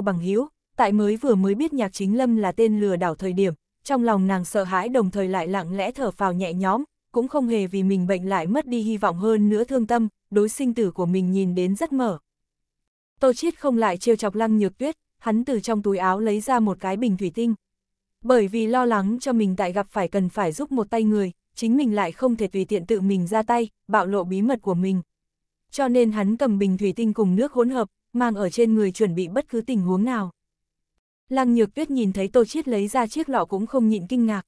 Tô Bằng Hiếu, tại mới vừa mới biết nhạc chính lâm là tên lừa đảo thời điểm, trong lòng nàng sợ hãi đồng thời lại lặng lẽ thở phào nhẹ nhõm, cũng không hề vì mình bệnh lại mất đi hy vọng hơn nữa thương tâm, đối sinh tử của mình nhìn đến rất mở. Tô Chiết không lại trêu chọc lăng nhược tuyết, hắn từ trong túi áo lấy ra một cái bình thủy tinh. Bởi vì lo lắng cho mình tại gặp phải cần phải giúp một tay người, chính mình lại không thể tùy tiện tự mình ra tay, bạo lộ bí mật của mình. Cho nên hắn cầm bình thủy tinh cùng nước hỗn hợp, mang ở trên người chuẩn bị bất cứ tình huống nào. Lăng nhược tuyết nhìn thấy Tô Chiết lấy ra chiếc lọ cũng không nhịn kinh ngạc.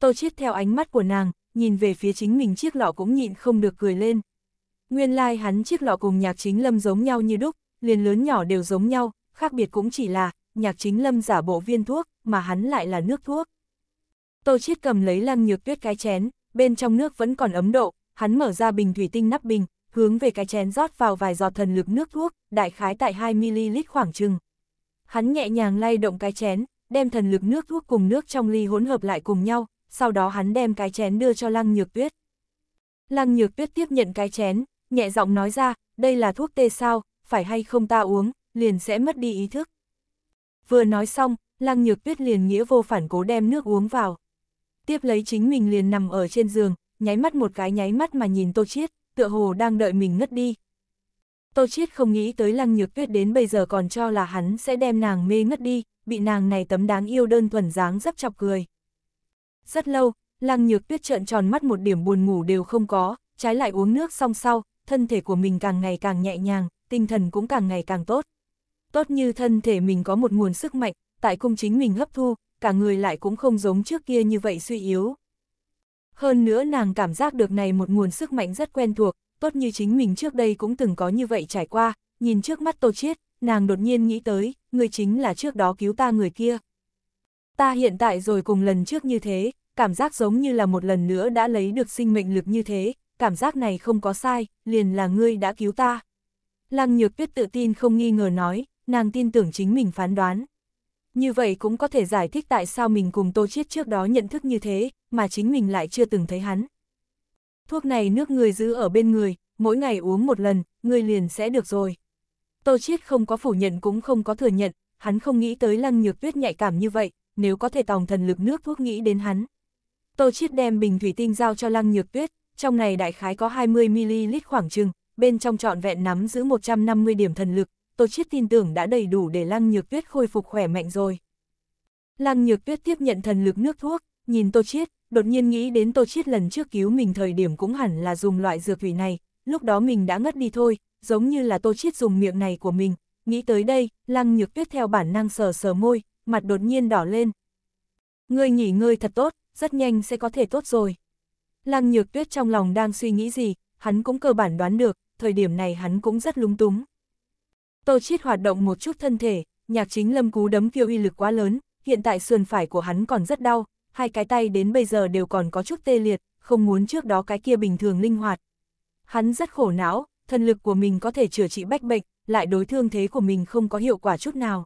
Tô Chiết theo ánh mắt của nàng, nhìn về phía chính mình chiếc lọ cũng nhịn không được cười lên. Nguyên lai like hắn chiếc lọ cùng nhạc chính lâm giống nhau như đúc, liền lớn nhỏ đều giống nhau, khác biệt cũng chỉ là, nhạc chính lâm giả bộ viên thuốc, mà hắn lại là nước thuốc. Tô Chiết cầm lấy lăng nhược tuyết cái chén, bên trong nước vẫn còn ấm độ, hắn mở ra bình thủy tinh nắp bình, hướng về cái chén rót vào vài giọt thần lực nước thuốc, đại khái tại 2ml khoảng chừng. Hắn nhẹ nhàng lay động cái chén, đem thần lực nước thuốc cùng nước trong ly hỗn hợp lại cùng nhau, sau đó hắn đem cái chén đưa cho Lăng Nhược Tuyết. Lăng Nhược Tuyết tiếp nhận cái chén, nhẹ giọng nói ra, đây là thuốc tê sao, phải hay không ta uống, liền sẽ mất đi ý thức. Vừa nói xong, Lăng Nhược Tuyết liền nghĩa vô phản cố đem nước uống vào. Tiếp lấy chính mình liền nằm ở trên giường, nháy mắt một cái nháy mắt mà nhìn Tô Chiết, tựa hồ đang đợi mình ngất đi. Tô Chiết không nghĩ tới Lăng Nhược Tuyết đến bây giờ còn cho là hắn sẽ đem nàng mê ngất đi, bị nàng này tấm đáng yêu đơn thuần dáng dấp chọc cười. Rất lâu, Lăng Nhược Tuyết trợn tròn mắt một điểm buồn ngủ đều không có, trái lại uống nước xong sau, thân thể của mình càng ngày càng nhẹ nhàng, tinh thần cũng càng ngày càng tốt. Tốt như thân thể mình có một nguồn sức mạnh, tại cung chính mình hấp thu, cả người lại cũng không giống trước kia như vậy suy yếu. Hơn nữa nàng cảm giác được này một nguồn sức mạnh rất quen thuộc, tốt như chính mình trước đây cũng từng có như vậy trải qua, nhìn trước mắt Tô Chiết, nàng đột nhiên nghĩ tới, người chính là trước đó cứu ta người kia. Ta hiện tại rồi cùng lần trước như thế, cảm giác giống như là một lần nữa đã lấy được sinh mệnh lực như thế, cảm giác này không có sai, liền là ngươi đã cứu ta. Lăng Nhược Tuyết tự tin không nghi ngờ nói, nàng tin tưởng chính mình phán đoán. Như vậy cũng có thể giải thích tại sao mình cùng Tô Chiết trước đó nhận thức như thế, mà chính mình lại chưa từng thấy hắn. Thuốc này nước người giữ ở bên người, mỗi ngày uống một lần, người liền sẽ được rồi. Tô Chiết không có phủ nhận cũng không có thừa nhận, hắn không nghĩ tới Lăng Nhược Tuyết nhạy cảm như vậy, nếu có thể tòng thần lực nước thuốc nghĩ đến hắn. Tô Chiết đem bình thủy tinh giao cho Lăng Nhược Tuyết, trong này đại khái có 20ml khoảng chừng, bên trong trọn vẹn nắm giữ 150 điểm thần lực, Tô Chiết tin tưởng đã đầy đủ để Lăng Nhược Tuyết khôi phục khỏe mạnh rồi. Lăng Nhược Tuyết tiếp nhận thần lực nước thuốc, nhìn Tô Chiết, đột nhiên nghĩ đến Tô Chiết lần trước cứu mình thời điểm cũng hẳn là dùng loại dược thủy này, lúc đó mình đã ngất đi thôi, giống như là Tô Chiết dùng miệng này của mình. Nghĩ tới đây, Lăng Nhược Tuyết theo bản năng sờ sờ môi, mặt đột nhiên đỏ lên. Ngươi nghỉ ngơi thật tốt, rất nhanh sẽ có thể tốt rồi. Lăng Nhược Tuyết trong lòng đang suy nghĩ gì, hắn cũng cơ bản đoán được, thời điểm này hắn cũng rất lúng túng. Tô Chiết hoạt động một chút thân thể, nhạc chính lâm cú đấm kia uy lực quá lớn, hiện tại sườn phải của hắn còn rất đau, hai cái tay đến bây giờ đều còn có chút tê liệt, không muốn trước đó cái kia bình thường linh hoạt. Hắn rất khổ não, thần lực của mình có thể chữa trị bách bệnh, lại đối thương thế của mình không có hiệu quả chút nào.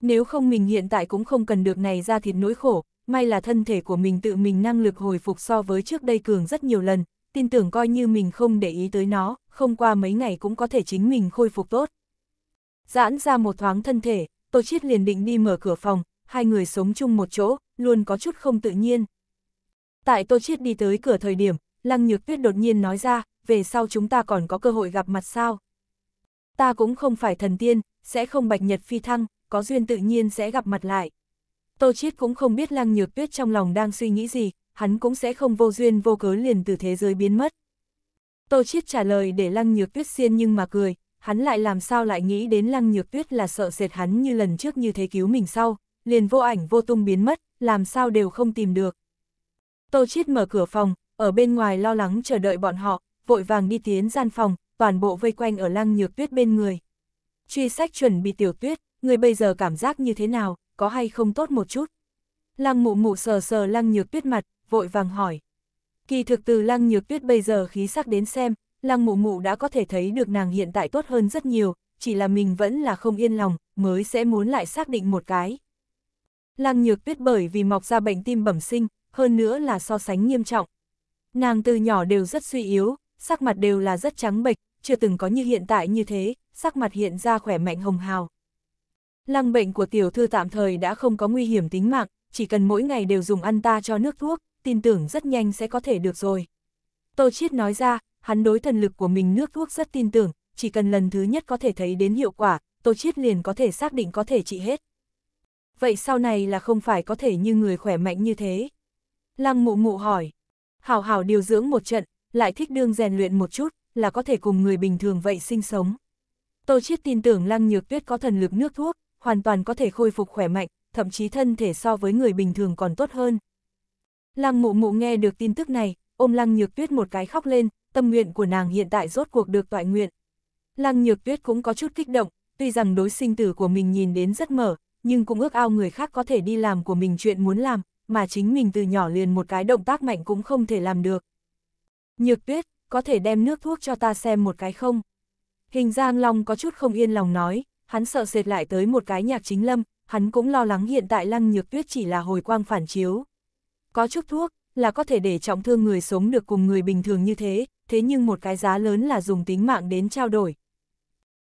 Nếu không mình hiện tại cũng không cần được này ra thịt nỗi khổ, may là thân thể của mình tự mình năng lực hồi phục so với trước đây cường rất nhiều lần, tin tưởng coi như mình không để ý tới nó, không qua mấy ngày cũng có thể chính mình khôi phục tốt. Giãn ra một thoáng thân thể, Tô Chiết liền định đi mở cửa phòng, hai người sống chung một chỗ, luôn có chút không tự nhiên. Tại Tô Chiết đi tới cửa thời điểm, Lăng Nhược Tuyết đột nhiên nói ra, về sau chúng ta còn có cơ hội gặp mặt sao? Ta cũng không phải thần tiên, sẽ không bạch nhật phi thăng, có duyên tự nhiên sẽ gặp mặt lại. Tô Chiết cũng không biết Lăng Nhược Tuyết trong lòng đang suy nghĩ gì, hắn cũng sẽ không vô duyên vô cớ liền từ thế giới biến mất. Tô Chiết trả lời để Lăng Nhược Tuyết xiên nhưng mà cười, hắn lại làm sao lại nghĩ đến Lăng Nhược Tuyết là sợ sệt hắn như lần trước như thế cứu mình sau, liền vô ảnh vô tung biến mất, làm sao đều không tìm được. Tô Chiết mở cửa phòng, ở bên ngoài lo lắng chờ đợi bọn họ, vội vàng đi tiến gian phòng, toàn bộ vây quanh ở Lăng Nhược Tuyết bên người. Truy sách chuẩn bị tiểu tuyết, người bây giờ cảm giác như thế nào, có hay không tốt một chút? Lăng mụ mụ sờ sờ Lăng Nhược Tuyết mặt, vội vàng hỏi. Kỳ thực từ Lăng Nhược Tuyết bây giờ khí sắc đến xem, Lăng mụ mụ đã có thể thấy được nàng hiện tại tốt hơn rất nhiều, chỉ là mình vẫn là không yên lòng, mới sẽ muốn lại xác định một cái. Lăng Nhược Tuyết bởi vì mọc ra bệnh tim bẩm sinh, hơn nữa là so sánh nghiêm trọng. Nàng từ nhỏ đều rất suy yếu, sắc mặt đều là rất trắng bệch, chưa từng có như hiện tại như thế, sắc mặt hiện ra khỏe mạnh hồng hào. Lăng bệnh của tiểu thư tạm thời đã không có nguy hiểm tính mạng, chỉ cần mỗi ngày đều dùng ăn ta cho nước thuốc, tin tưởng rất nhanh sẽ có thể được rồi. Tô Chiết nói ra, hắn đối thần lực của mình nước thuốc rất tin tưởng, chỉ cần lần thứ nhất có thể thấy đến hiệu quả, Tô Chiết liền có thể xác định có thể trị hết. Vậy sau này là không phải có thể như người khỏe mạnh như thế? Lăng mụ mụ hỏi. Hảo hảo điều dưỡng một trận, lại thích đương rèn luyện một chút, là có thể cùng người bình thường vậy sinh sống. Tô Chiết tin tưởng Lăng Nhược Tuyết có thần lực nước thuốc, hoàn toàn có thể khôi phục khỏe mạnh, thậm chí thân thể so với người bình thường còn tốt hơn. Lăng mụ mụ nghe được tin tức này, ôm Lăng Nhược Tuyết một cái khóc lên, tâm nguyện của nàng hiện tại rốt cuộc được toại nguyện. Lăng Nhược Tuyết cũng có chút kích động, tuy rằng đối sinh tử của mình nhìn đến rất mở, nhưng cũng ước ao người khác có thể đi làm của mình chuyện muốn làm, mà chính mình từ nhỏ liền một cái động tác mạnh cũng không thể làm được. Nhược Tuyết, có thể đem nước thuốc cho ta xem một cái không? Hình Giang Long có chút không yên lòng nói, hắn sợ sệt lại tới một cái nhạc chính lâm, hắn cũng lo lắng hiện tại Lăng Nhược Tuyết chỉ là hồi quang phản chiếu. Có chút thuốc, là có thể để trọng thương người sống được cùng người bình thường như thế, thế nhưng một cái giá lớn là dùng tính mạng đến trao đổi.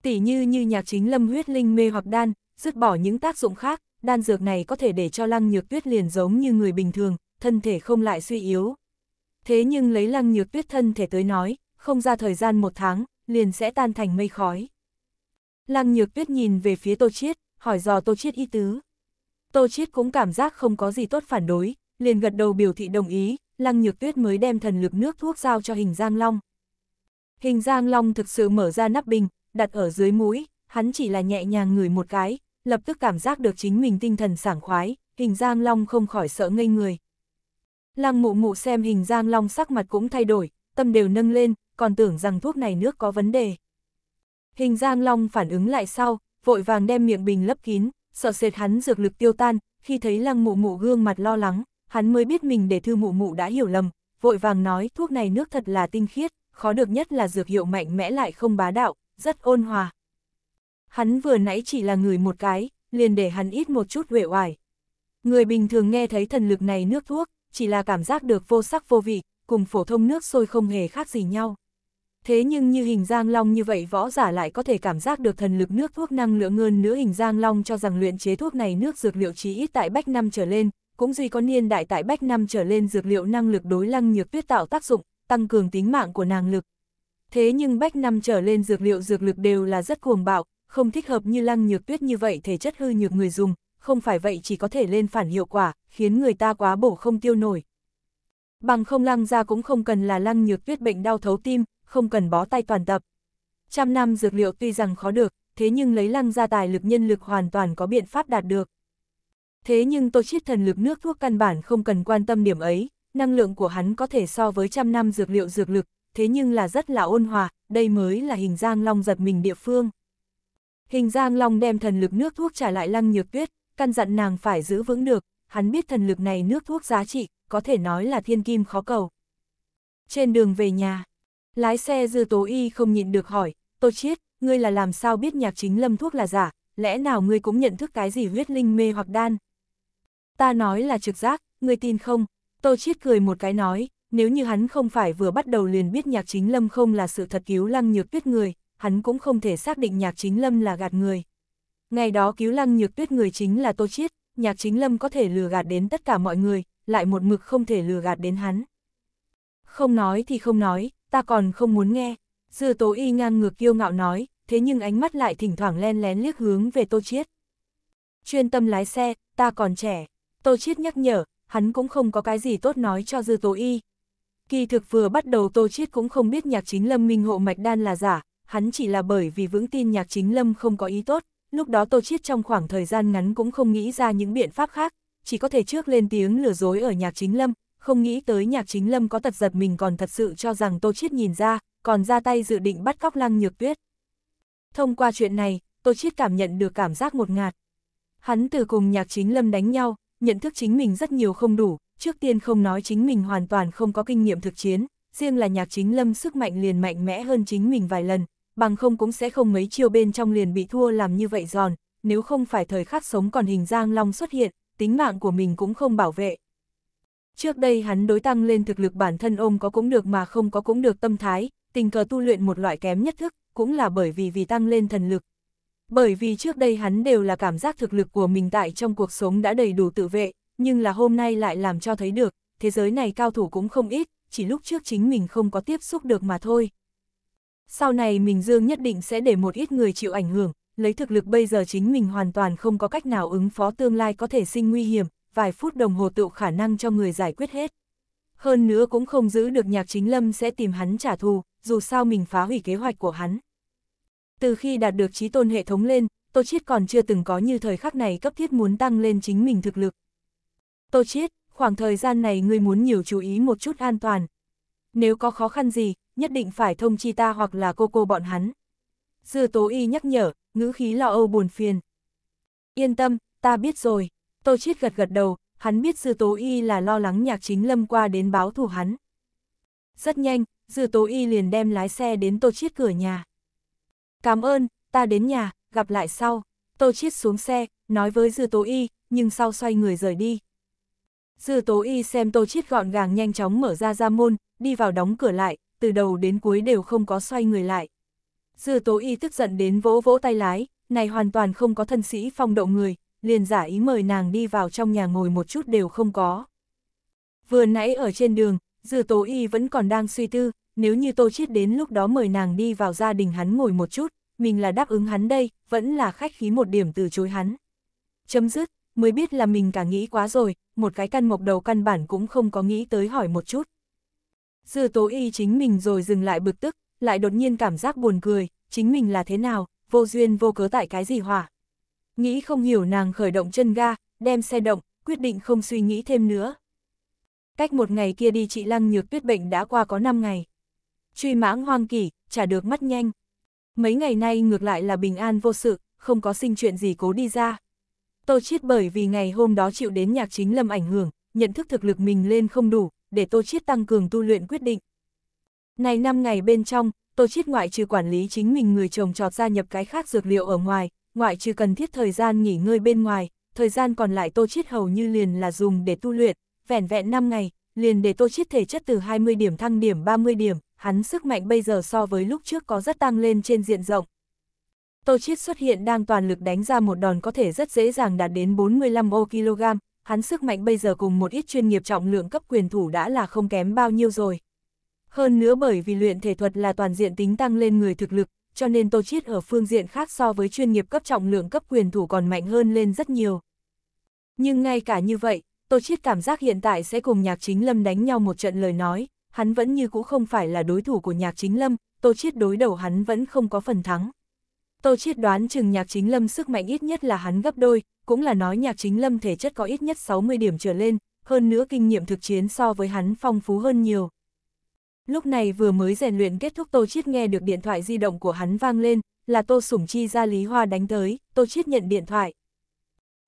Tỷ như như nhạc chính lâm huyết linh mê hoặc đan, dứt bỏ những tác dụng khác, đan dược này có thể để cho lăng nhược tuyết liền giống như người bình thường, thân thể không lại suy yếu. Thế nhưng lấy lăng nhược tuyết thân thể tới nói, không ra thời gian một tháng, liền sẽ tan thành mây khói. Lăng nhược tuyết nhìn về phía tô chiết, hỏi dò tô chiết y tứ. Tô chiết cũng cảm giác không có gì tốt phản đối, liền gật đầu biểu thị đồng ý, lăng nhược tuyết mới đem thần lực nước thuốc giao cho hình giang long. Hình giang long thực sự mở ra nắp bình, đặt ở dưới mũi, hắn chỉ là nhẹ nhàng ngửi một cái, lập tức cảm giác được chính mình tinh thần sảng khoái, hình giang long không khỏi sợ ngây người. Lăng mụ mụ xem hình giang long sắc mặt cũng thay đổi, tâm đều nâng lên, còn tưởng rằng thuốc này nước có vấn đề. Hình giang long phản ứng lại sau, vội vàng đem miệng bình lấp kín, sợ sệt hắn dược lực tiêu tan, khi thấy lăng mụ mụ gương mặt lo lắng, hắn mới biết mình để thư mụ mụ đã hiểu lầm, vội vàng nói thuốc này nước thật là tinh khiết, khó được nhất là dược hiệu mạnh mẽ lại không bá đạo, rất ôn hòa. Hắn vừa nãy chỉ là người một cái, liền để hắn ít một chút uể oải. Người bình thường nghe thấy thần lực này nước thuốc, chỉ là cảm giác được vô sắc vô vị, cùng phổ thông nước sôi không hề khác gì nhau. Thế nhưng như hình giang long như vậy võ giả lại có thể cảm giác được thần lực nước thuốc năng lượng hơn nữa hình giang long cho rằng luyện chế thuốc này nước dược liệu chí ít tại bách năm trở lên, cũng duy có niên đại tại bách năm trở lên dược liệu năng lực đối lăng nhược tuyết tạo tác dụng, tăng cường tính mạng của nàng lực. Thế nhưng bách năm trở lên dược liệu dược lực đều là rất cuồng bạo, không thích hợp như lăng nhược tuyết như vậy thể chất hư nhược người dùng, không phải vậy chỉ có thể lên phản hiệu quả, khiến người ta quá bổ không tiêu nổi. Bằng không lăng ra cũng không cần là lăng nhược tuyết bệnh đau thấu tim, không cần bó tay toàn tập. Trăm năm dược liệu tuy rằng khó được, thế nhưng lấy lăng ra tài lực nhân lực hoàn toàn có biện pháp đạt được. Thế nhưng tô chiết thần lực nước thuốc căn bản không cần quan tâm điểm ấy, năng lượng của hắn có thể so với trăm năm dược liệu dược lực, thế nhưng là rất là ôn hòa, đây mới là hình giang long giật mình địa phương. Hình giang long đem thần lực nước thuốc trả lại lăng nhược tuyết, căn dặn nàng phải giữ vững được, hắn biết thần lực này nước thuốc giá trị, có thể nói là thiên kim khó cầu. Trên đường về nhà, lái xe dư tố y không nhịn được hỏi, tô chiết, ngươi là làm sao biết nhạc chính lâm thuốc là giả, lẽ nào ngươi cũng nhận thức cái gì huyết linh mê hoặc đan? Ta nói là trực giác, ngươi tin không? Tô chiết cười một cái nói, nếu như hắn không phải vừa bắt đầu liền biết nhạc chính lâm không là sự thật cứu lăng nhược tuyết người, hắn cũng không thể xác định nhạc chính lâm là gạt người. Ngày đó cứu lăng nhược tuyết người chính là Tô Chiết, nhạc chính lâm có thể lừa gạt đến tất cả mọi người, lại một mực không thể lừa gạt đến hắn. Không nói thì không nói, ta còn không muốn nghe. Dư tố y ngang ngược kiêu ngạo nói, thế nhưng ánh mắt lại thỉnh thoảng len lén liếc hướng về Tô Chiết. Chuyên tâm lái xe, ta còn trẻ. Tô Chiết nhắc nhở, hắn cũng không có cái gì tốt nói cho dư tố y. Kỳ thực vừa bắt đầu Tô Chiết cũng không biết nhạc chính lâm minh hộ mạch đan là giả, hắn chỉ là bởi vì vững tin nhạc chính lâm không có ý tốt, lúc đó Tô Chiết trong khoảng thời gian ngắn cũng không nghĩ ra những biện pháp khác, chỉ có thể trước lên tiếng lừa dối ở nhạc chính lâm, không nghĩ tới nhạc chính lâm có tật giật mình còn thật sự cho rằng Tô Chiết nhìn ra, còn ra tay dự định bắt cóc lăng nhược tuyết. Thông qua chuyện này, Tô Chiết cảm nhận được cảm giác một ngạt. Hắn từ cùng nhạc chính lâm đánh nhau, nhận thức chính mình rất nhiều không đủ, trước tiên không nói chính mình hoàn toàn không có kinh nghiệm thực chiến, riêng là nhạc chính lâm sức mạnh liền mạnh mẽ hơn chính mình vài lần, bằng không cũng sẽ không mấy chiêu bên trong liền bị thua làm như vậy giòn, nếu không phải thời khắc sống còn hình giang long xuất hiện, tính mạng của mình cũng không bảo vệ. Trước đây hắn đối tăng lên thực lực bản thân ôm có cũng được mà không có cũng được tâm thái, tình cờ tu luyện một loại kém nhất thức, cũng là bởi vì vì tăng lên thần lực. Bởi vì trước đây hắn đều là cảm giác thực lực của mình tại trong cuộc sống đã đầy đủ tự vệ, nhưng là hôm nay lại làm cho thấy được, thế giới này cao thủ cũng không ít, chỉ lúc trước chính mình không có tiếp xúc được mà thôi. Sau này mình Dương nhất định sẽ để một ít người chịu ảnh hưởng, lấy thực lực bây giờ chính mình hoàn toàn không có cách nào ứng phó tương lai có thể sinh nguy hiểm, vài phút đồng hồ tự khả năng cho người giải quyết hết. Hơn nữa cũng không giữ được nhạc chính lâm sẽ tìm hắn trả thù, dù sao mình phá hủy kế hoạch của hắn. Từ khi đạt được trí tôn hệ thống lên, Tô Chiết còn chưa từng có như thời khắc này cấp thiết muốn tăng lên chính mình thực lực. Tô Chiết, khoảng thời gian này ngươi muốn nhiều chú ý một chút an toàn. Nếu có khó khăn gì, nhất định phải thông chi ta hoặc là cô cô bọn hắn. Dư Tố Y nhắc nhở, ngữ khí lo âu buồn phiền. Yên tâm, ta biết rồi. Tô Chiết gật gật đầu, hắn biết Dư Tố Y là lo lắng nhạc chính lâm qua đến báo thù hắn. Rất nhanh, Dư Tố Y liền đem lái xe đến Tô Chiết cửa nhà. Cảm ơn, ta đến nhà, gặp lại sau. Tô Chiết xuống xe, nói với Dư Tố Y, nhưng sau xoay người rời đi. Dư Tố Y xem Tô Chiết gọn gàng nhanh chóng mở ra ra môn, đi vào đóng cửa lại, từ đầu đến cuối đều không có xoay người lại. Dư Tố Y tức giận đến vỗ vỗ tay lái, này hoàn toàn không có thân sĩ phong độ người, liền giả ý mời nàng đi vào trong nhà ngồi một chút đều không có. Vừa nãy ở trên đường, Dư Tố Y vẫn còn đang suy tư, nếu như Tô Chiết đến lúc đó mời nàng đi vào gia đình hắn ngồi một chút, mình là đáp ứng hắn đây, vẫn là khách khí một điểm từ chối hắn. Chấm dứt, mới biết là mình cả nghĩ quá rồi, một cái căn mộc đầu căn bản cũng không có nghĩ tới hỏi một chút. Dư tố y chính mình rồi dừng lại bực tức, lại đột nhiên cảm giác buồn cười, chính mình là thế nào, vô duyên vô cớ tại cái gì hỏa. Nghĩ không hiểu nàng khởi động chân ga, đem xe động, quyết định không suy nghĩ thêm nữa. Cách một ngày kia đi chị Lăng Nhược tuyết bệnh đã qua có 5 ngày. Truy mãng hoang kỷ, trả được mắt nhanh. Mấy ngày nay ngược lại là bình an vô sự, không có sinh chuyện gì cố đi ra. Tô Chiết bởi vì ngày hôm đó chịu đến nhạc chính lâm ảnh hưởng, nhận thức thực lực mình lên không đủ, để Tô Chiết tăng cường tu luyện quyết định. Này 5 ngày bên trong, Tô Chiết ngoại trừ quản lý chính mình người trồng trọt gia nhập cái khác dược liệu ở ngoài, ngoại trừ cần thiết thời gian nghỉ ngơi bên ngoài, thời gian còn lại Tô Chiết hầu như liền là dùng để tu luyện, vẻn vẹn 5 ngày, liền để Tô Chiết thể chất từ 20 điểm thăng điểm 30 điểm, hắn sức mạnh bây giờ so với lúc trước có rất tăng lên trên diện rộng. Tô Chiết xuất hiện đang toàn lực đánh ra một đòn có thể rất dễ dàng đạt đến 45 ô kg, hắn sức mạnh bây giờ cùng một ít chuyên nghiệp trọng lượng cấp quyền thủ đã là không kém bao nhiêu rồi. Hơn nữa bởi vì luyện thể thuật là toàn diện tính tăng lên người thực lực, cho nên Tô Chiết ở phương diện khác so với chuyên nghiệp cấp trọng lượng cấp quyền thủ còn mạnh hơn lên rất nhiều. Nhưng ngay cả như vậy, Tô Chiết cảm giác hiện tại sẽ cùng Nhạc Chính Lâm đánh nhau một trận lời nói, hắn vẫn như cũ không phải là đối thủ của Nhạc Chính Lâm, Tô Chiết đối đầu hắn vẫn không có phần thắng. Tô Chiết đoán chừng Nhạc Chính Lâm sức mạnh ít nhất là hắn gấp đôi, cũng là nói Nhạc Chính Lâm thể chất có ít nhất 60 điểm trở lên, hơn nữa kinh nghiệm thực chiến so với hắn phong phú hơn nhiều. Lúc này vừa mới rèn luyện kết thúc Tô Chiết nghe được điện thoại di động của hắn vang lên, là Tô Sủng Chi ra Lý Hoa đánh tới, Tô Chiết nhận điện thoại.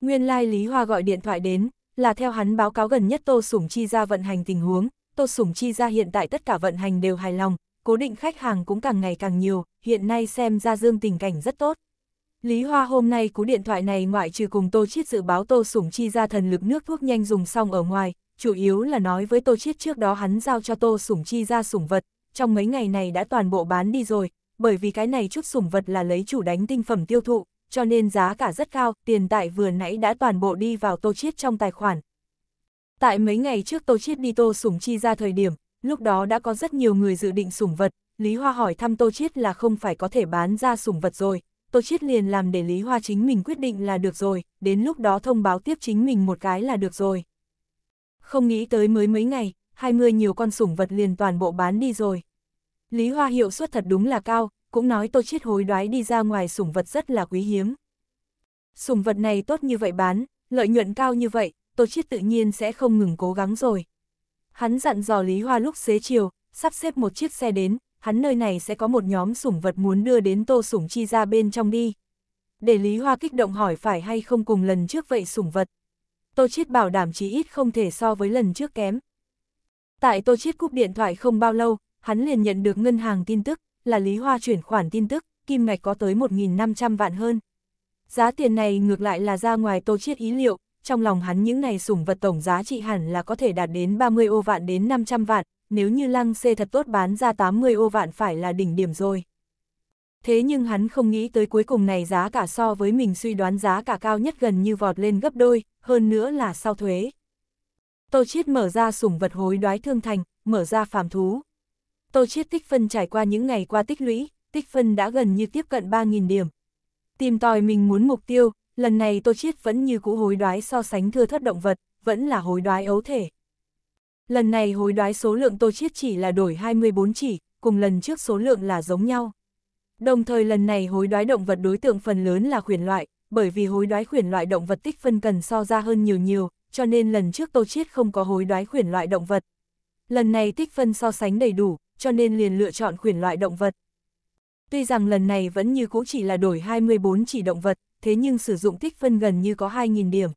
Nguyên lai like Lý Hoa gọi điện thoại đến, là theo hắn báo cáo gần nhất Tô Sủng Chi ra vận hành tình huống, Tô Sủng Chi ra hiện tại tất cả vận hành đều hài lòng, cố định khách hàng cũng càng ngày càng nhiều, hiện nay xem ra dương tình cảnh rất tốt. Lý Hoa hôm nay cú điện thoại này ngoại trừ cùng Tô Chiết dự báo Tô Sủng Chi ra thần lực nước thuốc nhanh dùng xong ở ngoài, chủ yếu là nói với Tô Chiết trước đó hắn giao cho Tô Sủng Chi ra sủng vật, trong mấy ngày này đã toàn bộ bán đi rồi, bởi vì cái này chút sủng vật là lấy chủ đánh tinh phẩm tiêu thụ, cho nên giá cả rất cao, tiền tại vừa nãy đã toàn bộ đi vào Tô Chiết trong tài khoản. Tại mấy ngày trước Tô Chiết đi Tô Sủng Chi ra thời điểm, lúc đó đã có rất nhiều người dự định sủng vật, Lý Hoa hỏi thăm Tô Chiết là không phải có thể bán ra sủng vật rồi, Tô Chiết liền làm để Lý Hoa chính mình quyết định là được rồi, đến lúc đó thông báo tiếp chính mình một cái là được rồi. Không nghĩ tới mới mấy ngày, 20 nhiều con sủng vật liền toàn bộ bán đi rồi. Lý Hoa hiệu suất thật đúng là cao, cũng nói Tô Chiết hối đoái đi ra ngoài sủng vật rất là quý hiếm. Sủng vật này tốt như vậy bán, lợi nhuận cao như vậy, Tô Chiết tự nhiên sẽ không ngừng cố gắng rồi. Hắn dặn dò Lý Hoa lúc xế chiều, sắp xếp một chiếc xe đến, hắn nơi này sẽ có một nhóm sủng vật muốn đưa đến tô sủng chi ra bên trong đi. Để Lý Hoa kích động hỏi phải hay không cùng lần trước vậy sủng vật. Tô Chiết bảo đảm chí ít không thể so với lần trước kém. Tại Tô Chiết cúp điện thoại không bao lâu, hắn liền nhận được ngân hàng tin tức, là Lý Hoa chuyển khoản tin tức, kim ngạch có tới 1.500 vạn hơn. Giá tiền này ngược lại là ra ngoài Tô Chiết ý liệu, trong lòng hắn những này sủng vật tổng giá trị hẳn là có thể đạt đến 30 ô vạn đến 500 vạn, nếu như lăng xê thật tốt bán ra 80 ô vạn phải là đỉnh điểm rồi. Thế nhưng hắn không nghĩ tới cuối cùng này giá cả so với mình suy đoán giá cả cao nhất gần như vọt lên gấp đôi, hơn nữa là sau thuế. Tô Chiết mở ra sủng vật hối đoái thương thành, mở ra phàm thú. Tô Chiết tích phân trải qua những ngày qua tích lũy, tích phân đã gần như tiếp cận 3.000 điểm. Tìm tòi mình muốn mục tiêu, lần này Tô Chiết vẫn như cũ hối đoái so sánh thưa thất động vật, vẫn là hối đoái ấu thể. Lần này hối đoái số lượng Tô Chiết chỉ là đổi 24 chỉ, cùng lần trước số lượng là giống nhau. Đồng thời lần này hối đoái động vật đối tượng phần lớn là khuyển loại, bởi vì hối đoái khuyển loại động vật tích phân cần so ra hơn nhiều nhiều, cho nên lần trước Tô Chiết không có hối đoái khuyển loại động vật. Lần này tích phân so sánh đầy đủ, cho nên liền lựa chọn khuyển loại động vật. Tuy rằng lần này vẫn như cũ chỉ là đổi 24 chỉ động vật, thế nhưng sử dụng tích phân gần như có 2.000 điểm.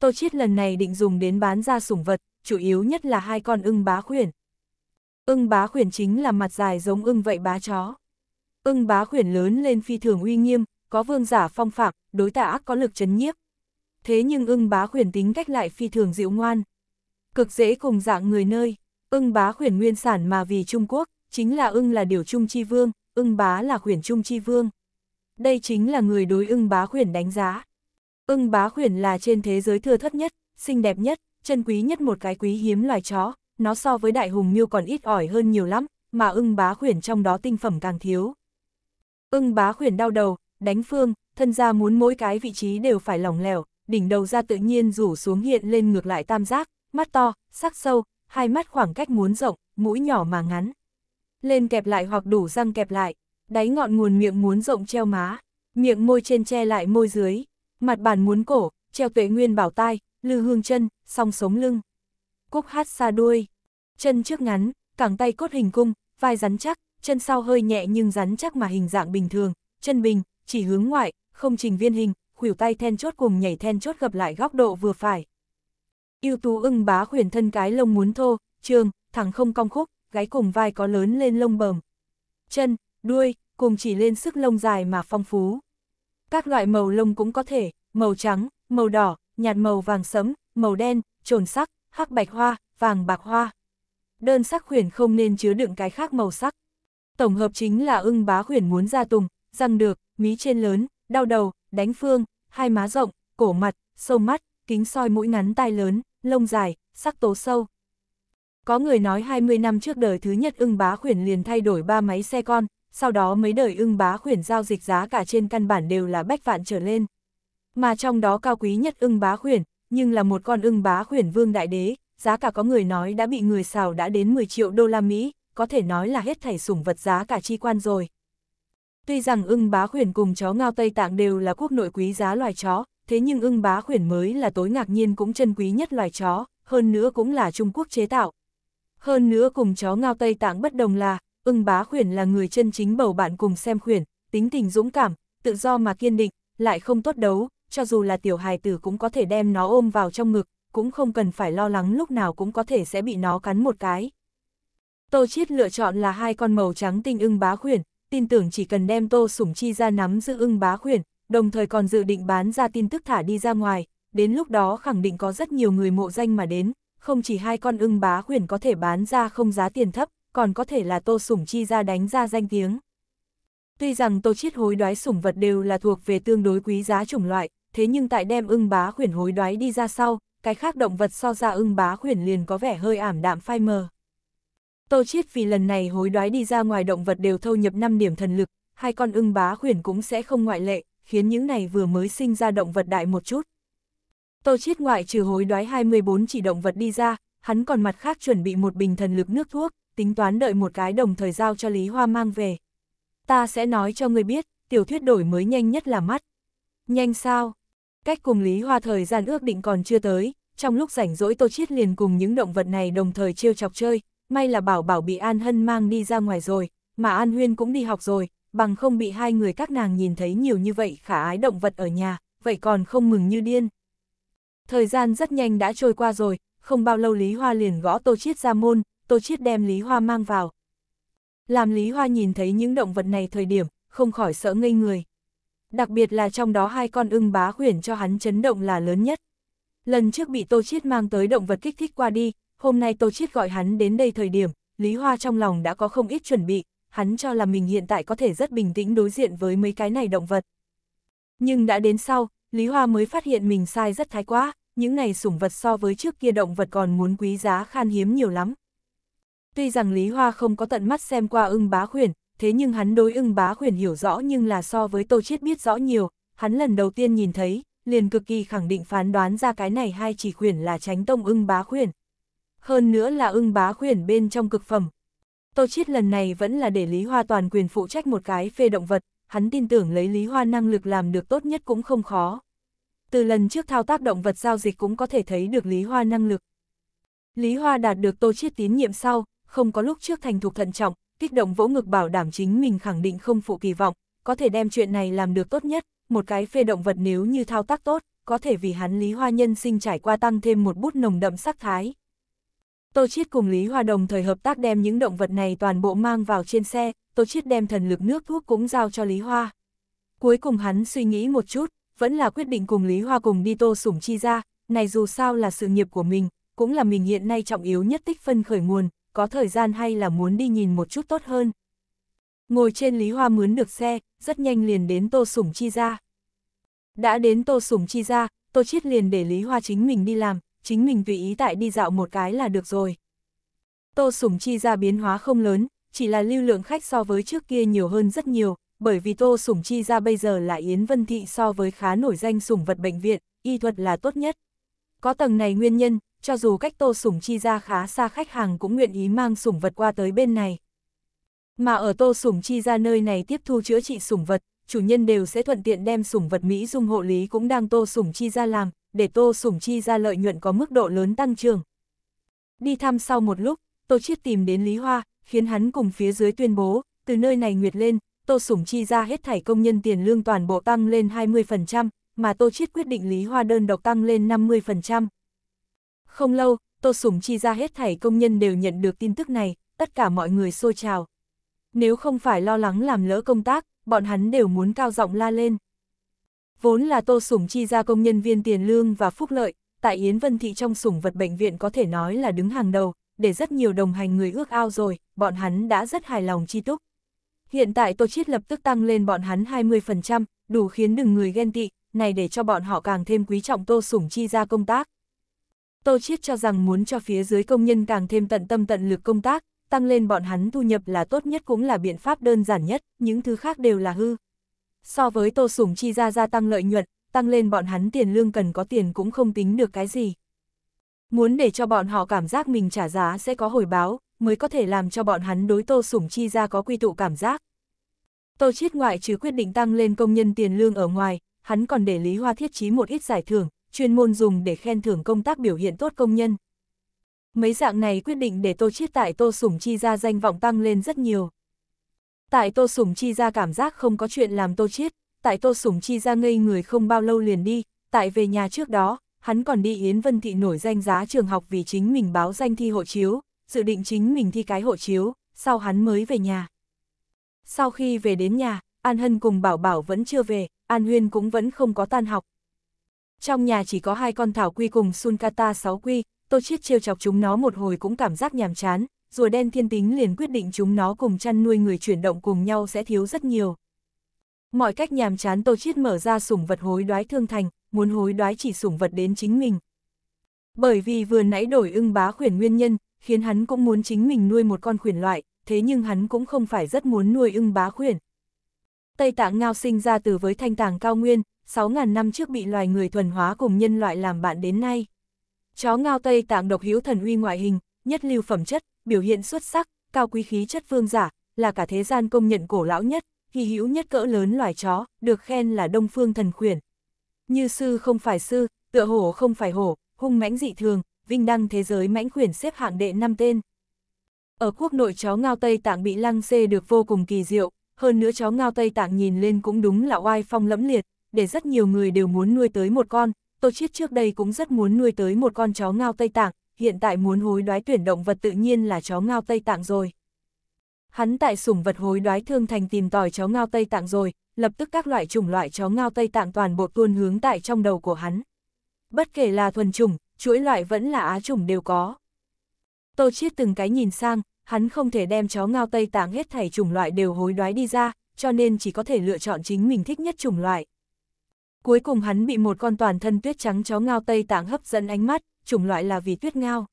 Tô Chiết lần này định dùng đến bán ra sủng vật, chủ yếu nhất là hai con ưng bá khuyển. Ưng bá khuyển chính là mặt dài giống ưng vậy bá chó. Ưng bá khuyển lớn lên phi thường uy nghiêm, có vương giả phong phạm, đối tạ ác có lực chấn nhiếp. Thế nhưng ưng bá khuyển tính cách lại phi thường dịu ngoan. Cực dễ cùng dạng người nơi, ưng bá khuyển nguyên sản mà vì Trung Quốc, chính là ưng là điều trung chi vương, ưng bá là khuyển trung chi vương. Đây chính là người đối ưng bá khuyển đánh giá. Ưng bá khuyển là trên thế giới thưa thất nhất, xinh đẹp nhất, chân quý nhất một cái quý hiếm loài chó, nó so với đại hùng miêu còn ít ỏi hơn nhiều lắm, mà ưng bá khuyển trong đó tinh phẩm càng thiếu. Ưng bá khuyển đau đầu, đánh phương, thân ra muốn mỗi cái vị trí đều phải lỏng lẻo, đỉnh đầu ra tự nhiên rủ xuống hiện lên ngược lại tam giác, mắt to, sắc sâu, hai mắt khoảng cách muốn rộng, mũi nhỏ mà ngắn. Lên kẹp lại hoặc đủ răng kẹp lại, đáy ngọn nguồn miệng muốn rộng treo má, miệng môi trên che lại môi dưới, mặt bàn muốn cổ, treo tuệ nguyên bảo tai, lư hương chân, song sống lưng. Cúc hát xa đuôi, chân trước ngắn, cẳng tay cốt hình cung, vai rắn chắc, chân sau hơi nhẹ nhưng rắn chắc mà hình dạng bình thường, chân bình, chỉ hướng ngoại, không trình viên hình, khuỷu tay then chốt cùng nhảy then chốt gập lại góc độ vừa phải. Yêu tú ưng bá khuyển thân cái lông muốn thô, trường, thẳng không cong khúc, gáy cùng vai có lớn lên lông bờm. Chân, đuôi, cùng chỉ lên sức lông dài mà phong phú. Các loại màu lông cũng có thể, màu trắng, màu đỏ, nhạt màu vàng sẫm, màu đen, trồn sắc, hắc bạch hoa, vàng bạc hoa. Đơn sắc khuyển không nên chứa đựng cái khác màu sắc. Tổng hợp chính là ưng bá khuyển muốn ra tùng, răng được, mí trên lớn, đau đầu, đánh phương, hai má rộng, cổ mặt, sâu mắt, kính soi mũi ngắn tai lớn, lông dài, sắc tố sâu. Có người nói 20 năm trước đời thứ nhất ưng bá khuyển liền thay đổi ba máy xe con, sau đó mấy đời ưng bá khuyển giao dịch giá cả trên căn bản đều là bách vạn trở lên. Mà trong đó cao quý nhất ưng bá khuyển, nhưng là một con ưng bá khuyển vương đại đế, giá cả có người nói đã bị người xào đã đến 10 triệu đô la Mỹ, có thể nói là hết thảy sủng vật giá cả chi quan rồi. Tuy rằng ưng bá khuyển cùng chó ngao Tây Tạng đều là quốc nội quý giá loài chó, thế nhưng ưng bá khuyển mới là tối ngạc nhiên cũng chân quý nhất loài chó, hơn nữa cũng là Trung Quốc chế tạo. Hơn nữa cùng chó ngao Tây Tạng bất đồng là, ưng bá khuyển là người chân chính bầu bạn cùng xem khuyển, tính tình dũng cảm, tự do mà kiên định, lại không tốt đấu, cho dù là tiểu hài tử cũng có thể đem nó ôm vào trong ngực, cũng không cần phải lo lắng lúc nào cũng có thể sẽ bị nó cắn một cái. Tô Chiết lựa chọn là hai con màu trắng tinh ưng bá khuyển, tin tưởng chỉ cần đem Tô Sủng Chi ra nắm giữ ưng bá khuyển, đồng thời còn dự định bán ra tin tức thả đi ra ngoài, đến lúc đó khẳng định có rất nhiều người mộ danh mà đến, không chỉ hai con ưng bá khuyển có thể bán ra không giá tiền thấp, còn có thể là Tô Sủng Chi ra đánh ra danh tiếng. Tuy rằng Tô Chiết hối đoái sủng vật đều là thuộc về tương đối quý giá chủng loại, thế nhưng tại đem ưng bá khuyển hối đoái đi ra sau, cái khác động vật so ra ưng bá khuyển liền có vẻ hơi ảm đạm phai mờ. Tô Chiết vì lần này hối đoái đi ra ngoài động vật đều thâu nhập 5 điểm thần lực, hai con ưng bá khuyển cũng sẽ không ngoại lệ, khiến những này vừa mới sinh ra động vật đại một chút. Tô Chiết ngoại trừ hối đoái 24 chỉ động vật đi ra, hắn còn mặt khác chuẩn bị một bình thần lực nước thuốc, tính toán đợi một cái đồng thời giao cho Lý Hoa mang về. Ta sẽ nói cho người biết, tiểu thuyết đổi mới nhanh nhất là mắt. Nhanh sao? Cách cùng Lý Hoa thời gian ước định còn chưa tới, trong lúc rảnh rỗi Tô Chiết liền cùng những động vật này đồng thời trêu chọc chơi, may là bảo bảo bị An Hân mang đi ra ngoài rồi, mà An Huyên cũng đi học rồi, bằng không bị hai người các nàng nhìn thấy nhiều như vậy khả ái động vật ở nhà, vậy còn không mừng như điên. Thời gian rất nhanh đã trôi qua rồi, không bao lâu Lý Hoa liền gõ Tô Chiết ra môn, Tô Chiết đem Lý Hoa mang vào. Làm Lý Hoa nhìn thấy những động vật này thời điểm, không khỏi sợ ngây người. Đặc biệt là trong đó hai con ưng bá khuyển cho hắn chấn động là lớn nhất. Lần trước bị Tô Chiết mang tới động vật kích thích qua đi, hôm nay Tô Chiết gọi hắn đến đây thời điểm, Lý Hoa trong lòng đã có không ít chuẩn bị, hắn cho là mình hiện tại có thể rất bình tĩnh đối diện với mấy cái này động vật. Nhưng đã đến sau, Lý Hoa mới phát hiện mình sai rất thái quá, những này sủng vật so với trước kia động vật còn muốn quý giá khan hiếm nhiều lắm. Tuy rằng Lý Hoa không có tận mắt xem qua ưng bá khuyển, thế nhưng hắn đối ưng bá khuyển hiểu rõ nhưng là so với Tô Chiết biết rõ nhiều, hắn lần đầu tiên nhìn thấy, liền cực kỳ khẳng định phán đoán ra cái này hai chỉ khuyển là tránh tông ưng bá khuyển. Hơn nữa là ưng bá khuyển bên trong cực phẩm. Tô Chiết lần này vẫn là để Lý Hoa toàn quyền phụ trách một cái phê động vật, hắn tin tưởng lấy Lý Hoa năng lực làm được tốt nhất cũng không khó. Từ lần trước thao tác động vật giao dịch cũng có thể thấy được Lý Hoa năng lực. Lý Hoa đạt được Tô Chiết tín nhiệm sau, không có lúc trước thành thục thận trọng, kích động vỗ ngực bảo đảm chính mình khẳng định không phụ kỳ vọng, có thể đem chuyện này làm được tốt nhất, một cái phê động vật nếu như thao tác tốt, có thể vì hắn Lý Hoa nhân sinh trải qua tăng thêm một bút nồng đậm sắc thái. Tô Chiết cùng Lý Hoa đồng thời hợp tác đem những động vật này toàn bộ mang vào trên xe, Tô Chiết đem thần lực nước thuốc cũng giao cho Lý Hoa. Cuối cùng hắn suy nghĩ một chút, vẫn là quyết định cùng Lý Hoa cùng đi Tô Sủng Chi ra, này dù sao là sự nghiệp của mình, cũng là mình hiện nay trọng yếu nhất tích phân khởi nguồn, có thời gian hay là muốn đi nhìn một chút tốt hơn. Ngồi trên Lý Hoa mướn được xe, rất nhanh liền đến Tô Sủng Chi ra. Đã đến Tô Sủng Chi ra, Tô Chiết liền để Lý Hoa chính mình đi làm, chính mình tùy ý tại đi dạo một cái là được rồi. Tô Sủng Chi ra biến hóa không lớn, chỉ là lưu lượng khách so với trước kia nhiều hơn rất nhiều, bởi vì Tô Sủng Chi ra bây giờ là Yến Vân Thị so với khá nổi danh sủng vật bệnh viện, y thuật là tốt nhất. Có tầng này nguyên nhân, cho dù cách Tô Sủng Chi ra khá xa khách hàng cũng nguyện ý mang sủng vật qua tới bên này. Mà ở Tô Sủng Chi ra nơi này tiếp thu chữa trị sủng vật, chủ nhân đều sẽ thuận tiện đem sủng vật Mỹ dung hộ lý cũng đang Tô Sủng Chi ra làm, để Tô Sủng Chi ra lợi nhuận có mức độ lớn tăng trưởng. Đi thăm sau một lúc, Tô Chiết tìm đến Lý Hoa, khiến hắn cùng phía dưới tuyên bố, từ nơi này nguyệt lên, Tô Sủng Chi ra hết thảy công nhân tiền lương toàn bộ tăng lên 20%, mà Tô Chiết quyết định Lý Hoa đơn độc tăng lên 50%. Không lâu, Tô Sủng Chi ra hết thảy công nhân đều nhận được tin tức này, tất cả mọi người xôi trào. Nếu không phải lo lắng làm lỡ công tác, bọn hắn đều muốn cao giọng la lên. Vốn là Tô Sủng Chi ra công nhân viên tiền lương và phúc lợi, tại Yến Vân Thị trong sủng vật bệnh viện có thể nói là đứng hàng đầu, để rất nhiều đồng hành người ước ao rồi, bọn hắn đã rất hài lòng chi túc. Hiện tại Tô Chiết lập tức tăng lên bọn hắn 20%, đủ khiến đừng người ghen tị, này để cho bọn họ càng thêm quý trọng Tô Sủng Chi ra công tác. Tô Chiết cho rằng muốn cho phía dưới công nhân càng thêm tận tâm tận lực công tác, tăng lên bọn hắn thu nhập là tốt nhất cũng là biện pháp đơn giản nhất, những thứ khác đều là hư. So với Tô Sủng Chi ra gia tăng lợi nhuận, tăng lên bọn hắn tiền lương cần có tiền cũng không tính được cái gì. Muốn để cho bọn họ cảm giác mình trả giá sẽ có hồi báo, mới có thể làm cho bọn hắn đối Tô Sủng Chi ra có quy tụ cảm giác. Tô Chiết ngoại trừ quyết định tăng lên công nhân tiền lương ở ngoài, hắn còn để Lý Hoa thiết trí một ít giải thưởng, chuyên môn dùng để khen thưởng công tác biểu hiện tốt công nhân. Mấy dạng này quyết định để Tô Chiết tại Tô Sủng Chi ra danh vọng tăng lên rất nhiều. Tại Tô Sủng Chi ra cảm giác không có chuyện làm Tô Chiết, tại Tô Sủng Chi ra ngây người không bao lâu liền đi, tại về nhà trước đó, hắn còn đi Yến Vân Thị nổi danh giá trường học vì chính mình báo danh thi hộ chiếu, dự định chính mình thi cái hộ chiếu, sau hắn mới về nhà. Sau khi về đến nhà, An Hân cùng Bảo Bảo vẫn chưa về, An Huyên cũng vẫn không có tan học. Trong nhà chỉ có hai con thảo quy cùng Sunkata 6 quy, Tô Chiết trêu chọc chúng nó một hồi cũng cảm giác nhàm chán, rùa đen thiên tính liền quyết định chúng nó cùng chăn nuôi người chuyển động cùng nhau sẽ thiếu rất nhiều. Mọi cách nhàm chán Tô Chiết mở ra sủng vật hối đoái thương thành, muốn hối đoái chỉ sủng vật đến chính mình. Bởi vì vừa nãy đổi ưng bá khuyển nguyên nhân, khiến hắn cũng muốn chính mình nuôi một con khuyển loại, thế nhưng hắn cũng không phải rất muốn nuôi ưng bá khuyển. Tây Tạng ngao sinh ra từ với thanh tàng cao nguyên, 6.000 năm trước bị loài người thuần hóa cùng nhân loại làm bạn đến nay. Chó ngao Tây Tạng độc hiếu thần uy ngoại hình, nhất lưu phẩm chất, biểu hiện xuất sắc, cao quý khí chất vương giả, là cả thế gian công nhận cổ lão nhất, hy hữu nhất cỡ lớn loài chó, được khen là đông phương thần khuyển. Như sư không phải sư, tựa hổ không phải hổ, hung mãnh dị thường, vinh đăng thế giới mãnh khuyển xếp hạng đệ năm tên. Ở quốc nội chó ngao Tây Tạng bị lăng xê được vô cùng kỳ diệu, hơn nữa chó ngao Tây Tạng nhìn lên cũng đúng là oai phong lẫm liệt, để rất nhiều người đều muốn nuôi tới một con, Tô Chiết trước đây cũng rất muốn nuôi tới một con chó ngao Tây Tạng, hiện tại muốn hối đoái tuyển động vật tự nhiên là chó ngao Tây Tạng rồi. Hắn tại sủng vật hối đoái thương thành tìm tòi chó ngao Tây Tạng rồi, lập tức các loại chủng loại chó ngao Tây Tạng toàn bộ tuôn hướng tại trong đầu của hắn. Bất kể là thuần chủng, chuỗi loại vẫn là á chủng đều có. Tô Chiết từng cái nhìn sang, hắn không thể đem chó ngao Tây Tạng hết thảy chủng loại đều hối đoái đi ra, cho nên chỉ có thể lựa chọn chính mình thích nhất chủng loại. Cuối cùng hắn bị một con toàn thân tuyết trắng chó ngao Tây Tạng hấp dẫn ánh mắt, chủng loại là vì tuyết ngao.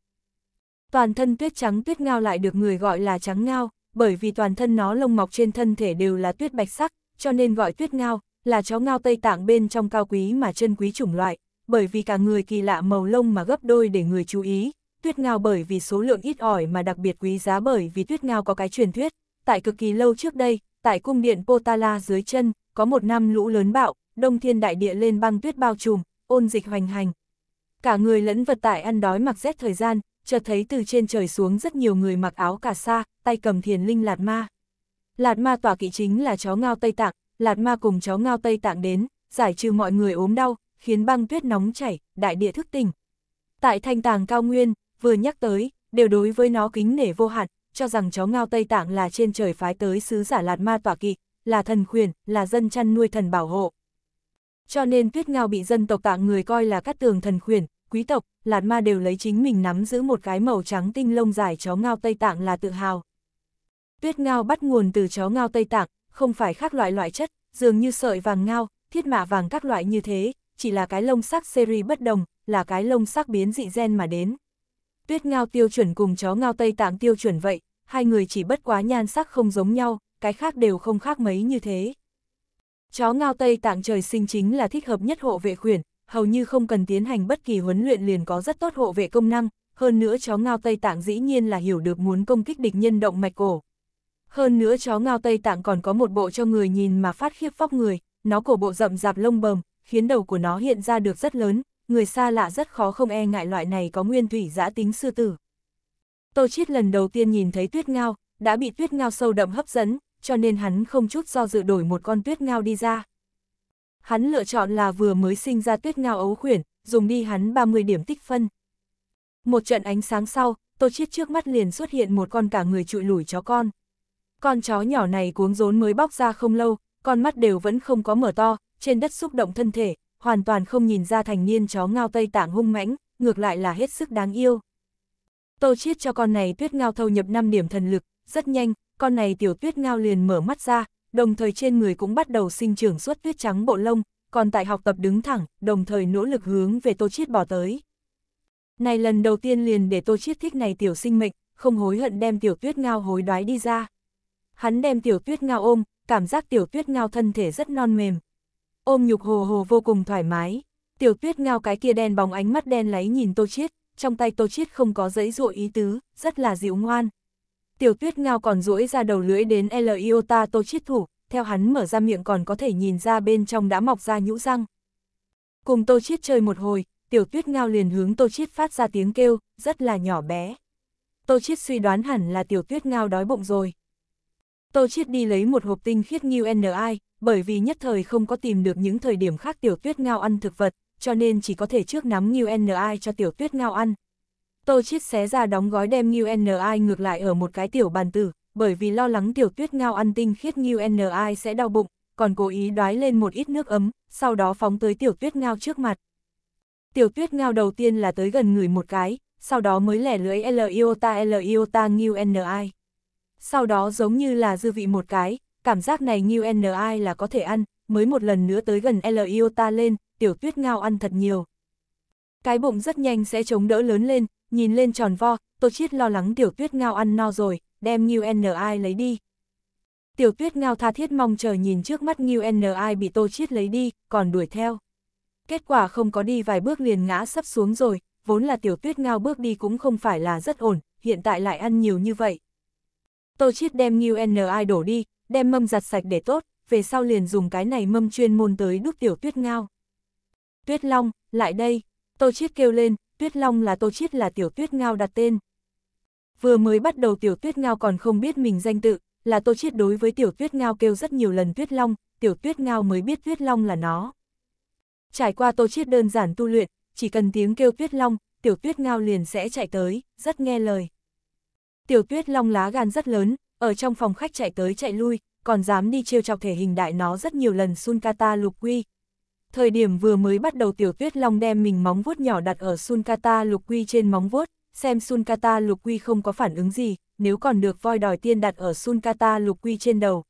Toàn thân tuyết trắng tuyết ngao lại được người gọi là trắng ngao, bởi vì toàn thân nó lông mọc trên thân thể đều là tuyết bạch sắc, cho nên gọi tuyết ngao, là chó ngao Tây Tạng bên trong cao quý mà chân quý chủng loại, bởi vì cả người kỳ lạ màu lông mà gấp đôi để người chú ý. Tuyết ngao bởi vì số lượng ít ỏi mà đặc biệt quý giá bởi vì tuyết ngao có cái truyền thuyết, tại cực kỳ lâu trước đây, tại cung điện Potala dưới chân, có một năm lũ lớn bạo, đông thiên đại địa lên băng tuyết bao trùm, ôn dịch hoành hành. Cả người lẫn vật tại ăn đói mặc rét thời gian, chợt thấy từ trên trời xuống rất nhiều người mặc áo cà sa, tay cầm thiền linh lạt ma. Lạt ma tỏa kỵ chính là chó ngao Tây Tạng, lạt ma cùng chó ngao Tây Tạng đến, giải trừ mọi người ốm đau, khiến băng tuyết nóng chảy, đại địa thức tỉnh. Tại thanh tàng cao nguyên, vừa nhắc tới, đều đối với nó kính nể vô hạn, cho rằng chó ngao Tây Tạng là trên trời phái tới sứ giả lạt ma tỏa kỵ, là thần khuyển, là dân chăn nuôi thần bảo hộ. Cho nên tuyết ngao bị dân tộc tạng người coi là cát tường thần khuyển, quý tộc, lạt ma đều lấy chính mình nắm giữ một cái màu trắng tinh lông dài chó ngao Tây Tạng là tự hào. Tuyết ngao bắt nguồn từ chó ngao Tây Tạng, không phải khác loại loại chất, dường như sợi vàng ngao, thiết mạ vàng các loại như thế, chỉ là cái lông sắc series bất đồng, là cái lông sắc biến dị gen mà đến. Tuyết ngao tiêu chuẩn cùng chó ngao Tây Tạng tiêu chuẩn vậy, hai người chỉ bất quá nhan sắc không giống nhau, cái khác đều không khác mấy như thế. Chó ngao Tây Tạng trời sinh chính là thích hợp nhất hộ vệ khuyển, hầu như không cần tiến hành bất kỳ huấn luyện liền có rất tốt hộ vệ công năng, hơn nữa chó ngao Tây Tạng dĩ nhiên là hiểu được muốn công kích địch nhân động mạch cổ. Hơn nữa chó ngao Tây Tạng còn có một bộ cho người nhìn mà phát khiếp phóc người, nó cổ bộ rậm rạp lông bầm, khiến đầu của nó hiện ra được rất lớn, người xa lạ rất khó không e ngại loại này có nguyên thủy giã tính sư tử. Tô Chiết lần đầu tiên nhìn thấy tuyết ngao, đã bị tuyết ngao sâu đậm hấp dẫn, cho nên hắn không chút do dự đổi một con tuyết ngao đi ra. Hắn lựa chọn là vừa mới sinh ra tuyết ngao ấu khuyển, dùng đi hắn 30 điểm tích phân. Một trận ánh sáng sau, Tô Chiết trước mắt liền xuất hiện một con cả người trụi lủi chó con. Con chó nhỏ này cuống rốn mới bóc ra không lâu, con mắt đều vẫn không có mở to, trên đất xúc động thân thể, hoàn toàn không nhìn ra thành niên chó ngao Tây Tạng hung mãnh, ngược lại là hết sức đáng yêu. Tô Chiết cho con này tuyết ngao thâu nhập 5 điểm thần lực, rất nhanh, con này tiểu tuyết ngao liền mở mắt ra, đồng thời trên người cũng bắt đầu sinh trưởng suốt tuyết trắng bộ lông, còn tại học tập đứng thẳng, đồng thời nỗ lực hướng về Tô Chiết bỏ tới. Này lần đầu tiên liền để Tô Chiết thích này tiểu sinh mệnh, không hối hận đem tiểu tuyết ngao hối đoái đi ra. Hắn đem tiểu tuyết ngao ôm, cảm giác tiểu tuyết ngao thân thể rất non mềm. Ôm nhục hồ hồ vô cùng thoải mái, tiểu tuyết ngao cái kia đen bóng ánh mắt đen láy nhìn Tô Chiết, trong tay Tô Chiết không có giấy ruộ ý tứ, rất là dịu ngoan. Tiểu tuyết ngao còn duỗi ra đầu lưỡi đến L Iota Tô Chiết thủ, theo hắn mở ra miệng còn có thể nhìn ra bên trong đã mọc ra nhũ răng. Cùng Tô Chiết chơi một hồi, tiểu tuyết ngao liền hướng Tô Chiết phát ra tiếng kêu, rất là nhỏ bé. Tô Chiết suy đoán hẳn là tiểu tuyết ngao đói bụng rồi. Tô Chiết đi lấy một hộp tinh khiết Nghiêu NI, bởi vì nhất thời không có tìm được những thời điểm khác tiểu tuyết ngao ăn thực vật, cho nên chỉ có thể trước nắm Nghiêu NI cho tiểu tuyết ngao ăn. Tô Chiết xé ra đóng gói đem Nghiêu NI ngược lại ở một cái tiểu bàn tử, bởi vì lo lắng tiểu tuyết ngao ăn tinh khiết Nghiêu NI sẽ đau bụng, còn cố ý đoái lên một ít nước ấm, sau đó phóng tới tiểu tuyết ngao trước mặt. Tiểu tuyết ngao đầu tiên là tới gần người một cái, sau đó mới lẻ lưỡi L iota L iota Nghiêu NI. Sau đó giống như là dư vị một cái, cảm giác này Nghiêu NI là có thể ăn, mới một lần nữa tới gần L iota lên, tiểu tuyết ngao ăn thật nhiều. Cái bụng rất nhanh sẽ chống đỡ lớn lên, nhìn lên tròn vo, Tô Chiết lo lắng tiểu tuyết ngao ăn no rồi, đem Nghiêu i lấy đi. Tiểu tuyết ngao tha thiết mong chờ nhìn trước mắt Nghiêu i bị Tô Chiết lấy đi, còn đuổi theo. Kết quả không có đi vài bước liền ngã sắp xuống rồi, vốn là tiểu tuyết ngao bước đi cũng không phải là rất ổn, hiện tại lại ăn nhiều như vậy. Tô Chiết đem Nghiêu i đổ đi, đem mâm giặt sạch để tốt, về sau liền dùng cái này mâm chuyên môn tới đúc tiểu tuyết ngao. Tuyết Long, lại đây, Tô Chiết kêu lên, Tuyết Long là Tô Chiết là tiểu tuyết ngao đặt tên. Vừa mới bắt đầu tiểu tuyết ngao còn không biết mình danh tự, là Tô Chiết đối với tiểu tuyết ngao kêu rất nhiều lần Tuyết Long, tiểu tuyết ngao mới biết Tuyết Long là nó. Trải qua Tô Chiết đơn giản tu luyện, chỉ cần tiếng kêu Tuyết Long, tiểu tuyết ngao liền sẽ chạy tới, rất nghe lời. Tiểu tuyết long lá gan rất lớn, ở trong phòng khách chạy tới chạy lui, còn dám đi trêu chọc thể hình đại nó rất nhiều lần Sunkata lục quy. Thời điểm vừa mới bắt đầu tiểu tuyết long đem mình móng vuốt nhỏ đặt ở Sunkata lục quy trên móng vuốt, xem Sunkata lục quy không có phản ứng gì, nếu còn được voi đòi tiên đặt ở Sunkata lục quy trên đầu.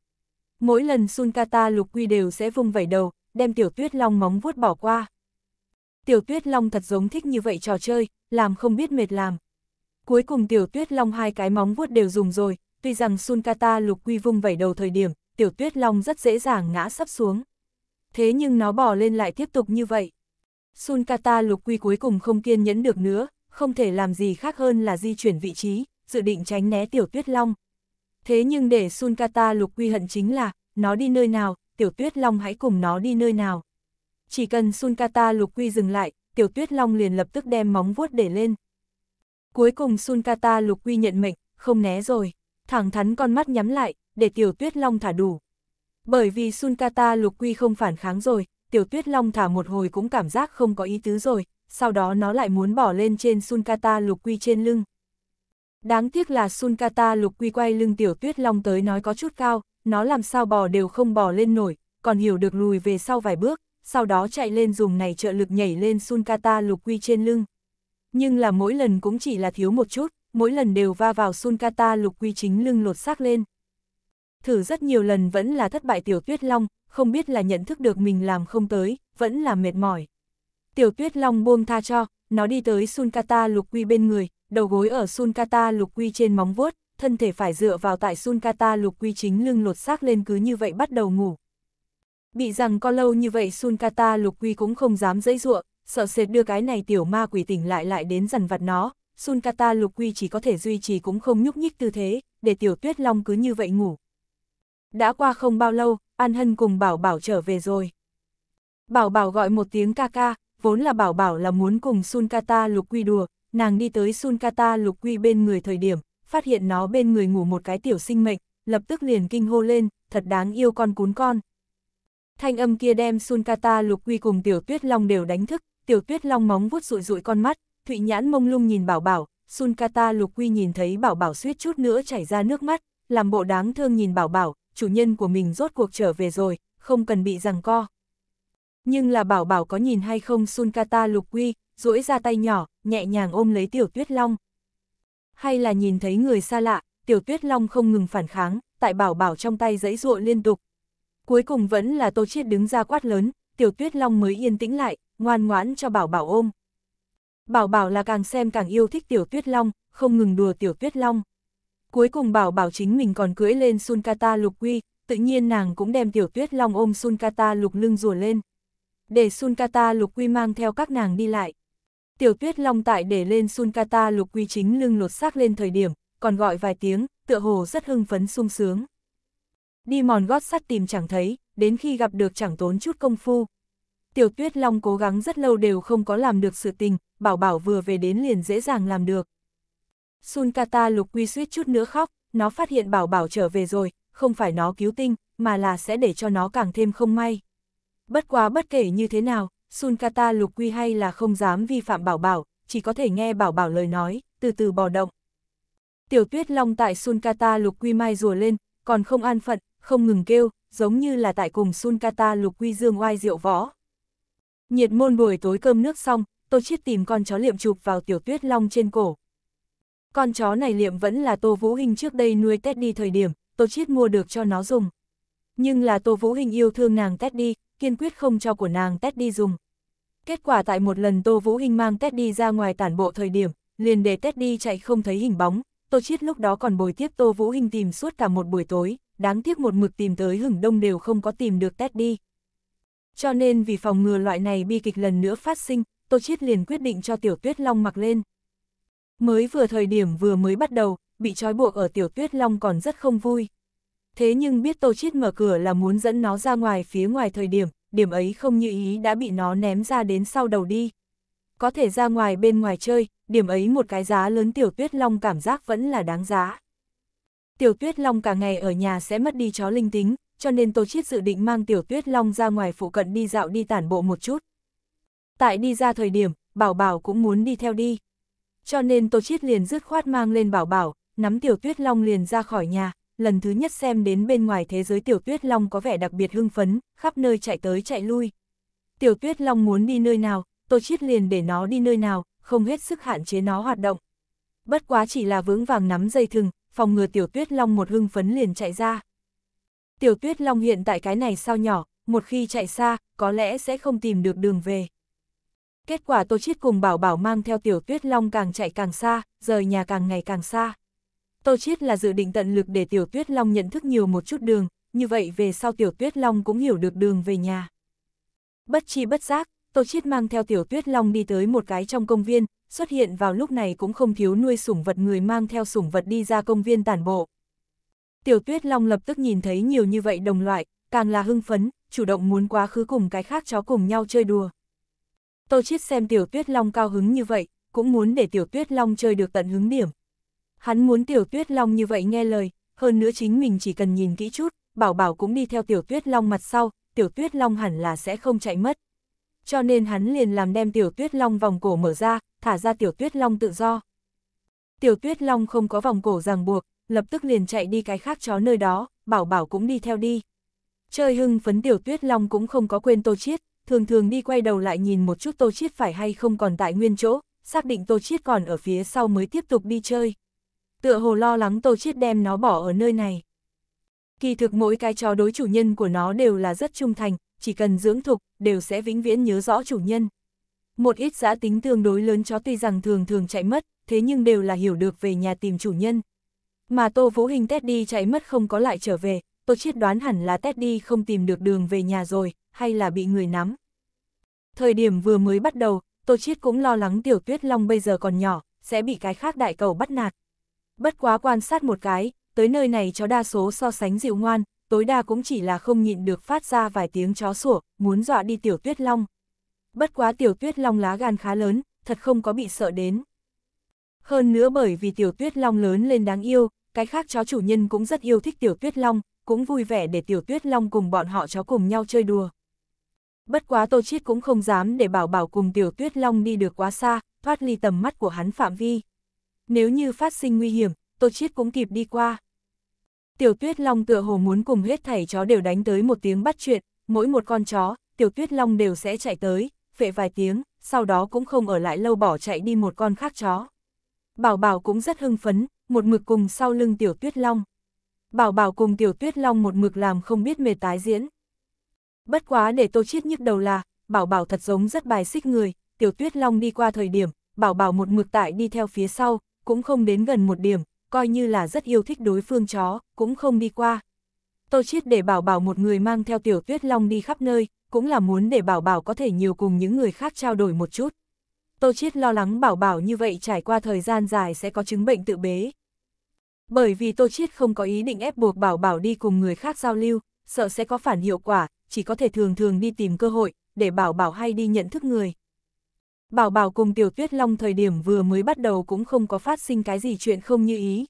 Mỗi lần Sunkata lục quy đều sẽ vung vẩy đầu, đem tiểu tuyết long móng vuốt bỏ qua. Tiểu tuyết long thật giống thích như vậy trò chơi, làm không biết mệt làm. Cuối cùng tiểu tuyết long hai cái móng vuốt đều dùng rồi, tuy rằng Sunkata lục quy vung vẩy đầu thời điểm, tiểu tuyết long rất dễ dàng ngã sắp xuống. Thế nhưng nó bỏ lên lại tiếp tục như vậy. Sunkata lục quy cuối cùng không kiên nhẫn được nữa, không thể làm gì khác hơn là di chuyển vị trí, dự định tránh né tiểu tuyết long. Thế nhưng để Sunkata lục quy hận chính là, nó đi nơi nào, tiểu tuyết long hãy cùng nó đi nơi nào. Chỉ cần Sunkata lục quy dừng lại, tiểu tuyết long liền lập tức đem móng vuốt để lên. Cuối cùng Sunkata lục quy nhận mệnh, không né rồi, thẳng thắn con mắt nhắm lại, để tiểu tuyết long thả đủ. Bởi vì Sunkata lục quy không phản kháng rồi, tiểu tuyết long thả một hồi cũng cảm giác không có ý tứ rồi, sau đó nó lại muốn bỏ lên trên Sunkata lục quy trên lưng. Đáng tiếc là Sunkata lục quy quay lưng tiểu tuyết long tới nói có chút cao, nó làm sao bò đều không bò lên nổi, còn hiểu được lùi về sau vài bước, sau đó chạy lên dùng này trợ lực nhảy lên Sunkata lục quy trên lưng. Nhưng là mỗi lần cũng chỉ là thiếu một chút, mỗi lần đều va vào Sunkata lục quy chính lưng lột xác lên. Thử rất nhiều lần vẫn là thất bại tiểu tuyết long, không biết là nhận thức được mình làm không tới, vẫn là mệt mỏi. Tiểu tuyết long buông tha cho, nó đi tới Sunkata lục quy bên người, đầu gối ở Sunkata lục quy trên móng vuốt, thân thể phải dựa vào tại Sunkata lục quy chính lưng lột xác lên cứ như vậy bắt đầu ngủ. Bị rằng có lâu như vậy Sunkata lục quy cũng không dám dãy ruộng, sợ sệt đưa cái này tiểu ma quỷ tỉnh lại lại đến dằn vặt nó, Sunkata lục quy chỉ có thể duy trì cũng không nhúc nhích tư thế, để tiểu tuyết long cứ như vậy ngủ. Đã qua không bao lâu, An Hân cùng Bảo Bảo trở về rồi. Bảo Bảo gọi một tiếng ca ca, vốn là Bảo Bảo là muốn cùng Sunkata lục quy đùa, nàng đi tới Sunkata lục quy bên người thời điểm, phát hiện nó bên người ngủ một cái tiểu sinh mệnh, lập tức liền kinh hô lên, thật đáng yêu con cún con. Thanh âm kia đem Sunkata lục quy cùng tiểu tuyết long đều đánh thức, tiểu tuyết long móng vuốt rụi rụi con mắt, thụy nhãn mông lung nhìn bảo bảo, Sunkata lục quy nhìn thấy bảo bảo suýt chút nữa chảy ra nước mắt, làm bộ đáng thương nhìn bảo bảo, chủ nhân của mình rốt cuộc trở về rồi, không cần bị rằng co. Nhưng là bảo bảo có nhìn hay không Sunkata lục quy, duỗi ra tay nhỏ, nhẹ nhàng ôm lấy tiểu tuyết long. Hay là nhìn thấy người xa lạ, tiểu tuyết long không ngừng phản kháng, tại bảo bảo trong tay dãy ruộ liên tục. Cuối cùng vẫn là tô chiết đứng ra quát lớn, tiểu tuyết long mới yên tĩnh lại, ngoan ngoãn cho bảo bảo ôm. Bảo bảo là càng xem càng yêu thích tiểu tuyết long, không ngừng đùa tiểu tuyết long. Cuối cùng bảo bảo chính mình còn cưỡi lên Sunkata lục quy, tự nhiên nàng cũng đem tiểu tuyết long ôm Sunkata lục lưng rùa lên. Để Sunkata lục quy mang theo các nàng đi lại. Tiểu tuyết long tại để lên Sunkata lục quy chính lưng lột xác lên thời điểm, còn gọi vài tiếng, tựa hồ rất hưng phấn sung sướng. Đi mòn gót sắt tìm chẳng thấy, đến khi gặp được chẳng tốn chút công phu. Tiểu tuyết long cố gắng rất lâu đều không có làm được sự tình, bảo bảo vừa về đến liền dễ dàng làm được. Sunkata lục quy suýt chút nữa khóc, nó phát hiện bảo bảo trở về rồi, không phải nó cứu tinh, mà là sẽ để cho nó càng thêm không may. Bất quá bất kể như thế nào, Sunkata lục quy hay là không dám vi phạm bảo bảo, chỉ có thể nghe bảo bảo lời nói, từ từ bò động. Tiểu tuyết long tại Sunkata lục quy mai rùa lên, còn không an phận, không ngừng kêu, giống như là tại cùng Sunkata lục quy dương oai rượu võ. Nhiệt môn buổi tối cơm nước xong, Tô Chiết tìm con chó liệm chụp vào tiểu tuyết long trên cổ. Con chó này liệm vẫn là Tô Vũ Hình trước đây nuôi Teddy thời điểm, Tô Chiết mua được cho nó dùng. Nhưng là Tô Vũ Hình yêu thương nàng Teddy, kiên quyết không cho của nàng Teddy dùng. Kết quả tại một lần Tô Vũ Hình mang Teddy ra ngoài tản bộ thời điểm, liền để Teddy chạy không thấy hình bóng, Tô Chiết lúc đó còn bồi tiếp Tô Vũ Hình tìm suốt cả một buổi tối, đáng tiếc một mực tìm tới hửng đông đều không có tìm được Teddy. Cho nên vì phòng ngừa loại này bi kịch lần nữa phát sinh, Tô Chiết liền quyết định cho Tiểu Tuyết Long mặc lên. Mới vừa thời điểm vừa mới bắt đầu, bị trói buộc ở Tiểu Tuyết Long còn rất không vui. Thế nhưng biết Tô Chiết mở cửa là muốn dẫn nó ra ngoài phía ngoài thời điểm, điểm ấy không như ý đã bị nó ném ra đến sau đầu đi. Có thể ra ngoài bên ngoài chơi, điểm ấy một cái giá lớn Tiểu Tuyết Long cảm giác vẫn là đáng giá. Tiểu Tuyết Long cả ngày ở nhà sẽ mất đi chó linh tính, cho nên Tô Chiết dự định mang Tiểu Tuyết Long ra ngoài phụ cận đi dạo đi tản bộ một chút. Tại đi ra thời điểm, Bảo Bảo cũng muốn đi theo đi. Cho nên Tô Chiết liền dứt khoát mang lên Bảo Bảo, nắm Tiểu Tuyết Long liền ra khỏi nhà, lần thứ nhất xem đến bên ngoài thế giới Tiểu Tuyết Long có vẻ đặc biệt hưng phấn, khắp nơi chạy tới chạy lui. Tiểu Tuyết Long muốn đi nơi nào, Tô Chiết liền để nó đi nơi nào, không hết sức hạn chế nó hoạt động. Bất quá chỉ là vướng vàng nắm dây thừng, phòng ngừa tiểu tuyết long một hưng phấn liền chạy ra. Tiểu tuyết long hiện tại cái này sao nhỏ, một khi chạy xa, có lẽ sẽ không tìm được đường về. Kết quả Tô Chiết cùng Bảo Bảo mang theo tiểu tuyết long càng chạy càng xa, rời nhà càng ngày càng xa. Tô Chiết là dự định tận lực để tiểu tuyết long nhận thức nhiều một chút đường, như vậy về sau tiểu tuyết long cũng hiểu được đường về nhà. Bất chi bất giác, Tô Chiết mang theo tiểu tuyết long đi tới một cái trong công viên, xuất hiện vào lúc này cũng không thiếu nuôi sủng vật người mang theo sủng vật đi ra công viên tản bộ. Tiểu tuyết long lập tức nhìn thấy nhiều như vậy đồng loại, càng là hưng phấn, chủ động muốn quá khứ cùng cái khác chó cùng nhau chơi đùa. Tô Chiết xem tiểu tuyết long cao hứng như vậy, cũng muốn để tiểu tuyết long chơi được tận hứng điểm. Hắn muốn tiểu tuyết long như vậy nghe lời, hơn nữa chính mình chỉ cần nhìn kỹ chút, bảo bảo cũng đi theo tiểu tuyết long mặt sau, tiểu tuyết long hẳn là sẽ không chạy mất. Cho nên hắn liền làm đem tiểu tuyết long vòng cổ mở ra, thả ra tiểu tuyết long tự do. Tiểu tuyết long không có vòng cổ ràng buộc, lập tức liền chạy đi cái khác chó nơi đó, bảo bảo cũng đi theo đi. Chơi hưng phấn tiểu tuyết long cũng không có quên tô chiết, thường thường đi quay đầu lại nhìn một chút tô chiết phải hay không còn tại nguyên chỗ, xác định tô chiết còn ở phía sau mới tiếp tục đi chơi. Tựa hồ lo lắng tô chiết đem nó bỏ ở nơi này. Kỳ thực mỗi cái chó đối chủ nhân của nó đều là rất trung thành, chỉ cần dưỡng thục, đều sẽ vĩnh viễn nhớ rõ chủ nhân. Một ít giã tính tương đối lớn chó tuy rằng thường thường chạy mất, thế nhưng đều là hiểu được về nhà tìm chủ nhân. Mà Tô Vũ Hình Teddy chạy mất không có lại trở về, tôi chiết đoán hẳn là Teddy không tìm được đường về nhà rồi, hay là bị người nắm. Thời điểm vừa mới bắt đầu, tôi Chiết cũng lo lắng Tiểu Tuyết Long bây giờ còn nhỏ, sẽ bị cái khác đại cầu bắt nạt. Bất quá quan sát một cái, tới nơi này chó đa số so sánh dịu ngoan, tối đa cũng chỉ là không nhịn được phát ra vài tiếng chó sủa, muốn dọa đi Tiểu Tuyết Long. Bất quá Tiểu Tuyết Long lá gan khá lớn, thật không có bị sợ đến. Hơn nữa bởi vì Tiểu Tuyết Long lớn lên đáng yêu, cái khác chó chủ nhân cũng rất yêu thích Tiểu Tuyết Long, cũng vui vẻ để Tiểu Tuyết Long cùng bọn họ chó cùng nhau chơi đùa. Bất quá Tô Chiết cũng không dám để bảo bảo cùng Tiểu Tuyết Long đi được quá xa, thoát ly tầm mắt của hắn phạm vi. Nếu như phát sinh nguy hiểm, Tô Chiết cũng kịp đi qua. Tiểu Tuyết Long tựa hồ muốn cùng hết thảy chó đều đánh tới một tiếng bắt chuyện, mỗi một con chó, Tiểu Tuyết Long đều sẽ chạy tới, phệ vài tiếng, sau đó cũng không ở lại lâu bỏ chạy đi một con khác chó. Bảo Bảo cũng rất hưng phấn, một mực cùng sau lưng Tiểu Tuyết Long. Bảo Bảo cùng Tiểu Tuyết Long một mực làm không biết mệt tái diễn. Bất quá để Tô Chiết nhức đầu là, Bảo Bảo thật giống rất bài xích người, Tiểu Tuyết Long đi qua thời điểm, Bảo Bảo một mực tại đi theo phía sau, cũng không đến gần một điểm, coi như là rất yêu thích đối phương chó, cũng không đi qua. Tô Chiết để Bảo Bảo một người mang theo Tiểu Tuyết Long đi khắp nơi, cũng là muốn để Bảo Bảo có thể nhiều cùng những người khác trao đổi một chút. Tô Chiết lo lắng Bảo Bảo như vậy trải qua thời gian dài sẽ có chứng bệnh tự bế. Bởi vì Tô Chiết không có ý định ép buộc Bảo Bảo đi cùng người khác giao lưu, sợ sẽ có phản hiệu quả, chỉ có thể thường thường đi tìm cơ hội, để Bảo Bảo hay đi nhận thức người. Bảo Bảo cùng Tiểu Tuyết Long thời điểm vừa mới bắt đầu cũng không có phát sinh cái gì chuyện không như ý.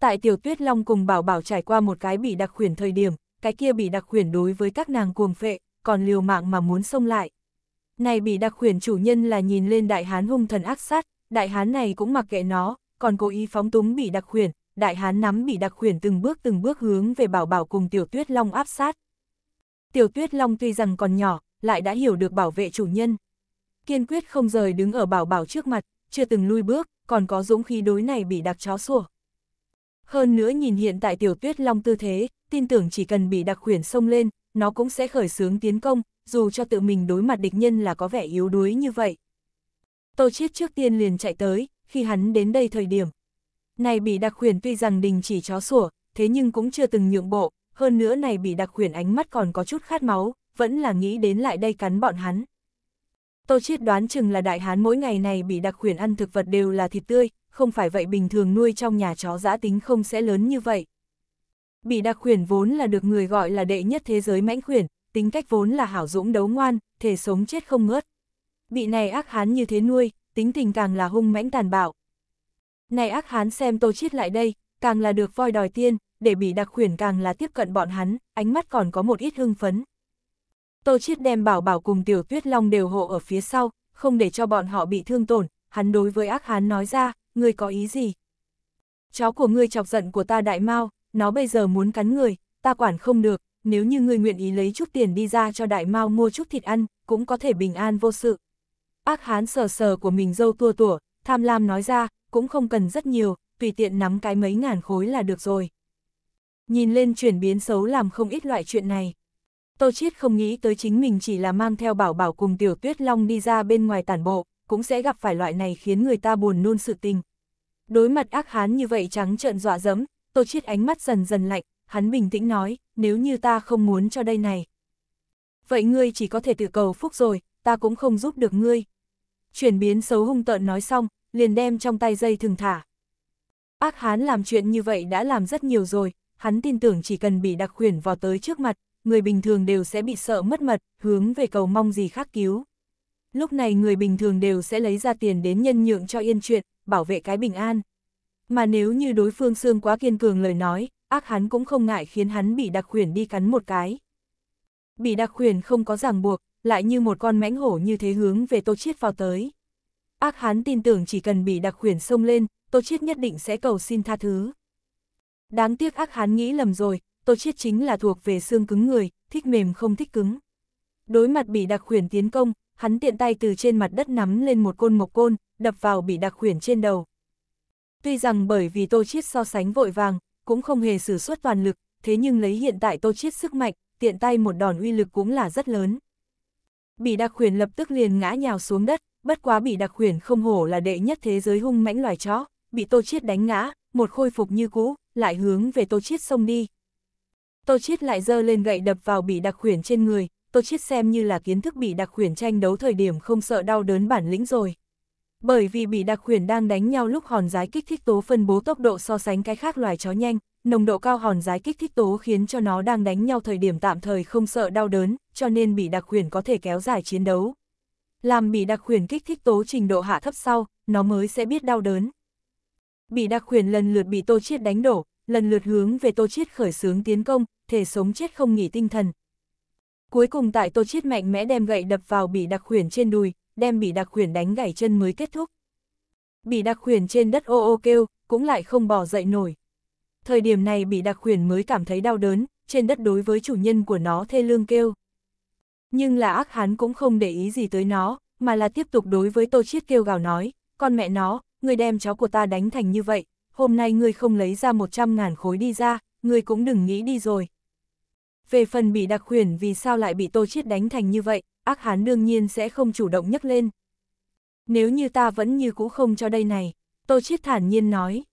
Tại Tiểu Tuyết Long cùng Bảo Bảo trải qua một cái bị đặc khuyển thời điểm, cái kia bị đặc khuyển đối với các nàng cuồng phệ, còn liều mạng mà muốn xông lại. Này bị đặc khuyển chủ nhân là nhìn lên đại hán hung thần ác sát, đại hán này cũng mặc kệ nó, còn cố ý phóng túng bị đặc khuyển, đại hán nắm bị đặc khuyển từng bước từng bước hướng về Bảo Bảo cùng Tiểu Tuyết Long áp sát. Tiểu Tuyết Long tuy rằng còn nhỏ, lại đã hiểu được bảo vệ chủ nhân. Kiên quyết không rời đứng ở Bảo Bảo trước mặt, chưa từng lui bước, còn có dũng khí đối này bị đặc chó sủa. Hơn nữa nhìn hiện tại Tiểu Tuyết Long tư thế, tin tưởng chỉ cần bị đặc khuyển xông lên, nó cũng sẽ khởi xướng tiến công, dù cho tự mình đối mặt địch nhân là có vẻ yếu đuối như vậy. Tô Chiết trước tiên liền chạy tới, khi hắn đến đây thời điểm. Này bị đặc khuyển tuy rằng đình chỉ chó sủa, thế nhưng cũng chưa từng nhượng bộ, hơn nữa này bị đặc khuyển ánh mắt còn có chút khát máu, vẫn là nghĩ đến lại đây cắn bọn hắn. Tô Chiết đoán chừng là đại hán mỗi ngày này bị đặc khuyển ăn thực vật đều là thịt tươi, không phải vậy bình thường nuôi trong nhà chó giã tính không sẽ lớn như vậy. Bị đặc khuyển vốn là được người gọi là đệ nhất thế giới mãnh khuyển, tính cách vốn là hảo dũng đấu ngoan, thể sống chết không ngớt. Bị này ác hán như thế nuôi, tính tình càng là hung mãnh tàn bạo. Này ác hán xem tô chiết lại đây, càng là được voi đòi tiên, để bị đặc khuyển càng là tiếp cận bọn hắn, ánh mắt còn có một ít hưng phấn. Tô chiết đem bảo bảo cùng tiểu tuyết long đều hộ ở phía sau, không để cho bọn họ bị thương tổn, hắn đối với ác hán nói ra, ngươi có ý gì? Chó của ngươi chọc giận của ta đại mau, nó bây giờ muốn cắn người, ta quản không được, nếu như ngươi nguyện ý lấy chút tiền đi ra cho đại mau mua chút thịt ăn, cũng có thể bình an vô sự. Ác hán sờ sờ của mình dâu tua tủa, tham lam nói ra, cũng không cần rất nhiều, tùy tiện nắm cái mấy ngàn khối là được rồi. Nhìn lên chuyển biến xấu làm không ít loại chuyện này. Tô Chiết không nghĩ tới chính mình chỉ là mang theo bảo bảo cùng tiểu tuyết long đi ra bên ngoài tản bộ, cũng sẽ gặp phải loại này khiến người ta buồn nôn sự tình. Đối mặt ác hán như vậy trắng trợn dọa dẫm, Tô Chiết ánh mắt dần dần lạnh, hắn bình tĩnh nói, nếu như ta không muốn cho đây này. Vậy ngươi chỉ có thể tự cầu phúc rồi, ta cũng không giúp được ngươi. Chuyển biến xấu hung tợn nói xong, liền đem trong tay dây thừng thả. Ác hán làm chuyện như vậy đã làm rất nhiều rồi, hắn tin tưởng chỉ cần bị đặc khuyển vào tới trước mặt, người bình thường đều sẽ bị sợ mất mật, hướng về cầu mong gì khác cứu. Lúc này người bình thường đều sẽ lấy ra tiền đến nhân nhượng cho yên chuyện, bảo vệ cái bình an. Mà nếu như đối phương xương quá kiên cường lời nói, ác hắn cũng không ngại khiến hắn bị đặc khuyển đi cắn một cái. Bị đặc khuyển không có ràng buộc, lại như một con mãnh hổ như thế hướng về tô chiết vào tới. Ác hán tin tưởng chỉ cần bị đặc khuyển xông lên, tô chiết nhất định sẽ cầu xin tha thứ. Đáng tiếc ác hán nghĩ lầm rồi, tô chiết chính là thuộc về xương cứng người, thích mềm không thích cứng. Đối mặt bị đặc khuyển tiến công, hắn tiện tay từ trên mặt đất nắm lên một côn mộc côn, đập vào bị đặc khuyển trên đầu. Tuy rằng bởi vì tô chiết so sánh vội vàng, cũng không hề sử xuất toàn lực, thế nhưng lấy hiện tại tô chiết sức mạnh, tiện tay một đòn uy lực cũng là rất lớn. Bị đặc khuyển lập tức liền ngã nhào xuống đất, bất quá bị đặc khuyển không hổ là đệ nhất thế giới hung mãnh loài chó, bị tô chiết đánh ngã, một khôi phục như cũ, lại hướng về tô chiết xông đi. Tô chiết lại giơ lên gậy đập vào bị đặc khuyển trên người, tô chiết xem như là kiến thức bị đặc khuyển tranh đấu thời điểm không sợ đau đớn bản lĩnh rồi. Bởi vì bị đặc khuyển đang đánh nhau lúc hòn giái kích thích tố phân bố tốc độ so sánh cái khác loài chó nhanh, nồng độ cao hòn giái kích thích tố khiến cho nó đang đánh nhau thời điểm tạm thời không sợ đau đớn, cho nên bị đặc khuyển có thể kéo dài chiến đấu. Làm bị đặc khuyển kích thích tố trình độ hạ thấp sau, nó mới sẽ biết đau đớn. Bị đặc khuyển lần lượt bị tô chiết đánh đổ, lần lượt hướng về tô chiết khởi xướng tiến công, thể sống chết không nghỉ tinh thần. Cuối cùng tại tô chiết mạnh mẽ đem gậy đập vào bị đặc khuyển trên đùi, đem bị đặc khuyển đánh gãy chân mới kết thúc. Bị đặc khuyển trên đất ô ô kêu, cũng lại không bỏ dậy nổi. Thời điểm này bị đặc khuyển mới cảm thấy đau đớn, trên đất đối với chủ nhân của nó thê lương kêu. Nhưng là ác hắn cũng không để ý gì tới nó, mà là tiếp tục đối với tô chiết kêu gào nói, con mẹ nó, người đem cháu của ta đánh thành như vậy, hôm nay ngươi không lấy ra 100 ngàn khối đi ra, ngươi cũng đừng nghĩ đi rồi. Về phần bị đặc khuyển vì sao lại bị tô chiết đánh thành như vậy, ác hán đương nhiên sẽ không chủ động nhắc lên. Nếu như ta vẫn như cũ không cho đây này, Tô Chiết thản nhiên nói.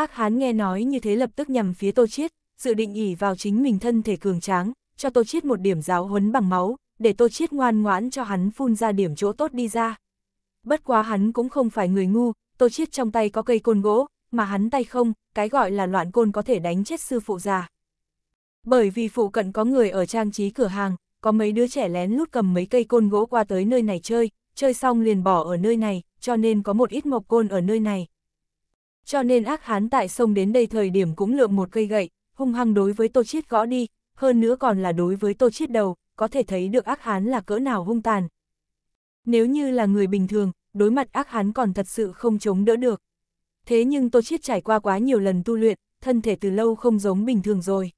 Ác hán nghe nói như thế lập tức nhằm phía Tô Chiết, dự định ỉ vào chính mình thân thể cường tráng, cho Tô Chiết một điểm giáo huấn bằng máu, để Tô Chiết ngoan ngoãn cho hắn phun ra điểm chỗ tốt đi ra. Bất quá hắn cũng không phải người ngu, Tô Chiết trong tay có cây côn gỗ, mà hắn tay không, cái gọi là loạn côn có thể đánh chết sư phụ già. Bởi vì phụ cận có người ở trang trí cửa hàng, có mấy đứa trẻ lén lút cầm mấy cây côn gỗ qua tới nơi này chơi, chơi xong liền bỏ ở nơi này, cho nên có một ít mộc côn ở nơi này. Cho nên ác hán tại sông đến đây thời điểm cũng lượm một cây gậy, hung hăng đối với tô chiết gõ đi, hơn nữa còn là đối với tô chiết đầu, có thể thấy được ác hán là cỡ nào hung tàn. Nếu như là người bình thường, đối mặt ác hán còn thật sự không chống đỡ được. Thế nhưng tô chiết trải qua quá nhiều lần tu luyện, thân thể từ lâu không giống bình thường rồi.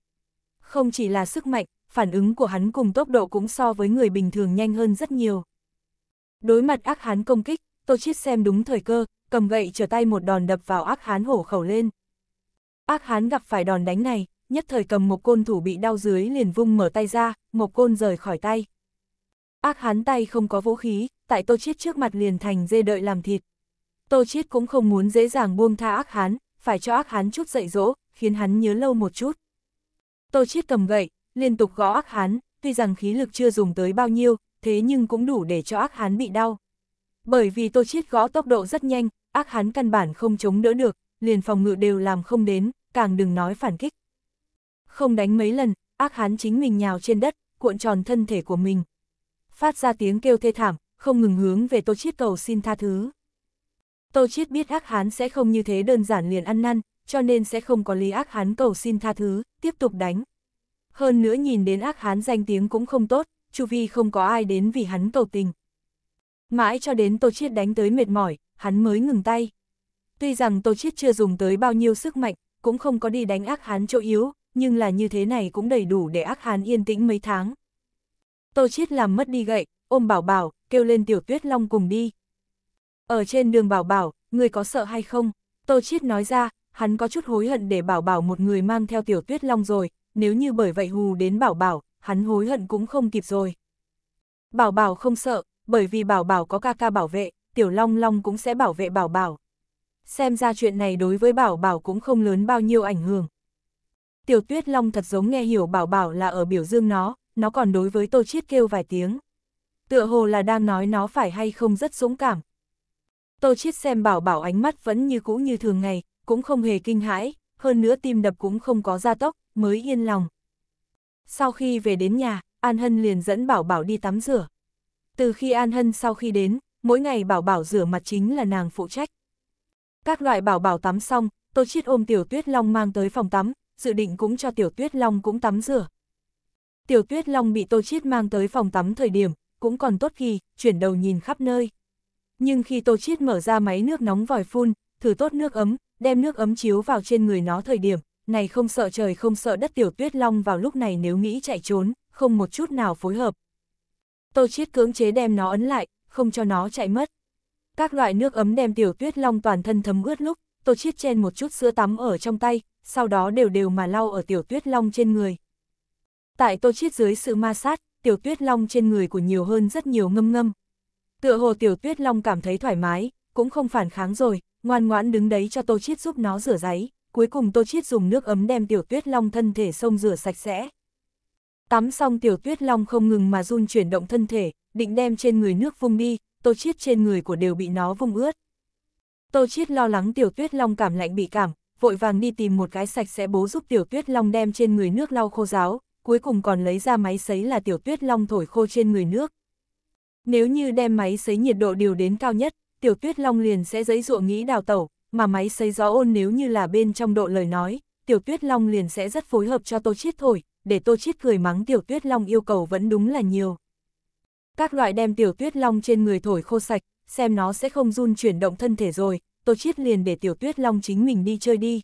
Không chỉ là sức mạnh, phản ứng của hắn cùng tốc độ cũng so với người bình thường nhanh hơn rất nhiều. Đối mặt ác hán công kích, Tô Chiết xem đúng thời cơ, cầm gậy trở tay một đòn đập vào ác hán hổ khẩu lên. Ác hán gặp phải đòn đánh này, nhất thời cầm một côn thủ bị đau dưới liền vung mở tay ra, một côn rời khỏi tay. Ác hán tay không có vũ khí, tại Tô Chiết trước mặt liền thành dê đợi làm thịt. Tô Chiết cũng không muốn dễ dàng buông tha ác hán, phải cho ác hán chút dạy dỗ, khiến hắn nhớ lâu một chút. Tô Chiết cầm gậy, liên tục gõ ác hán, tuy rằng khí lực chưa dùng tới bao nhiêu, thế nhưng cũng đủ để cho ác hán bị đau. Bởi vì tô chiết gõ tốc độ rất nhanh, ác hán căn bản không chống đỡ được, liền phòng ngự đều làm không đến, càng đừng nói phản kích. Không đánh mấy lần, ác hán chính mình nhào trên đất, cuộn tròn thân thể của mình. Phát ra tiếng kêu thê thảm, không ngừng hướng về tô chiết cầu xin tha thứ. Tô chiết biết ác hán sẽ không như thế đơn giản liền ăn năn, cho nên sẽ không có lý ác hán cầu xin tha thứ, tiếp tục đánh hơn nữa nhìn đến ác hán danh tiếng cũng không tốt, chu vi không có ai đến vì hắn cầu tình. Mãi cho đến Tô Chiết đánh tới mệt mỏi, hắn mới ngừng tay. Tuy rằng Tô Chiết chưa dùng tới bao nhiêu sức mạnh, cũng không có đi đánh ác hán chỗ yếu, nhưng là như thế này cũng đầy đủ để ác hán yên tĩnh mấy tháng. Tô Chiết làm mất đi gậy, ôm bảo bảo, kêu lên tiểu tuyết long cùng đi. Ở trên đường bảo bảo, người có sợ hay không? Tô Chiết nói ra, hắn có chút hối hận để bảo bảo một người mang theo tiểu tuyết long rồi, nếu như bởi vậy hù đến bảo bảo, hắn hối hận cũng không kịp rồi. Bảo bảo không sợ, bởi vì bảo bảo có ca ca bảo vệ, tiểu long long cũng sẽ bảo vệ bảo bảo. Xem ra chuyện này đối với bảo bảo cũng không lớn bao nhiêu ảnh hưởng. Tiểu tuyết long thật giống nghe hiểu bảo bảo là ở biểu dương nó, nó còn đối với tô chiết kêu vài tiếng. Tựa hồ là đang nói nó phải hay không rất dũng cảm. Tô chiết xem bảo bảo ánh mắt vẫn như cũ như thường ngày, cũng không hề kinh hãi, hơn nữa tim đập cũng không có gia tốc, mới yên lòng. Sau khi về đến nhà, An Hân liền dẫn Bảo Bảo đi tắm rửa. Từ khi An Hân sau khi đến, mỗi ngày Bảo Bảo rửa mặt chính là nàng phụ trách. Các loại Bảo Bảo tắm xong, Tô Chiết ôm Tiểu Tuyết Long mang tới phòng tắm, dự định cũng cho Tiểu Tuyết Long cũng tắm rửa. Tiểu Tuyết Long bị Tô Chiết mang tới phòng tắm thời điểm, cũng còn tốt khi, chuyển đầu nhìn khắp nơi. Nhưng khi Tô Chiết mở ra máy nước nóng vòi phun, thử tốt nước ấm, đem nước ấm chiếu vào trên người nó thời điểm, này không sợ trời không sợ đất Tiểu Tuyết Long vào lúc này nếu nghĩ chạy trốn, không một chút nào phối hợp. Tô Chiết cưỡng chế đem nó ấn lại, không cho nó chạy mất. Các loại nước ấm đem Tiểu Tuyết Long toàn thân thấm ướt lúc, Tô Chiết chen một chút sữa tắm ở trong tay, sau đó đều đều mà lau ở Tiểu Tuyết Long trên người. Tại Tô Chiết dưới sự ma sát, Tiểu Tuyết Long trên người của nhiều hơn rất nhiều ngâm ngâm. Tựa hồ Tiểu Tuyết Long cảm thấy thoải mái, cũng không phản kháng rồi, ngoan ngoãn đứng đấy cho Tô Chiết giúp nó rửa giấy, cuối cùng Tô Chiết dùng nước ấm đem Tiểu Tuyết Long thân thể sông rửa sạch sẽ. Tắm xong Tiểu Tuyết Long không ngừng mà run chuyển động thân thể, định đem trên người nước vung đi, Tô Chiết trên người của đều bị nó vung ướt. Tô Chiết lo lắng Tiểu Tuyết Long cảm lạnh bị cảm, vội vàng đi tìm một cái sạch sẽ bố giúp Tiểu Tuyết Long đem trên người nước lau khô ráo, cuối cùng còn lấy ra máy sấy là Tiểu Tuyết Long thổi khô trên người nước. Nếu như đem máy sấy nhiệt độ điều đến cao nhất, Tiểu Tuyết Long liền sẽ giấy ruộng nghĩ đào tẩu, mà máy sấy gió ôn nếu như là bên trong độ lời nói, Tiểu Tuyết Long liền sẽ rất phối hợp cho Tô Chiết thổi, để Tô Chiết cười mắng Tiểu Tuyết Long yêu cầu vẫn đúng là nhiều. Các loại đem Tiểu Tuyết Long trên người thổi khô sạch, xem nó sẽ không run chuyển động thân thể rồi, Tô Chiết liền để Tiểu Tuyết Long chính mình đi chơi đi.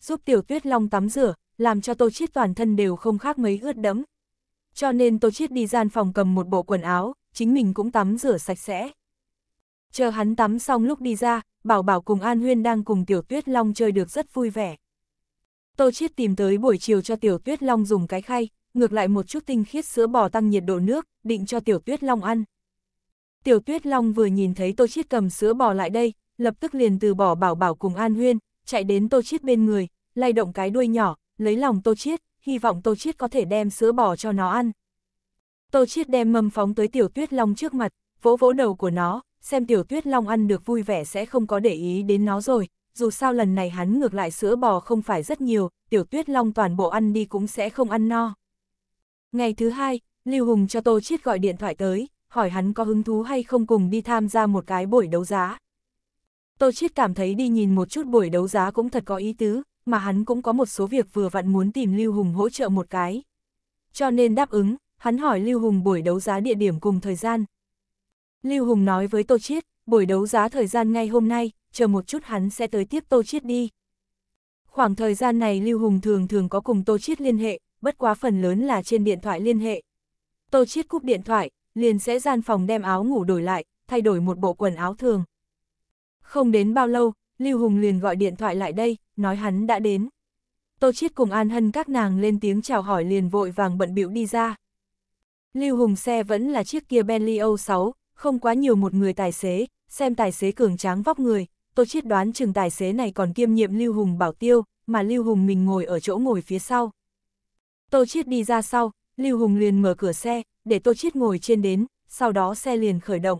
Giúp Tiểu Tuyết Long tắm rửa, làm cho Tô Chiết toàn thân đều không khác mấy ướt đẫm. Cho nên Tô Chiết đi gian phòng cầm một bộ quần áo, chính mình cũng tắm rửa sạch sẽ. Chờ hắn tắm xong lúc đi ra, Bảo Bảo cùng An Huyên đang cùng Tiểu Tuyết Long chơi được rất vui vẻ. Tô Chiết tìm tới buổi chiều cho Tiểu Tuyết Long dùng cái khay, ngược lại một chút tinh khiết sữa bò tăng nhiệt độ nước, định cho Tiểu Tuyết Long ăn. Tiểu Tuyết Long vừa nhìn thấy Tô Chiết cầm sữa bò lại đây, lập tức liền từ bỏ Bảo Bảo cùng An Huyên, chạy đến Tô Chiết bên người, lay động cái đuôi nhỏ, lấy lòng Tô Chiết, hy vọng Tô Chiết có thể đem sữa bò cho nó ăn. Tô Chiết đem mâm phóng tới Tiểu Tuyết Long trước mặt, vỗ vỗ đầu của nó, xem Tiểu Tuyết Long ăn được vui vẻ sẽ không có để ý đến nó rồi, dù sao lần này hắn ngược lại sữa bò không phải rất nhiều, Tiểu Tuyết Long toàn bộ ăn đi cũng sẽ không ăn no. Ngày thứ hai, Lưu Hùng cho Tô Chiết gọi điện thoại tới, hỏi hắn có hứng thú hay không cùng đi tham gia một cái buổi đấu giá. Tô Chiết cảm thấy đi nhìn một chút buổi đấu giá cũng thật có ý tứ, mà hắn cũng có một số việc vừa vặn muốn tìm Lưu Hùng hỗ trợ một cái. Cho nên đáp ứng, hắn hỏi Lưu Hùng buổi đấu giá địa điểm cùng thời gian. Lưu Hùng nói với Tô Chiết, buổi đấu giá thời gian ngay hôm nay, chờ một chút hắn sẽ tới tiếp Tô Chiết đi. Khoảng thời gian này Lưu Hùng thường thường có cùng Tô Chiết liên hệ, bất quá phần lớn là trên điện thoại liên hệ. Tô Chiết cúp điện thoại, liền sẽ gian phòng đem áo ngủ đổi lại, thay đổi một bộ quần áo thường. Không đến bao lâu, Lưu Hùng liền gọi điện thoại lại đây, nói hắn đã đến. Tô Chiết cùng An Hân các nàng lên tiếng chào hỏi liền vội vàng bận bịu đi ra. Lưu Hùng xe vẫn là chiếc kia Bentley O6, không quá nhiều một người tài xế, xem tài xế cường tráng vóc người, tôi Chiết đoán chừng tài xế này còn kiêm nhiệm Lưu Hùng bảo tiêu, mà Lưu Hùng mình ngồi ở chỗ ngồi phía sau. Tô Chiết đi ra sau, Lưu Hùng liền mở cửa xe, để Tô Chiết ngồi trên đến, sau đó xe liền khởi động.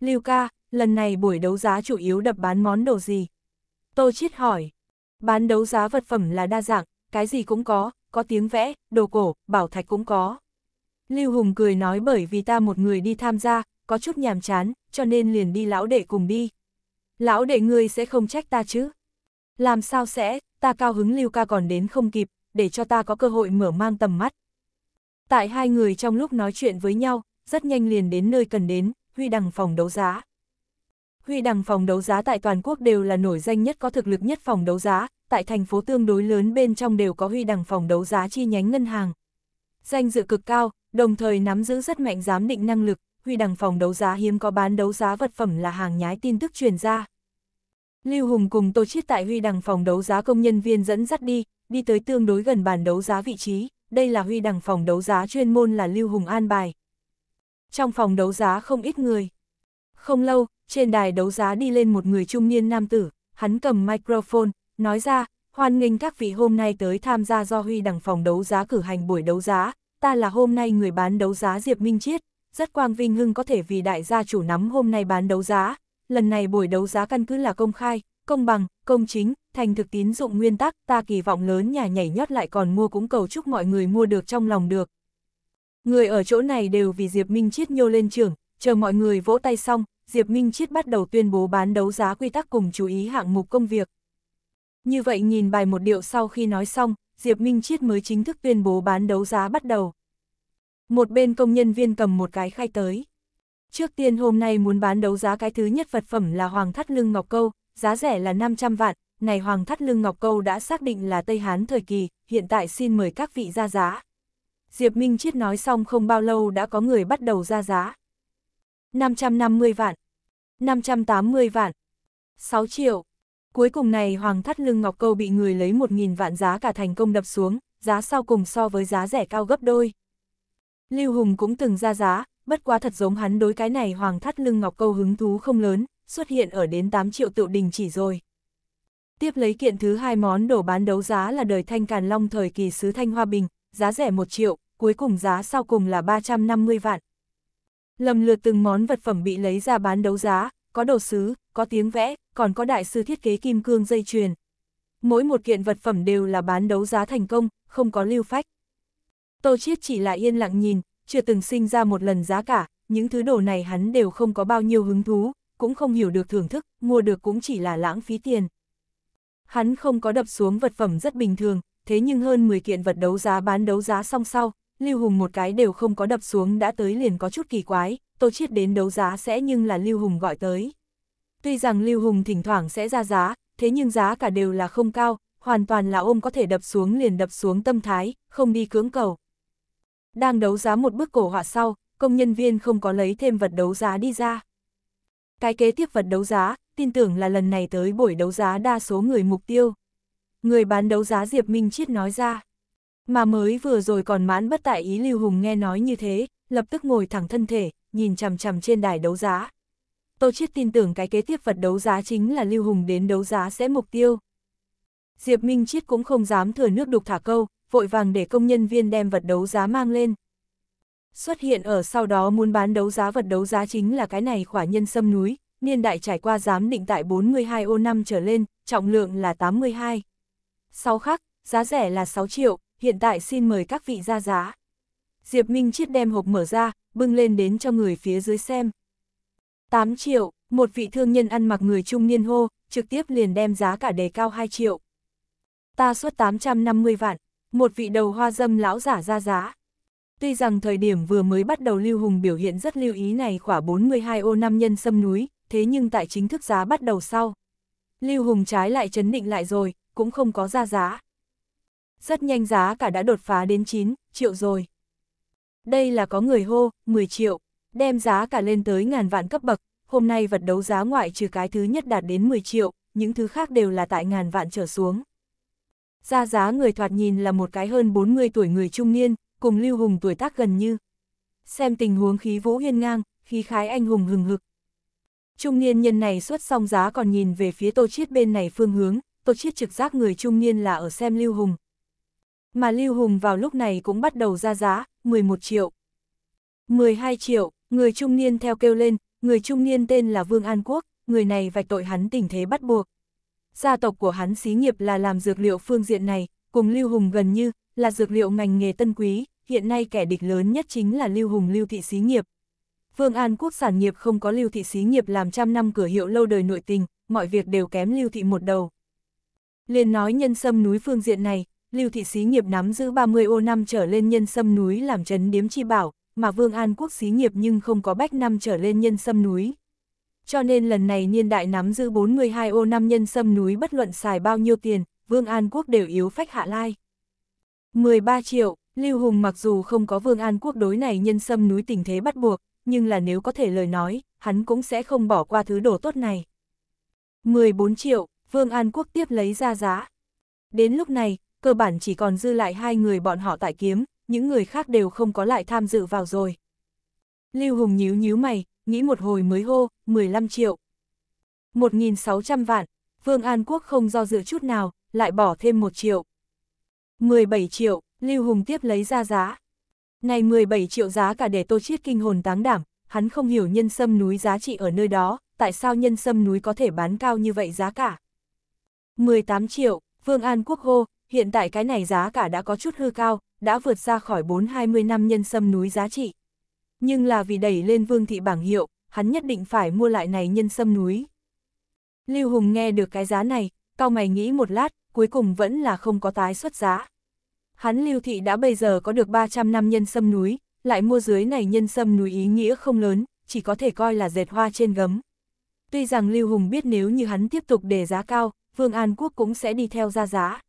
Lưu ca, lần này buổi đấu giá chủ yếu đập bán món đồ gì? Tô Chiết hỏi. Bán đấu giá vật phẩm là đa dạng, cái gì cũng có, có tiếng vẽ, đồ cổ, bảo thạch cũng có. Lưu Hùng cười nói bởi vì ta một người đi tham gia, có chút nhàm chán, cho nên liền đi lão đệ cùng đi. Lão đệ ngươi sẽ không trách ta chứ? Làm sao sẽ, ta cao hứng Lưu ca còn đến không kịp, để cho ta có cơ hội mở mang tầm mắt. Tại hai người trong lúc nói chuyện với nhau, rất nhanh liền đến nơi cần đến, Huy Đằng phòng đấu giá. Huy Đằng phòng đấu giá tại toàn quốc đều là nổi danh nhất có thực lực nhất phòng đấu giá, tại thành phố tương đối lớn bên trong đều có Huy Đằng phòng đấu giá chi nhánh ngân hàng. Danh dự cực cao, đồng thời nắm giữ rất mạnh giám định năng lực, Huy Đằng phòng đấu giá hiếm có bán đấu giá vật phẩm là hàng nhái tin tức truyền ra. Lưu Hùng cùng Tô Chiết tại Huy Đằng phòng đấu giá công nhân viên dẫn dắt đi, đi tới tương đối gần bàn đấu giá vị trí, đây là Huy Đằng phòng đấu giá chuyên môn là Lưu Hùng an bài. Trong phòng đấu giá không ít người. Không lâu, trên đài đấu giá đi lên một người trung niên nam tử, hắn cầm microphone, nói ra, hoan nghênh các vị hôm nay tới tham gia do Huy Đằng phòng đấu giá cử hành buổi đấu giá, ta là hôm nay người bán đấu giá Diệp Minh Chiết, rất quang vinh hưng có thể vì đại gia chủ nắm hôm nay bán đấu giá, lần này buổi đấu giá căn cứ là công khai, công bằng, công chính, thành thực tín dụng nguyên tắc, ta kỳ vọng lớn nhà nhảy nhót lại còn mua cũng cầu chúc mọi người mua được trong lòng được. Người ở chỗ này đều vì Diệp Minh Chiết nhô lên trường, chờ mọi người vỗ tay xong, Diệp Minh Chiết bắt đầu tuyên bố bán đấu giá quy tắc cùng chú ý hạng mục công việc. Như vậy nhìn bài một điệu sau khi nói xong, Diệp Minh Chiết mới chính thức tuyên bố bán đấu giá bắt đầu. Một bên công nhân viên cầm một cái khay tới. Trước tiên hôm nay muốn bán đấu giá cái thứ nhất vật phẩm là hoàng thắt lưng ngọc câu, giá rẻ là 500 vạn, này hoàng thắt lưng ngọc câu đã xác định là Tây Hán thời kỳ, hiện tại xin mời các vị ra giá. Diệp Minh Chiết nói xong không bao lâu đã có người bắt đầu ra giá. 550 vạn, 580 vạn, 6 triệu. Cuối cùng này hoàng thắt lưng ngọc câu bị người lấy 1.000 vạn giá cả thành công đập xuống, giá sau cùng so với giá rẻ cao gấp đôi. Lưu Hùng cũng từng ra giá, bất quá thật giống hắn đối cái này hoàng thắt lưng ngọc câu hứng thú không lớn, xuất hiện ở đến 8 triệu tự đình chỉ rồi. Tiếp lấy kiện thứ hai món đồ bán đấu giá là đời thanh càn long thời kỳ sứ thanh hoa bình, giá rẻ 1 triệu, cuối cùng giá sau cùng là 350 vạn. Lầm lượt từng món vật phẩm bị lấy ra bán đấu giá, có đồ sứ, có tiếng vẽ, còn có đại sư thiết kế kim cương dây chuyền. Mỗi một kiện vật phẩm đều là bán đấu giá thành công, không có lưu phách. Tô Chiết chỉ là yên lặng nhìn, chưa từng sinh ra một lần giá cả, những thứ đồ này hắn đều không có bao nhiêu hứng thú, cũng không hiểu được thưởng thức, mua được cũng chỉ là lãng phí tiền. Hắn không có đập xuống vật phẩm rất bình thường, thế nhưng hơn 10 kiện vật đấu giá bán đấu giá xong sau, Lưu Hùng một cái đều không có đập xuống đã tới liền có chút kỳ quái, Tô Chiết đến đấu giá sẽ nhưng là Lưu Hùng gọi tới. Tuy rằng Lưu Hùng thỉnh thoảng sẽ ra giá, thế nhưng giá cả đều là không cao, hoàn toàn là ôm có thể đập xuống liền đập xuống tâm thái, không đi cưỡng cầu. Đang đấu giá một bức cổ họa sau, công nhân viên không có lấy thêm vật đấu giá đi ra. Cái kế tiếp vật đấu giá, tin tưởng là lần này tới buổi đấu giá đa số người mục tiêu. Người bán đấu giá Diệp Minh Chiết nói ra. Mà mới vừa rồi còn mãn bất tại ý Lưu Hùng nghe nói như thế, lập tức ngồi thẳng thân thể, nhìn chằm chằm trên đài đấu giá. Tô Chiết tin tưởng cái kế tiếp vật đấu giá chính là Lưu Hùng đến đấu giá sẽ mục tiêu. Diệp Minh Chiết cũng không dám thừa nước đục thả câu, vội vàng để công nhân viên đem vật đấu giá mang lên. Xuất hiện ở sau đó muốn bán đấu giá vật đấu giá chính là cái này khỏa nhân sâm núi, niên đại trải qua giám định tại 42 ô năm trở lên, trọng lượng là 82. Sau khắc, giá rẻ là 6 triệu, hiện tại xin mời các vị ra giá. Diệp Minh Chiết đem hộp mở ra, bưng lên đến cho người phía dưới xem. 8 triệu, một vị thương nhân ăn mặc người trung niên hô, trực tiếp liền đem giá cả đề cao 2 triệu. Ta xuất 850 vạn, một vị đầu hoa dâm lão giả ra giá. Tuy rằng thời điểm vừa mới bắt đầu Lưu Hùng biểu hiện rất lưu ý này khỏa 42 ô năm nhân sâm núi, thế nhưng tại chính thức giá bắt đầu sau. Lưu Hùng trái lại chấn định lại rồi, cũng không có ra giá. Rất nhanh giá cả đã đột phá đến 9 triệu rồi. Đây là có người hô, 10 triệu, đem giá cả lên tới ngàn vạn cấp bậc, hôm nay vật đấu giá ngoại trừ cái thứ nhất đạt đến 10 triệu, những thứ khác đều là tại ngàn vạn trở xuống. Ra giá người thoạt nhìn là một cái hơn 40 tuổi người trung niên, cùng Lưu Hùng tuổi tác gần như. Xem tình huống khí vũ hiên ngang, khí khái anh hùng hừng hực. Trung niên nhân này xuất xong giá còn nhìn về phía Tô Chiết bên này phương hướng, Tô Chiết trực giác người trung niên là ở xem Lưu Hùng. Mà Lưu Hùng vào lúc này cũng bắt đầu ra giá, 11 triệu. 12 triệu, người trung niên theo kêu lên, người trung niên tên là Vương An Quốc, người này vạch tội hắn tình thế bắt buộc. Gia tộc của hắn xí nghiệp là làm dược liệu phương diện này, cùng Lưu Hùng gần như, là dược liệu ngành nghề tân quý, hiện nay kẻ địch lớn nhất chính là Lưu Hùng Lưu Thị xí nghiệp. Vương An Quốc sản nghiệp không có Lưu Thị xí nghiệp làm trăm năm cửa hiệu lâu đời nội tình, mọi việc đều kém Lưu Thị một đầu. Liên nói nhân sâm núi phương diện này, Lưu Thị xí nghiệp nắm giữ 30 ô năm trở lên nhân sâm núi làm trấn điếm chi bảo, mà Vương An Quốc xí nghiệp nhưng không có bách năm trở lên nhân sâm núi. Cho nên lần này niên đại nắm giữ 42 ô năm nhân sâm núi bất luận xài bao nhiêu tiền, Vương An Quốc đều yếu phách hạ lai. 13 triệu, Lưu Hùng mặc dù không có Vương An Quốc đối này nhân sâm núi tình thế bắt buộc, nhưng là nếu có thể lời nói, hắn cũng sẽ không bỏ qua thứ đồ tốt này. 14 triệu, Vương An Quốc tiếp lấy ra giá. Đến lúc này, cơ bản chỉ còn dư lại hai người bọn họ tại kiếm, những người khác đều không có lại tham dự vào rồi. Lưu Hùng nhíu nhíu mày, nghĩ một hồi mới hô, 15 triệu. 1.600 vạn, Vương An Quốc không do dự chút nào, lại bỏ thêm 1 triệu. 17 triệu, Lưu Hùng tiếp lấy ra giá. Này 17 triệu giá cả để tô chiết kinh hồn táng đảm, hắn không hiểu nhân sâm núi giá trị ở nơi đó, tại sao nhân sâm núi có thể bán cao như vậy giá cả. 18 triệu, Vương An Quốc hô, hiện tại cái này giá cả đã có chút hư cao, đã vượt ra khỏi 4-20 năm nhân sâm núi giá trị. Nhưng là vì đẩy lên vương thị bảng hiệu, hắn nhất định phải mua lại này nhân sâm núi. Lưu Hùng nghe được cái giá này, cao mày nghĩ một lát, cuối cùng vẫn là không có tái xuất giá. Hắn Lưu Thị đã bây giờ có được 300 năm nhân sâm núi, lại mua dưới này nhân sâm núi ý nghĩa không lớn, chỉ có thể coi là dệt hoa trên gấm. Tuy rằng Lưu Hùng biết nếu như hắn tiếp tục để giá cao, Vương An Quốc cũng sẽ đi theo ra giá.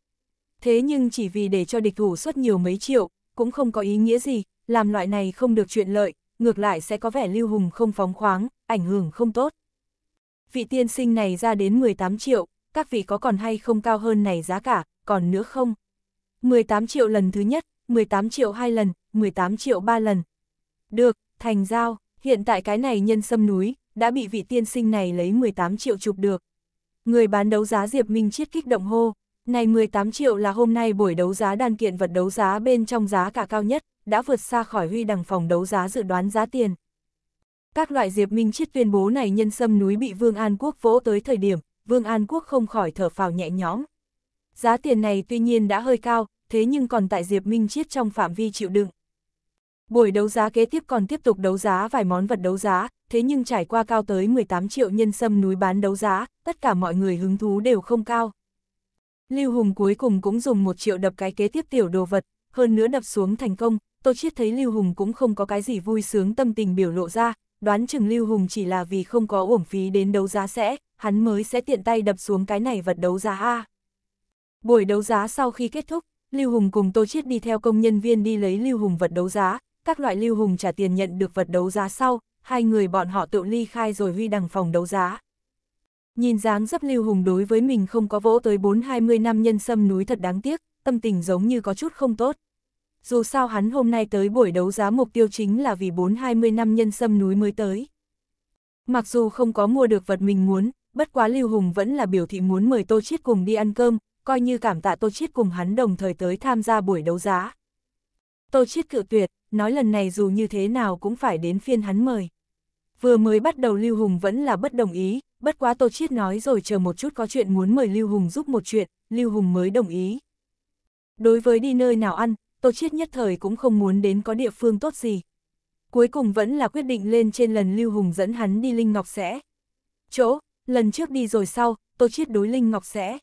Thế nhưng chỉ vì để cho địch thủ xuất nhiều mấy triệu, cũng không có ý nghĩa gì, làm loại này không được chuyện lợi, ngược lại sẽ có vẻ Lưu Hùng không phóng khoáng, ảnh hưởng không tốt. Vị tiên sinh này ra đến 18 triệu, các vị có còn hay không cao hơn này giá cả, còn nữa không? 18 triệu lần thứ nhất, 18 triệu hai lần, 18 triệu ba lần. Được, thành giao, hiện tại cái này nhân sâm núi, đã bị vị tiên sinh này lấy 18 triệu chụp được. Người bán đấu giá Diệp Minh Chiết kích động hô, này 18 triệu là hôm nay buổi đấu giá đan kiện vật đấu giá bên trong giá cả cao nhất, đã vượt xa khỏi huy đằng phòng đấu giá dự đoán giá tiền. Các loại Diệp Minh Chiết tuyên bố này nhân sâm núi bị Vương An Quốc vỗ tới thời điểm, Vương An Quốc không khỏi thở phào nhẹ nhõm. Giá tiền này tuy nhiên đã hơi cao, thế nhưng còn tại Diệp Minh Chiết trong phạm vi chịu đựng. Buổi đấu giá kế tiếp còn tiếp tục đấu giá vài món vật đấu giá, thế nhưng trải qua cao tới 18 triệu nhân sâm núi bán đấu giá, tất cả mọi người hứng thú đều không cao. Lưu Hùng cuối cùng cũng dùng một triệu đập cái kế tiếp tiểu đồ vật, hơn nữa đập xuống thành công, Tô Chiết thấy Lưu Hùng cũng không có cái gì vui sướng tâm tình biểu lộ ra, đoán chừng Lưu Hùng chỉ là vì không có uổng phí đến đấu giá sẽ, hắn mới sẽ tiện tay đập xuống cái này vật đấu giá A. Buổi đấu giá sau khi kết thúc, Lưu Hùng cùng Tô Chiết đi theo công nhân viên đi lấy Lưu Hùng vật đấu giá, các loại Lưu Hùng trả tiền nhận được vật đấu giá sau, hai người bọn họ tự ly khai rồi huy đằng phòng đấu giá. Nhìn dáng dấp Lưu Hùng đối với mình không có vỗ tới 4-20 năm nhân sâm núi thật đáng tiếc, tâm tình giống như có chút không tốt. Dù sao hắn hôm nay tới buổi đấu giá mục tiêu chính là vì 4-20 năm nhân sâm núi mới tới. Mặc dù không có mua được vật mình muốn, bất quá Lưu Hùng vẫn là biểu thị muốn mời Tô Chiết cùng đi ăn cơm, coi như cảm tạ Tô Chiết cùng hắn đồng thời tới tham gia buổi đấu giá. Tô Chiết cự tuyệt, nói lần này dù như thế nào cũng phải đến phiên hắn mời. Vừa mới bắt đầu Lưu Hùng vẫn là bất đồng ý, bất quá Tô Chiết nói rồi chờ một chút có chuyện muốn mời Lưu Hùng giúp một chuyện, Lưu Hùng mới đồng ý. Đối với đi nơi nào ăn, Tô Chiết nhất thời cũng không muốn đến có địa phương tốt gì. Cuối cùng vẫn là quyết định lên trên lần Lưu Hùng dẫn hắn đi Linh Ngọc sẽ. Chỗ, lần trước đi rồi sau, Tô Chiết đối Linh Ngọc sẽ.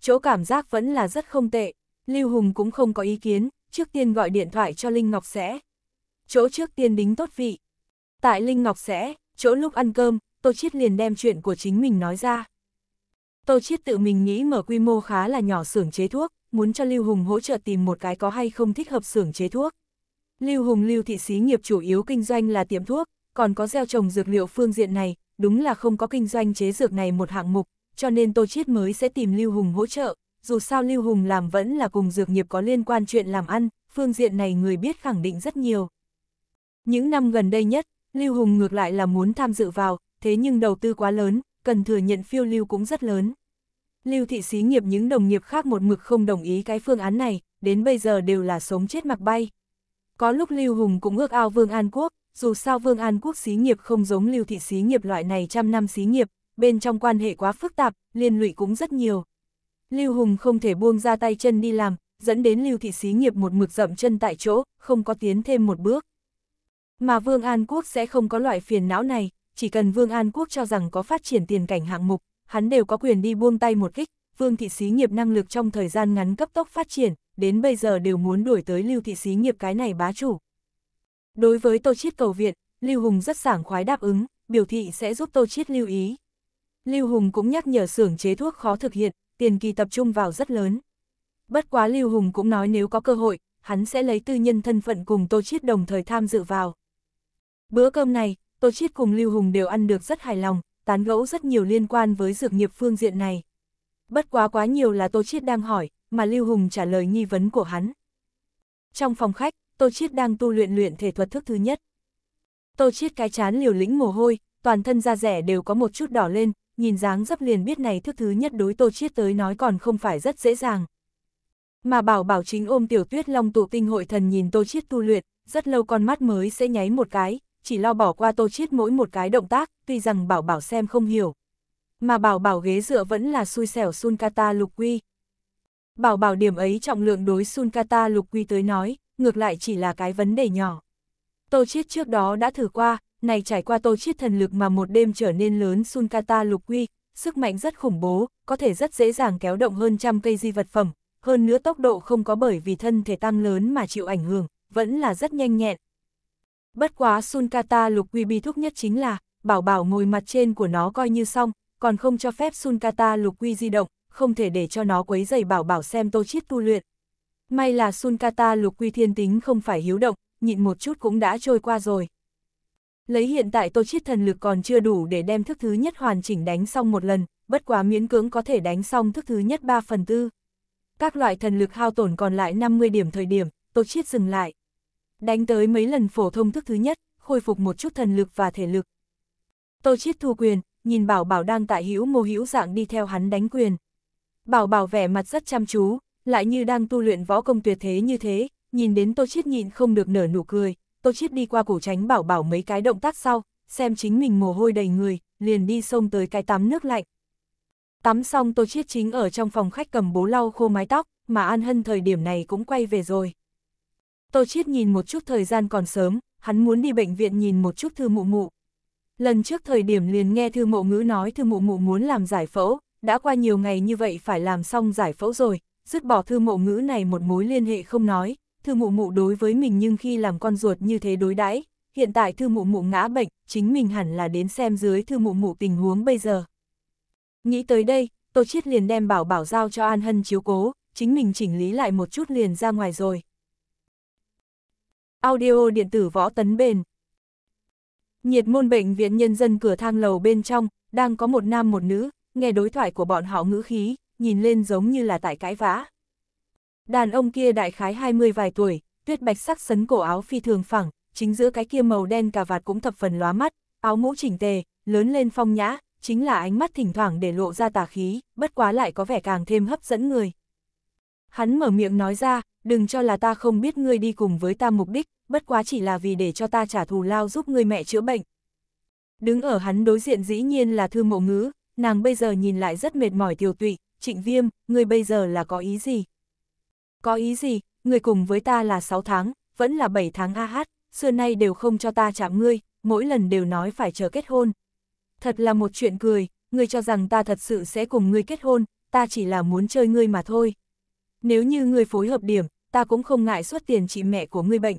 Chỗ cảm giác vẫn là rất không tệ, Lưu Hùng cũng không có ý kiến, trước tiên gọi điện thoại cho Linh Ngọc sẽ. Chỗ trước tiên đính tốt vị. Tại Linh Ngọc sẽ, chỗ lúc ăn cơm, Tô Chiết liền đem chuyện của chính mình nói ra. Tô Chiết tự mình nghĩ mở quy mô khá là nhỏ xưởng chế thuốc, muốn cho Lưu Hùng hỗ trợ tìm một cái có hay không thích hợp xưởng chế thuốc. Lưu Hùng Lưu thị xí nghiệp chủ yếu kinh doanh là tiệm thuốc, còn có gieo trồng dược liệu phương diện này, đúng là không có kinh doanh chế dược này một hạng mục, cho nên Tô Chiết mới sẽ tìm Lưu Hùng hỗ trợ, dù sao Lưu Hùng làm vẫn là cùng dược nghiệp có liên quan chuyện làm ăn, phương diện này người biết khẳng định rất nhiều. Những năm gần đây nhất, Lưu Hùng ngược lại là muốn tham dự vào, thế nhưng đầu tư quá lớn, cần thừa nhận phiêu lưu cũng rất lớn. Lưu thị xí nghiệp những đồng nghiệp khác một mực không đồng ý cái phương án này, đến bây giờ đều là sống chết mặc bay. Có lúc Lưu Hùng cũng ước ao Vương An Quốc, dù sao Vương An Quốc xí nghiệp không giống Lưu thị xí nghiệp loại này trăm năm xí nghiệp, bên trong quan hệ quá phức tạp, liên lụy cũng rất nhiều. Lưu Hùng không thể buông ra tay chân đi làm, dẫn đến Lưu thị xí nghiệp một mực dậm chân tại chỗ, không có tiến thêm một bước. Mà Vương An Quốc sẽ không có loại phiền não này, chỉ cần Vương An Quốc cho rằng có phát triển tiền cảnh hạng mục, hắn đều có quyền đi buông tay một kích, Vương thị xí nghiệp năng lực trong thời gian ngắn cấp tốc phát triển, đến bây giờ đều muốn đuổi tới Lưu thị xí nghiệp cái này bá chủ. Đối với Tô Chiết cầu viện, Lưu Hùng rất sảng khoái đáp ứng, biểu thị sẽ giúp Tô Chiết lưu ý. Lưu Hùng cũng nhắc nhở xưởng chế thuốc khó thực hiện, tiền kỳ tập trung vào rất lớn. Bất quá Lưu Hùng cũng nói nếu có cơ hội, hắn sẽ lấy tư nhân thân phận cùng Tô Chiết đồng thời tham dự vào. Bữa cơm này, Tô Chiết cùng Lưu Hùng đều ăn được rất hài lòng, tán gẫu rất nhiều liên quan với dược nghiệp phương diện này. Bất quá quá nhiều là Tô Chiết đang hỏi, mà Lưu Hùng trả lời nghi vấn của hắn. Trong phòng khách, Tô Chiết đang tu luyện luyện thể thuật thức thứ nhất. Tô Chiết cái chán liều lĩnh mồ hôi, toàn thân da rẻ đều có một chút đỏ lên, nhìn dáng dấp liền biết này thức thứ nhất đối Tô Chiết tới nói còn không phải rất dễ dàng. Mà bảo bảo chính ôm tiểu tuyết long tụ tinh hội thần nhìn Tô Chiết tu luyện, rất lâu con mắt mới sẽ nháy một cái, chỉ lo bỏ qua Tô Chiết mỗi một cái động tác, tuy rằng bảo bảo xem không hiểu. Mà bảo bảo ghế dựa vẫn là xui xẻo Sunkata lục quy. Bảo bảo điểm ấy trọng lượng đối Sunkata lục quy tới nói, ngược lại chỉ là cái vấn đề nhỏ. Tô Chiết trước đó đã thử qua, này trải qua Tô Chiết thần lực mà một đêm trở nên lớn Sunkata lục quy, sức mạnh rất khủng bố, có thể rất dễ dàng kéo động hơn trăm cây di vật phẩm, hơn nữa tốc độ không có bởi vì thân thể tăng lớn mà chịu ảnh hưởng, vẫn là rất nhanh nhẹn. Bất quá Sunkata lục quy bi thúc nhất chính là, bảo bảo ngồi mặt trên của nó coi như xong, còn không cho phép Sunkata lục quy di động, không thể để cho nó quấy giày bảo bảo xem tô chiết tu luyện. May là Sunkata lục quy thiên tính không phải hiếu động, nhịn một chút cũng đã trôi qua rồi. Lấy hiện tại tô chiết thần lực còn chưa đủ để đem thức thứ nhất hoàn chỉnh đánh xong một lần, bất quá miễn cưỡng có thể đánh xong thức thứ nhất 3 phần tư. Các loại thần lực hao tổn còn lại 50 điểm thời điểm, tô chiết dừng lại. Đánh tới mấy lần phổ thông thức thứ nhất, khôi phục một chút thần lực và thể lực. Tô chiết thu quyền, nhìn bảo bảo đang tại hữu mô hữu dạng đi theo hắn đánh quyền. Bảo bảo vẻ mặt rất chăm chú, lại như đang tu luyện võ công tuyệt thế như thế, nhìn đến Tô Chiết nhịn không được nở nụ cười, Tô Chiết đi qua cổ tránh bảo bảo mấy cái động tác sau, xem chính mình mồ hôi đầy người, liền đi xông tới cái tắm nước lạnh. Tắm xong Tô Chiết chính ở trong phòng khách cầm bố lau khô mái tóc, mà An Hân thời điểm này cũng quay về rồi. Tô Chiết nhìn một chút thời gian còn sớm, hắn muốn đi bệnh viện nhìn một chút thư mụ mụ. Lần trước thời điểm liền nghe thư mộ ngữ nói thư mụ mụ muốn làm giải phẫu, đã qua nhiều ngày như vậy phải làm xong giải phẫu rồi, dứt bỏ thư mộ ngữ này một mối liên hệ không nói, thư mụ mụ đối với mình nhưng khi làm con ruột như thế đối đãi hiện tại thư mụ mụ ngã bệnh, chính mình hẳn là đến xem dưới thư mụ mụ tình huống bây giờ. Nghĩ tới đây, Tô Chiết liền đem bảo bảo giao cho An Hân chiếu cố, chính mình chỉnh lý lại một chút liền ra ngoài rồi. Audio điện tử võ tấn bền Nhiệt môn bệnh viện nhân dân cửa thang lầu bên trong, đang có một nam một nữ, nghe đối thoại của bọn họ ngữ khí, nhìn lên giống như là tại cãi vã. Đàn ông kia đại khái 20 vài tuổi, tuyết bạch sắc sấn cổ áo phi thường phẳng, chính giữa cái kia màu đen cà vạt cũng thập phần lóa mắt, áo mũ chỉnh tề, lớn lên phong nhã, chính là ánh mắt thỉnh thoảng để lộ ra tà khí, bất quá lại có vẻ càng thêm hấp dẫn người. Hắn mở miệng nói ra, đừng cho là ta không biết ngươi đi cùng với ta mục đích, bất quá chỉ là vì để cho ta trả thù lao giúp ngươi mẹ chữa bệnh. Đứng ở hắn đối diện dĩ nhiên là thư mộ ngữ, nàng bây giờ nhìn lại rất mệt mỏi tiểu tụy, trịnh viêm, ngươi bây giờ là có ý gì? Có ý gì, ngươi cùng với ta là 6 tháng, vẫn là 7 tháng a hát, xưa nay đều không cho ta chạm ngươi, mỗi lần đều nói phải chờ kết hôn. Thật là một chuyện cười, ngươi cho rằng ta thật sự sẽ cùng ngươi kết hôn, ta chỉ là muốn chơi ngươi mà thôi. Nếu như người phối hợp điểm, ta cũng không ngại xuất tiền trị mẹ của ngươi bệnh.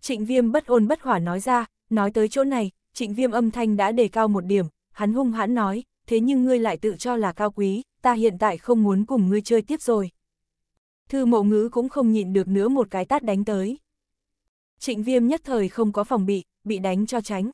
Trịnh viêm bất ôn bất hỏa nói ra, nói tới chỗ này, trịnh viêm âm thanh đã đề cao một điểm, hắn hung hãn nói, thế nhưng ngươi lại tự cho là cao quý, ta hiện tại không muốn cùng ngươi chơi tiếp rồi. Thư mộ ngữ cũng không nhịn được nữa một cái tát đánh tới. Trịnh viêm nhất thời không có phòng bị, bị đánh cho tránh.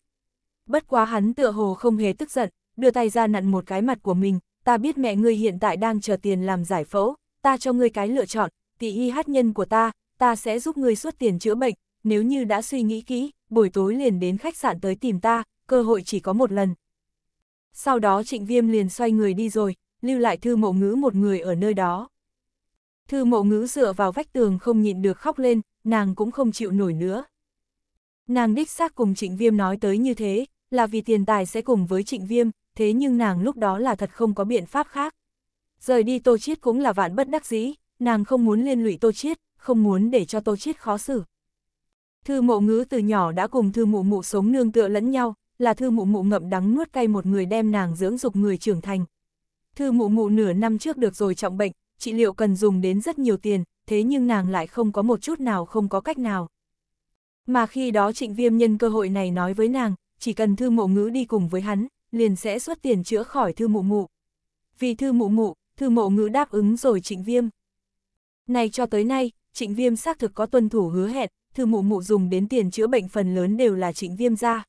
Bất quá hắn tựa hồ không hề tức giận, đưa tay ra nặn một cái mặt của mình, ta biết mẹ ngươi hiện tại đang chờ tiền làm giải phẫu, ta cho ngươi cái lựa chọn, tỷ y hát nhân của ta, ta sẽ giúp ngươi xuất tiền chữa bệnh, nếu như đã suy nghĩ kỹ, buổi tối liền đến khách sạn tới tìm ta, cơ hội chỉ có một lần. Sau đó trịnh viêm liền xoay người đi rồi, lưu lại thư mộ ngữ một người ở nơi đó. Thư mộ ngữ dựa vào vách tường không nhịn được khóc lên, nàng cũng không chịu nổi nữa. Nàng đích xác cùng trịnh viêm nói tới như thế, là vì tiền tài sẽ cùng với trịnh viêm, thế nhưng nàng lúc đó là thật không có biện pháp khác. Rời đi tô chiết cũng là vạn bất đắc dĩ, nàng không muốn liên lụy tô chiết, không muốn để cho tô chiết khó xử. Thư mộ ngữ từ nhỏ đã cùng thư mụ mụ sống nương tựa lẫn nhau, là thư mụ mụ ngậm đắng nuốt cay một người đem nàng dưỡng dục người trưởng thành. Thư mụ mụ nửa năm trước được rồi trọng bệnh, trị liệu cần dùng đến rất nhiều tiền, thế nhưng nàng lại không có một chút nào không có cách nào. Mà khi đó trịnh viêm nhân cơ hội này nói với nàng, chỉ cần thư mộ ngữ đi cùng với hắn, liền sẽ xuất tiền chữa khỏi thư mụ mụ. Vì thư mụ mụ, thư mộ ngữ đáp ứng rồi trịnh viêm. Này cho tới nay, trịnh viêm xác thực có tuân thủ hứa hẹn, thư mụ mụ dùng đến tiền chữa bệnh phần lớn đều là trịnh viêm ra.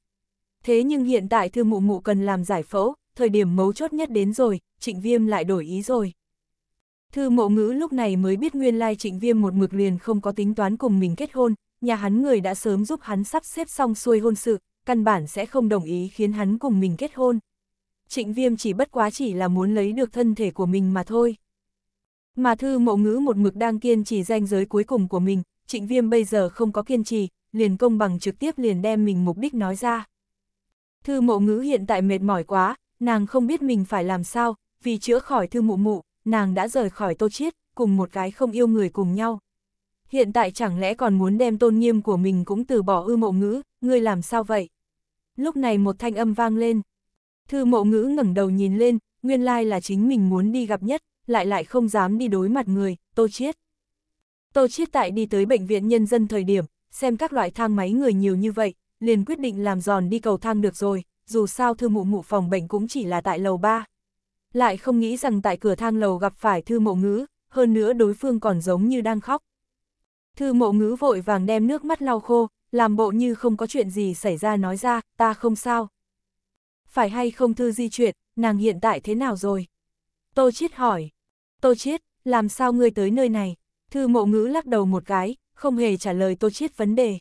Thế nhưng hiện tại thư mụ mụ cần làm giải phẫu, thời điểm mấu chốt nhất đến rồi, trịnh viêm lại đổi ý rồi. Thư mộ ngữ lúc này mới biết nguyên lai trịnh viêm một mực liền không có tính toán cùng mình kết hôn, nhà hắn người đã sớm giúp hắn sắp xếp xong xuôi hôn sự, căn bản sẽ không đồng ý khiến hắn cùng mình kết hôn. Trịnh viêm chỉ bất quá chỉ là muốn lấy được thân thể của mình mà thôi. Mà thư mộ ngữ một mực đang kiên trì danh giới cuối cùng của mình, trịnh viêm bây giờ không có kiên trì, liền công bằng trực tiếp liền đem mình mục đích nói ra. Thư mộ ngữ hiện tại mệt mỏi quá, nàng không biết mình phải làm sao, vì chữa khỏi thư mụ mụ, nàng đã rời khỏi tô chiết, cùng một cái không yêu người cùng nhau. Hiện tại chẳng lẽ còn muốn đem tôn nghiêm của mình cũng từ bỏ ư mộ ngữ, ngươi làm sao vậy? Lúc này một thanh âm vang lên. Thư mộ ngữ ngẩng đầu nhìn lên, nguyên lai là chính mình muốn đi gặp nhất, lại lại không dám đi đối mặt người, tô chiết. Tô chiết tại đi tới bệnh viện nhân dân thời điểm, xem các loại thang máy người nhiều như vậy, liền quyết định làm giòn đi cầu thang được rồi, dù sao thư mụ mụ phòng bệnh cũng chỉ là tại lầu 3. Lại không nghĩ rằng tại cửa thang lầu gặp phải thư mộ ngữ, hơn nữa đối phương còn giống như đang khóc. Thư mộ ngữ vội vàng đem nước mắt lau khô, làm bộ như không có chuyện gì xảy ra nói ra, ta không sao. Phải hay không thư di chuyển, nàng hiện tại thế nào rồi? Tô Chiết hỏi. Tô Chiết, làm sao ngươi tới nơi này? Thư mộ ngữ lắc đầu một cái, không hề trả lời Tô Chiết vấn đề.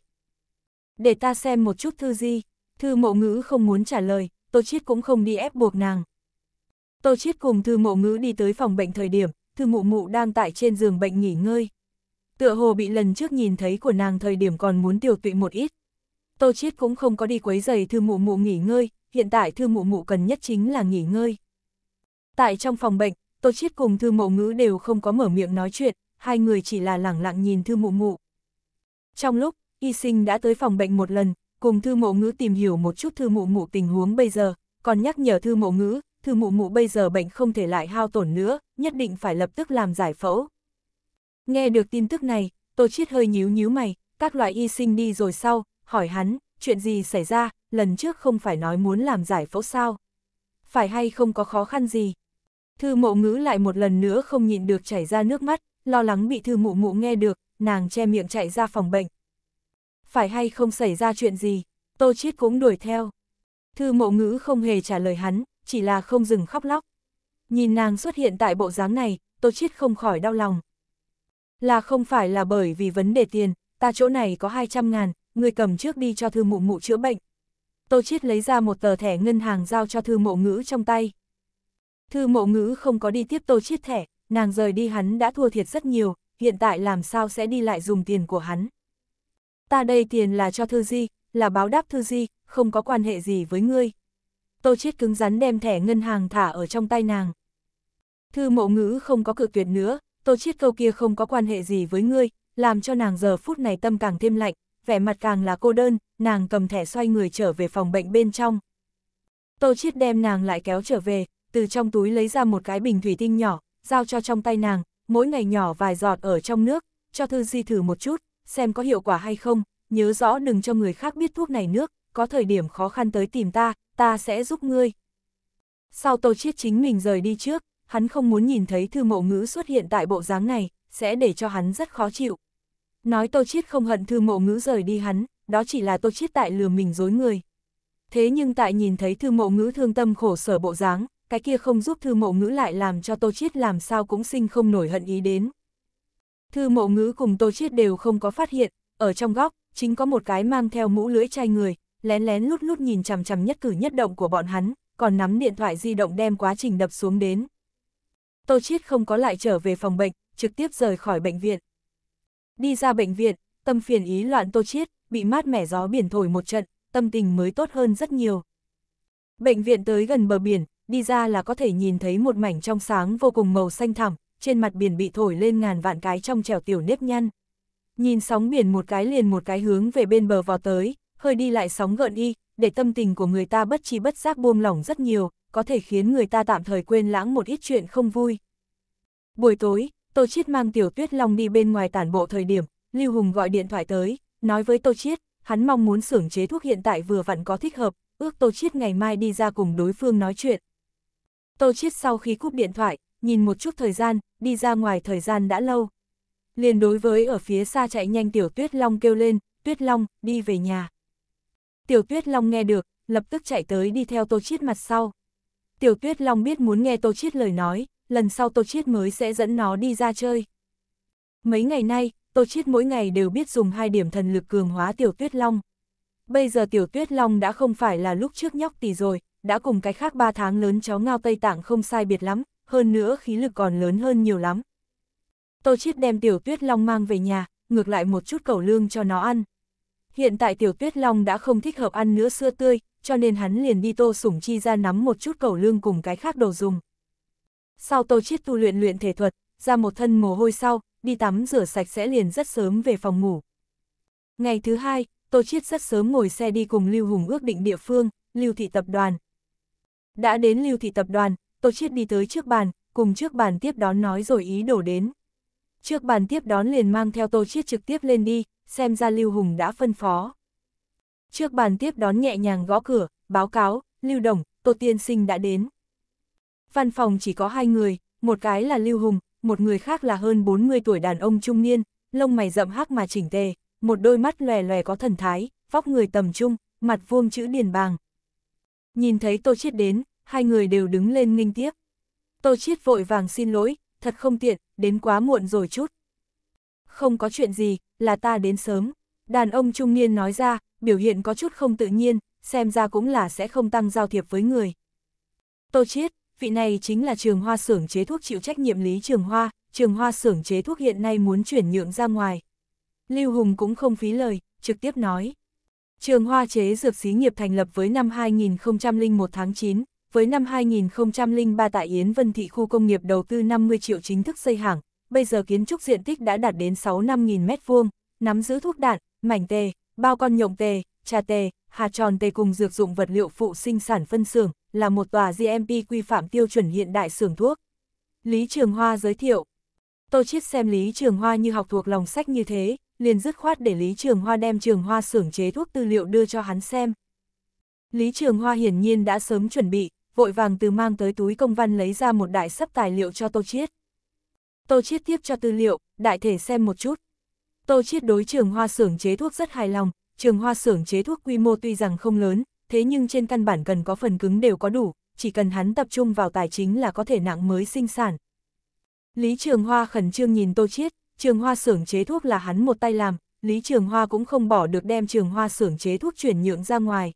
Để ta xem một chút thư di. Thư mộ ngữ không muốn trả lời, Tô Chiết cũng không đi ép buộc nàng. Tô Chiết cùng thư mộ ngữ đi tới phòng bệnh thời điểm, thư mụ mụ đang tại trên giường bệnh nghỉ ngơi. Tựa hồ bị lần trước nhìn thấy của nàng thời điểm còn muốn tiểu tụy một ít. Tô Chiết cũng không có đi quấy giày thư mụ mụ nghỉ ngơi, hiện tại thư mụ mụ cần nhất chính là nghỉ ngơi. Tại trong phòng bệnh, Tô Chiết cùng thư mộ ngữ đều không có mở miệng nói chuyện, hai người chỉ là lẳng lặng nhìn thư mụ mụ. Trong lúc, y sinh đã tới phòng bệnh một lần, cùng thư mộ ngữ tìm hiểu một chút thư mụ mụ tình huống bây giờ, còn nhắc nhở thư mộ ngữ, thư mụ mụ bây giờ bệnh không thể lại hao tổn nữa, nhất định phải lập tức làm giải phẫu. Nghe được tin tức này, Tô Chiết hơi nhíu nhíu mày, các loại y sinh đi rồi sau, hỏi hắn, chuyện gì xảy ra, lần trước không phải nói muốn làm giải phẫu sao? Phải hay không có khó khăn gì? Thư mộ ngữ lại một lần nữa không nhịn được chảy ra nước mắt, lo lắng bị thư mụ mụ nghe được, nàng che miệng chạy ra phòng bệnh. Phải hay không xảy ra chuyện gì? Tô Chiết cũng đuổi theo. Thư mộ ngữ không hề trả lời hắn, chỉ là không dừng khóc lóc. Nhìn nàng xuất hiện tại bộ dáng này, Tô Chiết không khỏi đau lòng. Là không phải là bởi vì vấn đề tiền, ta chỗ này có 200 ngàn, người cầm trước đi cho thư mụ mụ chữa bệnh. Tô Chiết lấy ra một tờ thẻ ngân hàng giao cho thư mộ ngữ trong tay. Thư mộ ngữ không có đi tiếp Tô Chiết thẻ, nàng rời đi hắn đã thua thiệt rất nhiều, hiện tại làm sao sẽ đi lại dùng tiền của hắn. Ta đây tiền là cho Thư Di, là báo đáp Thư Di, không có quan hệ gì với ngươi. Tô Chiết cứng rắn đem thẻ ngân hàng thả ở trong tay nàng. Thư mộ ngữ không có cự tuyệt nữa, Tô Chiết câu kia không có quan hệ gì với ngươi, làm cho nàng giờ phút này tâm càng thêm lạnh, vẻ mặt càng là cô đơn, nàng cầm thẻ xoay người trở về phòng bệnh bên trong. Tô Chiết đem nàng lại kéo trở về, từ trong túi lấy ra một cái bình thủy tinh nhỏ, giao cho trong tay nàng, mỗi ngày nhỏ vài giọt ở trong nước, cho Thư Di thử một chút, xem có hiệu quả hay không, nhớ rõ đừng cho người khác biết thuốc này nước, có thời điểm khó khăn tới tìm ta, ta sẽ giúp ngươi. Sau Tô Chiết chính mình rời đi trước, hắn không muốn nhìn thấy thư mộ ngữ xuất hiện tại bộ dáng này, sẽ để cho hắn rất khó chịu. Nói Tô Chiết không hận thư mộ ngữ rời đi hắn, đó chỉ là Tô Chiết tại lừa mình dối người. Thế nhưng tại nhìn thấy thư mộ ngữ thương tâm khổ sở bộ dáng, cái kia không giúp thư mộ ngữ lại làm cho Tô Chiết làm sao cũng sinh không nổi hận ý đến. Thư mộ ngữ cùng Tô Chiết đều không có phát hiện, ở trong góc, chính có một cái mang theo mũ lưỡi chai người, lén lén lút lút nhìn chằm chằm nhất cử nhất động của bọn hắn, còn nắm điện thoại di động đem quá trình đập xuống đến. Tô Chiết không có lại trở về phòng bệnh, trực tiếp rời khỏi bệnh viện. Đi ra bệnh viện, tâm phiền ý loạn Tô Chiết, bị mát mẻ gió biển thổi một trận, tâm tình mới tốt hơn rất nhiều. Bệnh viện tới gần bờ biển, đi ra là có thể nhìn thấy một mảnh trong sáng vô cùng màu xanh thẳm, trên mặt biển bị thổi lên ngàn vạn cái trong trèo tiểu nếp nhăn. Nhìn sóng biển một cái liền một cái hướng về bên bờ vào tới, hơi đi lại sóng gợn đi, để tâm tình của người ta bất chi bất giác buông lỏng rất nhiều, có thể khiến người ta tạm thời quên lãng một ít chuyện không vui. Buổi tối, Tô Chiết mang Tiểu Tuyết Long đi bên ngoài tản bộ thời điểm, Lưu Hùng gọi điện thoại tới, nói với Tô Chiết, hắn mong muốn xưởng chế thuốc hiện tại vừa vặn có thích hợp, ước Tô Chiết ngày mai đi ra cùng đối phương nói chuyện. Tô Chiết sau khi cúp điện thoại, nhìn một chút thời gian, đi ra ngoài thời gian đã lâu. Liền đối với ở phía xa chạy nhanh Tiểu Tuyết Long kêu lên, Tuyết Long, đi về nhà. Tiểu Tuyết Long nghe được, lập tức chạy tới đi theo Tô Chiết mặt sau. Tiểu Tuyết Long biết muốn nghe Tô Chiết lời nói, lần sau Tô Chiết mới sẽ dẫn nó đi ra chơi. Mấy ngày nay, Tô Chiết mỗi ngày đều biết dùng hai điểm thần lực cường hóa Tiểu Tuyết Long. Bây giờ Tiểu Tuyết Long đã không phải là lúc trước nhóc tỷ rồi, đã cùng cái khác ba tháng lớn cháu ngao Tây Tạng không sai biệt lắm, hơn nữa khí lực còn lớn hơn nhiều lắm. Tô Chiết đem Tiểu Tuyết Long mang về nhà, ngược lại một chút cẩu lương cho nó ăn. Hiện tại Tiểu Tuyết Long đã không thích hợp ăn nữa sữa tươi, cho nên hắn liền đi Tô Sủng Chi ra nắm một chút cẩu lương cùng cái khác đồ dùng. Sau Tô Chiết tu luyện luyện thể thuật, ra một thân mồ hôi sau, đi tắm rửa sạch sẽ liền rất sớm về phòng ngủ. Ngày thứ hai, Tô Chiết rất sớm ngồi xe đi cùng Lưu Hùng ước định địa phương, Lưu Thị Tập đoàn. Đã đến Lưu Thị Tập đoàn, Tô Chiết đi tới trước bàn, cùng trước bàn tiếp đón nói rồi ý đổ đến. Trước bàn tiếp đón liền mang theo Tô Chiết trực tiếp lên đi, xem ra Lưu Hùng đã phân phó. Trước bàn tiếp đón nhẹ nhàng gõ cửa, báo cáo, Lưu Đồng, Tô Tiên Sinh đã đến. Văn phòng chỉ có hai người, một cái là Lưu Hùng, một người khác là hơn 40 tuổi đàn ông trung niên, lông mày rậm hắc mà chỉnh tề, một đôi mắt lòe lòe có thần thái, vóc người tầm trung, mặt vuông chữ điền bàng. Nhìn thấy Tô Chiết đến, hai người đều đứng lên nghênh tiếp. Tô Chiết vội vàng xin lỗi, thật không tiện, đến quá muộn rồi chút. Không có chuyện gì, là ta đến sớm. Đàn ông trung niên nói ra, biểu hiện có chút không tự nhiên, xem ra cũng là sẽ không tăng giao thiệp với người. Tô Chiết, vị này chính là trường hoa xưởng chế thuốc chịu trách nhiệm lý trường hoa, trường hoa xưởng chế thuốc hiện nay muốn chuyển nhượng ra ngoài. Lưu Hùng cũng không phí lời, trực tiếp nói. Trường hoa chế dược xí nghiệp thành lập với năm 2001 tháng 9, với năm 2003 tại Yến Vân Thị khu công nghiệp đầu tư 50 triệu chính thức xây hàng, bây giờ kiến trúc diện tích đã đạt đến 6-5.000 mét vuông, nắm giữ thuốc đạn, mảnh tề, bao con nhộng tề, trà tề, hạt tròn tề cùng dược dụng vật liệu phụ sinh sản phân xưởng, là một tòa GMP quy phạm tiêu chuẩn hiện đại xưởng thuốc. Lý Trường Hoa giới thiệu. Tô Chiết xem Lý Trường Hoa như học thuộc lòng sách như thế, liền dứt khoát để Lý Trường Hoa đem Trường Hoa xưởng chế thuốc tư liệu đưa cho hắn xem. Lý Trường Hoa hiển nhiên đã sớm chuẩn bị, vội vàng từ mang tới túi công văn lấy ra một đại sấp tài liệu cho Tô Chiết. Tô Chiết tiếp cho tư liệu, đại thể xem một chút. Tô Chiết đối trường hoa xưởng chế thuốc rất hài lòng, trường hoa xưởng chế thuốc quy mô tuy rằng không lớn, thế nhưng trên căn bản cần có phần cứng đều có đủ, chỉ cần hắn tập trung vào tài chính là có thể nặng mới sinh sản. Lý Trường Hoa khẩn trương nhìn Tô Chiết, trường hoa xưởng chế thuốc là hắn một tay làm, Lý Trường Hoa cũng không bỏ được đem trường hoa xưởng chế thuốc chuyển nhượng ra ngoài.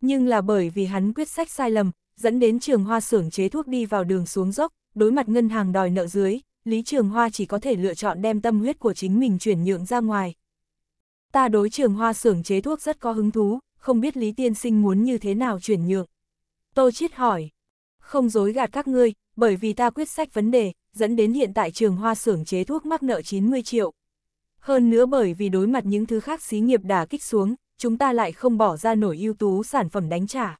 Nhưng là bởi vì hắn quyết sách sai lầm, dẫn đến trường hoa xưởng chế thuốc đi vào đường xuống dốc, đối mặt ngân hàng đòi nợ dưới, Lý Trường Hoa chỉ có thể lựa chọn đem tâm huyết của chính mình chuyển nhượng ra ngoài. Ta đối trường hoa xưởng chế thuốc rất có hứng thú, không biết Lý Tiên Sinh muốn như thế nào chuyển nhượng. Tô Chiết hỏi, không dối gạt các ngươi, bởi vì ta quyết sách vấn đề, dẫn đến hiện tại trường hoa xưởng chế thuốc mắc nợ 90 triệu. Hơn nữa bởi vì đối mặt những thứ khác xí nghiệp đả kích xuống, chúng ta lại không bỏ ra nổi ưu tú sản phẩm đánh trả.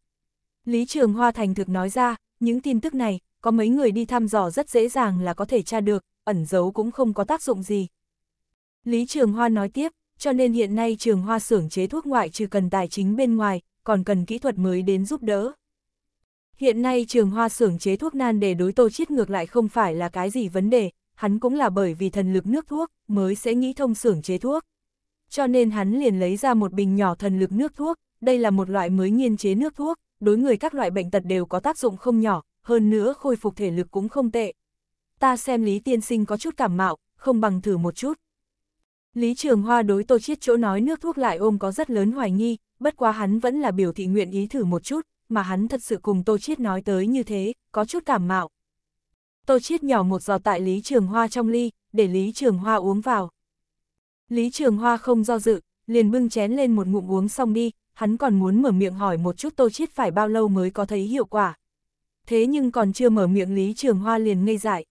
Lý Trường Hoa thành thực nói ra, những tin tức này, có mấy người đi thăm dò rất dễ dàng là có thể tra được, ẩn giấu cũng không có tác dụng gì. Lý Trường Hoa nói tiếp, cho nên hiện nay trường hoa xưởng chế thuốc ngoại trừ cần tài chính bên ngoài, còn cần kỹ thuật mới đến giúp đỡ. Hiện nay trường hoa xưởng chế thuốc nan để đối tô chiết ngược lại không phải là cái gì vấn đề, hắn cũng là bởi vì thần lực nước thuốc mới sẽ nghĩ thông xưởng chế thuốc. Cho nên hắn liền lấy ra một bình nhỏ thần lực nước thuốc, đây là một loại mới nghiên chế nước thuốc, đối người các loại bệnh tật đều có tác dụng không nhỏ, hơn nữa khôi phục thể lực cũng không tệ. Ta xem Lý Tiên Sinh có chút cảm mạo, không bằng thử một chút. Lý Trường Hoa đối Tô Chiết chỗ nói nước thuốc lại ôm có rất lớn hoài nghi, bất quá hắn vẫn là biểu thị nguyện ý thử một chút, mà hắn thật sự cùng Tô Chiết nói tới như thế, có chút cảm mạo. Tô Chiết nhỏ một giọt tại Lý Trường Hoa trong ly, để Lý Trường Hoa uống vào. Lý Trường Hoa không do dự, liền bưng chén lên một ngụm uống xong đi, hắn còn muốn mở miệng hỏi một chút Tô Chiết phải bao lâu mới có thấy hiệu quả. Thế nhưng còn chưa mở miệng Lý Trường Hoa liền ngây dại.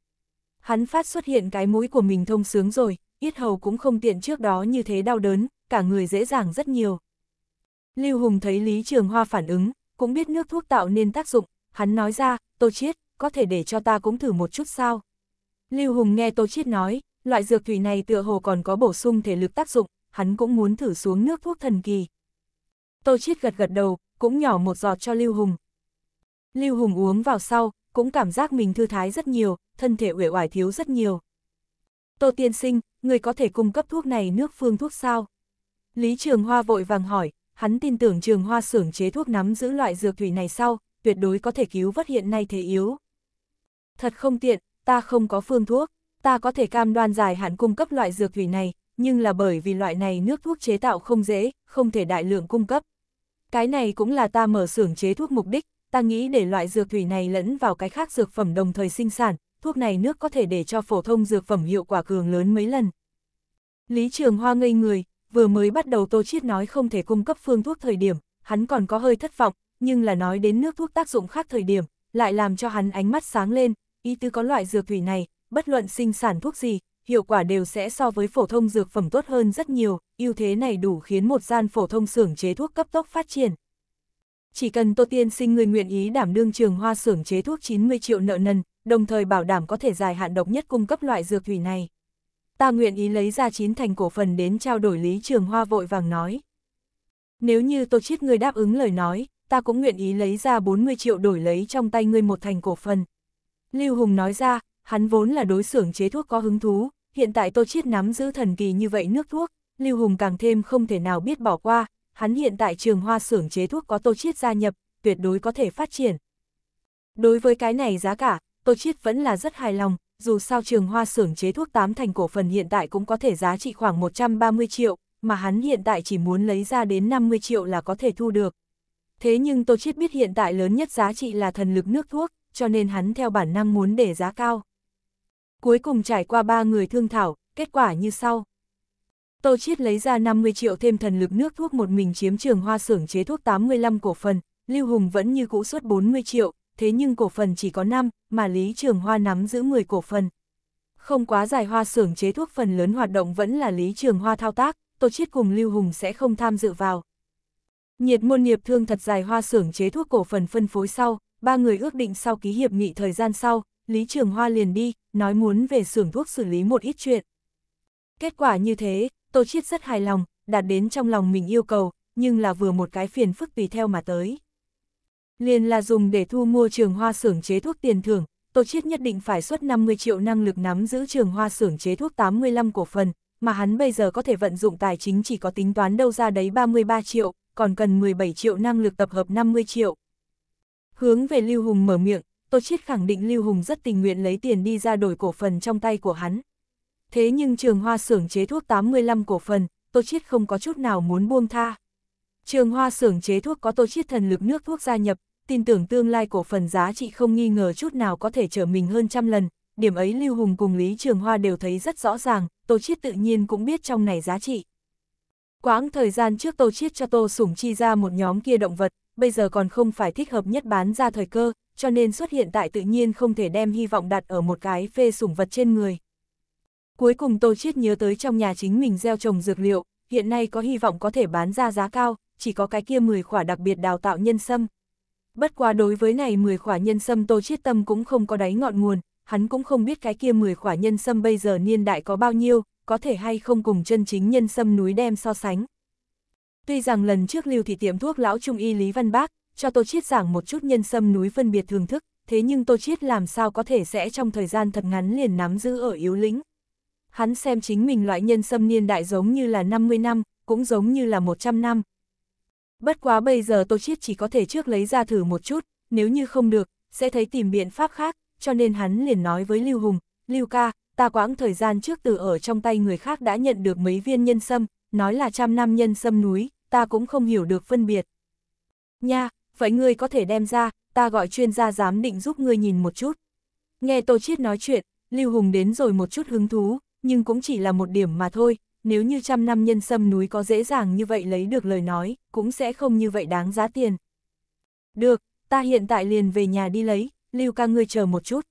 Hắn phát xuất hiện cái mũi của mình thông sướng rồi, yết hầu cũng không tiện trước đó như thế đau đớn, cả người dễ dàng rất nhiều. Lưu Hùng thấy Lý Trường Hoa phản ứng, cũng biết nước thuốc tạo nên tác dụng, hắn nói ra, Tô Chiết, có thể để cho ta cũng thử một chút sao. Lưu Hùng nghe Tô Chiết nói, loại dược thủy này tựa hồ còn có bổ sung thể lực tác dụng, hắn cũng muốn thử xuống nước thuốc thần kỳ. Tô Chiết gật gật đầu, cũng nhỏ một giọt cho Lưu Hùng. Lưu Hùng uống vào sau, cũng cảm giác mình thư thái rất nhiều, thân thể uể oải thiếu rất nhiều. Tô tiên sinh, người có thể cung cấp thuốc này nước phương thuốc sao? Lý Trường Hoa vội vàng hỏi, hắn tin tưởng Trường Hoa xưởng chế thuốc nắm giữ loại dược thủy này sau, tuyệt đối có thể cứu vớt hiện nay thế yếu. Thật không tiện, ta không có phương thuốc, ta có thể cam đoan dài hạn cung cấp loại dược thủy này, nhưng là bởi vì loại này nước thuốc chế tạo không dễ, không thể đại lượng cung cấp. Cái này cũng là ta mở xưởng chế thuốc mục đích, ta nghĩ để loại dược thủy này lẫn vào cái khác dược phẩm đồng thời sinh sản, thuốc này nước có thể để cho phổ thông dược phẩm hiệu quả cường lớn mấy lần. Lý Trường Hoa ngây người, vừa mới bắt đầu Tô Chiết nói không thể cung cấp phương thuốc thời điểm, hắn còn có hơi thất vọng, nhưng là nói đến nước thuốc tác dụng khác thời điểm, lại làm cho hắn ánh mắt sáng lên, ý tư có loại dược thủy này, bất luận sinh sản thuốc gì, hiệu quả đều sẽ so với phổ thông dược phẩm tốt hơn rất nhiều, ưu thế này đủ khiến một gian phổ thông xưởng chế thuốc cấp tốc phát triển. Chỉ cần Tô Tiên sinh người nguyện ý đảm đương trường hoa xưởng chế thuốc 90 triệu nợ nần, đồng thời bảo đảm có thể dài hạn độc nhất cung cấp loại dược thủy này. Ta nguyện ý lấy ra chín thành cổ phần đến trao đổi Lý Trường Hoa vội vàng nói. Nếu như Tô Chiết người đáp ứng lời nói, ta cũng nguyện ý lấy ra 40 triệu đổi lấy trong tay ngươi một thành cổ phần. Lưu Hùng nói ra, hắn vốn là đối xưởng chế thuốc có hứng thú, hiện tại Tô Chiết nắm giữ thần kỳ như vậy nước thuốc, Lưu Hùng càng thêm không thể nào biết bỏ qua, hắn hiện tại trường hoa xưởng chế thuốc có Tô Chiết gia nhập, tuyệt đối có thể phát triển. Đối với cái này giá cả, Tô Chiết vẫn là rất hài lòng, dù sao trường hoa xưởng chế thuốc tám thành cổ phần hiện tại cũng có thể giá trị khoảng 130 triệu, mà hắn hiện tại chỉ muốn lấy ra đến 50 triệu là có thể thu được. Thế nhưng Tô Chiết biết hiện tại lớn nhất giá trị là thần lực nước thuốc, cho nên hắn theo bản năng muốn để giá cao. Cuối cùng trải qua ba người thương thảo, kết quả như sau. Tô Chiết lấy ra 50 triệu thêm thần lực nước thuốc một mình chiếm trường hoa xưởng chế thuốc 85 cổ phần, Lưu Hùng vẫn như cũ suất 40 triệu, thế nhưng cổ phần chỉ có 5, mà Lý Trường Hoa nắm giữ 10 cổ phần. Không quá dài hoa xưởng chế thuốc phần lớn hoạt động vẫn là Lý Trường Hoa thao tác, Tô Chiết cùng Lưu Hùng sẽ không tham dự vào. Nhiệt môn nghiệp thương thật dài hoa xưởng chế thuốc cổ phần phân phối sau, ba người ước định sau ký hiệp nghị thời gian sau, Lý Trường Hoa liền đi, nói muốn về xưởng thuốc xử lý một ít chuyện. Kết quả như thế, Tô Chiết rất hài lòng, đạt đến trong lòng mình yêu cầu, nhưng là vừa một cái phiền phức tùy theo mà tới. Liền là dùng để thu mua trường hoa xưởng chế thuốc tiền thưởng, Tô Chiết nhất định phải xuất 50 triệu năng lực nắm giữ trường hoa xưởng chế thuốc 85 cổ phần, mà hắn bây giờ có thể vận dụng tài chính chỉ có tính toán đâu ra đấy 33 triệu, còn cần 17 triệu năng lực tập hợp 50 triệu. Hướng về Lưu Hùng mở miệng, Tô Chiết khẳng định Lưu Hùng rất tình nguyện lấy tiền đi ra đổi cổ phần trong tay của hắn. Thế nhưng trường hoa xưởng chế thuốc 85 cổ phần, Tô Chiết không có chút nào muốn buông tha. Trường hoa xưởng chế thuốc có Tô Chiết thần lực nước thuốc gia nhập, tin tưởng tương lai cổ phần giá trị không nghi ngờ chút nào có thể trở mình hơn trăm lần, điểm ấy Lưu Hùng cùng Lý Trường Hoa đều thấy rất rõ ràng, Tô Chiết tự nhiên cũng biết trong này giá trị. Quãng thời gian trước Tô Chiết cho Tô Sủng chi ra một nhóm kia động vật, bây giờ còn không phải thích hợp nhất bán ra thời cơ, cho nên xuất hiện tại tự nhiên không thể đem hy vọng đặt ở một cái phê sủng vật trên người. Cuối cùng Tô Chiết nhớ tới trong nhà chính mình gieo trồng dược liệu, hiện nay có hy vọng có thể bán ra giá cao, chỉ có cái kia 10 khỏa đặc biệt đào tạo nhân sâm. Bất quá đối với này 10 khỏa nhân sâm Tô Chiết tâm cũng không có đáy ngọn nguồn, hắn cũng không biết cái kia 10 khỏa nhân sâm bây giờ niên đại có bao nhiêu, có thể hay không cùng chân chính nhân sâm núi đem so sánh. Tuy rằng lần trước lưu thị tiệm thuốc lão trung y Lý Văn Bác, cho Tô Chiết giảng một chút nhân sâm núi phân biệt thưởng thức, thế nhưng Tô Chiết làm sao có thể sẽ trong thời gian thật ngắn liền nắm giữ ở yếu lĩnh. Hắn xem chính mình loại nhân sâm niên đại giống như là 50 năm, cũng giống như là 100 năm. Bất quá bây giờ Tô Chiết chỉ có thể trước lấy ra thử một chút, nếu như không được, sẽ thấy tìm biện pháp khác, cho nên hắn liền nói với Lưu Hùng, Lưu ca, ta quãng thời gian trước từ ở trong tay người khác đã nhận được mấy viên nhân sâm, nói là trăm năm nhân sâm núi, ta cũng không hiểu được phân biệt. Nha, vậy ngươi có thể đem ra, ta gọi chuyên gia giám định giúp ngươi nhìn một chút. Nghe Tô Chiết nói chuyện, Lưu Hùng đến rồi một chút hứng thú, nhưng cũng chỉ là một điểm mà thôi, nếu như trăm năm nhân sâm núi có dễ dàng như vậy lấy được lời nói, cũng sẽ không như vậy đáng giá tiền. Được, ta hiện tại liền về nhà đi lấy, Lưu ca ngươi chờ một chút.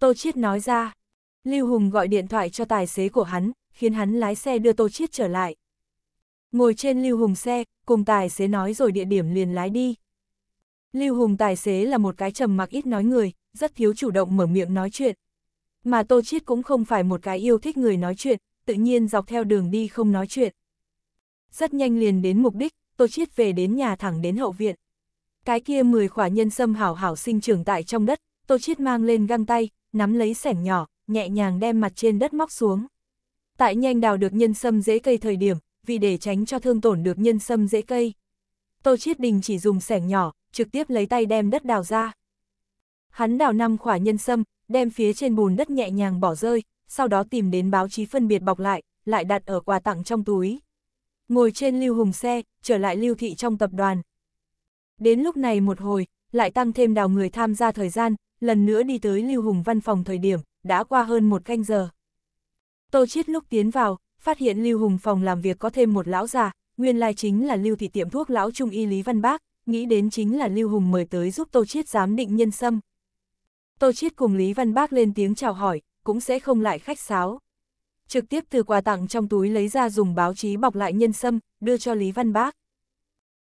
Tô Chiết nói ra, Lưu Hùng gọi điện thoại cho tài xế của hắn, khiến hắn lái xe đưa Tô Chiết trở lại. Ngồi trên Lưu Hùng xe, cùng tài xế nói rồi địa điểm liền lái đi. Lưu Hùng tài xế là một cái trầm mặc ít nói người, rất thiếu chủ động mở miệng nói chuyện. Mà Tô Chiết cũng không phải một cái yêu thích người nói chuyện, tự nhiên dọc theo đường đi không nói chuyện. Rất nhanh liền đến mục đích, Tô Chiết về đến nhà thẳng đến hậu viện. Cái kia 10 khỏa nhân sâm hảo hảo sinh trưởng tại trong đất, Tô Chiết mang lên găng tay, nắm lấy sẻng nhỏ, nhẹ nhàng đem mặt trên đất móc xuống. Tại nhanh đào được nhân sâm dễ cây thời điểm, vì để tránh cho thương tổn được nhân sâm dễ cây. Tô Chiết Đình chỉ dùng sẻng nhỏ, trực tiếp lấy tay đem đất đào ra. Hắn đào năm khỏa nhân sâm, đem phía trên bùn đất nhẹ nhàng bỏ rơi, sau đó tìm đến báo chí phân biệt bọc lại, lại đặt ở quà tặng trong túi. Ngồi trên lưu hùng xe, trở lại lưu thị trong tập đoàn. Đến lúc này một hồi, lại tăng thêm đào người tham gia thời gian, lần nữa đi tới lưu hùng văn phòng thời điểm, đã qua hơn một canh giờ. Tô Chiết lúc tiến vào, phát hiện lưu hùng phòng làm việc có thêm một lão già, nguyên lai chính là lưu thị tiệm thuốc lão trung y Lý Văn Bác, nghĩ đến chính là lưu hùng mời tới giúp Tô Chiết giám định nhân sâm. Tô Chiết cùng Lý Văn Bác lên tiếng chào hỏi, cũng sẽ không lại khách sáo. Trực tiếp từ quà tặng trong túi lấy ra dùng báo chí bọc lại nhân sâm, đưa cho Lý Văn Bác.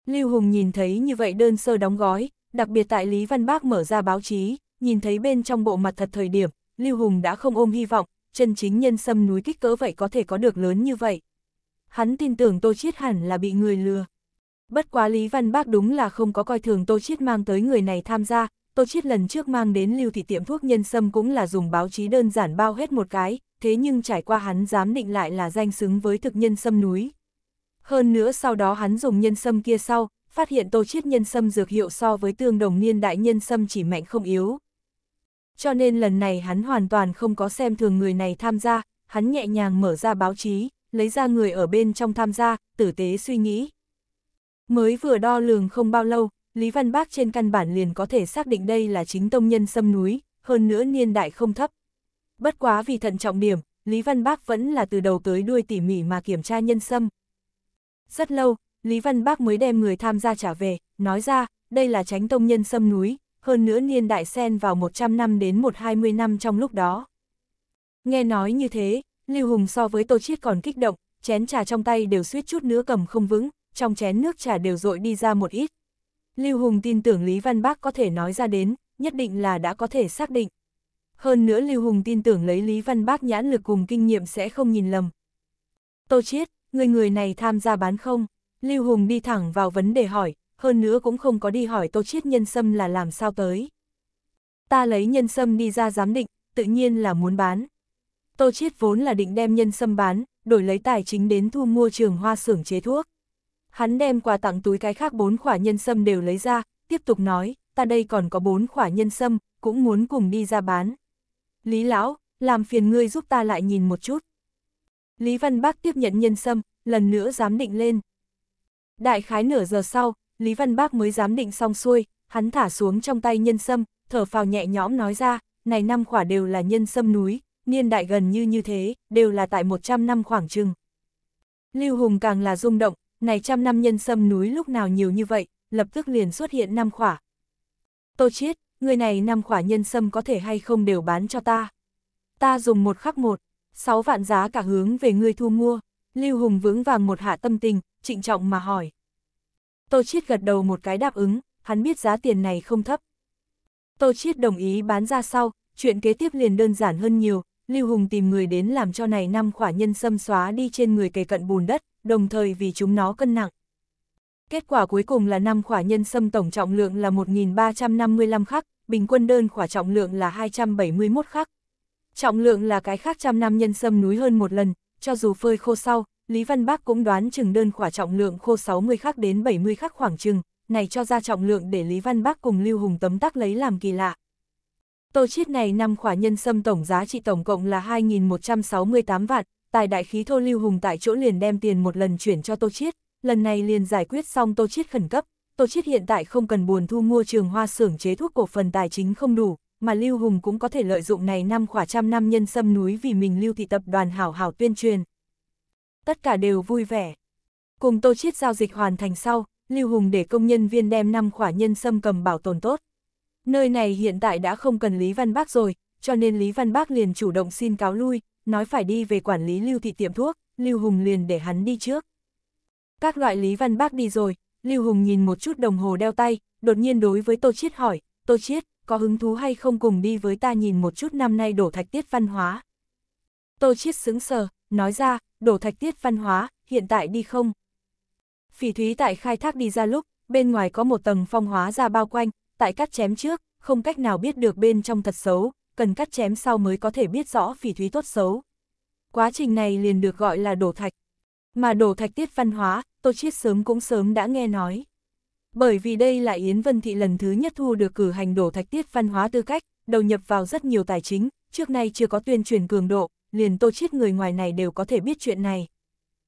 Lưu Hùng nhìn thấy như vậy đơn sơ đóng gói, đặc biệt tại Lý Văn Bác mở ra báo chí, nhìn thấy bên trong bộ mặt thật thời điểm, Lưu Hùng đã không ôm hy vọng, chân chính nhân sâm núi kích cỡ vậy có thể có được lớn như vậy. Hắn tin tưởng Tô Chiết hẳn là bị người lừa. Bất quá Lý Văn Bác đúng là không có coi thường Tô Chiết mang tới người này tham gia, Tô Chiết lần trước mang đến lưu thị tiệm thuốc nhân sâm cũng là dùng báo chí đơn giản bao hết một cái, thế nhưng trải qua hắn giám định lại là danh xứng với thực nhân sâm núi. Hơn nữa sau đó hắn dùng nhân sâm kia sau, phát hiện Tô Chiết nhân sâm dược hiệu so với tương đồng niên đại nhân sâm chỉ mạnh không yếu. Cho nên lần này hắn hoàn toàn không có xem thường người này tham gia, hắn nhẹ nhàng mở ra báo chí, lấy ra người ở bên trong tham gia, tử tế suy nghĩ. Mới vừa đo lường không bao lâu, Lý Văn Bác trên căn bản liền có thể xác định đây là chính tông nhân xâm núi, hơn nữa niên đại không thấp. Bất quá vì thận trọng điểm, Lý Văn Bác vẫn là từ đầu tới đuôi tỉ mỉ mà kiểm tra nhân sâm. Rất lâu, Lý Văn Bác mới đem người tham gia trả về, nói ra, đây là tránh tông nhân sâm núi, hơn nữa niên đại sen vào 100 năm đến 120 năm trong lúc đó. Nghe nói như thế, Lưu Hùng so với Tô Chiết còn kích động, chén trà trong tay đều suýt chút nữa cầm không vững, trong chén nước trà đều dội đi ra một ít. Lưu Hùng tin tưởng Lý Văn Bác có thể nói ra đến, nhất định là đã có thể xác định. Hơn nữa Lưu Hùng tin tưởng lấy Lý Văn Bác nhãn lực cùng kinh nghiệm sẽ không nhìn lầm. Tô Chiết, người người này tham gia bán không? Lưu Hùng đi thẳng vào vấn đề hỏi, hơn nữa cũng không có đi hỏi Tô Chiết nhân sâm là làm sao tới. Ta lấy nhân sâm đi ra giám định, tự nhiên là muốn bán. Tô Chiết vốn là định đem nhân sâm bán, đổi lấy tài chính đến thu mua trường hoa xưởng chế thuốc. Hắn đem quà tặng túi cái khác bốn khỏa nhân sâm đều lấy ra, tiếp tục nói, ta đây còn có bốn khỏa nhân sâm, cũng muốn cùng đi ra bán. Lý Lão, làm phiền ngươi giúp ta lại nhìn một chút. Lý Văn Bác tiếp nhận nhân sâm, lần nữa giám định lên. Đại khái nửa giờ sau, Lý Văn Bác mới giám định xong xuôi, hắn thả xuống trong tay nhân sâm, thở phào nhẹ nhõm nói ra, này năm khỏa đều là nhân sâm núi, niên đại gần như như thế, đều là tại 100 năm khoảng trừng. Lưu Hùng càng là rung động, này trăm năm nhân sâm núi lúc nào nhiều như vậy, lập tức liền xuất hiện năm khỏa. Tô Chiết, người này năm khỏa nhân sâm có thể hay không đều bán cho ta. Ta dùng một khắc một, sáu vạn giá cả hướng về ngươi thu mua. Lưu Hùng vững vàng một hạ tâm tình, trịnh trọng mà hỏi. Tô Chiết gật đầu một cái đáp ứng, hắn biết giá tiền này không thấp. Tô Chiết đồng ý bán ra sau, chuyện kế tiếp liền đơn giản hơn nhiều, Lưu Hùng tìm người đến làm cho này năm khỏa nhân sâm xóa đi trên người kề cận bùn đất, đồng thời vì chúng nó cân nặng. Kết quả cuối cùng là năm khỏa nhân sâm tổng trọng lượng là 1.355 khắc, bình quân đơn khỏa trọng lượng là 271 khắc. Trọng lượng là cái khác trăm năm nhân sâm núi hơn một lần, cho dù phơi khô sau, Lý Văn Bác cũng đoán chừng đơn khỏa trọng lượng khô 60 khắc đến 70 khắc khoảng chừng, này cho ra trọng lượng để Lý Văn Bác cùng Lưu Hùng tấm tắc lấy làm kỳ lạ. Tô chiết này năm khỏa nhân sâm tổng giá trị tổng cộng là 2.168 vạn, tài đại khí thô Lưu Hùng tại chỗ liền đem tiền một lần chuyển cho Tô chiết, lần này liền giải quyết xong Tô chiết khẩn cấp, Tô chiết hiện tại không cần buồn thu mua trường hoa xưởng chế thuốc cổ phần tài chính không đủ, mà Lưu Hùng cũng có thể lợi dụng này năm khỏa trăm năm nhân sâm núi vì mình Lưu thị tập đoàn hảo hảo tuyên truyền. Tất cả đều vui vẻ. Cùng Tô chiết giao dịch hoàn thành sau, Lưu Hùng để công nhân viên đem năm khỏa nhân sâm cầm bảo tồn tốt. Nơi này hiện tại đã không cần Lý Văn Bác rồi, cho nên Lý Văn Bác liền chủ động xin cáo lui, nói phải đi về quản lý Lưu Thị tiệm thuốc, Lưu Hùng liền để hắn đi trước. Các loại Lý Văn Bác đi rồi, Lưu Hùng nhìn một chút đồng hồ đeo tay, đột nhiên đối với Tô Chiết hỏi, Tô Chiết, có hứng thú hay không cùng đi với ta nhìn một chút năm nay đổ thạch tiết văn hóa. Tô Chiết sững sờ, nói ra, đổ thạch tiết văn hóa, hiện tại đi không? Phỉ thúy tại khai thác đi ra lúc, bên ngoài có một tầng phong hóa ra bao quanh, tại cắt chém trước, không cách nào biết được bên trong thật xấu, cần cắt chém sau mới có thể biết rõ phỉ thúy tốt xấu. Quá trình này liền được gọi là đổ thạch. Mà đổ thạch tiết văn hóa, Tô Chiết sớm cũng sớm đã nghe nói. Bởi vì đây là Yến Vân Thị lần thứ nhất thu được cử hành đổ thạch tiết văn hóa tư cách, đầu nhập vào rất nhiều tài chính, trước nay chưa có tuyên truyền cường độ, liền tô chiết người ngoài này đều có thể biết chuyện này.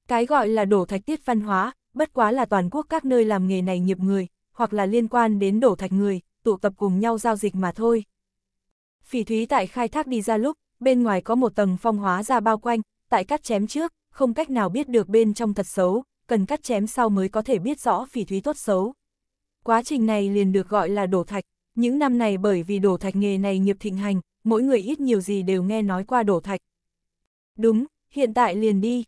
Cái gọi là đổ thạch tiết văn hóa, bất quá là toàn quốc các nơi làm nghề này nghiệp người, hoặc là liên quan đến đổ thạch người, tụ tập cùng nhau giao dịch mà thôi. Phỉ thúy tại khai thác đi ra lúc, bên ngoài có một tầng phong hóa ra bao quanh, tại cắt chém trước, không cách nào biết được bên trong thật xấu, cần cắt chém sau mới có thể biết rõ phỉ thúy tốt xấu. Quá trình này liền được gọi là đổ thạch, những năm này bởi vì đổ thạch nghề này nghiệp thịnh hành, mỗi người ít nhiều gì đều nghe nói qua đổ thạch. Đúng, hiện tại liền đi.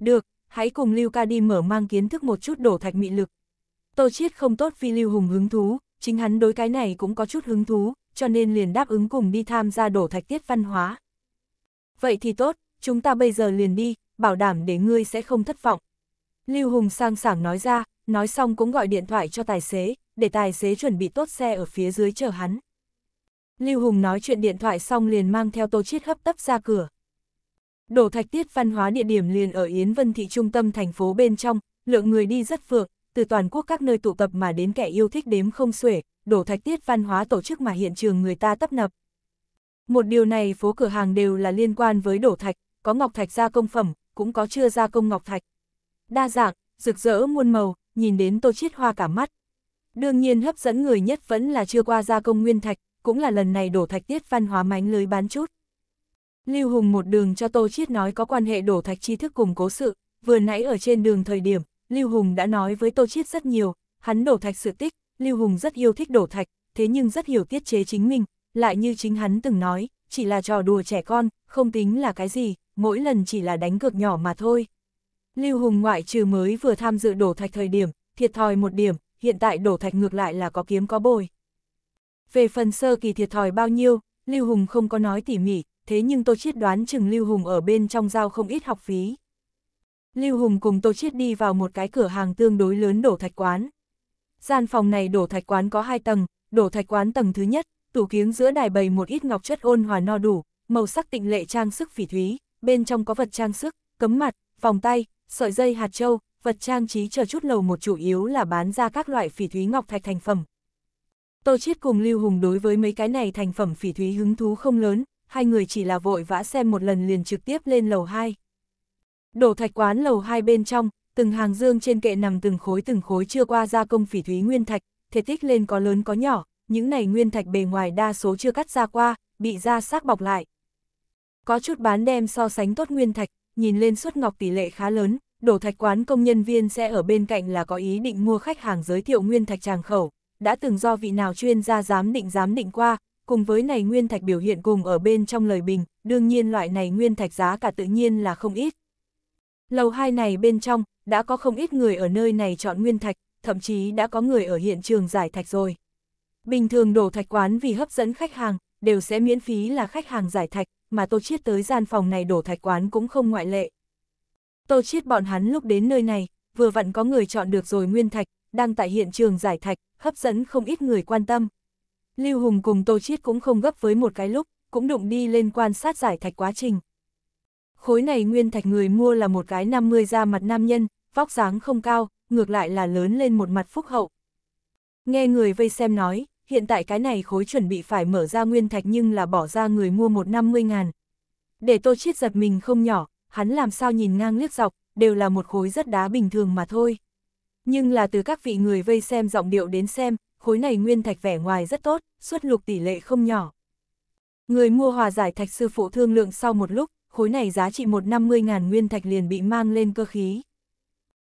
Được, hãy cùng Lưu Ca đi mở mang kiến thức một chút đổ thạch mị lực. Tô Chiết không tốt vì Lưu Hùng hứng thú, chính hắn đối cái này cũng có chút hứng thú, cho nên liền đáp ứng cùng đi tham gia đổ thạch tiết văn hóa. Vậy thì tốt, chúng ta bây giờ liền đi, bảo đảm để ngươi sẽ không thất vọng. Lưu Hùng sang sảng nói ra, nói xong cũng gọi điện thoại cho tài xế, để tài xế chuẩn bị tốt xe ở phía dưới chờ hắn. Lưu Hùng nói chuyện điện thoại xong liền mang theo tô chiết hấp tấp ra cửa. Đổ thạch tiết văn hóa địa điểm liền ở Yến Vân Thị trung tâm thành phố bên trong, lượng người đi rất phượng, từ toàn quốc các nơi tụ tập mà đến kẻ yêu thích đếm không xuể, đổ thạch tiết văn hóa tổ chức mà hiện trường người ta tấp nập. Một điều này phố cửa hàng đều là liên quan với đổ thạch, có ngọc thạch gia công phẩm, cũng có chưa gia công ngọc thạch. Đa dạng, rực rỡ muôn màu, nhìn đến tô chiết hoa cả mắt. Đương nhiên hấp dẫn người nhất vẫn là chưa qua gia công nguyên thạch, cũng là lần này đổ thạch tiết văn hóa mánh lưới bán chút. Lưu Hùng một đường cho Tô Chiết nói có quan hệ đổ thạch tri thức cùng cố sự, vừa nãy ở trên đường thời điểm, Lưu Hùng đã nói với Tô Chiết rất nhiều, hắn đổ thạch sự tích, Lưu Hùng rất yêu thích đổ thạch, thế nhưng rất hiểu tiết chế chính mình, lại như chính hắn từng nói, chỉ là trò đùa trẻ con, không tính là cái gì, mỗi lần chỉ là đánh cược nhỏ mà thôi. Lưu Hùng ngoại trừ mới vừa tham dự đổ thạch thời điểm, thiệt thòi một điểm, hiện tại đổ thạch ngược lại là có kiếm có bồi. Về phần sơ kỳ thiệt thòi bao nhiêu, Lưu Hùng không có nói tỉ mỉ, thế nhưng Tô Chiết đoán chừng Lưu Hùng ở bên trong giao không ít học phí. Lưu Hùng cùng Tô Chiết đi vào một cái cửa hàng tương đối lớn đổ thạch quán. Gian phòng này đổ thạch quán có hai tầng, đổ thạch quán tầng thứ nhất, tủ kiếng giữa đài bày một ít ngọc chất ôn hòa no đủ, màu sắc tịnh lệ trang sức phỉ thúy, bên trong có vật trang sức, cấm mặt, vòng tay, sợi dây hạt châu, vật trang trí chờ chút lầu một chủ yếu là bán ra các loại phỉ thúy ngọc thạch thành phẩm. Tô Chiết cùng Lưu Hùng đối với mấy cái này thành phẩm phỉ thúy hứng thú không lớn, hai người chỉ là vội vã xem một lần liền trực tiếp lên lầu 2. Đổ thạch quán lầu hai bên trong, từng hàng dương trên kệ nằm từng khối từng khối chưa qua gia công phỉ thúy nguyên thạch, thể tích lên có lớn có nhỏ, những này nguyên thạch bề ngoài đa số chưa cắt ra qua, bị da xác bọc lại. Có chút bán đem so sánh tốt nguyên thạch, nhìn lên suất ngọc tỷ lệ khá lớn, đổ thạch quán công nhân viên sẽ ở bên cạnh là có ý định mua khách hàng giới thiệu nguyên thạch tràng khẩu, đã từng do vị nào chuyên gia giám định giám định qua, cùng với này nguyên thạch biểu hiện cùng ở bên trong lời bình, đương nhiên loại này nguyên thạch giá cả tự nhiên là không ít. Lầu hai này bên trong, đã có không ít người ở nơi này chọn nguyên thạch, thậm chí đã có người ở hiện trường giải thạch rồi. Bình thường đổ thạch quán vì hấp dẫn khách hàng, đều sẽ miễn phí là khách hàng giải thạch, mà Tô Chiết tới gian phòng này đổ thạch quán cũng không ngoại lệ. Tô Chiết bọn hắn lúc đến nơi này, vừa vặn có người chọn được rồi nguyên thạch, đang tại hiện trường giải thạch, hấp dẫn không ít người quan tâm. Lưu Hùng cùng Tô Chiết cũng không gấp với một cái lúc, cũng đụng đi lên quan sát giải thạch quá trình. Khối này nguyên thạch người mua là một cái 50 da mặt nam nhân, vóc dáng không cao, ngược lại là lớn lên một mặt phúc hậu. Nghe người vây xem nói, hiện tại cái này khối chuẩn bị phải mở ra nguyên thạch nhưng là bỏ ra người mua một 50 ngàn. Để Tô Chiết giật mình không nhỏ, hắn làm sao nhìn ngang liếc dọc, đều là một khối rất đá bình thường mà thôi. Nhưng là từ các vị người vây xem giọng điệu đến xem, khối này nguyên thạch vẻ ngoài rất tốt, xuất lục tỷ lệ không nhỏ. Người mua hòa giải thạch sư phụ thương lượng sau một lúc, khối này giá trị 150.000 nguyên thạch liền bị mang lên cơ khí.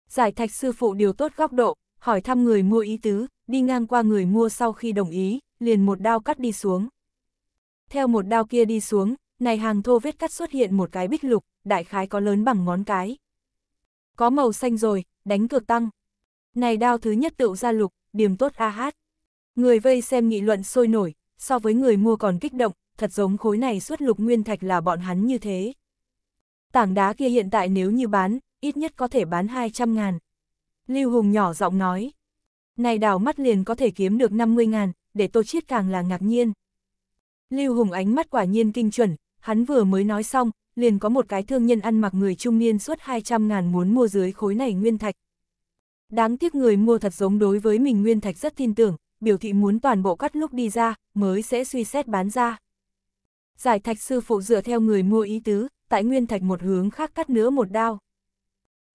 Giải thạch sư phụ điều tốt góc độ, hỏi thăm người mua ý tứ, đi ngang qua người mua sau khi đồng ý, liền một đao cắt đi xuống. Theo một đao kia đi xuống, này hàng thô vết cắt xuất hiện một cái bích lục, đại khái có lớn bằng ngón cái. Có màu xanh rồi, đánh cược tăng. Này đao thứ nhất tựu ra lục, điểm tốt a hát. Người vây xem nghị luận sôi nổi, so với người mua còn kích động, thật giống khối này xuất lục nguyên thạch là bọn hắn như thế. Tảng đá kia hiện tại nếu như bán, ít nhất có thể bán 200 ngàn. Lưu Hùng nhỏ giọng nói. Này đào mắt liền có thể kiếm được 50 ngàn, để Tô Chiết càng là ngạc nhiên. Lưu Hùng ánh mắt quả nhiên kinh chuẩn, hắn vừa mới nói xong, liền có một cái thương nhân ăn mặc người trung niên suốt 200 ngàn muốn mua dưới khối này nguyên thạch. Đáng tiếc người mua thật giống đối với mình nguyên thạch rất tin tưởng, biểu thị muốn toàn bộ cắt lúc đi ra, mới sẽ suy xét bán ra. Giải thạch sư phụ dựa theo người mua ý tứ, tại nguyên thạch một hướng khác cắt nữa một đao.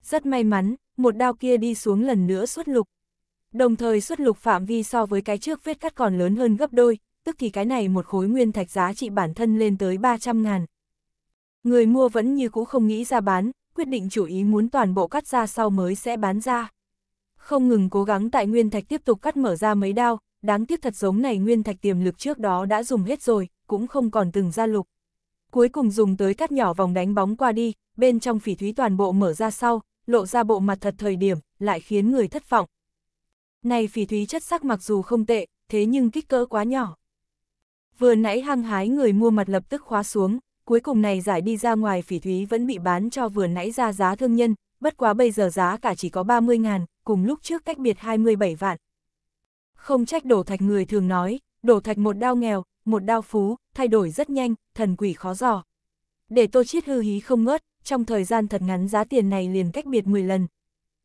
Rất may mắn, một đao kia đi xuống lần nữa xuất lục. Đồng thời xuất lục phạm vi so với cái trước vết cắt còn lớn hơn gấp đôi, tức thì cái này một khối nguyên thạch giá trị bản thân lên tới 300 ngàn. Người mua vẫn như cũ không nghĩ ra bán, quyết định chủ ý muốn toàn bộ cắt ra sau mới sẽ bán ra. Không ngừng cố gắng tại nguyên thạch tiếp tục cắt mở ra mấy đao, đáng tiếc thật giống này nguyên thạch tiềm lực trước đó đã dùng hết rồi, cũng không còn từng ra lục. Cuối cùng dùng tới cắt nhỏ vòng đánh bóng qua đi, bên trong phỉ thúy toàn bộ mở ra sau, lộ ra bộ mặt thật thời điểm, lại khiến người thất vọng. Này phỉ thúy chất sắc mặc dù không tệ, thế nhưng kích cỡ quá nhỏ. Vừa nãy hăng hái người mua mặt lập tức khóa xuống, cuối cùng này giải đi ra ngoài phỉ thúy vẫn bị bán cho vừa nãy ra giá thương nhân, bất quá bây giờ giá cả chỉ có 30 ngàn, cùng lúc trước cách biệt 27 vạn. Không trách đổ thạch người thường nói, đổ thạch một đao nghèo, một đao phú, thay đổi rất nhanh, thần quỷ khó dò. Để tô chiết hư hí không ngớt, trong thời gian thật ngắn giá tiền này liền cách biệt 10 lần.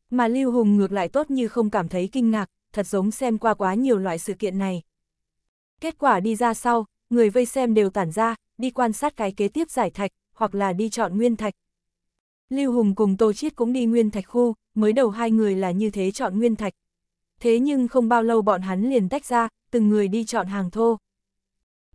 Mà Lưu Hùng ngược lại tốt như không cảm thấy kinh ngạc, thật giống xem qua quá nhiều loại sự kiện này. Kết quả đi ra sau, người vây xem đều tản ra, đi quan sát cái kế tiếp giải thạch, hoặc là đi chọn nguyên thạch. Lưu Hùng cùng Tô Chiết cũng đi nguyên thạch khu, mới đầu hai người là như thế chọn nguyên thạch. Thế nhưng không bao lâu bọn hắn liền tách ra, từng người đi chọn hàng thô.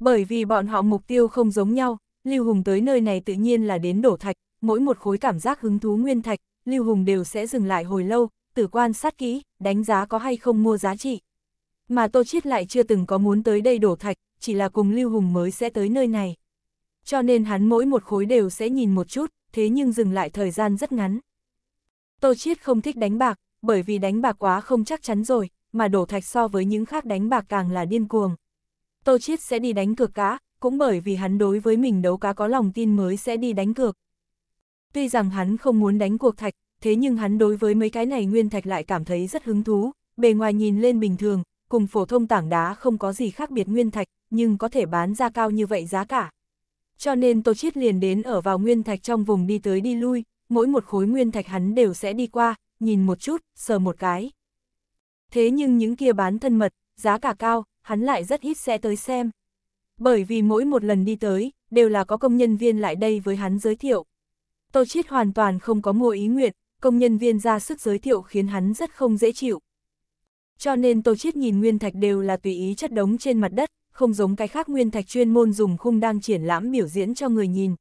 Bởi vì bọn họ mục tiêu không giống nhau, Lưu Hùng tới nơi này tự nhiên là đến đổ thạch, mỗi một khối cảm giác hứng thú nguyên thạch, Lưu Hùng đều sẽ dừng lại hồi lâu, tử quan sát kỹ, đánh giá có hay không mua giá trị. Mà Tô Chiết lại chưa từng có muốn tới đây đổ thạch, chỉ là cùng Lưu Hùng mới sẽ tới nơi này. Cho nên hắn mỗi một khối đều sẽ nhìn một chút, thế nhưng dừng lại thời gian rất ngắn. Tô Chiết không thích đánh bạc, bởi vì đánh bạc quá không chắc chắn rồi, mà đổ thạch so với những khác đánh bạc càng là điên cuồng. Tô Chiết sẽ đi đánh cược cá, cũng bởi vì hắn đối với mình đấu cá có lòng tin mới sẽ đi đánh cược. Tuy rằng hắn không muốn đánh cuộc thạch, thế nhưng hắn đối với mấy cái này nguyên thạch lại cảm thấy rất hứng thú, bề ngoài nhìn lên bình thường, cùng phổ thông tảng đá không có gì khác biệt nguyên thạch, nhưng có thể bán ra cao như vậy giá cả. Cho nên Tô Chiết liền đến ở vào nguyên thạch trong vùng đi tới đi lui, mỗi một khối nguyên thạch hắn đều sẽ đi qua, nhìn một chút, sờ một cái. Thế nhưng những kia bán thân mật, giá cả cao, hắn lại rất ít sẽ tới xem. Bởi vì mỗi một lần đi tới, đều là có công nhân viên lại đây với hắn giới thiệu. Tô Chiết hoàn toàn không có mua ý nguyện, công nhân viên ra sức giới thiệu khiến hắn rất không dễ chịu. Cho nên Tô Chiết nhìn nguyên thạch đều là tùy ý chất đống trên mặt đất, không giống cái khác nguyên thạch chuyên môn dùng khung đang triển lãm biểu diễn cho người nhìn.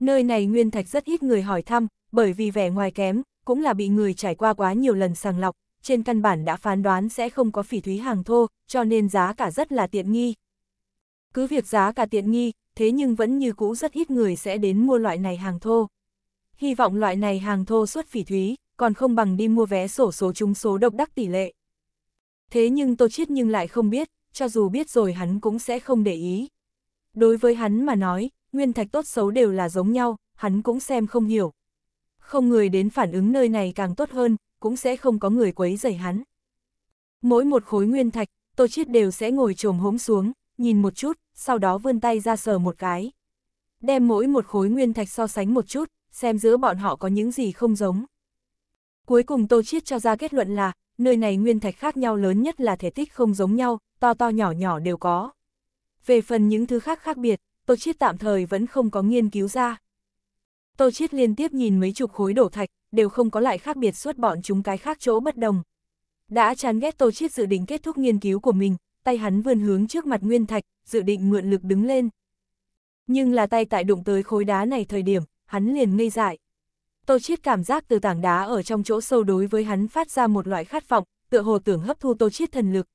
Nơi này nguyên thạch rất ít người hỏi thăm, bởi vì vẻ ngoài kém, cũng là bị người trải qua quá nhiều lần sàng lọc, trên căn bản đã phán đoán sẽ không có phỉ thúy hàng thô, cho nên giá cả rất là tiện nghi. Cứ việc giá cả tiện nghi, thế nhưng vẫn như cũ rất ít người sẽ đến mua loại này hàng thô. Hy vọng loại này hàng thô xuất phỉ thúy, còn không bằng đi mua vé sổ số trúng số độc đắc tỷ lệ. Thế nhưng Tô Chiết nhưng lại không biết, cho dù biết rồi hắn cũng sẽ không để ý. Đối với hắn mà nói, nguyên thạch tốt xấu đều là giống nhau, hắn cũng xem không hiểu. Không người đến phản ứng nơi này càng tốt hơn, cũng sẽ không có người quấy rầy hắn. Mỗi một khối nguyên thạch, Tô Chiết đều sẽ ngồi trồm hốm xuống, nhìn một chút, sau đó vươn tay ra sờ một cái. Đem mỗi một khối nguyên thạch so sánh một chút, xem giữa bọn họ có những gì không giống. Cuối cùng Tô Chiết cho ra kết luận là, nơi này nguyên thạch khác nhau lớn nhất là thể tích không giống nhau, to to nhỏ nhỏ đều có. Về phần những thứ khác khác biệt, Tô Chiết tạm thời vẫn không có nghiên cứu ra. Tô Chiết liên tiếp nhìn mấy chục khối đổ thạch, đều không có lại khác biệt suốt bọn chúng cái khác chỗ bất đồng. Đã chán ghét Tô Chiết dự định kết thúc nghiên cứu của mình, tay hắn vươn hướng trước mặt nguyên thạch, dự định mượn lực đứng lên. Nhưng là tay tại đụng tới khối đá này thời điểm, hắn liền ngây dại. Tô Chiết cảm giác từ tảng đá ở trong chỗ sâu đối với hắn phát ra một loại khát vọng, tựa hồ tưởng hấp thu Tô Chiết thần lực.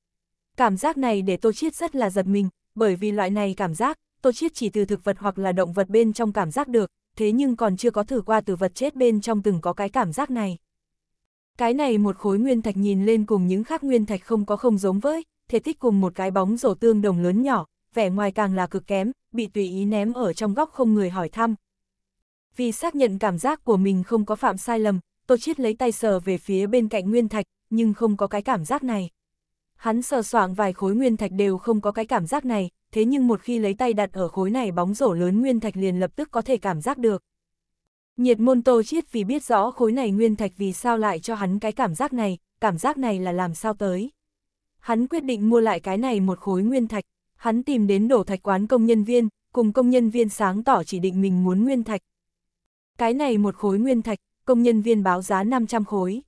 Cảm giác này để Tô Chiết rất là giật mình, bởi vì loại này cảm giác, Tô Chiết chỉ từ thực vật hoặc là động vật bên trong cảm giác được, thế nhưng còn chưa có thử qua từ vật chết bên trong từng có cái cảm giác này. Cái này một khối nguyên thạch nhìn lên cùng những khác nguyên thạch không có không giống với, thể tích cùng một cái bóng rổ tương đồng lớn nhỏ, vẻ ngoài càng là cực kém, bị tùy ý ném ở trong góc không người hỏi thăm. Vì xác nhận cảm giác của mình không có phạm sai lầm, Tô Chiết lấy tay sờ về phía bên cạnh nguyên thạch, nhưng không có cái cảm giác này. Hắn sờ soạng vài khối nguyên thạch đều không có cái cảm giác này, thế nhưng một khi lấy tay đặt ở khối này bóng rổ lớn nguyên thạch liền lập tức có thể cảm giác được. Nhiệt môn Tô Chiết vì biết rõ khối này nguyên thạch vì sao lại cho hắn cái cảm giác này, cảm giác này là làm sao tới. Hắn quyết định mua lại cái này một khối nguyên thạch, hắn tìm đến đổ thạch quán công nhân viên, cùng công nhân viên sáng tỏ chỉ định mình muốn nguyên thạch. Cái này một khối nguyên thạch, công nhân viên báo giá 500 khối.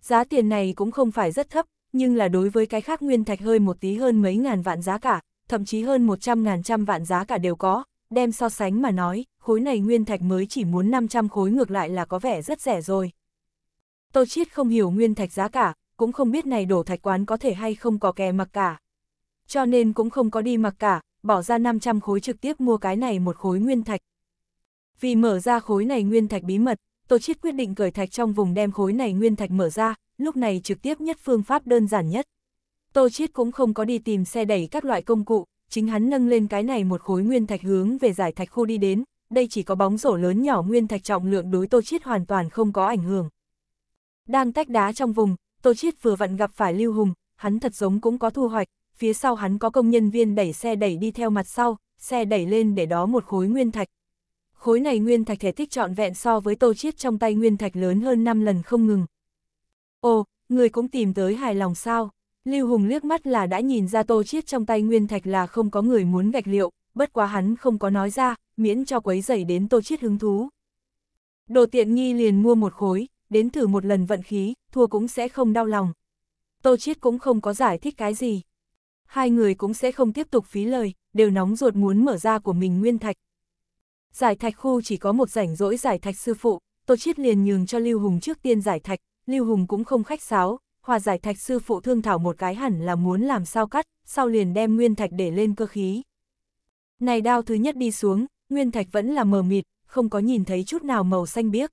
Giá tiền này cũng không phải rất thấp, nhưng là đối với cái khác nguyên thạch hơi một tí hơn mấy ngàn vạn giá cả, thậm chí hơn 100 ngàn trăm vạn giá cả đều có, đem so sánh mà nói, khối này nguyên thạch mới chỉ muốn 500 khối ngược lại là có vẻ rất rẻ rồi. Tô Chiết không hiểu nguyên thạch giá cả, cũng không biết này đổ thạch quán có thể hay không có kè mặc cả. Cho nên cũng không có đi mặc cả, bỏ ra 500 khối trực tiếp mua cái này một khối nguyên thạch. Vì mở ra khối này nguyên thạch bí mật, Tô Chiết quyết định cởi thạch trong vùng đem khối này nguyên thạch mở ra, lúc này trực tiếp nhất phương pháp đơn giản nhất. Tô Chiết cũng không có đi tìm xe đẩy các loại công cụ, chính hắn nâng lên cái này một khối nguyên thạch hướng về giải thạch khu đi đến, đây chỉ có bóng rổ lớn nhỏ nguyên thạch trọng lượng đối Tô Chiết hoàn toàn không có ảnh hưởng. Đang tách đá trong vùng, Tô Chiết vừa vặn gặp phải Lưu Hùng, hắn thật giống cũng có thu hoạch, phía sau hắn có công nhân viên đẩy xe đẩy đi theo mặt sau, xe đẩy lên để đó một khối nguyên thạch. Khối này nguyên thạch thể tích trọn vẹn so với Tô Chiết trong tay nguyên thạch lớn hơn 5 lần không ngừng. Ồ, người cũng tìm tới hài lòng sao? Lưu Hùng liếc mắt là đã nhìn ra Tô Chiết trong tay nguyên thạch là không có người muốn gạch liệu, bất quá hắn không có nói ra, miễn cho quấy rầy đến Tô Chiết hứng thú. Đồ tiện nghi liền mua một khối, đến thử một lần vận khí, thua cũng sẽ không đau lòng. Tô Chiết cũng không có giải thích cái gì. Hai người cũng sẽ không tiếp tục phí lời, đều nóng ruột muốn mở ra của mình nguyên thạch. Giải thạch khu chỉ có một rảnh rỗi giải thạch sư phụ, Tô Chiết liền nhường cho Lưu Hùng trước tiên giải thạch, Lưu Hùng cũng không khách sáo, hòa giải thạch sư phụ thương thảo một cái hẳn là muốn làm sao cắt, sau liền đem nguyên thạch để lên cơ khí. Này đao thứ nhất đi xuống, nguyên thạch vẫn là mờ mịt, không có nhìn thấy chút nào màu xanh biếc.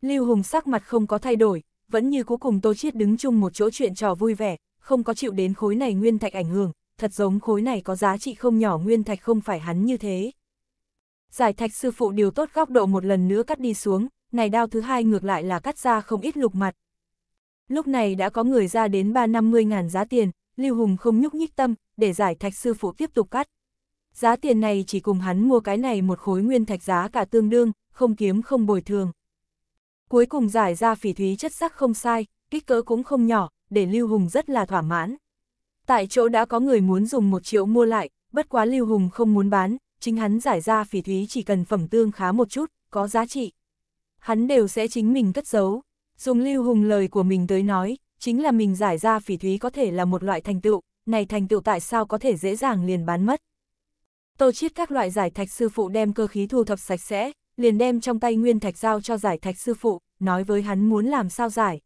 Lưu Hùng sắc mặt không có thay đổi, vẫn như cuối cùng Tô Chiết đứng chung một chỗ chuyện trò vui vẻ, không có chịu đến khối này nguyên thạch ảnh hưởng, thật giống khối này có giá trị không nhỏ nguyên thạch không phải hắn như thế. Giải thạch sư phụ điều tốt góc độ một lần nữa cắt đi xuống, này đao thứ hai ngược lại là cắt ra không ít lục mặt. Lúc này đã có người ra đến 350 ngàn giá tiền, Lưu Hùng không nhúc nhích tâm, để giải thạch sư phụ tiếp tục cắt. Giá tiền này chỉ cùng hắn mua cái này một khối nguyên thạch giá cả tương đương, không kiếm không bồi thường. Cuối cùng giải ra phỉ thúy chất sắc không sai, kích cỡ cũng không nhỏ, để Lưu Hùng rất là thỏa mãn. Tại chỗ đã có người muốn dùng một triệu mua lại, bất quá Lưu Hùng không muốn bán, chính hắn giải ra phỉ thúy chỉ cần phẩm tương khá một chút, có giá trị. Hắn đều sẽ chính mình cất giấu. Dùng Lưu Hùng lời của mình tới nói, chính là mình giải ra phỉ thúy có thể là một loại thành tựu, này thành tựu tại sao có thể dễ dàng liền bán mất. Tô chiết các loại giải thạch sư phụ đem cơ khí thu thập sạch sẽ, liền đem trong tay nguyên thạch giao cho giải thạch sư phụ, nói với hắn muốn làm sao giải.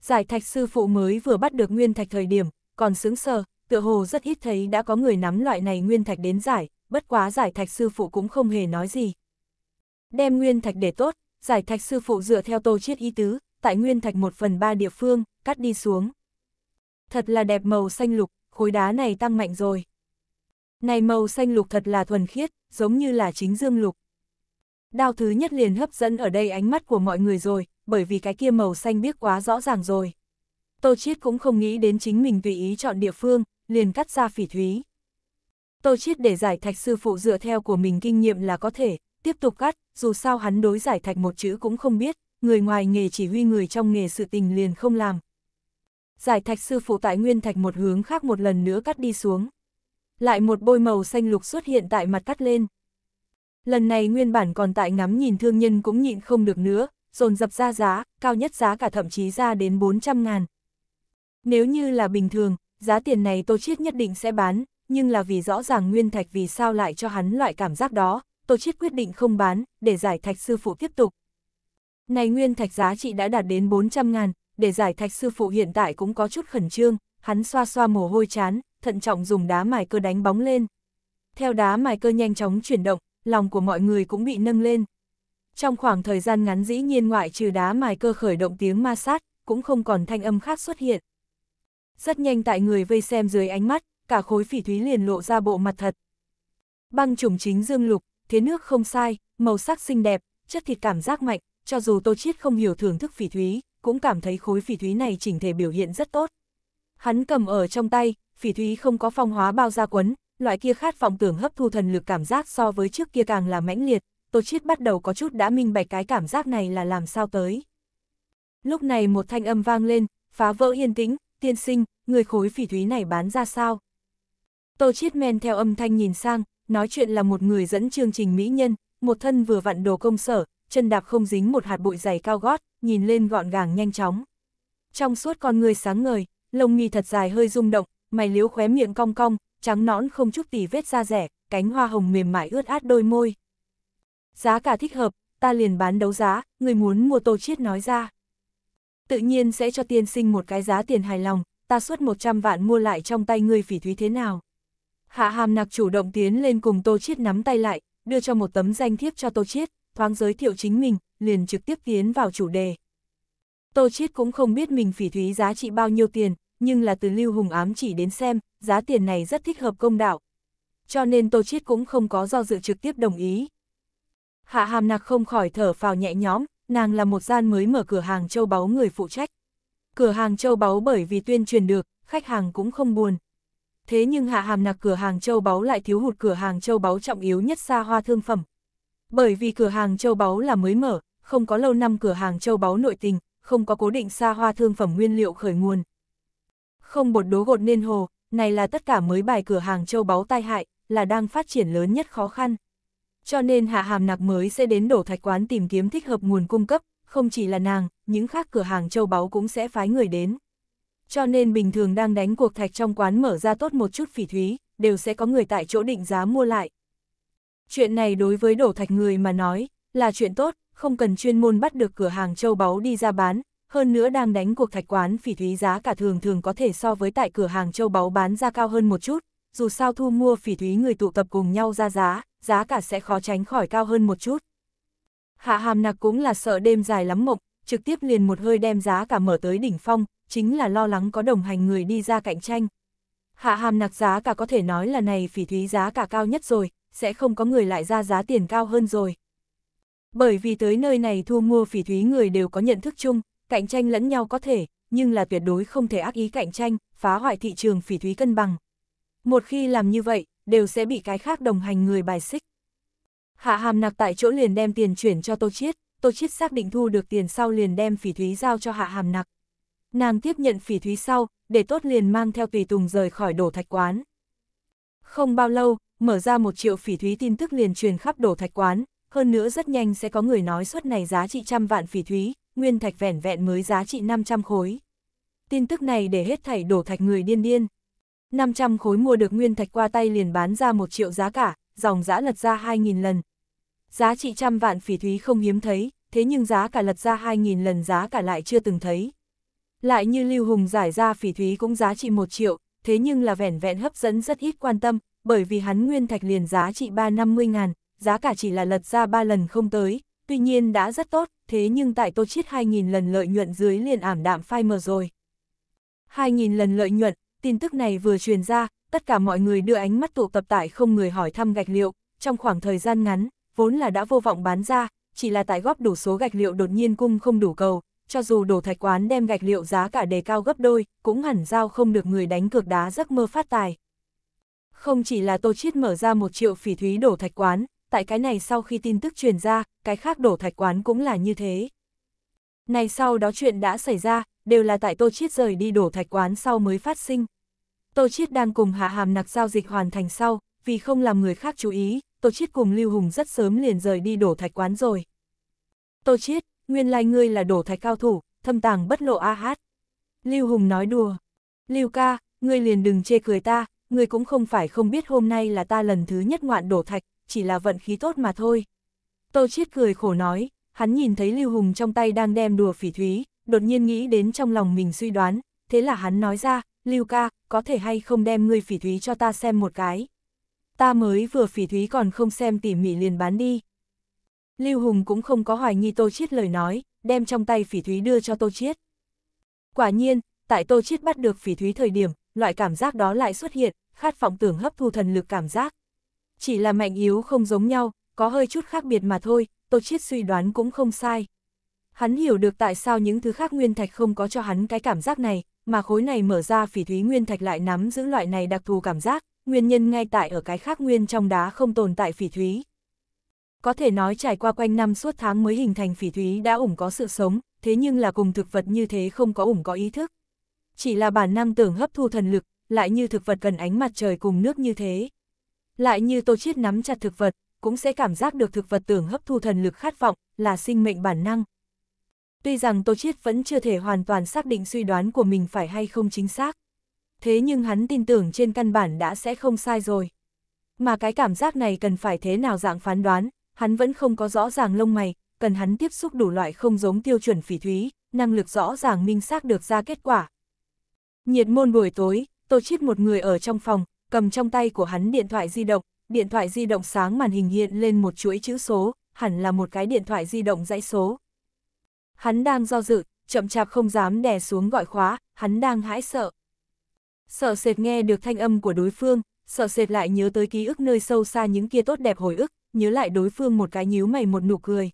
Giải thạch sư phụ mới vừa bắt được nguyên thạch thời điểm, còn sướng sờ, tựa hồ rất ít thấy đã có người nắm loại này nguyên thạch đến giải, bất quá giải thạch sư phụ cũng không hề nói gì. Đem nguyên thạch để tốt, giải thạch sư phụ dựa theo tô chiết ý tứ, tại nguyên thạch một phần ba địa phương, cắt đi xuống. Thật là đẹp màu xanh lục, khối đá này tăng mạnh rồi. Này màu xanh lục thật là thuần khiết, giống như là chính dương lục. Đao thứ nhất liền hấp dẫn ở đây ánh mắt của mọi người rồi, bởi vì cái kia màu xanh biếc quá rõ ràng rồi. Tô Chiết cũng không nghĩ đến chính mình tùy ý chọn địa phương, liền cắt ra phỉ thúy. Tô Chiết để giải thạch sư phụ dựa theo của mình kinh nghiệm là có thể, tiếp tục cắt, dù sao hắn đối giải thạch một chữ cũng không biết, người ngoài nghề chỉ huy người trong nghề sự tình liền không làm. Giải thạch sư phụ tại nguyên thạch một hướng khác một lần nữa cắt đi xuống. Lại một bôi màu xanh lục xuất hiện tại mặt cắt lên. Lần này nguyên bản còn tại ngắm nhìn thương nhân cũng nhịn không được nữa, dồn dập ra giá, cao nhất giá cả thậm chí ra đến 400 ngàn. Nếu như là bình thường, giá tiền này Tô Chiết nhất định sẽ bán, nhưng là vì rõ ràng nguyên thạch vì sao lại cho hắn loại cảm giác đó, Tô Chiết quyết định không bán, để giải thạch sư phụ tiếp tục. Này nguyên thạch giá trị đã đạt đến 400 ngàn, để giải thạch sư phụ hiện tại cũng có chút khẩn trương, hắn xoa xoa mồ hôi chán, thận trọng dùng đá mài cơ đánh bóng lên. Theo đá mài cơ nhanh chóng chuyển động, lòng của mọi người cũng bị nâng lên. Trong khoảng thời gian ngắn dĩ nhiên ngoại trừ đá mài cơ khởi động tiếng ma sát, cũng không còn thanh âm khác xuất hiện. Rất nhanh tại người vây xem dưới ánh mắt, cả khối phỉ thúy liền lộ ra bộ mặt thật. Băng trùng chính dương lục, thế nước không sai, màu sắc xinh đẹp, chất thịt cảm giác mạnh, cho dù Tô Chiết không hiểu thưởng thức phỉ thúy, cũng cảm thấy khối phỉ thúy này chỉnh thể biểu hiện rất tốt. Hắn cầm ở trong tay, phỉ thúy không có phong hóa bao da quấn, loại kia khát vọng tưởng hấp thu thần lực cảm giác so với trước kia càng là mãnh liệt, Tô Chiết bắt đầu có chút đã minh bạch cái cảm giác này là làm sao tới. Lúc này một thanh âm vang lên, phá vỡ yên tĩnh, tiên sinh, người khối phỉ thúy này bán ra sao? Tô Chiết men theo âm thanh nhìn sang, nói chuyện là một người dẫn chương trình mỹ nhân, một thân vừa vặn đồ công sở, chân đạp không dính một hạt bụi dày cao gót, nhìn lên gọn gàng nhanh chóng. Trong suốt con người sáng ngời, lông mi thật dài hơi rung động, mày liếu khóe miệng cong cong, trắng nõn không chút tì vết da rẻ, cánh hoa hồng mềm mại ướt át đôi môi. Giá cả thích hợp, ta liền bán đấu giá, người muốn mua tô chiết nói ra. Tự nhiên sẽ cho tiên sinh một cái giá tiền hài lòng, ta suốt 100 vạn mua lại trong tay ngươi phỉ thúy thế nào. Hạ hàm nặc chủ động tiến lên cùng tô chiết nắm tay lại, đưa cho một tấm danh thiếp cho tô chiết, thoáng giới thiệu chính mình, liền trực tiếp tiến vào chủ đề. Tô chiết cũng không biết mình phỉ thúy giá trị bao nhiêu tiền, nhưng là từ lưu hùng ám chỉ đến xem, giá tiền này rất thích hợp công đạo. Cho nên Tô Chiết cũng không có do dự trực tiếp đồng ý. Hạ hàm nặc không khỏi thở phào nhẹ nhõm, nàng là một gian mới mở cửa hàng châu báu người phụ trách. Cửa hàng châu báu bởi vì tuyên truyền được, khách hàng cũng không buồn. Thế nhưng hạ hàm nặc cửa hàng châu báu lại thiếu hụt cửa hàng châu báu trọng yếu nhất xa hoa thương phẩm. Bởi vì cửa hàng châu báu là mới mở, không có lâu năm cửa hàng châu báu nội tình, không có cố định xa hoa thương phẩm nguyên liệu khởi nguồn. Không bột đố gột nên hồ, này là tất cả mới bài cửa hàng châu báu tai hại, là đang phát triển lớn nhất khó khăn. Cho nên hạ hàm nặc mới sẽ đến đổ thạch quán tìm kiếm thích hợp nguồn cung cấp, không chỉ là nàng, những khác cửa hàng châu báu cũng sẽ phái người đến. Cho nên bình thường đang đánh cuộc thạch trong quán mở ra tốt một chút phỉ thúy, đều sẽ có người tại chỗ định giá mua lại. Chuyện này đối với đổ thạch người mà nói, là chuyện tốt, không cần chuyên môn bắt được cửa hàng châu báu đi ra bán, hơn nữa đang đánh cuộc thạch quán phỉ thúy giá cả thường thường có thể so với tại cửa hàng châu báu bán ra cao hơn một chút, dù sao thu mua phỉ thúy người tụ tập cùng nhau ra giá, giá cả sẽ khó tránh khỏi cao hơn một chút. Hạ hàm nặc cũng là sợ đêm dài lắm mộng, trực tiếp liền một hơi đem giá cả mở tới đỉnh phong, chính là lo lắng có đồng hành người đi ra cạnh tranh. Hạ hàm nặc giá cả có thể nói là này phỉ thúy giá cả cao nhất rồi, sẽ không có người lại ra giá tiền cao hơn rồi. Bởi vì tới nơi này thu mua phỉ thúy người đều có nhận thức chung, cạnh tranh lẫn nhau có thể, nhưng là tuyệt đối không thể ác ý cạnh tranh, phá hoại thị trường phỉ thúy cân bằng. Một khi làm như vậy, đều sẽ bị cái khác đồng hành người bài xích. Hạ hàm nặc tại chỗ liền đem tiền chuyển cho Tô Chiết, Tô Chiết xác định thu được tiền sau liền đem phỉ thúy giao cho hạ hàm nặc. Nàng tiếp nhận phỉ thúy sau, để tốt liền mang theo tùy tùng rời khỏi đổ thạch quán. Không bao lâu, mở ra một triệu phỉ thúy tin tức liền truyền khắp đổ thạch quán, hơn nữa rất nhanh sẽ có người nói suất này giá trị trăm vạn phỉ thúy, nguyên thạch vẻn vẹn mới giá trị 500 khối. Tin tức này để hết thảy đổ thạch người điên điên. 500 khối mua được nguyên thạch qua tay liền bán ra một triệu giá cả, dòng giá lật ra 2.000 lần. Giá trị trăm vạn phỉ thúy không hiếm thấy, thế nhưng giá cả lật ra 2.000 lần giá cả lại chưa từng thấy. Lại như Lưu Hùng giải ra phỉ thúy cũng giá trị 1 triệu, thế nhưng là vẻn vẹn hấp dẫn rất ít quan tâm, bởi vì hắn nguyên thạch liền giá trị 350 ngàn, giá cả chỉ là lật ra 3 lần không tới, tuy nhiên đã rất tốt, thế nhưng tại tô chiết 2.000 lần lợi nhuận dưới liền ảm đạm phai mờ rồi. 2.000 lần lợi nhuận, tin tức này vừa truyền ra, tất cả mọi người đưa ánh mắt tụ tập tại không người hỏi thăm gạch liệu, trong khoảng thời gian ngắn, vốn là đã vô vọng bán ra, chỉ là tại góp đủ số gạch liệu đột nhiên cung không đủ cầu, cho dù đổ thạch quán đem gạch liệu giá cả đề cao gấp đôi, cũng hẳn giao không được người đánh cược đá giấc mơ phát tài. Không chỉ là Tô Chiết mở ra một triệu phỉ thúy đổ thạch quán, tại cái này sau khi tin tức truyền ra, cái khác đổ thạch quán cũng là như thế. Này sau đó chuyện đã xảy ra, đều là tại Tô Chiết rời đi đổ thạch quán sau mới phát sinh. Tô Chiết đang cùng Hạ Hàm Nặc giao dịch hoàn thành sau, vì không làm người khác chú ý, Tô Chiết cùng Lưu Hùng rất sớm liền rời đi đổ thạch quán rồi. Tô Chiết, nguyên lai ngươi là đổ thạch cao thủ, thâm tàng bất lộ a hát. Lưu Hùng nói đùa. Lưu ca, ngươi liền đừng chê cười ta, ngươi cũng không phải không biết hôm nay là ta lần thứ nhất ngoạn đổ thạch, chỉ là vận khí tốt mà thôi. Tô Chiết cười khổ nói, hắn nhìn thấy Lưu Hùng trong tay đang đem đùa phỉ thúy, đột nhiên nghĩ đến trong lòng mình suy đoán, thế là hắn nói ra, Lưu ca, có thể hay không đem ngươi phỉ thúy cho ta xem một cái. Ta mới vừa phỉ thúy còn không xem tỉ mỉ liền bán đi. Lưu Hùng cũng không có hoài nghi Tô Chiết lời nói, đem trong tay phỉ thúy đưa cho Tô Chiết. Quả nhiên, tại Tô Chiết bắt được phỉ thúy thời điểm, loại cảm giác đó lại xuất hiện, khát vọng tưởng hấp thu thần lực cảm giác. Chỉ là mạnh yếu không giống nhau, có hơi chút khác biệt mà thôi, Tô Chiết suy đoán cũng không sai. Hắn hiểu được tại sao những thứ khác nguyên thạch không có cho hắn cái cảm giác này, mà khối này mở ra phỉ thúy nguyên thạch lại nắm giữ loại này đặc thù cảm giác, nguyên nhân ngay tại ở cái khác nguyên trong đá không tồn tại phỉ thúy. Có thể nói trải qua quanh năm suốt tháng mới hình thành phỉ thúy đã ủng có sự sống, thế nhưng là cùng thực vật như thế không có ủng có ý thức, chỉ là bản năng tưởng hấp thu thần lực, lại như thực vật cần ánh mặt trời cùng nước như thế. Lại như Tô Chiết nắm chặt thực vật, cũng sẽ cảm giác được thực vật tưởng hấp thu thần lực khát vọng, là sinh mệnh bản năng. Tuy rằng Tô Chiết vẫn chưa thể hoàn toàn xác định suy đoán của mình phải hay không chính xác. Thế nhưng hắn tin tưởng trên căn bản đã sẽ không sai rồi. Mà cái cảm giác này cần phải thế nào dạng phán đoán, hắn vẫn không có rõ ràng lông mày, cần hắn tiếp xúc đủ loại không giống tiêu chuẩn phỉ thúy, năng lực rõ ràng minh xác được ra kết quả. Nhiệt môn buổi tối, Tô Chiết một người ở trong phòng, cầm trong tay của hắn điện thoại di động, điện thoại di động sáng màn hình hiện lên một chuỗi chữ số, hẳn là một cái điện thoại di động dãy số. Hắn đang do dự, chậm chạp không dám đè xuống gọi khóa, hắn đang hãi sợ. Sợ sệt nghe được thanh âm của đối phương, sợ sệt lại nhớ tới ký ức nơi sâu xa những kia tốt đẹp hồi ức, nhớ lại đối phương một cái nhíu mày một nụ cười.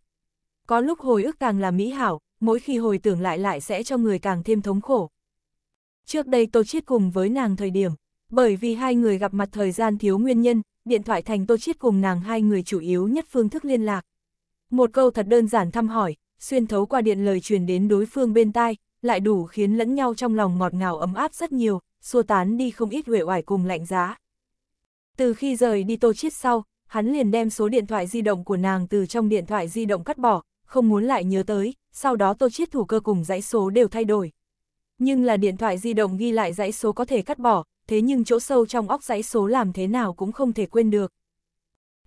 Có lúc hồi ức càng là mỹ hảo, mỗi khi hồi tưởng lại lại sẽ cho người càng thêm thống khổ. Trước đây Tô Chiết cùng với nàng thời điểm, bởi vì hai người gặp mặt thời gian thiếu nguyên nhân, điện thoại thành Tô Chiết cùng nàng hai người chủ yếu nhất phương thức liên lạc. Một câu thật đơn giản thăm hỏi, xuyên thấu qua điện lời truyền đến đối phương bên tai, lại đủ khiến lẫn nhau trong lòng ngọt ngào ấm áp rất nhiều, xua tán đi không ít uể oải cùng lạnh giá. Từ khi rời đi Tô Chiết sau, hắn liền đem số điện thoại di động của nàng từ trong điện thoại di động cắt bỏ, không muốn lại nhớ tới, sau đó Tô Chiết thủ cơ cùng dãy số đều thay đổi. Nhưng là điện thoại di động ghi lại dãy số có thể cắt bỏ, thế nhưng chỗ sâu trong óc dãy số làm thế nào cũng không thể quên được.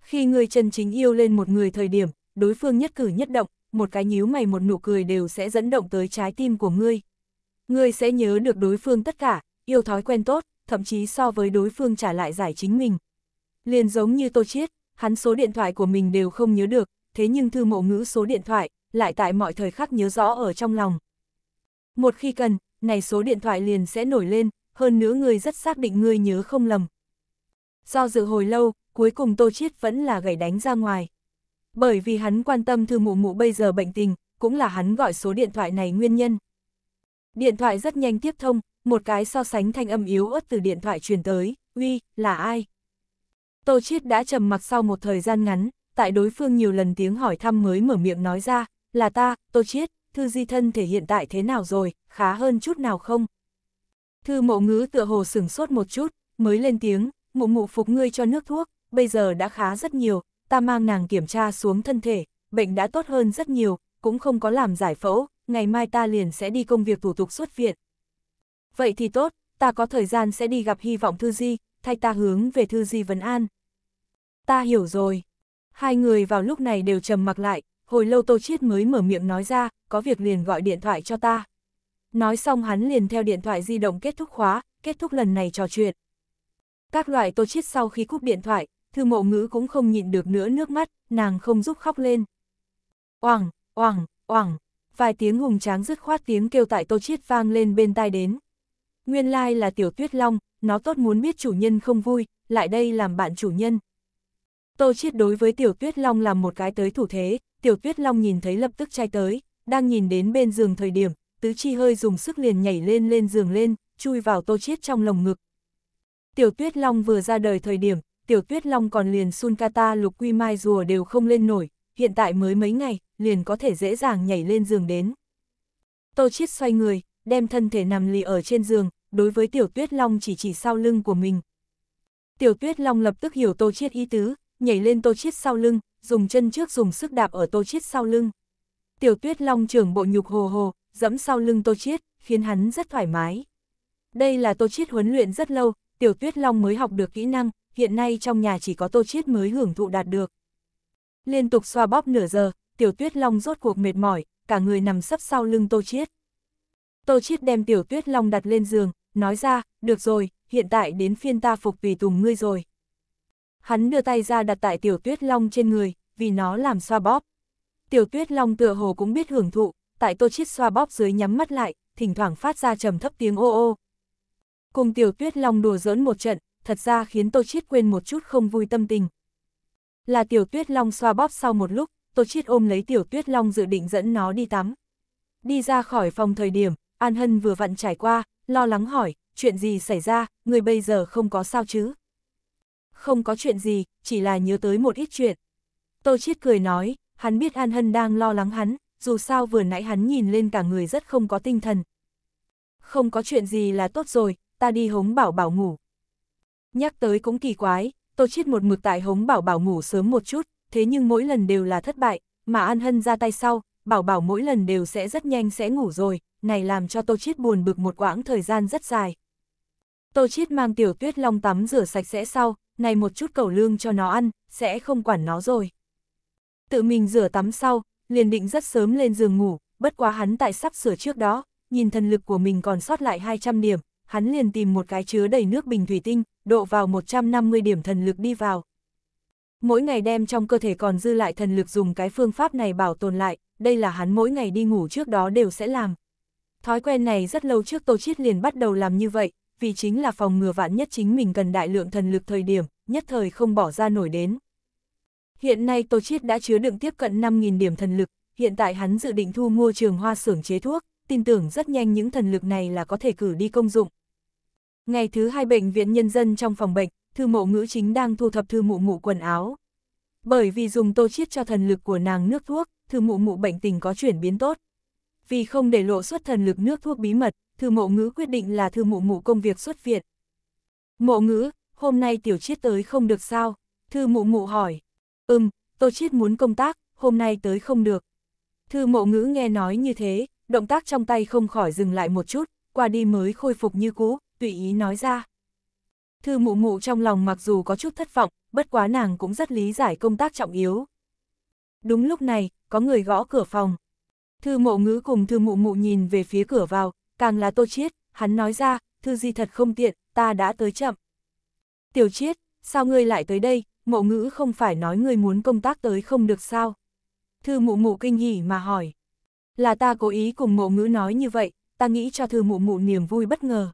Khi người chân chính yêu lên một người thời điểm, đối phương nhất cử nhất động, một cái nhíu mày một nụ cười đều sẽ dẫn động tới trái tim của ngươi. Ngươi sẽ nhớ được đối phương tất cả, yêu thói quen tốt, thậm chí so với đối phương trả lại giải chính mình. Liền giống như Tô Chiết, hắn số điện thoại của mình đều không nhớ được, thế nhưng thư mộ ngữ số điện thoại, lại tại mọi thời khắc nhớ rõ ở trong lòng. Một khi cần, này số điện thoại liền sẽ nổi lên, hơn nữa người rất xác định người nhớ không lầm. Do dự hồi lâu, cuối cùng Tô Chiết vẫn là gãy đánh ra ngoài. Bởi vì hắn quan tâm thư mụ mụ bây giờ bệnh tình, cũng là hắn gọi số điện thoại này nguyên nhân. Điện thoại rất nhanh tiếp thông, một cái so sánh thanh âm yếu ớt từ điện thoại truyền tới, uy, là ai? Tô Chiết đã trầm mặc sau một thời gian ngắn, tại đối phương nhiều lần tiếng hỏi thăm mới mở miệng nói ra, là ta, Tô Chiết, thư di thân thể hiện tại thế nào rồi, khá hơn chút nào không? Thư mộ ngữ tựa hồ sửng sốt một chút, mới lên tiếng, mụ mụ phục ngươi cho nước thuốc, bây giờ đã khá rất nhiều, ta mang nàng kiểm tra xuống thân thể, bệnh đã tốt hơn rất nhiều, cũng không có làm giải phẫu, ngày mai ta liền sẽ đi công việc thủ tục xuất viện. Vậy thì tốt, ta có thời gian sẽ đi gặp hy vọng Thư Di, thay ta hướng về Thư Di vấn an. Ta hiểu rồi. Hai người vào lúc này đều trầm mặc lại, hồi lâu Tô Chiết mới mở miệng nói ra, có việc liền gọi điện thoại cho ta. Nói xong hắn liền theo điện thoại di động kết thúc khóa, kết thúc lần này trò chuyện. Các loại Tô Chiết sau khi cúp điện thoại, thư mộ ngữ cũng không nhịn được nữa nước mắt, nàng không giúp khóc lên. Oảng, oảng, oảng, vài tiếng hùng tráng dứt khoát tiếng kêu tại Tô Chiết vang lên bên tai đến. Nguyên lai là tiểu tuyết long, nó tốt muốn biết chủ nhân không vui, lại đây làm bạn chủ nhân. Tô Chiết đối với tiểu tuyết long làm một cái tới thủ thế, tiểu tuyết long nhìn thấy lập tức trai tới, đang nhìn đến bên giường thời điểm, tứ chi hơi dùng sức liền nhảy lên lên giường lên, chui vào Tô Chiết trong lồng ngực. Tiểu tuyết long vừa ra đời thời điểm, tiểu tuyết long còn liền sun kata lục quy mai rùa đều không lên nổi, hiện tại mới mấy ngày, liền có thể dễ dàng nhảy lên giường đến. Tô Chiết xoay người, đem thân thể nằm lì ở trên giường, đối với tiểu tuyết long chỉ chỉ sau lưng của mình. Tiểu tuyết long lập tức hiểu Tô Chiết ý tứ, nhảy lên Tô Chiết sau lưng, dùng chân trước dùng sức đạp ở Tô Chiết sau lưng. Tiểu tuyết long trưởng bộ nhục hồ hồ, dẫm sau lưng Tô Chiết, khiến hắn rất thoải mái. Đây là Tô Chiết huấn luyện rất lâu, tiểu tuyết long mới học được kỹ năng, hiện nay trong nhà chỉ có Tô Chiết mới hưởng thụ đạt được. Liên tục xoa bóp nửa giờ, tiểu tuyết long rốt cuộc mệt mỏi, cả người nằm sấp sau lưng Tô Chiết. Tô Chiết đem tiểu tuyết long đặt lên giường, nói ra, được rồi, hiện tại đến phiên ta phục tùy tùng ngươi rồi. Hắn đưa tay ra đặt tại tiểu tuyết long trên người, vì nó làm xoa bóp. Tiểu tuyết long tựa hồ cũng biết hưởng thụ, tại tô chiết xoa bóp dưới nhắm mắt lại, thỉnh thoảng phát ra trầm thấp tiếng ô ô. Cùng tiểu tuyết long đùa giỡn một trận, thật ra khiến tô chiết quên một chút không vui tâm tình. Là tiểu tuyết long xoa bóp sau một lúc, tô chiết ôm lấy tiểu tuyết long dự định dẫn nó đi tắm. Đi ra khỏi phòng thời điểm, An Hân vừa vặn trải qua, lo lắng hỏi, chuyện gì xảy ra, người bây giờ không có sao chứ? Không có chuyện gì, chỉ là nhớ tới một ít chuyện. Tô Chiết cười nói, hắn biết An Hân đang lo lắng hắn, dù sao vừa nãy hắn nhìn lên cả người rất không có tinh thần. Không có chuyện gì là tốt rồi, ta đi hống bảo bảo ngủ. Nhắc tới cũng kỳ quái, Tô Chiết một mực tại hống bảo bảo ngủ sớm một chút, thế nhưng mỗi lần đều là thất bại, mà An Hân ra tay sau, bảo bảo mỗi lần đều sẽ rất nhanh sẽ ngủ rồi, này làm cho Tô Chiết buồn bực một quãng thời gian rất dài. Tô Chiết mang tiểu tuyết long tắm rửa sạch sẽ sau, này một chút cầu lương cho nó ăn, sẽ không quản nó rồi. Tự mình rửa tắm sau, liền định rất sớm lên giường ngủ, bất quá hắn tại sắp sửa trước đó, nhìn thần lực của mình còn sót lại 200 điểm, hắn liền tìm một cái chứa đầy nước bình thủy tinh, độ vào 150 điểm thần lực đi vào. Mỗi ngày đem trong cơ thể còn dư lại thần lực dùng cái phương pháp này bảo tồn lại, đây là hắn mỗi ngày đi ngủ trước đó đều sẽ làm. Thói quen này rất lâu trước Tô Chiết liền bắt đầu làm như vậy, vì chính là phòng ngừa vạn nhất chính mình cần đại lượng thần lực thời điểm, nhất thời không bỏ ra nổi đến. Hiện nay Tô Chiết đã chứa đựng tiếp cận 5.000 điểm thần lực, hiện tại hắn dự định thu mua trường hoa xưởng chế thuốc, tin tưởng rất nhanh những thần lực này là có thể cử đi công dụng. Ngày thứ hai bệnh viện nhân dân trong phòng bệnh, thư mộ ngữ chính đang thu thập thư mụ mụ quần áo. Bởi vì dùng tô chiết cho thần lực của nàng nước thuốc, thư mụ mụ bệnh tình có chuyển biến tốt. Vì không để lộ xuất thần lực nước thuốc bí mật, thư mộ ngữ quyết định là thư mụ mụ công việc xuất viện. Mộ ngữ, hôm nay tiểu chiết tới không được sao? Thư mụ mụ hỏi. Ừm, tô chiết muốn công tác, hôm nay tới không được. Thư mộ ngữ nghe nói như thế, động tác trong tay không khỏi dừng lại một chút, qua đi mới khôi phục như cũ, tùy ý nói ra. Thư mụ mụ trong lòng mặc dù có chút thất vọng, bất quá nàng cũng rất lý giải công tác trọng yếu. Đúng lúc này, có người gõ cửa phòng. Thư mộ ngữ cùng thư mụ mụ nhìn về phía cửa vào, càng là tô chiết, hắn nói ra, thư di thật không tiện, ta đã tới chậm. Tiểu chiết, sao ngươi lại tới đây, mộ ngữ không phải nói ngươi muốn công tác tới không được sao? Thư mụ mụ kinh hỉ mà hỏi. Là ta cố ý cùng mộ ngữ nói như vậy, ta nghĩ cho thư mụ mụ niềm vui bất ngờ.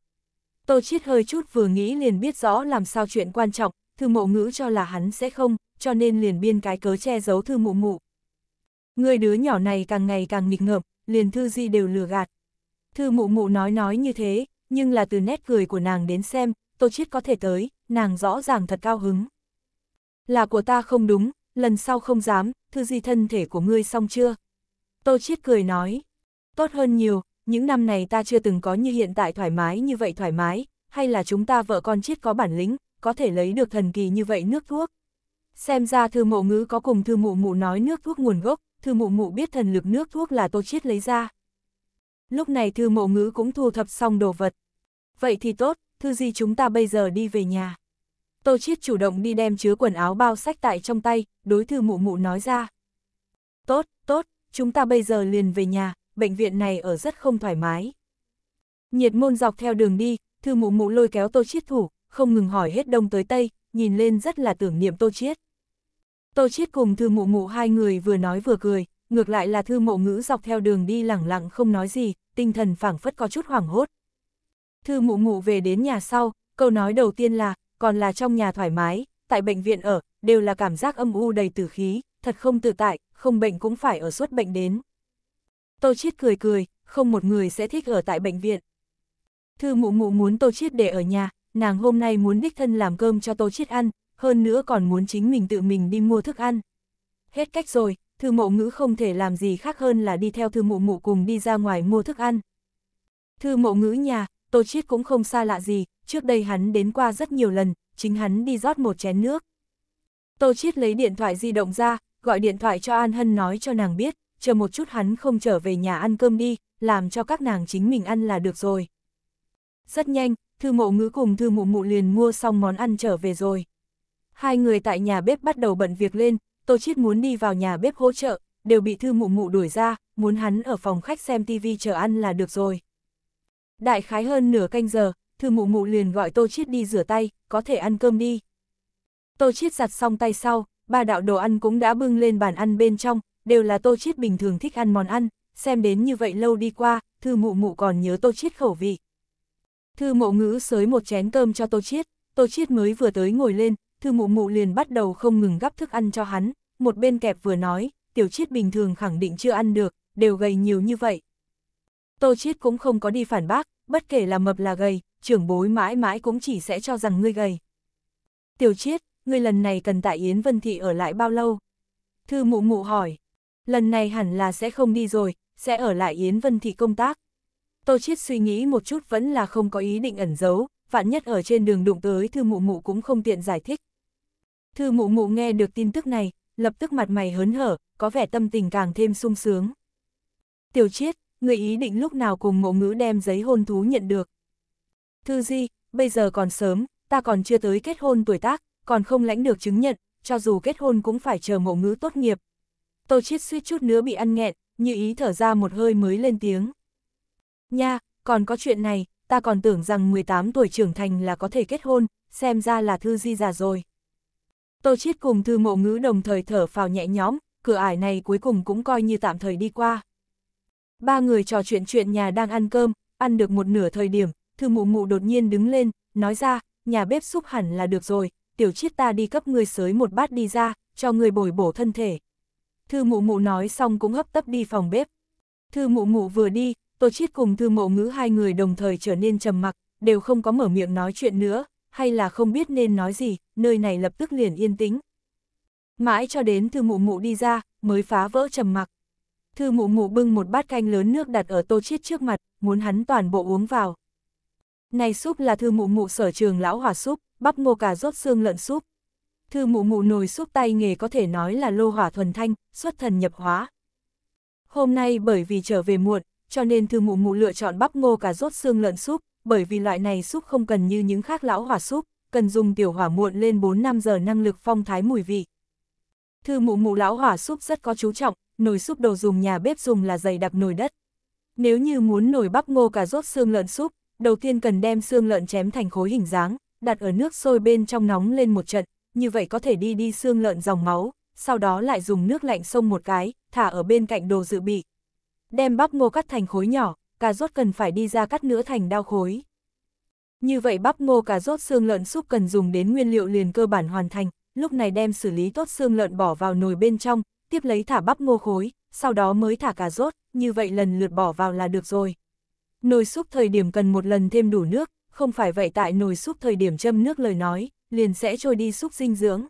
Tô Chiết hơi chút vừa nghĩ liền biết rõ làm sao chuyện quan trọng, thư mộ ngữ cho là hắn sẽ không, cho nên liền biên cái cớ che giấu thư mụ mụ. Người đứa nhỏ này càng ngày càng nghịch ngợm, liền thư di đều lừa gạt. Thư mụ mụ nói nói như thế, nhưng là từ nét cười của nàng đến xem, Tô Chiết có thể tới, nàng rõ ràng thật cao hứng. Là của ta không đúng, lần sau không dám, thư di thân thể của ngươi xong chưa? Tô Chiết cười nói, tốt hơn nhiều, những năm này ta chưa từng có như hiện tại thoải mái như vậy thoải mái, hay là chúng ta vợ con Chiết có bản lĩnh, có thể lấy được thần kỳ như vậy nước thuốc. Xem ra thư mộ ngữ có cùng thư mụ mụ nói nước thuốc nguồn gốc, thư mụ mụ biết thần lực nước thuốc là Tô Chiết lấy ra. Lúc này thư mộ ngữ cũng thu thập xong đồ vật. Vậy thì tốt, thư gì chúng ta bây giờ đi về nhà. Tô Chiết chủ động đi đem chứa quần áo bao sách tại trong tay, đối thư mụ mụ nói ra. Tốt, tốt, chúng ta bây giờ liền về nhà, bệnh viện này ở rất không thoải mái. Nhiệt môn dọc theo đường đi, thư mụ mụ lôi kéo Tô Chiết thủ, không ngừng hỏi hết đông tới tây, nhìn lên rất là tưởng niệm Tô Chiết. Tô Chiết cùng thư mụ mụ hai người vừa nói vừa cười, ngược lại là thư mộ ngữ dọc theo đường đi lẳng lặng không nói gì, tinh thần phảng phất có chút hoảng hốt. Thư mụ mụ về đến nhà sau, câu nói đầu tiên là, còn là trong nhà thoải mái, tại bệnh viện ở, đều là cảm giác âm u đầy tử khí, thật không tự tại, không bệnh cũng phải ở suốt bệnh đến. Tô Chiết cười cười, không một người sẽ thích ở tại bệnh viện. Thư mụ mụ muốn Tô Chiết để ở nhà, nàng hôm nay muốn đích thân làm cơm cho Tô Chiết ăn, hơn nữa còn muốn chính mình tự mình đi mua thức ăn. Hết cách rồi, thư mộ ngữ không thể làm gì khác hơn là đi theo thư mụ mụ cùng đi ra ngoài mua thức ăn. Thư mộ ngữ nhà, Tô Chiết cũng không xa lạ gì, trước đây hắn đến qua rất nhiều lần, chính hắn đi rót một chén nước. Tô Chiết lấy điện thoại di động ra, gọi điện thoại cho An Hân nói cho nàng biết, chờ một chút hắn không trở về nhà ăn cơm đi, làm cho các nàng chính mình ăn là được rồi. Rất nhanh, thư mộ ngữ cùng thư mụ mụ liền mua xong món ăn trở về rồi. Hai người tại nhà bếp bắt đầu bận việc lên, Tô Chiết muốn đi vào nhà bếp hỗ trợ, đều bị thư mụ mụ đuổi ra, muốn hắn ở phòng khách xem tivi chờ ăn là được rồi. Đại khái hơn nửa canh giờ, thư mụ mụ liền gọi Tô Chiết đi rửa tay, có thể ăn cơm đi. Tô Chiết giặt xong tay sau, ba đạo đồ ăn cũng đã bưng lên bàn ăn bên trong, đều là Tô Chiết bình thường thích ăn món ăn, xem đến như vậy lâu đi qua, thư mụ mụ còn nhớ Tô Chiết khẩu vị. Thư mộ ngữ sới một chén cơm cho Tô Chiết, Tô Chiết mới vừa tới ngồi lên, thư mụ mụ liền bắt đầu không ngừng gắp thức ăn cho hắn, một bên kẹp vừa nói, tiểu chiết bình thường khẳng định chưa ăn được, đều gầy nhiều như vậy. Tô Chiết cũng không có đi phản bác, bất kể là mập là gầy, trưởng bối mãi mãi cũng chỉ sẽ cho rằng ngươi gầy. Tiểu Chiết, ngươi lần này cần tại Yến Vân Thị ở lại bao lâu? Thư mụ mụ hỏi, lần này hẳn là sẽ không đi rồi, sẽ ở lại Yến Vân Thị công tác. Tô Chiết suy nghĩ một chút vẫn là không có ý định ẩn giấu, vạn nhất ở trên đường đụng tới thư mụ mụ cũng không tiện giải thích. Thư mụ mụ nghe được tin tức này, lập tức mặt mày hớn hở, có vẻ tâm tình càng thêm sung sướng. Tiểu Chiết, người ý định lúc nào cùng mộ ngữ đem giấy hôn thú nhận được. Thư Di, bây giờ còn sớm, ta còn chưa tới kết hôn tuổi tác, còn không lãnh được chứng nhận, cho dù kết hôn cũng phải chờ mộ ngữ tốt nghiệp. Tô Chiết suýt chút nữa bị ăn nghẹn, như ý thở ra một hơi mới lên tiếng. Nha, còn có chuyện này, ta còn tưởng rằng 18 tuổi trưởng thành là có thể kết hôn, xem ra là Thư Di già rồi. Tô Chiết cùng Thư Mộ Ngữ đồng thời thở phào nhẹ nhõm, cửa ải này cuối cùng cũng coi như tạm thời đi qua. Ba người trò chuyện chuyện nhà đang ăn cơm, ăn được một nửa thời điểm, Thư Mụ Mụ đột nhiên đứng lên, nói ra, nhà bếp xúc hẳn là được rồi, tiểu chiết ta đi cấp người sới một bát đi ra, cho người bồi bổ thân thể. Thư Mụ Mụ nói xong cũng hấp tấp đi phòng bếp. Thư Mụ Mụ vừa đi, Tô Chiết cùng Thư Mộ Ngữ hai người đồng thời trở nên trầm mặc, đều không có mở miệng nói chuyện nữa, hay là không biết nên nói gì, nơi này lập tức liền yên tĩnh. Mãi cho đến Thư Mụ Mụ đi ra, mới phá vỡ trầm mặc. Thư Mụ Mụ bưng một bát canh lớn nước đặt ở Tô Chiết trước mặt, muốn hắn toàn bộ uống vào. Này súp là Thư Mụ Mụ sở trường lão hỏa súp, bắp ngô cà rốt xương lợn súp. Thư Mụ Mụ nồi súp tay nghề có thể nói là lô hỏa thuần thanh, xuất thần nhập hóa. Hôm nay bởi vì trở về muộn, cho nên thư mụ mụ lựa chọn bắp ngô cà rốt xương lợn súp, bởi vì loại này súp không cần như những khác lão hỏa súp, cần dùng tiểu hỏa muộn lên 4-5 giờ năng lực phong thái mùi vị. Thư mụ mụ lão hỏa súp rất có chú trọng, nồi súp đồ dùng nhà bếp dùng là dày đặc nồi đất. Nếu như muốn nồi bắp ngô cà rốt xương lợn súp, đầu tiên cần đem xương lợn chém thành khối hình dáng, đặt ở nước sôi bên trong nóng lên một trận, như vậy có thể đi đi xương lợn dòng máu, sau đó lại dùng nước lạnh xông một cái, thả ở bên cạnh đồ dự bị, đem bắp ngô cắt thành khối nhỏ, cà rốt cần phải đi ra cắt nữa thành đao khối. Như vậy bắp ngô cà rốt xương lợn súp cần dùng đến nguyên liệu liền cơ bản hoàn thành, lúc này đem xử lý tốt xương lợn bỏ vào nồi bên trong, tiếp lấy thả bắp ngô khối, sau đó mới thả cà rốt, như vậy lần lượt bỏ vào là được rồi. Nồi súp thời điểm cần một lần thêm đủ nước, không phải vậy tại nồi súp thời điểm châm nước lời nói, liền sẽ trôi đi súp dinh dưỡng.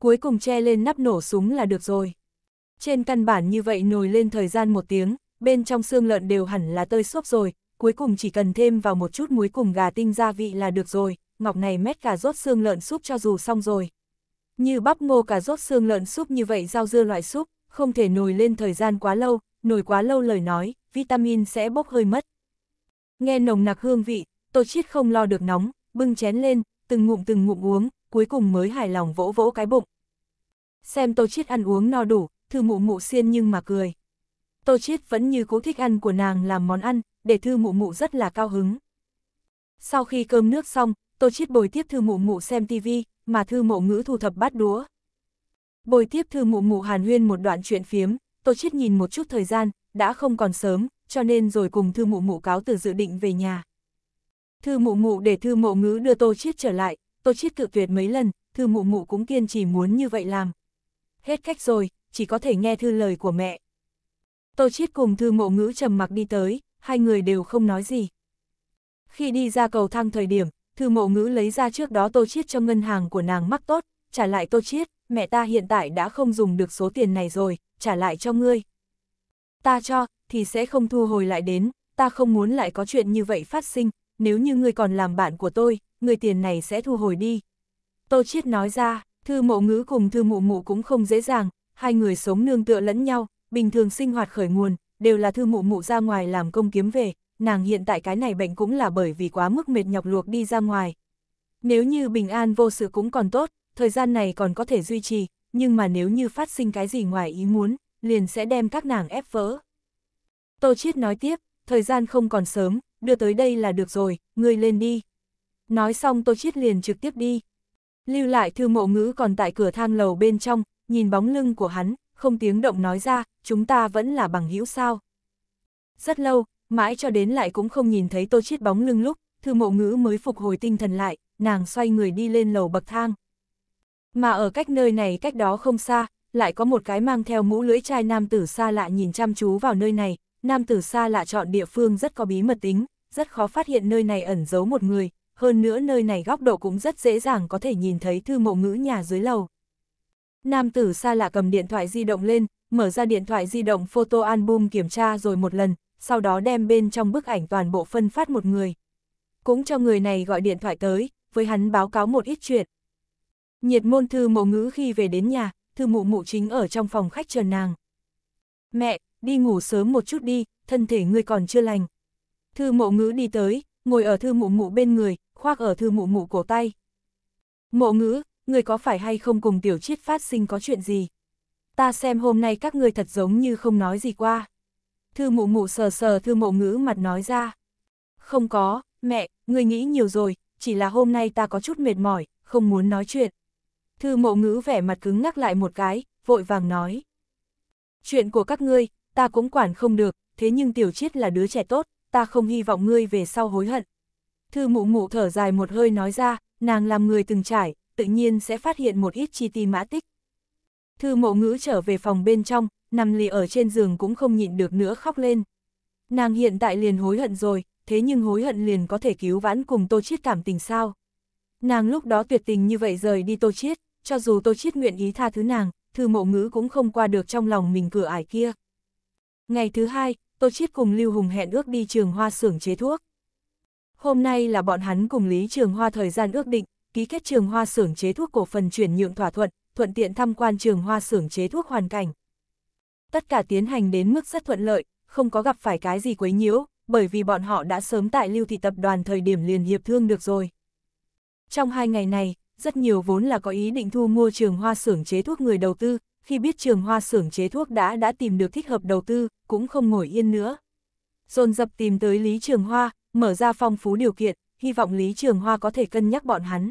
Cuối cùng che lên nắp nổ súng là được rồi. Trên căn bản như vậy nồi lên thời gian một tiếng, bên trong xương lợn đều hẳn là tơi xốp rồi, cuối cùng chỉ cần thêm vào một chút muối cùng gà tinh gia vị là được rồi, ngọc này mét cà rốt xương lợn súp cho dù xong rồi. Như bắp ngô cà rốt xương lợn súp như vậy rau dưa loại súp, không thể nồi lên thời gian quá lâu, nồi quá lâu lời nói, vitamin sẽ bốc hơi mất. Nghe nồng nặc hương vị, tô chiết không lo được nóng, bưng chén lên, từng ngụm từng ngụm uống, cuối cùng mới hài lòng vỗ vỗ cái bụng. Xem tô chiết ăn uống no đủ, thư mụ mụ xiên nhưng mà cười. Tô Chiết vẫn như cố thích ăn của nàng làm món ăn, để thư mụ mụ rất là cao hứng. Sau khi cơm nước xong, Tô Chiết bồi tiếp thư mụ mụ xem tivi, mà thư mộ ngữ thu thập bát đũa. Bồi tiếp thư mụ mụ hàn huyên một đoạn chuyện phiếm, Tô Chiết nhìn một chút thời gian, đã không còn sớm, cho nên rồi cùng thư mụ mụ cáo từ dự định về nhà. Thư mụ mụ để thư mộ ngữ đưa Tô Chiết trở lại, Tô Chiết cự tuyệt mấy lần, thư mụ mụ cũng kiên trì muốn như vậy làm. Hết cách rồi, chỉ có thể nghe thư lời của mẹ. Tô Chiết cùng thư mộ ngữ trầm mặc đi tới, hai người đều không nói gì. Khi đi ra cầu thang thời điểm, thư mộ ngữ lấy ra trước đó Tô Chiết cho ngân hàng của nàng mắc tốt, trả lại Tô Chiết, mẹ ta hiện tại đã không dùng được số tiền này rồi, trả lại cho ngươi. Ta cho, thì sẽ không thu hồi lại đến, ta không muốn lại có chuyện như vậy phát sinh, nếu như ngươi còn làm bạn của tôi, người tiền này sẽ thu hồi đi. Tô Chiết nói ra, thư mộ ngữ cùng thư mụ mụ cũng không dễ dàng, hai người sống nương tựa lẫn nhau, bình thường sinh hoạt khởi nguồn, đều là thư mụ mụ ra ngoài làm công kiếm về, nàng hiện tại cái này bệnh cũng là bởi vì quá mức mệt nhọc luộc đi ra ngoài. Nếu như bình an vô sự cũng còn tốt, thời gian này còn có thể duy trì, nhưng mà nếu như phát sinh cái gì ngoài ý muốn, liền sẽ đem các nàng ép vỡ. Tô Chiết nói tiếp, thời gian không còn sớm, đưa tới đây là được rồi, ngươi lên đi. Nói xong Tô Chiết liền trực tiếp đi. Lưu lại thư mộ ngữ còn tại cửa thang lầu bên trong, nhìn bóng lưng của hắn, không tiếng động nói ra, chúng ta vẫn là bằng hữu sao. Rất lâu, mãi cho đến lại cũng không nhìn thấy tô chiết bóng lưng lúc, thư mộ ngữ mới phục hồi tinh thần lại, nàng xoay người đi lên lầu bậc thang. Mà ở cách nơi này cách đó không xa, lại có một cái mang theo mũ lưỡi chai nam tử xa lạ nhìn chăm chú vào nơi này, nam tử xa lạ chọn địa phương rất có bí mật tính, rất khó phát hiện nơi này ẩn giấu một người, hơn nữa nơi này góc độ cũng rất dễ dàng có thể nhìn thấy thư mộ ngữ nhà dưới lầu. Nam tử xa lạ cầm điện thoại di động lên, mở ra điện thoại di động photo album kiểm tra rồi một lần, sau đó đem bên trong bức ảnh toàn bộ phân phát một người. Cũng cho người này gọi điện thoại tới, với hắn báo cáo một ít chuyện. Nhiệt môn thư mộ ngữ khi về đến nhà, thư mụ mụ chính ở trong phòng khách chờ nàng. Mẹ, đi ngủ sớm một chút đi, thân thể ngươi còn chưa lành. Thư mộ ngữ đi tới, ngồi ở thư mụ mụ bên người, khoác ở thư mụ mụ cổ tay. Mộ ngữ, người có phải hay không cùng tiểu chiết phát sinh có chuyện gì? Ta xem hôm nay các người thật giống như không nói gì qua. Thư mụ mụ sờ sờ thư mộ ngữ mặt nói ra. Không có, mẹ, người nghĩ nhiều rồi, chỉ là hôm nay ta có chút mệt mỏi, không muốn nói chuyện. Thư mộ ngữ vẻ mặt cứng ngắc lại một cái, vội vàng nói. Chuyện của các ngươi, ta cũng quản không được, thế nhưng tiểu chiết là đứa trẻ tốt, ta không hy vọng ngươi về sau hối hận. Thư mụ mụ thở dài một hơi nói ra, nàng làm người từng trải, tự nhiên sẽ phát hiện một ít chi ti mã tích. Thư mộ ngữ trở về phòng bên trong, nằm lì ở trên giường cũng không nhịn được nữa khóc lên. Nàng hiện tại liền hối hận rồi, thế nhưng hối hận liền có thể cứu vãn cùng Tô Chiết cảm tình sao. Nàng lúc đó tuyệt tình như vậy rời đi Tô Chiết, cho dù Tô Chiết nguyện ý tha thứ nàng, thư mộ ngữ cũng không qua được trong lòng mình cửa ải kia. Ngày thứ hai, Tô Chiết cùng Lưu Hùng hẹn ước đi trường hoa xưởng chế thuốc. Hôm nay là bọn hắn cùng Lý Trường Hoa thời gian ước định, ký kết trường hoa xưởng chế thuốc cổ phần chuyển nhượng thỏa thuận, thuận tiện tham quan trường hoa xưởng chế thuốc hoàn cảnh. Tất cả tiến hành đến mức rất thuận lợi, không có gặp phải cái gì quấy nhiễu, bởi vì bọn họ đã sớm tại lưu thị tập đoàn thời điểm liền hiệp thương được rồi. Trong hai ngày này, rất nhiều vốn là có ý định thu mua trường hoa xưởng chế thuốc người đầu tư, khi biết trường hoa xưởng chế thuốc đã đã tìm được thích hợp đầu tư, cũng không ngồi yên nữa. Dồn dập tìm tới Lý Trường Hoa, mở ra phong phú điều kiện, hy vọng Lý Trường Hoa có thể cân nhắc bọn hắn.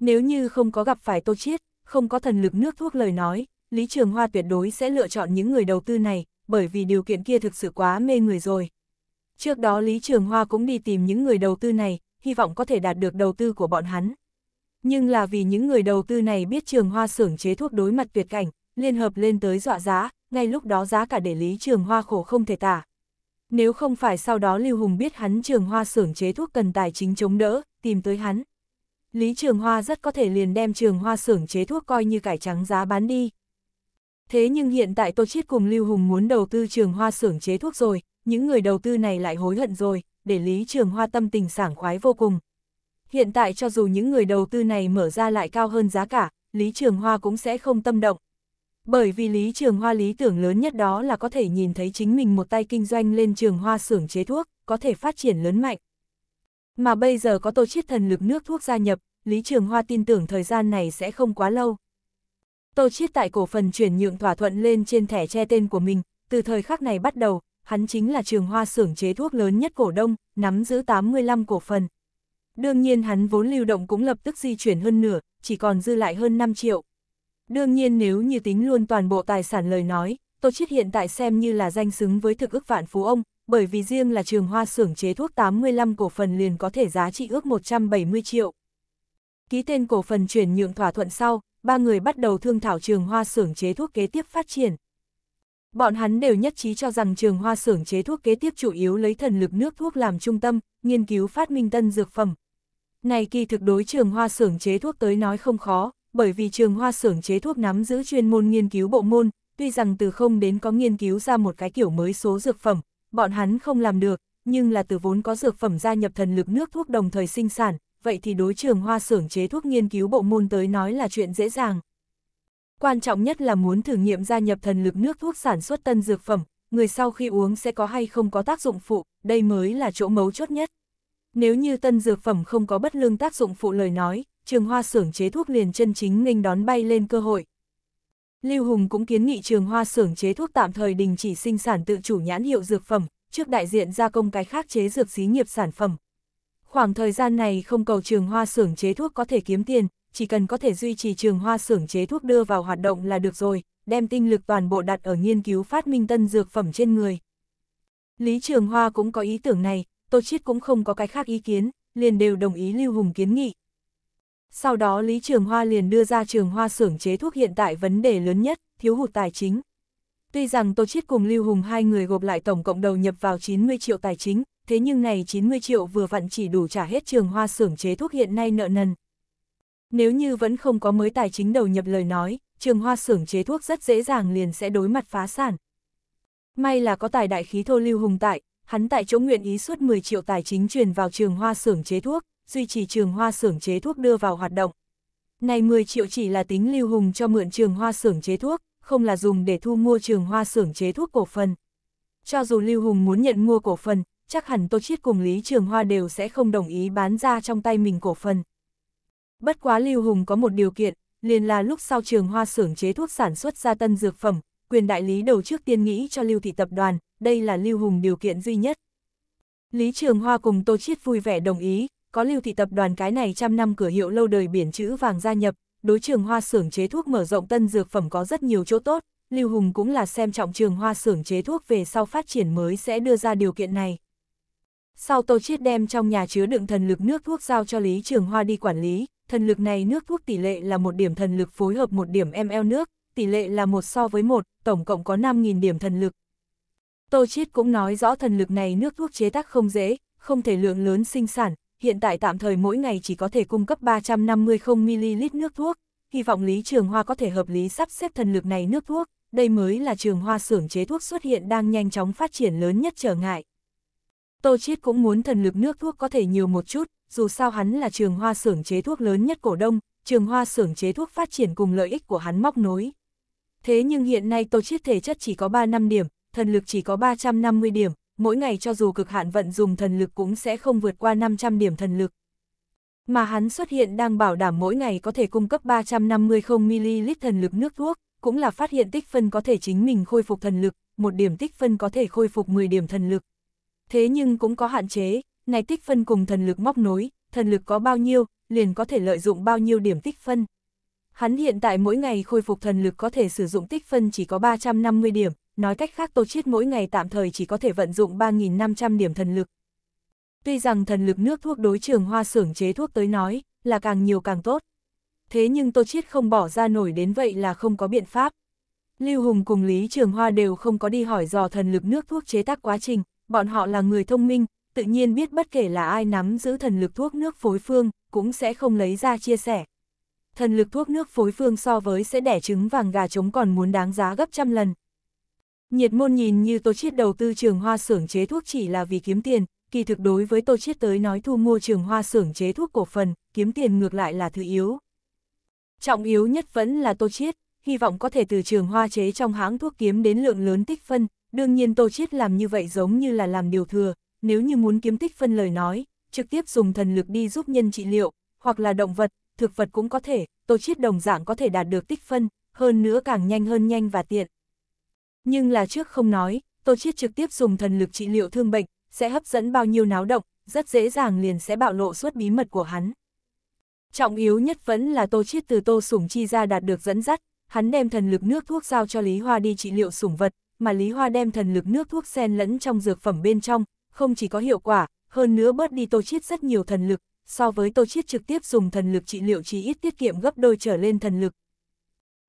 Nếu như không có gặp phải Tô Chiết, không có thần lực nước thuốc lời nói, Lý Trường Hoa tuyệt đối sẽ lựa chọn những người đầu tư này, bởi vì điều kiện kia thực sự quá mê người rồi. Trước đó Lý Trường Hoa cũng đi tìm những người đầu tư này, hy vọng có thể đạt được đầu tư của bọn hắn. Nhưng là vì những người đầu tư này biết Trường Hoa xưởng chế thuốc đối mặt tuyệt cảnh, liên hợp lên tới dọa giá, ngay lúc đó giá cả để Lý Trường Hoa khổ không thể tả. Nếu không phải sau đó Lưu Hùng biết hắn Trường Hoa xưởng chế thuốc cần tài chính chống đỡ, tìm tới hắn. Lý Trường Hoa rất có thể liền đem Trường Hoa xưởng chế thuốc coi như cải trắng giá bán đi. Thế nhưng hiện tại Tô Chiết cùng Lưu Hùng muốn đầu tư Trường Hoa xưởng chế thuốc rồi, những người đầu tư này lại hối hận rồi, để Lý Trường Hoa tâm tình sảng khoái vô cùng. Hiện tại cho dù những người đầu tư này mở ra lại cao hơn giá cả, Lý Trường Hoa cũng sẽ không tâm động. Bởi vì Lý Trường Hoa lý tưởng lớn nhất đó là có thể nhìn thấy chính mình một tay kinh doanh lên trường hoa xưởng chế thuốc, có thể phát triển lớn mạnh. Mà bây giờ có tô chiết thần lực nước thuốc gia nhập, Lý Trường Hoa tin tưởng thời gian này sẽ không quá lâu. Tô chiết tại cổ phần chuyển nhượng thỏa thuận lên trên thẻ che tên của mình, từ thời khắc này bắt đầu, hắn chính là trường hoa xưởng chế thuốc lớn nhất cổ đông, nắm giữ 85 cổ phần. Đương nhiên hắn vốn lưu động cũng lập tức di chuyển hơn nửa, chỉ còn dư lại hơn 5 triệu. Đương nhiên nếu như tính luôn toàn bộ tài sản lời nói, Tô Chiết hiện tại xem như là danh xứng với thực ước vạn phú ông, bởi vì riêng là trường hoa xưởng chế thuốc 85 cổ phần liền có thể giá trị ước 170 triệu. Ký tên cổ phần chuyển nhượng thỏa thuận sau, ba người bắt đầu thương thảo trường hoa xưởng chế thuốc kế tiếp phát triển. Bọn hắn đều nhất trí cho rằng trường hoa xưởng chế thuốc kế tiếp chủ yếu lấy thần lực nước thuốc làm trung tâm, nghiên cứu phát minh tân dược phẩm. Này kỳ thực đối trường hoa xưởng chế thuốc tới nói không khó, bởi vì trường hoa xưởng chế thuốc nắm giữ chuyên môn nghiên cứu bộ môn, tuy rằng từ không đến có nghiên cứu ra một cái kiểu mới số dược phẩm, bọn hắn không làm được, nhưng là từ vốn có dược phẩm gia nhập thần lực nước thuốc đồng thời sinh sản, vậy thì đối trường hoa xưởng chế thuốc nghiên cứu bộ môn tới nói là chuyện dễ dàng. Quan trọng nhất là muốn thử nghiệm gia nhập thần lực nước thuốc sản xuất tân dược phẩm, người sau khi uống sẽ có hay không có tác dụng phụ, đây mới là chỗ mấu chốt nhất. Nếu như tân dược phẩm không có bất lương tác dụng phụ lời nói, trường hoa xưởng chế thuốc liền chân chính nghênh đón bay lên cơ hội. Lưu Hùng cũng kiến nghị trường hoa xưởng chế thuốc tạm thời đình chỉ sinh sản tự chủ nhãn hiệu dược phẩm, trước đại diện gia công cái khác chế dược xí nghiệp sản phẩm. Khoảng thời gian này không cầu trường hoa xưởng chế thuốc có thể kiếm tiền, chỉ cần có thể duy trì trường hoa xưởng chế thuốc đưa vào hoạt động là được rồi, đem tinh lực toàn bộ đặt ở nghiên cứu phát minh tân dược phẩm trên người. Lý Trường Hoa cũng có ý tưởng này, Tô Chiết cũng không có cái khác ý kiến, liền đều đồng ý Lưu Hùng kiến nghị. Sau đó Lý Trường Hoa liền đưa ra trường hoa xưởng chế thuốc hiện tại vấn đề lớn nhất, thiếu hụt tài chính. Tuy rằng Tô Chiết cùng Lưu Hùng hai người gộp lại tổng cộng đầu nhập vào 90 triệu tài chính, thế nhưng này 90 triệu vừa vặn chỉ đủ trả hết trường hoa xưởng chế thuốc hiện nay nợ nần. Nếu như vẫn không có mới tài chính đầu nhập lời nói, trường hoa xưởng chế thuốc rất dễ dàng liền sẽ đối mặt phá sản. May là có tài đại khí thô Lưu Hùng tại, hắn tại chỗ nguyện ý suốt 10 triệu tài chính truyền vào trường hoa xưởng chế thuốc, duy trì trường hoa xưởng chế thuốc đưa vào hoạt động. Này 10 triệu chỉ là tính Lưu Hùng cho mượn trường hoa xưởng chế thuốc, không là dùng để thu mua trường hoa xưởng chế thuốc cổ phần. Cho dù Lưu Hùng muốn nhận mua cổ phần, chắc hẳn Tô Chiết cùng Lý Trường Hoa đều sẽ không đồng ý bán ra trong tay mình cổ phần. Bất quá Lưu Hùng có một điều kiện, liền là lúc sau trường hoa xưởng chế thuốc sản xuất ra tân dược phẩm, quyền đại lý đầu trước tiên nghĩ cho Lưu Thị Tập đoàn, đây là Lưu Hùng điều kiện duy nhất. Lý Trường Hoa cùng Tô Chiết vui vẻ đồng ý, có Lưu Thị Tập đoàn cái này trăm năm cửa hiệu lâu đời biển chữ vàng gia nhập, đối trường hoa xưởng chế thuốc mở rộng tân dược phẩm có rất nhiều chỗ tốt, Lưu Hùng cũng là xem trọng trường hoa xưởng chế thuốc về sau phát triển mới sẽ đưa ra điều kiện này. Sau Tô Chiết đem trong nhà chứa đựng thần lực nước thuốc giao cho Lý Trường Hoa đi quản lý, thần lực này nước thuốc tỷ lệ là một điểm thần lực phối hợp một điểm ml nước, tỷ lệ là một so với một, tổng cộng có 5.000 điểm thần lực. Tô Chiết cũng nói rõ thần lực này nước thuốc chế tác không dễ, không thể lượng lớn sinh sản, hiện tại tạm thời mỗi ngày chỉ có thể cung cấp 350 ml nước thuốc, hy vọng Lý Trường Hoa có thể hợp lý sắp xếp thần lực này nước thuốc, đây mới là trường hoa xưởng chế thuốc xuất hiện đang nhanh chóng phát triển lớn nhất trở ngại. Tô Chiết cũng muốn thần lực nước thuốc có thể nhiều một chút, dù sao hắn là trường hoa xưởng chế thuốc lớn nhất cổ đông, trường hoa xưởng chế thuốc phát triển cùng lợi ích của hắn móc nối. Thế nhưng hiện nay Tô Chiết thể chất chỉ có 3 năm điểm, thần lực chỉ có 350 điểm, mỗi ngày cho dù cực hạn vận dùng thần lực cũng sẽ không vượt qua 500 điểm thần lực. Mà hắn xuất hiện đang bảo đảm mỗi ngày có thể cung cấp 350 ml thần lực nước thuốc, cũng là phát hiện tích phân có thể chính mình khôi phục thần lực, một điểm tích phân có thể khôi phục 10 điểm thần lực. Thế nhưng cũng có hạn chế, này tích phân cùng thần lực móc nối, thần lực có bao nhiêu, liền có thể lợi dụng bao nhiêu điểm tích phân. Hắn hiện tại mỗi ngày khôi phục thần lực có thể sử dụng tích phân chỉ có 350 điểm, nói cách khác Tô Chiết mỗi ngày tạm thời chỉ có thể vận dụng 3.500 điểm thần lực. Tuy rằng thần lực nước thuốc đối trường hoa xưởng chế thuốc tới nói, là càng nhiều càng tốt. Thế nhưng Tô Chiết không bỏ ra nổi đến vậy là không có biện pháp. Lưu Hùng cùng Lý Trường Hoa đều không có đi hỏi dò thần lực nước thuốc chế tác quá trình, bọn họ là người thông minh, tự nhiên biết bất kể là ai nắm giữ thần lực thuốc nước phối phương, cũng sẽ không lấy ra chia sẻ. Thần lực thuốc nước phối phương so với sẽ đẻ trứng vàng gà trống còn muốn đáng giá gấp trăm lần. Nhiệt môn nhìn như Tô Chiết đầu tư trường hoa xưởng chế thuốc chỉ là vì kiếm tiền, kỳ thực đối với Tô Chiết tới nói thu mua trường hoa xưởng chế thuốc cổ phần, kiếm tiền ngược lại là thứ yếu. Trọng yếu nhất vẫn là Tô Chiết, hy vọng có thể từ trường hoa chế trong hãng thuốc kiếm đến lượng lớn tích phân, đương nhiên Tô Chiết làm như vậy giống như là làm điều thừa, nếu như muốn kiếm tích phân lời nói, trực tiếp dùng thần lực đi giúp nhân trị liệu, hoặc là động vật, thực vật cũng có thể, Tô Chiết đồng dạng có thể đạt được tích phân, hơn nữa càng nhanh hơn nhanh và tiện. Nhưng là trước không nói, Tô Chiết trực tiếp dùng thần lực trị liệu thương bệnh, sẽ hấp dẫn bao nhiêu náo động, rất dễ dàng liền sẽ bạo lộ suốt bí mật của hắn. Trọng yếu nhất vẫn là Tô Chiết từ Tô Sủng Chi ra đạt được dẫn dắt, hắn đem thần lực nước thuốc giao cho Lý Hoa đi trị liệu sủng vật, mà Lý Hoa đem thần lực nước thuốc sen lẫn trong dược phẩm bên trong, không chỉ có hiệu quả, hơn nữa bớt đi Tô Chiết rất nhiều thần lực, so với Tô Chiết trực tiếp dùng thần lực trị liệu chỉ ít tiết kiệm gấp đôi trở lên thần lực.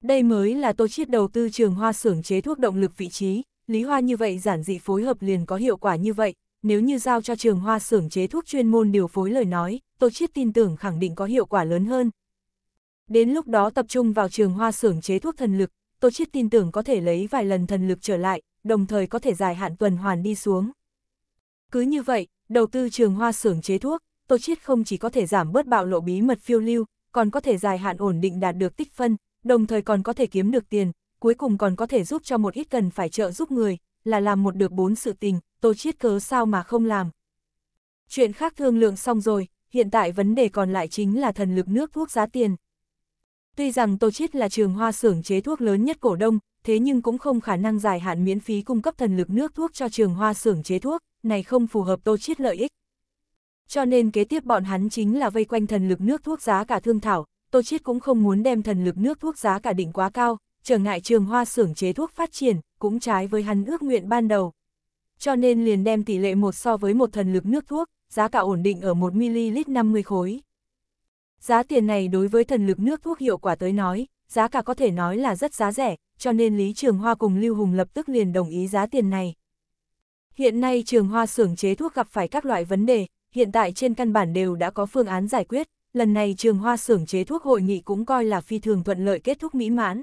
Đây mới là Tô Chiết đầu tư trường hoa xưởng chế thuốc động lực vị trí, Lý Hoa như vậy giản dị phối hợp liền có hiệu quả như vậy, nếu như giao cho trường hoa xưởng chế thuốc chuyên môn điều phối lời nói, Tô Chiết tin tưởng khẳng định có hiệu quả lớn hơn. Đến lúc đó tập trung vào trường hoa xưởng chế thuốc thần lực, Tô Chiết tin tưởng có thể lấy vài lần thần lực trở lại, đồng thời có thể dài hạn tuần hoàn đi xuống. Cứ như vậy, đầu tư trường hoa xưởng chế thuốc, Tô Chiết không chỉ có thể giảm bớt bạo lộ bí mật phiêu lưu, còn có thể dài hạn ổn định đạt được tích phân, đồng thời còn có thể kiếm được tiền, cuối cùng còn có thể giúp cho một ít cần phải trợ giúp người, là làm một được bốn sự tình, Tô Chiết cớ sao mà không làm. Chuyện khác thương lượng xong rồi, hiện tại vấn đề còn lại chính là thần lực nước thuốc giá tiền. Tuy rằng Tô Chiết là trường hoa xưởng chế thuốc lớn nhất cổ đông, thế nhưng cũng không khả năng dài hạn miễn phí cung cấp thần lực nước thuốc cho trường hoa xưởng chế thuốc, này không phù hợp Tô Chiết lợi ích. Cho nên kế tiếp bọn hắn chính là vây quanh thần lực nước thuốc giá cả thương thảo, Tô Chiết cũng không muốn đem thần lực nước thuốc giá cả định quá cao, trở ngại trường hoa xưởng chế thuốc phát triển, cũng trái với hắn ước nguyện ban đầu. Cho nên liền đem tỷ lệ một so với một thần lực nước thuốc, giá cả ổn định ở 1ml 50 khối. Giá tiền này đối với thần lực nước thuốc hiệu quả tới nói, giá cả có thể nói là rất giá rẻ, cho nên Lý Trường Hoa cùng Lưu Hùng lập tức liền đồng ý giá tiền này. Hiện nay Trường Hoa xưởng chế thuốc gặp phải các loại vấn đề, hiện tại trên căn bản đều đã có phương án giải quyết, lần này Trường Hoa xưởng chế thuốc hội nghị cũng coi là phi thường thuận lợi kết thúc mỹ mãn.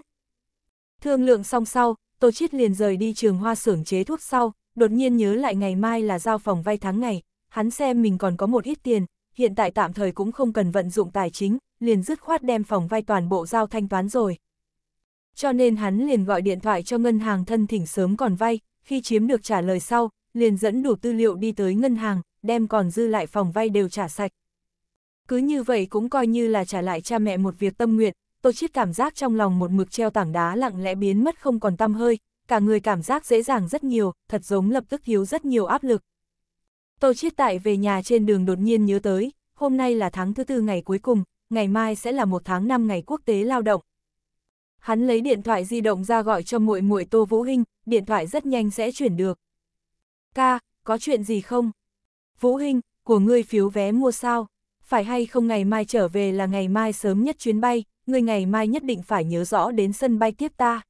Thương lượng xong sau, Tô Chiết liền rời đi trường hoa xưởng chế thuốc sau, đột nhiên nhớ lại ngày mai là giao phòng vay tháng ngày, hắn xem mình còn có một ít tiền, hiện tại tạm thời cũng không cần vận dụng tài chính, liền dứt khoát đem phòng vay toàn bộ giao thanh toán rồi. Cho nên hắn liền gọi điện thoại cho ngân hàng thân thỉnh sớm còn vay, khi chiếm được trả lời sau, liền dẫn đủ tư liệu đi tới ngân hàng, đem còn dư lại phòng vay đều trả sạch. Cứ như vậy cũng coi như là trả lại cha mẹ một việc tâm nguyện, Tô Chiết cảm giác trong lòng một mực treo tảng đá lặng lẽ biến mất không còn tâm hơi, cả người cảm giác dễ dàng rất nhiều, thật giống lập tức thiếu rất nhiều áp lực. Tô Chiết tại về nhà trên đường đột nhiên nhớ tới, hôm nay là tháng thứ tư ngày cuối cùng, ngày mai sẽ là một tháng năm ngày quốc tế lao động. Hắn lấy điện thoại di động ra gọi cho muội muội Tô Vũ Hinh, điện thoại rất nhanh sẽ chuyển được. Ca, có chuyện gì không? Vũ Hinh, của ngươi phiếu vé mua sao? Phải hay không ngày mai trở về là ngày mai sớm nhất chuyến bay, ngươi ngày mai nhất định phải nhớ rõ đến sân bay tiếp ta.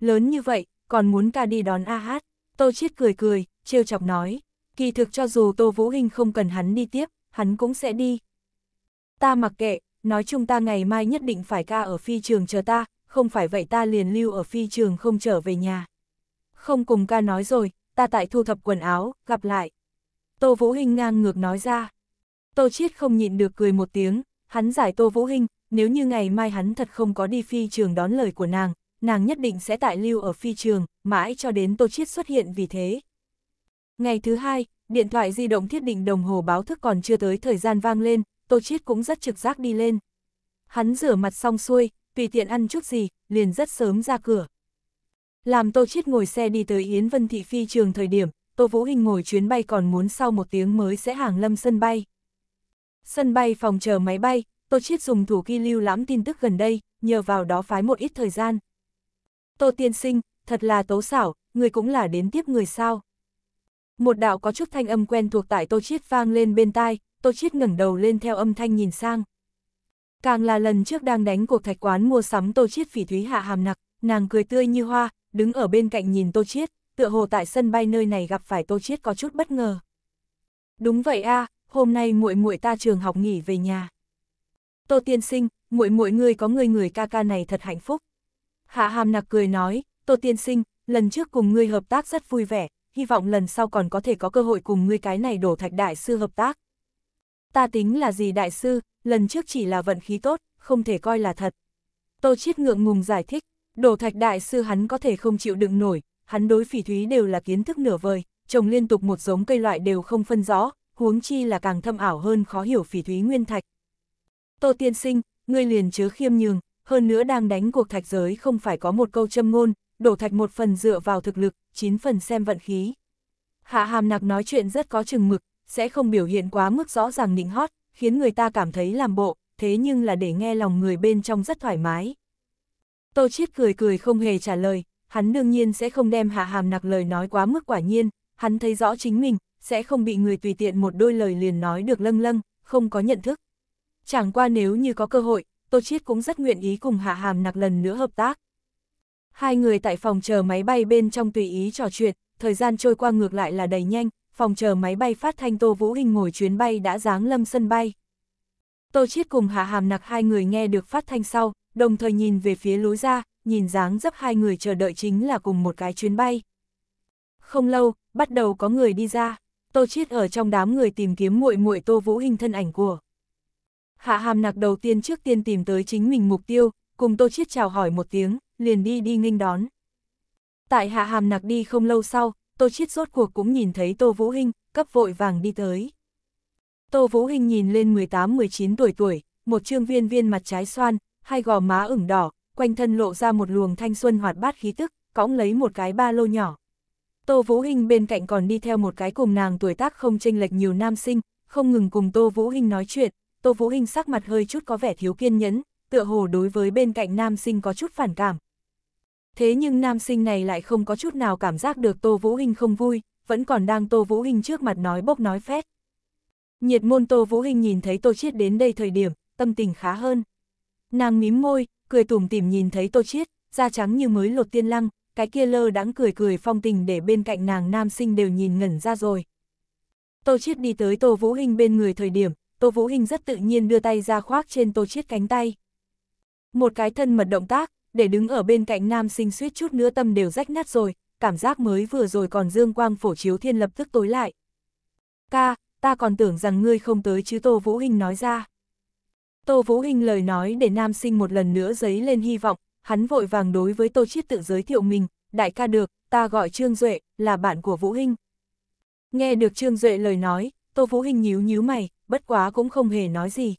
Lớn như vậy, còn muốn ca đi đón A hát. Tô Chiết cười cười, trêu chọc nói. Kỳ thực cho dù Tô Vũ Hinh không cần hắn đi tiếp, hắn cũng sẽ đi. Ta mặc kệ, nói chung ta ngày mai nhất định phải ca ở phi trường chờ ta, không phải vậy ta liền lưu ở phi trường không trở về nhà. Không cùng ca nói rồi, ta tại thu thập quần áo, gặp lại. Tô Vũ Hinh ngang ngược nói ra. Tô Chiết không nhịn được cười một tiếng, hắn giải Tô Vũ Hinh, nếu như ngày mai hắn thật không có đi phi trường đón lời của nàng, nàng nhất định sẽ tại lưu ở phi trường, mãi cho đến Tô Chiết xuất hiện vì thế. Ngày thứ hai, điện thoại di động thiết định đồng hồ báo thức còn chưa tới thời gian vang lên, Tô Chiết cũng rất trực giác đi lên. Hắn rửa mặt xong xuôi, tùy tiện ăn chút gì, liền rất sớm ra cửa. Làm Tô Chiết ngồi xe đi tới Yến Vân Thị Phi trường thời điểm, Tô Vũ Hình ngồi chuyến bay còn muốn sau một tiếng mới sẽ hàng lâm sân bay. Sân bay phòng chờ máy bay, Tô Chiết dùng thủ ghi lưu lãm tin tức gần đây, nhờ vào đó phái một ít thời gian. Tô tiên sinh, thật là tố xảo, người cũng là đến tiếp người sao. Một đạo có chút thanh âm quen thuộc tại Tô Chiết vang lên bên tai, Tô Chiết ngẩng đầu lên theo âm thanh nhìn sang. Càng là lần trước đang đánh cuộc thạch quán mua sắm Tô Chiết phỉ thúy hạ hàm nặc, nàng cười tươi như hoa, đứng ở bên cạnh nhìn Tô Chiết, tựa hồ tại sân bay nơi này gặp phải Tô Chiết có chút bất ngờ. Đúng vậy a, hôm nay muội muội ta trường học nghỉ về nhà. Tô tiên sinh, muội muội ngươi có người người ca ca này thật hạnh phúc. Hạ hàm nặc cười nói, Tô tiên sinh, lần trước cùng ngươi hợp tác rất vui vẻ, hy vọng lần sau còn có thể có cơ hội cùng ngươi cái này đổ thạch đại sư hợp tác. Ta tính là gì đại sư, lần trước chỉ là vận khí tốt, không thể coi là thật. Tô Chiết ngượng ngùng giải thích, đổ thạch đại sư hắn có thể không chịu đựng nổi, hắn đối phỉ thúy đều là kiến thức nửa vời, trồng liên tục một giống cây loại đều không phân rõ, huống chi là càng thâm ảo hơn khó hiểu phỉ thúy nguyên thạch. Tô tiên sinh, ngươi liền chớ khiêm nhường, hơn nữa đang đánh cuộc thạch giới không phải có một câu châm ngôn, đổ thạch một phần dựa vào thực lực, chín phần xem vận khí. Hạ hàm nặc nói chuyện rất có chừng mực, sẽ không biểu hiện quá mức rõ ràng nịnh hót, khiến người ta cảm thấy làm bộ, thế nhưng là để nghe lòng người bên trong rất thoải mái. Tô Chiết cười cười không hề trả lời, hắn đương nhiên sẽ không đem hạ hàm nặc lời nói quá mức quả nhiên, hắn thấy rõ chính mình, sẽ không bị người tùy tiện một đôi lời liền nói được lâng lâng, không có nhận thức. Chẳng qua nếu như có cơ hội, Tô Chiết cũng rất nguyện ý cùng hạ hàm nặc lần nữa hợp tác. Hai người tại phòng chờ máy bay bên trong tùy ý trò chuyện, thời gian trôi qua ngược lại là đầy nhanh, phòng chờ máy bay phát thanh Tô Vũ Hình ngồi chuyến bay đã giáng lâm sân bay. Tô Chiết cùng Hạ Hàm Nặc hai người nghe được phát thanh sau, đồng thời nhìn về phía lối ra, nhìn dáng dấp hai người chờ đợi chính là cùng một cái chuyến bay. Không lâu, bắt đầu có người đi ra, Tô Chiết ở trong đám người tìm kiếm muội muội Tô Vũ Hình thân ảnh của. Hạ Hàm Nặc đầu tiên trước tiên tìm tới chính mình mục tiêu, cùng Tô Chiết chào hỏi một tiếng, liền đi đi nghênh đón. Tại Hạ Hàm Nặc đi không lâu sau, Tô Chiết rốt cuộc cũng nhìn thấy Tô Vũ Hinh, cấp vội vàng đi tới. Tô Vũ Hinh nhìn lên 18-19 tuổi tuổi, một trương viên viên mặt trái xoan, hai gò má ửng đỏ, quanh thân lộ ra một luồng thanh xuân hoạt bát khí tức, cõng lấy một cái ba lô nhỏ. Tô Vũ Hinh bên cạnh còn đi theo một cái cùng nàng tuổi tác không chênh lệch nhiều nam sinh, không ngừng cùng Tô Vũ Hinh nói chuyện, Tô Vũ Hinh sắc mặt hơi chút có vẻ thiếu kiên nhẫn, tựa hồ đối với bên cạnh nam sinh có chút phản cảm. Thế nhưng nam sinh này lại không có chút nào cảm giác được Tô Vũ Hinh không vui, vẫn còn đang Tô Vũ Hinh trước mặt nói bốc nói phét. Nhiệt môn Tô Vũ Hinh nhìn thấy Tô Chiết đến đây thời điểm, tâm tình khá hơn. Nàng mím môi, cười tủm tỉm nhìn thấy Tô Chiết, da trắng như mới lột tiên lăng, cái kia lơ đãng cười cười phong tình để bên cạnh nàng nam sinh đều nhìn ngẩn ra rồi. Tô Chiết đi tới Tô Vũ Hinh bên người thời điểm, Tô Vũ Hinh rất tự nhiên đưa tay ra khoác trên Tô Chiết cánh tay. Một cái thân mật động tác, để đứng ở bên cạnh nam sinh suýt chút nữa tâm đều rách nát rồi, cảm giác mới vừa rồi còn dương quang phổ chiếu thiên lập tức tối lại. Ca, ta còn tưởng rằng ngươi không tới chứ Tô Vũ Hình nói ra. Tô Vũ Hình lời nói để nam sinh một lần nữa giấy lên hy vọng, hắn vội vàng đối với Tô Chiết tự giới thiệu mình, đại ca được, ta gọi Trương Duệ, là bạn của Vũ Hình. Nghe được Trương Duệ lời nói, Tô Vũ Hình nhíu nhíu mày, bất quá cũng không hề nói gì.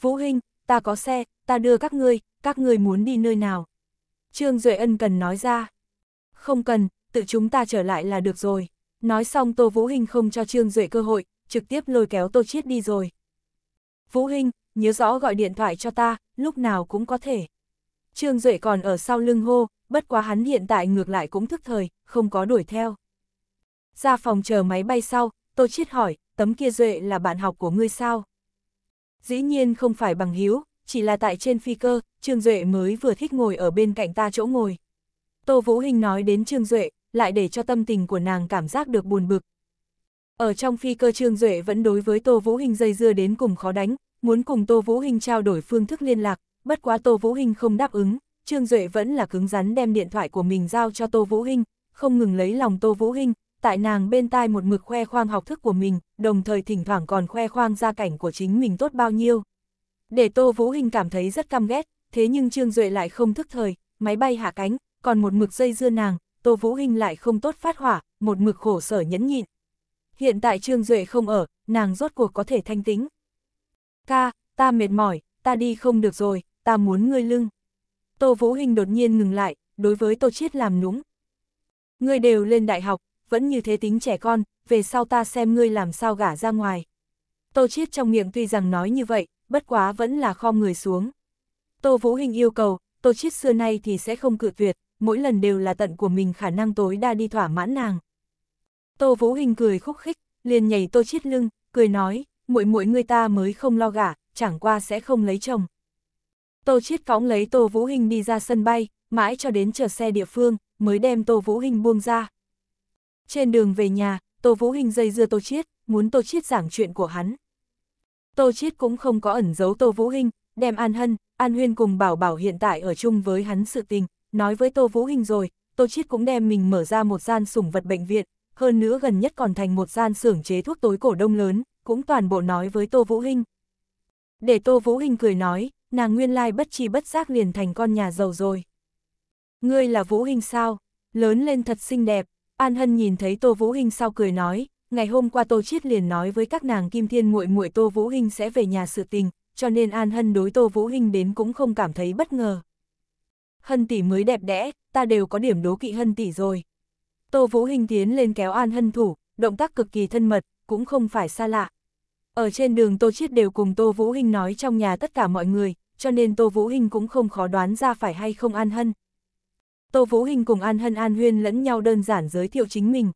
Vũ Hình, ta có xe, ta đưa các ngươi, các ngươi muốn đi nơi nào? Trương Duệ ân cần nói ra. Không cần, tự chúng ta trở lại là được rồi. Nói xong Tô Vũ Hinh không cho Trương Duệ cơ hội, trực tiếp lôi kéo Tô Chiết đi rồi. Vũ Hinh nhớ rõ gọi điện thoại cho ta, lúc nào cũng có thể. Trương Duệ còn ở sau lưng hô, bất quá hắn hiện tại ngược lại cũng thức thời, không có đuổi theo. Ra phòng chờ máy bay sau, Tô Chiết hỏi, tấm kia Duệ là bạn học của ngươi sao? Dĩ nhiên không phải bằng hiếu, chỉ là tại trên phi cơ, Trương Duệ mới vừa thích ngồi ở bên cạnh ta chỗ ngồi. Tô Vũ Hình nói đến Trương Duệ, lại để cho tâm tình của nàng cảm giác được buồn bực. Ở trong phi cơ Trương Duệ vẫn đối với Tô Vũ Hình dây dưa đến cùng khó đánh, muốn cùng Tô Vũ Hình trao đổi phương thức liên lạc, bất quá Tô Vũ Hình không đáp ứng, Trương Duệ vẫn là cứng rắn đem điện thoại của mình giao cho Tô Vũ Hình, không ngừng lấy lòng Tô Vũ Hình, tại nàng bên tai một mực khoe khoang học thức của mình, đồng thời thỉnh thoảng còn khoe khoang gia cảnh của chính mình tốt bao nhiêu. Để Tô Vũ Hình cảm thấy rất căm ghét, thế nhưng Trương Duệ lại không thức thời, máy bay hạ cánh, còn một mực dây dưa nàng, Tô Vũ Hình lại không tốt phát hỏa, một mực khổ sở nhẫn nhịn. Hiện tại Trương Duệ không ở, nàng rốt cuộc có thể thanh tính. Ca, ta mệt mỏi, ta đi không được rồi, ta muốn ngươi lưng. Tô Vũ Hình đột nhiên ngừng lại, đối với Tô Chiết làm núng. Ngươi đều lên đại học, vẫn như thế tính trẻ con, về sau ta xem ngươi làm sao gả ra ngoài. Tô Chiết trong miệng tuy rằng nói như vậy, bất quá vẫn là khom người xuống. Tô Vũ Hình yêu cầu, Tô Chiết xưa nay thì sẽ không cự tuyệt, mỗi lần đều là tận của mình khả năng tối đa đi thỏa mãn nàng. Tô Vũ Hình cười khúc khích, liền nhảy Tô Chiết lưng, cười nói, muội muội người ta mới không lo gả, chẳng qua sẽ không lấy chồng. Tô Chiết phóng lấy Tô Vũ Hình đi ra sân bay, mãi cho đến chờ xe địa phương, mới đem Tô Vũ Hình buông ra. Trên đường về nhà, Tô Vũ Hình dây dưa Tô Chiết, muốn Tô Chiết giảng chuyện của hắn. Tô Chiết cũng không có ẩn giấu Tô Vũ Hình, đem An Hân, An Huyên cùng Bảo Bảo hiện tại ở chung với hắn sự tình, nói với Tô Vũ Hình rồi, Tô Chiết cũng đem mình mở ra một gian sủng vật bệnh viện, hơn nữa gần nhất còn thành một gian xưởng chế thuốc tối cổ đông lớn, cũng toàn bộ nói với Tô Vũ Hình. Để Tô Vũ Hình cười nói, nàng nguyên lai bất chi bất giác liền thành con nhà giàu rồi. Ngươi là Vũ Hình sao? Lớn lên thật xinh đẹp, An Hân nhìn thấy Tô Vũ Hinh sau cười nói, ngày hôm qua Tô Chiết liền nói với các nàng Kim Thiên muội muội Tô Vũ Hinh sẽ về nhà sự tình, cho nên An Hân đối Tô Vũ Hinh đến cũng không cảm thấy bất ngờ. Hân tỷ mới đẹp đẽ, ta đều có điểm đố kỵ Hân tỷ rồi. Tô Vũ Hinh tiến lên kéo An Hân thủ, động tác cực kỳ thân mật, cũng không phải xa lạ. Ở trên đường Tô Chiết đều cùng Tô Vũ Hinh nói trong nhà tất cả mọi người, cho nên Tô Vũ Hinh cũng không khó đoán ra phải hay không An Hân. Tô Vũ Hình cùng An Hân An Huyên lẫn nhau đơn giản giới thiệu chính mình.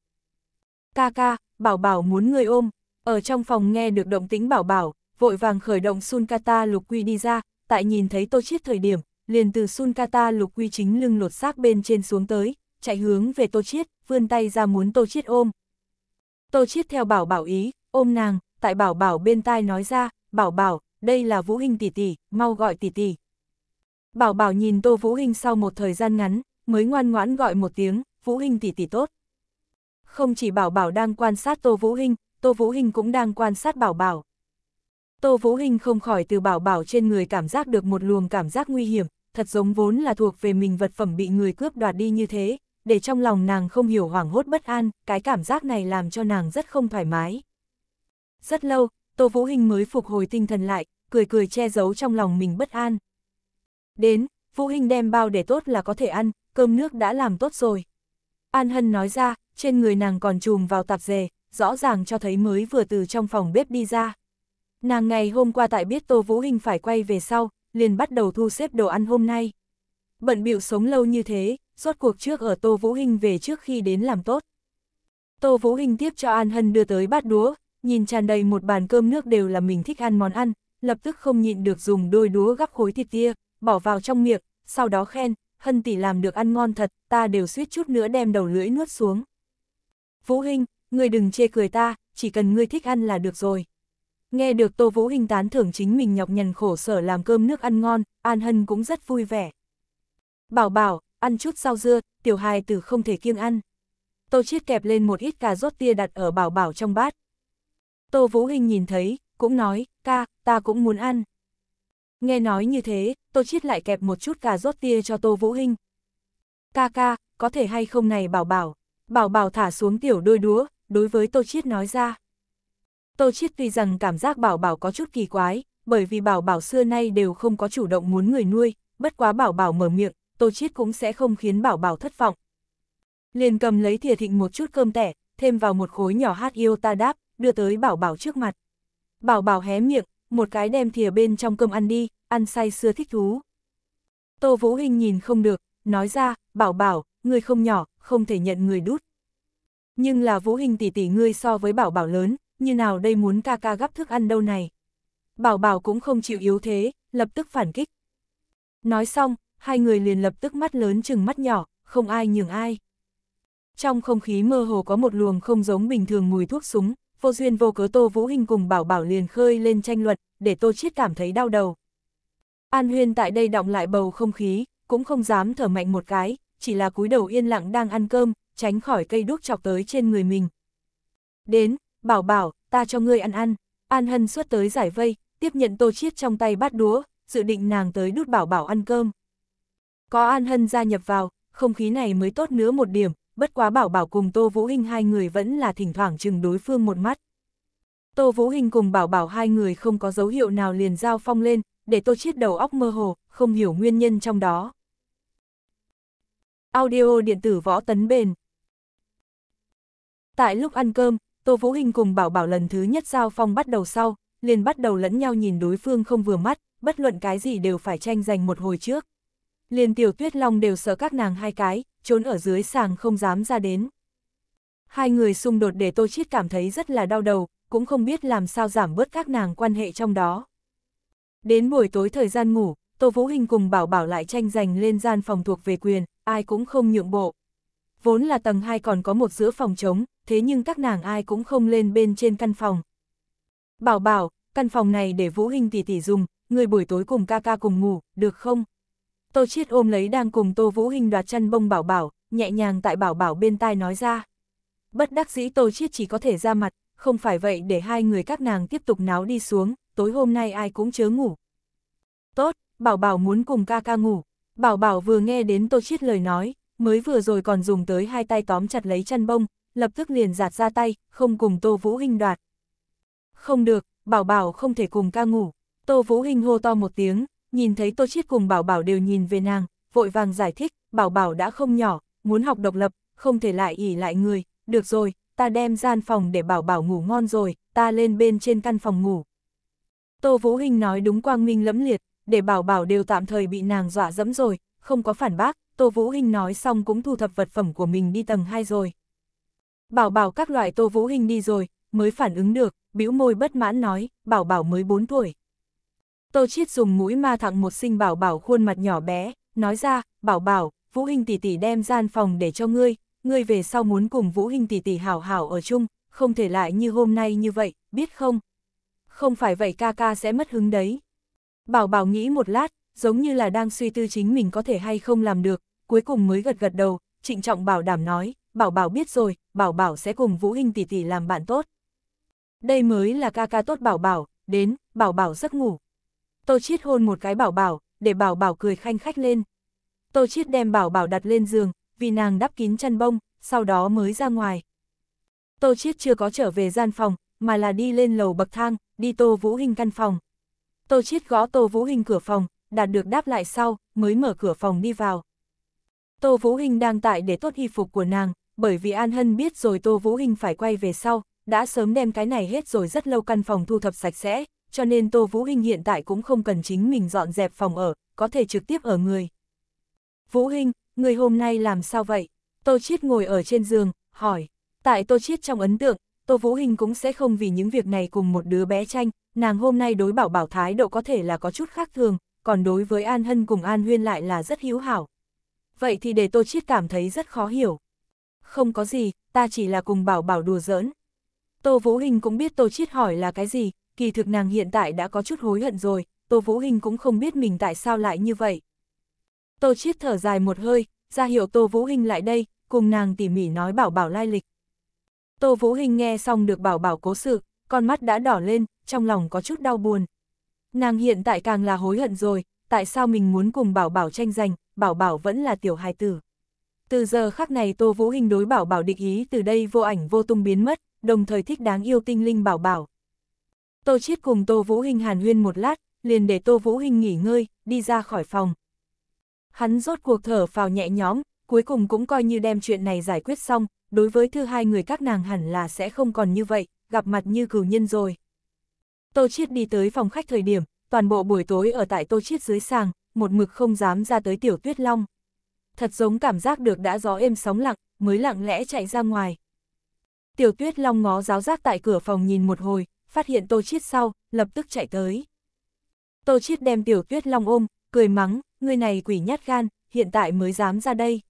Ca ca, bảo bảo muốn người ôm, ở trong phòng nghe được động tĩnh bảo bảo, vội vàng khởi động Sunkata lục quy đi ra, tại nhìn thấy Tô Chiết thời điểm, liền từ Sunkata lục quy chính lưng lột xác bên trên xuống tới, chạy hướng về Tô Chiết, vươn tay ra muốn Tô Chiết ôm. Tô Chiết theo bảo bảo ý, ôm nàng, tại bảo bảo bên tai nói ra, bảo bảo, đây là Vũ Hình tỷ tỷ, mau gọi tỷ tỷ. Bảo bảo nhìn Tô Vũ Hình sau một thời gian ngắn, mới ngoan ngoãn gọi một tiếng, Vũ Hinh tỷ tỷ tốt. Không chỉ bảo bảo đang quan sát Tô Vũ Hinh, Tô Vũ Hinh cũng đang quan sát bảo bảo. Tô Vũ Hinh không khỏi từ bảo bảo trên người cảm giác được một luồng cảm giác nguy hiểm, thật giống vốn là thuộc về mình vật phẩm bị người cướp đoạt đi như thế, để trong lòng nàng không hiểu hoảng hốt bất an, cái cảm giác này làm cho nàng rất không thoải mái. Rất lâu, Tô Vũ Hinh mới phục hồi tinh thần lại, cười cười che giấu trong lòng mình bất an. Đến, Vũ Hinh đem bao để tốt là có thể ăn, cơm nước đã làm tốt rồi. An Hân nói ra, trên người nàng còn trùm vào tạp dề, rõ ràng cho thấy mới vừa từ trong phòng bếp đi ra. Nàng ngày hôm qua tại biết Tô Vũ Hình phải quay về sau, liền bắt đầu thu xếp đồ ăn hôm nay. Bận bịu sống lâu như thế, rốt cuộc trước ở Tô Vũ Hình về trước khi đến làm tốt. Tô Vũ Hình tiếp cho An Hân đưa tới bát đũa, nhìn tràn đầy một bàn cơm nước đều là mình thích ăn món ăn, lập tức không nhịn được dùng đôi đũa gắp khối thịt tia, bỏ vào trong miệng, sau đó khen, Hân tỷ làm được ăn ngon thật, ta đều suýt chút nữa đem đầu lưỡi nuốt xuống. Vũ Hinh, ngươi đừng chê cười ta, chỉ cần ngươi thích ăn là được rồi. Nghe được Tô Vũ Hinh tán thưởng chính mình nhọc nhằn khổ sở làm cơm nước ăn ngon, An Hân cũng rất vui vẻ. Bảo bảo, ăn chút rau dưa, tiểu hài tử không thể kiêng ăn. Tô Chiết kẹp lên một ít cà rốt tia đặt ở bảo bảo trong bát. Tô Vũ Hinh nhìn thấy, cũng nói, ca, ta cũng muốn ăn. Nghe nói như thế, Tô Chiết lại kẹp một chút cà rốt tia cho Tô Vũ hinh. Ca ca, có thể hay không này bảo bảo. Bảo bảo thả xuống tiểu đôi đúa, đối với Tô Chiết nói ra. Tô Chiết tuy rằng cảm giác bảo bảo có chút kỳ quái, bởi vì bảo bảo xưa nay đều không có chủ động muốn người nuôi, bất quá bảo bảo mở miệng, Tô Chiết cũng sẽ không khiến bảo bảo thất vọng. Liền cầm lấy thìa thịnh một chút cơm tẻ, thêm vào một khối nhỏ hát yêu ta đáp, đưa tới bảo bảo trước mặt. Bảo bảo hé miệng, một cái đem thìa bên trong cơm ăn đi, ăn say sưa thích thú. Tô Vũ Hình nhìn không được, nói ra, bảo bảo, người không nhỏ, không thể nhận người đút. Nhưng là Vũ Hình tỷ tỷ ngươi so với bảo bảo lớn, như nào đây muốn ca ca gắp thức ăn đâu này. Bảo bảo cũng không chịu yếu thế, lập tức phản kích. Nói xong, hai người liền lập tức mắt lớn chừng mắt nhỏ, không ai nhường ai. Trong không khí mơ hồ có một luồng không giống bình thường mùi thuốc súng, vô duyên vô cớ Tô Vũ Hình cùng Bảo Bảo liền khơi lên tranh luận, để Tô Chiết cảm thấy đau đầu. An Huyên tại đây động lại bầu không khí, cũng không dám thở mạnh một cái, chỉ là cúi đầu yên lặng đang ăn cơm, tránh khỏi cây đuốc chọc tới trên người mình. Đến, Bảo Bảo, ta cho ngươi ăn ăn. An Hân xuất tới giải vây, tiếp nhận Tô Chiết trong tay bát đũa, dự định nàng tới đút Bảo Bảo ăn cơm. Có An Hân gia nhập vào, không khí này mới tốt nữa một điểm, bất quá bảo bảo cùng Tô Vũ Hình hai người vẫn là thỉnh thoảng chừng đối phương một mắt. Tô Vũ Hình cùng bảo bảo hai người không có dấu hiệu nào liền giao phong lên, để Tô Chiết đầu óc mơ hồ, không hiểu nguyên nhân trong đó. Audio điện tử võ tấn bền Tại lúc ăn cơm, Tô Vũ Hình cùng bảo bảo lần thứ nhất giao phong bắt đầu sau, liền bắt đầu lẫn nhau nhìn đối phương không vừa mắt, bất luận cái gì đều phải tranh giành một hồi trước. Liền tiểu tuyết long đều sợ các nàng hai cái, trốn ở dưới sàng không dám ra đến. Hai người xung đột để Tô Chiết cảm thấy rất là đau đầu, cũng không biết làm sao giảm bớt các nàng quan hệ trong đó. Đến buổi tối thời gian ngủ, Tô Vũ Hình cùng Bảo Bảo lại tranh giành lên gian phòng thuộc về quyền, ai cũng không nhượng bộ. Vốn là tầng 2 còn có một giữa phòng trống, thế nhưng các nàng ai cũng không lên bên trên căn phòng. Bảo Bảo, căn phòng này để Vũ Hình tỷ tỷ dùng, người buổi tối cùng ca ca cùng ngủ, được không? Tô Chiết ôm lấy đang cùng Tô Vũ Hình đoạt chân bông bảo bảo, nhẹ nhàng tại bảo bảo bên tai nói ra. Bất đắc dĩ Tô Chiết chỉ có thể ra mặt, không phải vậy để hai người các nàng tiếp tục náo đi xuống, tối hôm nay ai cũng chớ ngủ. Tốt, bảo bảo muốn cùng ca ca ngủ. Bảo bảo vừa nghe đến Tô Chiết lời nói, mới vừa rồi còn dùng tới hai tay tóm chặt lấy chân bông, lập tức liền giạt ra tay, không cùng Tô Vũ Hình đoạt. Không được, bảo bảo không thể cùng ca ngủ. Tô Vũ Hình hô to một tiếng, nhìn thấy Tô Chiết cùng Bảo Bảo đều nhìn về nàng, vội vàng giải thích, Bảo Bảo đã không nhỏ, muốn học độc lập, không thể lại ỉ lại người, được rồi, ta đem gian phòng để Bảo Bảo ngủ ngon rồi, ta lên bên trên căn phòng ngủ. Tô Vũ Hình nói đúng quang minh lẫm liệt, để Bảo Bảo đều tạm thời bị nàng dọa dẫm rồi, không có phản bác, Tô Vũ Hình nói xong cũng thu thập vật phẩm của mình đi tầng 2 rồi. Bảo Bảo các loại Tô Vũ Hình đi rồi, mới phản ứng được, bĩu môi bất mãn nói, Bảo Bảo mới 4 tuổi. Tô Chiết dùng mũi ma thẳng một sinh bảo bảo khuôn mặt nhỏ bé, nói ra, bảo bảo, Vũ Hình tỷ tỷ đem gian phòng để cho ngươi, ngươi về sau muốn cùng Vũ Hình tỷ tỷ hảo hảo ở chung, không thể lại như hôm nay như vậy, biết không? Không phải vậy ca ca sẽ mất hứng đấy. Bảo bảo nghĩ một lát, giống như là đang suy tư chính mình có thể hay không làm được, cuối cùng mới gật gật đầu, trịnh trọng bảo đảm nói, bảo bảo biết rồi, bảo bảo sẽ cùng Vũ Hình tỷ tỷ làm bạn tốt. Đây mới là ca ca tốt bảo bảo, đến, bảo bảo giấc ngủ. Tô Chiết hôn một cái bảo bảo, để bảo bảo cười khanh khách lên. Tô Chiết đem bảo bảo đặt lên giường, vì nàng đắp kín chăn bông, sau đó mới ra ngoài. Tô Chiết chưa có trở về gian phòng, mà là đi lên lầu bậc thang, đi Tô Vũ Hình căn phòng. Tô Chiết gõ Tô Vũ Hình cửa phòng, đạt được đáp lại sau, mới mở cửa phòng đi vào. Tô Vũ Hình đang tại để tốt y phục của nàng, bởi vì An Hân biết rồi Tô Vũ Hình phải quay về sau, đã sớm đem cái này hết rồi rất lâu căn phòng thu thập sạch sẽ, cho nên Tô Vũ Hinh hiện tại cũng không cần chính mình dọn dẹp phòng ở, có thể trực tiếp ở người. Vũ Hinh, người hôm nay làm sao vậy? Tô Chiết ngồi ở trên giường, hỏi. Tại Tô Chiết trong ấn tượng, Tô Vũ Hinh cũng sẽ không vì những việc này cùng một đứa bé tranh, nàng hôm nay đối bảo bảo thái độ có thể là có chút khác thường, còn đối với An Hân cùng An Huyên lại là rất hiếu hảo. Vậy thì để Tô Chiết cảm thấy rất khó hiểu. Không có gì, ta chỉ là cùng bảo bảo đùa giỡn. Tô Vũ Hình cũng biết Tô Chiết hỏi là cái gì, kỳ thực nàng hiện tại đã có chút hối hận rồi, Tô Vũ Hình cũng không biết mình tại sao lại như vậy. Tô Chiết thở dài một hơi, ra hiệu Tô Vũ Hinh lại đây, cùng nàng tỉ mỉ nói bảo bảo lai lịch. Tô Vũ Hinh nghe xong được bảo bảo cố sự, con mắt đã đỏ lên, trong lòng có chút đau buồn. Nàng hiện tại càng là hối hận rồi, tại sao mình muốn cùng bảo bảo tranh giành, bảo bảo vẫn là tiểu hài tử. Từ giờ khắc này Tô Vũ Hinh đối bảo bảo địch ý từ đây vô ảnh vô tung biến mất, đồng thời thích đáng yêu tinh linh bảo bảo. Tô Chiết cùng Tô Vũ Hinh hàn huyên một lát, liền để Tô Vũ Hinh nghỉ ngơi, đi ra khỏi phòng. Hắn rốt cuộc thở vào nhẹ nhõm, cuối cùng cũng coi như đem chuyện này giải quyết xong, đối với thư hai người các nàng hẳn là sẽ không còn như vậy, gặp mặt như cửu nhân rồi. Tô Chiết đi tới phòng khách thời điểm, toàn bộ buổi tối ở tại Tô Chiết dưới sàng, một mực không dám ra tới tiểu tuyết long. Thật giống cảm giác được đã gió êm sóng lặng, mới lặng lẽ chạy ra ngoài. Tiểu tuyết long ngó giáo giác tại cửa phòng nhìn một hồi, phát hiện Tô Chiết sau, lập tức chạy tới. Tô Chiết đem tiểu tuyết long ôm, cười mắng, người này quỷ nhát gan, hiện tại mới dám ra đây.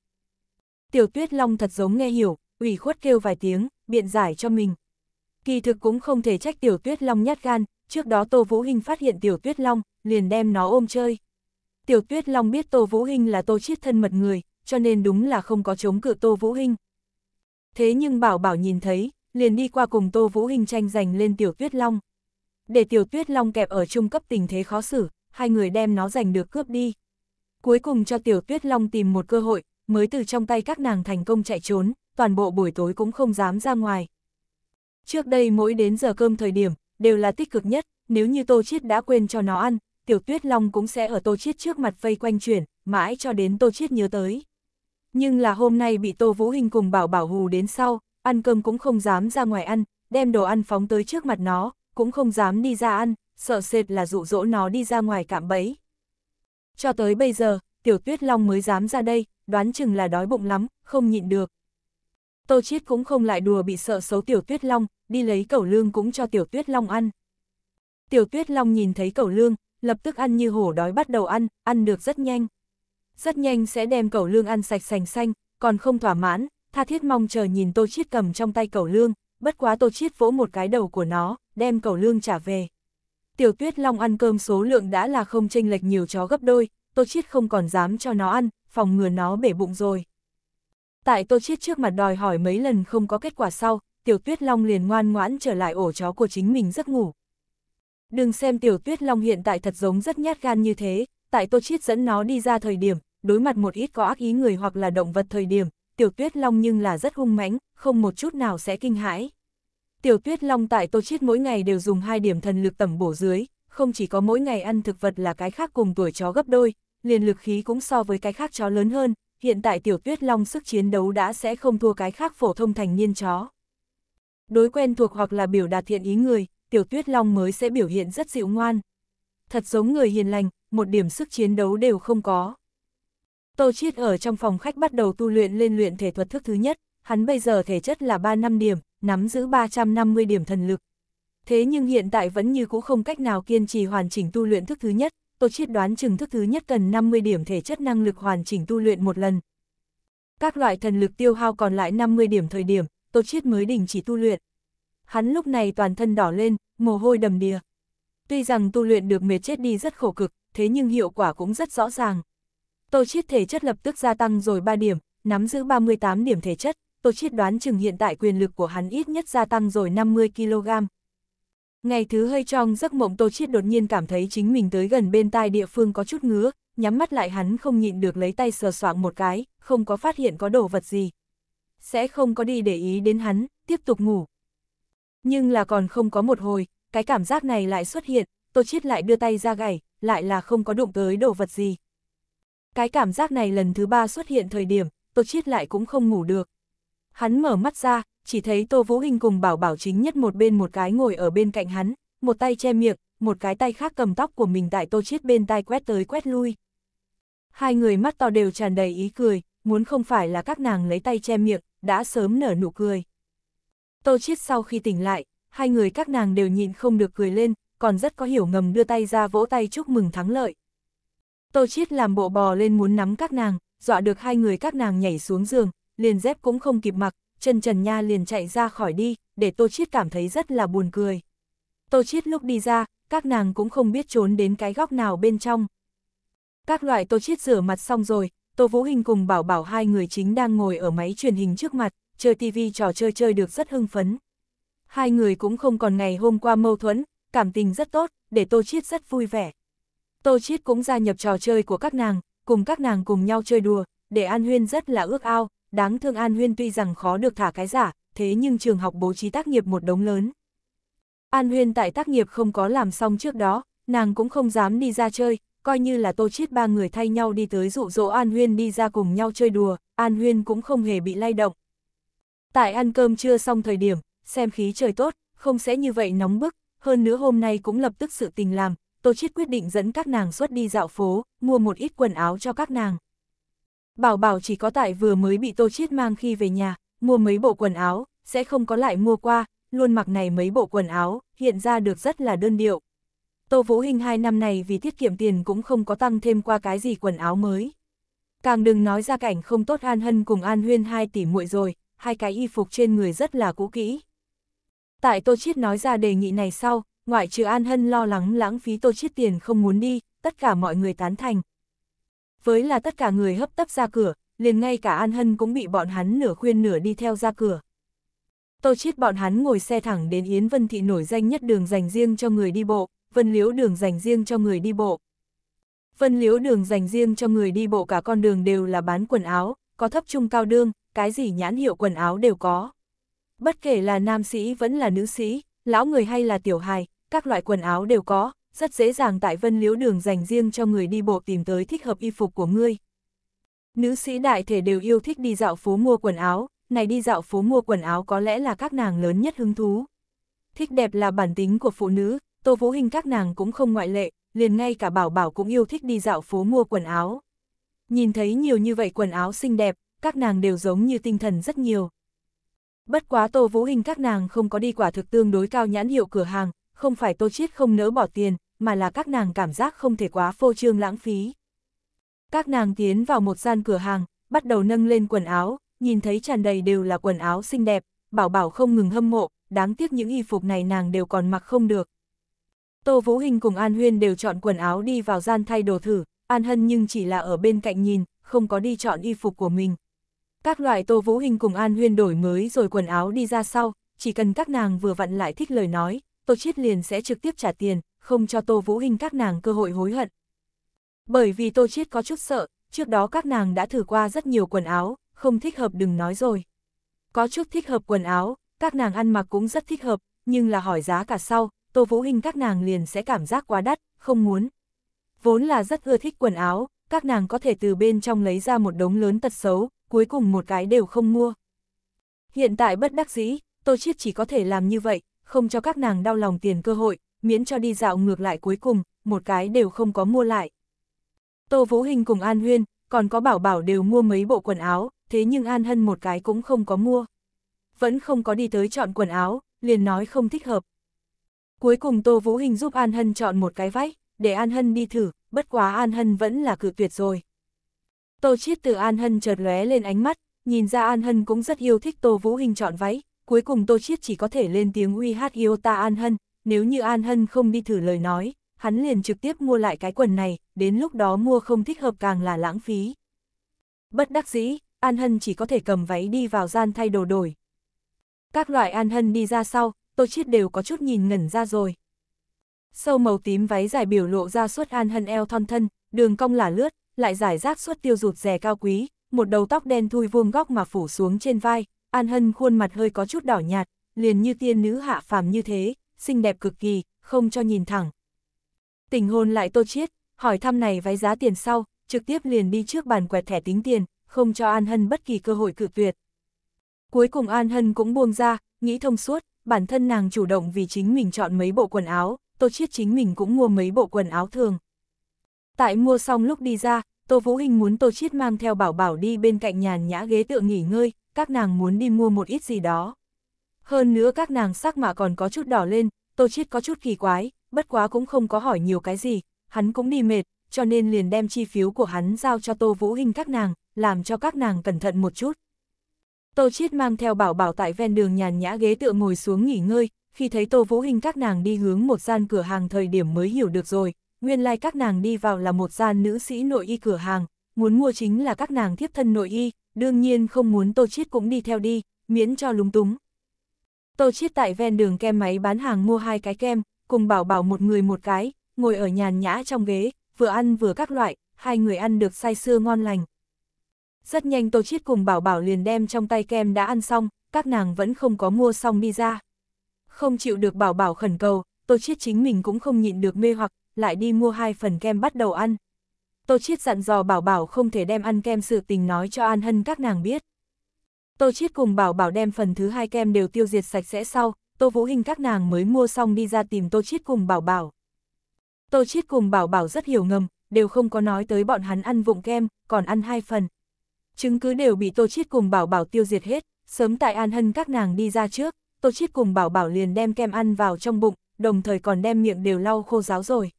Tiểu tuyết long thật giống nghe hiểu, ủy khuất kêu vài tiếng, biện giải cho mình. Kỳ thực cũng không thể trách tiểu tuyết long nhát gan, trước đó Tô Vũ Hinh phát hiện tiểu tuyết long, liền đem nó ôm chơi. Tiểu tuyết long biết Tô Vũ Hinh là Tô Chiết thân mật người, cho nên đúng là không có chống cự Tô Vũ Hinh. Thế nhưng Bảo Bảo nhìn thấy, liền đi qua cùng Tô Vũ Hinh tranh giành lên tiểu tuyết long. Để tiểu tuyết long kẹp ở trung cấp tình thế khó xử, hai người đem nó giành được cướp đi. Cuối cùng cho tiểu tuyết long tìm một cơ hội, mới từ trong tay các nàng thành công chạy trốn, toàn bộ buổi tối cũng không dám ra ngoài. Trước đây mỗi đến giờ cơm thời điểm, đều là tích cực nhất, nếu như Tô Chiết đã quên cho nó ăn, Tiểu Tuyết Long cũng sẽ ở Tô Chiết trước mặt vây quanh chuyển, mãi cho đến Tô Chiết nhớ tới. Nhưng là hôm nay bị Tô Vũ Hình cùng bảo bảo hù đến sau, ăn cơm cũng không dám ra ngoài ăn, đem đồ ăn phóng tới trước mặt nó, cũng không dám đi ra ăn, sợ sệt là dụ dỗ nó đi ra ngoài cạm bẫy. Cho tới bây giờ, Tiểu Tuyết Long mới dám ra đây, đoán chừng là đói bụng lắm, không nhịn được. Tô Chiết cũng không lại đùa bị sợ xấu Tiểu Tuyết Long, đi lấy cẩu lương cũng cho Tiểu Tuyết Long ăn. Tiểu Tuyết Long nhìn thấy cẩu lương, lập tức ăn như hổ đói bắt đầu ăn, ăn được rất nhanh. Rất nhanh sẽ đem cẩu lương ăn sạch sành xanh, còn không thỏa mãn, tha thiết mong chờ nhìn Tô Chiết cầm trong tay cầu lương, bất quá Tô Chiết vỗ một cái đầu của nó, đem cầu lương trả về. Tiểu Tuyết Long ăn cơm số lượng đã là không chênh lệch nhiều chó gấp đôi, Tô Chiết không còn dám cho nó ăn, phòng ngừa nó bể bụng rồi. Tại Tô Chiết trước mặt đòi hỏi mấy lần không có kết quả sau, Tiểu Tuyết Long liền ngoan ngoãn trở lại ổ chó của chính mình giấc ngủ. Đừng xem Tiểu Tuyết Long hiện tại thật giống rất nhát gan như thế, tại Tô Chiết dẫn nó đi ra thời điểm, đối mặt một ít có ác ý người hoặc là động vật thời điểm, Tiểu Tuyết Long nhưng là rất hung mãnh, không một chút nào sẽ kinh hãi. Tiểu Tuyết Long tại Tô Chiết mỗi ngày đều dùng hai điểm thần lực tẩm bổ dưới, không chỉ có mỗi ngày ăn thực vật là cái khác cùng tuổi chó gấp đôi, liền lực khí cũng so với cái khác chó lớn hơn, hiện tại tiểu tuyết long sức chiến đấu đã sẽ không thua cái khác phổ thông thành niên chó. Đối quen thuộc hoặc là biểu đạt thiện ý người, tiểu tuyết long mới sẽ biểu hiện rất dịu ngoan. Thật giống người hiền lành, một điểm sức chiến đấu đều không có. Tô Chiết ở trong phòng khách bắt đầu tu luyện lên luyện thể thuật thức thứ nhất, hắn bây giờ thể chất là 3 năm điểm, nắm giữ 350 điểm thần lực. Thế nhưng hiện tại vẫn như cũ không cách nào kiên trì hoàn chỉnh tu luyện thức thứ nhất, Tô Chiết đoán chừng thức thứ nhất cần 50 điểm thể chất năng lực hoàn chỉnh tu luyện một lần. Các loại thần lực tiêu hao còn lại 50 điểm thời điểm, Tô Chiết mới đình chỉ tu luyện. Hắn lúc này toàn thân đỏ lên, mồ hôi đầm đìa. Tuy rằng tu luyện được mệt chết đi rất khổ cực, thế nhưng hiệu quả cũng rất rõ ràng. Tô Chiết thể chất lập tức gia tăng rồi 3 điểm, nắm giữ 38 điểm thể chất, Tô Chiết đoán chừng hiện tại quyền lực của hắn ít nhất gia tăng rồi 50 kg. Ngày thứ hơi trong giấc mộng Tô Chiết đột nhiên cảm thấy chính mình tới gần bên tai địa phương có chút ngứa, nhắm mắt lại hắn không nhịn được lấy tay sờ soạng một cái, không có phát hiện có đồ vật gì. Sẽ không có đi để ý đến hắn, tiếp tục ngủ. Nhưng là còn không có một hồi, cái cảm giác này lại xuất hiện, Tô Chiết lại đưa tay ra gảy, lại là không có đụng tới đồ vật gì. Cái cảm giác này lần thứ ba xuất hiện thời điểm, Tô Chiết lại cũng không ngủ được. Hắn mở mắt ra, chỉ thấy Tô Vũ Hình cùng Bảo Bảo chính nhất một bên một cái ngồi ở bên cạnh hắn, một tay che miệng, một cái tay khác cầm tóc của mình tại Tô Chiết bên tai quét tới quét lui. Hai người mắt to đều tràn đầy ý cười, muốn không phải là các nàng lấy tay che miệng, đã sớm nở nụ cười. Tô Chiết sau khi tỉnh lại, hai người các nàng đều nhịn không được cười lên, còn rất có hiểu ngầm đưa tay ra vỗ tay chúc mừng thắng lợi. Tô Chiết làm bộ bò lên muốn nắm các nàng, dọa được hai người các nàng nhảy xuống giường, liền dép cũng không kịp mặc, chân Trần Nha liền chạy ra khỏi đi, để Tô Chiết cảm thấy rất là buồn cười. Tô Chiết lúc đi ra, các nàng cũng không biết trốn đến cái góc nào bên trong. Các loại Tô Chiết rửa mặt xong rồi, Tô Vũ Hình cùng Bảo Bảo hai người chính đang ngồi ở máy truyền hình trước mặt, chơi tivi trò chơi chơi được rất hưng phấn. Hai người cũng không còn ngày hôm qua mâu thuẫn, cảm tình rất tốt, để Tô Chiết rất vui vẻ. Tô Chiết cũng gia nhập trò chơi của các nàng, cùng các nàng cùng nhau chơi đùa, để An Huyên rất là ước ao, đáng thương An Huyên tuy rằng khó được thả cái giả, thế nhưng trường học bố trí tác nghiệp một đống lớn. An Huyên tại tác nghiệp không có làm xong trước đó, nàng cũng không dám đi ra chơi, coi như là Tô Chiết ba người thay nhau đi tới dụ dỗ An Huyên đi ra cùng nhau chơi đùa, An Huyên cũng không hề bị lay động. Tại ăn cơm trưa xong thời điểm, xem khí trời tốt, không sẽ như vậy nóng bức, hơn nữa hôm nay cũng lập tức sự tình làm, Tô Chiết quyết định dẫn các nàng xuất đi dạo phố, mua một ít quần áo cho các nàng. Bảo Bảo chỉ có tại vừa mới bị Tô Chiết mang khi về nhà, mua mấy bộ quần áo, sẽ không có lại mua qua, luôn mặc này mấy bộ quần áo, hiện ra được rất là đơn điệu. Tô Vũ Hình hai năm này vì tiết kiệm tiền cũng không có tăng thêm qua cái gì quần áo mới. Càng đừng nói ra cảnh không tốt An Hân cùng An Huyên hai tỷ muội rồi, hai cái y phục trên người rất là cũ kỹ. Tại Tô Chiết nói ra đề nghị này sau, ngoại trừ An Hân lo lắng lãng phí Tô Chiết tiền không muốn đi, tất cả mọi người tán thành. Với là tất cả người hấp tấp ra cửa, liền ngay cả An Hân cũng bị bọn hắn nửa khuyên nửa đi theo ra cửa. Tô Chiết bọn hắn ngồi xe thẳng đến Yến Vân Thị nổi danh nhất đường dành riêng cho người đi bộ, Vân Liễu đường dành riêng cho người đi bộ. Vân Liễu đường dành riêng cho người đi bộ cả con đường đều là bán quần áo, có thấp trung cao đương, cái gì nhãn hiệu quần áo đều có. Bất kể là nam sĩ vẫn là nữ sĩ, lão người hay là tiểu hài, các loại quần áo đều có, rất dễ dàng tại Vân Liễu đường dành riêng cho người đi bộ tìm tới thích hợp y phục của ngươi. Nữ sĩ đại thể đều yêu thích đi dạo phố mua quần áo, này đi dạo phố mua quần áo có lẽ là các nàng lớn nhất hứng thú. Thích đẹp là bản tính của phụ nữ, Tô Vũ Hình các nàng cũng không ngoại lệ, liền ngay cả Bảo Bảo cũng yêu thích đi dạo phố mua quần áo. Nhìn thấy nhiều như vậy quần áo xinh đẹp, các nàng đều giống như tinh thần rất nhiều. Bất quá Tô Vũ Hình các nàng không có đi quả thực tương đối cao nhãn hiệu cửa hàng, không phải Tô Chiết không nỡ bỏ tiền, mà là các nàng cảm giác không thể quá phô trương lãng phí. Các nàng tiến vào một gian cửa hàng, bắt đầu nâng lên quần áo, nhìn thấy tràn đầy đều là quần áo xinh đẹp, bảo bảo không ngừng hâm mộ, đáng tiếc những y phục này nàng đều còn mặc không được. Tô Vũ Hình cùng An Huyên đều chọn quần áo đi vào gian thay đồ thử, An Hân nhưng chỉ là ở bên cạnh nhìn, không có đi chọn y phục của mình. Các loại Tô Vũ Hình cùng An Huyên đổi mới rồi quần áo đi ra sau, chỉ cần các nàng vừa vặn lại thích lời nói, Tô Chiết liền sẽ trực tiếp trả tiền, không cho Tô Vũ Hình các nàng cơ hội hối hận. Bởi vì Tô Chiết có chút sợ, trước đó các nàng đã thử qua rất nhiều quần áo, không thích hợp đừng nói rồi. Có chút thích hợp quần áo, các nàng ăn mặc cũng rất thích hợp, nhưng là hỏi giá cả sau, Tô Vũ Hình các nàng liền sẽ cảm giác quá đắt, không muốn. Vốn là rất ưa thích quần áo, các nàng có thể từ bên trong lấy ra một đống lớn tật xấu, cuối cùng một cái đều không mua. Hiện tại bất đắc dĩ, Tô Chiết chỉ có thể làm như vậy, không cho các nàng đau lòng tiền cơ hội, miễn cho đi dạo ngược lại cuối cùng, một cái đều không có mua lại. Tô Vũ Hình cùng An Huyên, còn có Bảo Bảo đều mua mấy bộ quần áo, thế nhưng An Hân một cái cũng không có mua. Vẫn không có đi tới chọn quần áo, liền nói không thích hợp. Cuối cùng Tô Vũ Hình giúp An Hân chọn một cái váy, để An Hân đi thử, bất quá An Hân vẫn là cự tuyệt rồi. Tô Chiết từ An Hân chợt lóe lên ánh mắt, nhìn ra An Hân cũng rất yêu thích Tô Vũ Hình chọn váy, cuối cùng Tô Chiết chỉ có thể lên tiếng uy hát yêu ta An Hân, nếu như An Hân không đi thử lời nói, hắn liền trực tiếp mua lại cái quần này, đến lúc đó mua không thích hợp càng là lãng phí. Bất đắc dĩ, An Hân chỉ có thể cầm váy đi vào gian thay đồ đổi. Các loại An Hân đi ra sau, Tô Chiết đều có chút nhìn ngẩn ra rồi. Sâu màu tím váy dài biểu lộ ra suốt An Hân eo thon thân, đường cong là lướt, lại giải rác suốt tiêu rụt rè cao quý, một đầu tóc đen thui vuông góc mà phủ xuống trên vai, An Hân khuôn mặt hơi có chút đỏ nhạt, liền như tiên nữ hạ phàm như thế, xinh đẹp cực kỳ, không cho nhìn thẳng. Tình hôn lại Tô Chiết, hỏi thăm này váy giá tiền sau, trực tiếp liền đi trước bàn quẹt thẻ tính tiền, không cho An Hân bất kỳ cơ hội cự tuyệt. Cuối cùng An Hân cũng buông ra, nghĩ thông suốt, bản thân nàng chủ động vì chính mình chọn mấy bộ quần áo, Tô Chiết chính mình cũng mua mấy bộ quần áo thường. Tại mua xong lúc đi ra, Tô Vũ Hình muốn Tô Chiết mang theo bảo bảo đi bên cạnh nhàn nhã ghế tựa nghỉ ngơi, các nàng muốn đi mua một ít gì đó. Hơn nữa các nàng sắc mạ còn có chút đỏ lên, Tô Chiết có chút kỳ quái, bất quá cũng không có hỏi nhiều cái gì, hắn cũng đi mệt, cho nên liền đem chi phiếu của hắn giao cho Tô Vũ Hình các nàng, làm cho các nàng cẩn thận một chút. Tô Chiết mang theo bảo bảo tại ven đường nhàn nhã ghế tựa ngồi xuống nghỉ ngơi, khi thấy Tô Vũ Hình các nàng đi hướng một gian cửa hàng thời điểm mới hiểu được rồi, nguyên lai like các nàng đi vào là một gian nữ sĩ nội y cửa hàng, muốn mua chính là các nàng thiếp thân nội y, đương nhiên không muốn Tô Chiết cũng đi theo đi, miễn cho lúng túng. Tô Chiết tại ven đường kem máy bán hàng mua hai cái kem, cùng bảo bảo một người một cái, ngồi ở nhàn nhã trong ghế, vừa ăn vừa các loại, hai người ăn được say sưa ngon lành. Rất nhanh Tô Chiết cùng bảo bảo liền đem trong tay kem đã ăn xong, các nàng vẫn không có mua xong đi ra. Không chịu được bảo bảo khẩn cầu, Tô Chiết chính mình cũng không nhịn được mê hoặc, lại đi mua hai phần kem bắt đầu ăn. Tô Chiết dặn dò bảo bảo không thể đem ăn kem sự tình nói cho An Hân các nàng biết. Tô Chiết cùng bảo bảo đem phần thứ hai kem đều tiêu diệt sạch sẽ sau, Tô Vũ Hinh các nàng mới mua xong đi ra tìm Tô Chiết cùng bảo bảo. Tô Chiết cùng bảo bảo rất hiểu ngầm, đều không có nói tới bọn hắn ăn vụng kem, còn ăn hai phần. Chứng cứ đều bị Tô Chiết cùng bảo bảo tiêu diệt hết, sớm tại An Hân các nàng đi ra trước, Tô Chiết cùng bảo bảo liền đem kem ăn vào trong bụng, đồng thời còn đem miệng đều lau khô ráo rồi.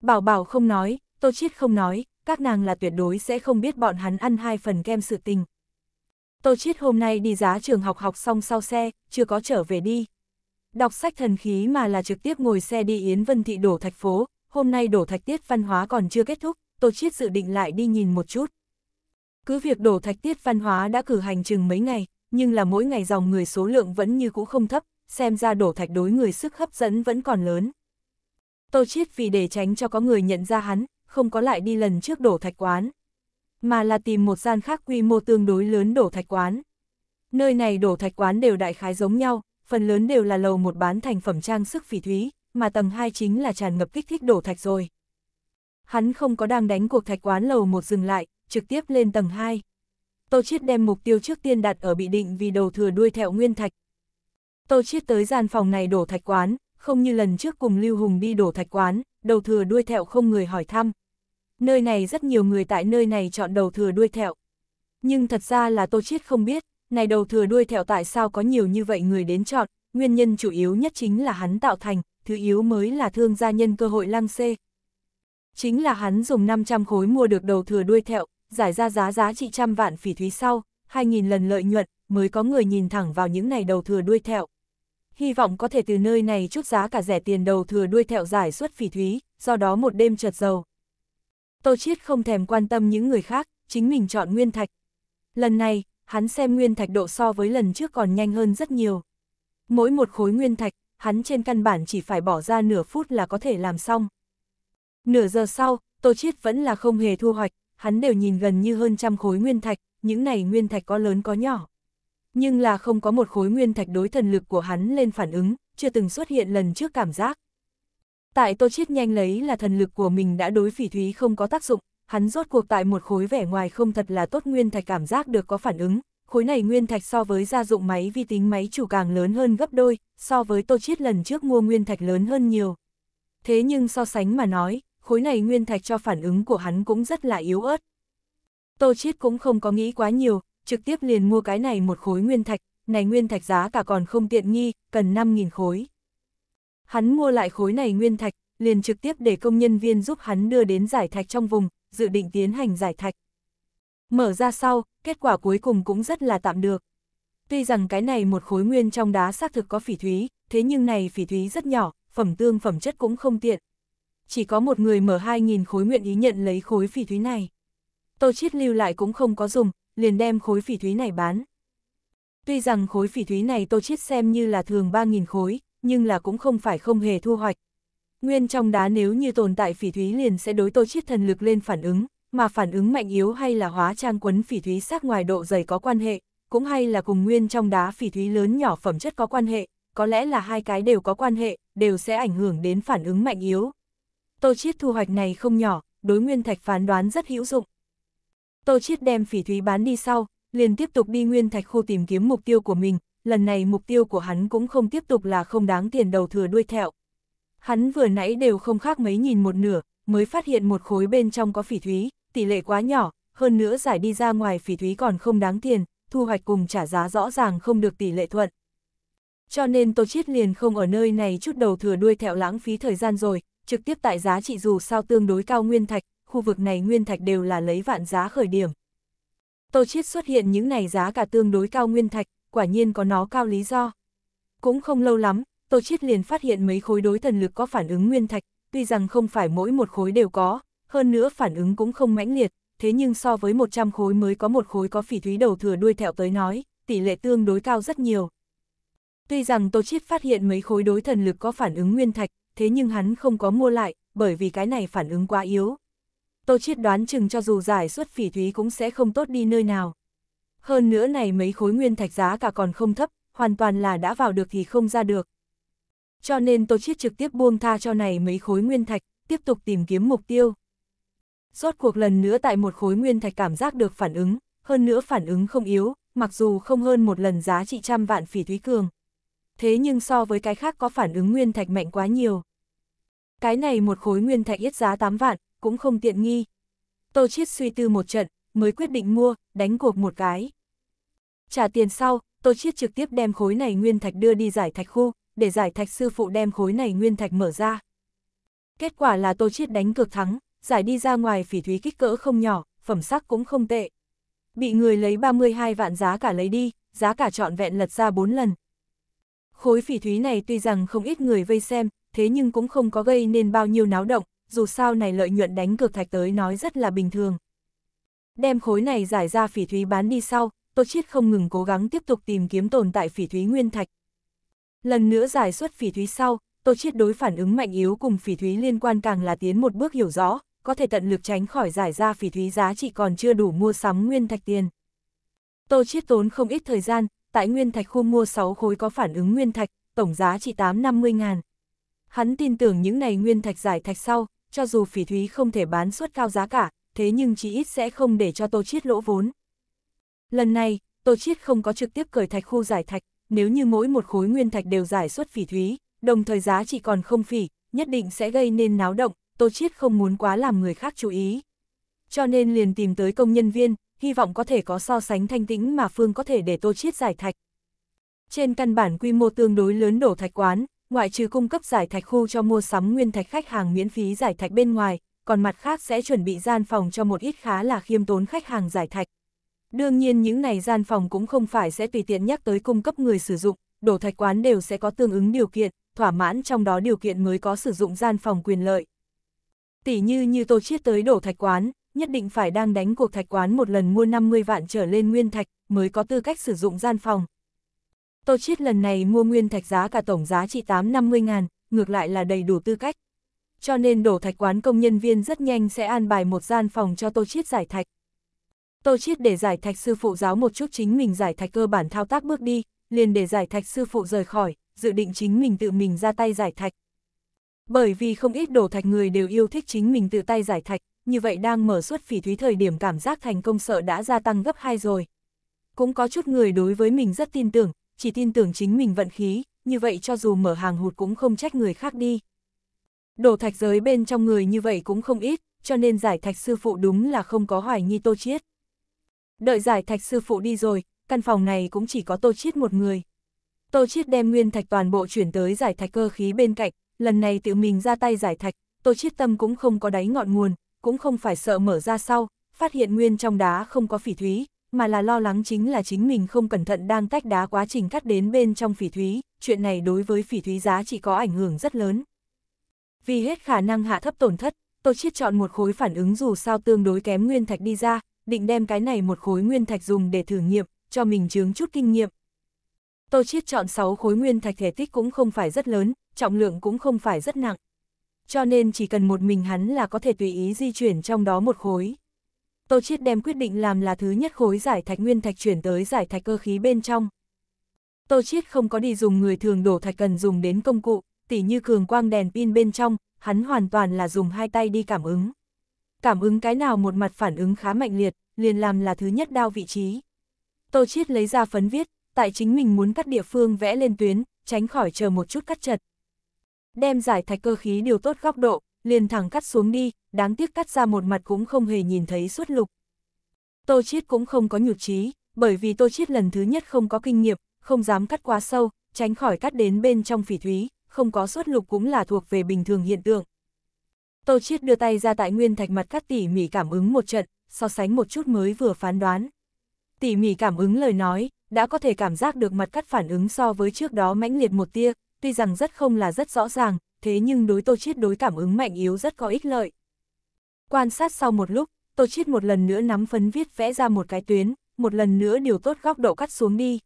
Bảo bảo không nói, Tô Chiết không nói, các nàng là tuyệt đối sẽ không biết bọn hắn ăn hai phần kem sự tình. Tô Chiết hôm nay đi giá trường học học xong sau xe, chưa có trở về đi. Đọc sách thần khí mà là trực tiếp ngồi xe đi Yến Vân Thị đổ thạch phố, hôm nay đổ thạch tiết văn hóa còn chưa kết thúc, Tô Chiết dự định lại đi nhìn một chút. Cứ việc đổ thạch tiết văn hóa đã cử hành chừng mấy ngày, nhưng là mỗi ngày dòng người số lượng vẫn như cũ không thấp, xem ra đổ thạch đối người sức hấp dẫn vẫn còn lớn. Tô Chiết vì để tránh cho có người nhận ra hắn, không có lại đi lần trước đổ thạch quán, mà là tìm một gian khác quy mô tương đối lớn đổ thạch quán. Nơi này đổ thạch quán đều đại khái giống nhau, phần lớn đều là lầu một bán thành phẩm trang sức phỉ thúy, mà tầng 2 chính là tràn ngập kích thích đổ thạch rồi. Hắn không có đang đánh cuộc thạch quán lầu một dừng lại, trực tiếp lên tầng 2. Tô Chiết đem mục tiêu trước tiên đặt ở bị định vì đầu thừa đuôi thẹo nguyên thạch. Tô Chiết tới gian phòng này đổ thạch quán, không như lần trước cùng Lưu Hùng đi đổ thạch quán, đầu thừa đuôi thẹo không người hỏi thăm. Nơi này rất nhiều người tại nơi này chọn đầu thừa đuôi thẹo. Nhưng thật ra là Tô Chiết không biết, này đầu thừa đuôi thẹo tại sao có nhiều như vậy người đến chọn, nguyên nhân chủ yếu nhất chính là hắn tạo thành, thứ yếu mới là thương gia nhân cơ hội lăng xê. Chính là hắn dùng 500 khối mua được đầu thừa đuôi thẹo, giải ra giá giá trị trăm vạn phỉ thúy sau, 2.000 lần lợi nhuận, mới có người nhìn thẳng vào những này đầu thừa đuôi thẹo. Hy vọng có thể từ nơi này chút giá cả rẻ tiền đầu thừa đuôi thẹo giải suất phỉ thúy, do đó một đêm trượt giàu Tô Chiết không thèm quan tâm những người khác, chính mình chọn nguyên thạch. Lần này, hắn xem nguyên thạch độ so với lần trước còn nhanh hơn rất nhiều. Mỗi một khối nguyên thạch, hắn trên căn bản chỉ phải bỏ ra nửa phút là có thể làm xong. Nửa giờ sau, Tô Chiết vẫn là không hề thu hoạch, hắn đều nhìn gần như hơn trăm khối nguyên thạch, những này nguyên thạch có lớn có nhỏ. Nhưng là không có một khối nguyên thạch đối thần lực của hắn lên phản ứng, chưa từng xuất hiện lần trước cảm giác. Tại Tô Chiết nhanh lấy là thần lực của mình đã đối phỉ thúy không có tác dụng, hắn rốt cuộc tại một khối vẻ ngoài không thật là tốt nguyên thạch cảm giác được có phản ứng, khối này nguyên thạch so với gia dụng máy vi tính máy chủ càng lớn hơn gấp đôi, so với Tô Chiết lần trước mua nguyên thạch lớn hơn nhiều. Thế nhưng so sánh mà nói, khối này nguyên thạch cho phản ứng của hắn cũng rất là yếu ớt. Tô Chiết cũng không có nghĩ quá nhiều, trực tiếp liền mua cái này một khối nguyên thạch, này nguyên thạch giá cả còn không tiện nghi, cần 5.000 khối. Hắn mua lại khối này nguyên thạch, liền trực tiếp để công nhân viên giúp hắn đưa đến giải thạch trong vùng, dự định tiến hành giải thạch. Mở ra sau, kết quả cuối cùng cũng rất là tạm được. Tuy rằng cái này một khối nguyên trong đá xác thực có phỉ thúy, thế nhưng này phỉ thúy rất nhỏ, phẩm tương phẩm chất cũng không tiện. Chỉ có một người mở 2.000 khối nguyện ý nhận lấy khối phỉ thúy này. Tô Chiết lưu lại cũng không có dùng, liền đem khối phỉ thúy này bán. Tuy rằng khối phỉ thúy này Tô Chiết xem như là thường 3.000 khối, nhưng là cũng không phải không hề thu hoạch. Nguyên trong đá nếu như tồn tại phỉ thúy liền sẽ đối Tô Chiết thần lực lên phản ứng, mà phản ứng mạnh yếu hay là hóa trang quấn phỉ thúy sát ngoài độ dày có quan hệ, cũng hay là cùng nguyên trong đá phỉ thúy lớn nhỏ phẩm chất có quan hệ, có lẽ là hai cái đều có quan hệ, đều sẽ ảnh hưởng đến phản ứng mạnh yếu. Tô Chiết thu hoạch này không nhỏ, đối nguyên thạch phán đoán rất hữu dụng. Tô Chiết đem phỉ thúy bán đi sau, liền tiếp tục đi nguyên thạch khu tìm kiếm mục tiêu của mình, lần này mục tiêu của hắn cũng không tiếp tục là không đáng tiền đầu thừa đuôi thẹo. Hắn vừa nãy đều không khác mấy nhìn một nửa, mới phát hiện một khối bên trong có phỉ thúy, tỷ lệ quá nhỏ, hơn nữa giải đi ra ngoài phỉ thúy còn không đáng tiền, thu hoạch cùng trả giá rõ ràng không được tỷ lệ thuận. Cho nên Tô Chiết liền không ở nơi này chút đầu thừa đuôi thẹo lãng phí thời gian rồi, trực tiếp tại giá trị dù sao tương đối cao nguyên thạch, khu vực này nguyên thạch đều là lấy vạn giá khởi điểm. Tô Chiết xuất hiện những này giá cả tương đối cao nguyên thạch, quả nhiên có nó cao lý do. Cũng không lâu lắm, Tô Chiết liền phát hiện mấy khối đối thần lực có phản ứng nguyên thạch, tuy rằng không phải mỗi một khối đều có, hơn nữa phản ứng cũng không mãnh liệt, thế nhưng so với 100 khối mới có một khối có phỉ thúy đầu thừa đuôi thẹo tới nói, tỷ lệ tương đối cao rất nhiều. Tuy rằng Tô Chiết phát hiện mấy khối đối thần lực có phản ứng nguyên thạch, thế nhưng hắn không có mua lại, bởi vì cái này phản ứng quá yếu. Tô Chiết đoán chừng cho dù giải suất phỉ thúy cũng sẽ không tốt đi nơi nào. Hơn nữa này mấy khối nguyên thạch giá cả còn không thấp, hoàn toàn là đã vào được thì không ra được. Cho nên Tô Chiết trực tiếp buông tha cho này mấy khối nguyên thạch, tiếp tục tìm kiếm mục tiêu. Rốt cuộc lần nữa tại một khối nguyên thạch cảm giác được phản ứng, hơn nữa phản ứng không yếu, mặc dù không hơn một lần giá trị trăm vạn phỉ thúy cường. Thế nhưng so với cái khác có phản ứng nguyên thạch mạnh quá nhiều. Cái này một khối nguyên thạch ít giá 8 vạn, cũng không tiện nghi. Tô Chiết suy tư một trận, mới quyết định mua, đánh cuộc một cái. Trả tiền sau, Tô Chiết trực tiếp đem khối này nguyên thạch đưa đi giải thạch khu, để giải thạch sư phụ đem khối này nguyên thạch mở ra. Kết quả là Tô Chiết đánh cược thắng, giải đi ra ngoài phỉ thúy kích cỡ không nhỏ, phẩm sắc cũng không tệ. Bị người lấy 32 vạn giá cả lấy đi, giá cả trọn vẹn lật ra 4 lần. Khối phỉ thúy này tuy rằng không ít người vây xem, thế nhưng cũng không có gây nên bao nhiêu náo động, dù sao này lợi nhuận đánh cược thạch tới nói rất là bình thường. Đem khối này giải ra phỉ thúy bán đi sau, Tô Chiết không ngừng cố gắng tiếp tục tìm kiếm tồn tại phỉ thúy nguyên thạch. Lần nữa giải xuất phỉ thúy sau, Tô Chiết đối phản ứng mạnh yếu cùng phỉ thúy liên quan càng là tiến một bước hiểu rõ, có thể tận lực tránh khỏi giải ra phỉ thúy giá trị còn chưa đủ mua sắm nguyên thạch tiền. Tô Chiết tốn không ít thời gian, tại nguyên thạch khu mua 6 khối có phản ứng nguyên thạch, tổng giá trị 850 ngàn. Hắn tin tưởng những này nguyên thạch giải thạch sau, cho dù phỉ thúy không thể bán suất cao giá cả, thế nhưng chỉ ít sẽ không để cho Tô Chiết lỗ vốn. Lần này, Tô Chiết không có trực tiếp cởi thạch khu giải thạch, nếu như mỗi một khối nguyên thạch đều giải xuất phỉ thúy, đồng thời giá chỉ còn không phỉ, nhất định sẽ gây nên náo động, Tô Chiết không muốn quá làm người khác chú ý. Cho nên liền tìm tới công nhân viên, hy vọng có thể có so sánh thanh tĩnh mà Phương có thể để Tô Chiết giải thạch. Trên căn bản quy mô tương đối lớn đổ thạch quán, ngoại trừ cung cấp giải thạch khu cho mua sắm nguyên thạch khách hàng miễn phí giải thạch bên ngoài, còn mặt khác sẽ chuẩn bị gian phòng cho một ít khá là khiêm tốn khách hàng giải thạch. Đương nhiên những này gian phòng cũng không phải sẽ tùy tiện nhắc tới cung cấp người sử dụng, đổ thạch quán đều sẽ có tương ứng điều kiện, thỏa mãn trong đó điều kiện mới có sử dụng gian phòng quyền lợi. Tỷ như như tô chiết tới đổ thạch quán, nhất định phải đang đánh cuộc thạch quán một lần mua 50 vạn trở lên nguyên thạch, mới có tư cách sử dụng gian phòng. Tô chiết lần này mua nguyên thạch giá cả tổng giá trị 850 ngàn, ngược lại là đầy đủ tư cách. Cho nên đổ thạch quán công nhân viên rất nhanh sẽ an bài một gian phòng cho Tô Chiết giải thạch. Tô Chiết để giải thạch sư phụ giáo một chút chính mình giải thạch cơ bản thao tác bước đi, liền để giải thạch sư phụ rời khỏi, dự định chính mình tự mình ra tay giải thạch. Bởi vì không ít đổ thạch người đều yêu thích chính mình tự tay giải thạch, như vậy đang mở suất phỉ thúy thời điểm cảm giác thành công sợ đã gia tăng gấp 2 rồi. Cũng có chút người đối với mình rất tin tưởng, chỉ tin tưởng chính mình vận khí, như vậy cho dù mở hàng hụt cũng không trách người khác đi. Đổ thạch giới bên trong người như vậy cũng không ít, cho nên giải thạch sư phụ đúng là không có hoài nghi tô chiết. Đợi giải thạch sư phụ đi rồi, căn phòng này cũng chỉ có tô chiết một người. Tô chiết đem nguyên thạch toàn bộ chuyển tới giải thạch cơ khí bên cạnh, lần này tự mình ra tay giải thạch, tô chiết tâm cũng không có đáy ngọn nguồn, cũng không phải sợ mở ra sau, phát hiện nguyên trong đá không có phỉ thúy, mà là lo lắng chính là chính mình không cẩn thận đang tách đá quá trình cắt đến bên trong phỉ thúy, chuyện này đối với phỉ thúy giá chỉ có ảnh hưởng rất lớn. Vì hết khả năng hạ thấp tổn thất, Tô Chiết chọn một khối phản ứng dù sao tương đối kém nguyên thạch đi ra, định đem cái này một khối nguyên thạch dùng để thử nghiệm, cho mình chướng chút kinh nghiệm. Tô Chiết chọn 6 khối nguyên thạch thể tích cũng không phải rất lớn, trọng lượng cũng không phải rất nặng. Cho nên chỉ cần một mình hắn là có thể tùy ý di chuyển trong đó một khối. Tô Chiết đem quyết định làm là thứ nhất khối giải thạch nguyên thạch chuyển tới giải thạch cơ khí bên trong. Tô Chiết không có đi dùng người thường đổ thạch cần dùng đến công cụ, tỉ như cường quang đèn pin bên trong, hắn hoàn toàn là dùng hai tay đi cảm ứng. Cảm ứng cái nào một mặt phản ứng khá mạnh liệt, liền làm là thứ nhất đao vị trí. Tô Chiết lấy ra phấn viết, tại chính mình muốn cắt địa phương vẽ lên tuyến, tránh khỏi chờ một chút cắt chật. Đem giải thạch cơ khí điều tốt góc độ, liền thẳng cắt xuống đi, đáng tiếc cắt ra một mặt cũng không hề nhìn thấy suốt lục. Tô Chiết cũng không có nhụt chí, bởi vì Tô Chiết lần thứ nhất không có kinh nghiệm, không dám cắt quá sâu, tránh khỏi cắt đến bên trong phỉ thúy, không có xuất lục cũng là thuộc về bình thường hiện tượng. Tô Chiết đưa tay ra tại nguyên thạch mặt cắt tỉ mỉ cảm ứng một trận, so sánh một chút mới vừa phán đoán. Tỉ mỉ cảm ứng lời nói, đã có thể cảm giác được mặt cắt phản ứng so với trước đó mãnh liệt một tia, tuy rằng rất không là rất rõ ràng, thế nhưng đối Tô Chiết đối cảm ứng mạnh yếu rất có ích lợi. Quan sát sau một lúc, Tô Chiết một lần nữa nắm phấn viết vẽ ra một cái tuyến, một lần nữa điều tốt góc độ cắt xuống đi.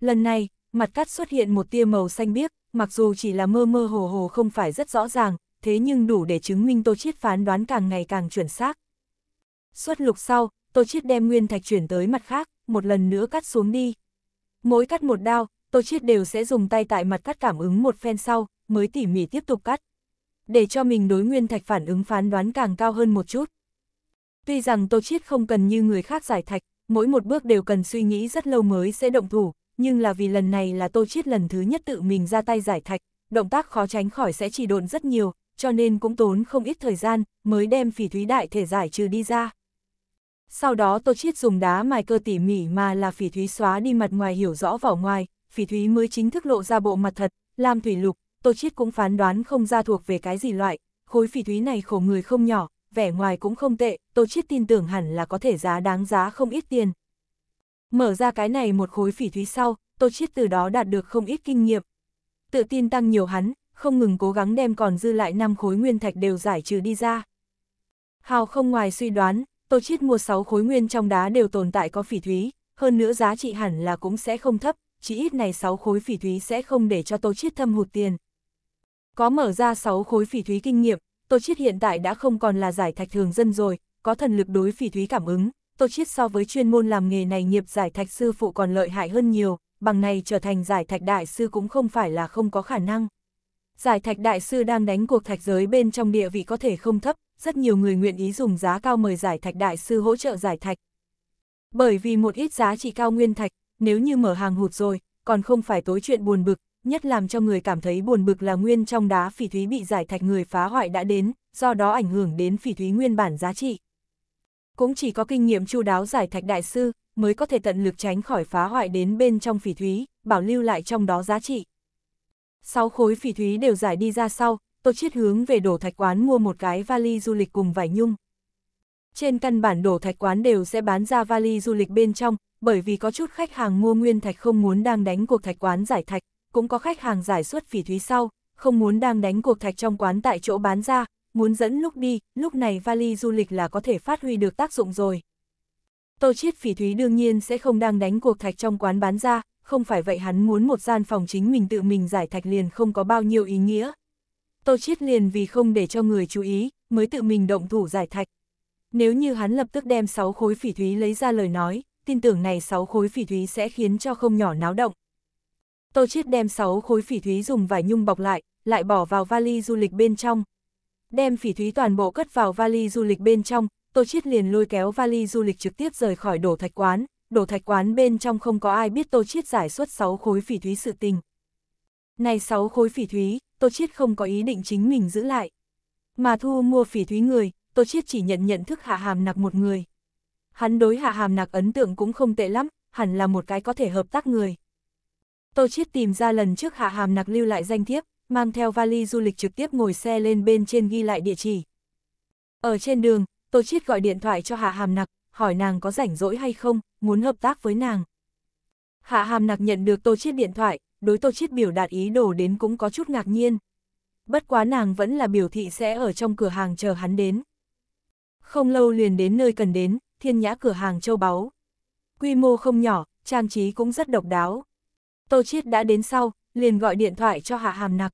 Lần này, mặt cắt xuất hiện một tia màu xanh biếc, mặc dù chỉ là mơ mơ hồ hồ không phải rất rõ ràng, thế nhưng đủ để chứng minh Tô Chiết phán đoán càng ngày càng chuẩn xác. Suốt lục sau, Tô Chiết đem nguyên thạch chuyển tới mặt khác, một lần nữa cắt xuống đi. Mỗi cắt một đao, Tô Chiết đều sẽ dùng tay tại mặt cắt cảm ứng một phen sau, mới tỉ mỉ tiếp tục cắt. Để cho mình đối nguyên thạch phản ứng phán đoán càng cao hơn một chút. Tuy rằng Tô Chiết không cần như người khác giải thạch, mỗi một bước đều cần suy nghĩ rất lâu mới sẽ động thủ, nhưng là vì lần này là Tô Chiết lần thứ nhất tự mình ra tay giải thạch, động tác khó tránh khỏi sẽ chỉ độn rất nhiều, cho nên cũng tốn không ít thời gian, mới đem phỉ thúy đại thể giải trừ đi ra. Sau đó Tô Chiết dùng đá mài cơ tỉ mỉ mà là phỉ thúy xóa đi mặt ngoài hiểu rõ vỏ ngoài, phỉ thúy mới chính thức lộ ra bộ mặt thật, làm thủy lục, Tô Chiết cũng phán đoán không ra thuộc về cái gì loại, khối phỉ thúy này khổ người không nhỏ, vẻ ngoài cũng không tệ, Tô Chiết tin tưởng hẳn là có thể giá đáng giá không ít tiền. Mở ra cái này một khối phỉ thúy sau, Tô Chiết từ đó đạt được không ít kinh nghiệm. Tự tin tăng nhiều hắn, không ngừng cố gắng đem còn dư lại 5 khối nguyên thạch đều giải trừ đi ra. Hào không ngoài suy đoán, Tô Chiết mua 6 khối nguyên trong đá đều tồn tại có phỉ thúy, hơn nữa giá trị hẳn là cũng sẽ không thấp, chỉ ít này 6 khối phỉ thúy sẽ không để cho Tô Chiết thâm hụt tiền. Có mở ra 6 khối phỉ thúy kinh nghiệm, Tô Chiết hiện tại đã không còn là giải thạch thường dân rồi, có thần lực đối phỉ thúy cảm ứng, Tô Chiết so với chuyên môn làm nghề này nghiệp giải thạch sư phụ còn lợi hại hơn nhiều, bằng này trở thành giải thạch đại sư cũng không phải là không có khả năng. Giải thạch đại sư đang đánh cuộc thạch giới bên trong địa vị có thể không thấp, rất nhiều người nguyện ý dùng giá cao mời giải thạch đại sư hỗ trợ giải thạch. Bởi vì một ít giá trị cao nguyên thạch, nếu như mở hàng hụt rồi, còn không phải tối chuyện buồn bực, nhất làm cho người cảm thấy buồn bực là nguyên trong đá phỉ thúy bị giải thạch người phá hoại đã đến, do đó ảnh hưởng đến phỉ thúy nguyên bản giá trị. Cũng chỉ có kinh nghiệm chu đáo giải thạch đại sư, mới có thể tận lực tránh khỏi phá hoại đến bên trong phỉ thúy, bảo lưu lại trong đó giá trị. Sáu khối phỉ thúy đều giải đi ra sau, Tô Chiết hướng về đổ thạch quán mua một cái vali du lịch cùng vải nhung. Trên căn bản đổ thạch quán đều sẽ bán ra vali du lịch bên trong, bởi vì có chút khách hàng mua nguyên thạch không muốn đang đánh cuộc thạch quán giải thạch, cũng có khách hàng giải xuất phỉ thúy sau, không muốn đang đánh cuộc thạch trong quán tại chỗ bán ra, muốn dẫn lúc đi, lúc này vali du lịch là có thể phát huy được tác dụng rồi. Tô Chiết phỉ thúy đương nhiên sẽ không đang đánh cuộc thạch trong quán bán ra, không phải vậy hắn muốn một gian phòng chính mình tự mình giải thạch liền không có bao nhiêu ý nghĩa. Tô Chiết liền vì không để cho người chú ý, mới tự mình động thủ giải thạch. Nếu như hắn lập tức đem 6 khối phỉ thúy lấy ra lời nói, tin tưởng này 6 khối phỉ thúy sẽ khiến cho không nhỏ náo động. Tô Chiết đem 6 khối phỉ thúy dùng vải nhung bọc lại, lại bỏ vào vali du lịch bên trong. Đem phỉ thúy toàn bộ cất vào vali du lịch bên trong, Tô Chiết liền lôi kéo vali du lịch trực tiếp rời khỏi đổ thạch quán, đổ thạch quán bên trong không có ai biết Tô Chiết giải xuất 6 khối phỉ thúy sự tình. Này 6 khối phỉ thúy, Tô Chiết không có ý định chính mình giữ lại. Mà thu mua phỉ thúy người, Tô Chiết chỉ nhận nhận thức hạ hàm nặc một người. Hắn đối hạ hàm nặc ấn tượng cũng không tệ lắm, hẳn là một cái có thể hợp tác người. Tô Chiết tìm ra lần trước hạ hàm nặc lưu lại danh thiếp, mang theo vali du lịch trực tiếp ngồi xe lên bên trên ghi lại địa chỉ. Ở trên đường, Tô Chiết gọi điện thoại cho hạ hàm nặc, hỏi nàng có rảnh rỗi hay không, muốn hợp tác với nàng. Hạ hàm nặc nhận được Tô Chiết điện thoại, đối Tô Chiết biểu đạt ý đồ đến cũng có chút ngạc nhiên. Bất quá nàng vẫn là biểu thị sẽ ở trong cửa hàng chờ hắn đến. Không lâu liền đến nơi cần đến, thiên nhã cửa hàng châu báu. Quy mô không nhỏ, trang trí cũng rất độc đáo. Tô Chiết đã đến sau, liền gọi điện thoại cho Hạ Hàm Nặc.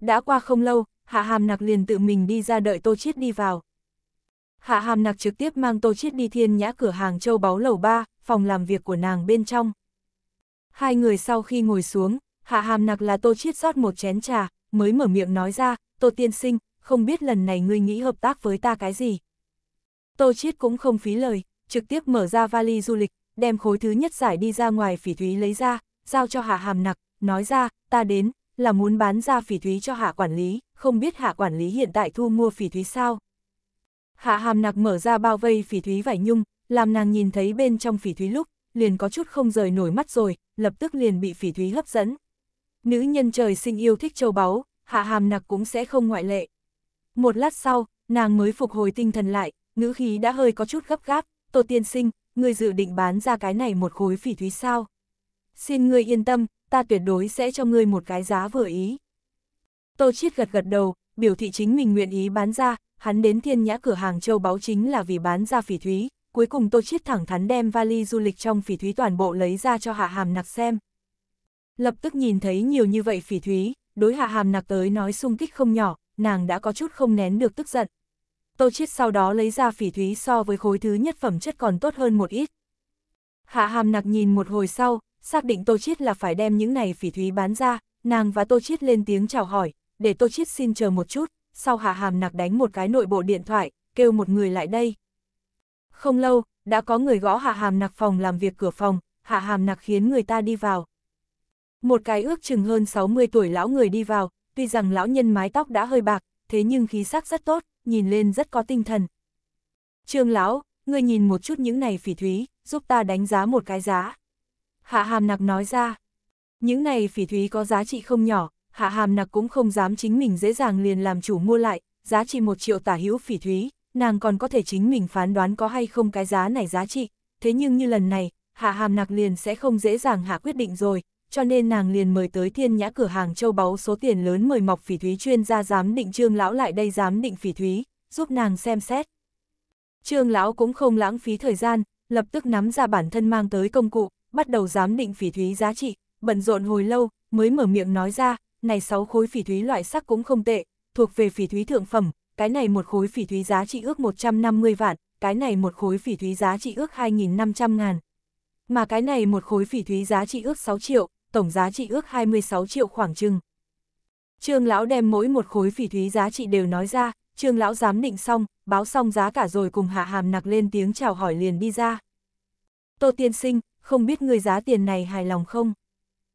Đã qua không lâu, Hạ Hàm Nặc liền tự mình đi ra đợi Tô Chiết đi vào. Hạ Hàm Nặc trực tiếp mang Tô Chiết đi thiên nhã cửa hàng châu báu lầu 3, phòng làm việc của nàng bên trong. Hai người sau khi ngồi xuống, Hạ Hàm Nặc là Tô Chiết rót một chén trà, mới mở miệng nói ra, Tô Tiên Sinh, không biết lần này ngươi nghĩ hợp tác với ta cái gì. Tô Chiết cũng không phí lời, trực tiếp mở ra vali du lịch, đem khối thứ nhất giải đi ra ngoài phỉ thúy lấy ra, giao cho Hạ Hàm Nặc, nói ra, ta đến, là muốn bán ra phỉ thúy cho Hạ Quản lý, không biết Hạ Quản lý hiện tại thu mua phỉ thúy sao. Hạ Hàm Nặc mở ra bao vây phỉ thúy vải nhung, làm nàng nhìn thấy bên trong phỉ thúy lúc, liền có chút không rời nổi mắt rồi, lập tức liền bị phỉ thúy hấp dẫn. Nữ nhân trời sinh yêu thích châu báu, Hạ Hàm Nặc cũng sẽ không ngoại lệ. Một lát sau, nàng mới phục hồi tinh thần lại, ngữ khí đã hơi có chút gấp gáp, tổ Tiên Sinh, ngươi dự định bán ra cái này một khối phỉ thúy sao? Xin ngươi yên tâm, ta tuyệt đối sẽ cho ngươi một cái giá vừa ý. Tô Chiết gật gật đầu, biểu thị chính mình nguyện ý bán ra, hắn đến thiên nhã cửa hàng châu báu chính là vì bán ra phỉ thúy, cuối cùng Tô Chiết thẳng thắn đem vali du lịch trong phỉ thúy toàn bộ lấy ra cho hạ hàm nặc xem. Lập tức nhìn thấy nhiều như vậy phỉ thúy, đối hạ hàm nặc tới nói sung kích không nhỏ, nàng đã có chút không nén được tức giận. Tô Chiết sau đó lấy ra phỉ thúy so với khối thứ nhất phẩm chất còn tốt hơn một ít. Hạ hàm nặc nhìn một hồi sau, xác định Tô Chiết là phải đem những này phỉ thúy bán ra, nàng và Tô Chiết lên tiếng chào hỏi, để Tô Chiết xin chờ một chút, sau hạ hàm nặc đánh một cái nội bộ điện thoại, kêu một người lại đây. Không lâu, đã có người gõ hạ hàm nặc phòng làm việc cửa phòng, hạ hàm nặc khiến người ta đi vào. Một cái ước chừng hơn 60 tuổi lão người đi vào, tuy rằng lão nhân mái tóc đã hơi bạc, thế nhưng khí sắc rất tốt, nhìn lên rất có tinh thần. Trương lão, ngươi nhìn một chút những này phỉ thúy, giúp ta đánh giá một cái giá. Hạ hàm nặc nói ra, những này phỉ thúy có giá trị không nhỏ, hạ hàm nặc cũng không dám chính mình dễ dàng liền làm chủ mua lại, giá trị một triệu tả hữu phỉ thúy, nàng còn có thể chính mình phán đoán có hay không cái giá này giá trị, thế nhưng như lần này, hạ hàm nặc liền sẽ không dễ dàng hạ quyết định rồi, cho nên nàng liền mời tới thiên nhã cửa hàng châu báu số tiền lớn mời mọc phỉ thúy chuyên gia giám định trương lão lại đây giám định phỉ thúy, giúp nàng xem xét. Trương lão cũng không lãng phí thời gian, lập tức nắm ra bản thân mang tới công cụ, bắt đầu giám định phỉ thúy giá trị, bận rộn hồi lâu, mới mở miệng nói ra, này sáu khối phỉ thúy loại sắc cũng không tệ, thuộc về phỉ thúy thượng phẩm, cái này một khối phỉ thúy giá trị ước 150 vạn, cái này một khối phỉ thúy giá trị ước 2.500 ngàn. Mà cái này một khối phỉ thúy giá trị ước 6 triệu, tổng giá trị ước 26 triệu khoảng chừng. Trương lão đem mỗi một khối phỉ thúy giá trị đều nói ra, Trương lão giám định xong, báo xong giá cả rồi cùng hạ hàm nặc lên tiếng chào hỏi liền đi ra. Tô tiên sinh, không biết người giá tiền này hài lòng không?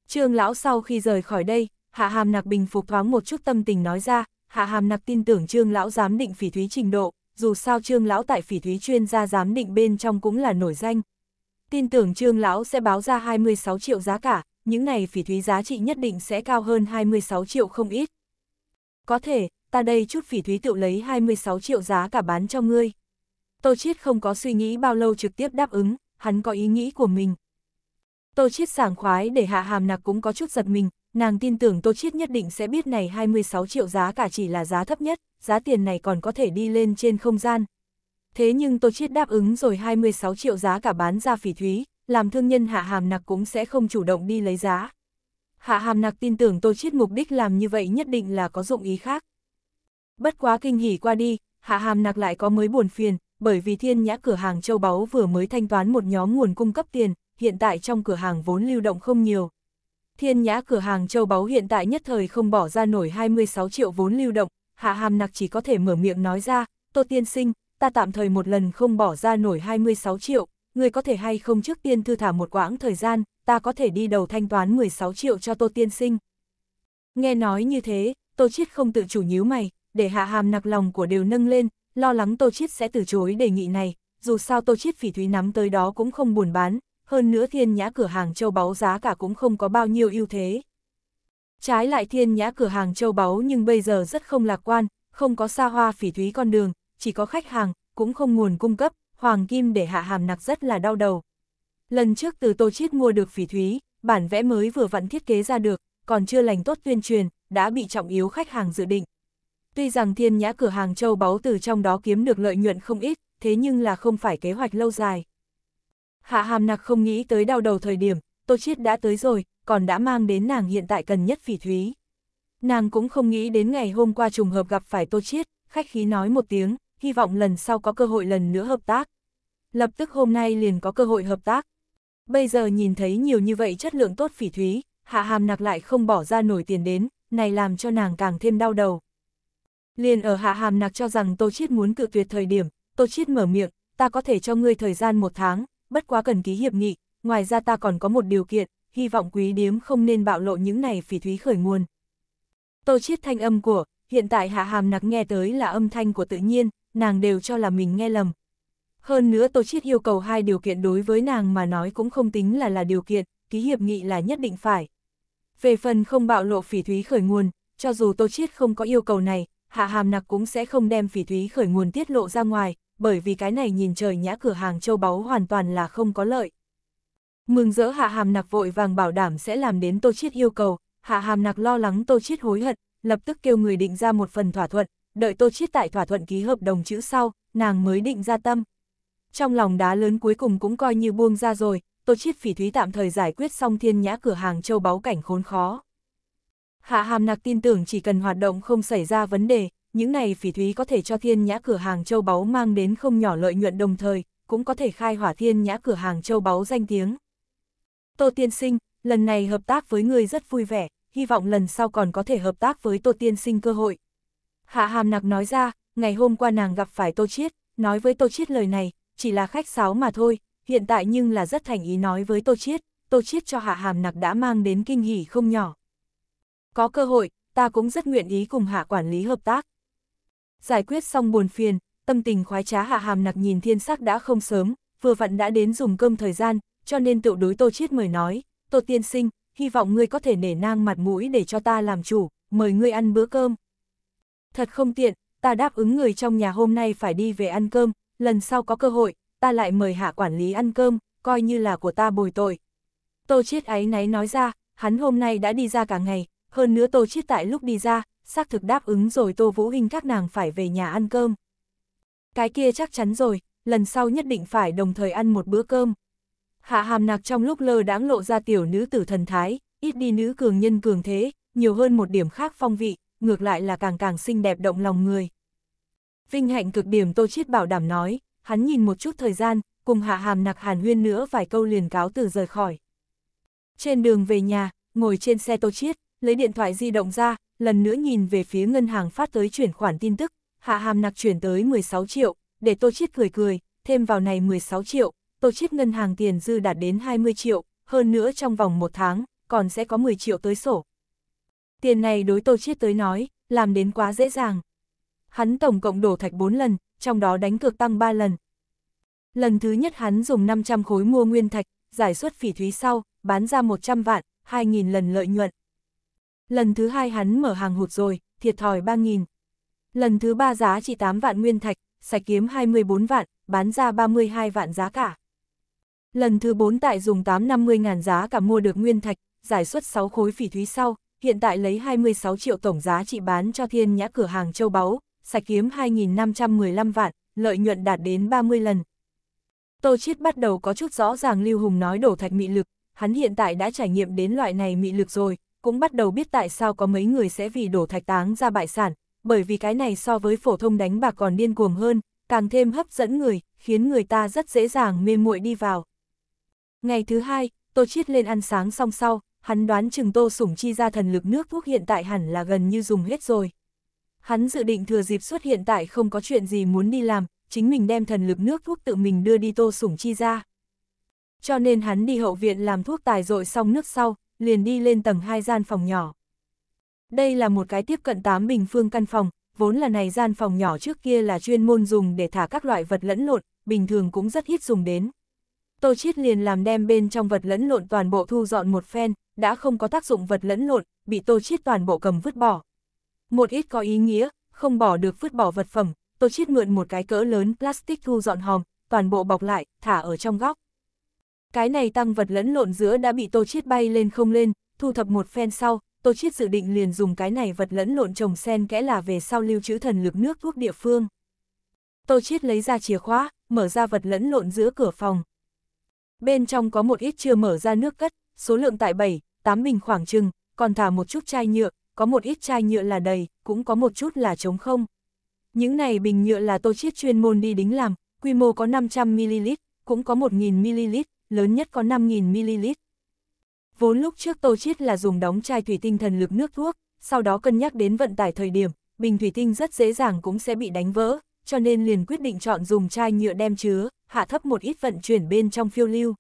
Trương lão sau khi rời khỏi đây, hạ hàm nặc bình phục thoáng một chút tâm tình nói ra, hạ hàm nặc tin tưởng trương lão giám định phỉ thúy trình độ, dù sao trương lão tại phỉ thúy chuyên gia giám định bên trong cũng là nổi danh. Tin tưởng trương lão sẽ báo ra 26 triệu giá cả, những này phỉ thúy giá trị nhất định sẽ cao hơn 26 triệu không ít. Có thể, ta đây chút phỉ thúy tự lấy 26 triệu giá cả bán cho ngươi. Tô Chiết không có suy nghĩ bao lâu trực tiếp đáp ứng, hắn có ý nghĩ của mình. Tô Chiết sảng khoái để hạ hàm nặc cũng có chút giật mình, nàng tin tưởng Tô Chiết nhất định sẽ biết này 26 triệu giá cả chỉ là giá thấp nhất, giá tiền này còn có thể đi lên trên không gian. Thế nhưng Tô Chiết đáp ứng rồi 26 triệu giá cả bán ra phỉ thúy, làm thương nhân hạ hàm nặc cũng sẽ không chủ động đi lấy giá. Hạ hàm nặc tin tưởng Tô Chiết mục đích làm như vậy nhất định là có dụng ý khác. Bất quá kinh hỉ qua đi, hạ hàm nặc lại có mới buồn phiền, bởi vì thiên nhã cửa hàng châu báu vừa mới thanh toán một nhóm nguồn cung cấp tiền, hiện tại trong cửa hàng vốn lưu động không nhiều. Thiên nhã cửa hàng châu báu hiện tại nhất thời không bỏ ra nổi 26 triệu vốn lưu động, hạ hàm nặc chỉ có thể mở miệng nói ra, Tô Tiên Sinh, ta tạm thời một lần không bỏ ra nổi 26 triệu, người có thể hay không trước tiên thư thả một quãng thời gian, ta có thể đi đầu thanh toán 16 triệu cho Tô Tiên Sinh. Nghe nói như thế, Tô Chiết không tự chủ nhíu mày, để hạ hàm nặc lòng của đều nâng lên, lo lắng Tô Chiết sẽ từ chối đề nghị này, dù sao Tô Chiết phỉ thúy nắm tới đó cũng không buồn bán, hơn nữa thiên nhã cửa hàng châu báu giá cả cũng không có bao nhiêu ưu thế. Trái lại thiên nhã cửa hàng châu báu nhưng bây giờ rất không lạc quan, không có xa hoa phỉ thúy con đường, chỉ có khách hàng, cũng không nguồn cung cấp, hoàng kim để hạ hàm nặc rất là đau đầu. Lần trước từ Tô Chiết mua được phỉ thúy, bản vẽ mới vừa vặn thiết kế ra được, còn chưa lành tốt tuyên truyền, đã bị trọng yếu khách hàng dự định. Tuy rằng thiên nhã cửa hàng châu báu từ trong đó kiếm được lợi nhuận không ít, thế nhưng là không phải kế hoạch lâu dài. Hạ hàm nặc không nghĩ tới đau đầu thời điểm, Tô Chiết đã tới rồi, còn đã mang đến nàng hiện tại cần nhất phỉ thúy. Nàng cũng không nghĩ đến ngày hôm qua trùng hợp gặp phải Tô Chiết, khách khí nói một tiếng, hy vọng lần sau có cơ hội lần nữa hợp tác. Lập tức hôm nay liền có cơ hội hợp tác. Bây giờ nhìn thấy nhiều như vậy chất lượng tốt phỉ thúy, hạ hàm nặc lại không bỏ ra nổi tiền đến, này làm cho nàng càng thêm đau đầu. Liền ở hạ hàm nặc cho rằng Tô Chiết muốn cự tuyệt thời điểm, Tô Chiết mở miệng, ta có thể cho ngươi thời gian một tháng, bất quá cần ký hiệp nghị, ngoài ra ta còn có một điều kiện, hy vọng quý điếm không nên bạo lộ những này phỉ thúy khởi nguồn. Tô chiết thanh âm của, hiện tại hạ hàm nặc nghe tới là âm thanh của tự nhiên, nàng đều cho là mình nghe lầm. Hơn nữa Tô Chiết yêu cầu hai điều kiện đối với nàng mà nói cũng không tính là là điều kiện, ký hiệp nghị là nhất định phải. Về phần không bạo lộ phỉ thúy khởi nguồn, cho dù Tô Chiết không có yêu cầu này, Hạ Hàm Nặc cũng sẽ không đem phỉ thúy khởi nguồn tiết lộ ra ngoài, bởi vì cái này nhìn trời nhã cửa hàng châu báu hoàn toàn là không có lợi. Mừng rỡ hạ hàm nặc vội vàng bảo đảm sẽ làm đến tô chiết yêu cầu, hạ hàm nặc lo lắng tô chiết hối hận, lập tức kêu người định ra một phần thỏa thuận, đợi Tô Chiết tại thỏa thuận ký hợp đồng chữ sau, nàng mới định ra tâm. Trong lòng đá lớn cuối cùng cũng coi như buông ra rồi, Tô Chiết phỉ thúy tạm thời giải quyết xong thiên nhã cửa hàng châu báu cảnh khốn khó. Hạ hàm nặc tin tưởng chỉ cần hoạt động không xảy ra vấn đề, những này phỉ thúy có thể cho thiên nhã cửa hàng châu báu mang đến không nhỏ lợi nhuận đồng thời, cũng có thể khai hỏa thiên nhã cửa hàng châu báu danh tiếng. Tô Tiên Sinh, lần này hợp tác với người rất vui vẻ, hy vọng lần sau còn có thể hợp tác với Tô Tiên Sinh cơ hội. Hạ Hàm Nặc nói ra, ngày hôm qua nàng gặp phải Tô Chiết, nói với Tô Chiết lời này, chỉ là khách sáo mà thôi, hiện tại nhưng là rất thành ý nói với Tô Chiết, Tô Chiết cho Hạ Hàm Nặc đã mang đến kinh hỉ không nhỏ. Có cơ hội, ta cũng rất nguyện ý cùng Hạ quản lý hợp tác. Giải quyết xong buồn phiền, tâm tình khoái trá Hạ Hàm Nặc nhìn thiên sắc đã không sớm, vừa vặn đã đến dùng cơm thời gian, cho nên tự đối Tô Chiết mời nói, Tô Tiên Sinh, hy vọng ngươi có thể nể nang mặt mũi để cho ta làm chủ, mời ngươi ăn bữa cơm. Thật không tiện, ta đáp ứng người trong nhà hôm nay phải đi về ăn cơm, lần sau có cơ hội, ta lại mời hạ quản lý ăn cơm, coi như là của ta bồi tội. Tô Chiết ấy náy nói ra, hắn hôm nay đã đi ra cả ngày, hơn nữa Tô Chiết tại lúc đi ra, xác thực đáp ứng rồi Tô Vũ Hinh các nàng phải về nhà ăn cơm. Cái kia chắc chắn rồi, lần sau nhất định phải đồng thời ăn một bữa cơm. Hạ hàm nạc trong lúc lơ đãng lộ ra tiểu nữ tử thần thái, ít đi nữ cường nhân cường thế, nhiều hơn một điểm khác phong vị, ngược lại là càng càng xinh đẹp động lòng người. Vinh hạnh cực điểm Tô Chiết bảo đảm nói, hắn nhìn một chút thời gian, cùng hạ hàm nặc hàn huyên nữa vài câu liền cáo từ rời khỏi. Trên đường về nhà, ngồi trên xe Tô Chiết, lấy điện thoại di động ra, lần nữa nhìn về phía ngân hàng phát tới chuyển khoản tin tức, hạ hàm nặc chuyển tới 16 triệu, để Tô Chiết cười cười, thêm vào này 16 triệu, Tô Chiết ngân hàng tiền dư đạt đến 20 triệu, hơn nữa trong vòng một tháng, còn sẽ có 10 triệu tới sổ. Tiền này đối Tô Chiết tới nói, làm đến quá dễ dàng. Hắn tổng cộng đổ thạch 4 lần, trong đó đánh cược tăng 3 lần. Lần thứ nhất hắn dùng 500 khối mua nguyên thạch, giải suất phỉ thúy sau, bán ra 100 vạn, 2.000 lần lợi nhuận. Lần thứ hai hắn mở hàng hụt rồi, thiệt thòi 3.000. Lần thứ ba giá chỉ 8 vạn nguyên thạch, sạch kiếm 24 vạn, bán ra 32 vạn giá cả. Lần thứ 4 tại dùng 850 ngàn giá cả mua được nguyên thạch, giải xuất 6 khối phỉ thúy sau, hiện tại lấy 26 triệu tổng giá trị bán cho thiên nhã cửa hàng châu báu, sạch kiếm 2.515 vạn, lợi nhuận đạt đến 30 lần. Tô Chiết bắt đầu có chút rõ ràng Lưu Hùng nói đổ thạch mị lực, hắn hiện tại đã trải nghiệm đến loại này mị lực rồi, cũng bắt đầu biết tại sao có mấy người sẽ vì đổ thạch táng ra bại sản, bởi vì cái này so với phổ thông đánh bạc còn điên cuồng hơn, càng thêm hấp dẫn người, khiến người ta rất dễ dàng mê muội đi vào. Ngày thứ hai, Tô Chiết lên ăn sáng xong sau, hắn đoán chừng Tô Sủng chi ra thần lực nước thuốc hiện tại hẳn là gần như dùng hết rồi. Hắn dự định thừa dịp xuất hiện tại không có chuyện gì muốn đi làm, chính mình đem thần lực nước thuốc tự mình đưa đi Tô Sủng chi ra. Cho nên hắn đi hậu viện làm thuốc tài rội xong nước sau, liền đi lên tầng hai gian phòng nhỏ. Đây là một cái tiếp cận 8 bình phương căn phòng, vốn là này gian phòng nhỏ trước kia là chuyên môn dùng để thả các loại vật lẫn lộn, bình thường cũng rất ít dùng đến. Tô Chiết liền làm đem bên trong vật lẫn lộn toàn bộ thu dọn một phen, đã không có tác dụng vật lẫn lộn, bị Tô Chiết toàn bộ cầm vứt bỏ. Một ít có ý nghĩa, không bỏ được vứt bỏ vật phẩm, Tô Chiết mượn một cái cỡ lớn plastic thu dọn hòm, toàn bộ bọc lại, thả ở trong góc. Cái này tăng vật lẫn lộn giữa đã bị Tô Chiết bay lên không lên, thu thập một phen sau, Tô Chiết dự định liền dùng cái này vật lẫn lộn trồng sen kẽ là về sau lưu trữ thần lực nước thuốc địa phương. Tô Chiết lấy ra chìa khóa, mở ra vật lẫn lộn giữa cửa phòng. Bên trong có một ít chưa mở ra nước cất, số lượng tại 7, 8 bình khoảng trừng, còn thả một chút chai nhựa, có một ít chai nhựa là đầy, cũng có một chút là trống không. Những này bình nhựa là Tô Chiết chuyên môn đi đính làm, quy mô có 500ml, cũng có 1000ml, lớn nhất có 5000ml. Vốn lúc trước Tô Chiết là dùng đóng chai thủy tinh thần lực nước thuốc, sau đó cân nhắc đến vận tải thời điểm, bình thủy tinh rất dễ dàng cũng sẽ bị đánh vỡ, cho nên liền quyết định chọn dùng chai nhựa đem chứa, hạ thấp một ít vận chuyển bên trong phiêu lưu.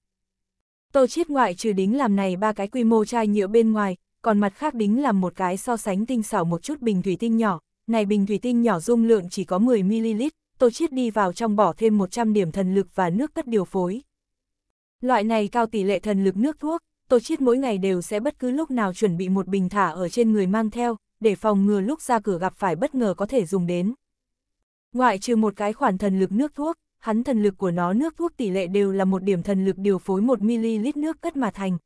Tô Chiết ngoại trừ đính làm này ba cái quy mô chai nhựa bên ngoài, còn mặt khác đính làm một cái so sánh tinh xảo một chút bình thủy tinh nhỏ, này bình thủy tinh nhỏ dung lượng chỉ có 10ml, Tô Chiết đi vào trong bỏ thêm 100 điểm thần lực và nước cất điều phối. Loại này cao tỷ lệ thần lực nước thuốc, Tô Chiết mỗi ngày đều sẽ bất cứ lúc nào chuẩn bị một bình thả ở trên người mang theo, để phòng ngừa lúc ra cửa gặp phải bất ngờ có thể dùng đến. Ngoại trừ một cái khoản thần lực nước thuốc, hắn thần lực của nó nước thuốc tỷ lệ đều là một điểm thần lực điều phối 1ml nước cất mà thành.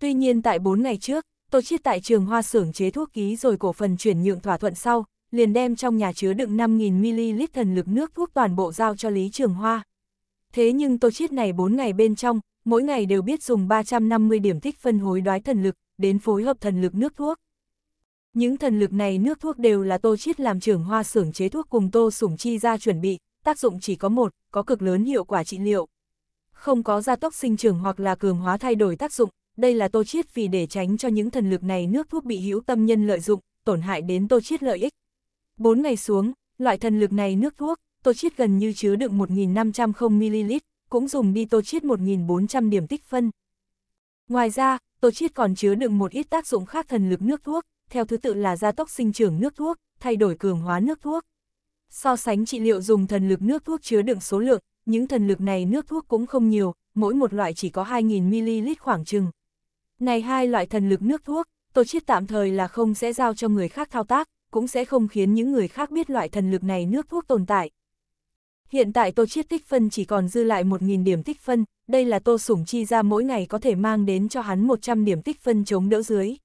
Tuy nhiên tại 4 ngày trước, Tô Chiết tại trường hoa xưởng chế thuốc ký rồi cổ phần chuyển nhượng thỏa thuận sau, liền đem trong nhà chứa đựng 5.000ml thần lực nước thuốc toàn bộ giao cho Lý Trường Hoa. Thế nhưng Tô Chiết này 4 ngày bên trong, mỗi ngày đều biết dùng 350 điểm tích phân hối đoái thần lực, đến phối hợp thần lực nước thuốc. Những thần lực này nước thuốc đều là Tô Chiết làm trưởng hoa xưởng chế thuốc cùng Tô Sủng Chi ra chuẩn bị, tác dụng chỉ có một, có cực lớn hiệu quả trị liệu. Không có gia tốc sinh trưởng hoặc là cường hóa thay đổi tác dụng, đây là Tô Chiết vì để tránh cho những thần lực này nước thuốc bị hữu tâm nhân lợi dụng, tổn hại đến Tô Chiết lợi ích. Bốn ngày xuống, loại thần lực này nước thuốc, Tô Chiết gần như chứa đựng 1.500ml, cũng dùng đi Tô Chiết 1.400 điểm tích phân. Ngoài ra, Tô Chiết còn chứa đựng một ít tác dụng khác thần lực nước thuốc, theo thứ tự là gia tốc sinh trưởng nước thuốc, thay đổi cường hóa nước thuốc. So sánh trị liệu dùng thần lực nước thuốc chứa đựng số lượng, những thần lực này nước thuốc cũng không nhiều, mỗi một loại chỉ có 2.000ml khoảng chừng. Này hai loại thần lực nước thuốc, Tô Chiết tạm thời là không sẽ giao cho người khác thao tác, cũng sẽ không khiến những người khác biết loại thần lực này nước thuốc tồn tại. Hiện tại Tô Chiết tích phân chỉ còn dư lại 1.000 điểm tích phân, đây là Tô Sủng chi ra mỗi ngày có thể mang đến cho hắn 100 điểm tích phân chống đỡ dưới.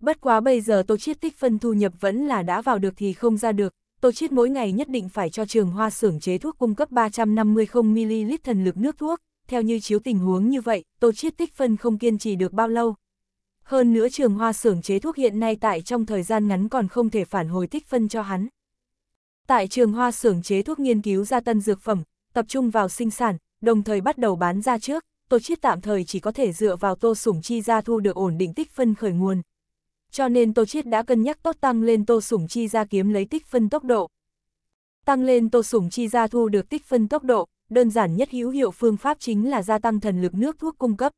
Bất quá bây giờ Tô Chiết tích phân thu nhập vẫn là đã vào được thì không ra được, Tô Chiết mỗi ngày nhất định phải cho trường hoa xưởng chế thuốc cung cấp 350ml thần lực nước thuốc, theo như chiếu tình huống như vậy, Tô Chiết tích phân không kiên trì được bao lâu. Hơn nữa trường hoa xưởng chế thuốc hiện nay tại trong thời gian ngắn còn không thể phản hồi tích phân cho hắn. Tại trường hoa xưởng chế thuốc nghiên cứu ra tân dược phẩm, tập trung vào sinh sản, đồng thời bắt đầu bán ra trước, Tô Chiết tạm thời chỉ có thể dựa vào Tô Sủng Chi ra thu được ổn định tích phân khởi nguồn. Cho nên Tô Chiết đã cân nhắc tốt tăng lên Tô Sủng Chi ra kiếm lấy tích phân tốc độ. Tăng lên Tô Sủng Chi ra thu được tích phân tốc độ, đơn giản nhất hữu hiệu phương pháp chính là gia tăng thần lực nước thuốc cung cấp.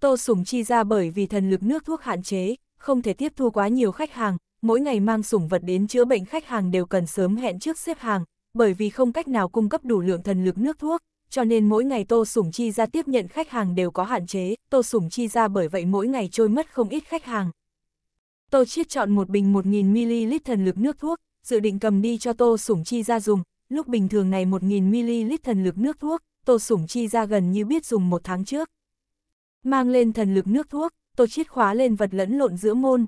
Tô Sủng Chi ra bởi vì thần lực nước thuốc hạn chế, không thể tiếp thu quá nhiều khách hàng, mỗi ngày mang sủng vật đến chữa bệnh khách hàng đều cần sớm hẹn trước xếp hàng, bởi vì không cách nào cung cấp đủ lượng thần lực nước thuốc, cho nên mỗi ngày Tô Sủng Chi ra tiếp nhận khách hàng đều có hạn chế, Tô Sủng Chi ra bởi vậy mỗi ngày trôi mất không ít khách hàng. Tô Chiết chọn một bình 1.000ml thần lực nước thuốc, dự định cầm đi cho Tô Sủng Chi ra dùng, lúc bình thường này 1.000ml thần lực nước thuốc, Tô Sủng Chi ra gần như biết dùng một tháng trước. Mang lên thần lực nước thuốc, Tô Chiết khóa lên vật lẫn lộn giữa môn.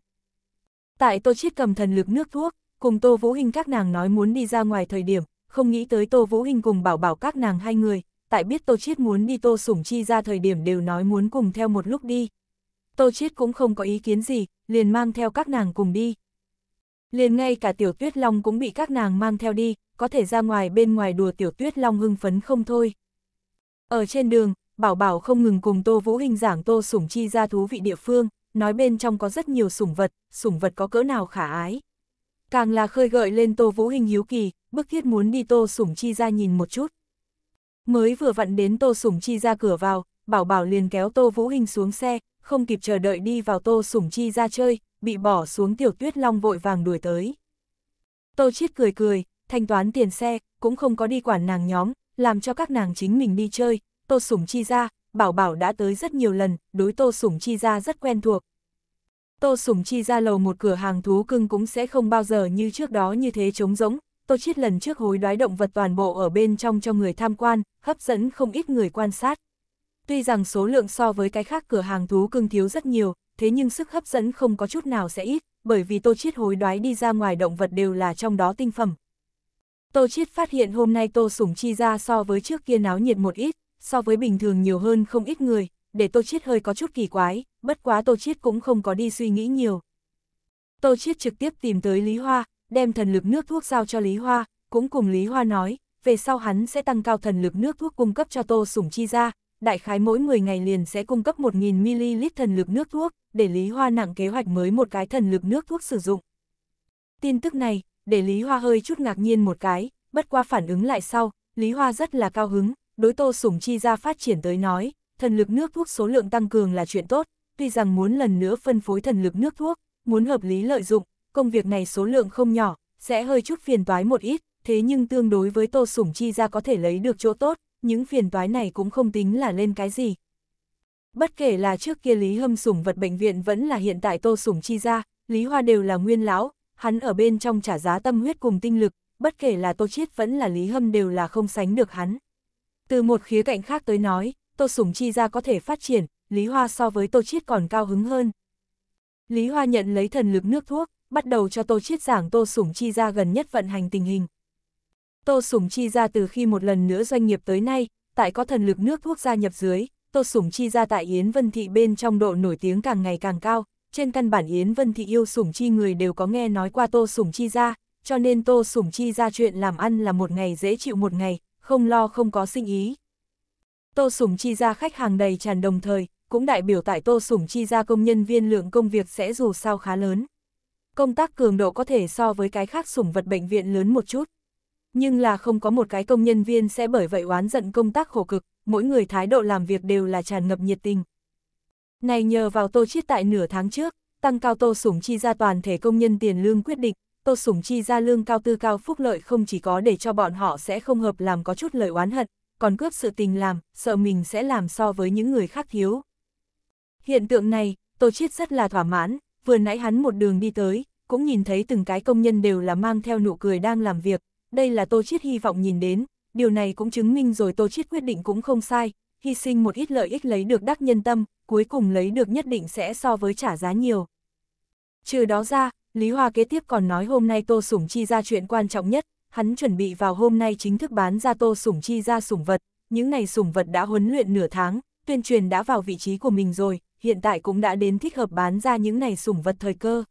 Tại Tô Chiết cầm thần lực nước thuốc, cùng Tô Vũ Hình các nàng nói muốn đi ra ngoài thời điểm, không nghĩ tới Tô Vũ Hình cùng bảo bảo các nàng hai người, tại biết Tô Chiết muốn đi Tô Sủng Chi ra thời điểm đều nói muốn cùng theo một lúc đi. Tô Chiết cũng không có ý kiến gì, liền mang theo các nàng cùng đi. Liền ngay cả tiểu tuyết long cũng bị các nàng mang theo đi, có thể ra ngoài bên ngoài đùa tiểu tuyết long hưng phấn không thôi. Ở trên đường, Bảo Bảo không ngừng cùng Tô Vũ Hình giảng Tô Sủng Chi ra thú vị địa phương, nói bên trong có rất nhiều sủng vật, sủng vật có cỡ nào khả ái. Càng là khơi gợi lên Tô Vũ Hình hiếu kỳ, bức thiết muốn đi Tô Sủng Chi ra nhìn một chút. Mới vừa vặn đến Tô Sủng Chi ra cửa vào, Bảo Bảo liền kéo Tô Vũ Hình xuống xe, không kịp chờ đợi đi vào Tô Sủng Chi ra chơi, bị bỏ xuống tiểu tuyết long vội vàng đuổi tới. Tô Chiết cười cười, thanh toán tiền xe, cũng không có đi quản nàng nhóm, làm cho các nàng chính mình đi chơi, Tô Sủng Chi ra, Bảo Bảo đã tới rất nhiều lần, đối Tô Sủng Chi ra rất quen thuộc. Tô Sủng Chi ra lầu một cửa hàng thú cưng cũng sẽ không bao giờ như trước đó như thế trống rỗng, Tô Chiết lần trước hối đoái động vật toàn bộ ở bên trong cho người tham quan, hấp dẫn không ít người quan sát. Tuy rằng số lượng so với cái khác cửa hàng thú cưng thiếu rất nhiều, thế nhưng sức hấp dẫn không có chút nào sẽ ít, bởi vì Tô Chiết hối đoái đi ra ngoài động vật đều là trong đó tinh phẩm. Tô Chiết phát hiện hôm nay Tô Sủng Chi ra so với trước kia náo nhiệt một ít, so với bình thường nhiều hơn không ít người, để Tô Chiết hơi có chút kỳ quái, bất quá Tô Chiết cũng không có đi suy nghĩ nhiều. Tô Chiết trực tiếp tìm tới Lý Hoa, đem thần lực nước thuốc giao cho Lý Hoa, cũng cùng Lý Hoa nói, về sau hắn sẽ tăng cao thần lực nước thuốc cung cấp cho Tô Sủng Chi ra, đại khái mỗi 10 ngày liền sẽ cung cấp 1.000ml thần lực nước thuốc, để Lý Hoa nặng kế hoạch mới một cái thần lực nước thuốc sử dụng. Tin tức này, để Lý Hoa hơi chút ngạc nhiên một cái, bất qua phản ứng lại sau, Lý Hoa rất là cao hứng, đối Tô Sủng Chi ra phát triển tới nói, thần lực nước thuốc số lượng tăng cường là chuyện tốt, tuy rằng muốn lần nữa phân phối thần lực nước thuốc, muốn hợp lý lợi dụng, công việc này số lượng không nhỏ, sẽ hơi chút phiền toái một ít, thế nhưng tương đối với Tô Sủng Chi ra có thể lấy được chỗ tốt, những phiền toái này cũng không tính là lên cái gì. Bất kể là trước kia Lý Hâm sủng vật bệnh viện vẫn là hiện tại Tô Sủng Chi ra, Lý Hoa đều là nguyên lão, hắn ở bên trong trả giá tâm huyết cùng tinh lực, bất kể là Tô Chiết vẫn là Lý Hâm đều là không sánh được hắn. Từ một khía cạnh khác tới nói, Tô Sủng Chi ra có thể phát triển, Lý Hoa so với Tô Chiết còn cao hứng hơn. Lý Hoa nhận lấy thần lực nước thuốc, bắt đầu cho Tô Chiết giảng Tô Sủng Chi ra gần nhất vận hành tình hình. Tô Sủng Chi ra từ khi một lần nữa doanh nghiệp tới nay, tại có thần lực nước thuốc gia nhập dưới, Tô Sủng Chi ra tại Yến Vân Thị bên trong độ nổi tiếng càng ngày càng cao, trên căn bản Yến Vân Thị yêu Sủng Chi người đều có nghe nói qua Tô Sủng Chi ra, cho nên Tô Sủng Chi ra chuyện làm ăn là một ngày dễ chịu một ngày, không lo không có sinh ý. Tô Sủng Chi ra khách hàng đầy tràn đồng thời, cũng đại biểu tại Tô Sủng Chi ra công nhân viên lượng công việc sẽ dù sao khá lớn. Công tác cường độ có thể so với cái khác sủng vật bệnh viện lớn một chút. Nhưng là không có một cái công nhân viên sẽ bởi vậy oán giận công tác khổ cực, mỗi người thái độ làm việc đều là tràn ngập nhiệt tình. Này nhờ vào Tô Chiết tại nửa tháng trước, tăng cao Tô Sủng Chi ra toàn thể công nhân tiền lương quyết định, Tô Sủng Chi ra lương cao tư cao phúc lợi không chỉ có để cho bọn họ sẽ không hợp làm có chút lợi oán hận, còn cướp sự tình làm, sợ mình sẽ làm so với những người khác thiếu. Hiện tượng này, Tô Chiết rất là thỏa mãn, vừa nãy hắn một đường đi tới, cũng nhìn thấy từng cái công nhân đều là mang theo nụ cười đang làm việc, đây là Tô Chiết hy vọng nhìn đến, điều này cũng chứng minh rồi Tô Chiết quyết định cũng không sai, hy sinh một ít lợi ích lấy được đắc nhân tâm, cuối cùng lấy được nhất định sẽ so với trả giá nhiều. Trừ đó ra, Lý Hoa kế tiếp còn nói hôm nay Tô Sủng Chi ra chuyện quan trọng nhất, hắn chuẩn bị vào hôm nay chính thức bán ra Tô Sủng Chi ra sủng vật, những này sủng vật đã huấn luyện nửa tháng, tuyên truyền đã vào vị trí của mình rồi, hiện tại cũng đã đến thích hợp bán ra những này sủng vật thời cơ.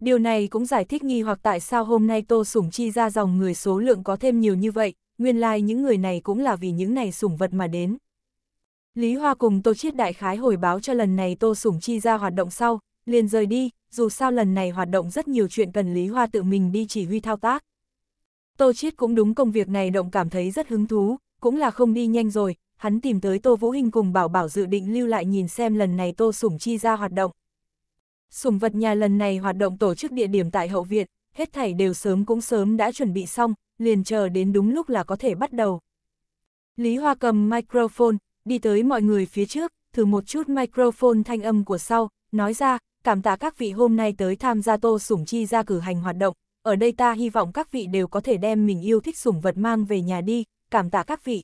Điều này cũng giải thích nghi hoặc tại sao hôm nay Tô Sủng Chi ra dòng người số lượng có thêm nhiều như vậy, nguyên lai like những người này cũng là vì những này sủng vật mà đến. Lý Hoa cùng Tô Chiết Đại Khái hồi báo cho lần này Tô Sủng Chi ra hoạt động sau, liền rời đi, dù sao lần này hoạt động rất nhiều chuyện cần Lý Hoa tự mình đi chỉ huy thao tác. Tô Chiết cũng đúng công việc này động cảm thấy rất hứng thú, cũng là không đi nhanh rồi, hắn tìm tới Tô Vũ Hinh cùng Bảo Bảo dự định lưu lại nhìn xem lần này Tô Sủng Chi ra hoạt động. Sủng vật nhà lần này hoạt động tổ chức địa điểm tại hậu viện, hết thảy đều sớm cũng sớm đã chuẩn bị xong, liền chờ đến đúng lúc là có thể bắt đầu. Lý Hoa cầm microphone, đi tới mọi người phía trước, thử một chút microphone thanh âm của sau, nói ra, cảm tạ các vị hôm nay tới tham gia tô sủng chi ra cử hành hoạt động, ở đây ta hy vọng các vị đều có thể đem mình yêu thích sủng vật mang về nhà đi, cảm tạ các vị.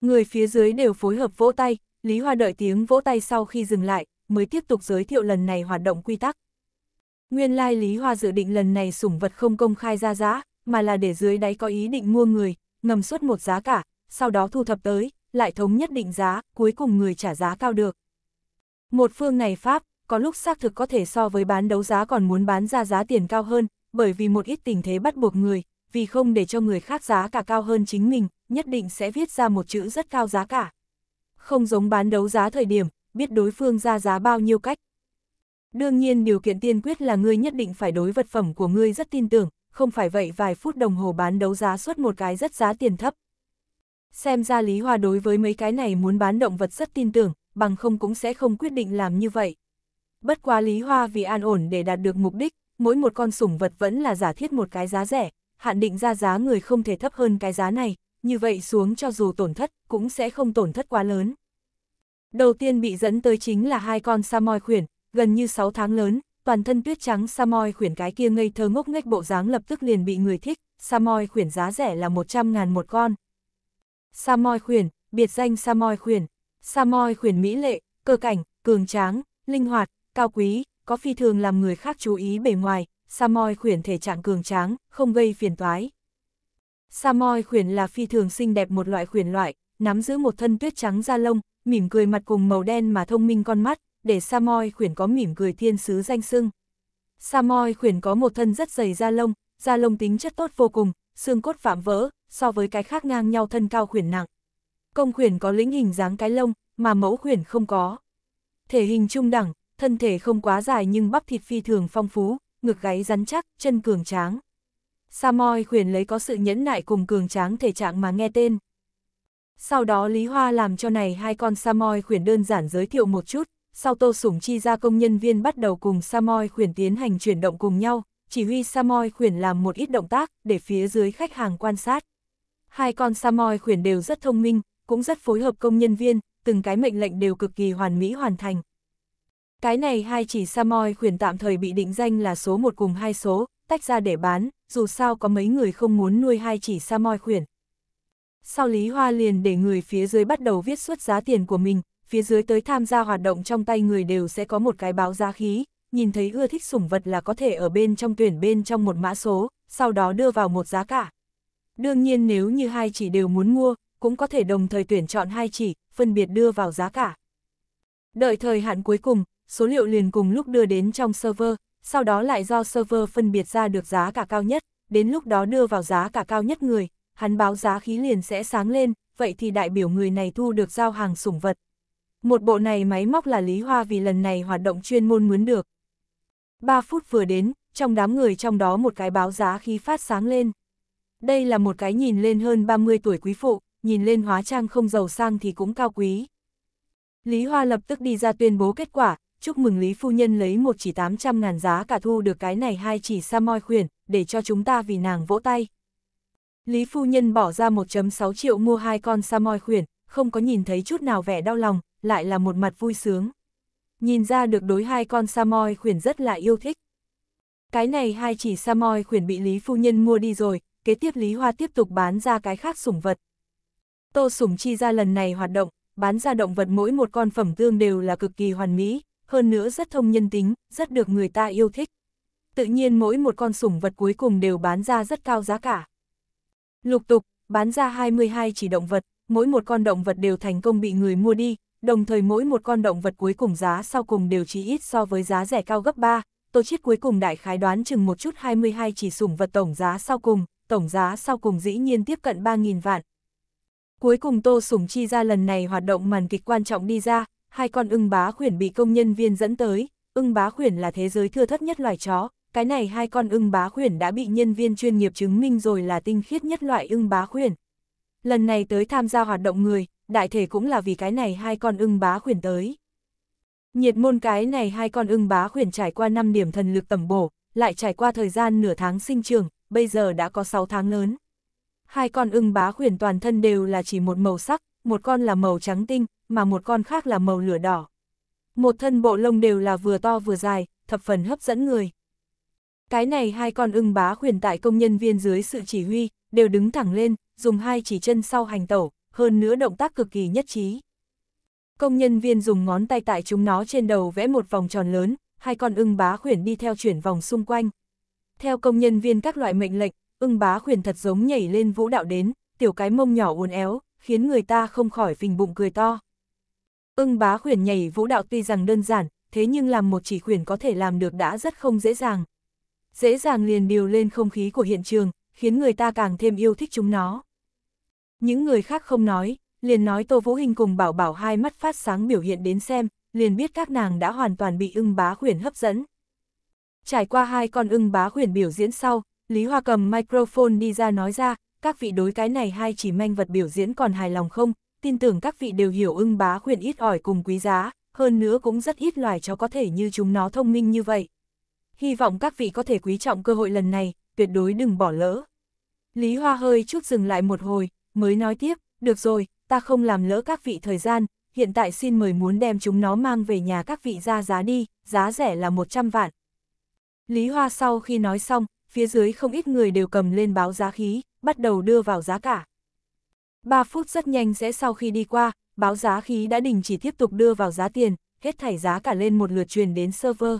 Người phía dưới đều phối hợp vỗ tay, Lý Hoa đợi tiếng vỗ tay sau khi dừng lại, mới tiếp tục giới thiệu lần này hoạt động quy tắc. Nguyên lai Lý Hoa dự định lần này sủng vật không công khai ra giá, mà là để dưới đáy có ý định mua người, ngầm suốt một giá cả, sau đó thu thập tới, lại thống nhất định giá, cuối cùng người trả giá cao được. Một phương này Pháp, có lúc xác thực có thể so với bán đấu giá còn muốn bán ra giá tiền cao hơn, bởi vì một ít tình thế bắt buộc người, vì không để cho người khác giá cả cao hơn chính mình, nhất định sẽ viết ra một chữ rất cao giá cả. Không giống bán đấu giá thời điểm, biết đối phương ra giá bao nhiêu cách. Đương nhiên điều kiện tiên quyết là ngươi nhất định phải đối vật phẩm của ngươi rất tin tưởng, không phải vậy vài phút đồng hồ bán đấu giá suốt một cái rất giá tiền thấp. Xem ra Lý Hoa đối với mấy cái này muốn bán động vật rất tin tưởng, bằng không cũng sẽ không quyết định làm như vậy. Bất quá Lý Hoa vì an ổn để đạt được mục đích, mỗi một con sủng vật vẫn là giả thiết một cái giá rẻ, hạn định ra giá người không thể thấp hơn cái giá này, như vậy xuống cho dù tổn thất, cũng sẽ không tổn thất quá lớn. Đầu tiên bị dẫn tới chính là hai con Samoy khuyển, gần như 6 tháng lớn, toàn thân tuyết trắng Samoy khuyển cái kia ngây thơ ngốc nghếch bộ dáng lập tức liền bị người thích, Samoy khuyển giá rẻ là 100 ngàn một con. Samoy khuyển, biệt danh Samoy khuyển, Samoy khuyển mỹ lệ, cơ cảnh, cường tráng, linh hoạt, cao quý, có phi thường làm người khác chú ý bề ngoài, Samoy khuyển thể trạng cường tráng, không gây phiền toái. Samoy khuyển là phi thường xinh đẹp một loại khuyển loại, nắm giữ một thân tuyết trắng da lông, mỉm cười mặt cùng màu đen mà thông minh con mắt, để Samoy khuyển có mỉm cười thiên sứ danh sưng. Samoy khuyển có một thân rất dày da lông, da lông tính chất tốt vô cùng, xương cốt phạm vỡ, so với cái khác ngang nhau thân cao khuyển nặng. Công khuyển có lĩnh hình dáng cái lông, mà mẫu khuyển không có. Thể hình trung đẳng, thân thể không quá dài nhưng bắp thịt phi thường phong phú, ngực gáy rắn chắc, chân cường tráng. Samoy khuyển lấy có sự nhẫn nại cùng cường tráng thể trạng mà nghe tên. Sau đó Lý Hoa làm cho này hai con Samoy khuyển đơn giản giới thiệu một chút, sau Tô Sủng Chi ra công nhân viên bắt đầu cùng Samoy khuyển tiến hành chuyển động cùng nhau, chỉ huy Samoy khuyển làm một ít động tác để phía dưới khách hàng quan sát. Hai con Samoy khuyển đều rất thông minh, cũng rất phối hợp công nhân viên, từng cái mệnh lệnh đều cực kỳ hoàn mỹ hoàn thành. Cái này hai chỉ Samoy khuyển tạm thời bị định danh là số 1 cùng hai số, tách ra để bán, dù sao có mấy người không muốn nuôi hai chỉ Samoy khuyển. Sau Lý Hoa liền để người phía dưới bắt đầu viết xuất giá tiền của mình, phía dưới tới tham gia hoạt động trong tay người đều sẽ có một cái báo giá khí, nhìn thấy ưa thích sủng vật là có thể ở bên trong tuyển bên trong một mã số, sau đó đưa vào một giá cả. Đương nhiên nếu như hai chỉ đều muốn mua, cũng có thể đồng thời tuyển chọn hai chỉ, phân biệt đưa vào giá cả. Đợi thời hạn cuối cùng, số liệu liền cùng lúc đưa đến trong server, sau đó lại do server phân biệt ra được giá cả cao nhất, đến lúc đó đưa vào giá cả cao nhất người, hắn báo giá khí liền sẽ sáng lên, vậy thì đại biểu người này thu được giao hàng sủng vật. Một bộ này máy móc là Lý Hoa vì lần này hoạt động chuyên môn muốn được. 3 phút vừa đến, trong đám người trong đó một cái báo giá khí phát sáng lên. Đây là một cái nhìn lên hơn 30 tuổi quý phụ, nhìn lên hóa trang không giàu sang thì cũng cao quý. Lý Hoa lập tức đi ra tuyên bố kết quả, chúc mừng Lý Phu Nhân lấy một chỉ 800 ngàn giá cả thu được cái này hai chỉ Samoy khuyển, để cho chúng ta vì nàng vỗ tay. Lý Phu Nhân bỏ ra 1.6 triệu mua hai con Samoy khuyển, không có nhìn thấy chút nào vẻ đau lòng, lại là một mặt vui sướng. Nhìn ra được đối hai con Samoy khuyển rất là yêu thích. Cái này hai chỉ Samoy khuyển bị Lý Phu Nhân mua đi rồi, kế tiếp Lý Hoa tiếp tục bán ra cái khác sủng vật. Tô Sủng Chi ra lần này hoạt động, bán ra động vật mỗi một con phẩm tương đều là cực kỳ hoàn mỹ, hơn nữa rất thông nhân tính, rất được người ta yêu thích. Tự nhiên mỗi một con sủng vật cuối cùng đều bán ra rất cao giá cả. Lục tục, bán ra 22 chỉ động vật, mỗi một con động vật đều thành công bị người mua đi, đồng thời mỗi một con động vật cuối cùng giá sau cùng đều chỉ ít so với giá rẻ cao gấp 3, Tô Chiết cuối cùng đại khái đoán chừng một chút 22 chỉ sủng vật tổng giá sau cùng, tổng giá sau cùng dĩ nhiên tiếp cận 3.000 vạn. Cuối cùng Tô Sủng Chi ra lần này hoạt động màn kịch quan trọng đi ra, hai con ưng bá khuyển bị công nhân viên dẫn tới, ưng bá khuyển là thế giới thưa thất nhất loài chó, cái này hai con ưng bá khuyển đã bị nhân viên chuyên nghiệp chứng minh rồi là tinh khiết nhất loại ưng bá khuyển. Lần này tới tham gia hoạt động người, đại thể cũng là vì cái này hai con ưng bá khuyển tới. Nhiệt môn cái này hai con ưng bá khuyển trải qua 5 điểm thần lực tầm bổ, lại trải qua thời gian nửa tháng sinh trường, bây giờ đã có 6 tháng lớn. Hai con ưng bá khuyển toàn thân đều là chỉ một màu sắc, một con là màu trắng tinh, mà một con khác là màu lửa đỏ. Một thân bộ lông đều là vừa to vừa dài, thập phần hấp dẫn người. Cái này hai con ưng bá khuyển tại công nhân viên dưới sự chỉ huy, đều đứng thẳng lên, dùng hai chỉ chân sau hành tẩu, hơn nữa động tác cực kỳ nhất trí. Công nhân viên dùng ngón tay tại chúng nó trên đầu vẽ một vòng tròn lớn, hai con ưng bá khuyển đi theo chuyển vòng xung quanh. Theo công nhân viên các loại mệnh lệnh, ưng bá khuyển thật giống nhảy lên vũ đạo đến, tiểu cái mông nhỏ uốn éo, khiến người ta không khỏi phình bụng cười to. Ưng bá khuyển nhảy vũ đạo tuy rằng đơn giản, thế nhưng làm một chỉ khuyển có thể làm được đã rất không dễ dàng. Dễ dàng liền điều lên không khí của hiện trường, khiến người ta càng thêm yêu thích chúng nó. Những người khác không nói, liền nói Tô Vũ Hình cùng bảo bảo hai mắt phát sáng biểu hiện đến xem, liền biết các nàng đã hoàn toàn bị ưng bá khuyển hấp dẫn. Trải qua hai con ưng bá khuyển biểu diễn sau, Lý Hoa cầm microphone đi ra nói ra, các vị đối cái này hai chỉ manh vật biểu diễn còn hài lòng không, tin tưởng các vị đều hiểu ưng bá khuyển ít ỏi cùng quý giá, hơn nữa cũng rất ít loài chó có thể như chúng nó thông minh như vậy. Hy vọng các vị có thể quý trọng cơ hội lần này, tuyệt đối đừng bỏ lỡ. Lý Hoa hơi chút dừng lại một hồi, mới nói tiếp, được rồi, ta không làm lỡ các vị thời gian, hiện tại xin mời muốn đem chúng nó mang về nhà các vị ra giá đi, giá rẻ là 100 vạn. Lý Hoa sau khi nói xong, phía dưới không ít người đều cầm lên báo giá khí, bắt đầu đưa vào giá cả. 3 phút rất nhanh sẽ sau khi đi qua, báo giá khí đã đình chỉ tiếp tục đưa vào giá tiền, hết thảy giá cả lên một lượt truyền đến server.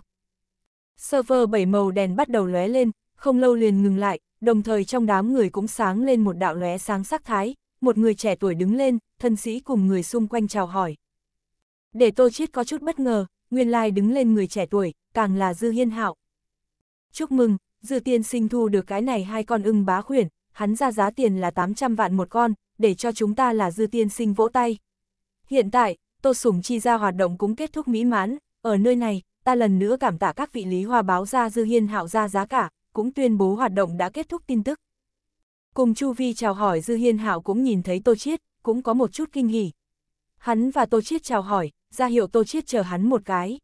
Server bảy màu đèn bắt đầu lóe lên, không lâu liền ngừng lại, đồng thời trong đám người cũng sáng lên một đạo lóe sáng sắc thái, một người trẻ tuổi đứng lên, thân sĩ cùng người xung quanh chào hỏi. Để Tô Chiết có chút bất ngờ, nguyên lai đứng lên người trẻ tuổi, càng là Dư Hiên Hạo. Chúc mừng, Dư tiên sinh thu được cái này hai con ưng bá khuyển, hắn ra giá tiền là 800 vạn một con, để cho chúng ta là Dư tiên sinh vỗ tay. Hiện tại, Tô Sủng chi ra hoạt động cũng kết thúc mỹ mãn, ở nơi này, ta lần nữa cảm tạ các vị lý hoa báo ra Dư Hiên Hạo ra giá cả, cũng tuyên bố hoạt động đã kết thúc tin tức. Cùng Chu Vi chào hỏi Dư Hiên Hạo cũng nhìn thấy Tô Chiết, cũng có một chút kinh hỉ. Hắn và Tô Chiết chào hỏi, ra hiệu Tô Chiết chờ hắn một cái.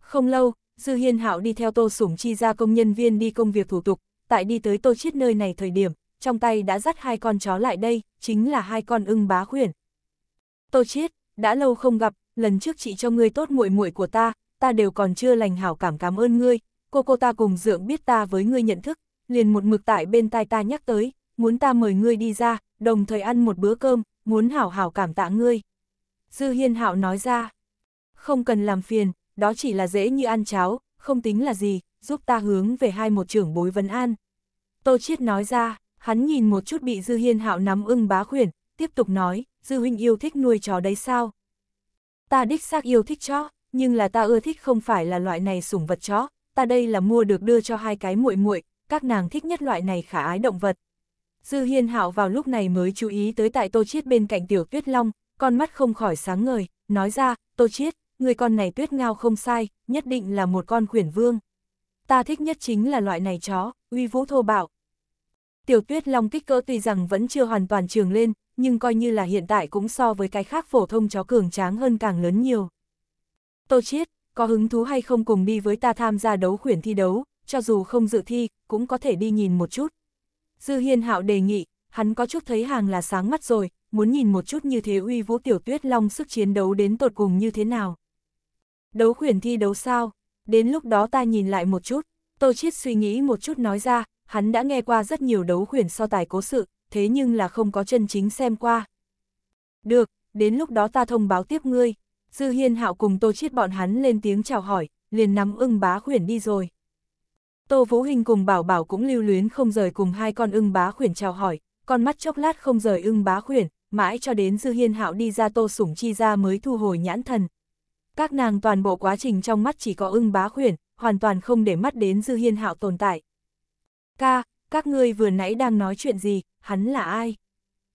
Không lâu, Dư Hiên Hạo đi theo Tô Sủng Chi ra công nhân viên đi công việc thủ tục, tại đi tới Tô Chiết nơi này thời điểm, trong tay đã dắt hai con chó lại đây, chính là hai con ưng bá khuyển. Tô Chiết, đã lâu không gặp, lần trước chị cho ngươi tốt muội muội của ta, ta đều còn chưa lành hảo cảm cảm ơn ngươi, cô cô ta cùng dưỡng biết ta với ngươi nhận thức, liền một mực tại bên tai ta nhắc tới, muốn ta mời ngươi đi ra, đồng thời ăn một bữa cơm, muốn hảo hảo cảm tạ ngươi. Dư Hiên Hạo nói ra, không cần làm phiền, đó chỉ là dễ như ăn cháo, không tính là gì, giúp ta hướng về hai một trưởng bối vấn an. Tô Chiết nói ra, hắn nhìn một chút bị Dư Hiên Hạo nắm ưng bá khuyển, tiếp tục nói, Dư huynh yêu thích nuôi chó đấy sao? Ta đích xác yêu thích chó, nhưng là ta ưa thích không phải là loại này sủng vật chó, ta đây là mua được đưa cho hai cái muội muội, các nàng thích nhất loại này khả ái động vật. Dư Hiên Hạo vào lúc này mới chú ý tới tại Tô Chiết bên cạnh Tiểu Tuyết Long, con mắt không khỏi sáng ngời, nói ra, Tô Chiết, người con này tuyết ngao không sai, nhất định là một con khuyển vương. Ta thích nhất chính là loại này chó, uy vũ thô bạo. Tiểu tuyết long kích cỡ tuy rằng vẫn chưa hoàn toàn trường lên, nhưng coi như là hiện tại cũng so với cái khác phổ thông chó cường tráng hơn càng lớn nhiều. Tô Chiết, có hứng thú hay không cùng đi với ta tham gia đấu khuyển thi đấu, cho dù không dự thi, cũng có thể đi nhìn một chút. Dư Hiên Hạo đề nghị, hắn có chút thấy hàng là sáng mắt rồi, muốn nhìn một chút như thế uy vũ tiểu tuyết long sức chiến đấu đến tột cùng như thế nào. Đấu khuyển thi đấu sao? Đến lúc đó ta nhìn lại một chút. Tô Chiết suy nghĩ một chút nói ra, hắn đã nghe qua rất nhiều đấu khuyển so tài cố sự, thế nhưng là không có chân chính xem qua. Được, đến lúc đó ta thông báo tiếp ngươi. Dư Hiên Hạo cùng Tô Chiết bọn hắn lên tiếng chào hỏi, liền nắm ưng bá khuyển đi rồi. Tô Vũ Hình cùng Bảo Bảo cũng lưu luyến không rời cùng hai con ưng bá khuyển chào hỏi, con mắt chốc lát không rời ưng bá khuyển, mãi cho đến Dư Hiên Hạo đi ra Tô Sủng Chi ra mới thu hồi nhãn thần. Các nàng toàn bộ quá trình trong mắt chỉ có ưng bá khuyển, hoàn toàn không để mắt đến Dư Hiên Hạo tồn tại. Ca, các ngươi vừa nãy đang nói chuyện gì, hắn là ai?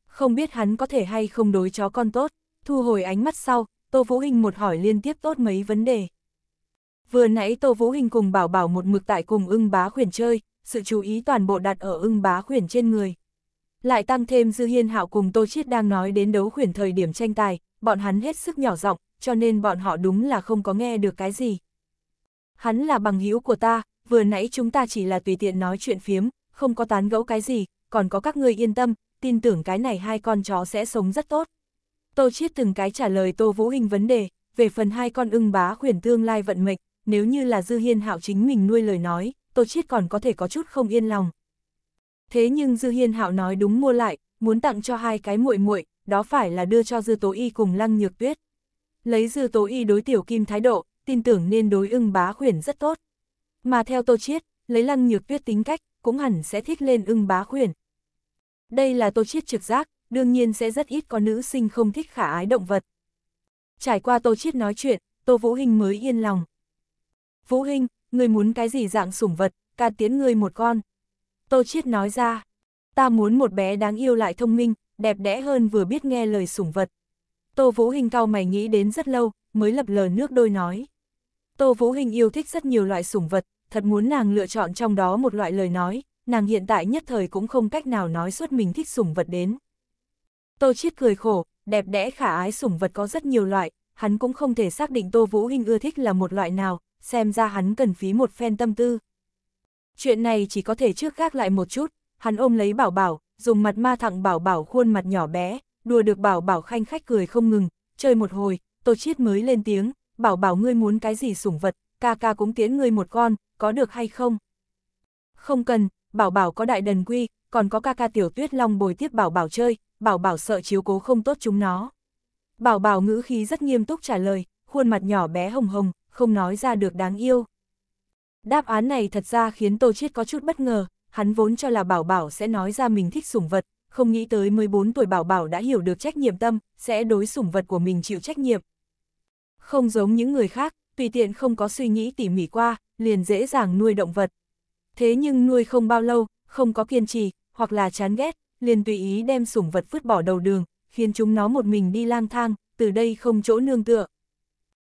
Không biết hắn có thể hay không đối chó con tốt, thu hồi ánh mắt sau, Tô Vũ Hình một hỏi liên tiếp tốt mấy vấn đề. Vừa nãy Tô Vũ Hình cùng bảo bảo một mực tại cùng ưng bá khuyển chơi, sự chú ý toàn bộ đặt ở ưng bá khuyển trên người. Lại tăng thêm Dư Hiên Hạo cùng Tô Chiết đang nói đến đấu khuyển thời điểm tranh tài, bọn hắn hết sức nhỏ giọng, cho nên bọn họ đúng là không có nghe được cái gì. Hắn là bằng hữu của ta, vừa nãy chúng ta chỉ là tùy tiện nói chuyện phiếm, không có tán gẫu cái gì, còn có các ngươi yên tâm, tin tưởng cái này hai con chó sẽ sống rất tốt. Tô Chiết từng cái trả lời Tô Vũ Hình vấn đề, về phần hai con ưng bá khuyển tương lai vận mệnh, nếu như là Dư Hiên Hạo chính mình nuôi lời nói, Tô Chiết còn có thể có chút không yên lòng. Thế nhưng Dư Hiên Hạo nói đúng mua lại, muốn tặng cho hai cái muội muội, đó phải là đưa cho Dư Tố Y cùng Lăng Nhược Tuyết. Lấy Dư Tố Y đối tiểu kim thái độ, tin tưởng nên đối ưng bá khuyển rất tốt. Mà theo Tô Chiết, lấy Lăng Nhược Tuyết tính cách, cũng hẳn sẽ thích lên ưng bá khuyển. Đây là Tô Chiết trực giác, đương nhiên sẽ rất ít có nữ sinh không thích khả ái động vật. Trải qua Tô Chiết nói chuyện, Tô Vũ Hình mới yên lòng. Vũ Hình, người muốn cái gì dạng sủng vật, ca tiến người một con. Tô Chiết nói ra, ta muốn một bé đáng yêu lại thông minh, đẹp đẽ hơn vừa biết nghe lời sủng vật. Tô Vũ Hình cao mày nghĩ đến rất lâu, mới lập lờ nước đôi nói. Tô Vũ Hình yêu thích rất nhiều loại sủng vật, thật muốn nàng lựa chọn trong đó một loại lời nói, nàng hiện tại nhất thời cũng không cách nào nói suốt mình thích sủng vật đến. Tô Chiết cười khổ, đẹp đẽ khả ái sủng vật có rất nhiều loại, hắn cũng không thể xác định Tô Vũ Hình ưa thích là một loại nào, xem ra hắn cần phí một phen tâm tư. Chuyện này chỉ có thể trước gác lại một chút, hắn ôm lấy bảo bảo, dùng mặt ma thẳng bảo bảo khuôn mặt nhỏ bé, đùa được bảo bảo khanh khách cười không ngừng, chơi một hồi, Tô Chiết mới lên tiếng, bảo bảo ngươi muốn cái gì sủng vật, ca ca cũng tiến ngươi một con, có được hay không? Không cần, bảo bảo có đại đần quy, còn có ca ca tiểu tuyết long bồi tiếp bảo bảo chơi, bảo bảo sợ chiếu cố không tốt chúng nó. Bảo bảo ngữ khí rất nghiêm túc trả lời, khuôn mặt nhỏ bé hồng hồng, không nói ra được đáng yêu. Đáp án này thật ra khiến Tô Chiết có chút bất ngờ, hắn vốn cho là bảo bảo sẽ nói ra mình thích sủng vật, không nghĩ tới 14 tuổi bảo bảo đã hiểu được trách nhiệm tâm, sẽ đối sủng vật của mình chịu trách nhiệm. Không giống những người khác, tùy tiện không có suy nghĩ tỉ mỉ qua, liền dễ dàng nuôi động vật. Thế nhưng nuôi không bao lâu, không có kiên trì, hoặc là chán ghét, liền tùy ý đem sủng vật vứt bỏ đầu đường, khiến chúng nó một mình đi lang thang, từ đây không chỗ nương tựa.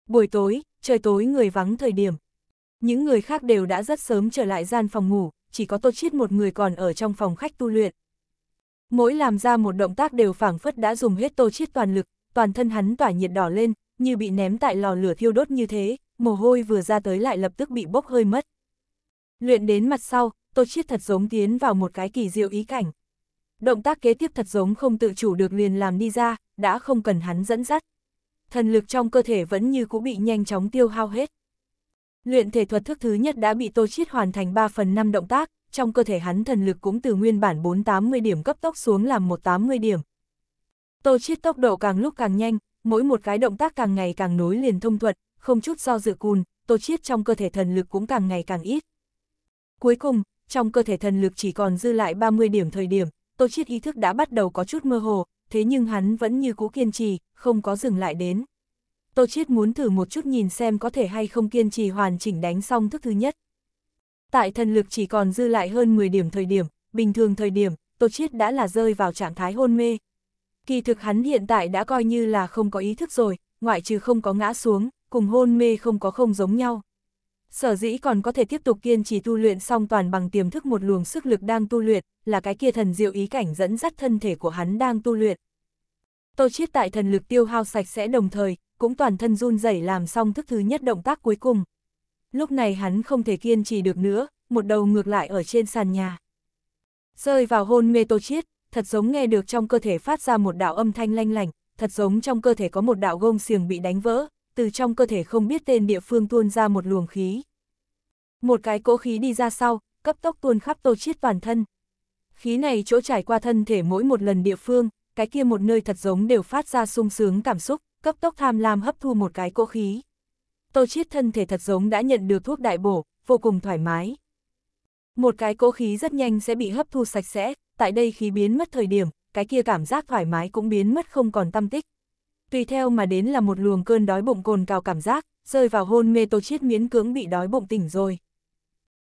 Buổi tối, trời tối người vắng thời điểm. Những người khác đều đã rất sớm trở lại gian phòng ngủ, chỉ có Tô Chiết một người còn ở trong phòng khách tu luyện. Mỗi làm ra một động tác đều phảng phất đã dùng hết Tô Chiết toàn lực, toàn thân hắn tỏa nhiệt đỏ lên, như bị ném tại lò lửa thiêu đốt như thế, mồ hôi vừa ra tới lại lập tức bị bốc hơi mất. Luyện đến mặt sau, Tô Chiết thật giống tiến vào một cái kỳ diệu ý cảnh. Động tác kế tiếp thật giống không tự chủ được liền làm đi ra, đã không cần hắn dẫn dắt. Thần lực trong cơ thể vẫn như cũ bị nhanh chóng tiêu hao hết. Luyện thể thuật thức thứ nhất đã bị Tô Chiết hoàn thành 3 phần 5 động tác, trong cơ thể hắn thần lực cũng từ nguyên bản 480 điểm cấp tốc xuống làm 180 điểm. Tô Chiết tốc độ càng lúc càng nhanh, mỗi một cái động tác càng ngày càng nối liền thông thuận, không chút do dự cùn, Tô Chiết trong cơ thể thần lực cũng càng ngày càng ít. Cuối cùng, trong cơ thể thần lực chỉ còn dư lại 30 điểm thời điểm, Tô Chiết ý thức đã bắt đầu có chút mơ hồ, thế nhưng hắn vẫn như cũ kiên trì, không có dừng lại đến. Tô Chiết muốn thử một chút nhìn xem có thể hay không kiên trì hoàn chỉnh đánh xong thức thứ nhất. Tại thần lực chỉ còn dư lại hơn 10 điểm thời điểm, bình thường thời điểm, Tô Chiết đã là rơi vào trạng thái hôn mê. Kỳ thực hắn hiện tại đã coi như là không có ý thức rồi, ngoại trừ không có ngã xuống, cùng hôn mê không có không giống nhau. Sở dĩ còn có thể tiếp tục kiên trì tu luyện song toàn bằng tiềm thức một luồng sức lực đang tu luyện, là cái kia thần diệu ý cảnh dẫn dắt thân thể của hắn đang tu luyện. Tô Chiết tại thần lực tiêu hao sạch sẽ đồng thời, cũng toàn thân run rẩy làm xong thức thứ nhất động tác cuối cùng. Lúc này hắn không thể kiên trì được nữa, một đầu ngược lại ở trên sàn nhà. Rơi vào hôn mê Tô Chiết, thật giống nghe được trong cơ thể phát ra một đạo âm thanh lanh lành, thật giống trong cơ thể có một đạo gông xiềng bị đánh vỡ, từ trong cơ thể không biết tên địa phương tuôn ra một luồng khí. Một cái cỗ khí đi ra sau, cấp tốc tuôn khắp Tô Chiết toàn thân. Khí này chỗ trải qua thân thể mỗi một lần địa phương, cái kia một nơi thật giống đều phát ra sung sướng cảm xúc, cấp tốc tham lam hấp thu một cái cỗ khí. Tô Chiết thân thể thật giống đã nhận được thuốc đại bổ, vô cùng thoải mái. Một cái cỗ khí rất nhanh sẽ bị hấp thu sạch sẽ, tại đây khí biến mất thời điểm, cái kia cảm giác thoải mái cũng biến mất không còn tâm tích. Tùy theo mà đến là một luồng cơn đói bụng cồn cào cảm giác, rơi vào hôn mê Tô Chiết miễn cưỡng bị đói bụng tỉnh rồi.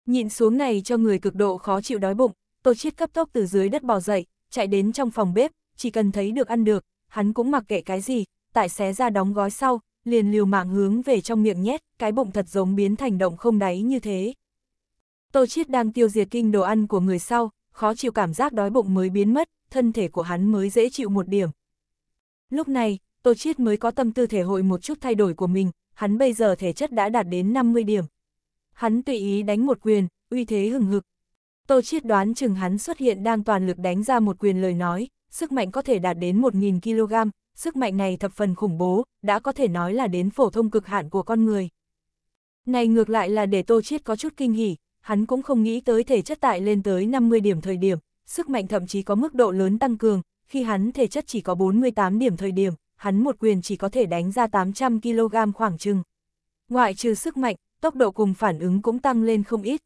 Nhịn xuống này cho người cực độ khó chịu đói bụng, Tô Chiết cấp tốc từ dưới đất bò dậy, chạy đến trong phòng bếp, chỉ cần thấy được ăn được, hắn cũng mặc kệ cái gì, tại xé ra đóng gói sau, liền liều mạng hướng về trong miệng nhét, cái bụng thật giống biến thành động không đáy như thế. Tô Chiết đang tiêu diệt kinh đồ ăn của người sau, khó chịu cảm giác đói bụng mới biến mất, thân thể của hắn mới dễ chịu một điểm. Lúc này, Tô Chiết mới có tâm tư thể hội một chút thay đổi của mình, hắn bây giờ thể chất đã đạt đến 50 điểm. Hắn tùy ý đánh một quyền, uy thế hừng hực. Tô Chiết đoán chừng hắn xuất hiện đang toàn lực đánh ra một quyền lời nói, sức mạnh có thể đạt đến 1.000 kg, sức mạnh này thập phần khủng bố, đã có thể nói là đến phổ thông cực hạn của con người. Này ngược lại là để Tô Chiết có chút kinh hỉ, hắn cũng không nghĩ tới thể chất tại lên tới 50 điểm thời điểm, sức mạnh thậm chí có mức độ lớn tăng cường, khi hắn thể chất chỉ có 48 điểm thời điểm, hắn một quyền chỉ có thể đánh ra 800 kg khoảng chừng. Ngoại trừ sức mạnh, tốc độ cùng phản ứng cũng tăng lên không ít.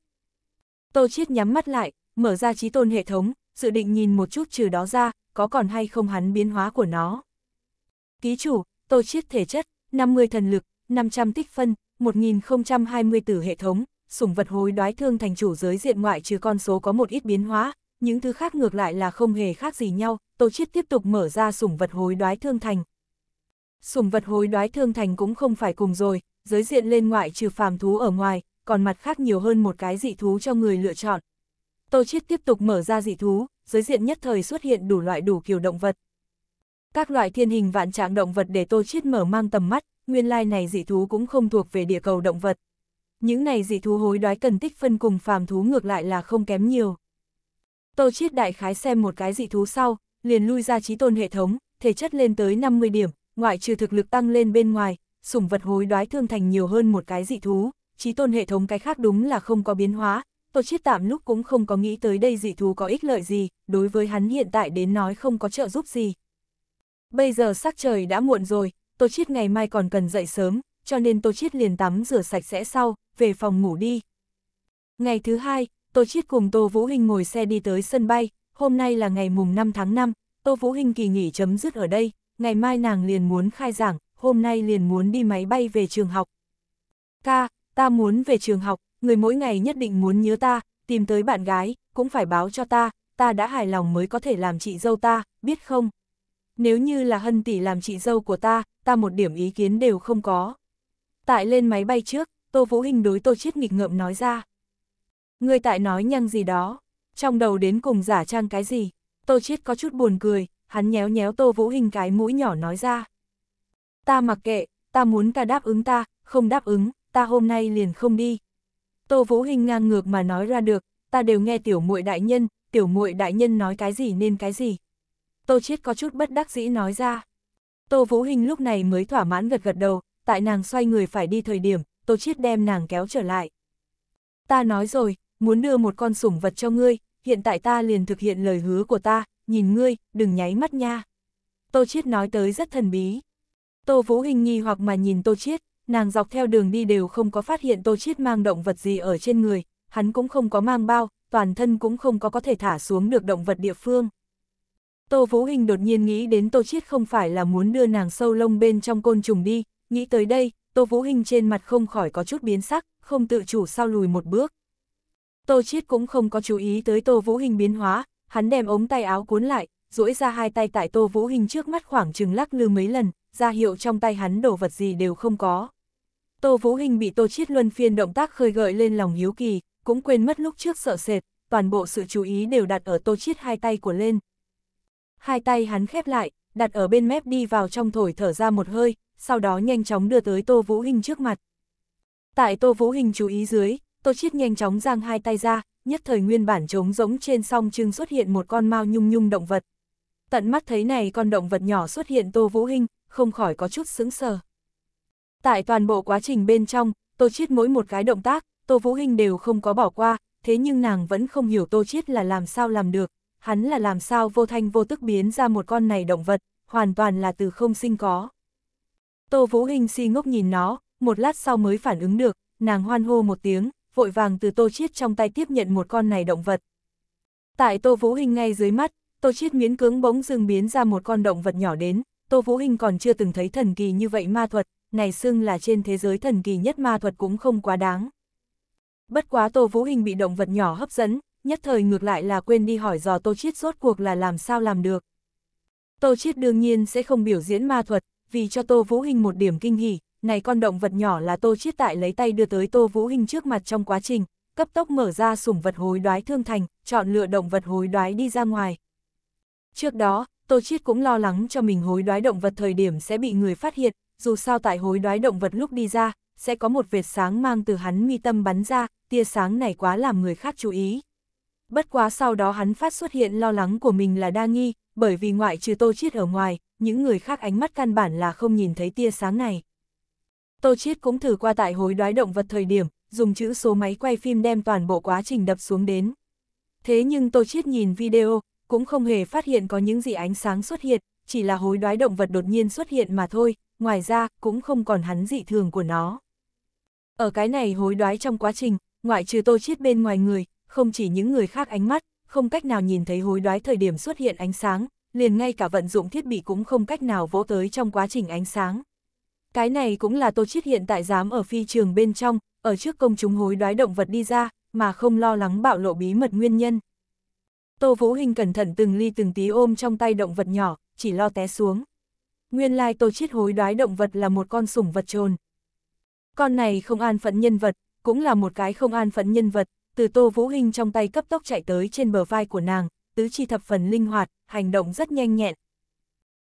Tô Chiết nhắm mắt lại, mở ra trí tôn hệ thống, dự định nhìn một chút trừ đó ra, có còn hay không hắn biến hóa của nó. Ký chủ, Tô Chiết thể chất, 50 thần lực, 500 tích phân, 1020 tử hệ thống, sủng vật hối đoái thương thành chủ giới diện ngoại trừ con số có một ít biến hóa, những thứ khác ngược lại là không hề khác gì nhau, Tô Chiết tiếp tục mở ra sủng vật hối đoái thương thành. Sủng vật hối đoái thương thành cũng không phải cùng rồi, giới diện lên ngoại trừ phàm thú ở ngoài, còn mặt khác nhiều hơn một cái dị thú cho người lựa chọn. Tô Chiết tiếp tục mở ra dị thú, giới diện nhất thời xuất hiện đủ loại đủ kiểu động vật. Các loại thiên hình vạn trạng động vật để Tô Chiết mở mang tầm mắt, nguyên lai này dị thú cũng không thuộc về địa cầu động vật. Những này dị thú hối đoái cần tích phân cùng phàm thú ngược lại là không kém nhiều. Tô Chiết đại khái xem một cái dị thú sau, liền lui ra trí tôn hệ thống, thể chất lên tới 50 điểm, ngoại trừ thực lực tăng lên bên ngoài, sủng vật hối đoái thương thành nhiều hơn một cái dị thú, trí tôn hệ thống cái khác đúng là không có biến hóa, Tô Chiết tạm lúc cũng không có nghĩ tới đây dị thú có ích lợi gì, đối với hắn hiện tại đến nói không có trợ giúp gì. Bây giờ sắc trời đã muộn rồi, Tô Chiết ngày mai còn cần dậy sớm, cho nên Tô Chiết liền tắm rửa sạch sẽ sau, về phòng ngủ đi. Ngày thứ hai, Tô Chiết cùng Tô Vũ Hình ngồi xe đi tới sân bay, hôm nay là ngày mùng 5 tháng 5, Tô Vũ Hình kỳ nghỉ chấm dứt ở đây, ngày mai nàng liền muốn khai giảng, hôm nay liền muốn đi máy bay về trường học. Ca, ta muốn về trường học, người mỗi ngày nhất định muốn nhớ ta, tìm tới bạn gái, cũng phải báo cho ta, ta đã hài lòng mới có thể làm chị dâu ta, biết không? Nếu như là hân tỷ làm chị dâu của ta, ta một điểm ý kiến đều không có. Tại lên máy bay trước, Tô Vũ Hình đối Tô Chiết nghịch ngợm nói ra. Người tại nói nhăng gì đó, trong đầu đến cùng giả trang cái gì, Tô Chiết có chút buồn cười, hắn nhéo nhéo Tô Vũ Hình cái mũi nhỏ nói ra. Ta mặc kệ, ta muốn ca đáp ứng ta, không đáp ứng, ta hôm nay liền không đi. Tô Vũ Hình ngang ngược mà nói ra được, ta đều nghe tiểu muội đại nhân, tiểu muội đại nhân nói cái gì nên cái gì. Tô Chiết có chút bất đắc dĩ nói ra. Tô Vũ Hình lúc này mới thỏa mãn gật gật đầu, tại nàng xoay người phải đi thời điểm, Tô Chiết đem nàng kéo trở lại. Ta nói rồi, muốn đưa một con sủng vật cho ngươi, hiện tại ta liền thực hiện lời hứa của ta, nhìn ngươi, đừng nháy mắt nha. Tô Chiết nói tới rất thần bí. Tô Vũ Hình nghi hoặc mà nhìn Tô Chiết, nàng dọc theo đường đi đều không có phát hiện Tô Chiết mang động vật gì ở trên người, hắn cũng không có mang bao, toàn thân cũng không có có thể thả xuống được động vật địa phương. Tô Vũ Hình đột nhiên nghĩ đến Tô Chiết không phải là muốn đưa nàng sâu lông bên trong côn trùng đi, nghĩ tới đây, Tô Vũ Hình trên mặt không khỏi có chút biến sắc, không tự chủ sau lùi một bước. Tô Chiết cũng không có chú ý tới Tô Vũ Hình biến hóa, hắn đem ống tay áo cuốn lại, duỗi ra hai tay tại Tô Vũ Hình trước mắt khoảng chừng lắc lư mấy lần, ra hiệu trong tay hắn đồ vật gì đều không có. Tô Vũ Hình bị Tô Chiết luân phiên động tác khơi gợi lên lòng hiếu kỳ, cũng quên mất lúc trước sợ sệt, toàn bộ sự chú ý đều đặt ở Tô Chiết hai tay của lên. Hai tay hắn khép lại, đặt ở bên mép đi vào trong thổi thở ra một hơi, sau đó nhanh chóng đưa tới Tô Vũ Hình trước mặt. Tại Tô Vũ Hình chú ý dưới, Tô Chiết nhanh chóng giang hai tay ra, nhất thời nguyên bản trống rỗng trên song trưng xuất hiện một con mao nhung nhung động vật. Tận mắt thấy này con động vật nhỏ xuất hiện Tô Vũ hình, không khỏi có chút sững sờ. Tại toàn bộ quá trình bên trong, Tô Chiết mỗi một cái động tác, Tô Vũ hình đều không có bỏ qua, thế nhưng nàng vẫn không hiểu Tô Chiết là làm sao làm được, hắn là làm sao vô thanh vô tức biến ra một con này động vật, hoàn toàn là từ không sinh có. Tô Vũ Hinh si ngốc nhìn nó, một lát sau mới phản ứng được, nàng hoan hô một tiếng, vội vàng từ Tô Chiết trong tay tiếp nhận một con này động vật. Tại Tô Vũ Hinh ngay dưới mắt, Tô Chiết miễn cưỡng bỗng dưng biến ra một con động vật nhỏ đến, Tô Vũ Hinh còn chưa từng thấy thần kỳ như vậy ma thuật, này xưng là trên thế giới thần kỳ nhất ma thuật cũng không quá đáng. Bất quá Tô Vũ Hinh bị động vật nhỏ hấp dẫn, nhất thời ngược lại là quên đi hỏi dò Tô Chiết rốt cuộc là làm sao làm được. Tô Chiết đương nhiên sẽ không biểu diễn ma thuật, vì cho Tô Vũ hình một điểm kinh hỉ, này con động vật nhỏ là Tô Chiết tại lấy tay đưa tới Tô Vũ hình trước mặt trong quá trình, cấp tốc mở ra sủng vật hối đoái thương thành, chọn lựa động vật hối đoái đi ra ngoài. Trước đó, Tô Chiết cũng lo lắng cho mình hối đoái động vật thời điểm sẽ bị người phát hiện, dù sao tại hối đoái động vật lúc đi ra, sẽ có một vệt sáng mang từ hắn mi tâm bắn ra, tia sáng này quá làm người khác chú ý. Bất quá sau đó hắn phát xuất hiện lo lắng của mình là đa nghi, bởi vì ngoại trừ Tô Chiết ở ngoài, những người khác ánh mắt căn bản là không nhìn thấy tia sáng này. Tô Chiết cũng thử qua tại hối đoái động vật thời điểm, dùng chữ số máy quay phim đem toàn bộ quá trình đập xuống đến. Thế nhưng Tô Chiết nhìn video, cũng không hề phát hiện có những gì ánh sáng xuất hiện, chỉ là hối đoái động vật đột nhiên xuất hiện mà thôi, ngoài ra cũng không còn hắn dị thường của nó. Ở cái này hối đoái trong quá trình, ngoại trừ Tô Chiết bên ngoài người, không chỉ những người khác ánh mắt, không cách nào nhìn thấy hối đoái thời điểm xuất hiện ánh sáng, liền ngay cả vận dụng thiết bị cũng không cách nào vỗ tới trong quá trình ánh sáng. Cái này cũng là Tô Chiết hiện tại dám ở phi trường bên trong, ở trước công chúng hối đoái động vật đi ra, mà không lo lắng bạo lộ bí mật nguyên nhân. Tô Vũ Hình cẩn thận từng ly từng tí ôm trong tay động vật nhỏ, chỉ lo té xuống. Nguyên lai Tô Chiết hối đoái động vật là một con sủng vật trồn. Con này không an phận nhân vật, cũng là một cái không an phận nhân vật, từ Tô Vũ Hình trong tay cấp tốc chạy tới trên bờ vai của nàng, tứ chi thập phần linh hoạt, hành động rất nhanh nhẹn.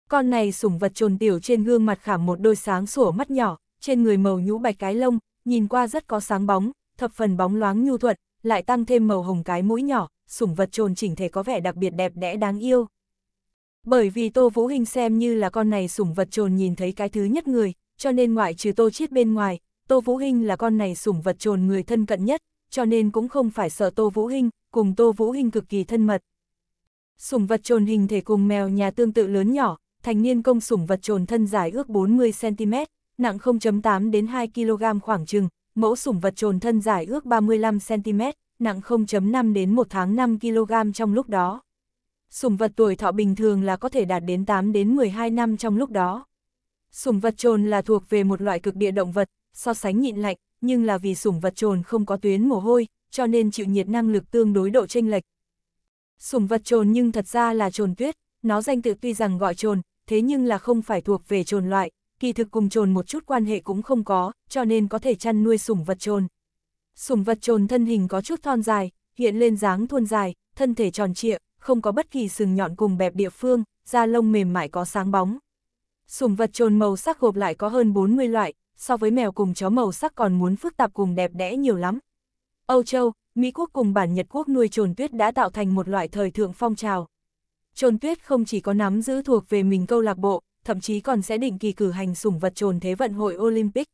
Con này sủng vật trồn tiểu trên gương mặt khảm một đôi sáng sủa mắt nhỏ, trên người màu nhũ bạch cái lông, nhìn qua rất có sáng bóng, thập phần bóng loáng nhu thuận, lại tăng thêm màu hồng cái mũi nhỏ, sủng vật trồn chỉnh thể có vẻ đặc biệt đẹp đẽ đáng yêu. Bởi vì Tô Vũ Hình xem như là con này sủng vật trồn nhìn thấy cái thứ nhất người, cho nên ngoại trừ Tô Chiết bên ngoài, Tô Vũ Hình là con này sủng vật trồn người thân cận nhất, cho nên cũng không phải sợ Tô Vũ Hinh, cùng Tô Vũ Hinh cực kỳ thân mật. Sủng vật trồn hình thể cùng mèo nhà tương tự lớn nhỏ, thành niên công sủng vật trồn thân dài ước 40cm, nặng 0.8 đến 2 kg khoảng chừng, mẫu sủng vật trồn thân dài ước 35cm, nặng 0.5 đến 1 tháng 5 kg trong lúc đó. Sủng vật tuổi thọ bình thường là có thể đạt đến 8 đến 12 năm trong lúc đó. Sủng vật trồn là thuộc về một loại cực địa động vật, so sánh nhịn lạnh, nhưng là vì sủng vật trồn không có tuyến mồ hôi, cho nên chịu nhiệt năng lực tương đối độ chênh lệch. Sủng vật trồn nhưng thật ra là trồn tuyết, nó danh tự tuy rằng gọi trồn, thế nhưng là không phải thuộc về trồn loại, kỳ thực cùng trồn một chút quan hệ cũng không có, cho nên có thể chăn nuôi sủng vật trồn. Sủng vật trồn thân hình có chút thon dài, hiện lên dáng thuôn dài, thân thể tròn trịa, không có bất kỳ sừng nhọn cùng bẹp địa phương, da lông mềm mại có sáng bóng. Sủng vật trồn màu sắc gộp lại có hơn 40 loại, so với mèo cùng chó màu sắc còn muốn phức tạp cùng đẹp đẽ nhiều lắm. Âu Châu, Mỹ Quốc cùng bản Nhật Quốc nuôi trồn tuyết đã tạo thành một loại thời thượng phong trào. Trồn tuyết không chỉ có nắm giữ thuộc về mình câu lạc bộ, thậm chí còn sẽ định kỳ cử hành sủng vật trồn Thế vận hội Olympic.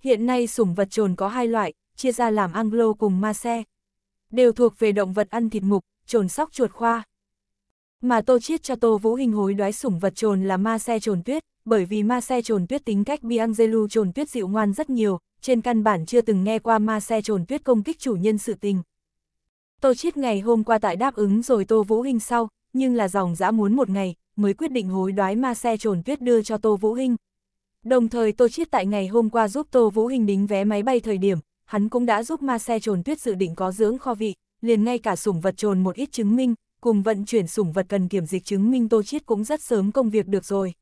Hiện nay sủng vật trồn có hai loại, chia ra làm Anglo cùng Marse. Đều thuộc về động vật ăn thịt mục, trồn sóc chuột khoa. Mà Tô Chiết cho Tô Vũ Hình hối đoái sủng vật trồn là ma xe trồn tuyết, bởi vì ma xe trồn tuyết tính cách Biangelu trồn tuyết dịu ngoan rất nhiều, trên căn bản chưa từng nghe qua ma xe trồn tuyết công kích chủ nhân sự tình. Tô Chiết ngày hôm qua tại đáp ứng rồi Tô Vũ Hinh sau, nhưng là dòng dã muốn một ngày, mới quyết định hối đoái ma xe trồn tuyết đưa cho Tô Vũ Hinh. Đồng thời Tô Chiết tại ngày hôm qua giúp Tô Vũ Hinh đính vé máy bay thời điểm, hắn cũng đã giúp ma xe trồn tuyết dự định có dưỡng kho vị, liền ngay cả sủng vật trồn một ít chứng minh, cùng vận chuyển sủng vật cần kiểm dịch chứng minh Tô Chiết cũng rất sớm công việc được rồi.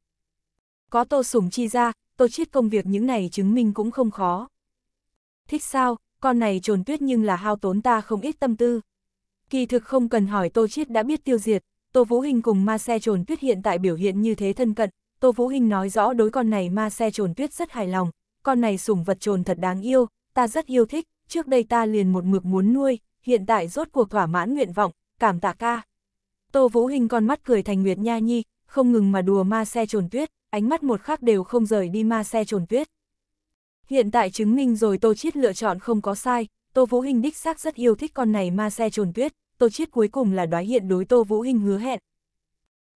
Có Tô Sủng chi ra, Tô Chiết công việc những này chứng minh cũng không khó. Thích sao, con này trồn tuyết nhưng là hao tốn ta không ít tâm tư. Kỳ thực không cần hỏi Tô Chiết đã biết tiêu diệt, Tô Vũ Hình cùng ma xe trồn tuyết hiện tại biểu hiện như thế thân cận, Tô Vũ Hình nói rõ đối con này ma xe trồn tuyết rất hài lòng, con này sủng vật trồn thật đáng yêu, ta rất yêu thích, trước đây ta liền một mực muốn nuôi, hiện tại rốt cuộc thỏa mãn nguyện vọng, cảm tạ ca. Tô Vũ Hình con mắt cười thành Nguyệt Nha Nhi, không ngừng mà đùa ma xe trồn tuyết, ánh mắt một khắc đều không rời đi ma xe trồn tuyết. Hiện tại chứng minh rồi Tô Chiết lựa chọn không có sai, Tô Vũ Hình đích xác rất yêu thích con này ma xe trồn tuyết, Tô Chiết cuối cùng là đoái hiện đối Tô Vũ Hình hứa hẹn.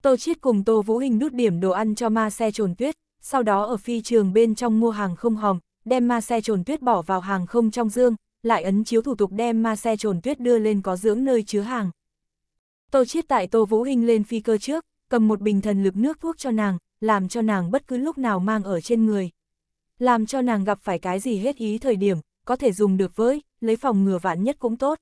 Tô Chiết cùng Tô Vũ Hình đút điểm đồ ăn cho ma xe trồn tuyết, sau đó ở phi trường bên trong mua hàng không hòm, đem ma xe trồn tuyết bỏ vào hàng không trong dương, lại ấn chiếu thủ tục đem ma xe trồn tuyết đưa lên có dưỡng nơi chứa hàng. Tô Chiết tại Tô Vũ Hình lên phi cơ trước, cầm một bình thần lực nước thuốc cho nàng, làm cho nàng bất cứ lúc nào mang ở trên người. Làm cho nàng gặp phải cái gì hết ý thời điểm, có thể dùng được với, lấy phòng ngừa vạn nhất cũng tốt.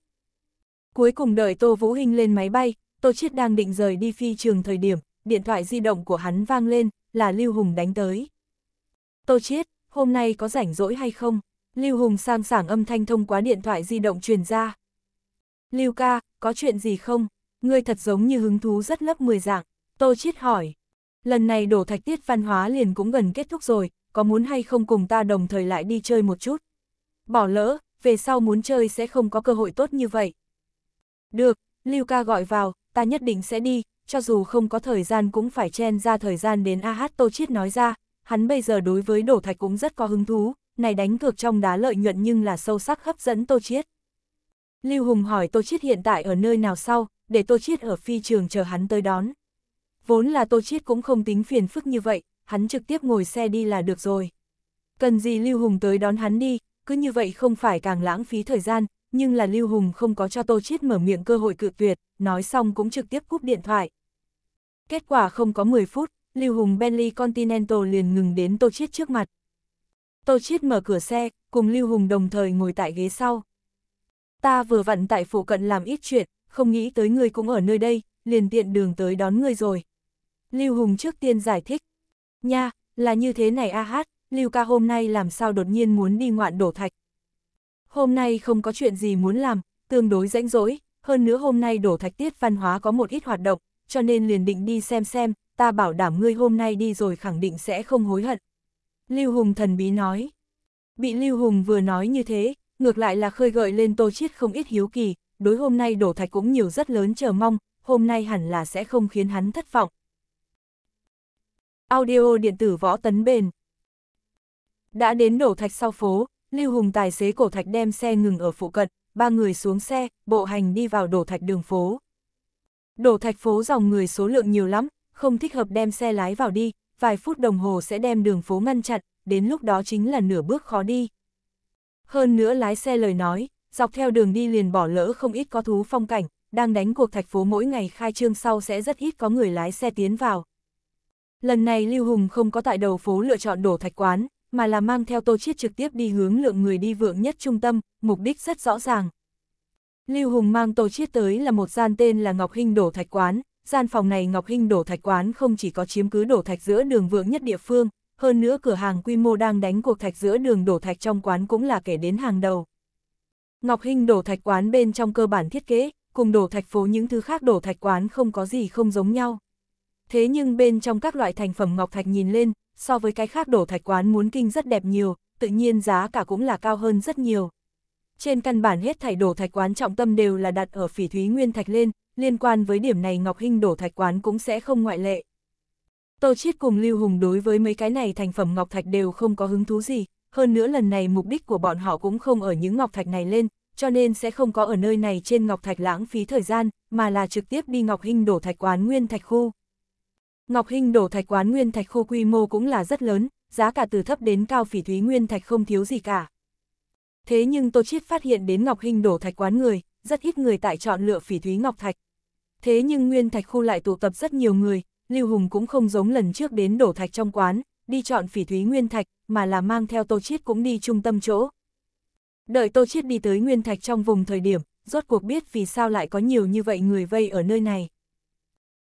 Cuối cùng đợi Tô Vũ Hinh lên máy bay, Tô Chiết đang định rời đi phi trường thời điểm, điện thoại di động của hắn vang lên, là Lưu Hùng đánh tới. Tô Chiết, hôm nay có rảnh rỗi hay không? Lưu Hùng sang sảng âm thanh thông qua điện thoại di động truyền ra. Lưu ca, có chuyện gì không? Ngươi thật giống như hứng thú rất lớp 10 dạng. Tô Chiết hỏi. Lần này đổ thạch tiết văn hóa liền cũng gần kết thúc rồi, có muốn hay không cùng ta đồng thời lại đi chơi một chút? Bỏ lỡ, về sau muốn chơi sẽ không có cơ hội tốt như vậy. Được, Lưu ca gọi vào, ta nhất định sẽ đi, cho dù không có thời gian cũng phải chen ra thời gian đến AH Tô Chiết nói ra, hắn bây giờ đối với đổ thạch cũng rất có hứng thú, này đánh cược trong đá lợi nhuận nhưng là sâu sắc hấp dẫn Tô Chiết. Lưu Hùng hỏi Tô Chiết hiện tại ở nơi nào sau, để Tô Chiết ở phi trường chờ hắn tới đón. Vốn là Tô Chiết cũng không tính phiền phức như vậy, hắn trực tiếp ngồi xe đi là được rồi. Cần gì Lưu Hùng tới đón hắn đi, cứ như vậy không phải càng lãng phí thời gian, nhưng là Lưu Hùng không có cho Tô Chiết mở miệng cơ hội cự tuyệt, nói xong cũng trực tiếp cúp điện thoại. Kết quả không có 10 phút, Lưu Hùng Bentley Continental liền ngừng đến Tô Chiết trước mặt. Tô Chiết mở cửa xe, cùng Lưu Hùng đồng thời ngồi tại ghế sau. Ta vừa vặn tại phụ cận làm ít chuyện, không nghĩ tới người cũng ở nơi đây, liền tiện đường tới đón người rồi. Lưu Hùng trước tiên giải thích. Nha, là như thế này a hát, Lưu ca hôm nay làm sao đột nhiên muốn đi ngoạn đổ thạch. Hôm nay không có chuyện gì muốn làm, tương đối rãnh rỗi, hơn nữa hôm nay đổ thạch tiết văn hóa có một ít hoạt động, cho nên liền định đi xem xem, ta bảo đảm ngươi hôm nay đi rồi khẳng định sẽ không hối hận. Lưu Hùng thần bí nói. Bị Lưu Hùng vừa nói như thế, ngược lại là khơi gợi lên tô chiết không ít hiếu kỳ, đối hôm nay đổ thạch cũng nhiều rất lớn chờ mong, hôm nay hẳn là sẽ không khiến hắn thất vọng. Audio điện tử võ tấn bền Đã đến đổ thạch sau phố, Lưu Hùng tài xế cổ thạch đem xe ngừng ở phụ cận, ba người xuống xe, bộ hành đi vào đổ thạch đường phố. Đổ thạch phố dòng người số lượng nhiều lắm, không thích hợp đem xe lái vào đi, vài phút đồng hồ sẽ đem đường phố ngăn chặn, đến lúc đó chính là nửa bước khó đi. Hơn nữa lái xe lời nói, dọc theo đường đi liền bỏ lỡ không ít có thú phong cảnh, đang đánh cuộc thạch phố mỗi ngày khai trương sau sẽ rất ít có người lái xe tiến vào. Lần này Lưu Hùng không có tại đầu phố lựa chọn đổ thạch quán, mà là mang theo Tô Chiết trực tiếp đi hướng lượng người đi vượng nhất trung tâm, mục đích rất rõ ràng. Lưu Hùng mang Tô Chiết tới là một gian tên là Ngọc Hinh đổ thạch quán, gian phòng này Ngọc Hinh đổ thạch quán không chỉ có chiếm cứ đổ thạch giữa đường vượng nhất địa phương, hơn nữa cửa hàng quy mô đang đánh cuộc thạch giữa đường đổ thạch trong quán cũng là kể đến hàng đầu. Ngọc Hinh đổ thạch quán bên trong cơ bản thiết kế, cùng đổ thạch phố những thứ khác đổ thạch quán không có gì không giống nhau. Thế nhưng bên trong các loại thành phẩm ngọc thạch nhìn lên, so với cái khác đổ thạch quán muốn kinh rất đẹp nhiều, tự nhiên giá cả cũng là cao hơn rất nhiều. Trên căn bản hết thảy đổ thạch quán trọng tâm đều là đặt ở phỉ thúy nguyên thạch lên, liên quan với điểm này Ngọc Hinh đổ thạch quán cũng sẽ không ngoại lệ. Tô Chiết cùng Lưu Hùng đối với mấy cái này thành phẩm ngọc thạch đều không có hứng thú gì, hơn nữa lần này mục đích của bọn họ cũng không ở những ngọc thạch này lên, cho nên sẽ không có ở nơi này trên ngọc thạch lãng phí thời gian, mà là trực tiếp đi Ngọc Hinh đổ thạch quán nguyên thạch khu. Ngọc Hinh đổ thạch quán nguyên thạch khô quy mô cũng là rất lớn, giá cả từ thấp đến cao phỉ thúy nguyên thạch không thiếu gì cả. Thế nhưng Tô Chiết phát hiện đến Ngọc Hinh đổ thạch quán người, rất ít người tại chọn lựa phỉ thúy ngọc thạch. Thế nhưng nguyên thạch khu lại tụ tập rất nhiều người, Lưu Hùng cũng không giống lần trước đến đổ thạch trong quán, đi chọn phỉ thúy nguyên thạch, mà là mang theo Tô Chiết cũng đi trung tâm chỗ. Đợi Tô Chiết đi tới nguyên thạch trong vùng thời điểm, rốt cuộc biết vì sao lại có nhiều như vậy người vây ở nơi này.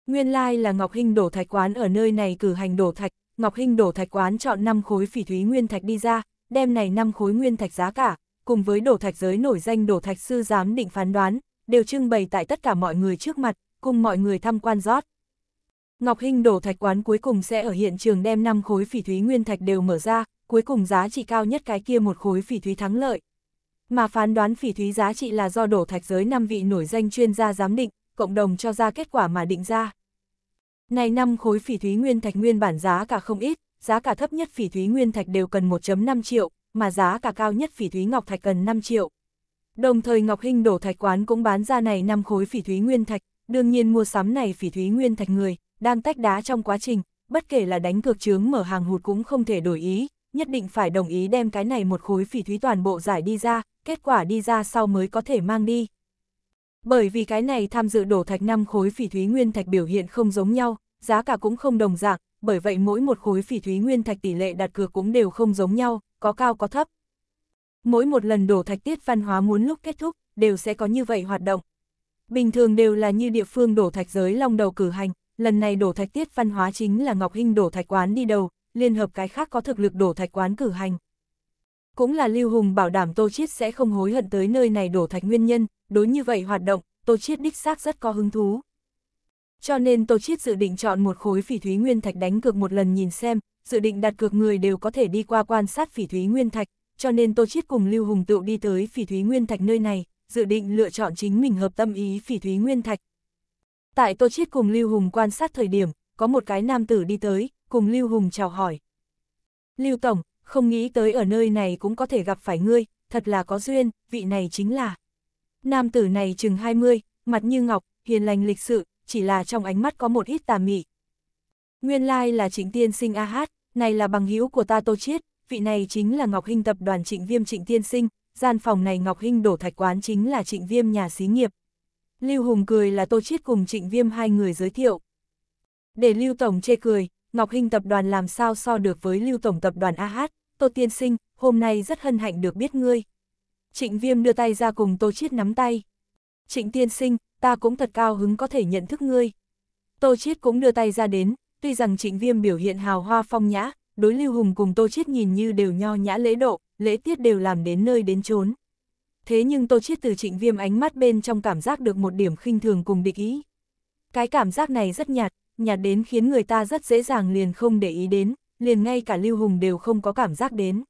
Nguyên lai là Ngọc Hinh đổ thạch quán ở nơi này cử hành đổ thạch, Ngọc Hinh đổ thạch quán chọn 5 khối phỉ thúy nguyên thạch đi ra, đem này 5 khối nguyên thạch giá cả, cùng với đổ thạch giới nổi danh đổ thạch sư giám định phán đoán, đều trưng bày tại tất cả mọi người trước mặt, cùng mọi người tham quan rót. Ngọc Hinh đổ thạch quán cuối cùng sẽ ở hiện trường đem 5 khối phỉ thúy nguyên thạch đều mở ra, cuối cùng giá trị cao nhất cái kia một khối phỉ thúy thắng lợi. Mà phán đoán phỉ thúy giá trị là do đổ thạch giới 5 vị nổi danh chuyên gia giám định, cộng đồng cho ra kết quả mà định ra. Này năm khối phỉ thúy nguyên thạch nguyên bản giá cả không ít, giá cả thấp nhất phỉ thúy nguyên thạch đều cần 1.5 triệu, mà giá cả cao nhất phỉ thúy ngọc thạch cần 5 triệu. Đồng thời Ngọc Hinh đổ thạch quán cũng bán ra này năm khối phỉ thúy nguyên thạch, đương nhiên mua sắm này phỉ thúy nguyên thạch người, đang tách đá trong quá trình, bất kể là đánh cược chướng mở hàng hụt cũng không thể đổi ý, nhất định phải đồng ý đem cái này một khối phỉ thúy toàn bộ giải đi ra, kết quả đi ra sau mới có thể mang đi. Bởi vì cái này tham dự đổ thạch năm khối phỉ thúy nguyên thạch biểu hiện không giống nhau, giá cả cũng không đồng dạng, bởi vậy mỗi một khối phỉ thúy nguyên thạch tỷ lệ đặt cược cũng đều không giống nhau, có cao có thấp. Mỗi một lần đổ thạch tiết văn hóa muốn lúc kết thúc, đều sẽ có như vậy hoạt động. Bình thường đều là như địa phương đổ thạch giới long đầu cử hành, lần này đổ thạch tiết văn hóa chính là Ngọc Hinh đổ thạch quán đi đầu, liên hợp cái khác có thực lực đổ thạch quán cử hành. Cũng là Lưu Hùng bảo đảm Tô Chiết sẽ không hối hận tới nơi này đổ thạch nguyên nhân, đối như vậy hoạt động, Tô Chiết đích xác rất có hứng thú. Cho nên Tô Chiết dự định chọn một khối phỉ thúy nguyên thạch đánh cược một lần nhìn xem, dự định đặt cược người đều có thể đi qua quan sát phỉ thúy nguyên thạch, cho nên Tô Chiết cùng Lưu Hùng Tựu đi tới phỉ thúy nguyên thạch nơi này, dự định lựa chọn chính mình hợp tâm ý phỉ thúy nguyên thạch. Tại Tô Chiết cùng Lưu Hùng quan sát thời điểm, có một cái nam tử đi tới, cùng Lưu Hùng chào hỏi. Lưu Tổng, không nghĩ tới ở nơi này cũng có thể gặp phải ngươi, thật là có duyên, vị này chính là. Nam tử này chừng 20, mặt như ngọc, hiền lành lịch sự, chỉ là trong ánh mắt có một ít tà mị. Nguyên lai là trịnh tiên sinh A Hát, này là bằng hữu của ta Tô Chiết, vị này chính là Ngọc Hinh tập đoàn trịnh viêm trịnh tiên sinh, gian phòng này Ngọc Hinh đổ thạch quán chính là trịnh viêm nhà xí nghiệp. Lưu Hùng cười là Tô Chiết cùng trịnh viêm hai người giới thiệu. Để Lưu Tổng chê cười, Ngọc Hinh tập đoàn làm sao so được với Lưu Tổng tập đoàn A Hát, Tô Tiên Sinh, hôm nay rất hân hạnh được biết ngươi. Trịnh Viêm đưa tay ra cùng Tô Chiết nắm tay. Trịnh Tiên Sinh, ta cũng thật cao hứng có thể nhận thức ngươi. Tô Chiết cũng đưa tay ra đến, tuy rằng Trịnh Viêm biểu hiện hào hoa phong nhã, đối Lưu Hùng cùng Tô Chiết nhìn như đều nho nhã lễ độ, lễ tiết đều làm đến nơi đến chốn. Thế nhưng Tô Chiết từ Trịnh Viêm ánh mắt bên trong cảm giác được một điểm khinh thường cùng địch ý. Cái cảm giác này rất nhạt, nhạt đến khiến người ta rất dễ dàng liền không để ý đến, liền ngay cả Lưu Hùng đều không có cảm giác đến.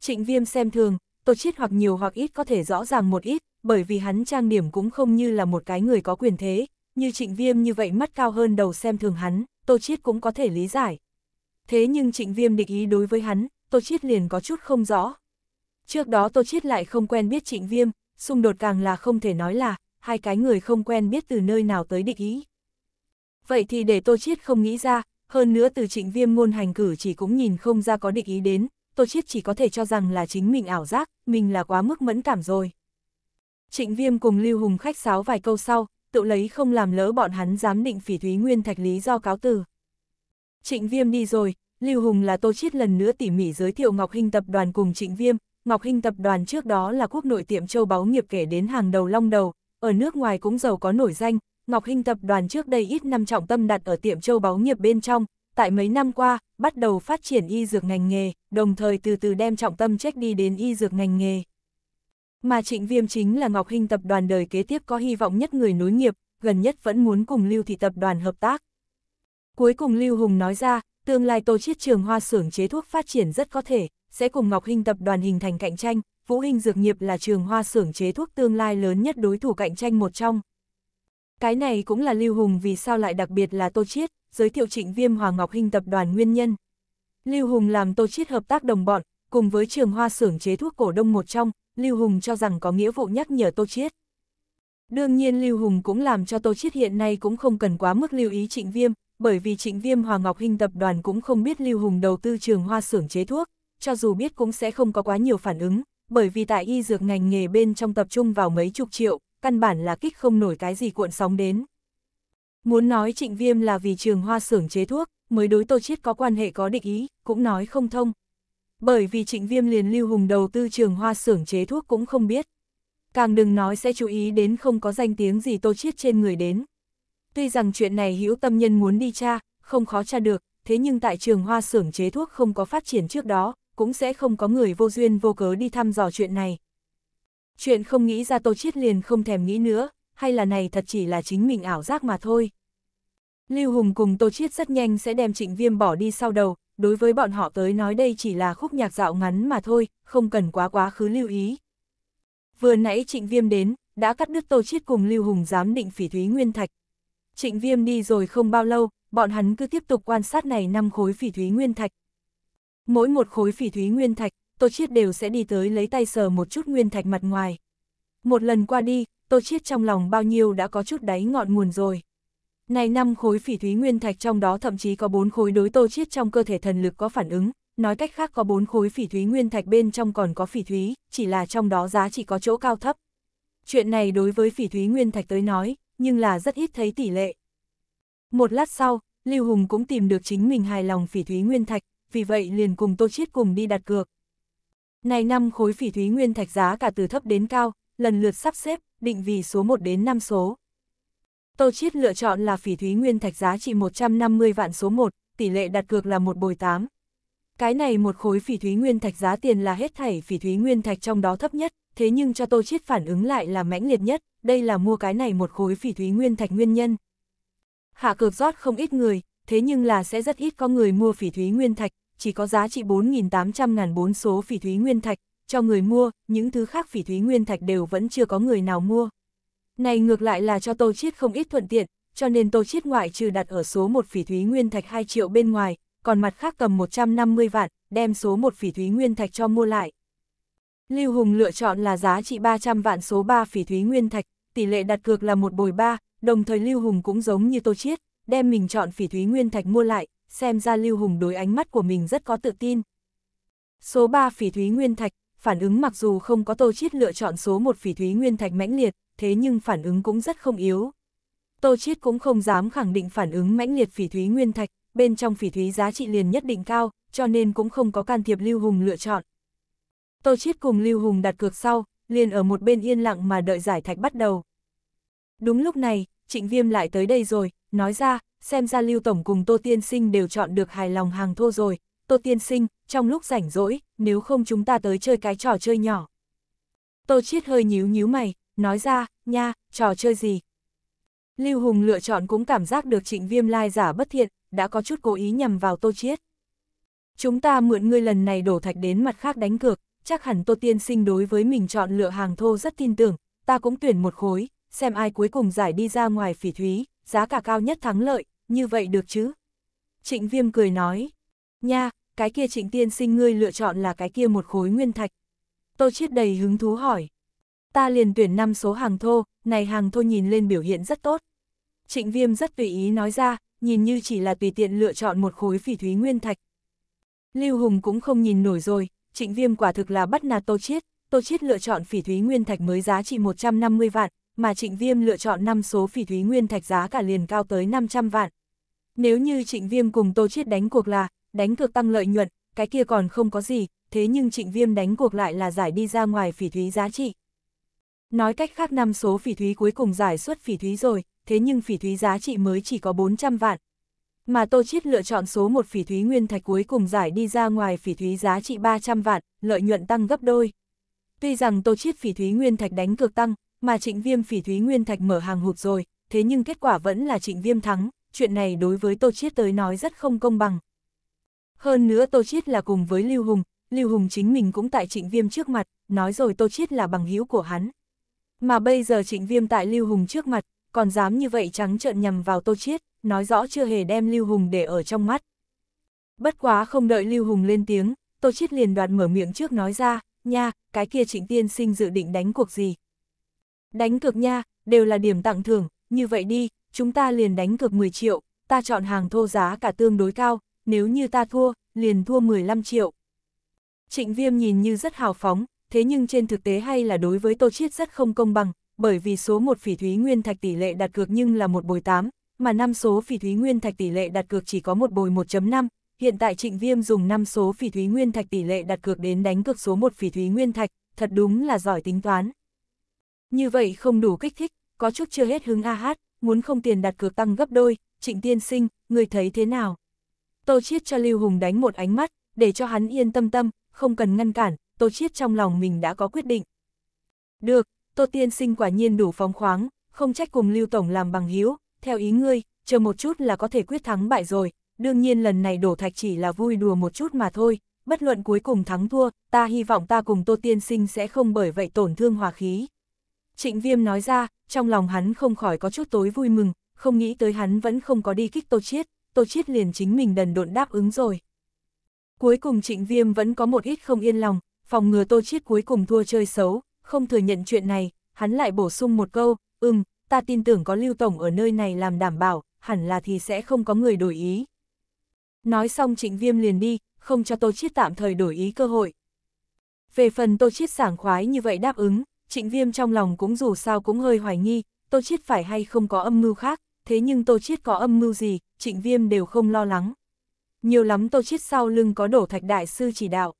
Trịnh Viêm xem thường, Tô Chiết hoặc nhiều hoặc ít có thể rõ ràng một ít, bởi vì hắn trang điểm cũng không như là một cái người có quyền thế, như trịnh viêm như vậy mắt cao hơn đầu xem thường hắn, Tô Chiết cũng có thể lý giải. Thế nhưng trịnh viêm địch ý đối với hắn, Tô Chiết liền có chút không rõ. Trước đó Tô Chiết lại không quen biết trịnh viêm, xung đột càng là không thể nói là, hai cái người không quen biết từ nơi nào tới địch ý. Vậy thì để Tô Chiết không nghĩ ra, hơn nữa từ trịnh viêm ngôn hành cử chỉ cũng nhìn không ra có địch ý đến, Tô Chiết chỉ có thể cho rằng là chính mình ảo giác, mình là quá mức mẫn cảm rồi. Trịnh Viêm cùng Lưu Hùng khách sáo vài câu sau, tự lấy không làm lỡ bọn hắn dám định phỉ thúy nguyên thạch lý do cáo từ. Trịnh Viêm đi rồi, Lưu Hùng là Tô Chiết lần nữa tỉ mỉ giới thiệu Ngọc Hinh tập đoàn cùng Trịnh Viêm, Ngọc Hinh tập đoàn trước đó là quốc nội tiệm châu báu nghiệp kể đến hàng đầu long đầu, ở nước ngoài cũng giàu có nổi danh, Ngọc Hinh tập đoàn trước đây ít năm trọng tâm đặt ở tiệm châu báu nghiệp bên trong, tại mấy năm qua, bắt đầu phát triển y dược ngành nghề, đồng thời từ từ đem trọng tâm trách đi đến y dược ngành nghề. Mà trịnh viêm chính là Ngọc Hinh tập đoàn đời kế tiếp có hy vọng nhất người nối nghiệp, gần nhất vẫn muốn cùng Lưu Thị tập đoàn hợp tác. Cuối cùng Lưu Hùng nói ra, tương lai tô chiết trường hoa xưởng chế thuốc phát triển rất có thể, sẽ cùng Ngọc Hinh tập đoàn hình thành cạnh tranh, Vũ Hinh Dược nghiệp là trường hoa xưởng chế thuốc tương lai lớn nhất đối thủ cạnh tranh một trong. Cái này cũng là Lưu Hùng vì sao lại đặc biệt là Tô Chiết, giới thiệu trịnh viêm Hoàng Ngọc Hinh tập đoàn nguyên nhân. Lưu Hùng làm Tô Chiết hợp tác đồng bọn, cùng với trường hoa xưởng chế thuốc cổ đông một trong, Lưu Hùng cho rằng có nghĩa vụ nhắc nhở Tô Chiết. Đương nhiên Lưu Hùng cũng làm cho Tô Chiết hiện nay cũng không cần quá mức lưu ý trịnh viêm, bởi vì trịnh viêm Hòa Ngọc Hinh tập đoàn cũng không biết Lưu Hùng đầu tư trường hoa xưởng chế thuốc, cho dù biết cũng sẽ không có quá nhiều phản ứng, bởi vì tại y dược ngành nghề bên trong tập trung vào mấy chục triệu, căn bản là kích không nổi cái gì cuộn sóng đến. Muốn nói trịnh viêm là vì trường hoa xưởng chế thuốc, mới đối tô chiết có quan hệ có định ý, cũng nói không thông. Bởi vì trịnh viêm liền lưu hùng đầu tư trường hoa xưởng chế thuốc cũng không biết. Càng đừng nói sẽ chú ý đến không có danh tiếng gì tô chiết trên người đến. Tuy rằng chuyện này hữu tâm nhân muốn đi tra, không khó tra được, thế nhưng tại trường hoa xưởng chế thuốc không có phát triển trước đó, cũng sẽ không có người vô duyên vô cớ đi thăm dò chuyện này. Chuyện không nghĩ ra Tô Chiết liền không thèm nghĩ nữa, hay là này thật chỉ là chính mình ảo giác mà thôi. Lưu Hùng cùng Tô Chiết rất nhanh sẽ đem trịnh viêm bỏ đi sau đầu, đối với bọn họ tới nói đây chỉ là khúc nhạc dạo ngắn mà thôi, không cần quá quá khứ lưu ý. Vừa nãy trịnh viêm đến, đã cắt đứt Tô Chiết cùng Lưu Hùng giám định phỉ thúy nguyên thạch. Trịnh viêm đi rồi không bao lâu, bọn hắn cứ tiếp tục quan sát này năm khối phỉ thúy nguyên thạch. Mỗi một khối phỉ thúy nguyên thạch, Tô Chiết đều sẽ đi tới lấy tay sờ một chút nguyên thạch mặt ngoài. Một lần qua đi, Tô Chiết trong lòng bao nhiêu đã có chút đáy ngọn nguồn rồi. Này năm khối phỉ thúy nguyên thạch trong đó thậm chí có bốn khối đối Tô Chiết trong cơ thể thần lực có phản ứng, nói cách khác có bốn khối phỉ thúy nguyên thạch bên trong còn có phỉ thúy, chỉ là trong đó giá trị có chỗ cao thấp. Chuyện này đối với phỉ thúy nguyên thạch tới nói, nhưng là rất ít thấy tỷ lệ. Một lát sau, Lưu Hùng cũng tìm được chính mình hài lòng phỉ thúy nguyên thạch, vì vậy liền cùng Tô Chiết cùng đi đặt cược. Này năm khối phỉ thúy nguyên thạch giá cả từ thấp đến cao, lần lượt sắp xếp, định vị số 1 đến 5 số. Tô Chiết lựa chọn là phỉ thúy nguyên thạch giá trị 150 vạn số 1, tỷ lệ đặt cược là một bồi 8. Cái này một khối phỉ thúy nguyên thạch giá tiền là hết thảy phỉ thúy nguyên thạch trong đó thấp nhất, thế nhưng cho Tô Chiết phản ứng lại là mãnh liệt nhất, đây là mua cái này một khối phỉ thúy nguyên thạch nguyên nhân. Hạ cược rót không ít người, thế nhưng là sẽ rất ít có người mua phỉ thúy nguyên thạch, chỉ có giá trị 4.800 ngàn bốn số phỉ thúy nguyên thạch, cho người mua, những thứ khác phỉ thúy nguyên thạch đều vẫn chưa có người nào mua. Này ngược lại là cho Tô Chiết không ít thuận tiện, cho nên Tô Chiết ngoại trừ đặt ở số một phỉ thúy nguyên thạch 2 triệu bên ngoài, còn mặt khác cầm 150 vạn, đem số một phỉ thúy nguyên thạch cho mua lại. Lưu Hùng lựa chọn là giá trị 300 vạn số 3 phỉ thúy nguyên thạch, tỷ lệ đặt cược là một bồi 3, đồng thời Lưu Hùng cũng giống như Tô Chiết, đem mình chọn phỉ thúy nguyên thạch mua lại, xem ra Lưu Hùng đối ánh mắt của mình rất có tự tin. Số 3 phỉ thúy nguyên thạch, phản ứng mặc dù không có Tô Chiết lựa chọn số một phỉ thúy nguyên thạch mãnh liệt, thế nhưng phản ứng cũng rất không yếu. Tô Chiết cũng không dám khẳng định phản ứng mãnh liệt phỉ thúy nguyên thạch, bên trong phỉ thúy giá trị liền nhất định cao, cho nên cũng không có can thiệp Lưu Hùng lựa chọn. Tô Chiết cùng Lưu Hùng đặt cược sau, liền ở một bên yên lặng mà đợi giải thạch bắt đầu. Đúng lúc này, Trịnh Viêm lại tới đây rồi, nói ra, xem ra Lưu Tổng cùng Tô Tiên Sinh đều chọn được hài lòng hàng thô rồi, Tô Tiên Sinh, trong lúc rảnh rỗi, nếu không chúng ta tới chơi cái trò chơi nhỏ. Tô Chiết hơi nhíu nhíu mày, nói ra, nha, trò chơi gì? Lưu Hùng lựa chọn cũng cảm giác được trịnh viêm lai giả bất thiện, đã có chút cố ý nhằm vào Tô Chiết. Chúng ta mượn ngươi lần này đổ thạch đến mặt khác đánh cược, chắc hẳn Tô Tiên Sinh đối với mình chọn lựa hàng thô rất tin tưởng, ta cũng tuyển một khối, xem ai cuối cùng giải đi ra ngoài phỉ thúy, giá cả cao nhất thắng lợi, như vậy được chứ? Trịnh Viêm cười nói, nha, cái kia trịnh tiên sinh ngươi lựa chọn là cái kia một khối nguyên thạch. Tô Chiết đầy hứng thú hỏi. Ta liền tuyển 5 số hàng thô, này hàng thô nhìn lên biểu hiện rất tốt. Trịnh Viêm rất tùy ý nói ra, nhìn như chỉ là tùy tiện lựa chọn một khối phỉ thúy nguyên thạch. Lưu Hùng cũng không nhìn nổi rồi, Trịnh Viêm quả thực là bắt nạt Tô Chiết, Tô Chiết lựa chọn phỉ thúy nguyên thạch mới giá trị 150 vạn, mà Trịnh Viêm lựa chọn 5 số phỉ thúy nguyên thạch giá cả liền cao tới 500 vạn. Nếu như Trịnh Viêm cùng Tô Chiết đánh cuộc là, đánh cược tăng lợi nhuận, cái kia còn không có gì, thế nhưng Trịnh Viêm đánh cuộc lại là giải đi ra ngoài phỉ thúy giá trị. Nói cách khác năm số phỉ thúy cuối cùng giải xuất phỉ thúy rồi, thế nhưng phỉ thúy giá trị mới chỉ có 400 vạn. Mà Tô Chiết lựa chọn số một phỉ thúy nguyên thạch cuối cùng giải đi ra ngoài phỉ thúy giá trị 300 vạn, lợi nhuận tăng gấp đôi. Tuy rằng Tô Chiết phỉ thúy nguyên thạch đánh cược tăng, mà Trịnh Viêm phỉ thúy nguyên thạch mở hàng hụt rồi, thế nhưng kết quả vẫn là Trịnh Viêm thắng, chuyện này đối với Tô Chiết tới nói rất không công bằng. Hơn nữa Tô Chiết là cùng với Lưu Hùng, Lưu Hùng chính mình cũng tại Trịnh Viêm trước mặt, nói rồi Tô Chiết là bằng hữu của hắn. Mà bây giờ Trịnh Viêm tại Lưu Hùng trước mặt, còn dám như vậy trắng trợn nhằm vào Tô Chiết, nói rõ chưa hề đem Lưu Hùng để ở trong mắt. Bất quá không đợi Lưu Hùng lên tiếng, Tô Chiết liền đoạt mở miệng trước nói ra, nha, cái kia Trịnh Tiên Sinh dự định đánh cuộc gì. Đánh cược nha, đều là điểm tặng thưởng, như vậy đi, chúng ta liền đánh cược 10 triệu, ta chọn hàng thô giá cả tương đối cao, nếu như ta thua, liền thua 15 triệu. Trịnh Viêm nhìn như rất hào phóng, thế nhưng trên thực tế hay là đối với Tô Chiết rất không công bằng, bởi vì số 1 phỉ thúy nguyên thạch tỷ lệ đặt cược nhưng là một bồi 8, mà năm số phỉ thúy nguyên thạch tỷ lệ đặt cược chỉ có một bồi 1.5, hiện tại Trịnh Viêm dùng 5 số phỉ thúy nguyên thạch tỷ lệ đặt cược đến đánh cược số 1 phỉ thúy nguyên thạch, thật đúng là giỏi tính toán. Như vậy không đủ kích thích, có chút chưa hết hứng a hát, muốn không tiền đặt cược tăng gấp đôi, Trịnh Tiên Sinh, người thấy thế nào? Tô Chiết cho Lưu Hùng đánh một ánh mắt, để cho hắn yên tâm tâm, không cần ngăn cản, Tô Chiết trong lòng mình đã có quyết định. Được, Tô Tiên Sinh quả nhiên đủ phóng khoáng, không trách cùng Lưu Tổng làm bằng hiếu, theo ý ngươi, chờ một chút là có thể quyết thắng bại rồi, đương nhiên lần này đổ thạch chỉ là vui đùa một chút mà thôi, bất luận cuối cùng thắng thua, ta hy vọng ta cùng Tô Tiên Sinh sẽ không bởi vậy tổn thương hòa khí. Trịnh Viêm nói ra, trong lòng hắn không khỏi có chút tối vui mừng, không nghĩ tới hắn vẫn không có đi kích Tô Chiết, Tô Chiết liền chính mình đần độn đáp ứng rồi. Cuối cùng Trịnh Viêm vẫn có một ít không yên lòng, phòng ngừa Tô Chiết cuối cùng thua chơi xấu, không thừa nhận chuyện này, hắn lại bổ sung một câu, ừm, ta tin tưởng có Lưu Tổng ở nơi này làm đảm bảo, hẳn là thì sẽ không có người đổi ý. Nói xong Trịnh Viêm liền đi, không cho Tô Chiết tạm thời đổi ý cơ hội. Về phần Tô Chiết sảng khoái như vậy đáp ứng, Trịnh Viêm trong lòng cũng dù sao cũng hơi hoài nghi, Tô Chiết phải hay không có âm mưu khác, thế nhưng Tô Chiết có âm mưu gì, Trịnh Viêm đều không lo lắng. Nhiều lắm Tô Chiết sau lưng có đổ thạch đại sư chỉ đạo.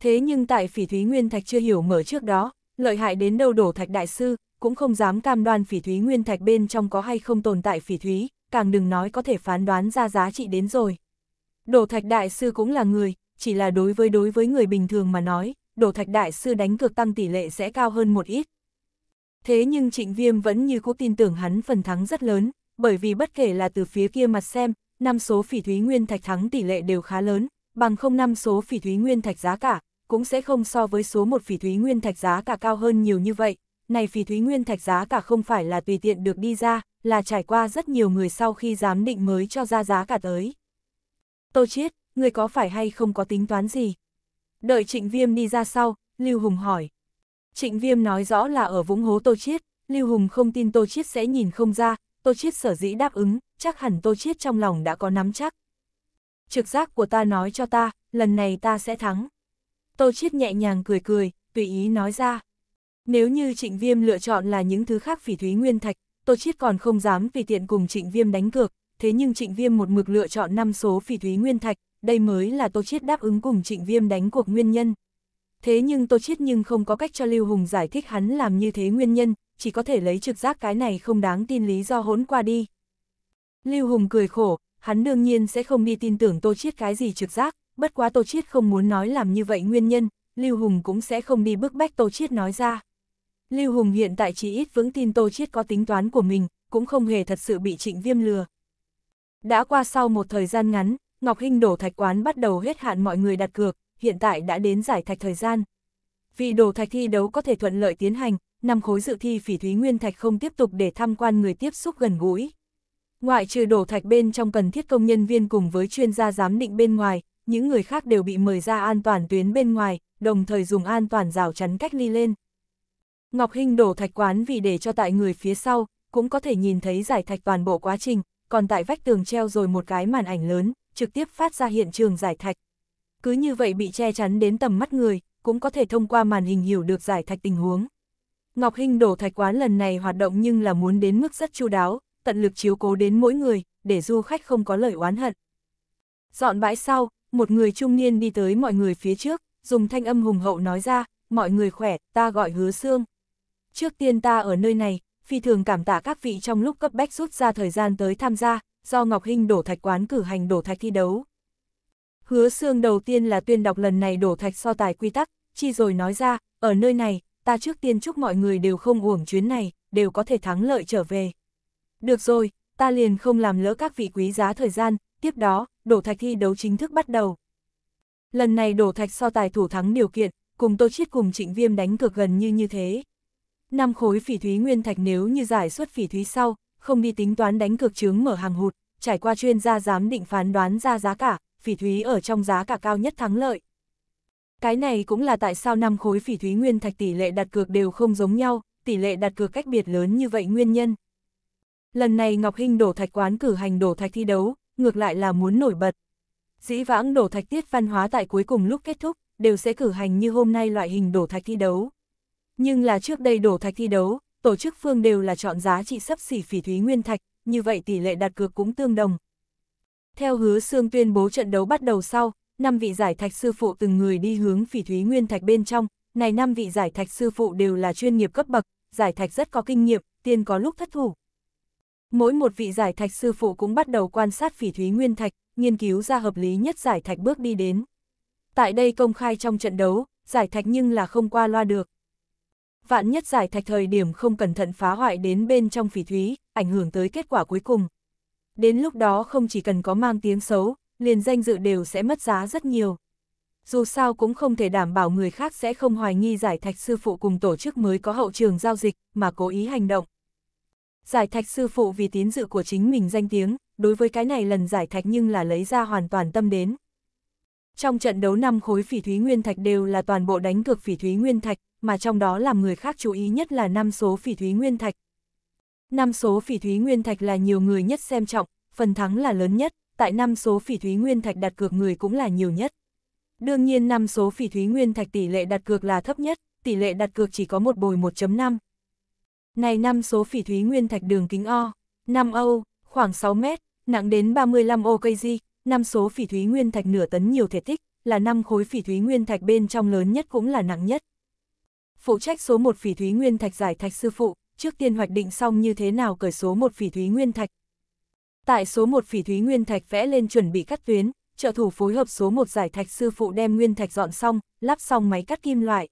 Thế nhưng tại phỉ thúy nguyên thạch chưa hiểu mở trước đó, lợi hại đến đâu đổ thạch đại sư, cũng không dám cam đoan phỉ thúy nguyên thạch bên trong có hay không tồn tại phỉ thúy, càng đừng nói có thể phán đoán ra giá trị đến rồi. Đổ thạch đại sư cũng là người, chỉ là đối với đối với người bình thường mà nói, đổ thạch đại sư đánh cược tăng tỷ lệ sẽ cao hơn một ít. Thế nhưng trịnh viêm vẫn như cố tin tưởng hắn phần thắng rất lớn, bởi vì bất kể là từ phía kia mặt xem, năm số phỉ thúy nguyên thạch thắng tỷ lệ đều khá lớn, bằng không năm số phỉ thúy nguyên thạch giá cả, cũng sẽ không so với số một phỉ thúy nguyên thạch giá cả cao hơn nhiều như vậy. Này phỉ thúy nguyên thạch giá cả không phải là tùy tiện được đi ra, là trải qua rất nhiều người sau khi giám định mới cho ra giá cả tới. Tô Chiết, người có phải hay không có tính toán gì? Đợi Trịnh Viêm đi ra sau, Lưu Hùng hỏi. Trịnh Viêm nói rõ là ở vũng hố Tô Chiết, Lưu Hùng không tin Tô Chiết sẽ nhìn không ra, Tô Chiết sở dĩ đáp ứng, chắc hẳn Tô Chiết trong lòng đã có nắm chắc. Trực giác của ta nói cho ta, lần này ta sẽ thắng. Tô Chiết nhẹ nhàng cười cười, tùy ý nói ra. Nếu như Trịnh Viêm lựa chọn là những thứ khác phỉ thúy nguyên thạch, Tô Chiết còn không dám tùy tiện cùng Trịnh Viêm đánh cược, thế nhưng Trịnh Viêm một mực lựa chọn năm số phỉ thúy nguyên thạch, đây mới là Tô Chiết đáp ứng cùng Trịnh Viêm đánh cuộc nguyên nhân. Thế nhưng Tô Chiết nhưng không có cách cho Lưu Hùng giải thích hắn làm như thế nguyên nhân, chỉ có thể lấy trực giác cái này không đáng tin lý do hỗn qua đi. Lưu Hùng cười khổ, hắn đương nhiên sẽ không đi tin tưởng Tô Chiết cái gì trực giác, bất quá Tô Chiết không muốn nói làm như vậy nguyên nhân, Lưu Hùng cũng sẽ không đi bức bách Tô Chiết nói ra. Lưu Hùng hiện tại chỉ ít vững tin Tô Chiết có tính toán của mình, cũng không hề thật sự bị trịnh viêm lừa. Đã qua sau một thời gian ngắn, Ngọc Hinh đổ thạch quán bắt đầu hết hạn mọi người đặt cược, hiện tại đã đến giải thạch thời gian. Vì đổ thạch thi đấu có thể thuận lợi tiến hành, năm khối dự thi phỉ thúy nguyên thạch không tiếp tục để tham quan người tiếp xúc gần gũi. Ngoại trừ đổ thạch bên trong cần thiết công nhân viên cùng với chuyên gia giám định bên ngoài, những người khác đều bị mời ra an toàn tuyến bên ngoài, đồng thời dùng an toàn rào chắn cách ly lên. Ngọc Hinh đổ thạch quán vì để cho tại người phía sau, cũng có thể nhìn thấy giải thạch toàn bộ quá trình, còn tại vách tường treo rồi một cái màn ảnh lớn, trực tiếp phát ra hiện trường giải thạch. Cứ như vậy bị che chắn đến tầm mắt người, cũng có thể thông qua màn hình hiểu được giải thạch tình huống. Ngọc Hinh đổ thạch quán lần này hoạt động nhưng là muốn đến mức rất chu đáo, tận lực chiếu cố đến mỗi người, để du khách không có lời oán hận. Dọn bãi sau, một người trung niên đi tới mọi người phía trước, dùng thanh âm hùng hậu nói ra, mọi người khỏe, ta gọi hứa xương. Trước tiên ta ở nơi này, phi thường cảm tạ các vị trong lúc cấp bách rút ra thời gian tới tham gia, do Ngọc Hinh đổ thạch quán cử hành đổ thạch thi đấu. Hứa xương đầu tiên là tuyên đọc lần này đổ thạch so tài quy tắc, chi rồi nói ra, ở nơi này, ta trước tiên chúc mọi người đều không uổng chuyến này, đều có thể thắng lợi trở về. Được rồi, ta liền không làm lỡ các vị quý giá thời gian, tiếp đó, đổ thạch thi đấu chính thức bắt đầu. Lần này đổ thạch so tài thủ thắng điều kiện, cùng Tô Chiết cùng Trịnh Viêm đánh cược gần như như thế. Năm khối phỉ thúy nguyên thạch nếu như giải suất phỉ thúy sau, không đi tính toán đánh cược chướng mở hàng hụt, trải qua chuyên gia giám định phán đoán ra giá cả, phỉ thúy ở trong giá cả cao nhất thắng lợi. Cái này cũng là tại sao năm khối phỉ thúy nguyên thạch tỷ lệ đặt cược đều không giống nhau, tỷ lệ đặt cược cách biệt lớn như vậy nguyên nhân. Lần này Ngọc Hinh đổ thạch quán cử hành đổ thạch thi đấu, ngược lại là muốn nổi bật. Dĩ vãng đổ thạch tiết văn hóa tại cuối cùng lúc kết thúc, đều sẽ cử hành như hôm nay loại hình đổ thạch thi đấu. Nhưng là trước đây đổ thạch thi đấu, tổ chức phương đều là chọn giá trị sấp xỉ phỉ thúy nguyên thạch, như vậy tỷ lệ đặt cược cũng tương đồng. Theo hứa xương tuyên bố trận đấu bắt đầu sau, năm vị giải thạch sư phụ từng người đi hướng phỉ thúy nguyên thạch bên trong, này năm vị giải thạch sư phụ đều là chuyên nghiệp cấp bậc, giải thạch rất có kinh nghiệm, tiên có lúc thất thủ. Mỗi một vị giải thạch sư phụ cũng bắt đầu quan sát phỉ thúy nguyên thạch, nghiên cứu ra hợp lý nhất giải thạch bước đi đến. Tại đây công khai trong trận đấu, giải thạch nhưng là không qua loa được. Vạn nhất giải thạch thời điểm không cẩn thận phá hoại đến bên trong phỉ thúy, ảnh hưởng tới kết quả cuối cùng. Đến lúc đó không chỉ cần có mang tiếng xấu, liền danh dự đều sẽ mất giá rất nhiều. Dù sao cũng không thể đảm bảo người khác sẽ không hoài nghi giải thạch sư phụ cùng tổ chức mới có hậu trường giao dịch mà cố ý hành động. Giải thạch sư phụ vì tín dự của chính mình danh tiếng, đối với cái này lần giải thạch nhưng là lấy ra hoàn toàn tâm đến. Trong trận đấu năm khối phỉ thúy nguyên thạch đều là toàn bộ đánh cược phỉ thúy nguyên thạch, mà trong đó làm người khác chú ý nhất là năm số phỉ thúy nguyên thạch. Năm số phỉ thúy nguyên thạch là nhiều người nhất xem trọng, phần thắng là lớn nhất, tại năm số phỉ thúy nguyên thạch đặt cược người cũng là nhiều nhất. Đương nhiên năm số phỉ thúy nguyên thạch tỷ lệ đặt cược là thấp nhất, tỷ lệ đặt cược chỉ có một bồi 1.5. Này năm số phỉ thúy nguyên thạch đường kính O, 5 Âu, khoảng 6 mét, nặng đến 35 OKG, năm số phỉ thúy nguyên thạch nửa tấn nhiều thể tích, là năm khối phỉ thúy nguyên thạch bên trong lớn nhất cũng là nặng nhất. Phụ trách số 1 phỉ thúy nguyên thạch giải thạch sư phụ, trước tiên hoạch định xong như thế nào cởi số 1 phỉ thúy nguyên thạch. Tại số 1 phỉ thúy nguyên thạch vẽ lên chuẩn bị cắt tuyến, trợ thủ phối hợp số 1 giải thạch sư phụ đem nguyên thạch dọn xong, lắp xong máy cắt kim loại.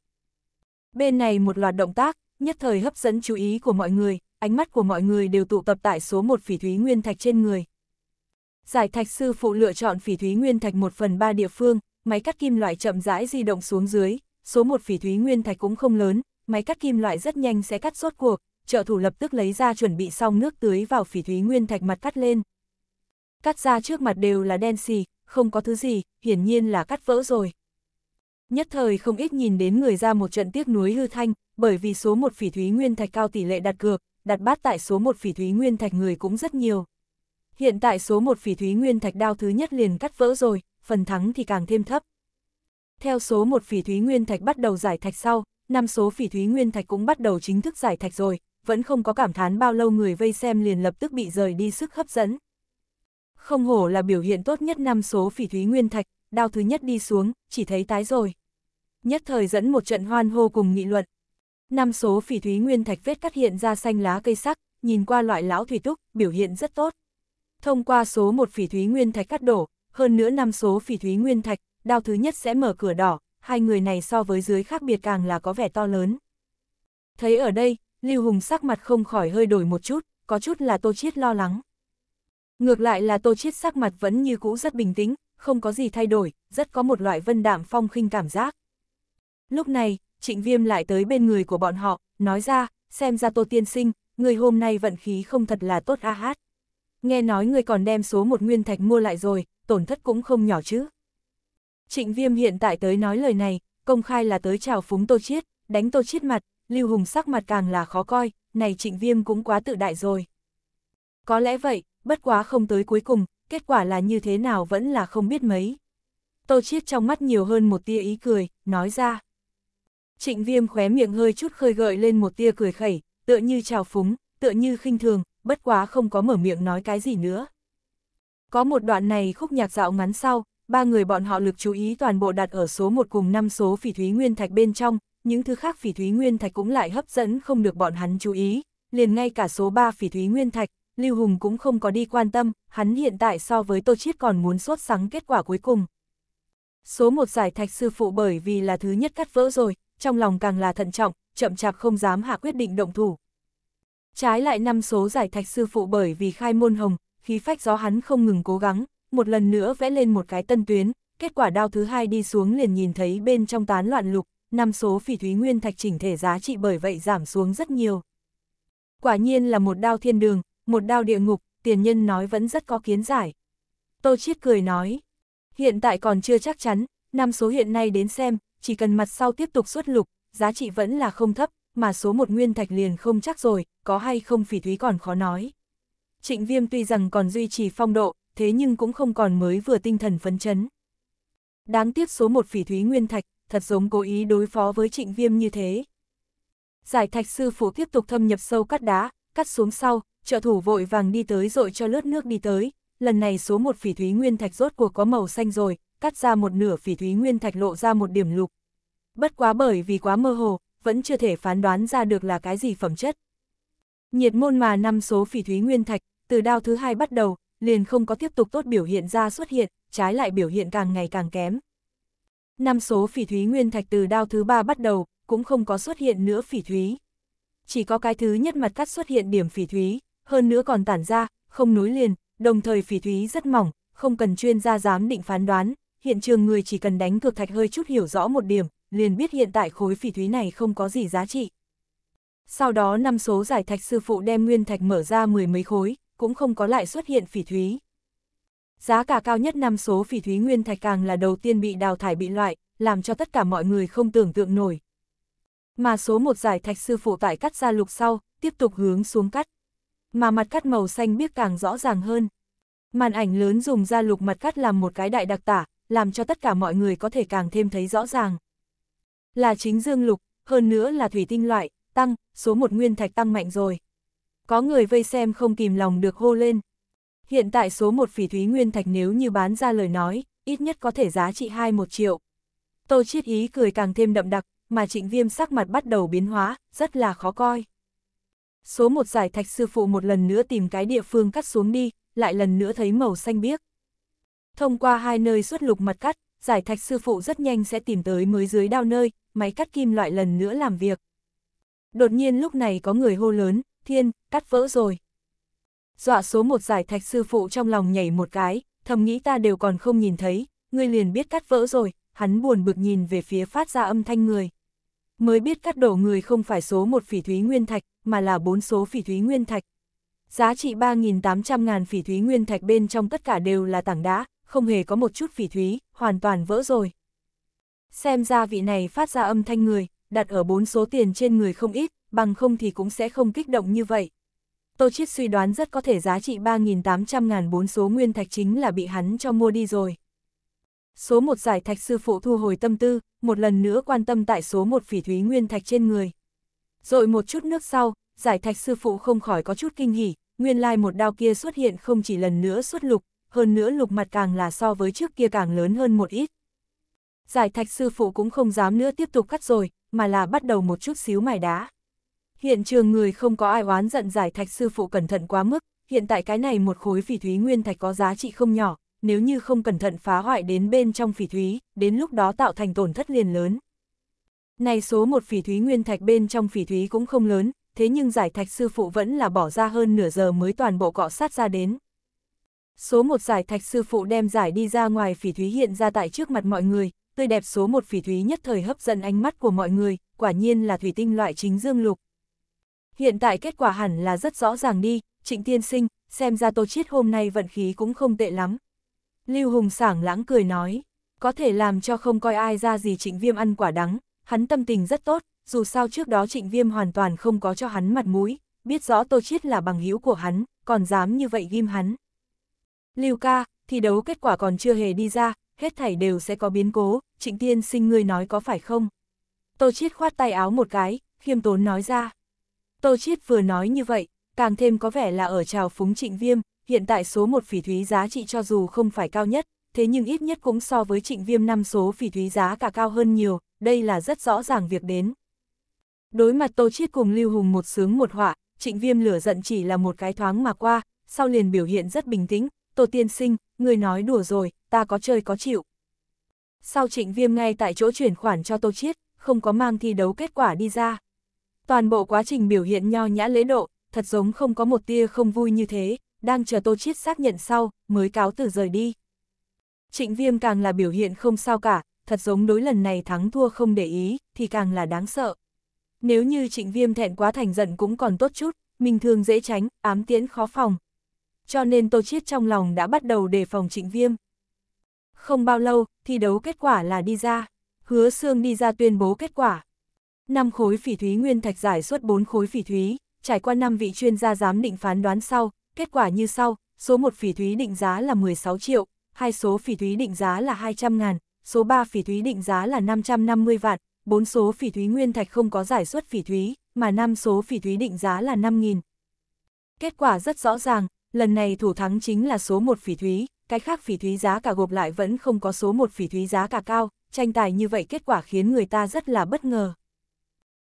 Bên này một loạt động tác, nhất thời hấp dẫn chú ý của mọi người, ánh mắt của mọi người đều tụ tập tại số 1 phỉ thúy nguyên thạch trên người. Giải thạch sư phụ lựa chọn phỉ thúy nguyên thạch 1 phần 3 địa phương, máy cắt kim loại chậm rãi di động xuống dưới, số 1 phỉ thúy nguyên thạch cũng không lớn, máy cắt kim loại rất nhanh sẽ cắt rốt cuộc, trợ thủ lập tức lấy ra chuẩn bị xong nước tưới vào phỉ thúy nguyên thạch mặt cắt lên. Cắt ra trước mặt đều là đen xì, không có thứ gì, hiển nhiên là cắt vỡ rồi. Nhất thời không ít nhìn đến người ra một trận tiếc nuối hư thanh, bởi vì số một phỉ thúy nguyên thạch cao tỷ lệ đặt cược, đặt bát tại số một phỉ thúy nguyên thạch người cũng rất nhiều. Hiện tại số một phỉ thúy nguyên thạch đao thứ nhất liền cắt vỡ rồi, phần thắng thì càng thêm thấp. Theo số một phỉ thúy nguyên thạch bắt đầu giải thạch sau, năm số phỉ thúy nguyên thạch cũng bắt đầu chính thức giải thạch rồi, vẫn không có cảm thán bao lâu người vây xem liền lập tức bị rời đi sức hấp dẫn. Không hổ là biểu hiện tốt nhất năm số phỉ thúy nguyên thạch, đao thứ nhất đi xuống, chỉ thấy tái rồi. Nhất thời dẫn một trận hoan hô cùng nghị luận. Năm số phỉ thúy nguyên thạch vết cắt hiện ra xanh lá cây sắc, nhìn qua loại lão thủy túc, biểu hiện rất tốt. Thông qua số một phỉ thúy nguyên thạch cắt đổ, hơn nữa năm số phỉ thúy nguyên thạch, đao thứ nhất sẽ mở cửa đỏ, hai người này so với dưới khác biệt càng là có vẻ to lớn. Thấy ở đây, Lưu Hùng sắc mặt không khỏi hơi đổi một chút, có chút là Tô Chiết lo lắng. Ngược lại là Tô Chiết sắc mặt vẫn như cũ rất bình tĩnh, không có gì thay đổi, rất có một loại vân đạm phong khinh cảm giác. Lúc này, trịnh viêm lại tới bên người của bọn họ, nói ra, xem ra Tô Tiên Sinh, người hôm nay vận khí không thật là tốt a hát. Nghe nói người còn đem số một nguyên thạch mua lại rồi, tổn thất cũng không nhỏ chứ. Trịnh viêm hiện tại tới nói lời này, công khai là tới chào phúng Tô Chiết, đánh Tô Chiết mặt, Lưu Hùng sắc mặt càng là khó coi, này trịnh viêm cũng quá tự đại rồi. Có lẽ vậy, bất quá không tới cuối cùng, kết quả là như thế nào vẫn là không biết mấy. Tô Chiết trong mắt nhiều hơn một tia ý cười, nói ra. Trịnh viêm khóe miệng hơi chút khơi gợi lên một tia cười khẩy, tựa như trào phúng, tựa như khinh thường, bất quá không có mở miệng nói cái gì nữa. Có một đoạn này khúc nhạc dạo ngắn sau, ba người bọn họ lực chú ý toàn bộ đặt ở số một cùng năm số phỉ thúy nguyên thạch bên trong, những thứ khác phỉ thúy nguyên thạch cũng lại hấp dẫn không được bọn hắn chú ý, liền ngay cả số 3 phỉ thúy nguyên thạch, Lưu Hùng cũng không có đi quan tâm, hắn hiện tại so với Tô Chiết còn muốn sốt sắng kết quả cuối cùng. Số một giải thạch sư phụ bởi vì là thứ nhất cắt vỡ rồi, trong lòng càng là thận trọng, chậm chạp không dám hạ quyết định động thủ. Trái lại năm số giải thạch sư phụ bởi vì khai môn hồng, khí phách gió hắn không ngừng cố gắng, một lần nữa vẽ lên một cái tân tuyến, kết quả đao thứ hai đi xuống liền nhìn thấy bên trong tán loạn lục, năm số phỉ thúy nguyên thạch chỉnh thể giá trị bởi vậy giảm xuống rất nhiều. Quả nhiên là một đao thiên đường, một đao địa ngục, tiền nhân nói vẫn rất có kiến giải. Tô Chiết cười nói, hiện tại còn chưa chắc chắn, năm số hiện nay đến xem, chỉ cần mặt sau tiếp tục xuất lục, giá trị vẫn là không thấp, mà số một nguyên thạch liền không chắc rồi, có hay không phỉ thúy còn khó nói. Trịnh Viêm tuy rằng còn duy trì phong độ, thế nhưng cũng không còn mới vừa tinh thần phấn chấn. Đáng tiếc số một phỉ thúy nguyên thạch, thật giống cố ý đối phó với trịnh viêm như thế. Giải thạch sư phụ tiếp tục thâm nhập sâu cắt đá, cắt xuống sau, trợ thủ vội vàng đi tới rồi cho lướt nước đi tới, lần này số một phỉ thúy nguyên thạch rốt cuộc có màu xanh rồi, cắt ra một nửa phỉ thúy nguyên thạch lộ ra một điểm lục. Bất quá bởi vì quá mơ hồ, vẫn chưa thể phán đoán ra được là cái gì phẩm chất. Nhiệt môn mà năm số phỉ thúy nguyên thạch, từ đao thứ hai bắt đầu, liền không có tiếp tục tốt biểu hiện ra xuất hiện, trái lại biểu hiện càng ngày càng kém. Năm số phỉ thúy nguyên thạch từ đao thứ ba bắt đầu, cũng không có xuất hiện nữa phỉ thúy. Chỉ có cái thứ nhất mặt cắt xuất hiện điểm phỉ thúy, hơn nữa còn tản ra, không nối liền, đồng thời phỉ thúy rất mỏng, không cần chuyên gia giám định phán đoán, hiện trường người chỉ cần đánh cược thạch hơi chút hiểu rõ một điểm, liền biết hiện tại khối phỉ thúy này không có gì giá trị. Sau đó năm số giải thạch sư phụ đem nguyên thạch mở ra mười mấy khối, cũng không có lại xuất hiện phỉ thúy. Giá cả cao nhất năm số phỉ thúy nguyên thạch càng là đầu tiên bị đào thải bị loại, làm cho tất cả mọi người không tưởng tượng nổi. Mà số một giải thạch sư phụ tại cắt ra lục sau, tiếp tục hướng xuống cắt. Mà mặt cắt màu xanh biếc càng rõ ràng hơn. Màn ảnh lớn dùng ra lục mặt cắt làm một cái đại đặc tả, làm cho tất cả mọi người có thể càng thêm thấy rõ ràng. Là chính dương lục, hơn nữa là thủy tinh loại, tăng, số một nguyên thạch tăng mạnh rồi. Có người vây xem không kìm lòng được hô lên. Hiện tại số một phỉ thúy nguyên thạch nếu như bán ra lời nói, ít nhất có thể giá trị 2 một triệu. Tô chiết ý cười càng thêm đậm đặc, mà trịnh viêm sắc mặt bắt đầu biến hóa, rất là khó coi. Số một giải thạch sư phụ một lần nữa tìm cái địa phương cắt xuống đi, lại lần nữa thấy màu xanh biếc. Thông qua hai nơi xuất lục mặt cắt, giải thạch sư phụ rất nhanh sẽ tìm tới mới dưới đao nơi, máy cắt kim loại lần nữa làm việc. Đột nhiên lúc này có người hô lớn, thiên, cắt vỡ rồi. Dọa số một giải thạch sư phụ trong lòng nhảy một cái, thầm nghĩ ta đều còn không nhìn thấy, ngươi liền biết cắt vỡ rồi, hắn buồn bực nhìn về phía phát ra âm thanh người. Mới biết cắt đổ người không phải số một phỉ thúy nguyên thạch, mà là bốn số phỉ thúy nguyên thạch. Giá trị 3.800 ngàn phỉ thúy nguyên thạch bên trong tất cả đều là tảng đá, không hề có một chút phỉ thúy, hoàn toàn vỡ rồi. Xem ra vị này phát ra âm thanh người, đặt ở bốn số tiền trên người không ít, bằng không thì cũng sẽ không kích động như vậy. Tô Chiết suy đoán rất có thể giá trị 3.800 ngàn bốn số nguyên thạch chính là bị hắn cho mua đi rồi. Số một giải thạch sư phụ thu hồi tâm tư, một lần nữa quan tâm tại số một phỉ thúy nguyên thạch trên người. Rồi một chút nước sau, giải thạch sư phụ không khỏi có chút kinh hỉ, nguyên lai một đao kia xuất hiện không chỉ lần nữa xuất lục, hơn nữa lục mặt càng là so với trước kia càng lớn hơn một ít. Giải thạch sư phụ cũng không dám nữa tiếp tục cắt rồi, mà là bắt đầu một chút xíu mài đá. Hiện trường người không có ai oán giận giải thạch sư phụ cẩn thận quá mức, hiện tại cái này một khối phỉ thúy nguyên thạch có giá trị không nhỏ, nếu như không cẩn thận phá hoại đến bên trong phỉ thúy, đến lúc đó tạo thành tổn thất liền lớn. Này số một phỉ thúy nguyên thạch bên trong phỉ thúy cũng không lớn, thế nhưng giải thạch sư phụ vẫn là bỏ ra hơn nửa giờ mới toàn bộ cọ sát ra đến. Số một giải thạch sư phụ đem giải đi ra ngoài phỉ thúy hiện ra tại trước mặt mọi người, tươi đẹp số một phỉ thúy nhất thời hấp dẫn ánh mắt của mọi người, quả nhiên là thủy tinh loại chính dương lục. Hiện tại kết quả hẳn là rất rõ ràng đi, trịnh tiên sinh, xem ra tô chiết hôm nay vận khí cũng không tệ lắm. Lưu Hùng sảng lãng cười nói, có thể làm cho không coi ai ra gì trịnh viêm ăn quả đắng, hắn tâm tình rất tốt, dù sao trước đó trịnh viêm hoàn toàn không có cho hắn mặt mũi, biết rõ tô chiết là bằng hữu của hắn, còn dám như vậy ghim hắn. Lưu ca, thi đấu kết quả còn chưa hề đi ra, hết thảy đều sẽ có biến cố, trịnh tiên sinh ngươi nói có phải không? Tô chiết khoát tay áo một cái, khiêm tốn nói ra. Tô chiết vừa nói như vậy, càng thêm có vẻ là ở trào phúng trịnh viêm, hiện tại số một phỉ thúy giá trị cho dù không phải cao nhất, thế nhưng ít nhất cũng so với trịnh viêm năm số phỉ thúy giá cả cao hơn nhiều, đây là rất rõ ràng việc đến. Đối mặt Tô Chiết cùng Lưu Hùng một sướng một họa, trịnh viêm lửa giận chỉ là một cái thoáng mà qua, sau liền biểu hiện rất bình tĩnh, Tô Tiên Sinh, người nói đùa rồi, ta có chơi có chịu. Sau trịnh viêm ngay tại chỗ chuyển khoản cho Tô Chiết, không có mang thi đấu kết quả đi ra. Toàn bộ quá trình biểu hiện nho nhã lễ độ, thật giống không có một tia không vui như thế, đang chờ Tô Chiết xác nhận sau, mới cáo từ rời đi. Trịnh viêm càng là biểu hiện không sao cả, thật giống đối lần này thắng thua không để ý, thì càng là đáng sợ. Nếu như trịnh viêm thẹn quá thành giận cũng còn tốt chút, mình thường dễ tránh, ám tiễn khó phòng. Cho nên Tô Chiết trong lòng đã bắt đầu đề phòng trịnh viêm. Không bao lâu, thi đấu kết quả là đi ra. Hứa xương đi ra tuyên bố kết quả. 5 khối phỉ thúy nguyên thạch giải suất 4 khối phỉ thúy, trải qua 5 vị chuyên gia giám định phán đoán sau, Kết quả như sau, số 1 phỉ thúy định giá là 16 triệu, hai số phỉ thúy định giá là 200 ngàn, số 3 phỉ thúy định giá là 550 vạn, 4 số phỉ thúy nguyên thạch không có giải suất phỉ thúy, mà 5 số phỉ thúy định giá là 5.000. Kết quả rất rõ ràng, lần này thủ thắng chính là số 1 phỉ thúy, cái khác phỉ thúy giá cả gộp lại vẫn không có số 1 phỉ thúy giá cả cao, tranh tài như vậy kết quả khiến người ta rất là bất ngờ.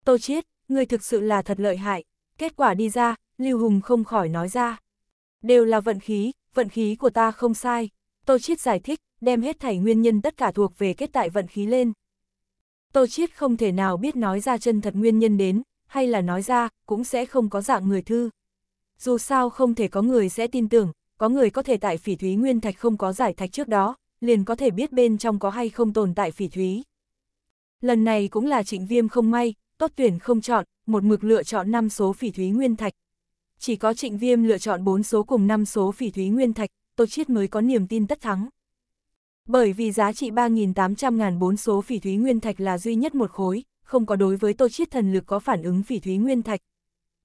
Tô Chiết, người thực sự là thật lợi hại, kết quả đi ra, Lưu Hùng không khỏi nói ra. Đều là vận khí, vận khí của ta không sai. Tô Chiết giải thích, đem hết thảy nguyên nhân tất cả thuộc về kết tại vận khí lên. Tô Chiết không thể nào biết nói ra chân thật nguyên nhân đến, hay là nói ra, cũng sẽ không có dạng người thư. Dù sao không thể có người sẽ tin tưởng, có người có thể tại phỉ thúy nguyên thạch không có giải thạch trước đó, liền có thể biết bên trong có hay không tồn tại phỉ thúy. Lần này cũng là trịnh viêm không may, tốt tuyển không chọn, một mực lựa chọn 5 số phỉ thúy nguyên thạch. Chỉ có trịnh viêm lựa chọn 4 số cùng 5 số phỉ thúy nguyên thạch, Tô Chiết mới có niềm tin tất thắng. Bởi vì giá trị 3.800 ngàn bốn số phỉ thúy nguyên thạch là duy nhất một khối, không có đối với Tô Chiết thần lực có phản ứng phỉ thúy nguyên thạch.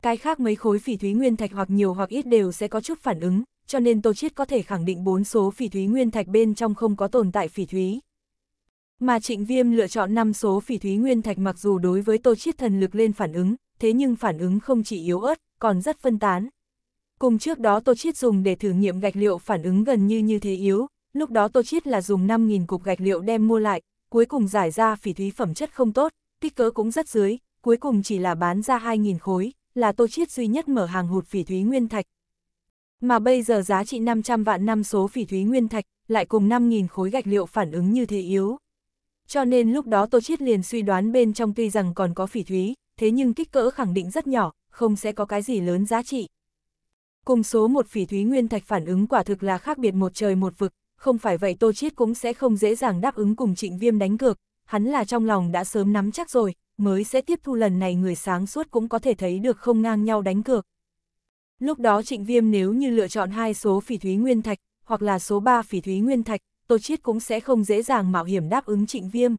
Cái khác mấy khối phỉ thúy nguyên thạch hoặc nhiều hoặc ít đều sẽ có chút phản ứng, cho nên Tô Chiết có thể khẳng định bốn số phỉ thúy nguyên thạch bên trong không có tồn tại phỉ thúy. Mà Trịnh Viêm lựa chọn 5 số phỉ thúy nguyên thạch mặc dù đối với Tô Chiết thần lực lên phản ứng, thế nhưng phản ứng không chỉ yếu ớt, còn rất phân tán. Cùng trước đó Tô Chiết dùng để thử nghiệm gạch liệu phản ứng gần như như thế yếu, lúc đó Tô Chiết là dùng 5.000 cục gạch liệu đem mua lại, cuối cùng giải ra phỉ thúy phẩm chất không tốt, kích cỡ cũng rất dưới, cuối cùng chỉ là bán ra 2.000 khối, là Tô Chiết duy nhất mở hàng hụt phỉ thúy nguyên thạch. Mà bây giờ giá trị 500 vạn năm số phỉ thúy nguyên thạch, lại cùng 5.000 khối gạch liệu phản ứng như thế yếu. Cho nên lúc đó Tô Chiết liền suy đoán bên trong tuy rằng còn có phỉ thúy, thế nhưng kích cỡ khẳng định rất nhỏ, không sẽ có cái gì lớn giá trị. Cùng số một phỉ thúy nguyên thạch phản ứng quả thực là khác biệt một trời một vực, không phải vậy Tô Chiết cũng sẽ không dễ dàng đáp ứng cùng trịnh viêm đánh cược, hắn là trong lòng đã sớm nắm chắc rồi, mới sẽ tiếp thu lần này người sáng suốt cũng có thể thấy được không ngang nhau đánh cược. Lúc đó trịnh viêm nếu như lựa chọn hai số phỉ thúy nguyên thạch, hoặc là số 3 phỉ thúy nguyên thạch, Tô Chiết cũng sẽ không dễ dàng mạo hiểm đáp ứng trịnh viêm.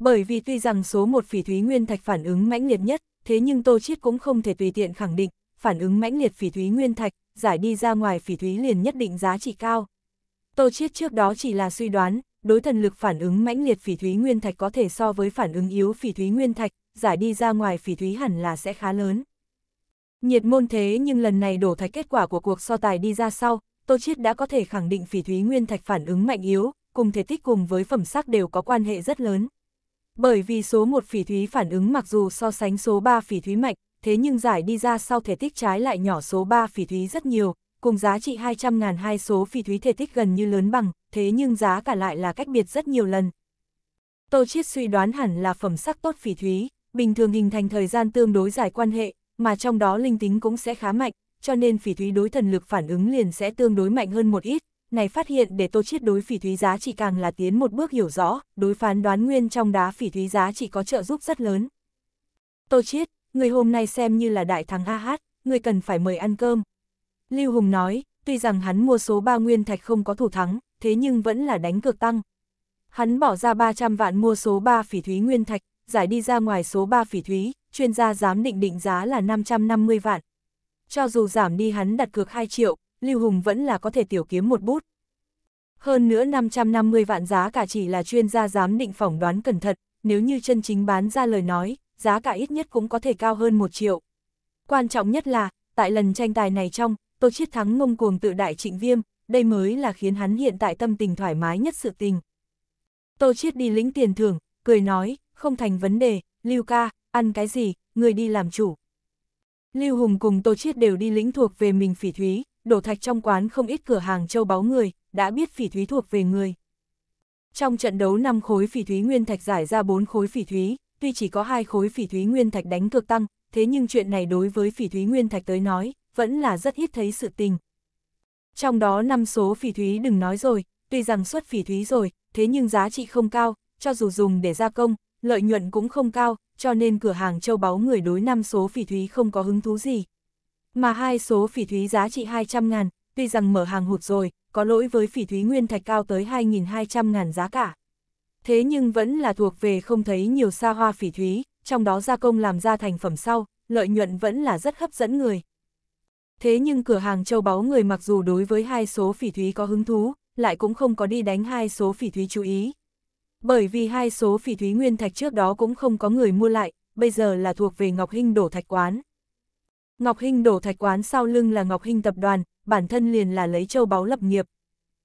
Bởi vì tuy rằng số 1 phỉ thúy nguyên thạch phản ứng mãnh liệt nhất, thế nhưng Tô Chiết cũng không thể tùy tiện khẳng định, phản ứng mãnh liệt phỉ thúy nguyên thạch, giải đi ra ngoài phỉ thúy liền nhất định giá trị cao. Tô Chiết trước đó chỉ là suy đoán, đối thần lực phản ứng mãnh liệt phỉ thúy nguyên thạch có thể so với phản ứng yếu phỉ thúy nguyên thạch, giải đi ra ngoài phỉ thúy hẳn là sẽ khá lớn. Nhiệt môn thế nhưng lần này đổ thạch kết quả của cuộc so tài đi ra sau, Tô Chiết đã có thể khẳng định phỉ thúy nguyên thạch phản ứng mạnh yếu, cùng thể tích cùng với phẩm sắc đều có quan hệ rất lớn. Bởi vì số 1 phỉ thúy phản ứng mặc dù so sánh số 3 phỉ thúy mạnh, thế nhưng giải đi ra sau thể tích trái lại nhỏ số 3 phỉ thúy rất nhiều, cùng giá trị 200 ngàn hai số phỉ thúy thể tích gần như lớn bằng, thế nhưng giá cả lại là cách biệt rất nhiều lần. Tô Chiết suy đoán hẳn là phẩm sắc tốt phỉ thúy, bình thường hình thành thời gian tương đối dài quan hệ, mà trong đó linh tính cũng sẽ khá mạnh, cho nên phỉ thúy đối thần lực phản ứng liền sẽ tương đối mạnh hơn một ít. Này phát hiện để Tô Chiết đối phỉ thúy giá trị càng là tiến một bước hiểu rõ, đối phán đoán nguyên trong đá phỉ thúy giá trị có trợ giúp rất lớn. Tô Chiết, người hôm nay xem như là đại thắng A hát, người cần phải mời ăn cơm. Lưu Hùng nói, tuy rằng hắn mua số 3 nguyên thạch không có thủ thắng, thế nhưng vẫn là đánh cược tăng. Hắn bỏ ra 300 vạn mua số 3 phỉ thúy nguyên thạch, giải đi ra ngoài số 3 phỉ thúy, chuyên gia giám định định giá là 550 vạn. Cho dù giảm đi hắn đặt cược 2 triệu, Lưu Hùng vẫn là có thể tiểu kiếm một bút. Hơn nữa 550 vạn giá cả chỉ là chuyên gia giám định phỏng đoán cẩn thận, nếu như chân chính bán ra lời nói, giá cả ít nhất cũng có thể cao hơn 1 triệu. Quan trọng nhất là, tại lần tranh tài này trong, Tô Chiết thắng ngông cuồng tự đại trịnh viêm, đây mới là khiến hắn hiện tại tâm tình thoải mái nhất sự tình. Tô Chiết đi lĩnh tiền thưởng, cười nói, không thành vấn đề, Lưu ca, ăn cái gì, người đi làm chủ. Lưu Hùng cùng Tô Chiết đều đi lĩnh thuộc về mình phỉ thúy, đổ thạch trong quán không ít cửa hàng châu báu người, đã biết phỉ thúy thuộc về người. Trong trận đấu 5 khối phỉ thúy nguyên thạch giải ra 4 khối phỉ thúy, tuy chỉ có hai khối phỉ thúy nguyên thạch đánh cược tăng, thế nhưng chuyện này đối với phỉ thúy nguyên thạch tới nói, vẫn là rất ít thấy sự tình. Trong đó năm số phỉ thúy đừng nói rồi, tuy rằng xuất phỉ thúy rồi, thế nhưng giá trị không cao, cho dù dùng để gia công, lợi nhuận cũng không cao, cho nên cửa hàng châu báu người đối năm số phỉ thúy không có hứng thú gì. Mà hai số phỉ thúy giá trị 200 ngàn, tuy rằng mở hàng hụt rồi, có lỗi với phỉ thúy nguyên thạch cao tới 2.200 ngàn giá cả. Thế nhưng vẫn là thuộc về không thấy nhiều xa hoa phỉ thúy, trong đó gia công làm ra thành phẩm sau, lợi nhuận vẫn là rất hấp dẫn người. Thế nhưng cửa hàng châu báu người mặc dù đối với hai số phỉ thúy có hứng thú, lại cũng không có đi đánh hai số phỉ thúy chú ý. Bởi vì hai số phỉ thúy nguyên thạch trước đó cũng không có người mua lại, bây giờ là thuộc về Ngọc Hinh đổ thạch quán. Ngọc Hinh đổ thạch quán sau lưng là Ngọc Hinh tập đoàn, bản thân liền là lấy châu báu lập nghiệp.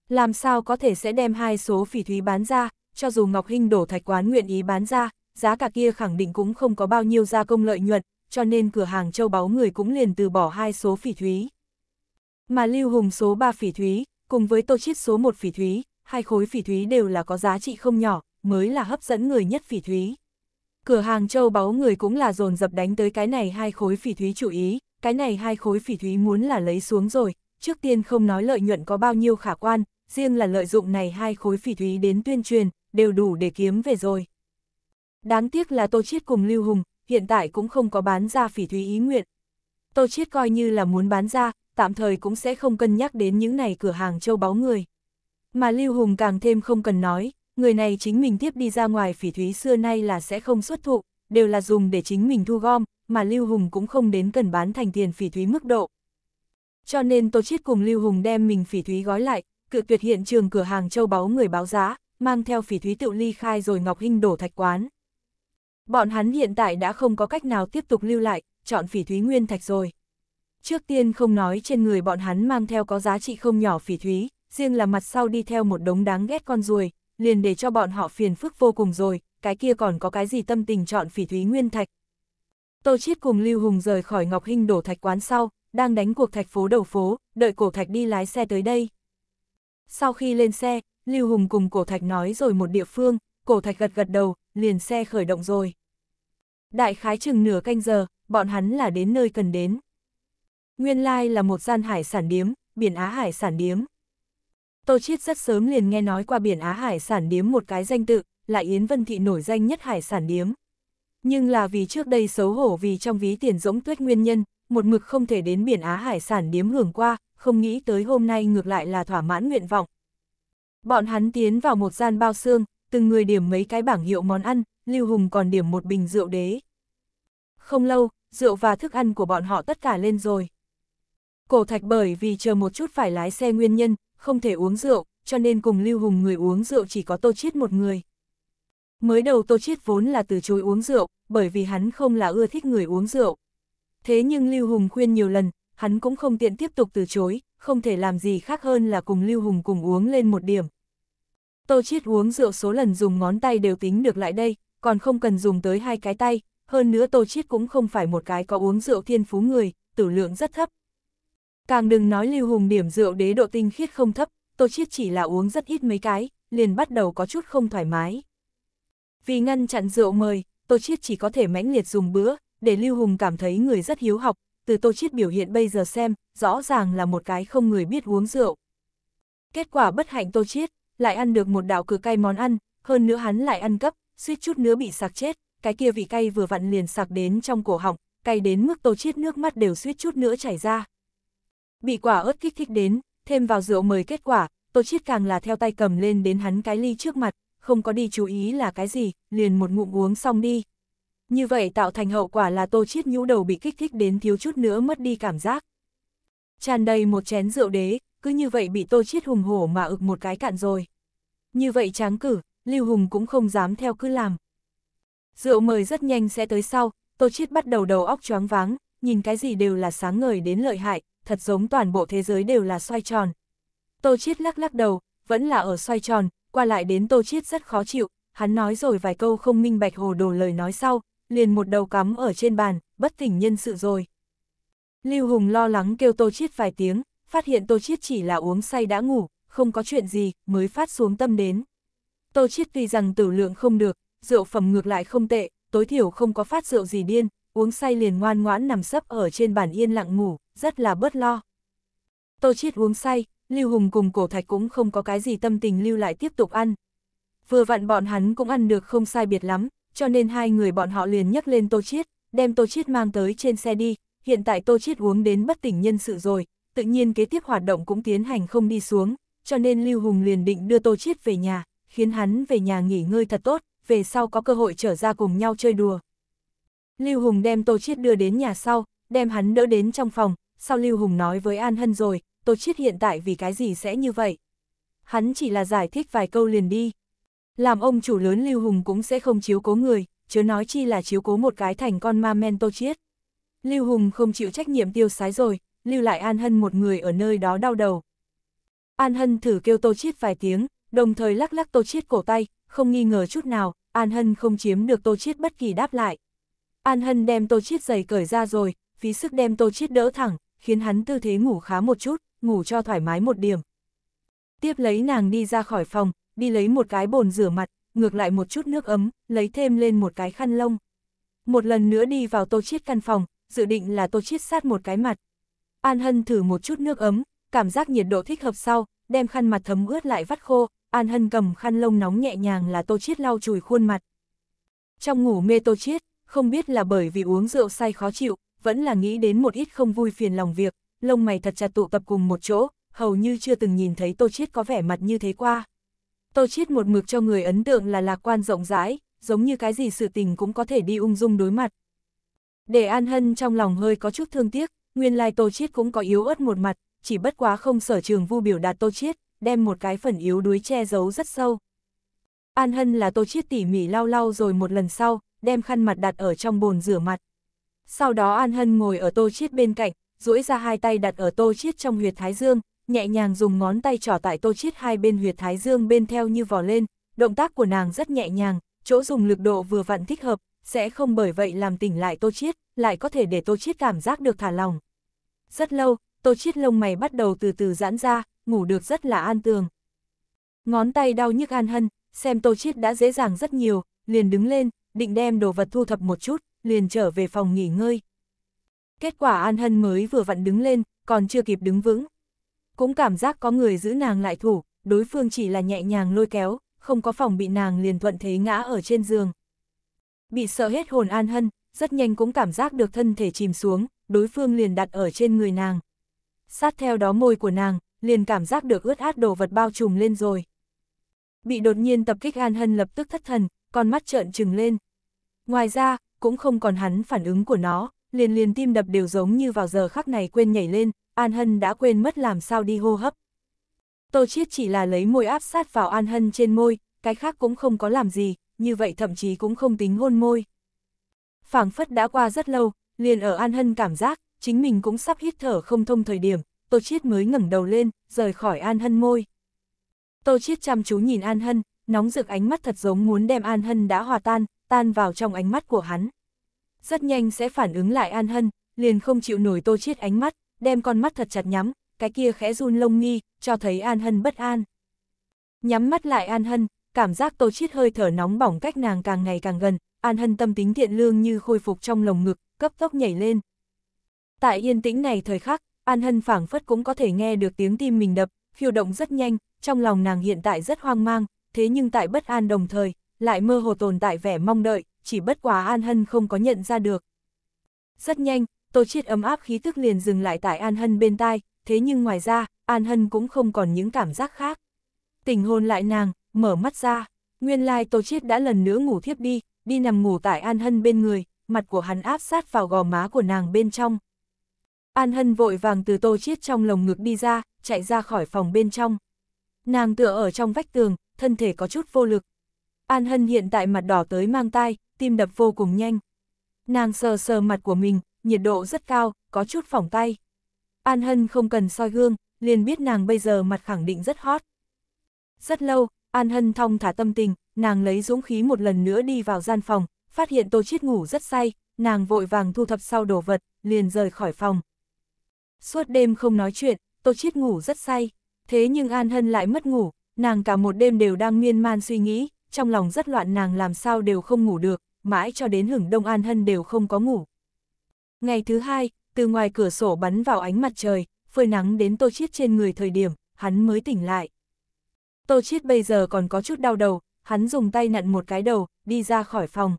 Làm sao có thể sẽ đem hai số phỉ thúy bán ra, cho dù Ngọc Hinh đổ thạch quán nguyện ý bán ra, giá cả kia khẳng định cũng không có bao nhiêu gia công lợi nhuận, cho nên cửa hàng châu báu người cũng liền từ bỏ hai số phỉ thúy. Mà Lưu Hùng số 3 phỉ thúy, cùng với Tô Chiết số 1 phỉ thúy, hai khối phỉ thúy đều là có giá trị không nhỏ, mới là hấp dẫn người nhất phỉ thúy. Cửa hàng châu báu người cũng là dồn dập đánh tới cái này hai khối phỉ thúy chủ ý, cái này hai khối phỉ thúy muốn là lấy xuống rồi, trước tiên không nói lợi nhuận có bao nhiêu khả quan, riêng là lợi dụng này hai khối phỉ thúy đến tuyên truyền, đều đủ để kiếm về rồi. Đáng tiếc là Tô Chiết cùng Lưu Hùng, hiện tại cũng không có bán ra phỉ thúy ý nguyện. Tô Chiết coi như là muốn bán ra, tạm thời cũng sẽ không cân nhắc đến những này cửa hàng châu báu người. Mà Lưu Hùng càng thêm không cần nói, người này chính mình tiếp đi ra ngoài phỉ thúy xưa nay là sẽ không xuất thụ, đều là dùng để chính mình thu gom, mà Lưu Hùng cũng không đến cần bán thành tiền phỉ thúy mức độ. Cho nên Tô Chiết cùng Lưu Hùng đem mình phỉ thúy gói lại, cự tuyệt hiện trường cửa hàng châu báu người báo giá, mang theo phỉ thúy tự ly khai rồi Ngọc Hinh đổ thạch quán. Bọn hắn hiện tại đã không có cách nào tiếp tục lưu lại, chọn phỉ thúy nguyên thạch rồi. Trước tiên không nói trên người bọn hắn mang theo có giá trị không nhỏ phỉ thúy, riêng là mặt sau đi theo một đống đáng ghét con ruồi, liền để cho bọn họ phiền phức vô cùng rồi, cái kia còn có cái gì tâm tình chọn phỉ thúy nguyên thạch. Tô Chiết cùng Lưu Hùng rời khỏi Ngọc Hinh đổ thạch quán sau, đang đánh cuộc thạch phố đầu phố, đợi cổ thạch đi lái xe tới đây. Sau khi lên xe, Lưu Hùng cùng cổ thạch nói rồi một địa phương, cổ thạch gật gật đầu, liền xe khởi động rồi. Đại khái chừng nửa canh giờ, bọn hắn là đến nơi cần đến. Nguyên lai là một gian hải sản điếm, biển Á Hải sản điếm. Tô Chiết rất sớm liền nghe nói qua biển Á Hải sản điếm một cái danh tự, là Yến Vân Thị nổi danh nhất hải sản điếm. Nhưng là vì trước đây xấu hổ vì trong ví tiền rỗng tuyết nguyên nhân, một mực không thể đến biển Á Hải sản điếm hưởng qua, không nghĩ tới hôm nay ngược lại là thỏa mãn nguyện vọng. Bọn hắn tiến vào một gian bao xương, từng người điểm mấy cái bảng hiệu món ăn, Lưu Hùng còn điểm một bình rượu đế. Không lâu, rượu và thức ăn của bọn họ tất cả lên rồi. Cổ thạch bởi vì chờ một chút phải lái xe nguyên nhân, không thể uống rượu, cho nên cùng Lưu Hùng người uống rượu chỉ có Tô Chiết một người. Mới đầu Tô Chiết vốn là từ chối uống rượu, bởi vì hắn không là ưa thích người uống rượu. Thế nhưng Lưu Hùng khuyên nhiều lần, hắn cũng không tiện tiếp tục từ chối, không thể làm gì khác hơn là cùng Lưu Hùng cùng uống lên một điểm. Tô Chiết uống rượu số lần dùng ngón tay đều tính được lại đây, còn không cần dùng tới hai cái tay, hơn nữa Tô Chiết cũng không phải một cái có uống rượu thiên phú người, tử lượng rất thấp. Càng đừng nói Lưu Hùng điểm rượu đế độ tinh khiết không thấp, Tô Chiết chỉ là uống rất ít mấy cái, liền bắt đầu có chút không thoải mái. Vì ngăn chặn rượu mời, Tô Chiết chỉ có thể mãnh liệt dùng bữa, để Lưu Hùng cảm thấy người rất hiếu học, từ Tô Chiết biểu hiện bây giờ xem, rõ ràng là một cái không người biết uống rượu. Kết quả bất hạnh Tô Chiết, lại ăn được một đạo cửa cay món ăn, hơn nữa hắn lại ăn cấp, suýt chút nữa bị sặc chết, cái kia vị cay vừa vặn liền sặc đến trong cổ họng, cay đến mức Tô Chiết nước mắt đều suýt chút nữa chảy ra. Bị quả ớt kích thích đến, thêm vào rượu mời kết quả, Tô Chiết càng là theo tay cầm lên đến hắn cái ly trước mặt, không có đi chú ý là cái gì, liền một ngụm uống xong đi. Như vậy tạo thành hậu quả là Tô Chiết nhũ đầu bị kích thích đến thiếu chút nữa mất đi cảm giác. Tràn đầy một chén rượu đế, cứ như vậy bị Tô Chiết hùng hổ mà ực một cái cạn rồi. Như vậy tráng cử, Lưu Hùng cũng không dám theo cứ làm. Rượu mời rất nhanh sẽ tới sau, Tô Chiết bắt đầu đầu óc choáng váng, nhìn cái gì đều là sáng ngời đến lợi hại, thật giống toàn bộ thế giới đều là xoay tròn. Tô Chiết lắc lắc đầu, vẫn là ở xoay tròn, qua lại đến Tô Chiết rất khó chịu, hắn nói rồi vài câu không minh bạch hồ đồ lời nói sau, liền một đầu cắm ở trên bàn, bất tỉnh nhân sự rồi. Lưu Hùng lo lắng kêu Tô Chiết vài tiếng, phát hiện Tô Chiết chỉ là uống say đã ngủ, không có chuyện gì, mới phát xuống tâm đến. Tô Chiết tuy rằng tử lượng không được, rượu phẩm ngược lại không tệ, tối thiểu không có phát rượu gì điên, uống say liền ngoan ngoãn nằm sấp ở trên bàn yên lặng ngủ, rất là bớt lo. Tô Chiết uống say, Lưu Hùng cùng cổ thạch cũng không có cái gì tâm tình lưu lại tiếp tục ăn. Vừa vặn bọn hắn cũng ăn được không sai biệt lắm, cho nên hai người bọn họ liền nhắc lên Tô Chiết, đem Tô Chiết mang tới trên xe đi, hiện tại Tô Chiết uống đến bất tỉnh nhân sự rồi, tự nhiên kế tiếp hoạt động cũng tiến hành không đi xuống, cho nên Lưu Hùng liền định đưa Tô Chiết về nhà, khiến hắn về nhà nghỉ ngơi thật tốt, về sau có cơ hội trở ra cùng nhau chơi đùa. Lưu Hùng đem Tô Chiết đưa đến nhà sau, đem hắn đỡ đến trong phòng, sau Lưu Hùng nói với An Hân rồi, Tô Chiết hiện tại vì cái gì sẽ như vậy. Hắn chỉ là giải thích vài câu liền đi. Làm ông chủ lớn Lưu Hùng cũng sẽ không chiếu cố người, chứ nói chi là chiếu cố một cái thành con ma men Tô Chiết. Lưu Hùng không chịu trách nhiệm tiêu sái rồi, lưu lại An Hân một người ở nơi đó đau đầu. An Hân thử kêu Tô Chiết vài tiếng, đồng thời lắc lắc Tô Chiết cổ tay, không nghi ngờ chút nào, An Hân không chiếm được Tô Chiết bất kỳ đáp lại. An Hân đem Tô Chiết giày cởi ra rồi, phí sức đem Tô Chiết đỡ thẳng, khiến hắn tư thế ngủ khá một chút, ngủ cho thoải mái một điểm. Tiếp lấy nàng đi ra khỏi phòng, đi lấy một cái bồn rửa mặt, ngược lại một chút nước ấm, lấy thêm lên một cái khăn lông. Một lần nữa đi vào Tô Chiết căn phòng, dự định là Tô Chiết sát một cái mặt. An Hân thử một chút nước ấm, cảm giác nhiệt độ thích hợp sau, đem khăn mặt thấm ướt lại vắt khô, An Hân cầm khăn lông nóng nhẹ nhàng là Tô Chiết lau chùi khuôn mặt. Trong ngủ mê Tô Chiết, không biết là bởi vì uống rượu say khó chịu, vẫn là nghĩ đến một ít không vui phiền lòng việc, lông mày thật chặt tụ tập cùng một chỗ, hầu như chưa từng nhìn thấy Tô Chiết có vẻ mặt như thế qua. Tô Chiết một mực cho người ấn tượng là lạc quan rộng rãi, giống như cái gì sự tình cũng có thể đi ung dung đối mặt. Để An Hân trong lòng hơi có chút thương tiếc, nguyên lai Tô Chiết cũng có yếu ớt một mặt, chỉ bất quá không sở trường vu biểu đạt Tô Chiết, đem một cái phần yếu đuối che giấu rất sâu. An Hân là Tô Chiết tỉ mỉ lau lau rồi một lần sau, đem khăn mặt đặt ở trong bồn rửa mặt. Sau đó An Hân ngồi ở Tô Chiết bên cạnh, duỗi ra hai tay đặt ở Tô Chiết trong huyệt thái dương, nhẹ nhàng dùng ngón tay trỏ tại Tô Chiết hai bên huyệt thái dương bên theo như vò lên, động tác của nàng rất nhẹ nhàng, chỗ dùng lực độ vừa vặn thích hợp, sẽ không bởi vậy làm tỉnh lại Tô Chiết, lại có thể để Tô Chiết cảm giác được thả lòng. Rất lâu, Tô Chiết lông mày bắt đầu từ từ giãn ra, ngủ được rất là an tường. Ngón tay đau nhức An Hân, xem Tô Chiết đã dễ dàng rất nhiều, liền đứng lên, định đem đồ vật thu thập một chút, liền trở về phòng nghỉ ngơi. Kết quả An Hân mới vừa vặn đứng lên, còn chưa kịp đứng vững. Cũng cảm giác có người giữ nàng lại thủ, đối phương chỉ là nhẹ nhàng lôi kéo, không có phòng bị nàng liền thuận thế ngã ở trên giường. Bị sợ hết hồn An Hân, rất nhanh cũng cảm giác được thân thể chìm xuống, đối phương liền đặt ở trên người nàng. Sát theo đó môi của nàng, liền cảm giác được ướt át đồ vật bao trùm lên rồi. Bị đột nhiên tập kích An Hân lập tức thất thần, con mắt trợn trừng lên. Ngoài ra, cũng không còn hắn phản ứng của nó, liền liền tim đập đều giống như vào giờ khắc này quên nhảy lên, An Hân đã quên mất làm sao đi hô hấp. Tô Chiết chỉ là lấy môi áp sát vào An Hân trên môi, cái khác cũng không có làm gì, như vậy thậm chí cũng không tính hôn môi. phảng phất đã qua rất lâu, liền ở An Hân cảm giác, chính mình cũng sắp hít thở không thông thời điểm, Tô Chiết mới ngẩng đầu lên, rời khỏi An Hân môi. Tô Chiết chăm chú nhìn An Hân, nóng rực ánh mắt thật giống muốn đem An Hân đã hòa tan, tan vào trong ánh mắt của hắn. Rất nhanh sẽ phản ứng lại An Hân, liền không chịu nổi Tô Chiết ánh mắt, đem con mắt thật chặt nhắm, cái kia khẽ run lông nghi cho thấy An Hân bất an. Nhắm mắt lại An Hân, cảm giác Tô Chiết hơi thở nóng bỏng cách nàng càng ngày càng gần, An Hân tâm tính thiện lương như khôi phục trong lồng ngực, cấp tốc nhảy lên. Tại yên tĩnh này thời khắc, An Hân phảng phất cũng có thể nghe được tiếng tim mình đập, phiêu động rất nhanh, trong lòng nàng hiện tại rất hoang mang, thế nhưng tại bất an đồng thời, lại mơ hồ tồn tại vẻ mong đợi, chỉ bất quá An Hân không có nhận ra được. Rất nhanh, Tô Chiết ấm áp khí tức liền dừng lại tại An Hân bên tai, thế nhưng ngoài ra, An Hân cũng không còn những cảm giác khác. Tình hôn lại nàng, mở mắt ra, nguyên lai Tô Chiết đã lần nữa ngủ thiếp đi, đi nằm ngủ tại An Hân bên người, mặt của hắn áp sát vào gò má của nàng bên trong. An Hân vội vàng từ Tô Chiết trong lồng ngực đi ra, chạy ra khỏi phòng bên trong. Nàng tựa ở trong vách tường, thân thể có chút vô lực. An Hân hiện tại mặt đỏ tới mang tai, tim đập vô cùng nhanh. Nàng sờ sờ mặt của mình, nhiệt độ rất cao, có chút phỏng tay. An Hân không cần soi gương, liền biết nàng bây giờ mặt khẳng định rất hot. Rất lâu, An Hân thong thả tâm tình, nàng lấy dũng khí một lần nữa đi vào gian phòng, phát hiện Tô Chiết ngủ rất say, nàng vội vàng thu thập sau đồ vật, liền rời khỏi phòng. Suốt đêm không nói chuyện, Tô Chiết ngủ rất say, thế nhưng An Hân lại mất ngủ, nàng cả một đêm đều đang miên man suy nghĩ, trong lòng rất loạn nàng làm sao đều không ngủ được, mãi cho đến hưởng đông An Hân đều không có ngủ. Ngày thứ hai, từ ngoài cửa sổ bắn vào ánh mặt trời, phơi nắng đến Tô Chiết trên người thời điểm, hắn mới tỉnh lại. Tô Chiết bây giờ còn có chút đau đầu, hắn dùng tay nặn một cái đầu, đi ra khỏi phòng.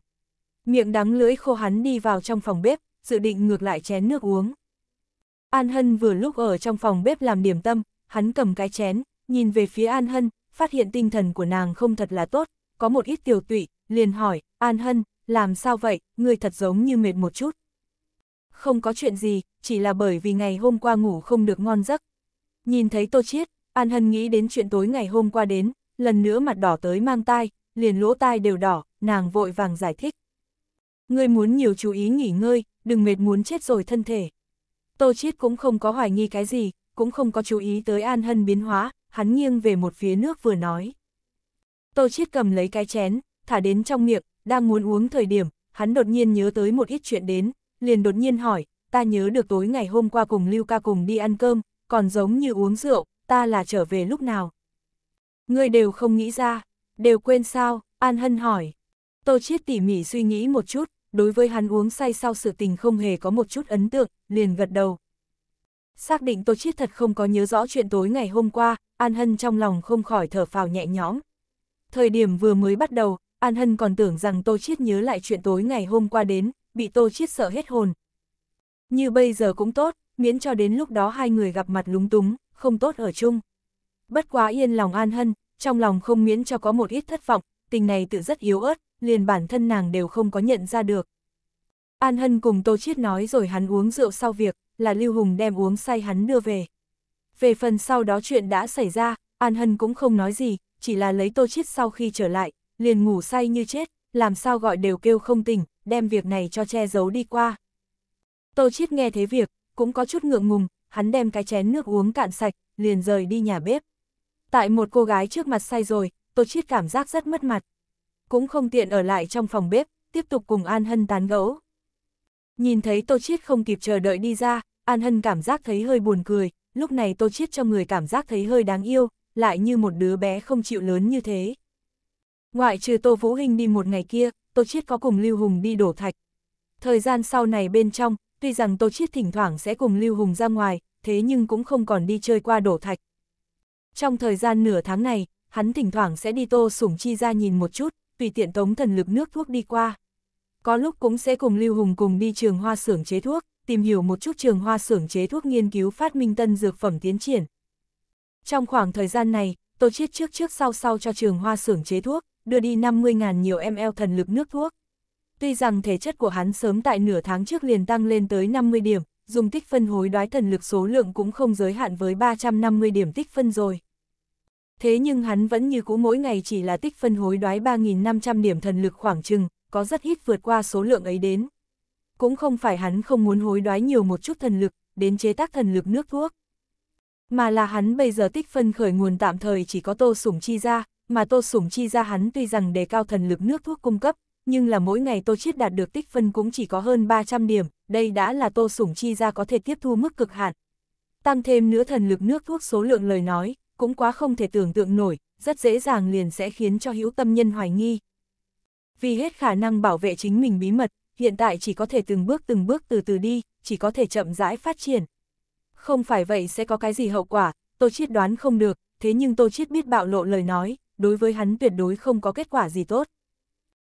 Miệng đắng lưỡi khô hắn đi vào trong phòng bếp, dự định ngược lại chén nước uống. An Hân vừa lúc ở trong phòng bếp làm điểm tâm, hắn cầm cái chén, nhìn về phía An Hân, phát hiện tinh thần của nàng không thật là tốt, có một ít tiểu tụy, liền hỏi, An Hân, làm sao vậy, người thật giống như mệt một chút. Không có chuyện gì, chỉ là bởi vì ngày hôm qua ngủ không được ngon giấc. Nhìn thấy Tô Chiết, An Hân nghĩ đến chuyện tối ngày hôm qua đến, lần nữa mặt đỏ tới mang tai, liền lỗ tai đều đỏ, nàng vội vàng giải thích. Ngươi muốn nhiều chú ý nghỉ ngơi, đừng mệt muốn chết rồi thân thể. Tô Chiết cũng không có hoài nghi cái gì, cũng không có chú ý tới An Hân biến hóa, hắn nghiêng về một phía nước vừa nói. Tô Chiết cầm lấy cái chén, thả đến trong miệng, đang muốn uống thời điểm, hắn đột nhiên nhớ tới một ít chuyện đến, liền đột nhiên hỏi, ta nhớ được tối ngày hôm qua cùng Lưu ca cùng đi ăn cơm, còn giống như uống rượu, ta là trở về lúc nào. Người đều không nghĩ ra, đều quên sao, An Hân hỏi. Tô Chiết tỉ mỉ suy nghĩ một chút, đối với hắn uống say sau sự tình không hề có một chút ấn tượng, liền gật đầu. Xác định Tô Chiết thật không có nhớ rõ chuyện tối ngày hôm qua, An Hân trong lòng không khỏi thở phào nhẹ nhõm. Thời điểm vừa mới bắt đầu, An Hân còn tưởng rằng Tô Chiết nhớ lại chuyện tối ngày hôm qua đến, bị Tô Chiết sợ hết hồn. Như bây giờ cũng tốt, miễn cho đến lúc đó hai người gặp mặt lúng túng, không tốt ở chung. Bất quá yên lòng An Hân, trong lòng không miễn cho có một ít thất vọng, tình này tự rất yếu ớt, liền bản thân nàng đều không có nhận ra được. An Hân cùng Tô Chiết nói rồi hắn uống rượu sau việc, là Lưu Hùng đem uống say hắn đưa về. Về phần sau đó chuyện đã xảy ra, An Hân cũng không nói gì, chỉ là lấy Tô Chiết sau khi trở lại, liền ngủ say như chết, làm sao gọi đều kêu không tỉnh, đem việc này cho che giấu đi qua. Tô Chiết nghe thế việc, cũng có chút ngượng ngùng, hắn đem cái chén nước uống cạn sạch, liền rời đi nhà bếp. Tại một cô gái trước mặt say rồi, Tô Chiết cảm giác rất mất mặt. Cũng không tiện ở lại trong phòng bếp, tiếp tục cùng An Hân tán gẫu. Nhìn thấy Tô Chiết không kịp chờ đợi đi ra, An Hân cảm giác thấy hơi buồn cười, lúc này Tô Chiết cho người cảm giác thấy hơi đáng yêu, lại như một đứa bé không chịu lớn như thế. Ngoại trừ Tô Vũ Hình đi một ngày kia, Tô Chiết có cùng Lưu Hùng đi đổ thạch. Thời gian sau này bên trong, tuy rằng Tô Chiết thỉnh thoảng sẽ cùng Lưu Hùng ra ngoài, thế nhưng cũng không còn đi chơi qua đổ thạch. Trong thời gian nửa tháng này, hắn thỉnh thoảng sẽ đi Tô Sủng Chi ra nhìn một chút, tùy tiện tống thần lực nước thuốc đi qua. Có lúc cũng sẽ cùng Lưu Hùng cùng đi trường hoa xưởng chế thuốc, tìm hiểu một chút trường hoa xưởng chế thuốc nghiên cứu phát minh tân dược phẩm tiến triển. Trong khoảng thời gian này, Tô Chiết trước trước sau sau cho trường hoa xưởng chế thuốc, đưa đi 50.000 nhiều ml thần lực nước thuốc. Tuy rằng thể chất của hắn sớm tại nửa tháng trước liền tăng lên tới 50 điểm, dùng tích phân hối đoái thần lực số lượng cũng không giới hạn với 350 điểm tích phân rồi. Thế nhưng hắn vẫn như cũ mỗi ngày chỉ là tích phân hối đoái 3.500 điểm thần lực khoảng chừng, có rất ít vượt qua số lượng ấy đến. Cũng không phải hắn không muốn hối đoái nhiều một chút thần lực, đến chế tác thần lực nước thuốc. Mà là hắn bây giờ tích phân khởi nguồn tạm thời chỉ có tô sủng chi ra, mà tô sủng chi ra hắn tuy rằng đề cao thần lực nước thuốc cung cấp, nhưng là mỗi ngày tô chiết đạt được tích phân cũng chỉ có hơn 300 điểm, đây đã là tô sủng chi ra có thể tiếp thu mức cực hạn. Tăng thêm nữa thần lực nước thuốc số lượng lời nói, cũng quá không thể tưởng tượng nổi, rất dễ dàng liền sẽ khiến cho hữu tâm nhân hoài nghi. Vì hết khả năng bảo vệ chính mình bí mật, hiện tại chỉ có thể từng bước từng bước từ từ đi, chỉ có thể chậm rãi phát triển. Không phải vậy sẽ có cái gì hậu quả, Tô Chiết đoán không được, thế nhưng Tô Chiết biết bạo lộ lời nói, đối với hắn tuyệt đối không có kết quả gì tốt.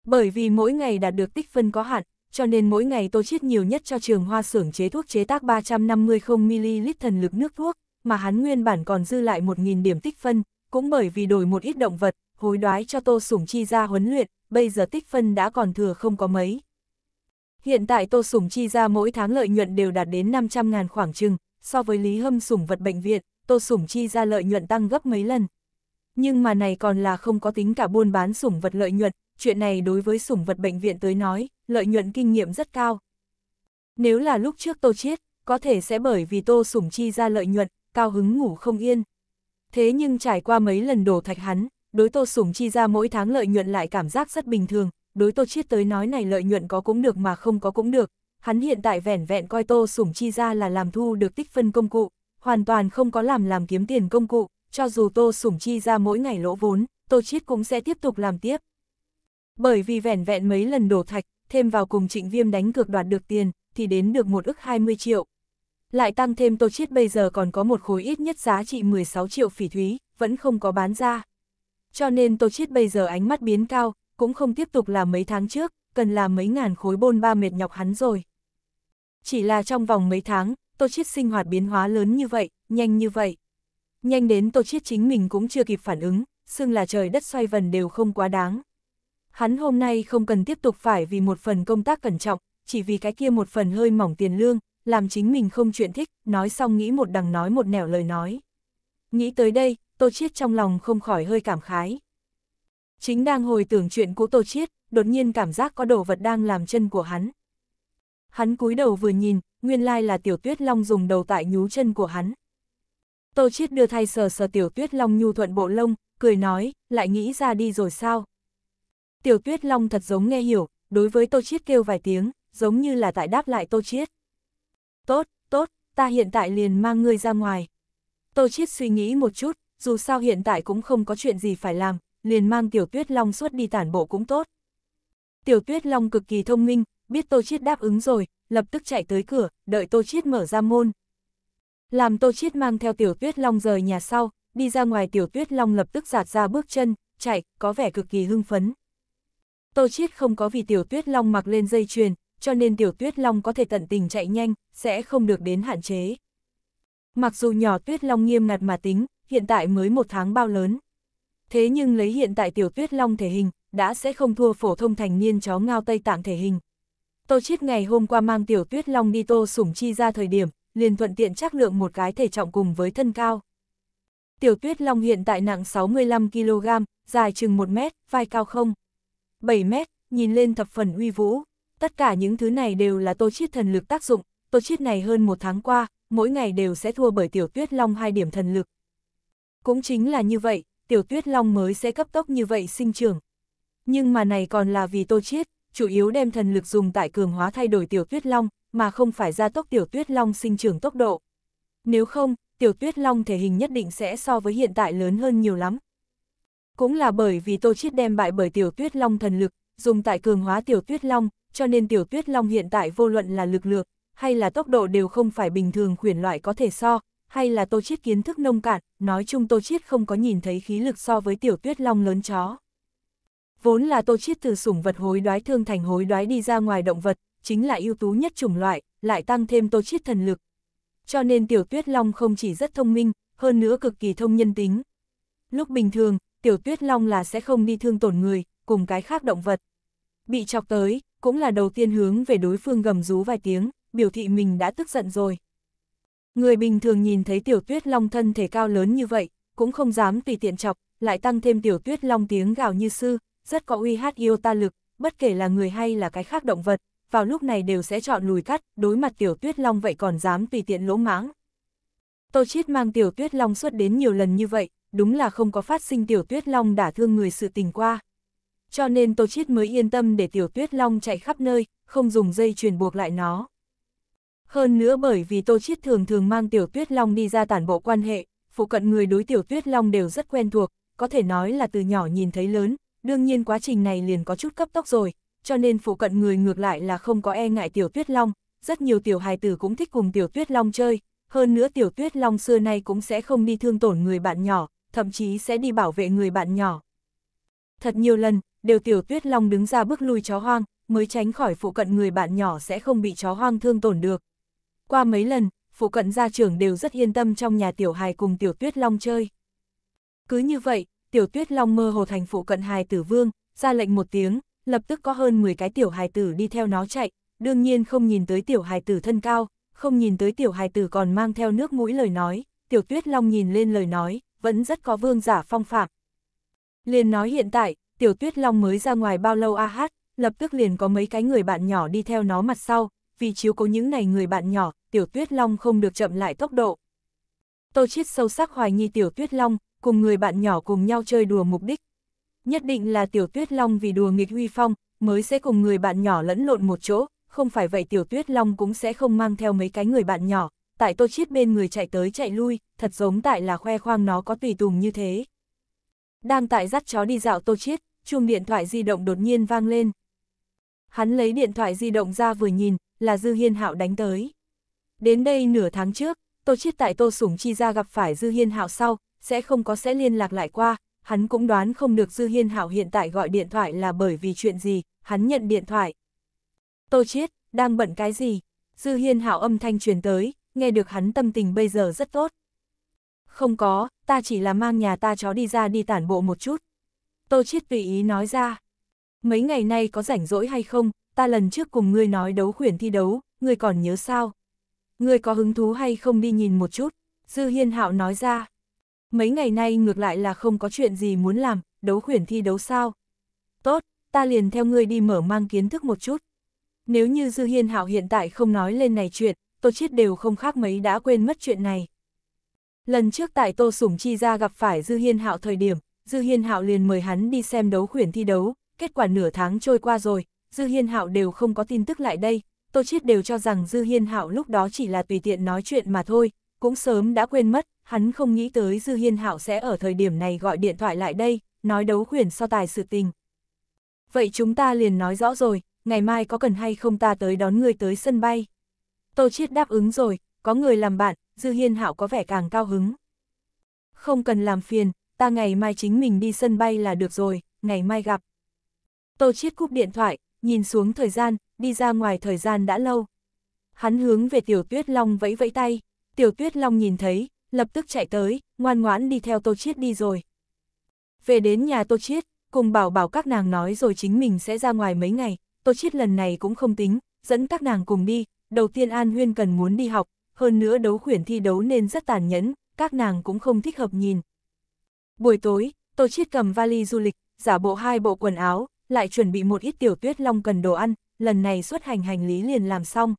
Bởi vì mỗi ngày đạt được tích phân có hạn, cho nên mỗi ngày Tô Chiết nhiều nhất cho trường hoa xưởng chế thuốc chế tác 350 ml thần lực nước thuốc, mà hắn nguyên bản còn dư lại 1.000 điểm tích phân, cũng bởi vì đổi một ít động vật, hối đoái cho Tô Sủng Chi ra huấn luyện, bây giờ tích phân đã còn thừa không có mấy. Hiện tại Tô Sủng Chi ra mỗi tháng lợi nhuận đều đạt đến 500 ngàn khoảng chừng, so với Lý Hâm Sủng vật bệnh viện, Tô Sủng Chi ra lợi nhuận tăng gấp mấy lần. Nhưng mà này còn là không có tính cả buôn bán sủng vật lợi nhuận, chuyện này đối với sủng vật bệnh viện tới nói, lợi nhuận kinh nghiệm rất cao. Nếu là lúc trước Tô Chiết, có thể sẽ bởi vì Tô Sủng Chi ra lợi nhuận, cao hứng ngủ không yên. Thế nhưng trải qua mấy lần đổ thạch hắn, đối Tô Sủng Chi ra mỗi tháng lợi nhuận lại cảm giác rất bình thường, đối Tô Chiết tới nói này lợi nhuận có cũng được mà không có cũng được, hắn hiện tại vẻn vẹn coi Tô Sủng Chi ra là làm thu được tích phân công cụ, hoàn toàn không có làm làm kiếm tiền công cụ, cho dù Tô Sủng Chi ra mỗi ngày lỗ vốn, Tô Chiết cũng sẽ tiếp tục làm tiếp. Bởi vì vẻn vẹn mấy lần đổ thạch, thêm vào cùng trịnh viêm đánh cược đoạt được tiền, thì đến được một ức 20 triệu. Lại tăng thêm Tô Chiết bây giờ còn có một khối ít nhất giá trị 16 triệu phỉ thúy, vẫn không có bán ra. Cho nên Tô Chiết bây giờ ánh mắt biến cao, cũng không tiếp tục làm mấy tháng trước, cần làm mấy ngàn khối bôn ba mệt nhọc hắn rồi. Chỉ là trong vòng mấy tháng, Tô Chiết sinh hoạt biến hóa lớn như vậy, nhanh như vậy. Nhanh đến Tô Chiết chính mình cũng chưa kịp phản ứng, xưng là trời đất xoay vần đều không quá đáng. Hắn hôm nay không cần tiếp tục phải vì một phần công tác cẩn trọng, chỉ vì cái kia một phần hơi mỏng tiền lương, làm chính mình không chuyện thích, nói xong nghĩ một đằng nói một nẻo lời nói. Nghĩ tới đây, Tô Chiết trong lòng không khỏi hơi cảm khái. Chính đang hồi tưởng chuyện cũ Tô Chiết, đột nhiên cảm giác có đồ vật đang làm chân của hắn. Hắn cúi đầu vừa nhìn, nguyên lai là tiểu tuyết long dùng đầu tại nhú chân của hắn. Tô Chiết đưa thay sờ sờ tiểu tuyết long nhu thuận bộ lông, cười nói, lại nghĩ ra đi rồi sao? Tiểu tuyết long thật giống nghe hiểu, đối với Tô Chiết kêu vài tiếng, giống như là tại đáp lại Tô Chiết. Tốt, tốt, ta hiện tại liền mang ngươi ra ngoài. Tô Chiết suy nghĩ một chút, dù sao hiện tại cũng không có chuyện gì phải làm, liền mang Tiểu Tuyết Long suốt đi tản bộ cũng tốt. Tiểu Tuyết Long cực kỳ thông minh, biết Tô Chiết đáp ứng rồi, lập tức chạy tới cửa, đợi Tô Chiết mở ra môn. Làm Tô Chiết mang theo Tiểu Tuyết Long rời nhà sau, đi ra ngoài Tiểu Tuyết Long lập tức giạt ra bước chân, chạy, có vẻ cực kỳ hưng phấn. Tô Chiết không có vì Tiểu Tuyết Long mặc lên dây chuyền, cho nên Tiểu Tuyết Long có thể tận tình chạy nhanh, sẽ không được đến hạn chế. Mặc dù nhỏ Tuyết Long nghiêm ngặt mà tính, hiện tại mới một tháng bao lớn. Thế nhưng lấy hiện tại Tiểu Tuyết Long thể hình, đã sẽ không thua phổ thông thành niên chó ngao Tây Tạng thể hình. Tô Chiết ngày hôm qua mang Tiểu Tuyết Long đi Tô Sủng Chi ra thời điểm, liền thuận tiện chắc lượng một cái thể trọng cùng với thân cao. Tiểu Tuyết Long hiện tại nặng 65kg, dài chừng 1 mét, vai cao không? 7 mét, nhìn lên thập phần uy vũ. Tất cả những thứ này đều là Tô Chiết thần lực tác dụng, Tô Chiết này hơn một tháng qua, mỗi ngày đều sẽ thua bởi Tiểu Tuyết Long hai điểm thần lực. Cũng chính là như vậy, Tiểu Tuyết Long mới sẽ cấp tốc như vậy sinh trưởng. Nhưng mà này còn là vì Tô Chiết, chủ yếu đem thần lực dùng tại cường hóa thay đổi Tiểu Tuyết Long, mà không phải gia tốc Tiểu Tuyết Long sinh trưởng tốc độ. Nếu không, Tiểu Tuyết Long thể hình nhất định sẽ so với hiện tại lớn hơn nhiều lắm. Cũng là bởi vì Tô Chiết đem bại bởi Tiểu Tuyết Long thần lực, dùng tại cường hóa Tiểu Tuyết Long, cho nên Tiểu Tuyết Long hiện tại vô luận là lực lượng, hay là tốc độ đều không phải bình thường khuyển loại có thể so, hay là Tô Chiết kiến thức nông cạn, nói chung Tô Chiết không có nhìn thấy khí lực so với Tiểu Tuyết Long lớn chó. Vốn là Tô Chiết từ sủng vật hối đoái thương thành hối đoái đi ra ngoài động vật, chính là ưu tú nhất chủng loại, lại tăng thêm Tô Chiết thần lực. Cho nên Tiểu Tuyết Long không chỉ rất thông minh, hơn nữa cực kỳ thông nhân tính. Lúc bình thường, Tiểu Tuyết Long là sẽ không đi thương tổn người, cùng cái khác động vật. Bị chọc tới, cũng là đầu tiên hướng về đối phương gầm rú vài tiếng, biểu thị mình đã tức giận rồi. Người bình thường nhìn thấy tiểu tuyết long thân thể cao lớn như vậy, cũng không dám tùy tiện chọc, lại tăng thêm tiểu tuyết long tiếng gào như sư, rất có uy hát yêu ta lực, bất kể là người hay là cái khác động vật, vào lúc này đều sẽ chọn lùi cắt, đối mặt tiểu tuyết long vậy còn dám tùy tiện lỗ mãng. Tô Chiết mang tiểu tuyết long xuất đến nhiều lần như vậy, đúng là không có phát sinh tiểu tuyết long đả thương người sự tình qua. Cho nên Tô Chiết mới yên tâm để tiểu tuyết long chạy khắp nơi, không dùng dây chuyền buộc lại nó. Hơn nữa bởi vì Tô Chiết thường thường mang Tiểu Tuyết Long đi ra tản bộ quan hệ, phụ cận người đối Tiểu Tuyết Long đều rất quen thuộc, có thể nói là từ nhỏ nhìn thấy lớn, đương nhiên quá trình này liền có chút cấp tốc rồi, cho nên phụ cận người ngược lại là không có e ngại Tiểu Tuyết Long, rất nhiều tiểu hài tử cũng thích cùng Tiểu Tuyết Long chơi, hơn nữa Tiểu Tuyết Long xưa nay cũng sẽ không đi thương tổn người bạn nhỏ, thậm chí sẽ đi bảo vệ người bạn nhỏ. Thật nhiều lần, đều Tiểu Tuyết Long đứng ra bước lui chó hoang, mới tránh khỏi phụ cận người bạn nhỏ sẽ không bị chó hoang thương tổn được. Qua mấy lần, phụ cận gia trưởng đều rất yên tâm trong nhà tiểu hài cùng tiểu tuyết long chơi. Cứ như vậy, tiểu tuyết long mơ hồ thành phụ cận hài tử vương, ra lệnh một tiếng, lập tức có hơn 10 cái tiểu hài tử đi theo nó chạy, đương nhiên không nhìn tới tiểu hài tử thân cao, không nhìn tới tiểu hài tử còn mang theo nước mũi lời nói, tiểu tuyết long nhìn lên lời nói, vẫn rất có vương giả phong phạm. Liền nói hiện tại, tiểu tuyết long mới ra ngoài bao lâu a hát, lập tức liền có mấy cái người bạn nhỏ đi theo nó mặt sau, vì chiếu cố những này người bạn nhỏ, tiểu tuyết long không được chậm lại tốc độ. Tô Chiết sâu sắc hoài nghi tiểu tuyết long, cùng người bạn nhỏ cùng nhau chơi đùa mục đích. Nhất định là tiểu tuyết long vì đùa nghịch huy phong, mới sẽ cùng người bạn nhỏ lẫn lộn một chỗ, không phải vậy tiểu tuyết long cũng sẽ không mang theo mấy cái người bạn nhỏ, tại tô chiết bên người chạy tới chạy lui, thật giống tại là khoe khoang nó có tùy tùng như thế. Đang tại dắt chó đi dạo tô chiết, chuông điện thoại di động đột nhiên vang lên. Hắn lấy điện thoại di động ra vừa nhìn, là Dư Hiên Hạo đánh tới. Đến đây nửa tháng trước, Tô Chiết tại Tô Sủng Chi ra gặp phải Dư Hiên Hạo sau, sẽ không có sẽ liên lạc lại qua, hắn cũng đoán không được Dư Hiên Hạo hiện tại gọi điện thoại là bởi vì chuyện gì, hắn nhận điện thoại. Tô Chiết, đang bận cái gì? Dư Hiên Hạo âm thanh truyền tới, nghe được hắn tâm tình bây giờ rất tốt. Không có, ta chỉ là mang nhà ta chó đi ra đi tản bộ một chút. Tô Chiết tùy ý nói ra. Mấy ngày nay có rảnh rỗi hay không, ta lần trước cùng ngươi nói đấu khuyển thi đấu, ngươi còn nhớ sao? Ngươi có hứng thú hay không đi nhìn một chút? Dư Hiên Hạo nói ra. Mấy ngày nay ngược lại là không có chuyện gì muốn làm, đấu khuyển thi đấu sao? Tốt, ta liền theo ngươi đi mở mang kiến thức một chút. Nếu như Dư Hiên Hạo hiện tại không nói lên này chuyện, Tô Chiết đều không khác mấy đã quên mất chuyện này. Lần trước tại Tô Sủng Chi ra gặp phải Dư Hiên Hạo thời điểm, Dư Hiên Hạo liền mời hắn đi xem đấu khuyển thi đấu, kết quả nửa tháng trôi qua rồi, Dư Hiên Hạo đều không có tin tức lại đây, Tô Chiết đều cho rằng Dư Hiên Hạo lúc đó chỉ là tùy tiện nói chuyện mà thôi, cũng sớm đã quên mất, hắn không nghĩ tới Dư Hiên Hạo sẽ ở thời điểm này gọi điện thoại lại đây, nói đấu khuyển so tài sự tình. Vậy chúng ta liền nói rõ rồi, ngày mai có cần hay không ta tới đón người tới sân bay? Tô Chiết đáp ứng rồi, có người làm bạn, Dư Hiên Hạo có vẻ càng cao hứng. Không cần làm phiền, ta ngày mai chính mình đi sân bay là được rồi, ngày mai gặp. Tô Chiết cúp điện thoại, nhìn xuống thời gian, đi ra ngoài thời gian đã lâu. Hắn hướng về Tiểu Tuyết Long vẫy vẫy tay, Tiểu Tuyết Long nhìn thấy, lập tức chạy tới, ngoan ngoãn đi theo Tô Chiết đi rồi. Về đến nhà Tô Chiết, cùng bảo bảo các nàng nói rồi chính mình sẽ ra ngoài mấy ngày, Tô Chiết lần này cũng không tính, dẫn các nàng cùng đi, đầu tiên An Huyên cần muốn đi học, hơn nữa đấu khuyển thi đấu nên rất tàn nhẫn, các nàng cũng không thích hợp nhìn. Buổi tối, Tô Chiết cầm vali du lịch, giả bộ hai bộ quần áo, lại chuẩn bị một ít tiểu tuyết long cần đồ ăn, lần này xuất hành hành lý liền làm xong.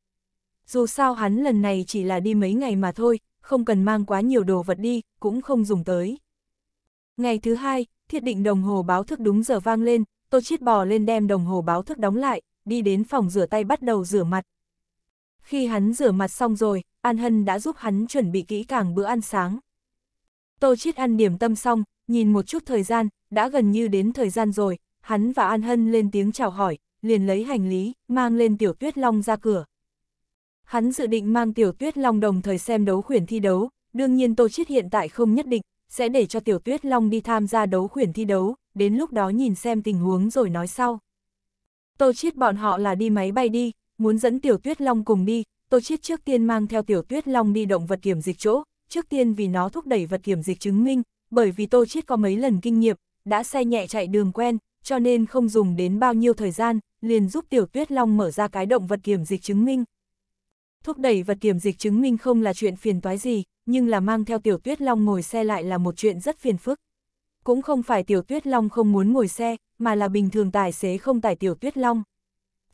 Dù sao hắn lần này chỉ là đi mấy ngày mà thôi, không cần mang quá nhiều đồ vật đi, cũng không dùng tới. Ngày thứ hai, thiết định đồng hồ báo thức đúng giờ vang lên, Tô Chiết bò lên đem đồng hồ báo thức đóng lại, đi đến phòng rửa tay bắt đầu rửa mặt. Khi hắn rửa mặt xong rồi, An Hân đã giúp hắn chuẩn bị kỹ càng bữa ăn sáng. Tô Chiết ăn điểm tâm xong, nhìn một chút thời gian, đã gần như đến thời gian rồi, hắn và An Hân lên tiếng chào hỏi, liền lấy hành lý, mang lên tiểu tuyết long ra cửa. Hắn dự định mang tiểu tuyết long đồng thời xem đấu khuyển thi đấu, đương nhiên Tô Chiết hiện tại không nhất định, sẽ để cho tiểu tuyết long đi tham gia đấu khuyển thi đấu, đến lúc đó nhìn xem tình huống rồi nói sau. Tô Chiết bọn họ là đi máy bay đi, muốn dẫn tiểu tuyết long cùng đi, Tô Chiết trước tiên mang theo tiểu tuyết long đi động vật kiểm dịch chỗ, trước tiên vì nó thúc đẩy vật kiểm dịch chứng minh, bởi vì Tô Chiết có mấy lần kinh nghiệm, đã xe nhẹ chạy đường quen, cho nên không dùng đến bao nhiêu thời gian, liền giúp Tiểu Tuyết Long mở ra cái động vật kiểm dịch chứng minh. Thúc đẩy vật kiểm dịch chứng minh không là chuyện phiền toái gì, nhưng là mang theo Tiểu Tuyết Long ngồi xe lại là một chuyện rất phiền phức. Cũng không phải Tiểu Tuyết Long không muốn ngồi xe, mà là bình thường tài xế không tải Tiểu Tuyết Long.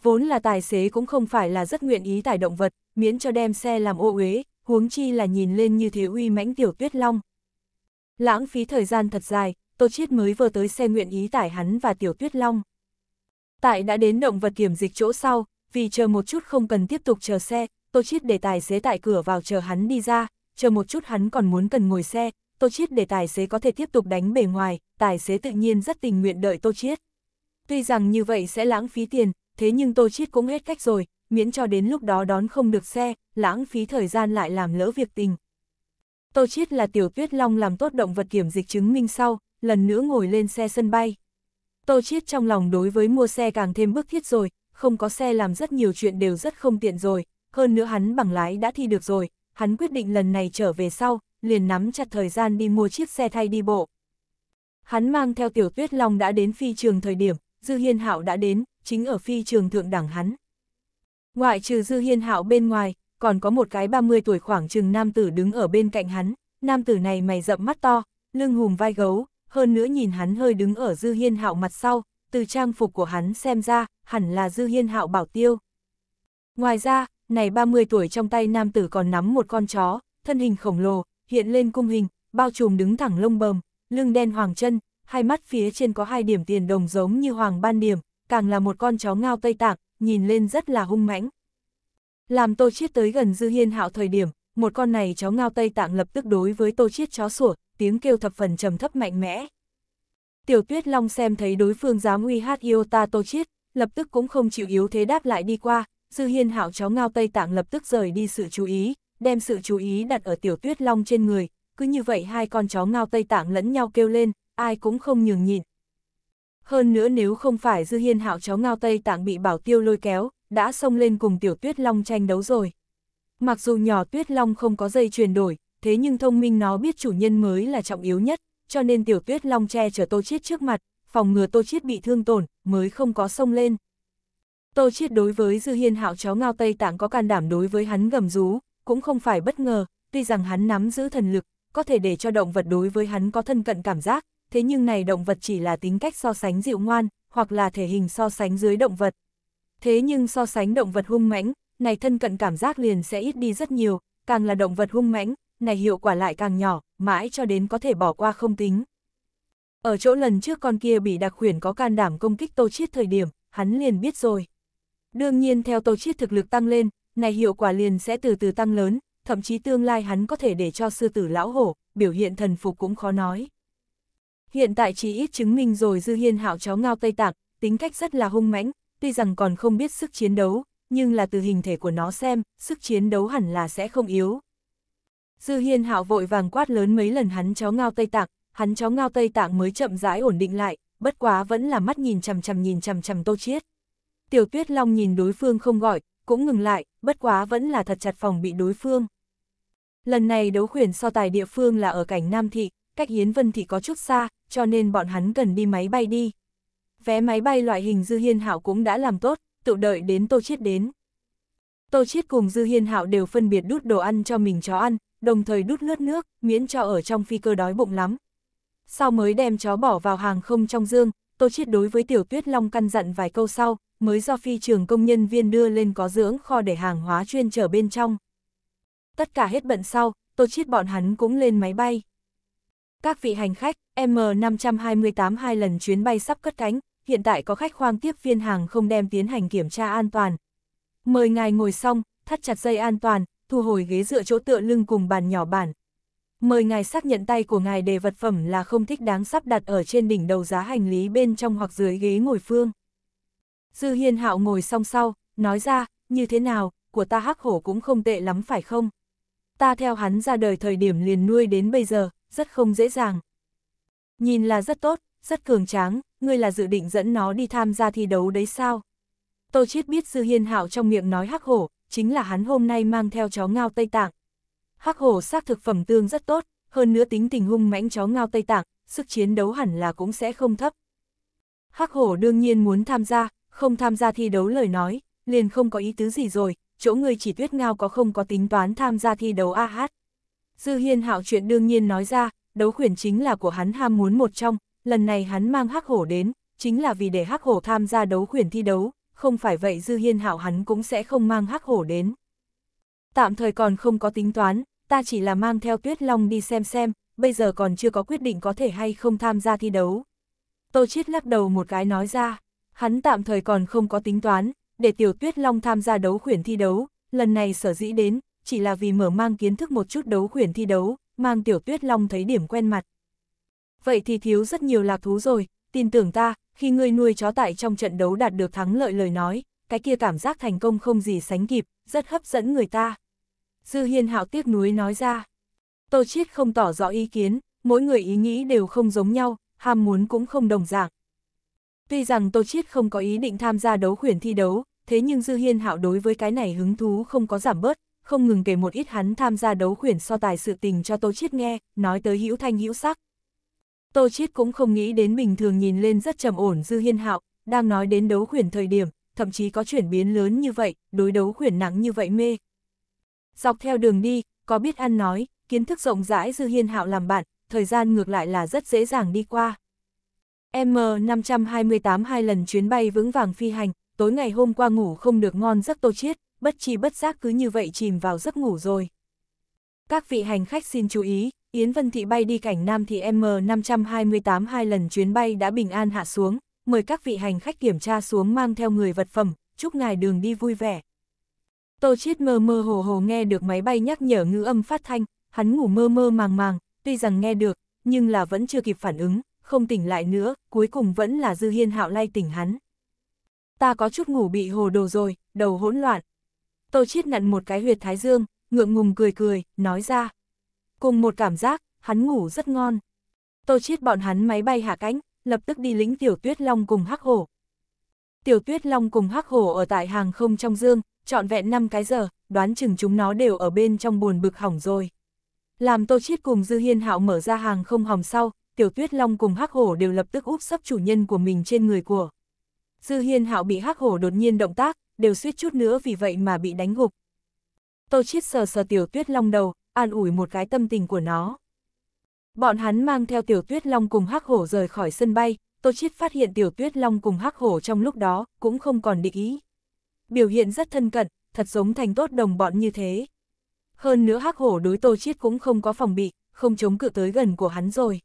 Vốn là tài xế cũng không phải là rất nguyện ý tải động vật, miễn cho đem xe làm ô uế, huống chi là nhìn lên như thế uy mãnh Tiểu Tuyết Long. Lãng phí thời gian thật dài, Tô Chiết mới vừa tới xe nguyện ý tải hắn và Tiểu Tuyết Long. Tại đã đến động vật kiểm dịch chỗ sau, vì chờ một chút không cần tiếp tục chờ xe, Tô Chiết để tài xế tại cửa vào chờ hắn đi ra, chờ một chút hắn còn muốn cần ngồi xe, Tô Chiết để tài xế có thể tiếp tục đánh bề ngoài, tài xế tự nhiên rất tình nguyện đợi Tô Chiết. Tuy rằng như vậy sẽ lãng phí tiền, thế nhưng Tô Chiết cũng hết cách rồi, miễn cho đến lúc đó đón không được xe, lãng phí thời gian lại làm lỡ việc tình. Tô Chiết là tiểu tuyết long làm tốt động vật kiểm dịch chứng minh sau, lần nữa ngồi lên xe sân bay. Tô Chiết trong lòng đối với mua xe càng thêm bức thiết rồi, không có xe làm rất nhiều chuyện đều rất không tiện rồi, hơn nữa hắn bằng lái đã thi được rồi, hắn quyết định lần này trở về sau, liền nắm chặt thời gian đi mua chiếc xe thay đi bộ. Hắn mang theo tiểu tuyết long đã đến phi trường thời điểm, Dư Hiên Hạo đã đến, chính ở phi trường thượng đẳng hắn. Ngoại trừ Dư Hiên Hạo bên ngoài, còn có một cái 30 tuổi khoảng chừng nam tử đứng ở bên cạnh hắn, nam tử này mày rậm mắt to, lưng hùm vai gấu, hơn nữa nhìn hắn hơi đứng ở Dư Hiên Hạo mặt sau, từ trang phục của hắn xem ra, hẳn là Dư Hiên Hạo bảo tiêu. Ngoài ra, này 30 tuổi trong tay nam tử còn nắm một con chó, thân hình khổng lồ, hiện lên cung hình, bao trùm đứng thẳng lông bờm, lưng đen hoàng chân, hai mắt phía trên có hai điểm tiền đồng giống như hoàng ban điểm, càng là một con chó ngao Tây Tạng, nhìn lên rất là hung mãnh. Làm Tô Chiết tới gần Dư Hiên Hạo thời điểm, một con này chó ngao Tây Tạng lập tức đối với Tô Chiết chó sủa, tiếng kêu thập phần trầm thấp mạnh mẽ. Tiểu Tuyết Long xem thấy đối phương dám uy hát Iota Tô Chiết, lập tức cũng không chịu yếu thế đáp lại đi qua, Dư Hiên Hạo chó ngao Tây Tạng lập tức rời đi sự chú ý, đem sự chú ý đặt ở Tiểu Tuyết Long trên người, cứ như vậy hai con chó ngao Tây Tạng lẫn nhau kêu lên, ai cũng không nhường nhịn. Hơn nữa nếu không phải Dư Hiên Hạo chó ngao Tây Tạng bị bảo tiêu lôi kéo, đã xông lên cùng Tiểu Tuyết Long tranh đấu rồi. Mặc dù nhỏ Tuyết Long không có dây chuyển đổi, thế nhưng thông minh nó biết chủ nhân mới là trọng yếu nhất, cho nên tiểu tuyết long che chở tô chiết trước mặt, phòng ngừa tô chiết bị thương tổn, mới không có sông lên. Tô Chiết đối với Dư Hiên Hạo chó ngao Tây Tạng có can đảm đối với hắn gầm rú, cũng không phải bất ngờ, tuy rằng hắn nắm giữ thần lực, có thể để cho động vật đối với hắn có thân cận cảm giác, thế nhưng này động vật chỉ là tính cách so sánh dịu ngoan, hoặc là thể hình so sánh dưới động vật. Thế nhưng so sánh động vật hung mãnh, này thân cận cảm giác liền sẽ ít đi rất nhiều, càng là động vật hung mãnh, này hiệu quả lại càng nhỏ, mãi cho đến có thể bỏ qua không tính. Ở chỗ lần trước con kia bị đặc khuyển có can đảm công kích Tô Chiết thời điểm, hắn liền biết rồi. Đương nhiên theo Tô Chiết thực lực tăng lên, này hiệu quả liền sẽ từ từ tăng lớn, thậm chí tương lai hắn có thể để cho sư tử lão hổ, biểu hiện thần phục cũng khó nói. Hiện tại chỉ ít chứng minh rồi Dư Hiên hạo cháu ngao Tây Tạng, tính cách rất là hung mãnh, tuy rằng còn không biết sức chiến đấu, nhưng là từ hình thể của nó xem, sức chiến đấu hẳn là sẽ không yếu. Dư Hiên hạo vội vàng quát lớn mấy lần hắn chó ngao Tây Tạng, hắn chó ngao Tây Tạng mới chậm rãi ổn định lại, bất quá vẫn là mắt nhìn chằm chằm nhìn chằm chằm Tô Chiết. Tiểu Tuyết Long nhìn đối phương không gọi, cũng ngừng lại, bất quá vẫn là thật chặt phòng bị đối phương. Lần này đấu khuyển so tài địa phương là ở cảnh Nam Thị, cách Yến Vân Thị có chút xa, cho nên bọn hắn cần đi máy bay đi. Vé máy bay loại hình Dư Hiên Hạo cũng đã làm tốt, tự đợi đến Tô Chiết đến. Tô Chiết cùng Dư Hiên Hạo đều phân biệt đút đồ ăn cho mình chó ăn, đồng thời đút lướt nước, miễn cho ở trong phi cơ đói bụng lắm. Sau mới đem chó bỏ vào hàng không trong dương, Tô Chiết đối với Tiểu Tuyết Long căn dặn vài câu sau, mới do phi trường công nhân viên đưa lên có dưỡng kho để hàng hóa chuyên trở bên trong. Tất cả hết bận sau, Tô Chiết bọn hắn cũng lên máy bay. Các vị hành khách, M528 hai lần chuyến bay sắp cất cánh, hiện tại có khách khoang tiếp viên hàng không đem tiến hành kiểm tra an toàn. Mời ngài ngồi xong, thắt chặt dây an toàn, thu hồi ghế dựa chỗ tựa lưng cùng bàn nhỏ bản. Mời ngài xác nhận tay của ngài để vật phẩm là không thích đáng sắp đặt ở trên đỉnh đầu giá hành lý bên trong hoặc dưới ghế ngồi phương. Dư Hiên Hạo ngồi song sau, nói ra, như thế nào, của ta hắc hổ cũng không tệ lắm phải không? Ta theo hắn ra đời thời điểm liền nuôi đến bây giờ, rất không dễ dàng. Nhìn là rất tốt, rất cường tráng, ngươi là dự định dẫn nó đi tham gia thi đấu đấy sao? Tô Chiết biết Dư Hiên Hạo trong miệng nói hắc hổ, chính là hắn hôm nay mang theo chó ngao Tây Tạng. Hắc hổ xác thực phẩm tương rất tốt, hơn nữa tính tình hung mãnh chó ngao Tây Tạng, sức chiến đấu hẳn là cũng sẽ không thấp. Hắc hổ đương nhiên muốn tham gia, không tham gia thi đấu lời nói, liền không có ý tứ gì rồi, chỗ người chỉ tuyết ngao có không có tính toán tham gia thi đấu AH. Dư Hiên Hạo chuyện đương nhiên nói ra, đấu khuyển chính là của hắn ham muốn một trong, lần này hắn mang hắc hổ đến, chính là vì để hắc hổ tham gia đấu khuyển thi đấu, không phải vậy Dư Hiên Hạo hắn cũng sẽ không mang hắc hổ đến. Tạm thời còn không có tính toán, ta chỉ là mang theo Tuyết Long đi xem xem, bây giờ còn chưa có quyết định có thể hay không tham gia thi đấu. Tô Chiết lắc đầu một cái nói ra, hắn tạm thời còn không có tính toán, để Tiểu Tuyết Long tham gia đấu khuyển thi đấu, lần này sở dĩ đến, chỉ là vì mở mang kiến thức một chút đấu khuyển thi đấu, mang Tiểu Tuyết Long thấy điểm quen mặt. Vậy thì thiếu rất nhiều lạc thú rồi, tin tưởng ta, khi ngươi nuôi chó tại trong trận đấu đạt được thắng lợi lời nói, cái kia cảm giác thành công không gì sánh kịp, rất hấp dẫn người ta. Dư Hiên Hạo tiếc nuối nói ra. Tô Chiết không tỏ rõ ý kiến, mỗi người ý nghĩ đều không giống nhau, ham muốn cũng không đồng dạng. Tuy rằng Tô Chiết không có ý định tham gia đấu khuyển thi đấu, thế nhưng Dư Hiên Hạo đối với cái này hứng thú không có giảm bớt, không ngừng kể một ít hắn tham gia đấu khuyển so tài sự tình cho Tô Chiết nghe, nói tới hữu thanh hữu sắc. Tô Chiết cũng không nghĩ đến bình thường nhìn lên rất trầm ổn Dư Hiên Hạo, đang nói đến đấu khuyển thời điểm, thậm chí có chuyển biến lớn như vậy, đối đấu khuyển nắng như vậy mê. Dọc theo đường đi, có biết ăn nói, kiến thức rộng rãi Dư Hiên Hạo làm bạn, thời gian ngược lại là rất dễ dàng đi qua. M528 hai lần chuyến bay vững vàng phi hành, tối ngày hôm qua ngủ không được ngon giấc tô chiết, bất chi bất giác cứ như vậy chìm vào giấc ngủ rồi. Các vị hành khách xin chú ý, Yến Vân Thị bay đi cảnh Nam Thị M528 hai lần chuyến bay đã bình an hạ xuống, mời các vị hành khách kiểm tra xuống mang theo người vật phẩm, chúc ngài đường đi vui vẻ. Tô Chiết mơ mơ hồ hồ nghe được máy bay nhắc nhở ngữ âm phát thanh, hắn ngủ mơ mơ màng màng, tuy rằng nghe được, nhưng là vẫn chưa kịp phản ứng, không tỉnh lại nữa, cuối cùng vẫn là Dư Hiên Hạo lay tỉnh hắn. Ta có chút ngủ bị hồ đồ rồi, đầu hỗn loạn. Tô Chiết nặn một cái huyệt thái dương, ngượng ngùng cười cười, nói ra. Cùng một cảm giác, hắn ngủ rất ngon. Tô Chiết bọn hắn máy bay hạ cánh, lập tức đi lĩnh Tiểu Tuyết Long cùng Hắc Hổ. Tiểu Tuyết Long cùng Hắc Hổ ở tại hàng không trong dương, trọn vẹn 5 cái giờ, đoán chừng chúng nó đều ở bên trong buồn bực hỏng rồi. Làm Tô Chiết cùng Dư Hiên Hạo mở ra hàng không hòm sau, Tiểu Tuyết Long cùng Hắc Hổ đều lập tức úp sấp chủ nhân của mình trên người của. Dư Hiên Hạo bị hắc hổ đột nhiên động tác, đều suýt chút nữa vì vậy mà bị đánh gục. Tô Chiết sờ sờ tiểu tuyết long đầu, an ủi một cái tâm tình của nó. Bọn hắn mang theo tiểu tuyết long cùng hắc hổ rời khỏi sân bay, Tô Chiết phát hiện tiểu tuyết long cùng hắc hổ trong lúc đó, cũng không còn địch ý. Biểu hiện rất thân cận, thật giống thành tốt đồng bọn như thế. Hơn nữa hắc hổ đối Tô Chiết cũng không có phòng bị, không chống cự tới gần của hắn rồi.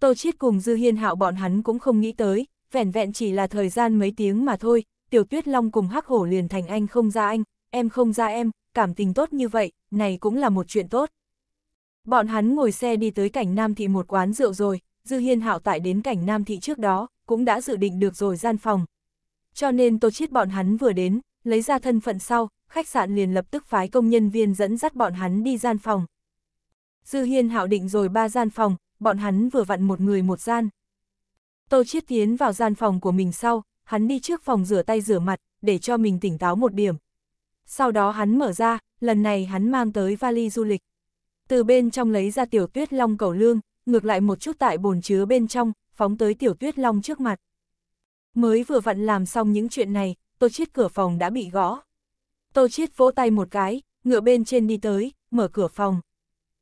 Tô Chiết cùng Dư Hiên Hạo bọn hắn cũng không nghĩ tới, vẻn vẹn chỉ là thời gian mấy tiếng mà thôi, Tiểu Tuyết Long cùng Hắc Hổ liền thành anh không ra anh, em không ra em, cảm tình tốt như vậy, này cũng là một chuyện tốt. Bọn hắn ngồi xe đi tới cảnh Nam Thị một quán rượu rồi, Dư Hiên Hạo tại đến cảnh Nam Thị trước đó, cũng đã dự định được rồi gian phòng. Cho nên Tô Chiết bọn hắn vừa đến, lấy ra thân phận sau, khách sạn liền lập tức phái công nhân viên dẫn dắt bọn hắn đi gian phòng. Dư Hiên Hạo định rồi ba gian phòng, bọn hắn vừa vặn một người một gian. Tô Chiết tiến vào gian phòng của mình sau, hắn đi trước phòng rửa tay rửa mặt, để cho mình tỉnh táo một điểm. Sau đó hắn mở ra, lần này hắn mang tới vali du lịch. Từ bên trong lấy ra tiểu tuyết long cầu lương, ngược lại một chút tại bồn chứa bên trong, phóng tới tiểu tuyết long trước mặt. Mới vừa vặn làm xong những chuyện này, Tô Chiết cửa phòng đã bị gõ. Tô Chiết vỗ tay một cái, ngựa bên trên đi tới, mở cửa phòng.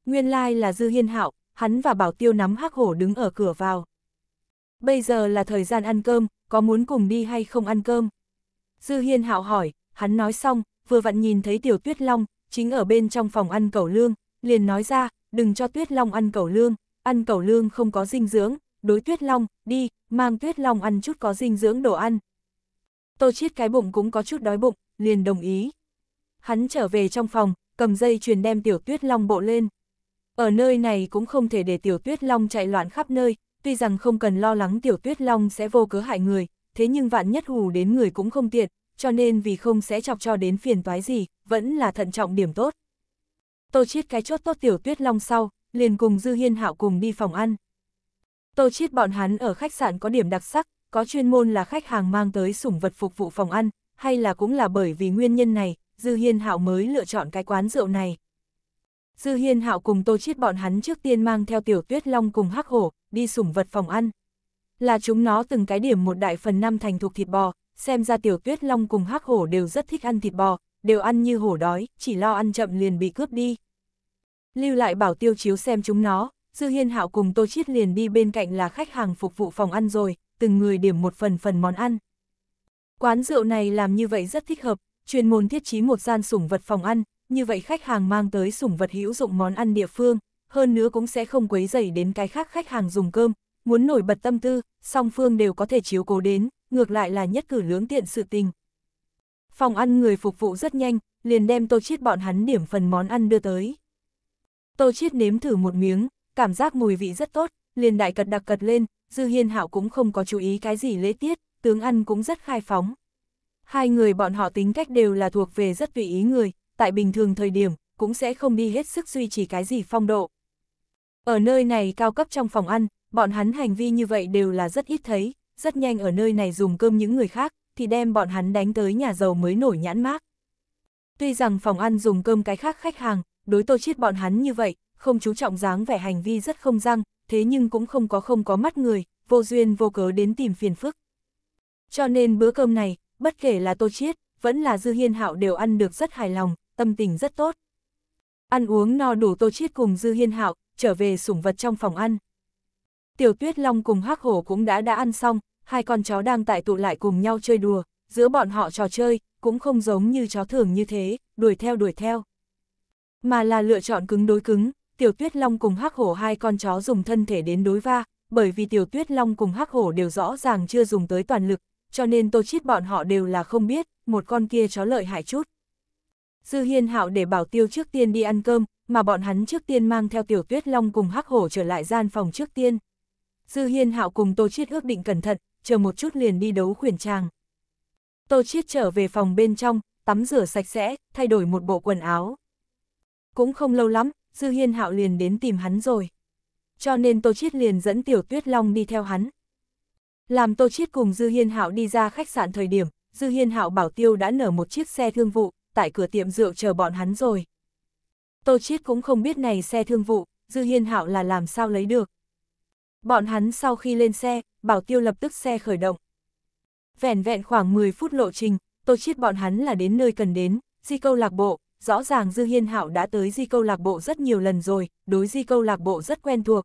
Nguyên lai like là Dư Hiên Hạo, hắn và Bảo Tiêu nắm hắc hổ đứng ở cửa vào. Bây giờ là thời gian ăn cơm, có muốn cùng đi hay không ăn cơm? Dư Hiên Hạo hỏi, hắn nói xong, vừa vặn nhìn thấy Tiểu Tuyết Long, chính ở bên trong phòng ăn cẩu lương, liền nói ra, đừng cho Tuyết Long ăn cẩu lương, ăn cẩu lương không có dinh dưỡng, đối Tuyết Long, đi, mang Tuyết Long ăn chút có dinh dưỡng đồ ăn. Tô Chiết cái bụng cũng có chút đói bụng, liền đồng ý. Hắn trở về trong phòng, cầm dây chuyền đem Tiểu Tuyết Long bộ lên. Ở nơi này cũng không thể để Tiểu Tuyết Long chạy loạn khắp nơi, tuy rằng không cần lo lắng Tiểu Tuyết Long sẽ vô cớ hại người, thế nhưng vạn nhất hù đến người cũng không tiện, cho nên vì không sẽ chọc cho đến phiền toái gì, vẫn là thận trọng điểm tốt. Tô Chiết cái chốt tốt Tiểu Tuyết Long sau, liền cùng Dư Hiên Hạo cùng đi phòng ăn. Tô Chiết bọn hắn ở khách sạn có điểm đặc sắc, có chuyên môn là khách hàng mang tới sủng vật phục vụ phòng ăn, hay là cũng là bởi vì nguyên nhân này, Dư Hiên Hạo mới lựa chọn cái quán rượu này. Dư Hiên Hạo cùng Tô Chiết bọn hắn trước tiên mang theo Tiểu Tuyết Long cùng Hắc Hổ, đi sủng vật phòng ăn. Là chúng nó từng cái điểm một đại phần năm thành thuộc thịt bò, xem ra Tiểu Tuyết Long cùng Hắc Hổ đều rất thích ăn thịt bò, đều ăn như hổ đói, chỉ lo ăn chậm liền bị cướp đi. Lưu lại bảo tiêu chiếu xem chúng nó, Dư Hiên Hạo cùng Tô Chiết liền đi bên cạnh là khách hàng phục vụ phòng ăn rồi, từng người điểm một phần phần món ăn. Quán rượu này làm như vậy rất thích hợp, chuyên môn thiết trí một gian sủng vật phòng ăn, như vậy khách hàng mang tới sủng vật hữu dụng món ăn địa phương, hơn nữa cũng sẽ không quấy rầy đến cái khác khách hàng dùng cơm, muốn nổi bật tâm tư, song phương đều có thể chiếu cố đến, ngược lại là nhất cử lưỡng tiện sự tình. Phòng ăn người phục vụ rất nhanh, liền đem tô chiết bọn hắn điểm phần món ăn đưa tới. Tô chiết nếm thử một miếng, cảm giác mùi vị rất tốt, liền đại cật đặc cật lên, Dư Hiên Hạo cũng không có chú ý cái gì lễ tiết, tướng ăn cũng rất khai phóng. Hai người bọn họ tính cách đều là thuộc về rất tùy ý người, tại bình thường thời điểm, cũng sẽ không đi hết sức duy trì cái gì phong độ. Ở nơi này cao cấp trong phòng ăn, bọn hắn hành vi như vậy đều là rất ít thấy, rất nhanh ở nơi này dùng cơm những người khác, thì đem bọn hắn đánh tới nhà giàu mới nổi nhãn mác. Tuy rằng phòng ăn dùng cơm cái khác khách hàng, đối tô chiết bọn hắn như vậy, không chú trọng dáng vẻ hành vi rất không răng, thế nhưng cũng không có không có mắt người, vô duyên vô cớ đến tìm phiền phức. Cho nên bữa cơm này, bất kể là tô chiết, vẫn là Dư Hiên Hạo đều ăn được rất hài lòng, tâm tình rất tốt. Ăn uống no đủ tô chiết cùng Dư Hiên Hạo, trở về sủng vật trong phòng ăn. Tiểu Tuyết Long cùng Hắc Hổ cũng đã đã ăn xong, hai con chó đang tại tụ lại cùng nhau chơi đùa, giữa bọn họ trò chơi, cũng không giống như chó thường như thế, đuổi theo đuổi theo. Mà là lựa chọn cứng đối cứng, Tiểu Tuyết Long cùng Hắc Hổ hai con chó dùng thân thể đến đối va, bởi vì Tiểu Tuyết Long cùng Hắc Hổ đều rõ ràng chưa dùng tới toàn lực, cho nên tô chít bọn họ đều là không biết, một con kia chó lợi hại chút. Dư Hiên Hạo để bảo tiêu trước tiên đi ăn cơm, mà bọn hắn trước tiên mang theo Tiểu Tuyết Long cùng Hắc Hổ trở lại gian phòng trước tiên. Dư Hiên Hạo cùng Tô Chiết ước định cẩn thận, chờ một chút liền đi đấu khuyển tràng. Tô Chiết trở về phòng bên trong, tắm rửa sạch sẽ, thay đổi một bộ quần áo. Cũng không lâu lắm, Dư Hiên Hạo liền đến tìm hắn rồi. Cho nên Tô Chiết liền dẫn Tiểu Tuyết Long đi theo hắn. Làm Tô Chiết cùng Dư Hiên Hạo đi ra khách sạn thời điểm, Dư Hiên Hạo bảo tiêu đã nở một chiếc xe thương vụ, tại cửa tiệm rượu chờ bọn hắn rồi. Tô Chiết cũng không biết này xe thương vụ, Dư Hiên Hạo là làm sao lấy được. Bọn hắn sau khi lên xe, bảo tiêu lập tức xe khởi động. vẻn vẹn khoảng 10 phút lộ trình, Tô Chiết bọn hắn là đến nơi cần đến, di câu lạc bộ, rõ ràng Dư Hiên Hạo đã tới di câu lạc bộ rất nhiều lần rồi, đối di câu lạc bộ rất quen thuộc.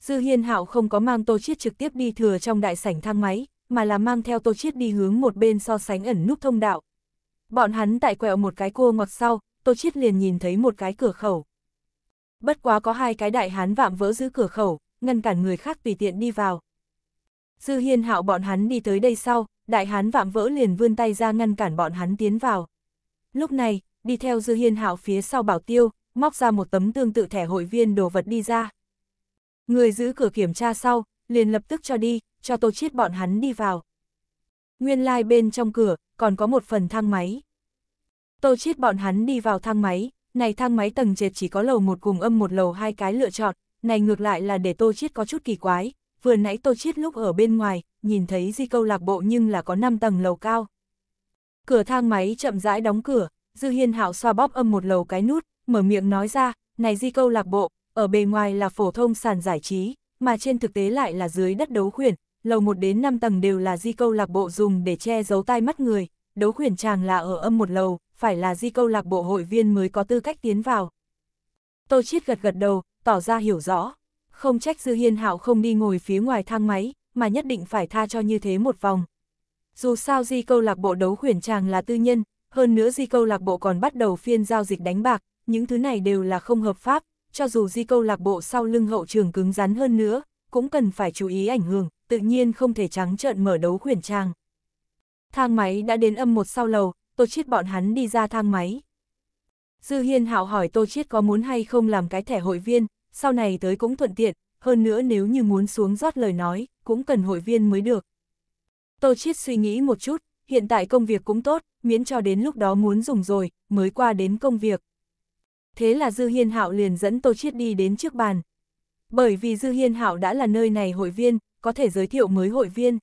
Dư Hiên Hạo không có mang Tô Chiết trực tiếp đi thừa trong đại sảnh thang máy, mà là mang theo Tô Chiết đi hướng một bên so sánh ẩn núp thông đạo. Bọn hắn tại quẹo một cái cua ngoặt sau, Tô Chiết liền nhìn thấy một cái cửa khẩu. Bất quá có hai cái đại hán vạm vỡ giữ cửa khẩu, ngăn cản người khác tùy tiện đi vào. Dư Hiên Hạo bọn hắn đi tới đây sau, đại hán vạm vỡ liền vươn tay ra ngăn cản bọn hắn tiến vào. Lúc này, đi theo Dư Hiên Hạo phía sau bảo tiêu, móc ra một tấm tương tự thẻ hội viên đồ vật đi ra. Người giữ cửa kiểm tra sau, liền lập tức cho đi, cho tô chiết bọn hắn đi vào. Nguyên lai like bên trong cửa, còn có một phần thang máy. Tô chiết bọn hắn đi vào thang máy, này thang máy tầng trệt chỉ có lầu một cùng âm một lầu hai cái lựa chọn, này ngược lại là để tô chiết có chút kỳ quái, vừa nãy tô chiết lúc ở bên ngoài, nhìn thấy di câu lạc bộ nhưng là có 5 tầng lầu cao. Cửa thang máy chậm rãi đóng cửa, Dư Hiên Hạo xoa bóp âm một lầu cái nút, mở miệng nói ra, này di câu lạc bộ, ở bề ngoài là phổ thông sàn giải trí, mà trên thực tế lại là dưới đất đấu khuyển, lầu 1 đến 5 tầng đều là di câu lạc bộ dùng để che giấu tai mắt người, đấu khuyển chàng là ở âm một lầu, phải là di câu lạc bộ hội viên mới có tư cách tiến vào. Tô Chiết gật gật đầu, tỏ ra hiểu rõ, không trách Dư Hiên Hạo không đi ngồi phía ngoài thang máy, mà nhất định phải tha cho như thế một vòng. Dù sao di câu lạc bộ đấu khuyển chàng là tư nhân, hơn nữa di câu lạc bộ còn bắt đầu phiên giao dịch đánh bạc, những thứ này đều là không hợp pháp, cho dù di câu lạc bộ sau lưng hậu trường cứng rắn hơn nữa, cũng cần phải chú ý ảnh hưởng, tự nhiên không thể trắng trợn mở đấu khuyển trang. Thang máy đã đến âm một sau lầu, tôi Chiết bọn hắn đi ra thang máy. Dư Hiên Hạo hỏi Tô Chiết có muốn hay không làm cái thẻ hội viên, sau này tới cũng thuận tiện, hơn nữa nếu như muốn xuống rót lời nói, cũng cần hội viên mới được. Tô Chiết suy nghĩ một chút, hiện tại công việc cũng tốt, miễn cho đến lúc đó muốn dùng rồi, mới qua đến công việc. Thế là Dư Hiên Hạo liền dẫn Tô Chiết đi đến trước bàn. Bởi vì Dư Hiên Hạo đã là nơi này hội viên, có thể giới thiệu mới hội viên.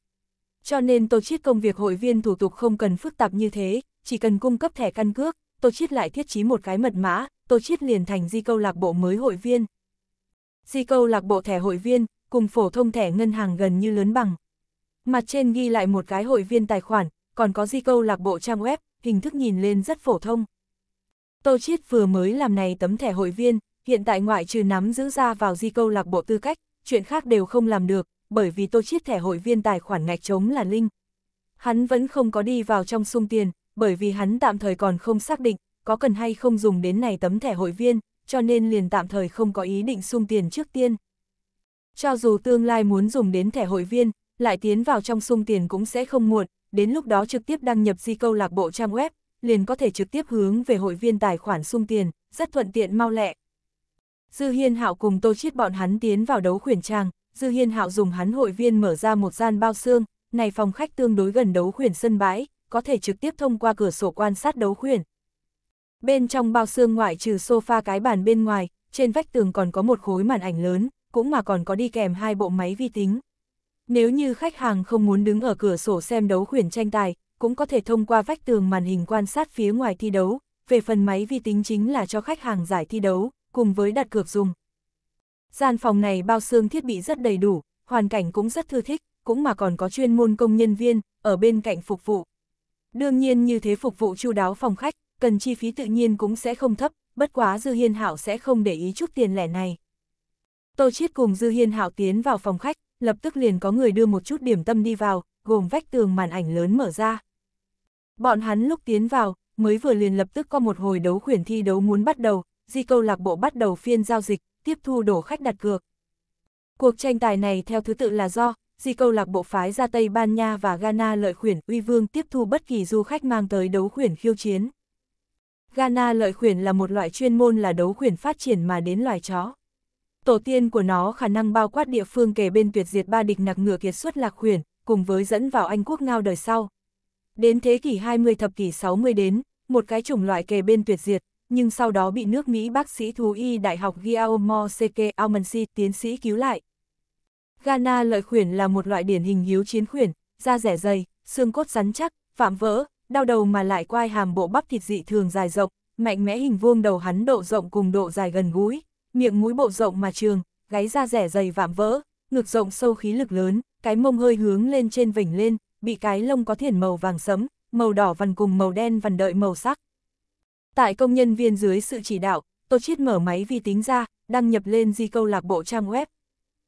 Cho nên Tô Chiết công việc hội viên thủ tục không cần phức tạp như thế, chỉ cần cung cấp thẻ căn cước, Tô Chiết lại thiết trí một cái mật mã, Tô Chiết liền thành di câu lạc bộ mới hội viên. Di câu lạc bộ thẻ hội viên, cùng phổ thông thẻ ngân hàng gần như lớn bằng. Mặt trên ghi lại một cái hội viên tài khoản, còn có di câu lạc bộ trang web, hình thức nhìn lên rất phổ thông. Tô Chiết vừa mới làm này tấm thẻ hội viên, hiện tại ngoại trừ nắm giữ ra vào di câu lạc bộ tư cách, chuyện khác đều không làm được, bởi vì Tô Chiết thẻ hội viên tài khoản ngạch trống là linh. Hắn vẫn không có đi vào trong sung tiền, bởi vì hắn tạm thời còn không xác định, có cần hay không dùng đến này tấm thẻ hội viên, cho nên liền tạm thời không có ý định sung tiền trước tiên. Cho dù tương lai muốn dùng đến thẻ hội viên, lại tiến vào trong sung tiền cũng sẽ không muộn, đến lúc đó trực tiếp đăng nhập di câu lạc bộ trang web, liền có thể trực tiếp hướng về hội viên tài khoản sung tiền, rất thuận tiện mau lẹ. Dư Hiên Hạo cùng Tô Chiết bọn hắn tiến vào đấu khuyển trang, Dư Hiên Hạo dùng hắn hội viên mở ra một gian bao xương, này phòng khách tương đối gần đấu khuyển sân bãi, có thể trực tiếp thông qua cửa sổ quan sát đấu khuyển. Bên trong bao xương ngoại trừ sofa cái bàn bên ngoài, trên vách tường còn có một khối màn ảnh lớn, cũng mà còn có đi kèm hai bộ máy vi tính. Nếu như khách hàng không muốn đứng ở cửa sổ xem đấu khuyển tranh tài, cũng có thể thông qua vách tường màn hình quan sát phía ngoài thi đấu, về phần máy vi tính chính là cho khách hàng giải thi đấu, cùng với đặt cược dùng. Gian phòng này bao xương thiết bị rất đầy đủ, hoàn cảnh cũng rất thư thích, cũng mà còn có chuyên môn công nhân viên, ở bên cạnh phục vụ. Đương nhiên như thế phục vụ chu đáo phòng khách, cần chi phí tự nhiên cũng sẽ không thấp, bất quá Dư Hiên hảo sẽ không để ý chút tiền lẻ này. Tô Chiết cùng Dư Hiên hảo tiến vào phòng khách, lập tức liền có người đưa một chút điểm tâm đi vào, gồm vách tường màn ảnh lớn mở ra. Bọn hắn lúc tiến vào, mới vừa liền lập tức có một hồi đấu khuyển thi đấu muốn bắt đầu, di câu lạc bộ bắt đầu phiên giao dịch, tiếp thu đổ khách đặt cược. Cuộc tranh tài này theo thứ tự là do, di câu lạc bộ phái ra Tây Ban Nha và Ghana lợi khuyển uy vương tiếp thu bất kỳ du khách mang tới đấu khuyển khiêu chiến. Ghana lợi khuyển là một loại chuyên môn là đấu khuyển phát triển mà đến loài chó. Tổ tiên của nó khả năng bao quát địa phương kề bên tuyệt diệt ba địch nặc ngựa kiệt xuất lạc khuyển, cùng với dẫn vào Anh quốc ngao đời sau. Đến thế kỷ 20 thập kỷ 60 đến, một cái chủng loại kề bên tuyệt diệt, nhưng sau đó bị nước Mỹ bác sĩ thú y Đại học Guillermo Seke Almansi tiến sĩ cứu lại. Ghana lợi khuyển là một loại điển hình hiếu chiến khuyển, da rẻ dày, xương cốt rắn chắc, phạm vỡ, đau đầu mà lại quai hàm bộ bắp thịt dị thường dài rộng, mạnh mẽ hình vuông đầu hắn độ rộng cùng độ dài gần gũi, miệng mũi bộ rộng mà trường, gáy da rẻ dày vạm vỡ, ngực rộng sâu khí lực lớn, cái mông hơi hướng lên trên vỉnh lên, bị cái lông có thiển màu vàng sẫm, màu đỏ vằn cùng màu đen vằn đợi màu sắc. Tại công nhân viên dưới sự chỉ đạo, Tô Chiết mở máy vi tính ra, đăng nhập lên di câu lạc bộ trang web.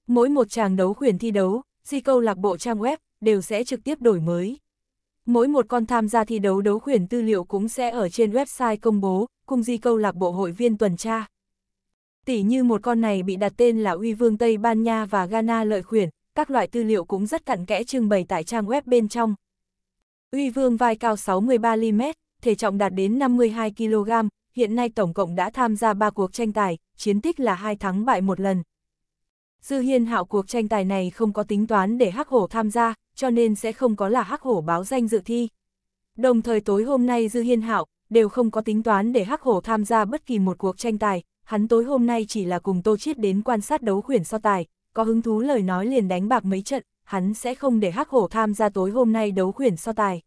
Mỗi một tràng đấu khuyển thi đấu, di câu lạc bộ trang web đều sẽ trực tiếp đổi mới. Mỗi một con tham gia thi đấu đấu khuyển tư liệu cũng sẽ ở trên website công bố, cùng di câu lạc bộ hội viên tuần tra. Tỷ như một con này bị đặt tên là Uy Vương Tây Ban Nha và Ghana lợi khuyển, các loại tư liệu cũng rất cặn kẽ trưng bày tại trang web bên trong. Uy Vương vai cao 63mm, thể trọng đạt đến 52kg, hiện nay tổng cộng đã tham gia 3 cuộc tranh tài, chiến tích là 2 thắng bại một lần. Dư Hiên Hạo cuộc tranh tài này không có tính toán để Hắc Hổ tham gia, cho nên sẽ không có là Hắc Hổ báo danh dự thi. Đồng thời tối hôm nay Dư Hiên Hạo đều không có tính toán để Hắc Hổ tham gia bất kỳ một cuộc tranh tài, hắn tối hôm nay chỉ là cùng Tô Chiết đến quan sát đấu khuyển so tài, có hứng thú lời nói liền đánh bạc mấy trận, hắn sẽ không để Hắc Hổ tham gia tối hôm nay đấu khuyển so tài.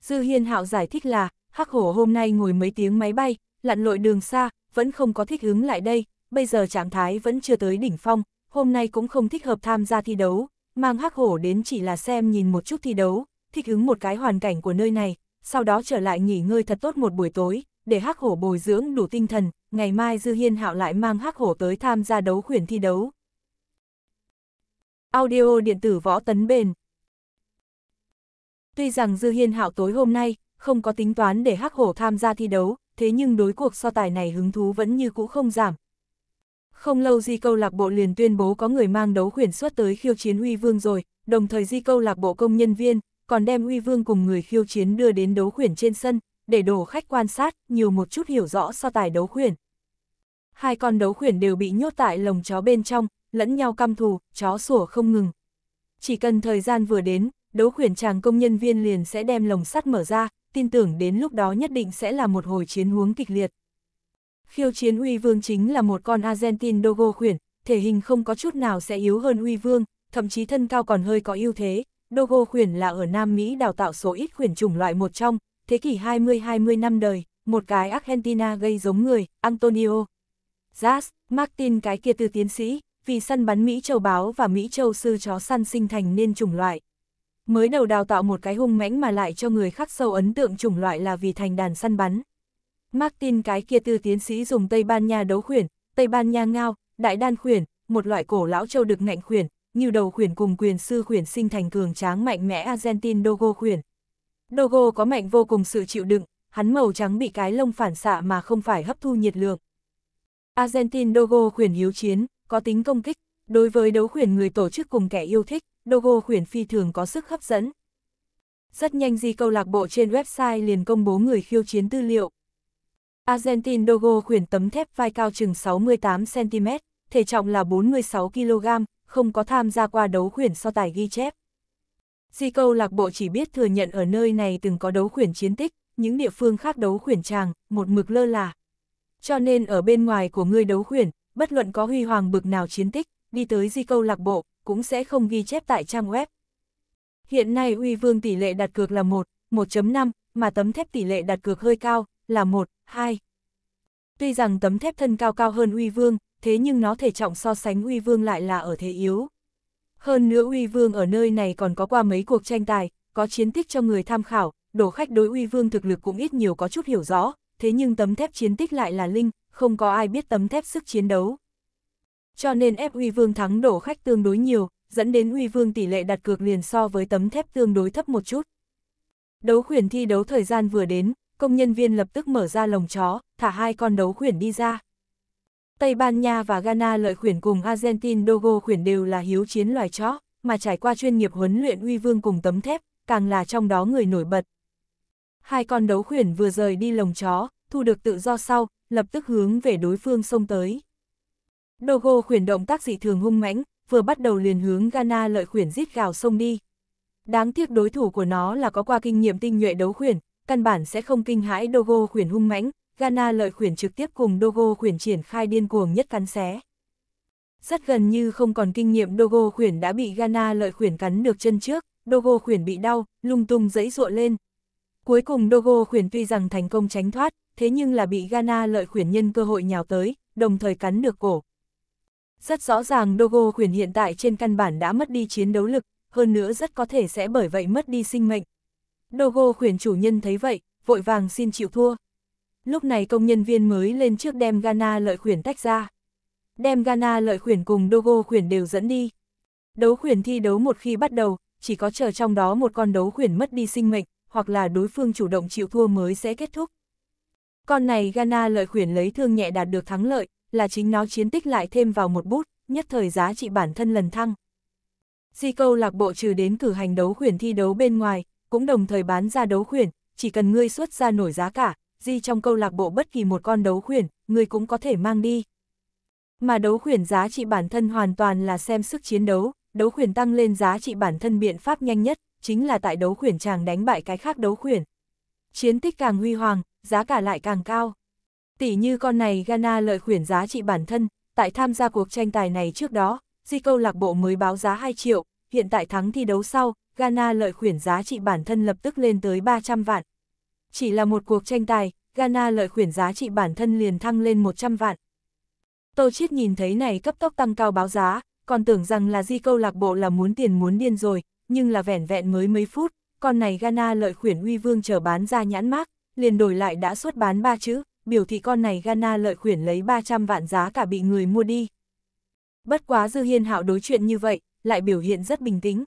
Dư Hiên Hạo giải thích là, Hắc Hổ hôm nay ngồi mấy tiếng máy bay, lặn lội đường xa, vẫn không có thích ứng lại đây, bây giờ trạng thái vẫn chưa tới đỉnh phong, hôm nay cũng không thích hợp tham gia thi đấu, mang Hắc Hổ đến chỉ là xem nhìn một chút thi đấu, thích ứng một cái hoàn cảnh của nơi này, sau đó trở lại nghỉ ngơi thật tốt một buổi tối, để Hắc Hổ bồi dưỡng đủ tinh thần, ngày mai Dư Hiên Hạo lại mang Hắc Hổ tới tham gia đấu khuyển thi đấu. Audio điện tử võ tấn bền Tuy rằng Dư Hiên Hạo tối hôm nay không có tính toán để Hắc Hổ tham gia thi đấu, thế nhưng đối cuộc so tài này hứng thú vẫn như cũ không giảm. Không lâu Di câu lạc bộ liền tuyên bố có người mang đấu khuyển xuất tới khiêu chiến Uy Vương rồi, đồng thời Di câu lạc bộ công nhân viên, còn đem Uy Vương cùng người khiêu chiến đưa đến đấu khuyển trên sân, để đổ khách quan sát, nhiều một chút hiểu rõ so tài đấu khuyển. Hai con đấu khuyển đều bị nhốt tại lồng chó bên trong, lẫn nhau căm thù, chó sủa không ngừng. Chỉ cần thời gian vừa đến, đấu khuyển chàng công nhân viên liền sẽ đem lồng sắt mở ra, tin tưởng đến lúc đó nhất định sẽ là một hồi chiến huống kịch liệt. Khiêu chiến Uy Vương chính là một con Argentine Dogo khuyển, thể hình không có chút nào sẽ yếu hơn Uy Vương, thậm chí thân cao còn hơi có ưu thế. Dogo khuyển là ở Nam Mỹ đào tạo số ít khuyển chủng loại một trong, thế kỷ 20-20 năm đời, một cái Argentina gây giống người, Antonio. Zas, Martin cái kia từ tiến sĩ, vì săn bắn Mỹ châu báo và Mỹ châu sư chó săn sinh thành nên chủng loại. Mới đầu đào tạo một cái hung mãnh mà lại cho người khắc sâu ấn tượng chủng loại là vì thành đàn săn bắn. Martin cái kia từ tiến sĩ dùng Tây Ban Nha đấu khuyển, Tây Ban Nha ngao, đại đan khuyển, một loại cổ lão châu được ngạnh khuyển, như đầu khuyển cùng quyền sư khuyển sinh thành cường tráng mạnh mẽ Argentine Dogo khuyển. Dogo có mạnh vô cùng sự chịu đựng, hắn màu trắng bị cái lông phản xạ mà không phải hấp thu nhiệt lượng. Argentine Dogo khuyển hiếu chiến, có tính công kích, đối với đấu khuyển người tổ chức cùng kẻ yêu thích, Dogo khuyển phi thường có sức hấp dẫn. Rất nhanh di câu lạc bộ trên website liền công bố người khiêu chiến tư liệu. Argentine Dogo khuyển tấm thép vai cao chừng 68cm, thể trọng là 46kg, không có tham gia qua đấu khuyển so tài ghi chép. Di câu lạc bộ chỉ biết thừa nhận ở nơi này từng có đấu khuyển chiến tích, những địa phương khác đấu khuyển tràng, một mực lơ là. Cho nên ở bên ngoài của người đấu khuyển, bất luận có huy hoàng bực nào chiến tích, đi tới di câu lạc bộ, cũng sẽ không ghi chép tại trang web. Hiện nay uy vương tỷ lệ đặt cược là 1, 1.5, mà tấm thép tỷ lệ đặt cược hơi cao, là 1, 2. Tuy rằng tấm thép thân cao cao hơn uy vương, thế nhưng nó thể trọng so sánh uy vương lại là ở thế yếu. Hơn nữa uy vương ở nơi này còn có qua mấy cuộc tranh tài, có chiến tích cho người tham khảo, đổ khách đối uy vương thực lực cũng ít nhiều có chút hiểu rõ, thế nhưng tấm thép chiến tích lại là linh, không có ai biết tấm thép sức chiến đấu. Cho nên ép uy vương thắng đổ khách tương đối nhiều, dẫn đến uy vương tỷ lệ đặt cược liền so với tấm thép tương đối thấp một chút. Đấu khuyển thi đấu thời gian vừa đến, công nhân viên lập tức mở ra lồng chó, thả hai con đấu khuyển đi ra. Tây Ban Nha và Ghana lợi khuyển cùng Argentine Dogo khuyển đều là hiếu chiến loài chó, mà trải qua chuyên nghiệp huấn luyện uy vương cùng tấm thép, càng là trong đó người nổi bật. Hai con đấu khuyển vừa rời đi lồng chó, thu được tự do sau, lập tức hướng về đối phương xông tới. Dogo khuyển động tác dị thường hung mãnh, vừa bắt đầu liền hướng Ghana lợi khuyển giết gào xông đi. Đáng tiếc đối thủ của nó là có qua kinh nghiệm tinh nhuệ đấu khuyển, căn bản sẽ không kinh hãi Dogo khuyển hung mãnh, Ghana lợi khuyển trực tiếp cùng Dogo khuyển triển khai điên cuồng nhất cắn xé. Rất gần như không còn kinh nghiệm Dogo khuyển đã bị Ghana lợi khuyển cắn được chân trước, Dogo khuyển bị đau, lung tung dẫy ruộ lên. Cuối cùng Dogo khuyển tuy rằng thành công tránh thoát, thế nhưng là bị Ghana lợi khuyển nhân cơ hội nhào tới, đồng thời cắn được cổ. Rất rõ ràng Dogo khuyển hiện tại trên căn bản đã mất đi chiến đấu lực, hơn nữa rất có thể sẽ bởi vậy mất đi sinh mệnh. Dogo khuyển chủ nhân thấy vậy, vội vàng xin chịu thua. Lúc này công nhân viên mới lên trước đem Ghana lợi khuyển tách ra. Đem Ghana lợi khuyển cùng Dogo khuyển đều dẫn đi. Đấu khuyển thi đấu một khi bắt đầu, chỉ có chờ trong đó một con đấu khuyển mất đi sinh mệnh, hoặc là đối phương chủ động chịu thua mới sẽ kết thúc. Con này Ghana lợi khuyển lấy thương nhẹ đạt được thắng lợi, là chính nó chiến tích lại thêm vào một bút, nhất thời giá trị bản thân lần thăng. Di câu lạc bộ trừ đến cử hành đấu khuyển thi đấu bên ngoài, cũng đồng thời bán ra đấu khuyển, chỉ cần ngươi xuất ra nổi giá cả, di trong câu lạc bộ bất kỳ một con đấu khuyển, ngươi cũng có thể mang đi. Mà đấu khuyển giá trị bản thân hoàn toàn là xem sức chiến đấu, đấu khuyển tăng lên giá trị bản thân biện pháp nhanh nhất, chính là tại đấu khuyển chàng đánh bại cái khác đấu khuyển. Chiến tích càng huy hoàng, giá cả lại càng cao. Tỷ như con này Ghana lợi khuyển giá trị bản thân, tại tham gia cuộc tranh tài này trước đó, di câu lạc bộ mới báo giá 2 triệu, hiện tại thắng thi đấu sau, Ghana lợi khuyển giá trị bản thân lập tức lên tới 300 vạn. Chỉ là một cuộc tranh tài, Ghana lợi khuyển giá trị bản thân liền thăng lên 100 vạn. Tô Chiết nhìn thấy này cấp tốc tăng cao báo giá, còn tưởng rằng là di câu lạc bộ là muốn tiền muốn điên rồi, nhưng là vẻn vẹn mới mấy phút, con này Ghana lợi khuyển uy vương chờ bán ra nhãn mác, liền đổi lại đã xuất bán ba chữ, biểu thị con này Ghana lợi khuyển lấy 300 vạn giá cả bị người mua đi. Bất quá Dư Hiên Hạo đối chuyện như vậy, lại biểu hiện rất bình tĩnh.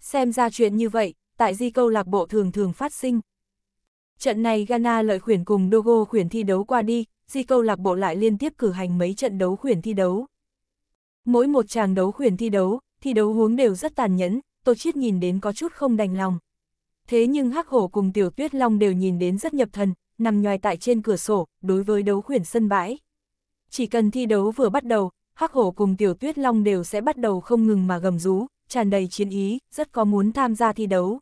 Xem ra chuyện như vậy, tại di câu lạc bộ thường thường phát sinh. Trận này Ghana lợi khuyển cùng Dogo khuyển thi đấu qua đi, di câu lạc bộ lại liên tiếp cử hành mấy trận đấu khuyển thi đấu. Mỗi một tràng đấu khuyển thi đấu, thi đấu huống đều rất tàn nhẫn, Tô Chiết nhìn đến có chút không đành lòng. Thế nhưng Hắc Hổ cùng Tiểu Tuyết Long đều nhìn đến rất nhập thần, nằm nhòi tại trên cửa sổ, đối với đấu khuyển sân bãi. Chỉ cần thi đấu vừa bắt đầu, Hắc Hổ cùng Tiểu Tuyết Long đều sẽ bắt đầu không ngừng mà gầm rú, tràn đầy chiến ý, rất có muốn tham gia thi đấu.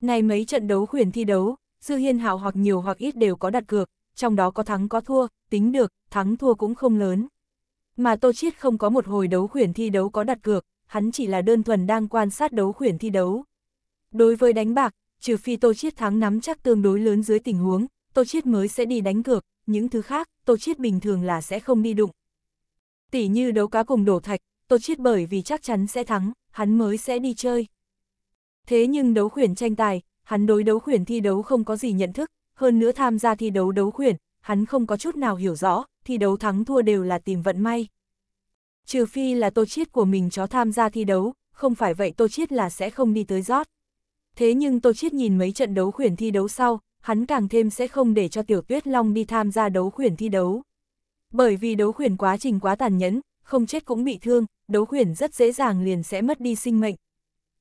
Này mấy trận đấu khuyển thi đấu, Dư Hiên Hạo hoặc nhiều hoặc ít đều có đặt cược, trong đó có thắng có thua, tính được, thắng thua cũng không lớn. Mà Tô Chiết không có một hồi đấu khuyển thi đấu có đặt cược, hắn chỉ là đơn thuần đang quan sát đấu khuyển thi đấu. Đối với đánh bạc, trừ phi Tô Chiết thắng nắm chắc tương đối lớn dưới tình huống, Tô Chiết mới sẽ đi đánh cược, những thứ khác, Tô Chiết bình thường là sẽ không đi đụng. Tỷ như đấu cá cùng đổ thạch, Tô Chiết bởi vì chắc chắn sẽ thắng, hắn mới sẽ đi chơi. Thế nhưng đấu khuyển tranh tài, hắn đối đấu khuyển thi đấu không có gì nhận thức, hơn nữa tham gia thi đấu đấu khuyển, hắn không có chút nào hiểu rõ, thi đấu thắng thua đều là tìm vận may. Trừ phi là tô chiết của mình chó tham gia thi đấu, không phải vậy tô chiết là sẽ không đi tới rót. Thế nhưng tô chiết nhìn mấy trận đấu khuyển thi đấu sau, hắn càng thêm sẽ không để cho tiểu tuyết long đi tham gia đấu khuyển thi đấu. Bởi vì đấu khuyển quá trình quá tàn nhẫn, không chết cũng bị thương, đấu khuyển rất dễ dàng liền sẽ mất đi sinh mệnh.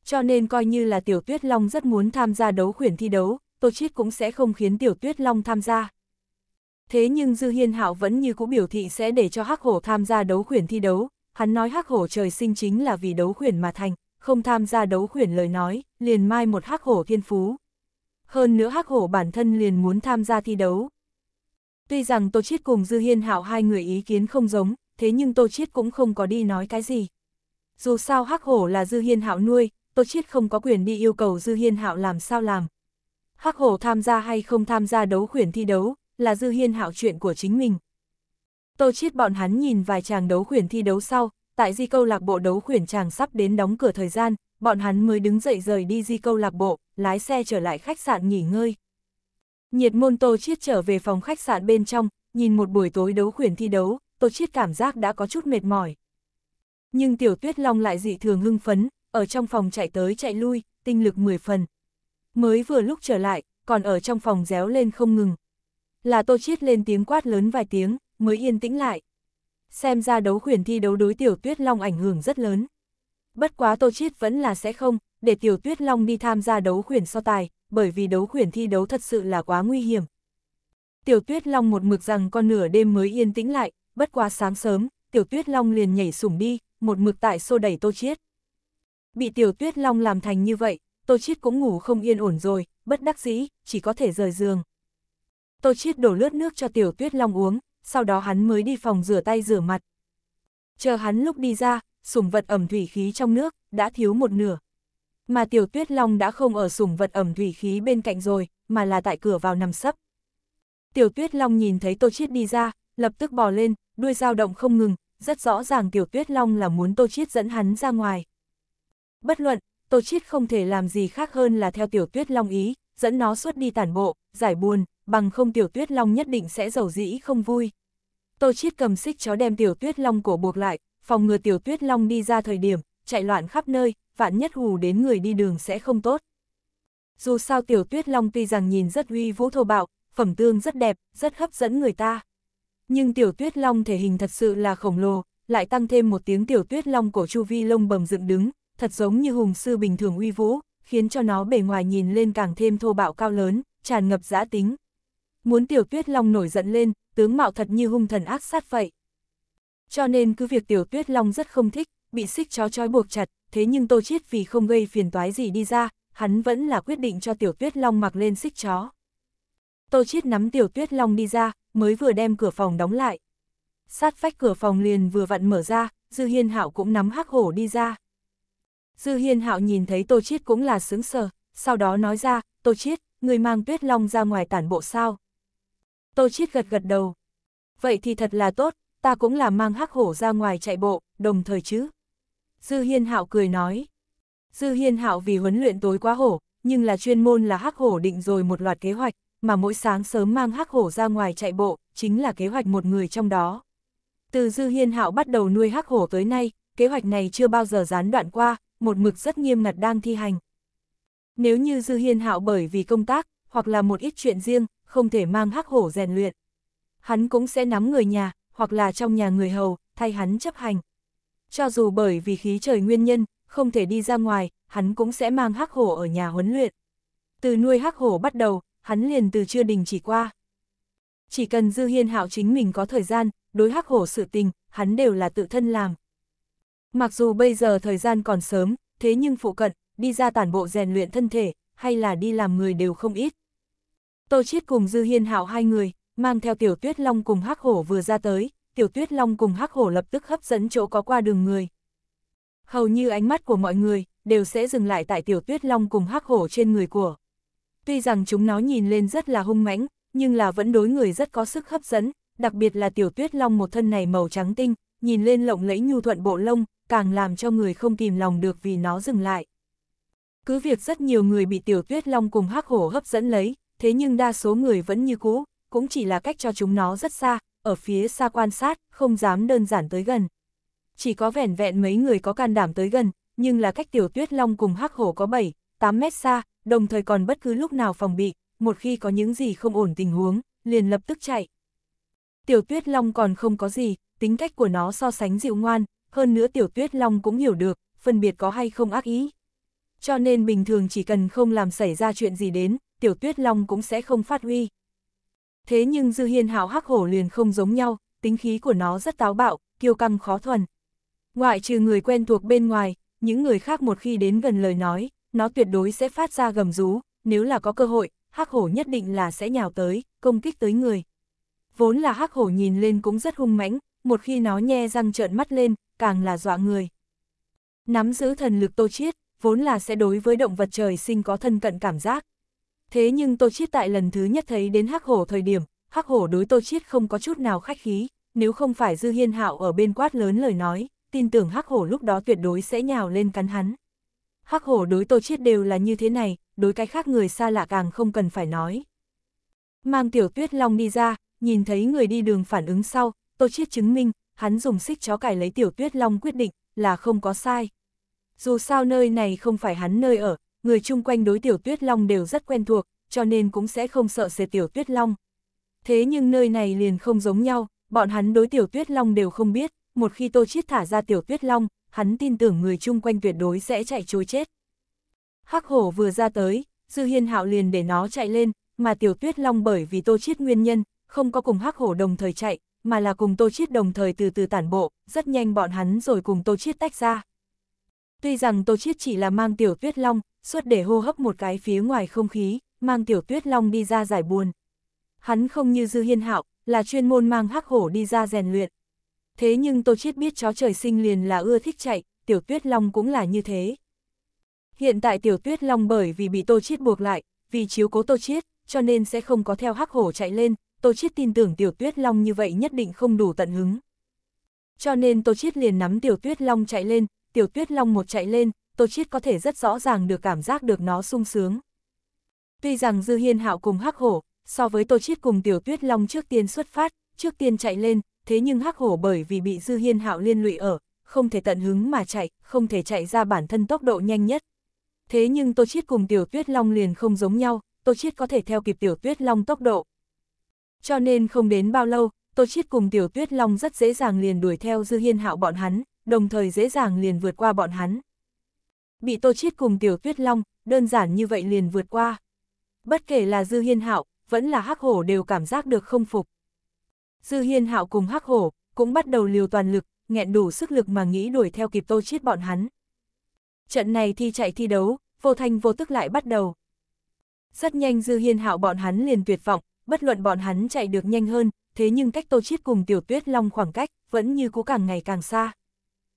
Cho nên coi như là tiểu tuyết long rất muốn tham gia đấu khuyển thi đấu, Tô Chiết cũng sẽ không khiến Tiểu Tuyết Long tham gia. Thế nhưng Dư Hiên Hạo vẫn như cũ biểu thị sẽ để cho Hắc Hổ tham gia đấu khuyển thi đấu, hắn nói Hắc Hổ trời sinh chính là vì đấu khuyển mà thành, không tham gia đấu khuyển lời nói, liền mai một Hắc Hổ thiên phú. Hơn nữa Hắc Hổ bản thân liền muốn tham gia thi đấu. Tuy rằng Tô Chiết cùng Dư Hiên Hạo hai người ý kiến không giống, thế nhưng Tô Chiết cũng không có đi nói cái gì. Dù sao Hắc Hổ là Dư Hiên Hạo nuôi, Tô Chiết không có quyền đi yêu cầu Dư Hiên Hạo làm sao làm. Hắc Hổ tham gia hay không tham gia đấu khuyển thi đấu, là dư hiên hạo chuyện của chính mình. Tô chiết bọn hắn nhìn vài chàng đấu khuyển thi đấu sau, tại di câu lạc bộ đấu khuyển chàng sắp đến đóng cửa thời gian, bọn hắn mới đứng dậy rời đi di câu lạc bộ, lái xe trở lại khách sạn nghỉ ngơi. Nhiệt môn Tô Chiết trở về phòng khách sạn bên trong, nhìn một buổi tối đấu khuyển thi đấu, Tô Chiết cảm giác đã có chút mệt mỏi. Nhưng Tiểu Tuyết Long lại dị thường hưng phấn, ở trong phòng chạy tới chạy lui, tinh lực 10 phần mới vừa lúc trở lại, còn ở trong phòng réo lên không ngừng. Là Tô Chiết lên tiếng quát lớn vài tiếng, mới yên tĩnh lại. Xem ra đấu khuyển thi đấu đối Tiểu Tuyết Long ảnh hưởng rất lớn. Bất quá Tô Chiết vẫn là sẽ không, để Tiểu Tuyết Long đi tham gia đấu khuyển so tài, bởi vì đấu khuyển thi đấu thật sự là quá nguy hiểm. Tiểu Tuyết Long một mực rằng con nửa đêm mới yên tĩnh lại, bất quá sáng sớm, Tiểu Tuyết Long liền nhảy sủng đi, một mực tại xô đẩy Tô Chiết. Bị Tiểu Tuyết Long làm thành như vậy, Tô Chiết cũng ngủ không yên ổn rồi, bất đắc dĩ, chỉ có thể rời giường. Tô Chiết đổ lướt nước cho Tiểu Tuyết Long uống, sau đó hắn mới đi phòng rửa tay rửa mặt. Chờ hắn lúc đi ra, sủng vật ẩm thủy khí trong nước, đã thiếu một nửa. Mà Tiểu Tuyết Long đã không ở sủng vật ẩm thủy khí bên cạnh rồi, mà là tại cửa vào nằm sấp. Tiểu Tuyết Long nhìn thấy Tô Chiết đi ra, lập tức bò lên, đuôi dao động không ngừng, rất rõ ràng Tiểu Tuyết Long là muốn Tô Chiết dẫn hắn ra ngoài. Bất luận, Tô Chiết không thể làm gì khác hơn là theo tiểu tuyết long ý, dẫn nó xuất đi tản bộ, giải buồn, bằng không tiểu tuyết long nhất định sẽ giàu dĩ không vui. Tô Chiết cầm xích chó đem tiểu tuyết long cổ buộc lại, phòng ngừa tiểu tuyết long đi ra thời điểm, chạy loạn khắp nơi, vạn nhất hù đến người đi đường sẽ không tốt. Dù sao tiểu tuyết long tuy rằng nhìn rất uy vũ thô bạo, phẩm tương rất đẹp, rất hấp dẫn người ta. Nhưng tiểu tuyết long thể hình thật sự là khổng lồ, lại tăng thêm một tiếng tiểu tuyết long cổ chu vi lông bầm dựng đứng, thật giống như hùng sư bình thường uy vũ, khiến cho nó bề ngoài nhìn lên càng thêm thô bạo cao lớn, tràn ngập giã tính. Muốn tiểu tuyết long nổi giận lên, tướng mạo thật như hung thần ác sát vậy. Cho nên cứ việc tiểu tuyết long rất không thích, bị xích chó trói buộc chặt, thế nhưng Tô Chiết vì không gây phiền toái gì đi ra, hắn vẫn là quyết định cho tiểu tuyết long mặc lên xích chó. Tô Chiết nắm tiểu tuyết long đi ra, mới vừa đem cửa phòng đóng lại. Sát vách cửa phòng liền vừa vặn mở ra, Dư Hiên Hạo cũng nắm hắc hổ đi ra. Dư Hiên Hạo nhìn thấy Tô Chiết cũng là sướng sờ, sau đó nói ra, Tô Chiết, người mang tuyết long ra ngoài tản bộ sao? Tô Chiết gật gật đầu. Vậy thì thật là tốt, ta cũng là mang hắc hổ ra ngoài chạy bộ, đồng thời chứ. Dư Hiên Hạo cười nói. Dư Hiên Hạo vì huấn luyện tối quá hổ, nhưng là chuyên môn là hắc hổ định rồi một loạt kế hoạch, mà mỗi sáng sớm mang hắc hổ ra ngoài chạy bộ, chính là kế hoạch một người trong đó. Từ Dư Hiên Hạo bắt đầu nuôi hắc hổ tới nay, kế hoạch này chưa bao giờ gián đoạn qua, một mực rất nghiêm ngặt đang thi hành. Nếu như Dư Hiên Hạo bởi vì công tác, hoặc là một ít chuyện riêng, không thể mang hắc hổ rèn luyện. Hắn cũng sẽ nắm người nhà, hoặc là trong nhà người hầu, thay hắn chấp hành. Cho dù bởi vì khí trời nguyên nhân, không thể đi ra ngoài, hắn cũng sẽ mang hắc hổ ở nhà huấn luyện. Từ nuôi hắc hổ bắt đầu, hắn liền từ chưa đình chỉ qua. Chỉ cần Dư Hiên Hạo chính mình có thời gian, đối hắc hổ sự tình, hắn đều là tự thân làm. Mặc dù bây giờ thời gian còn sớm, thế nhưng phụ cận, đi ra tản bộ rèn luyện thân thể, hay là đi làm người đều không ít. Tô Chiết cùng Dư Hiên Hạo hai người, mang theo Tiểu Tuyết Long cùng Hắc Hổ vừa ra tới, Tiểu Tuyết Long cùng Hắc Hổ lập tức hấp dẫn chỗ có qua đường người. Hầu như ánh mắt của mọi người, đều sẽ dừng lại tại Tiểu Tuyết Long cùng Hắc Hổ trên người của. Tuy rằng chúng nó nhìn lên rất là hung mãnh, nhưng là vẫn đối người rất có sức hấp dẫn, đặc biệt là Tiểu Tuyết Long một thân này màu trắng tinh, nhìn lên lộng lẫy nhu thuận bộ lông, càng làm cho người không kìm lòng được vì nó dừng lại. Cứ việc rất nhiều người bị Tiểu Tuyết Long cùng Hắc Hổ hấp dẫn lấy, thế nhưng đa số người vẫn như cũ, cũng chỉ là cách cho chúng nó rất xa, ở phía xa quan sát, không dám đơn giản tới gần. Chỉ có vẻn vẹn mấy người có can đảm tới gần, nhưng là cách tiểu tuyết long cùng hắc hổ có 7, 8 mét xa, đồng thời còn bất cứ lúc nào phòng bị, một khi có những gì không ổn tình huống, liền lập tức chạy. Tiểu tuyết long còn không có gì, tính cách của nó so sánh dịu ngoan, hơn nữa tiểu tuyết long cũng hiểu được, phân biệt có hay không ác ý. Cho nên bình thường chỉ cần không làm xảy ra chuyện gì đến, tiểu tuyết long cũng sẽ không phát huy. Thế nhưng Dư Hiên Hảo hắc hổ liền không giống nhau, tính khí của nó rất táo bạo, kiêu căng khó thuần. Ngoại trừ người quen thuộc bên ngoài, những người khác một khi đến gần lời nói, nó tuyệt đối sẽ phát ra gầm rú, nếu là có cơ hội, hắc hổ nhất định là sẽ nhào tới, công kích tới người. Vốn là hắc hổ nhìn lên cũng rất hung mãnh, một khi nó nhe răng trợn mắt lên, càng là dọa người. Nắm giữ thần lực tô chiết, vốn là sẽ đối với động vật trời sinh có thân cận cảm giác. Thế nhưng Tô Chiết tại lần thứ nhất thấy đến Hắc Hổ thời điểm, Hắc Hổ đối Tô Chiết không có chút nào khách khí, nếu không phải Dư Hiên Hạo ở bên quát lớn lời nói, tin tưởng Hắc Hổ lúc đó tuyệt đối sẽ nhào lên cắn hắn. Hắc Hổ đối Tô Chiết đều là như thế này, đối cái khác người xa lạ càng không cần phải nói. Mang tiểu tuyết long đi ra, nhìn thấy người đi đường phản ứng sau, Tô Chiết chứng minh, hắn dùng xích chó cải lấy tiểu tuyết long quyết định, là không có sai. Dù sao nơi này không phải hắn nơi ở, người chung quanh đối tiểu tuyết long đều rất quen thuộc, cho nên cũng sẽ không sợ sệt tiểu tuyết long. Thế nhưng nơi này liền không giống nhau, bọn hắn đối tiểu tuyết long đều không biết, một khi tô chiết thả ra tiểu tuyết long, hắn tin tưởng người chung quanh tuyệt đối sẽ chạy trối chết. Hắc hổ vừa ra tới, Dư Hiên Hạo liền để nó chạy lên, mà tiểu tuyết long bởi vì tô chiết nguyên nhân, không có cùng hắc hổ đồng thời chạy, mà là cùng tô chiết đồng thời từ từ tản bộ, rất nhanh bọn hắn rồi cùng tô chiết tách ra. Tuy rằng tô chiết chỉ là mang tiểu tuyết long, suốt để hô hấp một cái phía ngoài không khí, mang tiểu tuyết long đi ra giải buồn. Hắn không như Dư Hiên Hạo, là chuyên môn mang hắc hổ đi ra rèn luyện. Thế nhưng Tô Chiết biết chó trời sinh liền là ưa thích chạy, tiểu tuyết long cũng là như thế. Hiện tại tiểu tuyết long bởi vì bị Tô Chiết buộc lại, vì chiếu cố Tô Chiết, cho nên sẽ không có theo hắc hổ chạy lên, Tô Chiết tin tưởng tiểu tuyết long như vậy nhất định không đủ tận hứng. Cho nên Tô Chiết liền nắm tiểu tuyết long chạy lên, tiểu tuyết long một chạy lên, Tô Chiết có thể rất rõ ràng được cảm giác được nó sung sướng. Tuy rằng Dư Hiên Hạo cùng Hắc Hổ, so với Tô Chiết cùng Tiểu Tuyết Long trước tiên xuất phát, trước tiên chạy lên, thế nhưng Hắc Hổ bởi vì bị Dư Hiên Hạo liên lụy ở, không thể tận hứng mà chạy, không thể chạy ra bản thân tốc độ nhanh nhất. Thế nhưng Tô Chiết cùng Tiểu Tuyết Long liền không giống nhau, Tô Chiết có thể theo kịp Tiểu Tuyết Long tốc độ. Cho nên không đến bao lâu, Tô Chiết cùng Tiểu Tuyết Long rất dễ dàng liền đuổi theo Dư Hiên Hạo bọn hắn, đồng thời dễ dàng liền vượt qua bọn hắn. Bị Tô Chiết cùng Tiểu Tuyết Long, đơn giản như vậy liền vượt qua. Bất kể là Dư Hiên Hạo, vẫn là Hắc Hổ đều cảm giác được không phục. Dư Hiên Hạo cùng Hắc Hổ cũng bắt đầu liều toàn lực, nghẹn đủ sức lực mà nghĩ đuổi theo kịp Tô Chiết bọn hắn. Trận này thi chạy thi đấu, vô thanh vô tức lại bắt đầu. Rất nhanh Dư Hiên Hạo bọn hắn liền tuyệt vọng, bất luận bọn hắn chạy được nhanh hơn, thế nhưng cách Tô Chiết cùng Tiểu Tuyết Long khoảng cách vẫn như cũ càng ngày càng xa.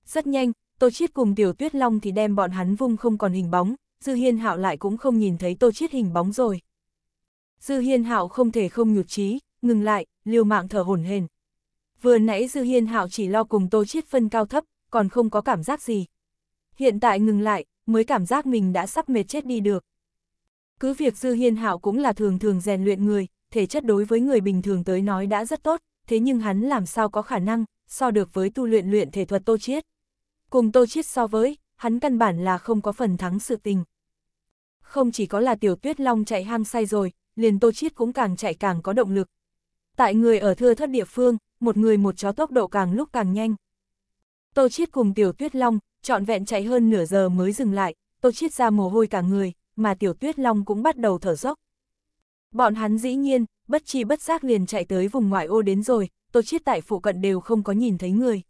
Rất nhanh, Tô Chiết cùng Tiểu Tuyết Long thì đem bọn hắn vung không còn hình bóng, Dư Hiên Hạo lại cũng không nhìn thấy Tô Chiết hình bóng rồi. Dư Hiên Hạo không thể không nhụt chí, ngừng lại, liều mạng thở hổn hển. Vừa nãy Dư Hiên Hạo chỉ lo cùng Tô Chiết phân cao thấp, còn không có cảm giác gì. Hiện tại ngừng lại, mới cảm giác mình đã sắp mệt chết đi được. Cứ việc Dư Hiên Hạo cũng là thường thường rèn luyện người, thể chất đối với người bình thường tới nói đã rất tốt, thế nhưng hắn làm sao có khả năng, so được với tu luyện luyện thể thuật Tô Chiết. Cùng Tô Chiết so với, hắn căn bản là không có phần thắng sự tình. Không chỉ có là tiểu tuyết long chạy hang say rồi, liền Tô Chiết cũng càng chạy càng có động lực. Tại người ở thưa thất địa phương, một người một chó tốc độ càng lúc càng nhanh. Tô Chiết cùng tiểu tuyết long, trọn vẹn chạy hơn nửa giờ mới dừng lại, Tô Chiết ra mồ hôi cả người, mà tiểu tuyết long cũng bắt đầu thở dốc. Bọn hắn dĩ nhiên, bất chi bất giác liền chạy tới vùng ngoại ô đến rồi, Tô Chiết tại phụ cận đều không có nhìn thấy người.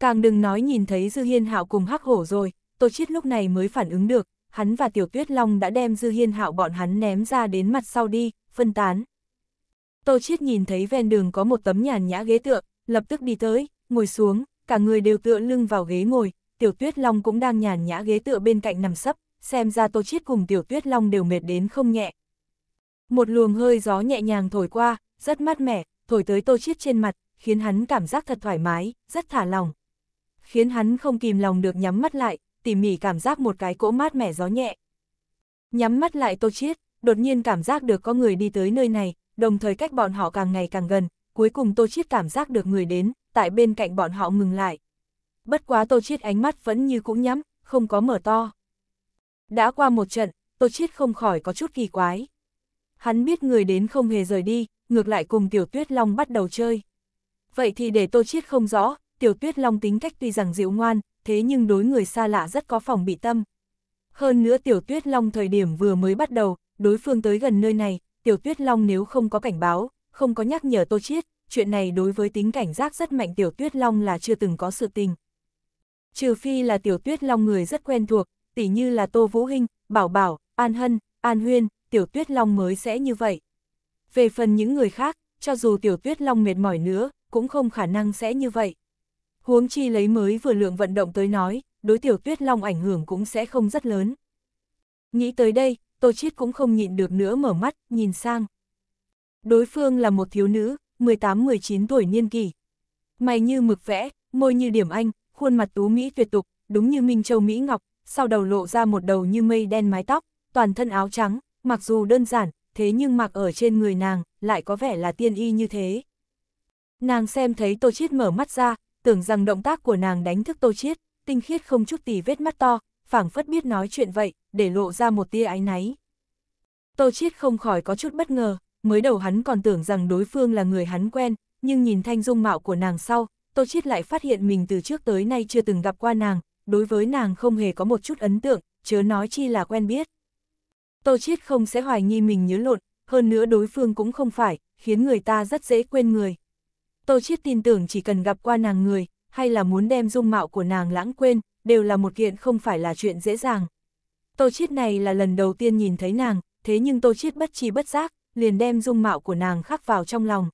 Càng đừng nói nhìn thấy Dư Hiên Hạo cùng Hắc Hổ rồi, Tô Chiết lúc này mới phản ứng được, hắn và Tiểu Tuyết Long đã đem Dư Hiên Hạo bọn hắn ném ra đến mặt sau đi, phân tán. Tô Chiết nhìn thấy ven đường có một tấm nhàn nhã ghế tựa, lập tức đi tới, ngồi xuống, cả người đều tựa lưng vào ghế ngồi, Tiểu Tuyết Long cũng đang nhàn nhã ghế tựa bên cạnh nằm sấp, xem ra Tô Chiết cùng Tiểu Tuyết Long đều mệt đến không nhẹ. Một luồng hơi gió nhẹ nhàng thổi qua, rất mát mẻ, thổi tới Tô Chiết trên mặt, khiến hắn cảm giác thật thoải mái, rất thả lòng. Khiến hắn không kìm lòng được nhắm mắt lại, tỉ mỉ cảm giác một cái cỗ mát mẻ gió nhẹ. Nhắm mắt lại Tô Chiết, đột nhiên cảm giác được có người đi tới nơi này, đồng thời cách bọn họ càng ngày càng gần, cuối cùng Tô Chiết cảm giác được người đến, tại bên cạnh bọn họ ngừng lại. Bất quá Tô Chiết ánh mắt vẫn như cũng nhắm, không có mở to. Đã qua một trận, Tô Chiết không khỏi có chút kỳ quái. Hắn biết người đến không hề rời đi, ngược lại cùng Tiểu Tuyết Long bắt đầu chơi. Vậy thì để Tô Chiết không rõ, Tiểu Tuyết Long tính cách tuy rằng dịu ngoan, thế nhưng đối người xa lạ rất có phòng bị tâm. Hơn nữa Tiểu Tuyết Long thời điểm vừa mới bắt đầu, đối phương tới gần nơi này, Tiểu Tuyết Long nếu không có cảnh báo, không có nhắc nhở Tô Chiết, chuyện này đối với tính cảnh giác rất mạnh Tiểu Tuyết Long là chưa từng có sự tình. Trừ phi là Tiểu Tuyết Long người rất quen thuộc, tỉ như là Tô Vũ Hinh, Bảo Bảo, An Hân, An Huyên, Tiểu Tuyết Long mới sẽ như vậy. Về phần những người khác, cho dù Tiểu Tuyết Long mệt mỏi nữa, cũng không khả năng sẽ như vậy. Huống chi lấy mới vừa lượng vận động tới nói, đối Tiểu Tuyết Long ảnh hưởng cũng sẽ không rất lớn. Nghĩ tới đây, Tô Chiết cũng không nhịn được nữa mở mắt, nhìn sang. Đối phương là một thiếu nữ, 18-19 tuổi niên kỷ Mày như mực vẽ, môi như điểm anh, khuôn mặt tú mỹ tuyệt tục, đúng như Minh Châu Mỹ Ngọc, sau đầu lộ ra một đầu như mây đen mái tóc, toàn thân áo trắng, mặc dù đơn giản, thế nhưng mặc ở trên người nàng, lại có vẻ là tiên y như thế. Nàng xem thấy Tô Chiết mở mắt ra, tưởng rằng động tác của nàng đánh thức Tô Chiết, tinh khiết không chút tì vết mắt to, phảng phất biết nói chuyện vậy, để lộ ra một tia ái náy. Tô Chiết không khỏi có chút bất ngờ, mới đầu hắn còn tưởng rằng đối phương là người hắn quen, nhưng nhìn thanh dung mạo của nàng sau, Tô Chiết lại phát hiện mình từ trước tới nay chưa từng gặp qua nàng, đối với nàng không hề có một chút ấn tượng, chớ nói chi là quen biết. Tô Chiết không sẽ hoài nghi mình nhớ lộn, hơn nữa đối phương cũng không phải, khiến người ta rất dễ quên người. Tô Chiết tin tưởng chỉ cần gặp qua nàng người, hay là muốn đem dung mạo của nàng lãng quên, đều là một kiện không phải là chuyện dễ dàng. Tô Chiết này là lần đầu tiên nhìn thấy nàng, thế nhưng Tô Chiết bất chi bất giác, liền đem dung mạo của nàng khắc vào trong lòng.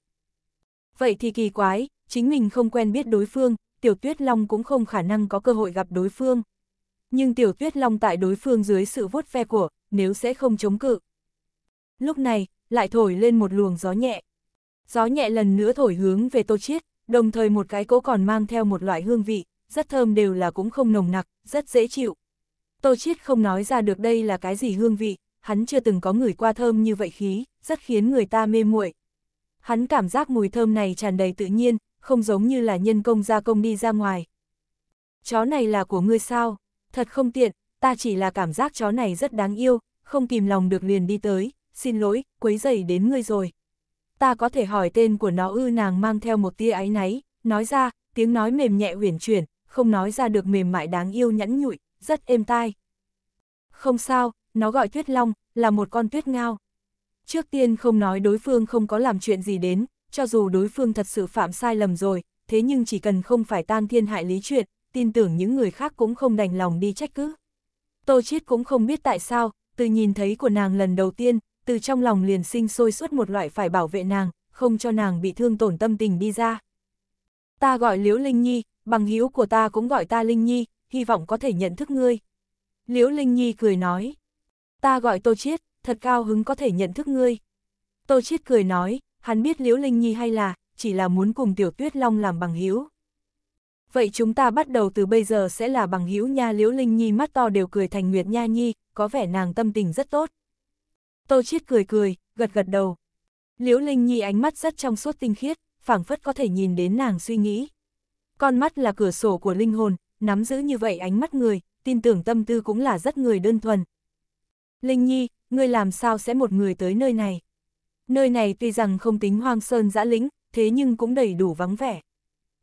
Vậy thì kỳ quái, chính mình không quen biết đối phương, Tiểu Tuyết Long cũng không khả năng có cơ hội gặp đối phương. Nhưng Tiểu Tuyết Long tại đối phương dưới sự vuốt ve của, nếu sẽ không chống cự. Lúc này, lại thổi lên một luồng gió nhẹ. Gió nhẹ lần nữa thổi hướng về Tô Chiết, đồng thời một cái cỗ còn mang theo một loại hương vị, rất thơm đều là cũng không nồng nặc, rất dễ chịu. Tô Chiết không nói ra được đây là cái gì hương vị, hắn chưa từng có ngửi qua thơm như vậy khí, rất khiến người ta mê muội. Hắn cảm giác mùi thơm này tràn đầy tự nhiên, không giống như là nhân công gia công đi ra ngoài. Chó này là của ngươi sao? Thật không tiện, ta chỉ là cảm giác chó này rất đáng yêu, không kìm lòng được liền đi tới, xin lỗi, quấy rầy đến ngươi rồi. Ta có thể hỏi tên của nó ư nàng mang theo một tia áy náy, nói ra, tiếng nói mềm nhẹ uyển chuyển, không nói ra được mềm mại đáng yêu nhẫn nhụi, rất êm tai. Không sao, nó gọi tuyết long, là một con tuyết ngao. Trước tiên không nói đối phương không có làm chuyện gì đến, cho dù đối phương thật sự phạm sai lầm rồi, thế nhưng chỉ cần không phải tan thiên hại lý chuyện, tin tưởng những người khác cũng không đành lòng đi trách cứ. Tô Chiết cũng không biết tại sao, từ nhìn thấy của nàng lần đầu tiên, từ trong lòng liền sinh sôi suốt một loại phải bảo vệ nàng, không cho nàng bị thương tổn tâm tình đi ra. Ta gọi Liễu Linh Nhi, bằng hữu của ta cũng gọi ta Linh Nhi, hy vọng có thể nhận thức ngươi. Liễu Linh Nhi cười nói, ta gọi Tô Chiết, thật cao hứng có thể nhận thức ngươi. Tô Chiết cười nói, hắn biết Liễu Linh Nhi hay là, chỉ là muốn cùng Tiểu Tuyết Long làm bằng hữu. Vậy chúng ta bắt đầu từ bây giờ sẽ là bằng hữu nha Liễu Linh Nhi mắt to đều cười thành Nguyệt Nha Nhi, có vẻ nàng tâm tình rất tốt. Tô Chiết cười cười, gật gật đầu. Liễu Linh Nhi ánh mắt rất trong suốt tinh khiết, phảng phất có thể nhìn đến nàng suy nghĩ. Con mắt là cửa sổ của linh hồn, nắm giữ như vậy ánh mắt người, tin tưởng tâm tư cũng là rất người đơn thuần. Linh Nhi, ngươi làm sao sẽ một người tới nơi này? Nơi này tuy rằng không tính hoang sơn dã lĩnh, thế nhưng cũng đầy đủ vắng vẻ.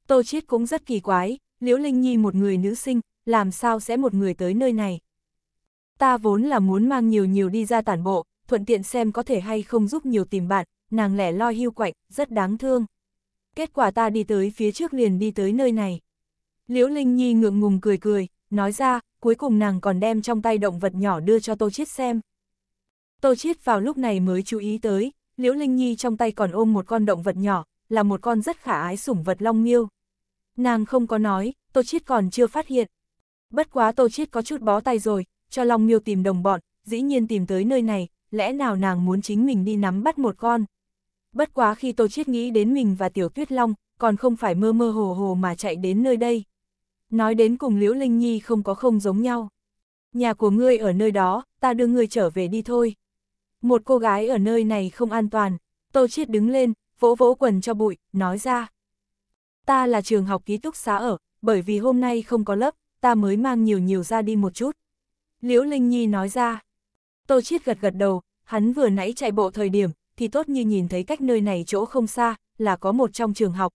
Tô Chiết cũng rất kỳ quái, Liễu Linh Nhi một người nữ sinh, làm sao sẽ một người tới nơi này? Ta vốn là muốn mang nhiều nhiều đi ra tản bộ, thuận tiện xem có thể hay không giúp nhiều tìm bạn, nàng lẻ loi hưu quạnh, rất đáng thương. Kết quả ta đi tới phía trước liền đi tới nơi này. Liễu Linh Nhi ngượng ngùng cười cười, nói ra, cuối cùng nàng còn đem trong tay động vật nhỏ đưa cho Tô Chiết xem. Tô Chiết vào lúc này mới chú ý tới, Liễu Linh Nhi trong tay còn ôm một con động vật nhỏ, là một con rất khả ái sủng vật long miêu. Nàng không có nói, Tô Chiết còn chưa phát hiện. Bất quá Tô Chiết có chút bó tay rồi, cho long miêu tìm đồng bọn, dĩ nhiên tìm tới nơi này, lẽ nào nàng muốn chính mình đi nắm bắt một con. Bất quá khi Tô Chiết nghĩ đến mình và Tiểu Tuyết Long, còn không phải mơ mơ hồ hồ mà chạy đến nơi đây. Nói đến cùng Liễu Linh Nhi không có không giống nhau. Nhà của ngươi ở nơi đó, ta đưa ngươi trở về đi thôi. Một cô gái ở nơi này không an toàn, Tô Chiết đứng lên, vỗ vỗ quần cho bụi, nói ra. Ta là trường học ký túc xá ở, bởi vì hôm nay không có lớp, ta mới mang nhiều nhiều ra đi một chút. Liễu Linh Nhi nói ra. Tô Chiết gật gật đầu, hắn vừa nãy chạy bộ thời điểm, thì tốt như nhìn thấy cách nơi này chỗ không xa, là có một trong trường học.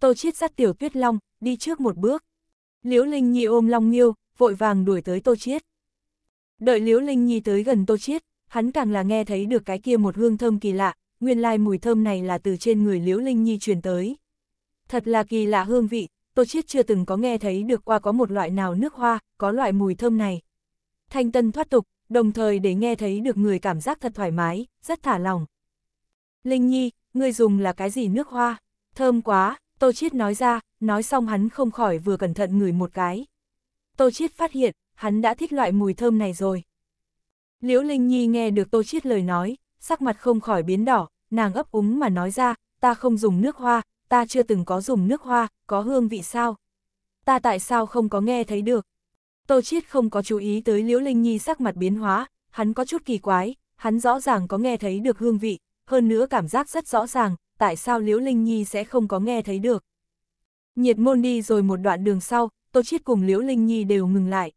Tô Chiết dắt Tiểu Tuyết Long, đi trước một bước. Liễu Linh Nhi ôm Long Miêu, vội vàng đuổi tới Tô Chiết. Đợi Liễu Linh Nhi tới gần Tô Chiết, hắn càng là nghe thấy được cái kia một hương thơm kỳ lạ, nguyên lai mùi thơm này là từ trên người Liễu Linh Nhi truyền tới. Thật là kỳ lạ hương vị, Tô Chiết chưa từng có nghe thấy được qua có một loại nào nước hoa, có loại mùi thơm này. Thanh tân thoát tục, đồng thời để nghe thấy được người cảm giác thật thoải mái, rất thả lòng. Linh Nhi, ngươi dùng là cái gì nước hoa? Thơm quá, Tô Chiết nói ra, nói xong hắn không khỏi vừa cẩn thận ngửi một cái. Tô Chiết phát hiện, hắn đã thích loại mùi thơm này rồi. Liễu Linh Nhi nghe được Tô Chiết lời nói, sắc mặt không khỏi biến đỏ, nàng ấp úng mà nói ra, ta không dùng nước hoa, ta chưa từng có dùng nước hoa, có hương vị sao? Ta tại sao không có nghe thấy được? Tô Chiết không có chú ý tới Liễu Linh Nhi sắc mặt biến hóa, hắn có chút kỳ quái, hắn rõ ràng có nghe thấy được hương vị, hơn nữa cảm giác rất rõ ràng, tại sao Liễu Linh Nhi sẽ không có nghe thấy được. Nhiệt môn đi rồi một đoạn đường sau, Tô Chiết cùng Liễu Linh Nhi đều ngừng lại.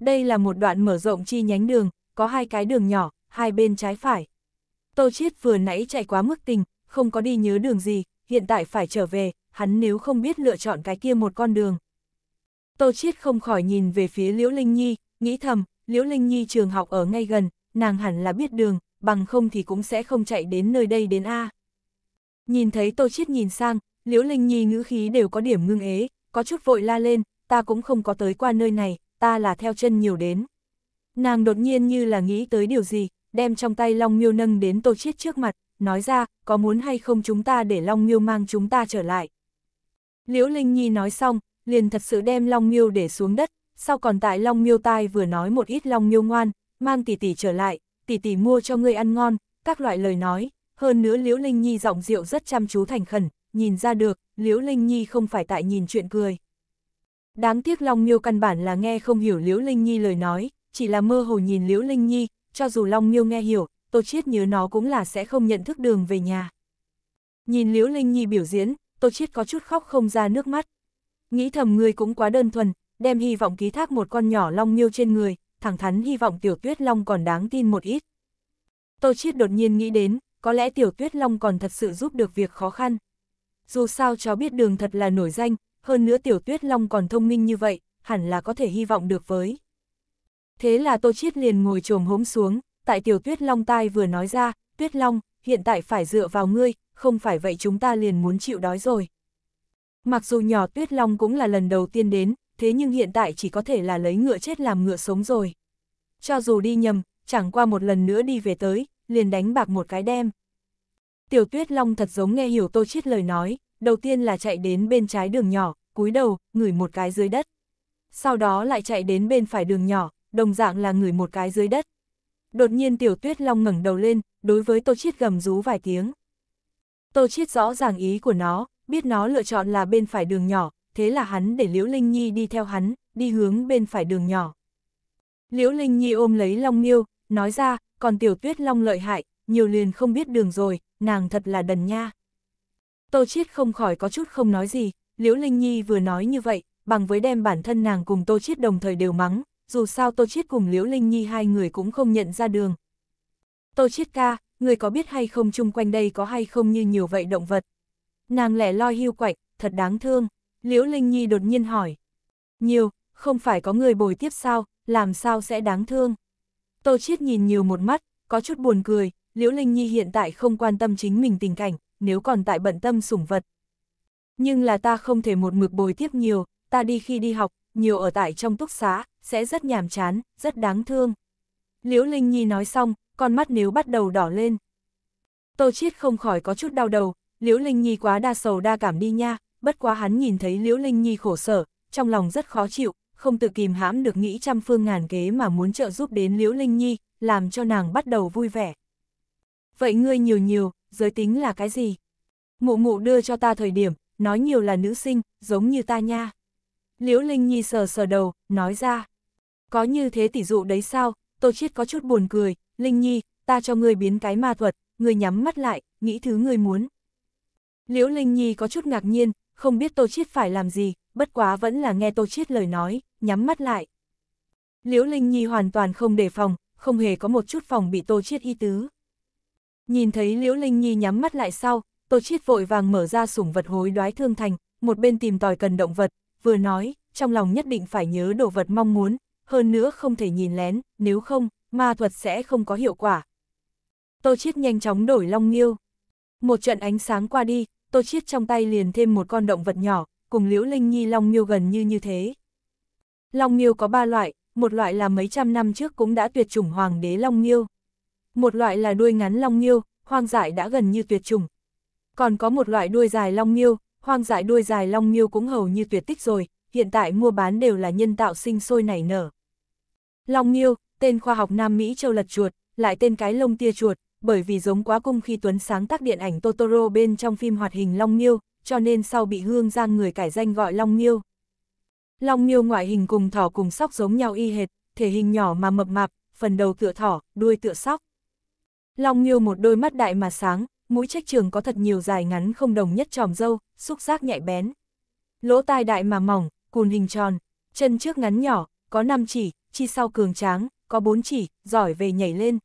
Đây là một đoạn mở rộng chi nhánh đường, có hai cái đường nhỏ, hai bên trái phải. Tô Chiết vừa nãy chạy quá mức tình, không có đi nhớ đường gì, hiện tại phải trở về, hắn nếu không biết lựa chọn cái kia một con đường. Tô Chiết không khỏi nhìn về phía Liễu Linh Nhi, nghĩ thầm, Liễu Linh Nhi trường học ở ngay gần, nàng hẳn là biết đường, bằng không thì cũng sẽ không chạy đến nơi đây đến A. Nhìn thấy Tô Chiết nhìn sang, Liễu Linh Nhi ngữ khí đều có điểm ngưng ế, có chút vội la lên, ta cũng không có tới qua nơi này, ta là theo chân nhiều đến. Nàng đột nhiên như là nghĩ tới điều gì, đem trong tay Long Miêu nâng đến Tô Chiết trước mặt, nói ra, có muốn hay không chúng ta để Long Miêu mang chúng ta trở lại. Liễu Linh Nhi nói xong, liền thật sự đem Long Miêu để xuống đất, sau còn tại Long Miêu tai vừa nói một ít Long Miêu ngoan, mang tỷ tỷ trở lại, tỷ tỷ mua cho ngươi ăn ngon, các loại lời nói, hơn nữa Liễu Linh Nhi giọng rượu rất chăm chú thành khẩn, nhìn ra được, Liễu Linh Nhi không phải tại nhìn chuyện cười. Đáng tiếc Long Miêu căn bản là nghe không hiểu Liễu Linh Nhi lời nói, chỉ là mơ hồ nhìn Liễu Linh Nhi, cho dù Long Miêu nghe hiểu, Tô Chiết nhớ nó cũng là sẽ không nhận thức đường về nhà. Nhìn Liễu Linh Nhi biểu diễn, Tô Chiết có chút khóc không ra nước mắt. Nghĩ thầm người cũng quá đơn thuần, đem hy vọng ký thác một con nhỏ Long Miêu trên người, thẳng thắn hy vọng Tiểu Tuyết Long còn đáng tin một ít. Tô Chiết đột nhiên nghĩ đến, có lẽ Tiểu Tuyết Long còn thật sự giúp được việc khó khăn. Dù sao cháu biết đường thật là nổi danh, hơn nữa Tiểu Tuyết Long còn thông minh như vậy, hẳn là có thể hy vọng được với. Thế là Tô Chiết liền ngồi trồm hốm xuống, tại Tiểu Tuyết Long tai vừa nói ra, Tuyết Long, hiện tại phải dựa vào ngươi, không phải vậy chúng ta liền muốn chịu đói rồi. Mặc dù nhỏ Tuyết Long cũng là lần đầu tiên đến, thế nhưng hiện tại chỉ có thể là lấy ngựa chết làm ngựa sống rồi. Cho dù đi nhầm, chẳng qua một lần nữa đi về tới, liền đánh bạc một cái đem. Tiểu Tuyết Long thật giống nghe hiểu Tô Chiết lời nói, đầu tiên là chạy đến bên trái đường nhỏ, cúi đầu, ngửi một cái dưới đất. Sau đó lại chạy đến bên phải đường nhỏ, đồng dạng là ngửi một cái dưới đất. Đột nhiên Tiểu Tuyết Long ngẩng đầu lên, đối với Tô Chiết gầm rú vài tiếng. Tô Chiết rõ ràng ý của nó, biết nó lựa chọn là bên phải đường nhỏ, thế là hắn để Liễu Linh Nhi đi theo hắn, đi hướng bên phải đường nhỏ. Liễu Linh Nhi ôm lấy Long Miêu, nói ra, còn Tiểu Tuyết Long lợi hại, nhiều liền không biết đường rồi, nàng thật là đần nha. Tô Chiết không khỏi có chút không nói gì, Liễu Linh Nhi vừa nói như vậy, bằng với đem bản thân nàng cùng Tô Chiết đồng thời đều mắng, dù sao Tô Chiết cùng Liễu Linh Nhi hai người cũng không nhận ra đường. Tô Chiết ca, người có biết hay không chung quanh đây có hay không như nhiều vậy động vật? Nàng lẻ loi hưu quạnh, thật đáng thương. Liễu Linh Nhi đột nhiên hỏi. Nhiều, không phải có người bồi tiếp sao, làm sao sẽ đáng thương? Tô Chiết nhìn nhiều một mắt, có chút buồn cười, Liễu Linh Nhi hiện tại không quan tâm chính mình tình cảnh, nếu còn tại bận tâm sủng vật. Nhưng là ta không thể một mực bồi tiếp nhiều, ta đi khi đi học, nhiều ở tại trong túc xá, sẽ rất nhàm chán, rất đáng thương. Liễu Linh Nhi nói xong, con mắt nếu bắt đầu đỏ lên. Tô Chiết không khỏi có chút đau đầu, Liễu Linh Nhi quá đa sầu đa cảm đi nha, bất quá hắn nhìn thấy Liễu Linh Nhi khổ sở, trong lòng rất khó chịu, không tự kìm hãm được nghĩ trăm phương ngàn kế mà muốn trợ giúp đến Liễu Linh Nhi, làm cho nàng bắt đầu vui vẻ. Vậy ngươi nhiều nhiều, giới tính là cái gì? Mụ mụ đưa cho ta thời điểm, nói nhiều là nữ sinh, giống như ta nha. Liễu Linh Nhi sờ sờ đầu, nói ra. Có như thế tỷ dụ đấy sao, Tô Chiết có chút buồn cười, Linh Nhi, ta cho ngươi biến cái ma thuật, ngươi nhắm mắt lại, nghĩ thứ ngươi muốn. Liễu Linh Nhi có chút ngạc nhiên, không biết Tô Chiết phải làm gì, bất quá vẫn là nghe Tô Chiết lời nói, nhắm mắt lại. Liễu Linh Nhi hoàn toàn không đề phòng, không hề có một chút phòng bị Tô Chiết y tứ. Nhìn thấy Liễu Linh Nhi nhắm mắt lại sau, Tô Chiết vội vàng mở ra sủng vật hối đoái thương thành, một bên tìm tòi cần động vật, vừa nói, trong lòng nhất định phải nhớ đồ vật mong muốn, hơn nữa không thể nhìn lén, nếu không, ma thuật sẽ không có hiệu quả. Tô Chiết nhanh chóng đổi long nghiêu. Một trận ánh sáng qua đi, Tô Chiết trong tay liền thêm một con động vật nhỏ, cùng Liễu Linh Nhi long miêu gần như như thế. Long miêu có ba loại, một loại là mấy trăm năm trước cũng đã tuyệt chủng hoàng đế long miêu. Một loại là đuôi ngắn long miêu, hoang dại đã gần như tuyệt chủng. Còn có một loại đuôi dài long miêu, hoang dại đuôi dài long miêu cũng hầu như tuyệt tích rồi, hiện tại mua bán đều là nhân tạo sinh sôi nảy nở. Long miêu, tên khoa học Nam Mỹ châu lật chuột, lại tên cái lông tia chuột, bởi vì giống quá cung khi Tuấn sáng tác điện ảnh Totoro bên trong phim hoạt hình Long Miêu, cho nên sau bị Hương Giang người cải danh gọi Long Miêu. Long Miêu ngoại hình cùng thỏ cùng sóc giống nhau y hệt, thể hình nhỏ mà mập mạp, phần đầu tựa thỏ, đuôi tựa sóc. Long Miêu một đôi mắt đại mà sáng, mũi trách trường có thật nhiều dài ngắn không đồng nhất tròm dâu, xúc giác nhạy bén. Lỗ tai đại mà mỏng, cùn hình tròn, chân trước ngắn nhỏ, có 5 chỉ, chi sau cường tráng, có 4 chỉ, giỏi về nhảy lên.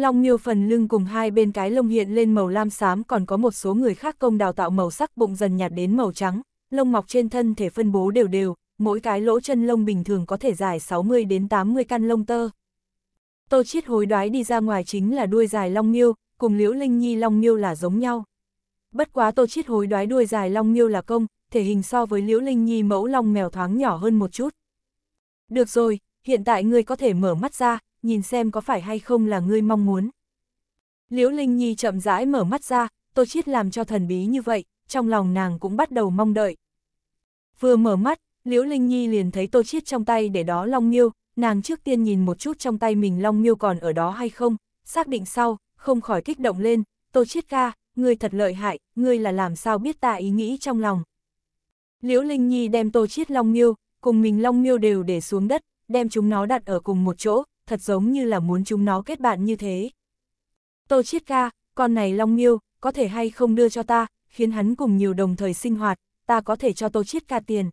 Long miêu phần lưng cùng hai bên cái lông hiện lên màu lam xám còn có một số người khác công đào tạo màu sắc bụng dần nhạt đến màu trắng, lông mọc trên thân thể phân bố đều đều, mỗi cái lỗ chân lông bình thường có thể dài 60 đến 80 căn lông tơ. Tô Chiết hối đoái đi ra ngoài chính là đuôi dài long miêu, cùng Liễu Linh Nhi long miêu là giống nhau. Bất quá Tô Chiết hối đoái đuôi dài long miêu là công, thể hình so với Liễu Linh Nhi mẫu long mèo thoáng nhỏ hơn một chút. Được rồi, hiện tại ngươi có thể mở mắt ra, nhìn xem có phải hay không là ngươi mong muốn. Liễu Linh Nhi chậm rãi mở mắt ra, Tô Chiết làm cho thần bí như vậy, trong lòng nàng cũng bắt đầu mong đợi. Vừa mở mắt, Liễu Linh Nhi liền thấy Tô Chiết trong tay để đó long miêu, nàng trước tiên nhìn một chút trong tay mình long miêu còn ở đó hay không, xác định sau, không khỏi kích động lên, Tô Chiết ca, ngươi thật lợi hại, ngươi là làm sao biết ta ý nghĩ trong lòng. Liễu Linh Nhi đem Tô Chiết long miêu, cùng mình long miêu đều để xuống đất, đem chúng nó đặt ở cùng một chỗ, thật giống như là muốn chúng nó kết bạn như thế. Tô Chiết ca, con này long miêu, có thể hay không đưa cho ta, khiến hắn cùng nhiều đồng thời sinh hoạt, ta có thể cho Tô Chiết ca tiền.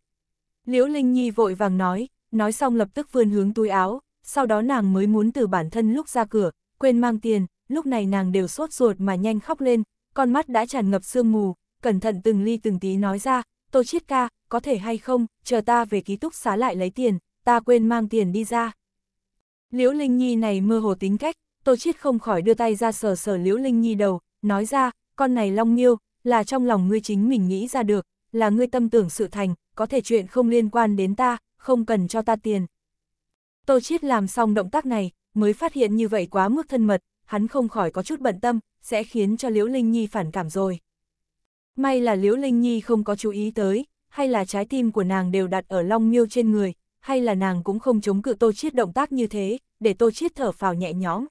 Liễu Linh Nhi vội vàng nói, nói xong lập tức vươn hướng túi áo, sau đó nàng mới muốn từ bản thân lúc ra cửa, quên mang tiền, lúc này nàng đều sốt ruột mà nhanh khóc lên, con mắt đã tràn ngập sương mù, cẩn thận từng ly từng tí nói ra, Tô Chiết ca, có thể hay không, chờ ta về ký túc xá lại lấy tiền, ta quên mang tiền đi ra. Liễu Linh Nhi này mơ hồ tính cách, Tô Chiết không khỏi đưa tay ra sờ sờ Liễu Linh Nhi đầu, nói ra, con này long miêu, là trong lòng ngươi chính mình nghĩ ra được, là ngươi tâm tưởng sự thành, có thể chuyện không liên quan đến ta, không cần cho ta tiền. Tô Chiết làm xong động tác này, mới phát hiện như vậy quá mức thân mật, hắn không khỏi có chút bận tâm, sẽ khiến cho Liễu Linh Nhi phản cảm rồi. May là Liễu Linh Nhi không có chú ý tới, hay là trái tim của nàng đều đặt ở Long Miêu trên người, hay là nàng cũng không chống cự Tô Chiết động tác như thế, để Tô Chiết thở phào nhẹ nhõm.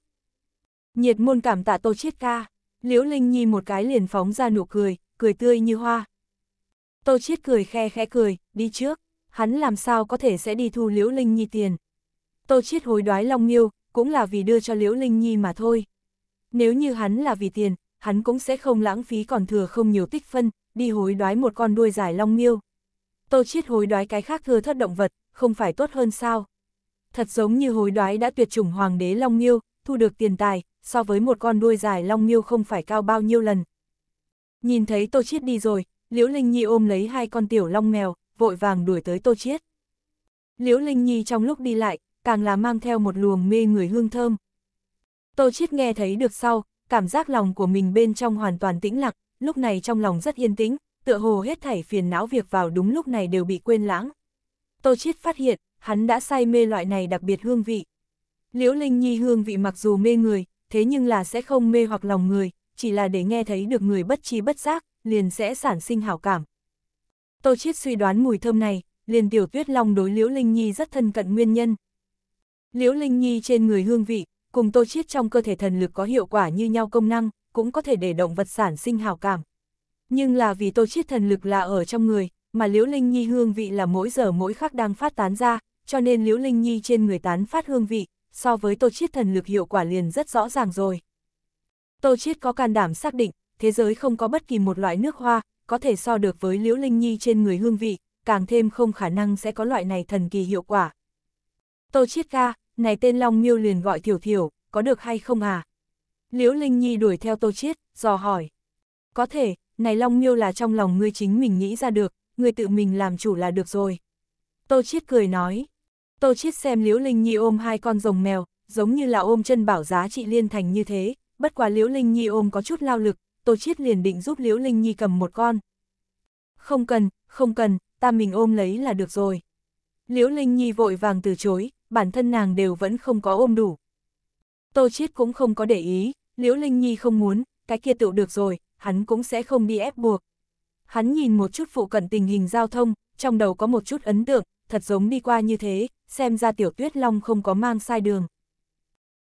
Nhiệt môn cảm tạ Tô Chiết ca, Liễu Linh Nhi một cái liền phóng ra nụ cười, cười tươi như hoa. Tô Chiết cười khe khẽ cười, đi trước, hắn làm sao có thể sẽ đi thu Liễu Linh Nhi tiền. Tô Chiết hối đoái Long Miêu, cũng là vì đưa cho Liễu Linh Nhi mà thôi. Nếu như hắn là vì tiền, hắn cũng sẽ không lãng phí còn thừa không nhiều tích phân, đi hối đoái một con đuôi dài Long Miêu. Tô Chiết hối đoái cái khác thừa thất động vật, không phải tốt hơn sao? Thật giống như hối đoái đã tuyệt chủng hoàng đế Long Miêu, thu được tiền tài, so với một con đuôi dài Long Miêu không phải cao bao nhiêu lần. Nhìn thấy Tô Chiết đi rồi, Liễu Linh Nhi ôm lấy hai con tiểu long mèo, vội vàng đuổi tới Tô Chiết. Liễu Linh Nhi trong lúc đi lại, càng là mang theo một luồng mê người hương thơm. Tô Chiết nghe thấy được sau, cảm giác lòng của mình bên trong hoàn toàn tĩnh lặng, lúc này trong lòng rất yên tĩnh, tựa hồ hết thảy phiền não việc vào đúng lúc này đều bị quên lãng. Tô Chiết phát hiện, hắn đã say mê loại này đặc biệt hương vị. Liễu Linh Nhi hương vị mặc dù mê người, thế nhưng là sẽ không mê hoặc lòng người, chỉ là để nghe thấy được người bất trí bất giác, liền sẽ sản sinh hảo cảm. Tô Chiết suy đoán mùi thơm này, liền tiểu tuyết long đối Liễu Linh Nhi rất thân cận nguyên nhân. Liễu Linh Nhi trên người hương vị, cùng Tô Chiết trong cơ thể thần lực có hiệu quả như nhau công năng, cũng có thể để động vật sản sinh hảo cảm. Nhưng là vì Tô Chiết thần lực là ở trong người, mà Liễu Linh Nhi hương vị là mỗi giờ mỗi khắc đang phát tán ra, cho nên Liễu Linh Nhi trên người tán phát hương vị, so với Tô Chiết thần lực hiệu quả liền rất rõ ràng rồi. Tô Chiết có can đảm xác định, thế giới không có bất kỳ một loại nước hoa, có thể so được với Liễu Linh Nhi trên người hương vị, càng thêm không khả năng sẽ có loại này thần kỳ hiệu quả. Tô Chiết ca, này tên Long Miêu liền gọi Thiểu Thiểu, có được hay không à? Liễu Linh Nhi đuổi theo Tô Chiết, dò hỏi. Có thể, này Long Miêu là trong lòng ngươi chính mình nghĩ ra được, người tự mình làm chủ là được rồi. Tô Chiết cười nói. Tô Chiết xem Liễu Linh Nhi ôm hai con rồng mèo, giống như là ôm chân bảo giá trị liên thành như thế, bất quá Liễu Linh Nhi ôm có chút lao lực, Tô Chiết liền định giúp Liễu Linh Nhi cầm một con. Không cần, không cần, ta mình ôm lấy là được rồi. Liễu Linh Nhi vội vàng từ chối, bản thân nàng đều vẫn không có ôm đủ. Tô Chiết cũng không có để ý, Liễu Linh Nhi không muốn, cái kia tự được rồi, hắn cũng sẽ không đi ép buộc. Hắn nhìn một chút phụ cận tình hình giao thông, trong đầu có một chút ấn tượng, thật giống đi qua như thế, xem ra tiểu tuyết long không có mang sai đường.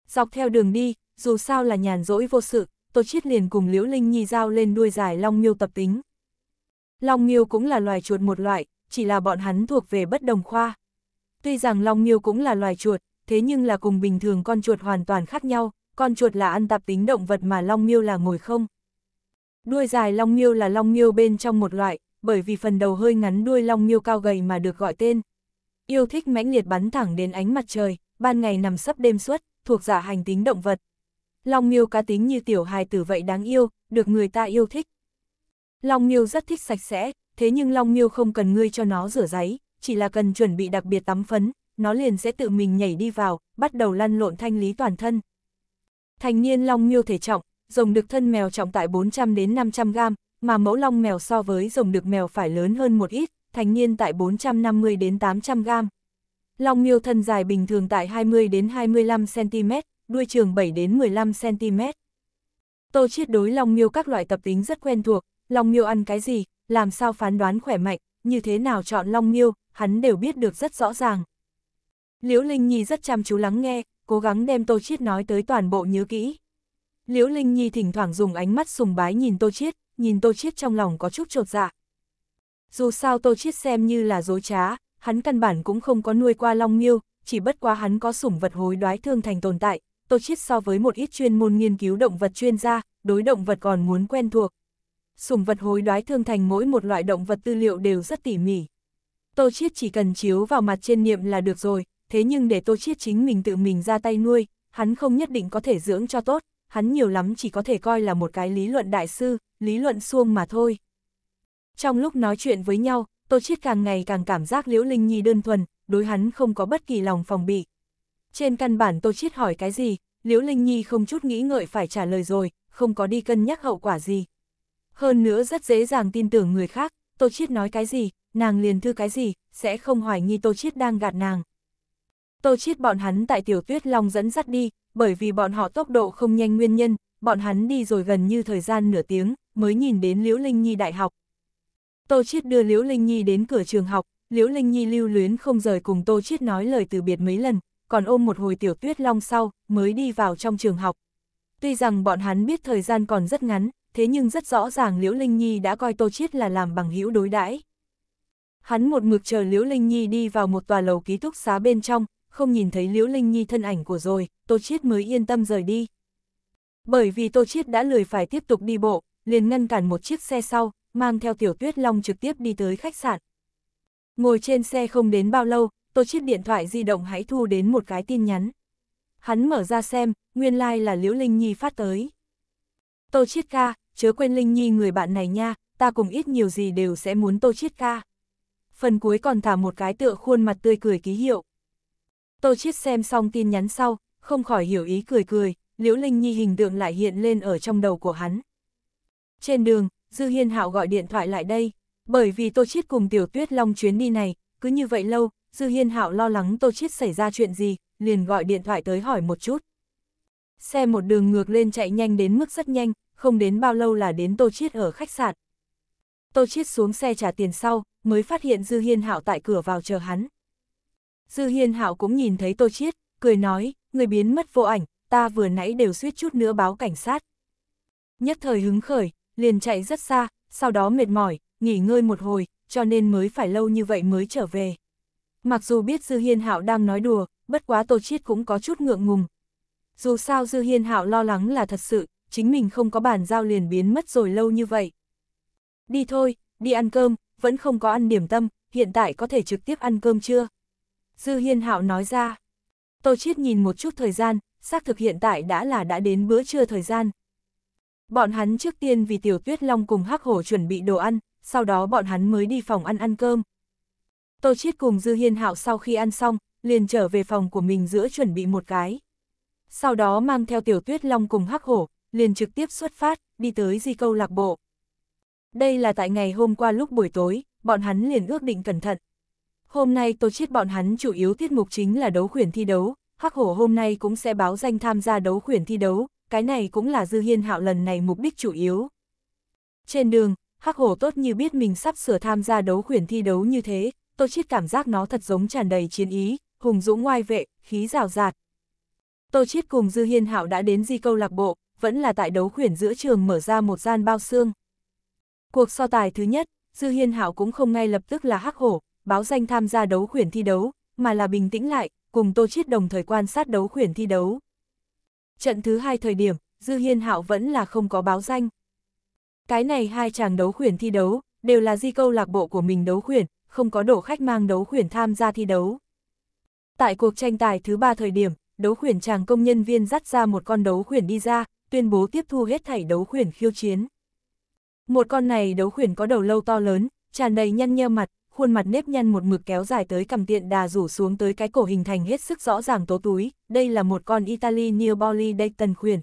Dọc theo đường đi, dù sao là nhàn rỗi vô sự, Tô Chiết liền cùng Liễu Linh Nhi giao lên đuôi dài long miêu tập tính. Long miêu cũng là loài chuột một loại, chỉ là bọn hắn thuộc về bất đồng khoa. Tuy rằng long miêu cũng là loài chuột, thế nhưng là cùng bình thường con chuột hoàn toàn khác nhau, con chuột là ăn tạp tính động vật mà long miêu là ngồi không. Đuôi dài long miêu là long miêu bên trong một loại, bởi vì phần đầu hơi ngắn đuôi long miêu cao gầy mà được gọi tên. Yêu thích mãnh liệt bắn thẳng đến ánh mặt trời, ban ngày nằm sấp đêm suốt, thuộc giả hành tính động vật. Long miêu cá tính như tiểu hài tử vậy đáng yêu, được người ta yêu thích. Long miêu rất thích sạch sẽ, thế nhưng long miêu không cần ngươi cho nó rửa giấy, chỉ là cần chuẩn bị đặc biệt tắm phấn, nó liền sẽ tự mình nhảy đi vào, bắt đầu lăn lộn thanh lý toàn thân. Thành niên long miêu thể trọng, rồng đực thân mèo trọng tại 400 đến 500 gram, mà mẫu long mèo so với rồng đực mèo phải lớn hơn một ít, thành niên tại 450 đến 800 gram. Long miêu thân dài bình thường tại 20 đến 25 cm, đuôi trường 7 đến 15 cm. Tô Chiết đối long miêu các loại tập tính rất quen thuộc, long miêu ăn cái gì, làm sao phán đoán khỏe mạnh, như thế nào chọn long miêu, hắn đều biết được rất rõ ràng. Liễu Linh Nhi rất chăm chú lắng nghe, cố gắng đem Tô Chiết nói tới toàn bộ nhớ kỹ. Liễu Linh Nhi thỉnh thoảng dùng ánh mắt sùng bái nhìn Tô Chiết, nhìn Tô Chiết trong lòng có chút trột dạ. Dù sao Tô Chiết xem như là dối trá, hắn căn bản cũng không có nuôi qua long miêu, chỉ bất quá hắn có sủng vật hối đoái thương thành tồn tại, Tô Chiết so với một ít chuyên môn nghiên cứu động vật chuyên gia, đối động vật còn muốn quen thuộc. Sủng vật hối đoái thương thành mỗi một loại động vật tư liệu đều rất tỉ mỉ. Tô Chiết chỉ cần chiếu vào mặt trên niệm là được rồi, thế nhưng để Tô Chiết chính mình tự mình ra tay nuôi, hắn không nhất định có thể dưỡng cho tốt, hắn nhiều lắm chỉ có thể coi là một cái lý luận đại sư, lý luận xuông mà thôi. Trong lúc nói chuyện với nhau, Tô Chiết càng ngày càng cảm giác Liễu Linh Nhi đơn thuần, đối hắn không có bất kỳ lòng phòng bị. Trên căn bản Tô Chiết hỏi cái gì, Liễu Linh Nhi không chút nghĩ ngợi phải trả lời rồi, không có đi cân nhắc hậu quả gì. Hơn nữa rất dễ dàng tin tưởng người khác, Tô Chiết nói cái gì, nàng liền thư cái gì, sẽ không hoài nghi Tô Chiết đang gạt nàng. Tô Chiết bọn hắn tại Tiểu Tuyết Long dẫn dắt đi, bởi vì bọn họ tốc độ không nhanh nguyên nhân, bọn hắn đi rồi gần như thời gian nửa tiếng, mới nhìn đến Liễu Linh Nhi đại học. Tô Chiết đưa Liễu Linh Nhi đến cửa trường học, Liễu Linh Nhi lưu luyến không rời cùng Tô Chiết nói lời từ biệt mấy lần, còn ôm một hồi Tiểu Tuyết Long sau, mới đi vào trong trường học. Tuy rằng bọn hắn biết thời gian còn rất ngắn, thế nhưng rất rõ ràng Liễu Linh Nhi đã coi Tô Chiết là làm bằng hữu đối đãi. Hắn một mực chờ Liễu Linh Nhi đi vào một tòa lầu ký túc xá bên trong, không nhìn thấy Liễu Linh Nhi thân ảnh của rồi, Tô Chiết mới yên tâm rời đi. Bởi vì Tô Chiết đã lười phải tiếp tục đi bộ, liền ngăn cản một chiếc xe sau, mang theo Tiểu Tuyết Long trực tiếp đi tới khách sạn. Ngồi trên xe không đến bao lâu, Tô Chiết điện thoại di động hãy thu đến một cái tin nhắn. Hắn mở ra xem, nguyên lai like là Liễu Linh Nhi phát tới. Tô Chiết ca, chớ quên Linh Nhi người bạn này nha, ta cùng ít nhiều gì đều sẽ muốn Tô Chiết ca. Phần cuối còn thả một cái tựa khuôn mặt tươi cười ký hiệu. Tô Chiết xem xong tin nhắn sau, không khỏi hiểu ý cười cười, Liễu Linh Nhi hình tượng lại hiện lên ở trong đầu của hắn. Trên đường, Dư Hiên Hạo gọi điện thoại lại đây, bởi vì Tô Chiết cùng Tiểu Tuyết Long chuyến đi này, cứ như vậy lâu, Dư Hiên Hạo lo lắng Tô Chiết xảy ra chuyện gì, liền gọi điện thoại tới hỏi một chút. Xe một đường ngược lên chạy nhanh đến mức rất nhanh, không đến bao lâu là đến Tô Chiết ở khách sạn. Tô Chiết xuống xe trả tiền sau, mới phát hiện Dư Hiên Hạo tại cửa vào chờ hắn. Dư Hiên Hạo cũng nhìn thấy Tô Chiết, cười nói, người biến mất vô ảnh, ta vừa nãy đều suýt chút nữa báo cảnh sát. Nhất thời hứng khởi, liền chạy rất xa, sau đó mệt mỏi, nghỉ ngơi một hồi, cho nên mới phải lâu như vậy mới trở về. Mặc dù biết Dư Hiên Hạo đang nói đùa, bất quá Tô Chiết cũng có chút ngượng ngùng. Dù sao Dư Hiên Hạo lo lắng là thật sự, chính mình không có bản giao liền biến mất rồi lâu như vậy. Đi thôi, đi ăn cơm, vẫn không có ăn điểm tâm, hiện tại có thể trực tiếp ăn cơm chưa? Dư Hiên Hạo nói ra. Tô Chiết nhìn một chút thời gian, xác thực hiện tại đã là đã đến bữa trưa thời gian. Bọn hắn trước tiên vì Tiểu Tuyết Long cùng Hắc Hổ chuẩn bị đồ ăn, sau đó bọn hắn mới đi phòng ăn ăn cơm. Tô Chiết cùng Dư Hiên Hạo sau khi ăn xong, liền trở về phòng của mình giữa chuẩn bị một cái. Sau đó mang theo Tiểu Tuyết Long cùng Hắc Hổ, liền trực tiếp xuất phát, đi tới di câu lạc bộ. Đây là tại ngày hôm qua lúc buổi tối, bọn hắn liền ước định cẩn thận. Hôm nay Tô Chiết bọn hắn chủ yếu tiết mục chính là đấu khuyển thi đấu, Hắc Hổ hôm nay cũng sẽ báo danh tham gia đấu khuyển thi đấu, cái này cũng là Dư Hiên Hạo lần này mục đích chủ yếu. Trên đường, Hắc Hổ tốt như biết mình sắp sửa tham gia đấu khuyển thi đấu như thế, Tô Chiết cảm giác nó thật giống tràn đầy chiến ý, hùng dũng ngoai vệ, khí rào rạt. Tô Chiết cùng Dư Hiên Hạo đã đến di câu lạc bộ, vẫn là tại đấu khuyển giữa trường mở ra một gian bao xương. Cuộc so tài thứ nhất, Dư Hiên Hạo cũng không ngay lập tức là hắc hổ, báo danh tham gia đấu khuyển thi đấu, mà là bình tĩnh lại, cùng Tô Chiết đồng thời quan sát đấu khuyển thi đấu. Trận thứ hai thời điểm, Dư Hiên Hạo vẫn là không có báo danh. Cái này hai chàng đấu khuyển thi đấu, đều là di câu lạc bộ của mình đấu khuyển, không có đổ khách mang đấu khuyển tham gia thi đấu. Tại cuộc tranh tài thứ ba thời điểm, đấu khuyển chàng công nhân viên dắt ra một con đấu khuyển đi ra, tuyên bố tiếp thu hết thảy đấu khuyển khiêu chiến. Một con này đấu khuyển có đầu lâu to lớn, tràn đầy nhăn nheo mặt, khuôn mặt nếp nhăn một mực kéo dài tới cầm tiện đà rủ xuống tới cái cổ hình thành hết sức rõ ràng tố túi, đây là một con Italy New Bolly Dayton khuyển.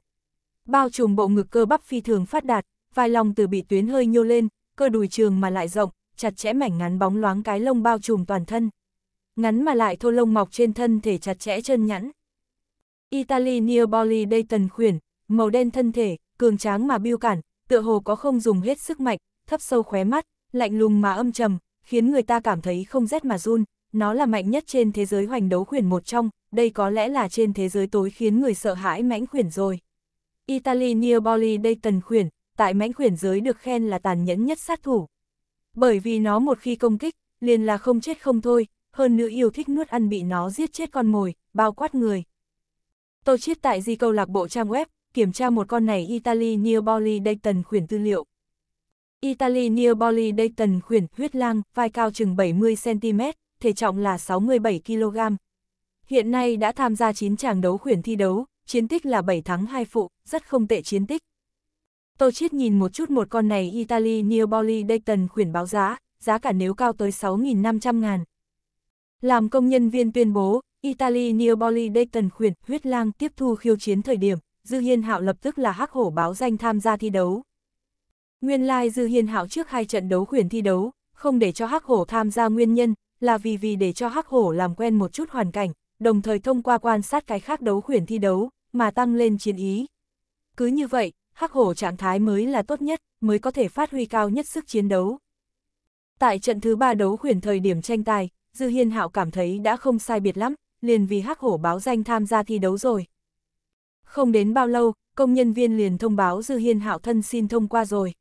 Bao trùm bộ ngực cơ bắp phi thường phát đạt, vai lòng từ bị tuyến hơi nhô lên, cơ đùi trường mà lại rộng, chặt chẽ mảnh ngắn bóng loáng cái lông bao trùm toàn thân. Ngắn mà lại thô lông mọc trên thân thể chặt chẽ chân nhẵn. Italy New Bolly Dayton khuyển, màu đen thân thể, cường tráng mà biêu cản, tựa hồ có không dùng hết sức mạnh, thấp sâu khóe mắt, lạnh lùng mà âm trầm, khiến người ta cảm thấy không rét mà run, nó là mạnh nhất trên thế giới hoành đấu khuyển một trong, đây có lẽ là trên thế giới tối khiến người sợ hãi mãnh khuyển rồi. Italy Neoboli Dayton khuyển, tại mãnh khuyển giới được khen là tàn nhẫn nhất sát thủ. Bởi vì nó một khi công kích, liền là không chết không thôi, hơn nữa yêu thích nuốt ăn bị nó giết chết con mồi, bao quát người. Tô Chiết tại di câu lạc bộ trang web, kiểm tra một con này Italy Neoboli Dayton khuyển tư liệu. Italy Neoboli Dayton khuyển huyết lang, vai cao chừng 70cm, thể trọng là 67kg. Hiện nay đã tham gia 9 tràng đấu khuyển thi đấu, chiến tích là 7 thắng 2 phụ, rất không tệ chiến tích. Tô Chiết nhìn một chút một con này Italy Neoboli Dayton khuyển báo giá, giá cả nếu cao tới 6.500 ngàn. Làm công nhân viên tuyên bố, Italy Neoboli Dayton khuyển huyết lang tiếp thu khiêu chiến thời điểm, Dư Hiên Hạo lập tức là hắc hổ báo danh tham gia thi đấu. Nguyên lai like Dư Hiên Hạo trước hai trận đấu khuyển thi đấu, không để cho hắc hổ tham gia nguyên nhân, là vì vì để cho hắc hổ làm quen một chút hoàn cảnh, đồng thời thông qua quan sát cái khác đấu khuyển thi đấu, mà tăng lên chiến ý. Cứ như vậy, hắc hổ trạng thái mới là tốt nhất, mới có thể phát huy cao nhất sức chiến đấu. Tại trận thứ ba đấu khuyển thời điểm tranh tài, Dư Hiên Hạo cảm thấy đã không sai biệt lắm, liền vì hắc hổ báo danh tham gia thi đấu rồi. Không đến bao lâu, công nhân viên liền thông báo Dư Hiên Hạo thân xin thông qua rồi.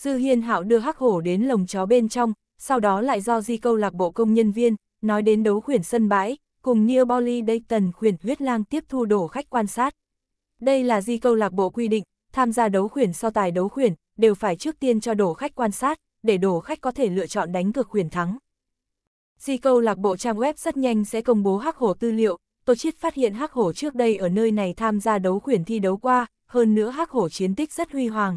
Dư Hiên Hạo đưa hắc hổ đến lồng chó bên trong, sau đó lại do di câu lạc bộ công nhân viên, nói đến đấu khuyển sân bãi, cùng Neil Bolly Dayton khuyển huyết lang tiếp thu đổ khách quan sát. Đây là di câu lạc bộ quy định, tham gia đấu khuyển so tài đấu khuyển, đều phải trước tiên cho đổ khách quan sát, để đổ khách có thể lựa chọn đánh cược khuyển thắng. Di câu lạc bộ trang web rất nhanh sẽ công bố hắc hổ tư liệu, Tô Chiết phát hiện hắc hổ trước đây ở nơi này tham gia đấu khuyển thi đấu qua, hơn nữa hắc hổ chiến tích rất huy hoàng.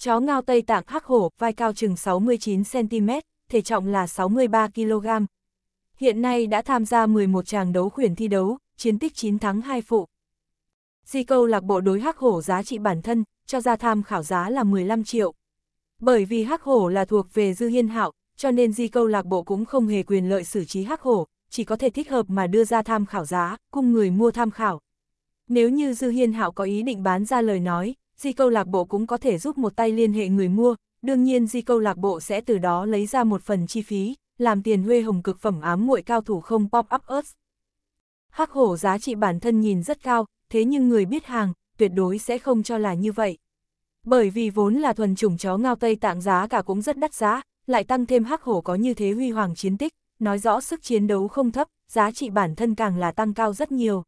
Chó ngao Tây Tạng hắc hổ, vai cao chừng 69cm, thể trọng là 63kg. Hiện nay đã tham gia 11 tràng đấu khuyển thi đấu, chiến tích 9 thắng 2 phụ. Di câu lạc bộ đối hắc hổ giá trị bản thân, cho ra tham khảo giá là 15 triệu. Bởi vì hắc hổ là thuộc về dư hiên hạo, cho nên di câu lạc bộ cũng không hề quyền lợi xử trí hắc hổ, chỉ có thể thích hợp mà đưa ra tham khảo giá, cùng người mua tham khảo. Nếu như dư hiên hạo có ý định bán ra lời nói, di câu lạc bộ cũng có thể giúp một tay liên hệ người mua, đương nhiên di câu lạc bộ sẽ từ đó lấy ra một phần chi phí, làm tiền huê hồng cực phẩm ám muội cao thủ không pop up us. Hắc hổ giá trị bản thân nhìn rất cao, thế nhưng người biết hàng, tuyệt đối sẽ không cho là như vậy. Bởi vì vốn là thuần chủng chó ngao Tây tạng giá cả cũng rất đắt giá, lại tăng thêm hắc hổ có như thế huy hoàng chiến tích, nói rõ sức chiến đấu không thấp, giá trị bản thân càng là tăng cao rất nhiều.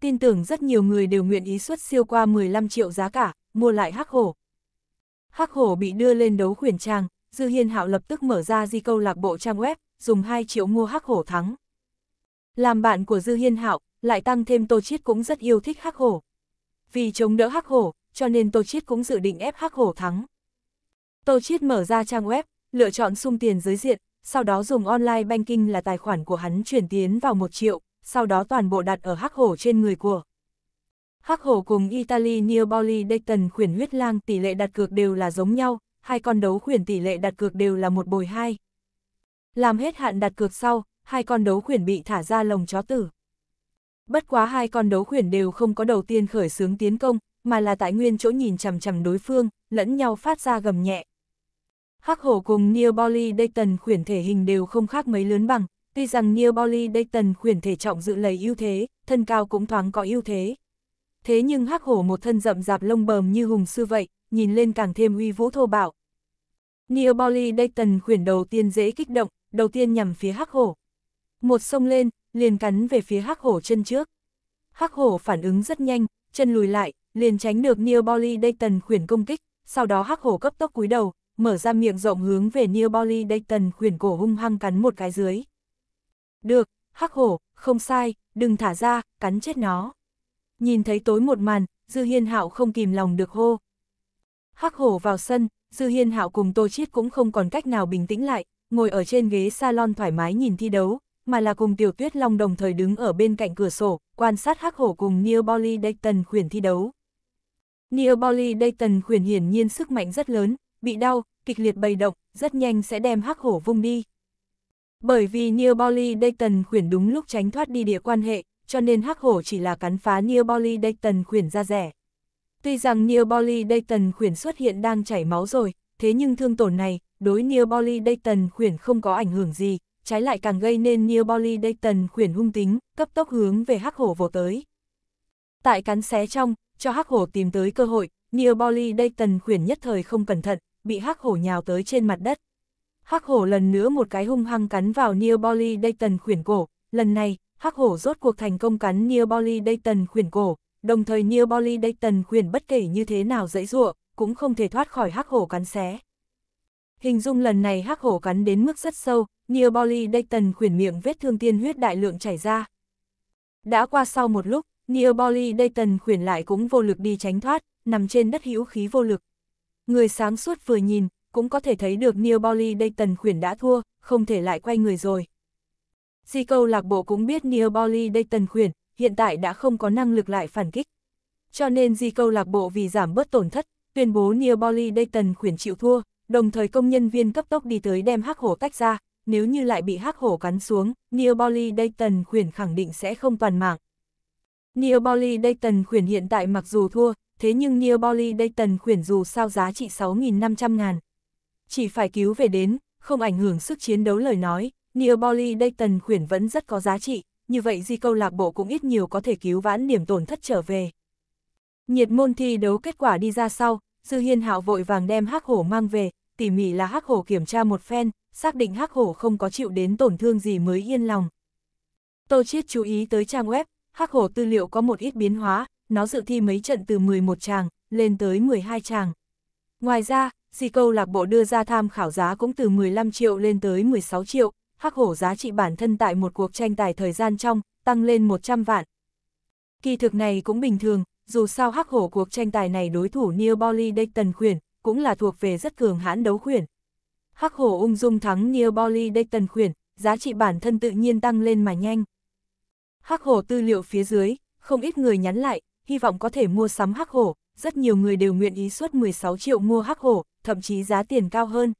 Tin tưởng rất nhiều người đều nguyện ý xuất siêu qua 15 triệu giá cả, mua lại hắc hổ. Hắc hổ bị đưa lên đấu khuyển trang, Dư Hiên Hạo lập tức mở ra di câu lạc bộ trang web, dùng 2 triệu mua hắc hổ thắng. Làm bạn của Dư Hiên Hạo, lại tăng thêm Tô Chiết cũng rất yêu thích hắc hổ. Vì chống đỡ hắc hổ, cho nên Tô Chiết cũng dự định ép hắc hổ thắng. Tô Chiết mở ra trang web, lựa chọn sung tiền giới diện, sau đó dùng online banking là tài khoản của hắn chuyển tiến vào 1 triệu, sau đó toàn bộ đặt ở hắc hổ trên người của. Hắc hổ cùng Italy Neoboli Dayton khuyển huyết lang tỷ lệ đặt cược đều là giống nhau, hai con đấu khuyển tỷ lệ đặt cược đều là một bồi hai. Làm hết hạn đặt cược sau, hai con đấu khuyển bị thả ra lồng chó tử. Bất quá hai con đấu khuyển đều không có đầu tiên khởi xướng tiến công, mà là tại nguyên chỗ nhìn chằm chằm đối phương, lẫn nhau phát ra gầm nhẹ. Hắc hổ cùng Neoboli Dayton khuyển thể hình đều không khác mấy lớn bằng, tuy rằng Neoboli Dayton khuyển thể trọng dự lấy ưu thế, thân cao cũng thoáng có ưu thế. Thế nhưng hắc hổ một thân rậm rạp lông bờm như hùng sư vậy, nhìn lên càng thêm uy vũ thô bạo. Neil Bolly Dayton khuyển đầu tiên dễ kích động, đầu tiên nhằm phía hắc hổ. Một sông lên, liền cắn về phía hắc hổ chân trước. Hắc hổ phản ứng rất nhanh, chân lùi lại, liền tránh được Neil Bolly Dayton khuyển công kích, sau đó hắc hổ cấp tốc cúi đầu, mở ra miệng rộng hướng về Neil Bolly Dayton khuyển cổ hung hăng cắn một cái dưới. Được, hắc hổ, không sai, đừng thả ra, cắn chết nó. Nhìn thấy tối một màn, Dư Hiên Hạo không kìm lòng được hô. Hắc hổ vào sân, Dư Hiên Hạo cùng Tô Chiết cũng không còn cách nào bình tĩnh lại, ngồi ở trên ghế salon thoải mái nhìn thi đấu, mà là cùng Tiểu Tuyết Long đồng thời đứng ở bên cạnh cửa sổ, quan sát Hắc hổ cùng Neil Bolly Dayton khuyển thi đấu. Neil Bolly Dayton khuyển hiển nhiên sức mạnh rất lớn, bị đau, kịch liệt bầy động, rất nhanh sẽ đem hắc hổ vung đi. Bởi vì Neil Bolly Dayton khuyển đúng lúc tránh thoát đi địa quan hệ, cho nên hắc hổ chỉ là cắn phá Neil Bolly Dayton khuyển ra rẻ. Tuy rằng Neil Bolly Dayton khuyển xuất hiện đang chảy máu rồi, thế nhưng thương tổn này, đối Neil Bolly Dayton khuyển không có ảnh hưởng gì, trái lại càng gây nên Neil Bolly Dayton khuyển hung tính, cấp tốc hướng về hắc hổ vồ tới. Tại cắn xé trong, cho hắc hổ tìm tới cơ hội, Neil Bolly Dayton khuyển nhất thời không cẩn thận, bị hắc hổ nhào tới trên mặt đất. Hắc hổ lần nữa một cái hung hăng cắn vào Neoboli Dayton khuyển cổ, lần này, hắc hổ rốt cuộc thành công cắn Neoboli Dayton khuyển cổ, đồng thời Neoboli Dayton khuyển bất kể như thế nào dãy ruộng, cũng không thể thoát khỏi hắc hổ cắn xé. Hình dung lần này hắc hổ cắn đến mức rất sâu, Neoboli Dayton khuyển miệng vết thương tiên huyết đại lượng chảy ra. Đã qua sau một lúc, Neoboli Dayton khuyển lại cũng vô lực đi tránh thoát, nằm trên đất hữu khí vô lực. Người sáng suốt vừa nhìn, cũng có thể thấy được Neoboli Dayton khuyển đã thua, không thể lại quay người rồi. Di câu lạc bộ cũng biết Neoboli Dayton khuyển, hiện tại đã không có năng lực lại phản kích. Cho nên di câu lạc bộ vì giảm bớt tổn thất, tuyên bố Neoboli Dayton khuyển chịu thua, đồng thời công nhân viên cấp tốc đi tới đem hắc hổ tách ra, nếu như lại bị hắc hổ cắn xuống, Neoboli Dayton khuyển khẳng định sẽ không toàn mạng. Neoboli Dayton khuyển hiện tại mặc dù thua, thế nhưng Neoboli Dayton khuyển dù sao giá trị 6.500 ngàn. Chỉ phải cứu về đến, không ảnh hưởng sức chiến đấu lời nói, Neoboli Dayton khuyển vẫn rất có giá trị, như vậy di câu lạc bộ cũng ít nhiều có thể cứu vãn điểm tổn thất trở về. Nhiệt môn thi đấu kết quả đi ra sau, Dư Hiên Hạo vội vàng đem hắc hổ mang về, tỉ mỉ là hắc hổ kiểm tra một phen, xác định hắc hổ không có chịu đến tổn thương gì mới yên lòng. Tô Chiết chú ý tới trang web, hắc hổ tư liệu có một ít biến hóa, nó dự thi mấy trận từ 11 tràng, lên tới 12 tràng. Ngoài ra, di câu lạc bộ đưa ra tham khảo giá cũng từ 15 triệu lên tới 16 triệu, hắc hổ giá trị bản thân tại một cuộc tranh tài thời gian trong, tăng lên 100 vạn. Kỳ thực này cũng bình thường, dù sao hắc hổ cuộc tranh tài này đối thủ Neil Bolly Dayton khuyển, cũng là thuộc về rất cường hãn đấu khuyển. Hắc hổ ung dung thắng Neil Bolly Dayton khuyển, giá trị bản thân tự nhiên tăng lên mà nhanh. Hắc hổ tư liệu phía dưới, không ít người nhắn lại, hy vọng có thể mua sắm hắc hổ, rất nhiều người đều nguyện ý suốt 16 triệu mua hắc hổ, thậm chí giá tiền cao hơn.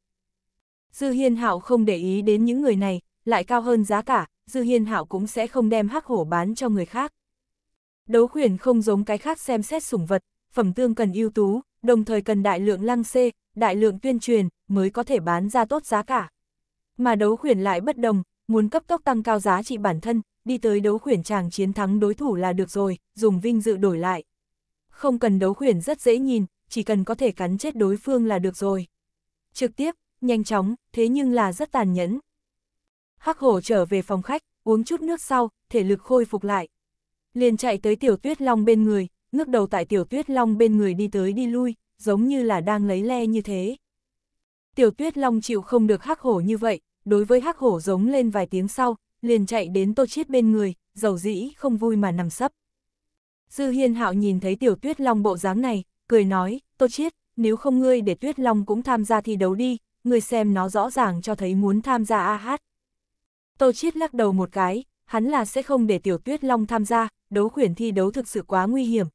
Dư Hiên Hạo không để ý đến những người này, lại cao hơn giá cả, Dư Hiên Hạo cũng sẽ không đem hắc hổ bán cho người khác. Đấu khuyển không giống cái khác xem xét sủng vật, phẩm tương cần ưu tú, đồng thời cần đại lượng lăng xê, đại lượng tuyên truyền, mới có thể bán ra tốt giá cả. Mà đấu khuyển lại bất đồng, muốn cấp tốc tăng cao giá trị bản thân, đi tới đấu khuyển chàng chiến thắng đối thủ là được rồi, dùng vinh dự đổi lại. Không cần đấu khuyển rất dễ nhìn, chỉ cần có thể cắn chết đối phương là được rồi. Trực tiếp, nhanh chóng, thế nhưng là rất tàn nhẫn. Hắc hổ trở về phòng khách, uống chút nước sau, thể lực khôi phục lại. Liền chạy tới tiểu tuyết long bên người, ngước đầu tại tiểu tuyết long bên người đi tới đi lui, giống như là đang lấy le như thế. Tiểu tuyết long chịu không được hắc hổ như vậy, đối với hắc hổ giống lên vài tiếng sau, liền chạy đến tô chiết bên người, dầu dĩ không vui mà nằm sấp. Dư hiên hạo nhìn thấy tiểu tuyết long bộ dáng này, cười nói, tô chiết, nếu không ngươi để tuyết long cũng tham gia thi đấu đi, người xem nó rõ ràng cho thấy muốn tham gia a hát. Tô chiết lắc đầu một cái, hắn là sẽ không để tiểu tuyết long tham gia, đấu khuyển thi đấu thực sự quá nguy hiểm.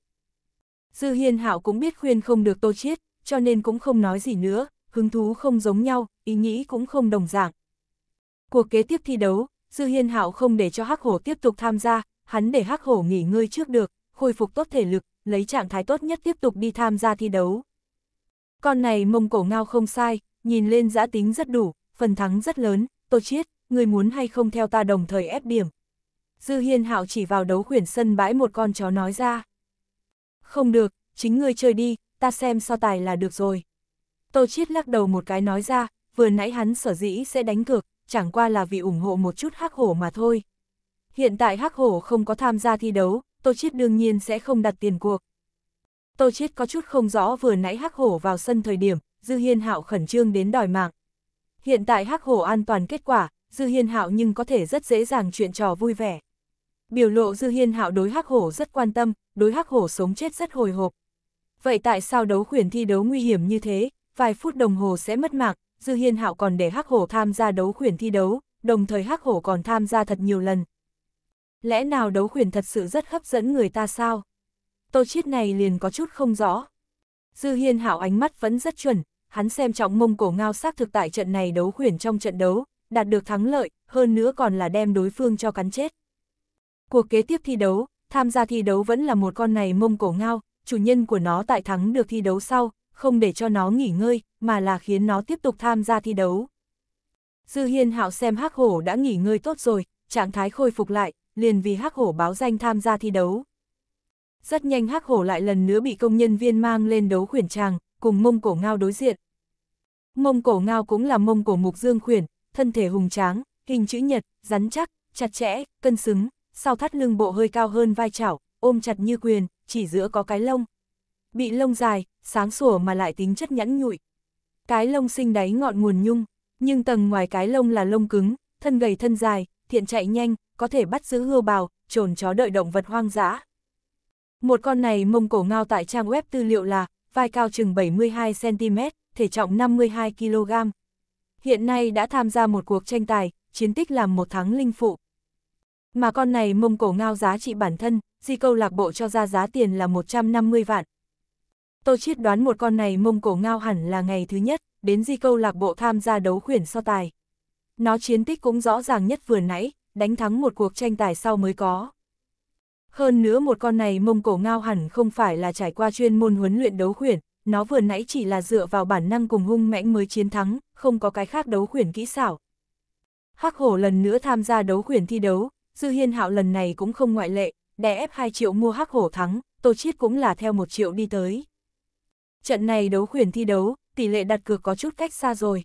Dư hiên hạo cũng biết khuyên không được tô chiết, cho nên cũng không nói gì nữa, hứng thú không giống nhau, ý nghĩ cũng không đồng dạng. Cuộc kế tiếp thi đấu, Dư Hiên Hạo không để cho Hắc Hổ tiếp tục tham gia, hắn để Hắc Hổ nghỉ ngơi trước được, khôi phục tốt thể lực, lấy trạng thái tốt nhất tiếp tục đi tham gia thi đấu. Con này mông cổ ngao không sai, nhìn lên giã tính rất đủ, phần thắng rất lớn, Tô Chiết, người muốn hay không theo ta đồng thời ép điểm. Dư Hiên Hạo chỉ vào đấu khuyển sân bãi một con chó nói ra. Không được, chính ngươi chơi đi, ta xem so tài là được rồi. Tô Chiết lắc đầu một cái nói ra, vừa nãy hắn sở dĩ sẽ đánh cược, chẳng qua là vì ủng hộ một chút hắc hổ mà thôi. Hiện tại hắc hổ không có tham gia thi đấu, Tô Chiết đương nhiên sẽ không đặt tiền cuộc. Tô Chiết có chút không rõ vừa nãy hắc hổ vào sân thời điểm, Dư Hiên Hạo khẩn trương đến đòi mạng. Hiện tại hắc hổ an toàn kết quả, Dư Hiên Hạo nhưng có thể rất dễ dàng chuyện trò vui vẻ. Biểu lộ Dư Hiên Hạo đối hắc hổ rất quan tâm, đối hắc hổ sống chết rất hồi hộp. Vậy tại sao đấu khuyển thi đấu nguy hiểm như thế, vài phút đồng hồ sẽ mất mạng, Dư Hiên Hạo còn để Hắc Hổ tham gia đấu khuyển thi đấu, đồng thời Hắc Hổ còn tham gia thật nhiều lần. Lẽ nào đấu khuyển thật sự rất hấp dẫn người ta sao? Tô Chiết này liền có chút không rõ. Dư Hiên Hạo ánh mắt vẫn rất chuẩn, hắn xem trọng mông cổ ngao xác thực tại trận này đấu khuyển trong trận đấu, đạt được thắng lợi, hơn nữa còn là đem đối phương cho cắn chết. Cuộc kế tiếp thi đấu, tham gia thi đấu vẫn là một con này mông cổ ngao, chủ nhân của nó tại thắng được thi đấu sau, không để cho nó nghỉ ngơi, mà là khiến nó tiếp tục tham gia thi đấu. Dư Hiên Hạo xem Hắc Hổ đã nghỉ ngơi tốt rồi, trạng thái khôi phục lại, liền vì Hắc Hổ báo danh tham gia thi đấu. Rất nhanh Hắc Hổ lại lần nữa bị công nhân viên mang lên đấu khuyển tràng, cùng mông cổ ngao đối diện. Mông cổ ngao cũng là mông cổ mục dương khuyển, thân thể hùng tráng, hình chữ nhật, rắn chắc, chặt chẽ, cân xứng, sau thắt lưng bộ hơi cao hơn vai chảo, ôm chặt như quyền, chỉ giữa có cái lông. Bị lông dài, sáng sủa mà lại tính chất nhẵn nhụi. Cái lông sinh đáy ngọn nguồn nhung, nhưng tầng ngoài cái lông là lông cứng, thân gầy thân dài, thiện chạy nhanh, có thể bắt giữ hươu bào, trồn chó đợi động vật hoang dã. Một con này mông cổ ngao tại trang web tư liệu là, vai cao chừng 72cm, thể trọng 52kg. Hiện nay đã tham gia một cuộc tranh tài, chiến tích làm một thắng linh phụ. Mà con này mông cổ ngao giá trị bản thân, di câu lạc bộ cho ra giá tiền là 150 vạn. Tôi chiết đoán một con này mông cổ ngao hẳn là ngày thứ nhất, đến di câu lạc bộ tham gia đấu khuyển so tài. Nó chiến tích cũng rõ ràng nhất vừa nãy, đánh thắng một cuộc tranh tài sau mới có. Hơn nữa một con này mông cổ ngao hẳn không phải là trải qua chuyên môn huấn luyện đấu khuyển, nó vừa nãy chỉ là dựa vào bản năng cùng hung mãnh mới chiến thắng, không có cái khác đấu khuyển kỹ xảo. Hắc hổ lần nữa tham gia đấu khuyển thi đấu, Dư Hiên Hạo lần này cũng không ngoại lệ, đè ép 2 triệu mua hắc hổ thắng, Tô Chiết cũng là theo 1 triệu đi tới. Trận này đấu khuyển thi đấu, tỷ lệ đặt cược có chút cách xa rồi.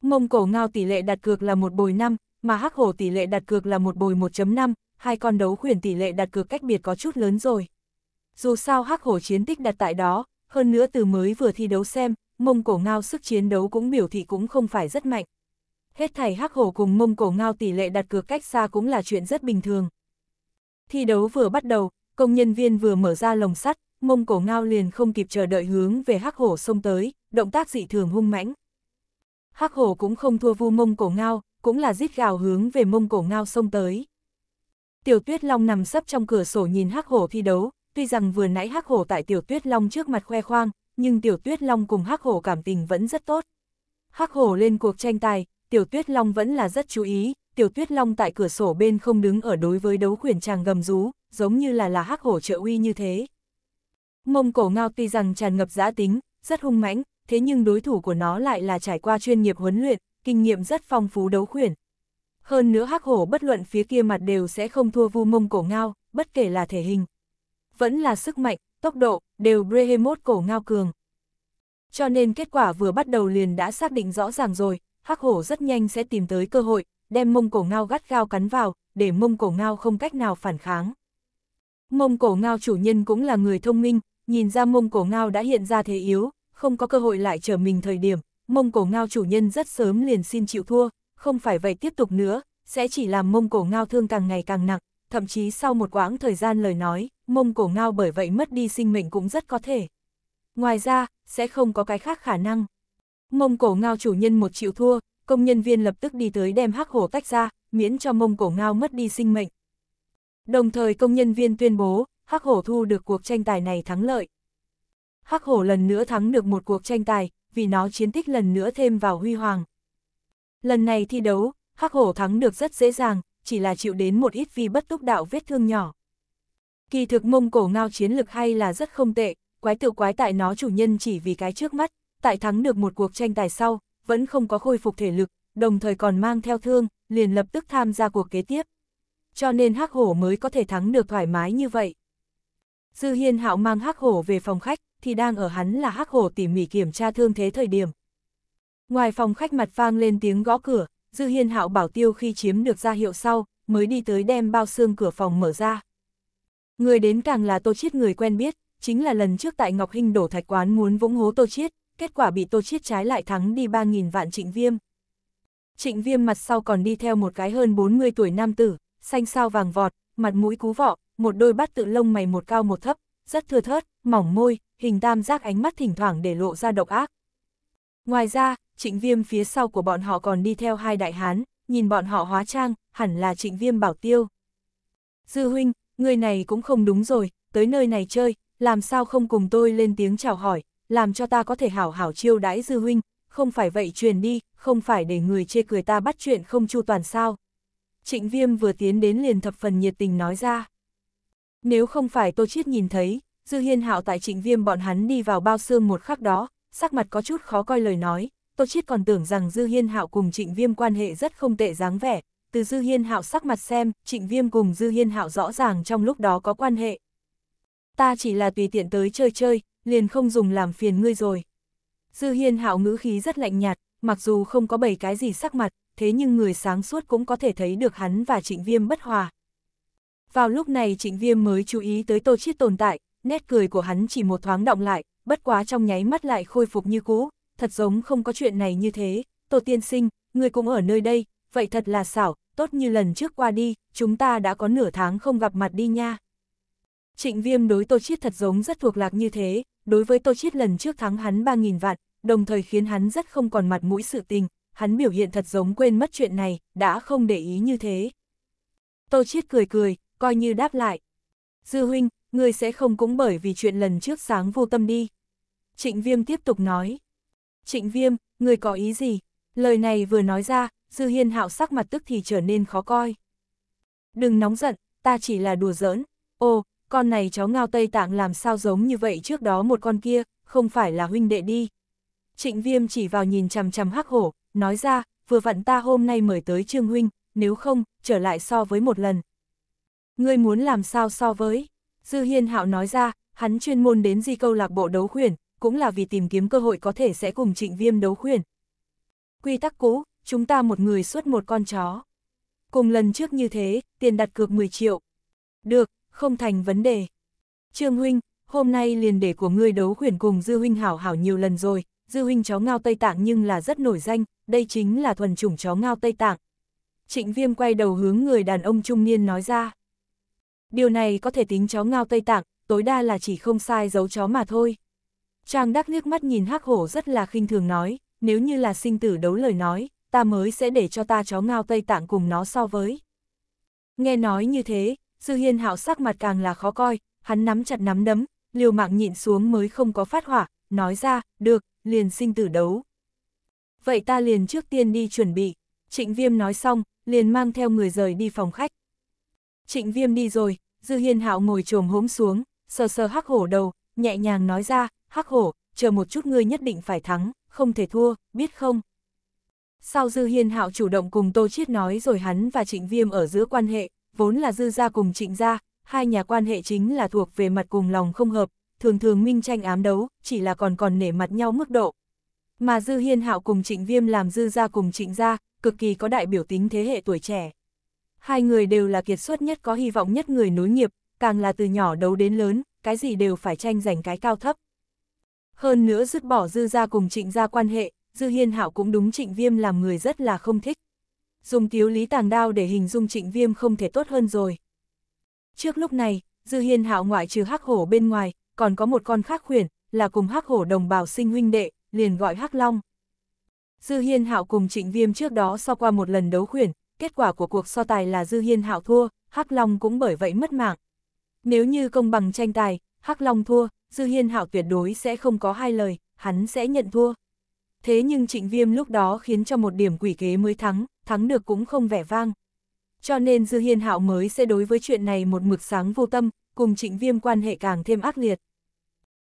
Mông cổ ngao tỷ lệ đặt cược là một bồi 5, mà hắc hổ tỷ lệ đặt cược là một bồi 1.5, hai con đấu khuyển tỷ lệ đặt cược cách biệt có chút lớn rồi. Dù sao hắc hổ chiến tích đặt tại đó, hơn nữa từ mới vừa thi đấu xem, mông cổ ngao sức chiến đấu cũng biểu thị cũng không phải rất mạnh. Hết thảy hắc hổ cùng mông cổ ngao tỷ lệ đặt cược cách xa cũng là chuyện rất bình thường. Thi đấu vừa bắt đầu, công nhân viên vừa mở ra lồng sắt, mông cổ ngao liền không kịp chờ đợi hướng về hắc hổ xông tới, động tác dị thường hung mãnh. Hắc hổ cũng không thua vu mông cổ ngao, cũng là rít gào hướng về mông cổ ngao xông tới. Tiểu Tuyết Long nằm sấp trong cửa sổ nhìn Hắc Hổ thi đấu, tuy rằng vừa nãy Hắc Hổ tại Tiểu Tuyết Long trước mặt khoe khoang, nhưng Tiểu Tuyết Long cùng Hắc Hổ cảm tình vẫn rất tốt. Hắc Hổ lên cuộc tranh tài, Tiểu Tuyết Long vẫn là rất chú ý, Tiểu Tuyết Long tại cửa sổ bên không đứng ở đối với đấu khuyển chàng gầm rú, giống như là là Hắc Hổ trợ uy như thế. Mông cổ ngao tuy rằng tràn ngập giã tính, rất hung mãnh, thế nhưng đối thủ của nó lại là trải qua chuyên nghiệp huấn luyện, kinh nghiệm rất phong phú đấu khuyển, hơn nữa hắc hổ bất luận phía kia mặt đều sẽ không thua vu mông cổ ngao, bất kể là thể hình. Vẫn là sức mạnh, tốc độ, đều Brehemot cổ ngao cường. Cho nên kết quả vừa bắt đầu liền đã xác định rõ ràng rồi, hắc hổ rất nhanh sẽ tìm tới cơ hội, đem mông cổ ngao gắt gao cắn vào, để mông cổ ngao không cách nào phản kháng. Mông cổ ngao chủ nhân cũng là người thông minh, nhìn ra mông cổ ngao đã hiện ra thế yếu, không có cơ hội lại trở mình thời điểm, mông cổ ngao chủ nhân rất sớm liền xin chịu thua, không phải vậy tiếp tục nữa, sẽ chỉ làm mông cổ ngao thương càng ngày càng nặng, thậm chí sau một quãng thời gian lời nói, mông cổ ngao bởi vậy mất đi sinh mệnh cũng rất có thể. Ngoài ra, sẽ không có cái khác khả năng. Mông cổ ngao chủ nhân một chịu thua, công nhân viên lập tức đi tới đem hắc hổ tách ra, miễn cho mông cổ ngao mất đi sinh mệnh. Đồng thời công nhân viên tuyên bố, hắc hổ thu được cuộc tranh tài này thắng lợi. Hắc hổ lần nữa thắng được một cuộc tranh tài, vì nó chiến tích lần nữa thêm vào huy hoàng. Lần này thi đấu, Hắc Hổ thắng được rất dễ dàng, chỉ là chịu đến một ít vi bất túc đạo vết thương nhỏ. Kỳ thực mông cổ ngao chiến lực hay là rất không tệ, quái tự quái tại nó chủ nhân chỉ vì cái trước mắt, tại thắng được một cuộc tranh tài sau, vẫn không có khôi phục thể lực, đồng thời còn mang theo thương, liền lập tức tham gia cuộc kế tiếp. Cho nên Hắc Hổ mới có thể thắng được thoải mái như vậy. Dư Hiên Hạo mang Hắc Hổ về phòng khách, thì đang ở hắn là Hắc Hổ tỉ mỉ kiểm tra thương thế thời điểm. Ngoài phòng khách mặt vang lên tiếng gõ cửa, Dư Hiên Hạo bảo tiêu khi chiếm được ra hiệu sau, mới đi tới đem bao xương cửa phòng mở ra. Người đến càng là Tô Chiết người quen biết, chính là lần trước tại Ngọc Hinh đổ thạch quán muốn vũng hố Tô Chiết, kết quả bị Tô Chiết trái lại thắng đi 3.000 vạn trịnh viêm. Trịnh viêm mặt sau còn đi theo một cái hơn 40 tuổi nam tử, xanh sao vàng vọt, mặt mũi cú vọ, một đôi bát tự lông mày một cao một thấp, rất thưa thớt, mỏng môi, hình tam giác ánh mắt thỉnh thoảng để lộ ra độc ác. Ngoài ra, trịnh viêm phía sau của bọn họ còn đi theo hai đại hán, nhìn bọn họ hóa trang, hẳn là trịnh viêm bảo tiêu. Dư huynh, người này cũng không đúng rồi, tới nơi này chơi, làm sao không cùng tôi lên tiếng chào hỏi, làm cho ta có thể hảo hảo chiêu đãi dư huynh, không phải vậy truyền đi, không phải để người chê cười ta bắt chuyện không chu toàn sao. Trịnh viêm vừa tiến đến liền thập phần nhiệt tình nói ra. Nếu không phải Tô Chiết nhìn thấy, Dư Hiên Hạo tại trịnh viêm bọn hắn đi vào bao xương một khắc đó, sắc mặt có chút khó coi lời nói, Tô Chiết còn tưởng rằng Dư Hiên Hạo cùng Trịnh Viêm quan hệ rất không tệ dáng vẻ, từ Dư Hiên Hạo sắc mặt xem, Trịnh Viêm cùng Dư Hiên Hạo rõ ràng trong lúc đó có quan hệ. Ta chỉ là tùy tiện tới chơi chơi, liền không dùng làm phiền ngươi rồi. Dư Hiên Hạo ngữ khí rất lạnh nhạt, mặc dù không có bảy cái gì sắc mặt, thế nhưng người sáng suốt cũng có thể thấy được hắn và Trịnh Viêm bất hòa. Vào lúc này Trịnh Viêm mới chú ý tới Tô Chiết tồn tại, nét cười của hắn chỉ một thoáng động lại, bất quá trong nháy mắt lại khôi phục như cũ, thật giống không có chuyện này như thế, Tô Tiên Sinh, người cũng ở nơi đây, vậy thật là xảo, tốt như lần trước qua đi, chúng ta đã có nửa tháng không gặp mặt đi nha. Trịnh Viêm đối Tô Chiết thật giống rất thuộc lạc như thế, đối với Tô Chiết lần trước thắng hắn 3.000 vạn, đồng thời khiến hắn rất không còn mặt mũi sự tình, hắn biểu hiện thật giống quên mất chuyện này, đã không để ý như thế. Tô Chiết cười cười, coi như đáp lại. Dư huynh, ngươi sẽ không cũng bởi vì chuyện lần trước sáng vô tâm đi. Trịnh Viêm tiếp tục nói. Trịnh Viêm, ngươi có ý gì? Lời này vừa nói ra, Dư Hiên hạo sắc mặt tức thì trở nên khó coi. Đừng nóng giận, ta chỉ là đùa giỡn. Ô, con này chó ngao Tây Tạng làm sao giống như vậy trước đó một con kia, không phải là huynh đệ đi. Trịnh Viêm chỉ vào nhìn chằm chằm hắc hổ, nói ra, vừa vặn ta hôm nay mời tới Trương Huynh, nếu không, trở lại so với một lần. Ngươi muốn làm sao so với? Dư Hiên Hạo nói ra, hắn chuyên môn đến di câu lạc bộ đấu khuyển, cũng là vì tìm kiếm cơ hội có thể sẽ cùng trịnh viêm đấu khuyển. Quy tắc cũ, chúng ta một người suốt một con chó. Cùng lần trước như thế, tiền đặt cược 10 triệu. Được, không thành vấn đề. Trương Huynh, hôm nay liền để của ngươi đấu khuyển cùng Dư Huynh hảo hảo nhiều lần rồi, Dư Huynh chó ngao Tây Tạng nhưng là rất nổi danh, đây chính là thuần chủng chó ngao Tây Tạng. Trịnh Viêm quay đầu hướng người đàn ông trung niên nói ra. Điều này có thể tính chó ngao Tây Tạng, tối đa là chỉ không sai giấu chó mà thôi. Trang Đắc liếc mắt nhìn hắc hổ rất là khinh thường nói, nếu như là sinh tử đấu lời nói, ta mới sẽ để cho ta chó ngao Tây Tạng cùng nó so với. Nghe nói như thế, Dư Hiên hạo sắc mặt càng là khó coi, hắn nắm chặt nắm đấm, liều mạng nhịn xuống mới không có phát hỏa, nói ra, được, liền sinh tử đấu. Vậy ta liền trước tiên đi chuẩn bị, trịnh viêm nói xong, liền mang theo người rời đi phòng khách. Trịnh viêm đi rồi, Dư Hiên Hạo ngồi trồm hốm xuống, sờ sờ hắc hổ đầu, nhẹ nhàng nói ra, hắc hổ, chờ một chút ngươi nhất định phải thắng, không thể thua, biết không? Sau Dư Hiên Hạo chủ động cùng Tô Chiết nói rồi hắn và Trịnh Viêm ở giữa quan hệ, vốn là Dư gia cùng Trịnh gia, hai nhà quan hệ chính là thuộc về mặt cùng lòng không hợp, thường thường minh tranh ám đấu, chỉ là còn còn nể mặt nhau mức độ. Mà Dư Hiên Hạo cùng Trịnh Viêm làm Dư gia cùng Trịnh gia, cực kỳ có đại biểu tính thế hệ tuổi trẻ. Hai người đều là kiệt xuất nhất có hy vọng nhất người nối nghiệp, càng là từ nhỏ đấu đến lớn, cái gì đều phải tranh giành cái cao thấp. Hơn nữa dứt bỏ dư ra cùng trịnh gia quan hệ, dư hiên hạo cũng đúng trịnh viêm làm người rất là không thích. Dùng tiếu lý tàng đao để hình dung trịnh viêm không thể tốt hơn rồi. Trước lúc này, dư hiên hạo ngoại trừ hắc hổ bên ngoài, còn có một con khác khuyển, là cùng hắc hổ đồng bào sinh huynh đệ, liền gọi hắc long. Dư hiên hạo cùng trịnh viêm trước đó so qua một lần đấu khuyển, kết quả của cuộc so tài là Dư Hiên Hạo thua, Hắc Long cũng bởi vậy mất mạng. Nếu như công bằng tranh tài, Hắc Long thua, Dư Hiên Hạo tuyệt đối sẽ không có hai lời, hắn sẽ nhận thua. Thế nhưng Trịnh Viêm lúc đó khiến cho một điểm quỷ kế mới thắng, thắng được cũng không vẻ vang. Cho nên Dư Hiên Hạo mới sẽ đối với chuyện này một mực sáng vô tâm, cùng Trịnh Viêm quan hệ càng thêm ác liệt.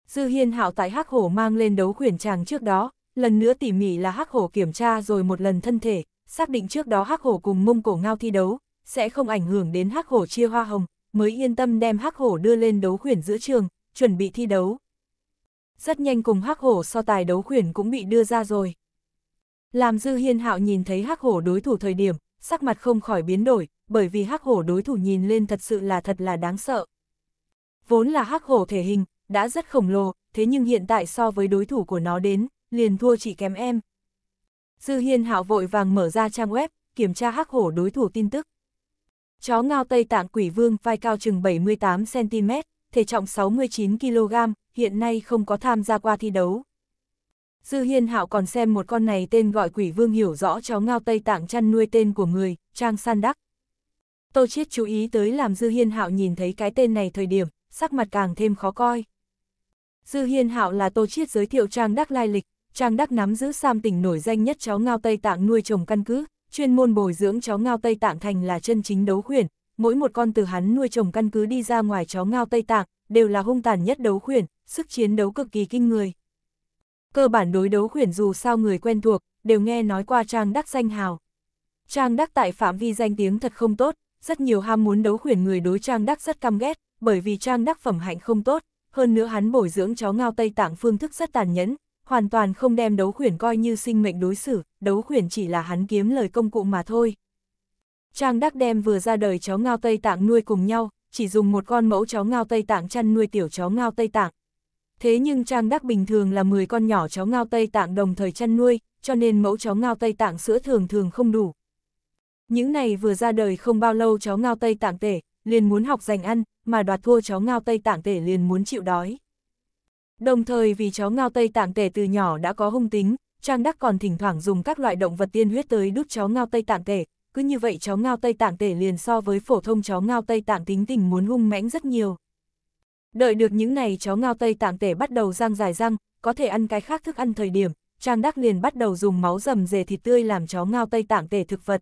Dư Hiên Hạo tại Hắc Hổ mang lên đấu khuyển tràng trước đó, lần nữa tỉ mỉ là Hắc Hổ kiểm tra rồi một lần thân thể, xác định trước đó hắc hổ cùng mông cổ ngao thi đấu, sẽ không ảnh hưởng đến hắc hổ chia hoa hồng, mới yên tâm đem hắc hổ đưa lên đấu khuyển giữa trường, chuẩn bị thi đấu. Rất nhanh cùng hắc hổ so tài đấu khuyển cũng bị đưa ra rồi. Làm dư hiên hạo nhìn thấy hắc hổ đối thủ thời điểm, sắc mặt không khỏi biến đổi, bởi vì hắc hổ đối thủ nhìn lên thật sự là thật là đáng sợ. Vốn là hắc hổ thể hình, đã rất khổng lồ, thế nhưng hiện tại so với đối thủ của nó đến, liền thua chỉ kém em, Dư Hiên Hạo vội vàng mở ra trang web, kiểm tra hắc hổ đối thủ tin tức. Chó ngao Tây Tạng Quỷ Vương vai cao chừng 78cm, thể trọng 69kg, hiện nay không có tham gia qua thi đấu. Dư Hiên Hạo còn xem một con này tên gọi Quỷ Vương hiểu rõ chó ngao Tây Tạng chăn nuôi tên của người, Trang San Đắc. Tô Chiết chú ý tới làm Dư Hiên Hạo nhìn thấy cái tên này thời điểm, sắc mặt càng thêm khó coi. Dư Hiên Hạo là Tô Chiết giới thiệu Trang Đắc lai lịch, Trang Đắc nắm giữ Sam tỉnh nổi danh nhất chó ngao Tây Tạng nuôi trồng căn cứ, chuyên môn bồi dưỡng chó ngao Tây Tạng thành là chân chính đấu khuyển, mỗi một con từ hắn nuôi trồng căn cứ đi ra ngoài chó ngao Tây Tạng, đều là hung tàn nhất đấu khuyển, sức chiến đấu cực kỳ kinh người. Cơ bản đối đấu khuyển dù sao người quen thuộc, đều nghe nói qua Trang Đắc danh hào. Trang Đắc tại phạm vi danh tiếng thật không tốt, rất nhiều ham muốn đấu khuyển người đối Trang Đắc rất căm ghét, bởi vì Trang Đắc phẩm hạnh không tốt, hơn nữa hắn bồi dưỡng chó ngao Tây Tạng phương thức rất tàn nhẫn, hoàn toàn không đem đấu khuyển coi như sinh mệnh đối xử, đấu khuyển chỉ là hắn kiếm lời công cụ mà thôi. Trang Đắc đem vừa ra đời chó ngao Tây Tạng nuôi cùng nhau, chỉ dùng một con mẫu chó ngao Tây Tạng chăn nuôi tiểu chó ngao Tây Tạng. Thế nhưng Trang Đắc bình thường là 10 con nhỏ chó ngao Tây Tạng đồng thời chăn nuôi, cho nên mẫu chó ngao Tây Tạng sữa thường thường không đủ. Những này vừa ra đời không bao lâu chó ngao Tây Tạng tể, liền muốn học giành ăn, mà đoạt thua chó ngao Tây Tạng tể liền muốn chịu đói. Đồng thời vì chó ngao Tây Tạng tể từ nhỏ đã có hung tính, Trang Đắc còn thỉnh thoảng dùng các loại động vật tiên huyết tới đút chó ngao Tây Tạng tể, cứ như vậy chó ngao Tây Tạng tể liền so với phổ thông chó ngao Tây Tạng tính tình muốn hung mãnh rất nhiều. Đợi được những này chó ngao Tây Tạng tể bắt đầu răng dài răng, có thể ăn cái khác thức ăn thời điểm, Trang Đắc liền bắt đầu dùng máu rầm rề thịt tươi làm chó ngao Tây Tạng tể thực vật.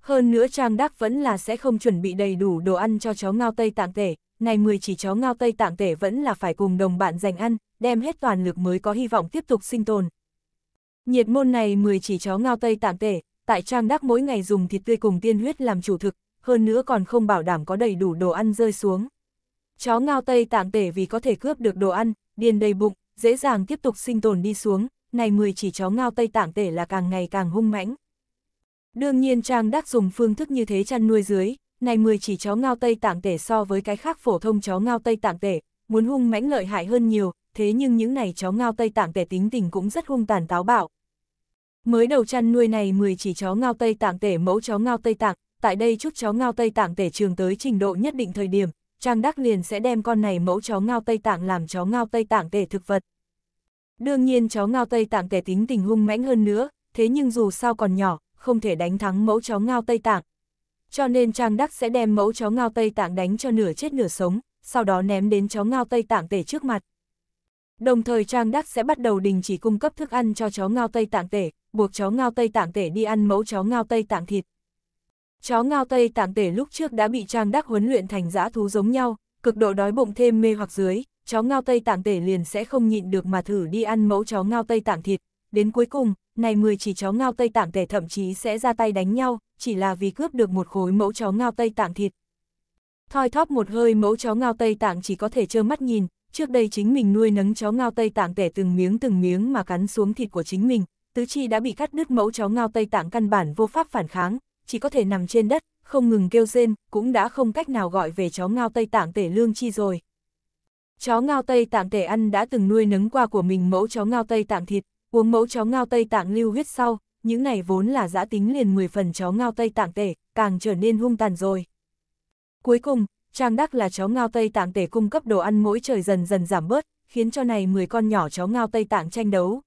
Hơn nữa Trang Đắc vẫn là sẽ không chuẩn bị đầy đủ đồ ăn cho chó ngao Tây Tạng tể, này 10 chỉ chó ngao Tây Tạng tể vẫn là phải cùng đồng bạn giành ăn, đem hết toàn lực mới có hy vọng tiếp tục sinh tồn. Nhiệt môn này 10 chỉ chó ngao Tây Tạng tể, tại Trang Đắc mỗi ngày dùng thịt tươi cùng tiên huyết làm chủ thực, hơn nữa còn không bảo đảm có đầy đủ đồ ăn rơi xuống. Chó ngao Tây Tạng tể vì có thể cướp được đồ ăn, điền đầy bụng, dễ dàng tiếp tục sinh tồn đi xuống, này 10 chỉ chó ngao Tây Tạng tể là càng ngày càng hung mãnh. Đương nhiên Trang Đắc dùng phương thức như thế chăn nuôi dưới, này 10 chỉ chó ngao Tây Tạng tể so với cái khác phổ thông chó ngao Tây Tạng tể, muốn hung mãnh lợi hại hơn nhiều, thế nhưng những này chó ngao Tây Tạng tể tính tình cũng rất hung tàn táo bạo. Mới đầu chăn nuôi này 10 chỉ chó ngao Tây Tạng tể mẫu chó ngao Tây Tạng, tại đây chút chó ngao Tây Tạng tể trường tới trình độ nhất định thời điểm, Trang Đắc liền sẽ đem con này mẫu chó ngao Tây Tạng làm chó ngao Tây Tạng tể thực vật. Đương nhiên chó ngao Tây Tạng tể tính tình hung mãnh hơn nữa, thế nhưng dù sao còn nhỏ, không thể đánh thắng mẫu chó ngao Tây Tạng. Cho nên Trang Đắc sẽ đem mẫu chó ngao Tây Tạng đánh cho nửa chết nửa sống, sau đó ném đến chó ngao Tây Tạng tể trước mặt. Đồng thời Trang Đắc sẽ bắt đầu đình chỉ cung cấp thức ăn cho chó ngao Tây Tạng tể, buộc chó ngao Tây Tạng tể đi ăn mẫu chó ngao Tây Tạng thịt. Chó ngao Tây Tạng tể lúc trước đã bị Trang Đắc huấn luyện thành dã thú giống nhau, cực độ đói bụng thêm mê hoặc dưới, chó ngao Tây Tạng tể liền sẽ không nhịn được mà thử đi ăn mẫu chó ngao Tây Tạng thịt. Đến cuối cùng, này 10 chỉ chó ngao Tây Tạng tể thậm chí sẽ ra tay đánh nhau, chỉ là vì cướp được một khối mẫu chó ngao Tây Tạng thịt. Thoi thóp một hơi mẫu chó ngao Tây Tạng chỉ có thể trơ mắt nhìn, trước đây chính mình nuôi nấng chó ngao Tây Tạng tể từng miếng từng miếng mà cắn xuống thịt của chính mình, tứ chi đã bị cắt đứt mẫu chó ngao Tây Tạng căn bản vô pháp phản kháng, chỉ có thể nằm trên đất, không ngừng kêu rên, cũng đã không cách nào gọi về chó ngao Tây Tạng tể lương chi rồi. Chó ngao Tây Tạng tể ăn đã từng nuôi nấng qua của mình mẫu chó ngao Tây Tạng thịt, uống mẫu chó ngao Tây Tạng lưu huyết sau, những này vốn là giã tính liền 10 phần chó ngao Tây Tạng tể, càng trở nên hung tàn rồi. Cuối cùng, Trang Đắc là chó ngao Tây Tạng tể cung cấp đồ ăn mỗi trời dần dần giảm bớt, khiến cho này 10 con nhỏ chó ngao Tây Tạng tranh đấu.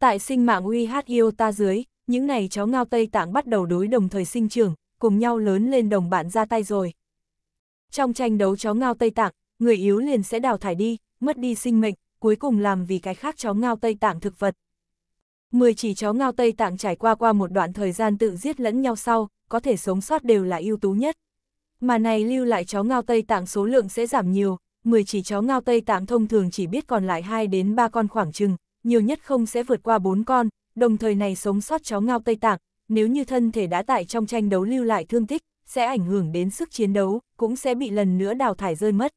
Tại sinh mạng UIHIO ta dưới, những này chó ngao Tây Tạng bắt đầu đối đồng thời sinh trưởng, cùng nhau lớn lên đồng bạn ra tay rồi. Trong tranh đấu chó ngao Tây Tạng, người yếu liền sẽ đào thải đi, mất đi sinh mệnh, cuối cùng làm vì cái khác chó ngao Tây Tạng thực vật. Mười chỉ chó ngao Tây Tạng trải qua qua một đoạn thời gian tự giết lẫn nhau sau, có thể sống sót đều là ưu tú nhất. Mà này lưu lại chó ngao Tây Tạng số lượng sẽ giảm nhiều, 10 chỉ chó ngao Tây Tạng thông thường chỉ biết còn lại 2 đến 3 con khoảng chừng, nhiều nhất không sẽ vượt qua 4 con, đồng thời này sống sót chó ngao Tây Tạng, nếu như thân thể đã tại trong tranh đấu lưu lại thương tích, sẽ ảnh hưởng đến sức chiến đấu, cũng sẽ bị lần nữa đào thải rơi mất.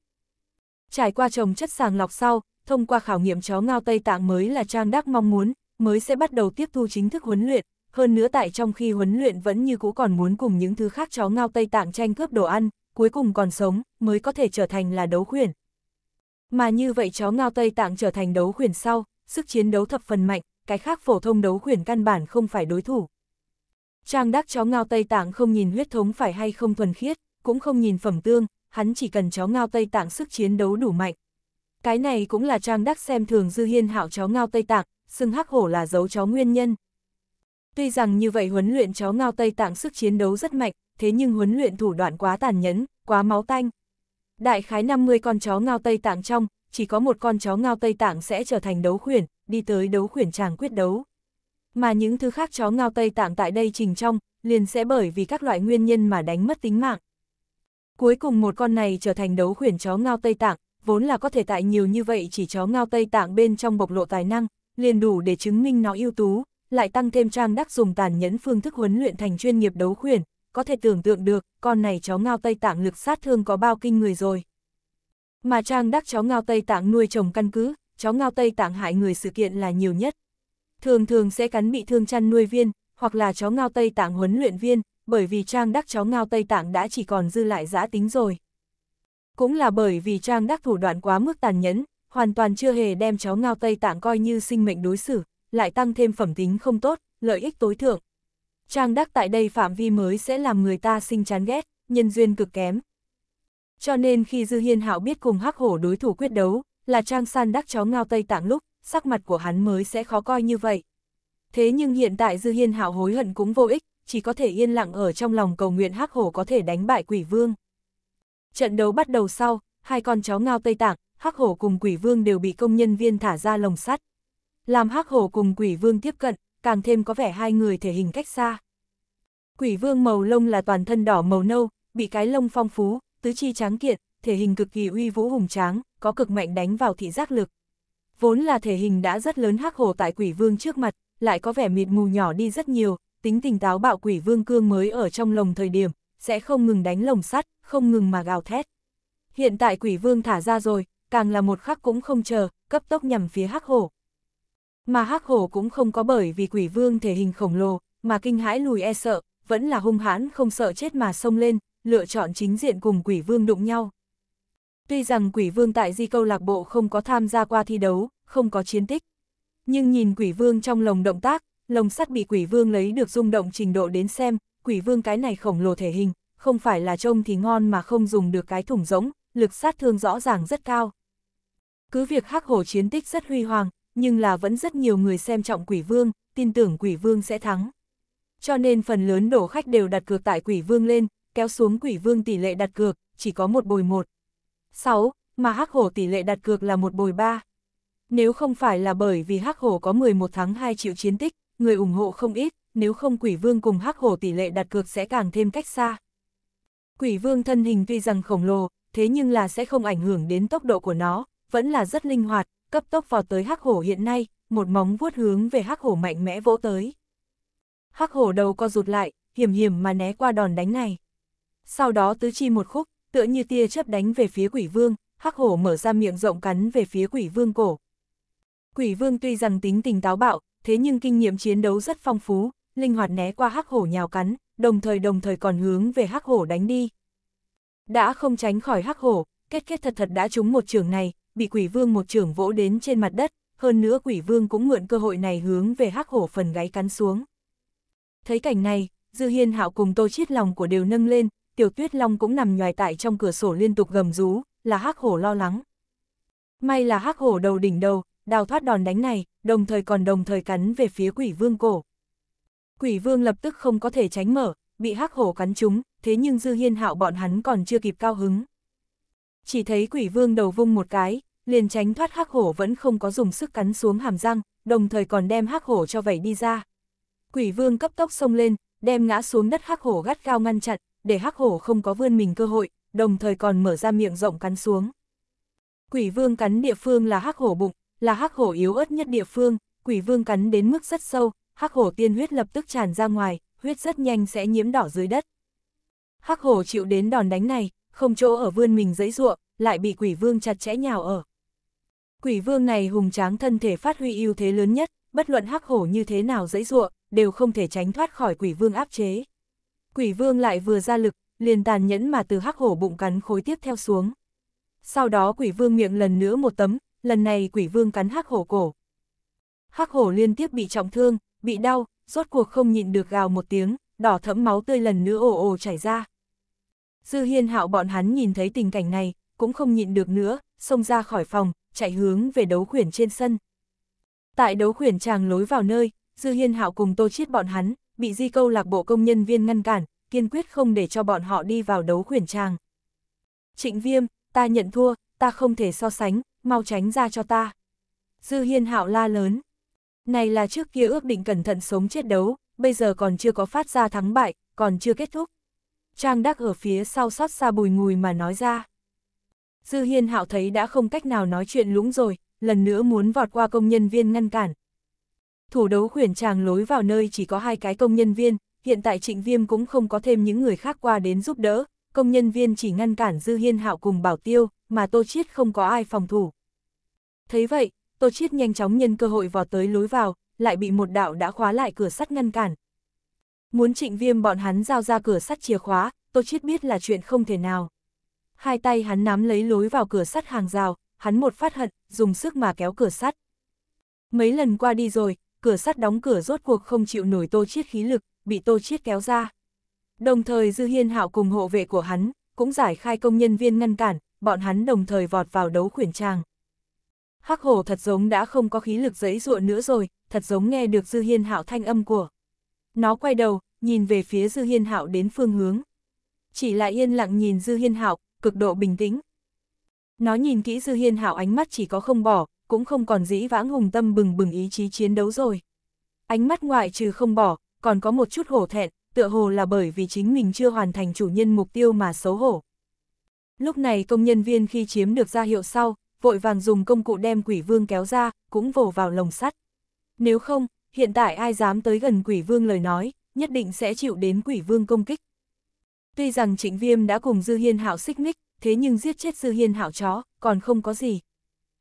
Trải qua trồng chất sàng lọc sau, thông qua khảo nghiệm chó ngao Tây Tạng mới là Trang Đắc mong muốn, mới sẽ bắt đầu tiếp thu chính thức huấn luyện, hơn nữa tại trong khi huấn luyện vẫn như cũ còn muốn cùng những thứ khác chó ngao Tây Tạng tranh cướp đồ ăn, cuối cùng còn sống, mới có thể trở thành là đấu khuyển. Mà như vậy chó ngao Tây Tạng trở thành đấu khuyển sau, sức chiến đấu thập phần mạnh, cái khác phổ thông đấu khuyển căn bản không phải đối thủ. Trang đắc chó ngao Tây Tạng không nhìn huyết thống phải hay không thuần khiết, cũng không nhìn phẩm tương, hắn chỉ cần chó ngao Tây Tạng sức chiến đấu đủ mạnh. Cái này cũng là Trang đắc xem thường dư hiên hạo chó ngao Tây Tạng, xưng hắc hổ là dấu chó nguyên nhân. Tuy rằng như vậy huấn luyện chó ngao Tây Tạng sức chiến đấu rất mạnh, thế nhưng huấn luyện thủ đoạn quá tàn nhẫn, quá máu tanh. Đại khái 50 con chó ngao Tây Tạng trong, chỉ có một con chó ngao Tây Tạng sẽ trở thành đấu khuyển, đi tới đấu khuyển chàng quyết đấu. Mà những thứ khác chó ngao Tây Tạng tại đây trình trong, liền sẽ bởi vì các loại nguyên nhân mà đánh mất tính mạng. Cuối cùng một con này trở thành đấu khuyển chó ngao Tây Tạng, vốn là có thể tại nhiều như vậy chỉ chó ngao Tây Tạng bên trong bộc lộ tài năng, liền đủ để chứng minh nó ưu tú, lại tăng thêm trang đắc dùng tàn nhẫn phương thức huấn luyện thành chuyên nghiệp đấu khuyển, có thể tưởng tượng được, con này chó ngao Tây Tạng lực sát thương có bao kinh người rồi. Mà trang đắc chó ngao Tây Tạng nuôi trồng căn cứ, chó ngao Tây Tạng hại người sự kiện là nhiều nhất. Thường thường sẽ cắn bị thương chăn nuôi viên, hoặc là chó ngao Tây Tạng huấn luyện viên, bởi vì Trang Đắc chó ngao Tây Tạng đã chỉ còn dư lại giã tính rồi. Cũng là bởi vì Trang Đắc thủ đoạn quá mức tàn nhẫn, hoàn toàn chưa hề đem chó ngao Tây Tạng coi như sinh mệnh đối xử, lại tăng thêm phẩm tính không tốt, lợi ích tối thượng. Trang Đắc tại đây phạm vi mới sẽ làm người ta sinh chán ghét, nhân duyên cực kém. Cho nên khi Dư Hiên Hạo biết cùng hắc hổ đối thủ quyết đấu, là Trang San Đắc chó ngao Tây Tạng lúc, sắc mặt của hắn mới sẽ khó coi như vậy. Thế nhưng hiện tại Dư Hiên Hạo hối hận cũng vô ích, chỉ có thể yên lặng ở trong lòng cầu nguyện hắc hổ có thể đánh bại quỷ vương. Trận đấu bắt đầu sau, hai con chó ngao Tây Tạng, hắc hổ cùng quỷ vương đều bị công nhân viên thả ra lồng sắt. Làm hắc hổ cùng quỷ vương tiếp cận, càng thêm có vẻ hai người thể hình cách xa. Quỷ vương màu lông là toàn thân đỏ màu nâu, bị cái lông phong phú, tứ chi tráng kiện, thể hình cực kỳ uy vũ hùng tráng, có cực mạnh đánh vào thị giác lực. Vốn là thể hình đã rất lớn hắc hổ tại quỷ vương trước mặt, lại có vẻ mịt mù nhỏ đi rất nhiều, tính tình táo bạo quỷ vương cương mới ở trong lồng thời điểm, sẽ không ngừng đánh lồng sắt, không ngừng mà gào thét. Hiện tại quỷ vương thả ra rồi, càng là một khắc cũng không chờ, cấp tốc nhằm phía hắc hổ. Mà hắc hổ cũng không có bởi vì quỷ vương thể hình khổng lồ, mà kinh hãi lùi e sợ, vẫn là hung hãn không sợ chết mà xông lên, lựa chọn chính diện cùng quỷ vương đụng nhau. Tuy rằng quỷ vương tại di câu lạc bộ không có tham gia qua thi đấu, không có chiến tích. Nhưng nhìn quỷ vương trong lồng động tác, lồng sắt bị quỷ vương lấy được rung động trình độ đến xem, quỷ vương cái này khổng lồ thể hình, không phải là trông thì ngon mà không dùng được cái thủng rỗng, lực sát thương rõ ràng rất cao. Cứ việc hắc hồ chiến tích rất huy hoàng, nhưng là vẫn rất nhiều người xem trọng quỷ vương, tin tưởng quỷ vương sẽ thắng. Cho nên phần lớn đổ khách đều đặt cược tại quỷ vương lên, kéo xuống quỷ vương tỷ lệ đặt cược, chỉ có một bồi một. 6, mà hắc hổ tỷ lệ đặt cược là một bồi 3. Nếu không phải là bởi vì hắc hổ có 11 tháng 2 triệu chiến tích, người ủng hộ không ít, nếu không quỷ vương cùng hắc hổ tỷ lệ đặt cược sẽ càng thêm cách xa. Quỷ vương thân hình tuy rằng khổng lồ, thế nhưng là sẽ không ảnh hưởng đến tốc độ của nó, vẫn là rất linh hoạt, cấp tốc vào tới hắc hổ hiện nay, một móng vuốt hướng về hắc hổ mạnh mẽ vỗ tới. Hắc hổ đầu co rụt lại, hiểm hiểm mà né qua đòn đánh này. Sau đó tứ chi một khúc, tựa như tia chớp đánh về phía quỷ vương, hắc hổ mở ra miệng rộng cắn về phía quỷ vương cổ. Quỷ vương tuy rằng tính tình táo bạo, thế nhưng kinh nghiệm chiến đấu rất phong phú, linh hoạt né qua hắc hổ nhào cắn, đồng thời đồng thời còn hướng về hắc hổ đánh đi. Đã không tránh khỏi hắc hổ, kết kết thật thật đã trúng một trường này, bị quỷ vương một trường vỗ đến trên mặt đất, hơn nữa quỷ vương cũng mượn cơ hội này hướng về hắc hổ phần gáy cắn xuống. Thấy cảnh này, Dư Hiên Hạo cùng Tô Chiết lòng của đều nâng lên, Tiểu Tuyết Long cũng nằm nhòi tại trong cửa sổ liên tục gầm rú, là hắc hổ lo lắng. May là hắc hổ đầu đỉnh đầu, đào thoát đòn đánh này, đồng thời còn đồng thời cắn về phía quỷ vương cổ. Quỷ vương lập tức không có thể tránh mở, bị hắc hổ cắn trúng, thế nhưng Dư Hiên Hạo bọn hắn còn chưa kịp cao hứng. Chỉ thấy quỷ vương đầu vung một cái, liền tránh thoát hắc hổ vẫn không có dùng sức cắn xuống hàm răng, đồng thời còn đem hắc hổ cho vẩy đi ra. Quỷ vương cấp tốc xông lên, đem ngã xuống đất hắc hổ gắt cao ngăn chặn, để hắc hổ không có vươn mình cơ hội, đồng thời còn mở ra miệng rộng cắn xuống. Quỷ vương cắn địa phương là hắc hổ bụng, là hắc hổ yếu ớt nhất địa phương, quỷ vương cắn đến mức rất sâu, hắc hổ tiên huyết lập tức tràn ra ngoài, huyết rất nhanh sẽ nhiễm đỏ dưới đất. Hắc hổ chịu đến đòn đánh này, không chỗ ở vươn mình dẫy ruộng, lại bị quỷ vương chặt chẽ nhào ở. Quỷ vương này hùng tráng thân thể phát huy ưu thế lớn nhất, bất luận hắc hổ như thế nào dẫy ruộng, đều không thể tránh thoát khỏi quỷ vương áp chế. Quỷ vương lại vừa ra lực, liền tàn nhẫn mà từ hắc hổ bụng cắn khối tiếp theo xuống. Sau đó quỷ vương miệng lần nữa một tấm, lần này quỷ vương cắn hắc hổ cổ. Hắc hổ liên tiếp bị trọng thương, bị đau, rốt cuộc không nhịn được gào một tiếng, đỏ thẫm máu tươi lần nữa ồ ồ chảy ra. Dư hiên hạo bọn hắn nhìn thấy tình cảnh này, cũng không nhịn được nữa, xông ra khỏi phòng, chạy hướng về đấu khuyển trên sân. Tại đấu khuyển tràng lối vào nơi, Dư Hiên Hạo cùng Tô Chiết bọn hắn, bị di câu lạc bộ công nhân viên ngăn cản, kiên quyết không để cho bọn họ đi vào đấu khuyển tràng. Trịnh Viêm, ta nhận thua, ta không thể so sánh, mau tránh ra cho ta. Dư Hiên Hạo la lớn. Này là trước kia ước định cẩn thận sống chết đấu, bây giờ còn chưa có phát ra thắng bại, còn chưa kết thúc. Trang Đắc ở phía sau xót xa bùi ngùi mà nói ra. Dư Hiên Hạo thấy đã không cách nào nói chuyện lũng rồi, lần nữa muốn vọt qua công nhân viên ngăn cản. Thủ đấu khuyển chàng lối vào nơi chỉ có hai cái công nhân viên, hiện tại trịnh viêm cũng không có thêm những người khác qua đến giúp đỡ, công nhân viên chỉ ngăn cản Dư Hiên Hạo cùng Bảo Tiêu, mà Tô Chiết không có ai phòng thủ. Thấy vậy, Tô Chiết nhanh chóng nhân cơ hội vọt tới lối vào, lại bị một đạo đã khóa lại cửa sắt ngăn cản. Muốn trịnh viêm bọn hắn giao ra cửa sắt chìa khóa, Tô Chiết biết là chuyện không thể nào. Hai tay hắn nắm lấy lối vào cửa sắt hàng rào, hắn một phát hận, dùng sức mà kéo cửa sắt. Mấy lần qua đi rồi, cửa sắt đóng cửa rốt cuộc không chịu nổi Tô Chiết khí lực, bị Tô Chiết kéo ra. Đồng thời Dư Hiên Hạo cùng hộ vệ của hắn, cũng giải khai công nhân viên ngăn cản, bọn hắn đồng thời vọt vào đấu khuyển tràng. Hắc hổ thật giống đã không có khí lực giấy ruộng nữa rồi, thật giống nghe được Dư Hiên Hạo thanh âm của. Nó quay đầu, nhìn về phía Dư Hiên Hạo đến phương hướng. Chỉ lại yên lặng nhìn Dư Hiên Hạo, cực độ bình tĩnh. Nó nhìn kỹ Dư Hiên Hạo ánh mắt chỉ có không bỏ, cũng không còn dĩ vãng hùng tâm bừng bừng ý chí chiến đấu rồi. Ánh mắt ngoại trừ không bỏ, còn có một chút hổ thẹn, tựa hồ là bởi vì chính mình chưa hoàn thành chủ nhân mục tiêu mà xấu hổ. Lúc này công nhân viên khi chiếm được ra hiệu sau, vội vàng dùng công cụ đem quỷ vương kéo ra, cũng vồ vào lồng sắt. Nếu không, hiện tại ai dám tới gần quỷ vương lời nói, nhất định sẽ chịu đến quỷ vương công kích. Tuy rằng trịnh viêm đã cùng Dư Hiên Hạo xích mích, thế nhưng giết chết Dư Hiên Hạo chó, còn không có gì.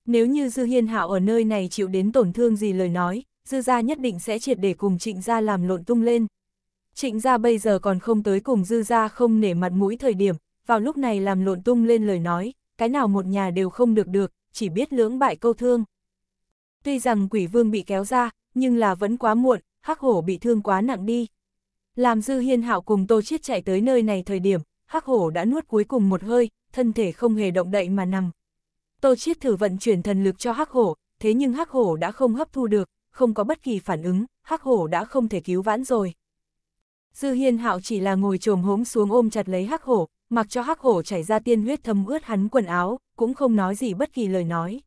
Nếu như Dư Hiên Hạo ở nơi này chịu đến tổn thương gì lời nói, Dư gia nhất định sẽ triệt để cùng trịnh gia làm lộn tung lên. Trịnh gia bây giờ còn không tới cùng Dư gia không nể mặt mũi thời điểm, vào lúc này làm lộn tung lên lời nói, cái nào một nhà đều không được được, chỉ biết lưỡng bại câu thương. Tuy rằng quỷ vương bị kéo ra, nhưng là vẫn quá muộn, hắc hổ bị thương quá nặng đi. Làm dư hiên hạo cùng tô chiết chạy tới nơi này thời điểm, hắc hổ đã nuốt cuối cùng một hơi, thân thể không hề động đậy mà nằm. Tô chiết thử vận chuyển thần lực cho hắc hổ, thế nhưng hắc hổ đã không hấp thu được, không có bất kỳ phản ứng, hắc hổ đã không thể cứu vãn rồi. Dư hiên hạo chỉ là ngồi trồm hốm xuống ôm chặt lấy hắc hổ, mặc cho hắc hổ chảy ra tiên huyết thấm ướt hắn quần áo, cũng không nói gì bất kỳ lời nói.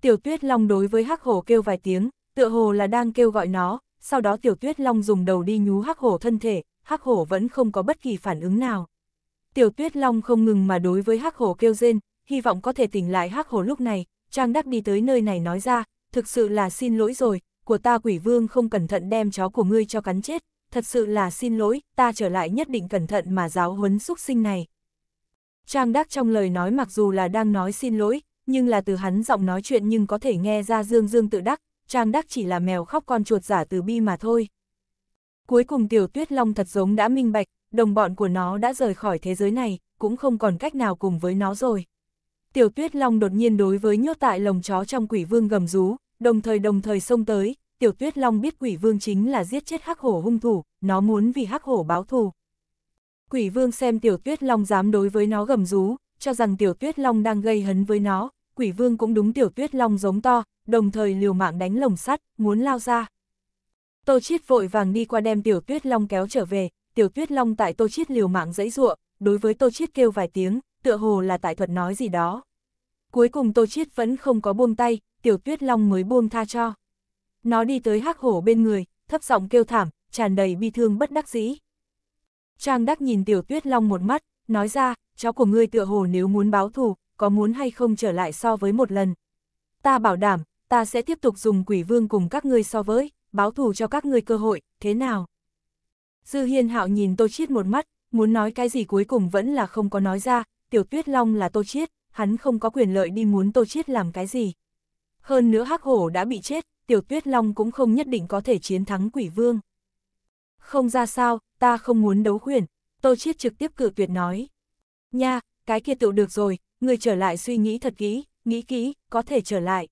Tiểu tuyết long đối với hắc hổ kêu vài tiếng, tựa hồ là đang kêu gọi nó, sau đó tiểu tuyết long dùng đầu đi nhú hắc hổ thân thể, hắc hổ vẫn không có bất kỳ phản ứng nào. Tiểu tuyết long không ngừng mà đối với hắc hổ kêu rên, hy vọng có thể tỉnh lại hắc hổ lúc này, Trang Đắc đi tới nơi này nói ra, thực sự là xin lỗi rồi, của ta quỷ vương không cẩn thận đem chó của ngươi cho cắn chết, thật sự là xin lỗi, ta trở lại nhất định cẩn thận mà giáo huấn xúc sinh này. Trang Đắc trong lời nói mặc dù là đang nói xin lỗi, nhưng là từ hắn giọng nói chuyện nhưng có thể nghe ra dương dương tự đắc, Trang Đắc chỉ là mèo khóc con chuột giả từ bi mà thôi. Cuối cùng Tiểu Tuyết Long thật giống đã minh bạch, đồng bọn của nó đã rời khỏi thế giới này, cũng không còn cách nào cùng với nó rồi. Tiểu Tuyết Long đột nhiên đối với nhốt tại lồng chó trong quỷ vương gầm rú, đồng thời đồng thời xông tới, Tiểu Tuyết Long biết quỷ vương chính là giết chết hắc hổ hung thủ, nó muốn vì hắc hổ báo thù. Quỷ vương xem Tiểu Tuyết Long dám đối với nó gầm rú, cho rằng Tiểu Tuyết Long đang gây hấn với nó, quỷ vương cũng đúng Tiểu Tuyết Long giống to, đồng thời liều mạng đánh lồng sắt, muốn lao ra. Tô Chiết vội vàng đi qua đem Tiểu Tuyết Long kéo trở về, Tiểu Tuyết Long tại Tô Chiết liều mạng dãy ruộng, đối với Tô Chiết kêu vài tiếng, tựa hồ là tại thuật nói gì đó. Cuối cùng Tô Chiết vẫn không có buông tay, Tiểu Tuyết Long mới buông tha cho. Nó đi tới hắc hổ bên người, thấp giọng kêu thảm, tràn đầy bi thương bất đắc dĩ. Trang Đắc nhìn Tiểu Tuyết Long một mắt, nói ra, cháu của ngươi tựa hồ nếu muốn báo thù, có muốn hay không trở lại so với một lần. Ta bảo đảm, ta sẽ tiếp tục dùng quỷ vương cùng các ngươi so với, báo thù cho các ngươi cơ hội, thế nào? Dư Hiên Hạo nhìn Tô Chiết một mắt, muốn nói cái gì cuối cùng vẫn là không có nói ra, Tiểu Tuyết Long là Tô Chiết, hắn không có quyền lợi đi muốn Tô Chiết làm cái gì. Hơn nữa Hắc Hổ đã bị chết, Tiểu Tuyết Long cũng không nhất định có thể chiến thắng quỷ vương. Không ra sao, ta không muốn đấu khuyển, Tô Chiết trực tiếp cự tuyệt nói. Nha, cái kia tự được rồi, người trở lại suy nghĩ thật kỹ, nghĩ kỹ, có thể trở lại.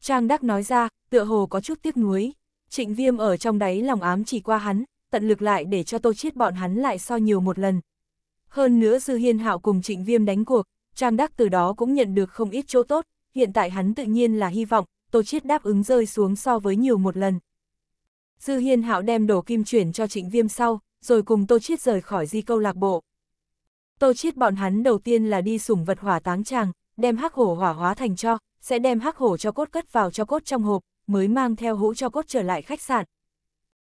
Trang Đắc nói ra, tựa hồ có chút tiếc nuối. Trịnh Viêm ở trong đáy lòng ám chỉ qua hắn, tận lực lại để cho Tô Chiết bọn hắn lại so nhiều một lần. Hơn nữa Dư Hiên Hạo cùng Trịnh Viêm đánh cuộc, Trang Đắc từ đó cũng nhận được không ít chỗ tốt, hiện tại hắn tự nhiên là hy vọng, Tô Chiết đáp ứng rơi xuống so với nhiều một lần. Dư Hiên Hạo đem đổ kim chuyển cho Trịnh Viêm sau, rồi cùng Tô Chiết rời khỏi di câu lạc bộ. Tô Chiết bọn hắn đầu tiên là đi sủng vật hỏa táng tràng, đem hắc hổ hỏa hóa thành cho, sẽ đem hắc hổ cho cốt cất vào cho cốt trong hộp, mới mang theo hũ cho cốt trở lại khách sạn.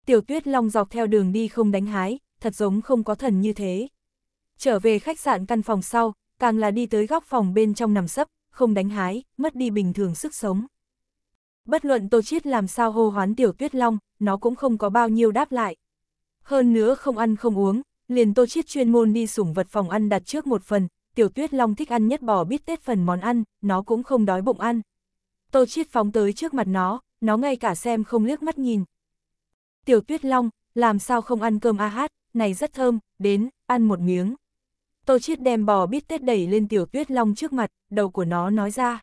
Tiểu tuyết long dọc theo đường đi không đánh hái, thật giống không có thần như thế. Trở về khách sạn căn phòng sau, càng là đi tới góc phòng bên trong nằm sấp, không đánh hái, mất đi bình thường sức sống. Bất luận Tô Chiết làm sao hô hoán tiểu tuyết long, nó cũng không có bao nhiêu đáp lại. Hơn nữa không ăn không uống, liền Tô Chiết chuyên môn đi sủng vật phòng ăn đặt trước một phần, tiểu tuyết long thích ăn nhất bò bít tết phần món ăn, nó cũng không đói bụng ăn. Tô Chiết phóng tới trước mặt nó, nó ngay cả xem không liếc mắt nhìn. Tiểu Tuyết Long, làm sao không ăn cơm a hát, này rất thơm, đến, ăn một miếng. Tô Chiết đem bò bít tết đẩy lên Tiểu Tuyết Long trước mặt, đầu của nó nói ra.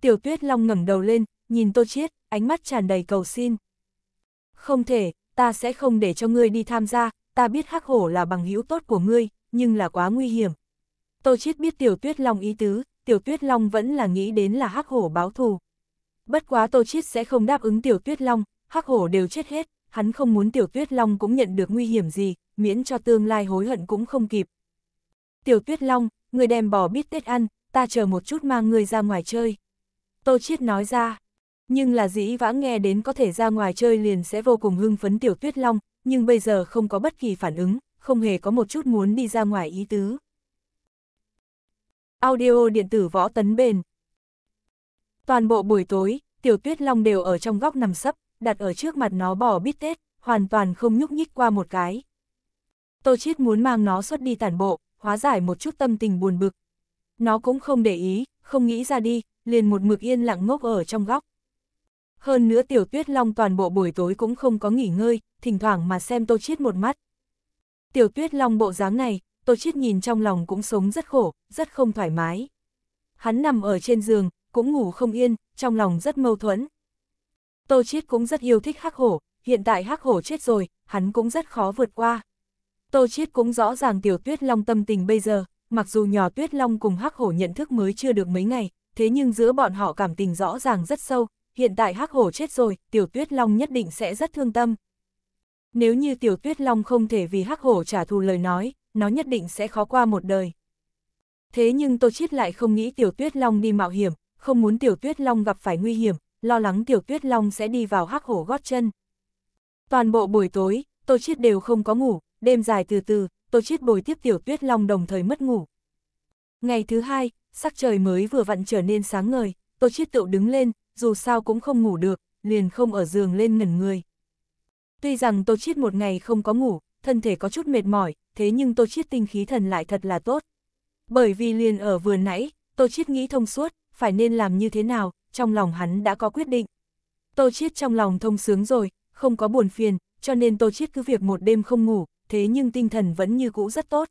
Tiểu Tuyết Long ngẩng đầu lên, nhìn Tô Chiết, ánh mắt tràn đầy cầu xin. Không thể, ta sẽ không để cho ngươi đi tham gia, ta biết hắc hổ là bằng hữu tốt của ngươi, nhưng là quá nguy hiểm. Tô Chiết biết Tiểu Tuyết Long ý tứ, Tiểu Tuyết Long vẫn là nghĩ đến là hắc hổ báo thù. Bất quá Tô Chiết sẽ không đáp ứng Tiểu Tuyết Long, hắc hổ đều chết hết, hắn không muốn Tiểu Tuyết Long cũng nhận được nguy hiểm gì, miễn cho tương lai hối hận cũng không kịp. Tiểu Tuyết Long, người đem bò bít tết ăn, ta chờ một chút mang người ra ngoài chơi. Tô Chiết nói ra, nhưng là dĩ vãng nghe đến có thể ra ngoài chơi liền sẽ vô cùng hưng phấn Tiểu Tuyết Long, nhưng bây giờ không có bất kỳ phản ứng, không hề có một chút muốn đi ra ngoài ý tứ. Audio điện tử võ tấn bền Toàn bộ buổi tối, Tiểu Tuyết Long đều ở trong góc nằm sấp, đặt ở trước mặt nó bò bít tết, hoàn toàn không nhúc nhích qua một cái. Tô Chiết muốn mang nó xuất đi tản bộ, hóa giải một chút tâm tình buồn bực. Nó cũng không để ý, không nghĩ ra đi, liền một mực yên lặng ngốc ở trong góc. Hơn nữa tiểu tuyết long toàn bộ buổi tối cũng không có nghỉ ngơi, thỉnh thoảng mà xem tô chiết một mắt. Tiểu tuyết long bộ dáng này, tô chiết nhìn trong lòng cũng sống rất khổ, rất không thoải mái. Hắn nằm ở trên giường, cũng ngủ không yên, trong lòng rất mâu thuẫn. Tô chiết cũng rất yêu thích hắc hổ, hiện tại hắc hổ chết rồi, hắn cũng rất khó vượt qua. Tô chiết cũng rõ ràng tiểu tuyết long tâm tình bây giờ, mặc dù nhỏ tuyết long cùng hắc hổ nhận thức mới chưa được mấy ngày, thế nhưng giữa bọn họ cảm tình rõ ràng rất sâu, hiện tại hắc hổ chết rồi, tiểu tuyết long nhất định sẽ rất thương tâm. Nếu như tiểu tuyết long không thể vì hắc hổ trả thù lời nói, nó nhất định sẽ khó qua một đời. Thế nhưng Tô Chiết lại không nghĩ tiểu tuyết long đi mạo hiểm, không muốn tiểu tuyết long gặp phải nguy hiểm, lo lắng tiểu tuyết long sẽ đi vào hắc hổ gót chân. Toàn bộ buổi tối, Tô Chiết đều không có ngủ, đêm dài từ từ, Tô Chiết bồi tiếp tiểu tuyết long đồng thời mất ngủ. Ngày thứ hai, sắc trời mới vừa vặn trở nên sáng ngời, Tô Chiết tự đứng lên, dù sao cũng không ngủ được, liền không ở giường lên ngẩn người. Tuy rằng Tô Chiết một ngày không có ngủ, thân thể có chút mệt mỏi, thế nhưng Tô Chiết tinh khí thần lại thật là tốt. Bởi vì liền ở vừa nãy, Tô Chiết nghĩ thông suốt, phải nên làm như thế nào, trong lòng hắn đã có quyết định. Tô Chiết trong lòng thông sướng rồi, không có buồn phiền, cho nên Tô Chiết cứ việc một đêm không ngủ, thế nhưng tinh thần vẫn như cũ rất tốt.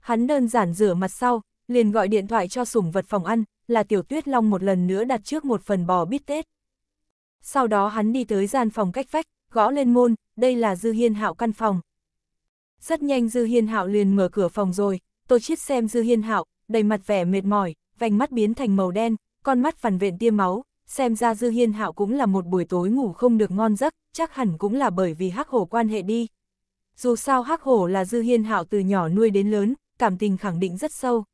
Hắn đơn giản rửa mặt sau, liền gọi điện thoại cho sủng vật phòng ăn, là tiểu tuyết long một lần nữa đặt trước một phần bò bít tết. Sau đó hắn đi tới gian phòng cách vách, gõ lên môn, đây là Dư Hiên Hạo căn phòng. Rất nhanh Dư Hiên Hạo liền mở cửa phòng rồi, Tô Chiết xem Dư Hiên Hạo, đầy mặt vẻ mệt mỏi, vành mắt biến thành màu đen, con mắt phản vện tia máu, xem ra Dư Hiên Hạo cũng là một buổi tối ngủ không được ngon giấc, chắc hẳn cũng là bởi vì hắc hổ quan hệ đi. Dù sao hắc hổ là Dư Hiên Hạo từ nhỏ nuôi đến lớn, cảm tình khẳng định rất sâu.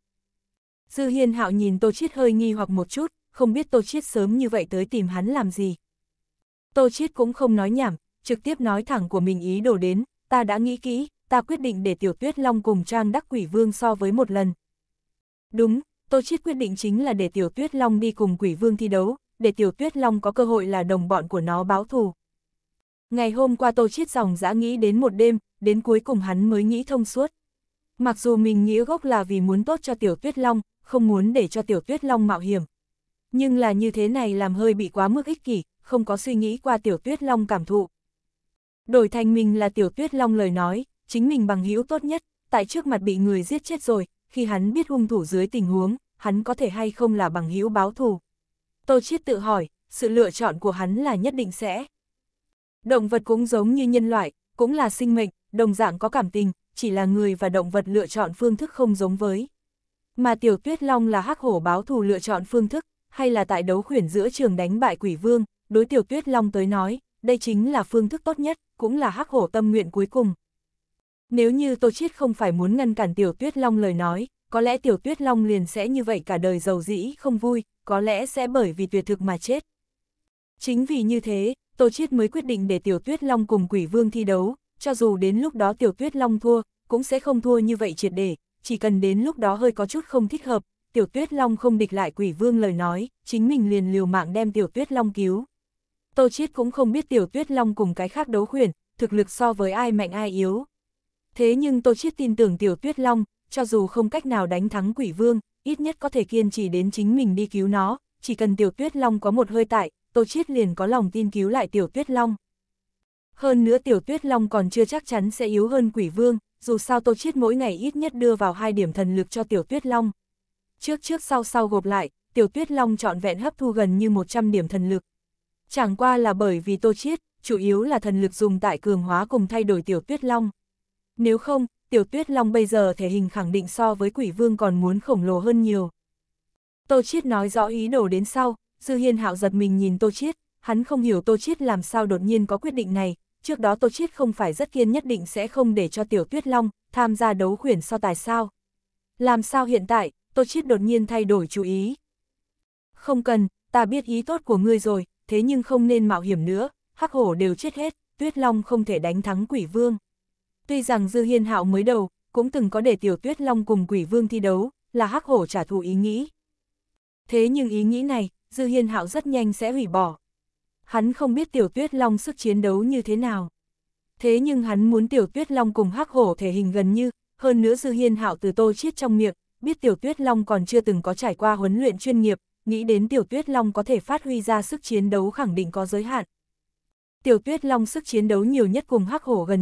Dư Hiên Hạo nhìn Tô Chiết hơi nghi hoặc một chút, không biết Tô Chiết sớm như vậy tới tìm hắn làm gì. Tô Chiết cũng không nói nhảm, trực tiếp nói thẳng của mình ý đồ đến, ta đã nghĩ kỹ, ta quyết định để Tiểu Tuyết Long cùng Trang Đắc Quỷ Vương so với một lần. Đúng, Tô Chiết quyết định chính là để Tiểu Tuyết Long đi cùng Quỷ Vương thi đấu, để Tiểu Tuyết Long có cơ hội là đồng bọn của nó báo thù. Ngày hôm qua Tô Chiết dòng dã nghĩ đến một đêm, đến cuối cùng hắn mới nghĩ thông suốt. Mặc dù mình nghĩ gốc là vì muốn tốt cho Tiểu Tuyết Long, không muốn để cho Tiểu Tuyết Long mạo hiểm. Nhưng là như thế này làm hơi bị quá mức ích kỷ, không có suy nghĩ qua Tiểu Tuyết Long cảm thụ. Đổi thành mình là Tiểu Tuyết Long lời nói, chính mình bằng hữu tốt nhất, tại trước mặt bị người giết chết rồi, khi hắn biết hung thủ dưới tình huống, hắn có thể hay không là bằng hữu báo thù. Tô Chiết tự hỏi, sự lựa chọn của hắn là nhất định sẽ. Động vật cũng giống như nhân loại, cũng là sinh mệnh, đồng dạng có cảm tình, chỉ là người và động vật lựa chọn phương thức không giống với. Mà tiểu tuyết long là hắc hổ báo thù lựa chọn phương thức, hay là tại đấu khuyển giữa trường đánh bại quỷ vương, đối tiểu tuyết long tới nói, đây chính là phương thức tốt nhất, cũng là hắc hổ tâm nguyện cuối cùng. Nếu như Tô Chiết không phải muốn ngăn cản tiểu tuyết long lời nói, có lẽ tiểu tuyết long liền sẽ như vậy cả đời giàu dĩ không vui, có lẽ sẽ bởi vì tuyệt thực mà chết. Chính vì như thế, Tô Chiết mới quyết định để tiểu tuyết long cùng quỷ vương thi đấu, cho dù đến lúc đó tiểu tuyết long thua, cũng sẽ không thua như vậy triệt để, chỉ cần đến lúc đó hơi có chút không thích hợp, tiểu tuyết long không địch lại quỷ vương lời nói, chính mình liền liều mạng đem tiểu tuyết long cứu. Tô Chiết cũng không biết tiểu tuyết long cùng cái khác đấu khuyển, thực lực so với ai mạnh ai yếu. Thế nhưng Tô Chiết tin tưởng tiểu tuyết long, cho dù không cách nào đánh thắng quỷ vương, ít nhất có thể kiên trì đến chính mình đi cứu nó, chỉ cần Tiểu Tuyết Long có một hơi tại, Tô Chiết liền có lòng tin cứu lại Tiểu Tuyết Long. Hơn nữa Tiểu Tuyết Long còn chưa chắc chắn sẽ yếu hơn Quỷ Vương, dù sao Tô Chiết mỗi ngày ít nhất đưa vào hai điểm thần lực cho Tiểu Tuyết Long. Trước trước sau sau gộp lại, Tiểu Tuyết Long trọn vẹn hấp thu gần như 100 điểm thần lực. Chẳng qua là bởi vì Tô Chiết, chủ yếu là thần lực dùng tại cường hóa cùng thay đổi Tiểu Tuyết Long. Nếu không, Tiểu Tuyết Long bây giờ thể hình khẳng định so với Quỷ Vương còn muốn khổng lồ hơn nhiều. Tô Chiết nói rõ ý đồ đến sau, Dư Hiên Hạo giật mình nhìn Tô Chiết, hắn không hiểu Tô Chiết làm sao đột nhiên có quyết định này, trước đó Tô Chiết không phải rất kiên nhất định sẽ không để cho Tiểu Tuyết Long tham gia đấu khuyển so tài sao. Làm sao hiện tại, Tô Chiết đột nhiên thay đổi chú ý. Không cần, ta biết ý tốt của ngươi rồi, thế nhưng không nên mạo hiểm nữa, hắc hổ đều chết hết, Tuyết Long không thể đánh thắng quỷ vương. Tuy rằng Dư Hiên Hạo mới đầu, cũng từng có để Tiểu Tuyết Long cùng quỷ vương thi đấu, là hắc hổ trả thù ý nghĩ. Thế nhưng ý nghĩ này, Dư Hiên Hạo rất nhanh sẽ hủy bỏ. Hắn không biết Tiểu Tuyết Long sức chiến đấu như thế nào. Thế nhưng hắn muốn Tiểu Tuyết Long cùng hắc hổ thể hình gần như, hơn nữa Dư Hiên Hạo từ tô chiết trong miệng, biết Tiểu Tuyết Long còn chưa từng có trải qua huấn luyện chuyên nghiệp, nghĩ đến Tiểu Tuyết Long có thể phát huy ra sức chiến đấu khẳng định có giới hạn. Tiểu Tuyết Long sức chiến đấu nhiều nhất cùng hắc hổ gần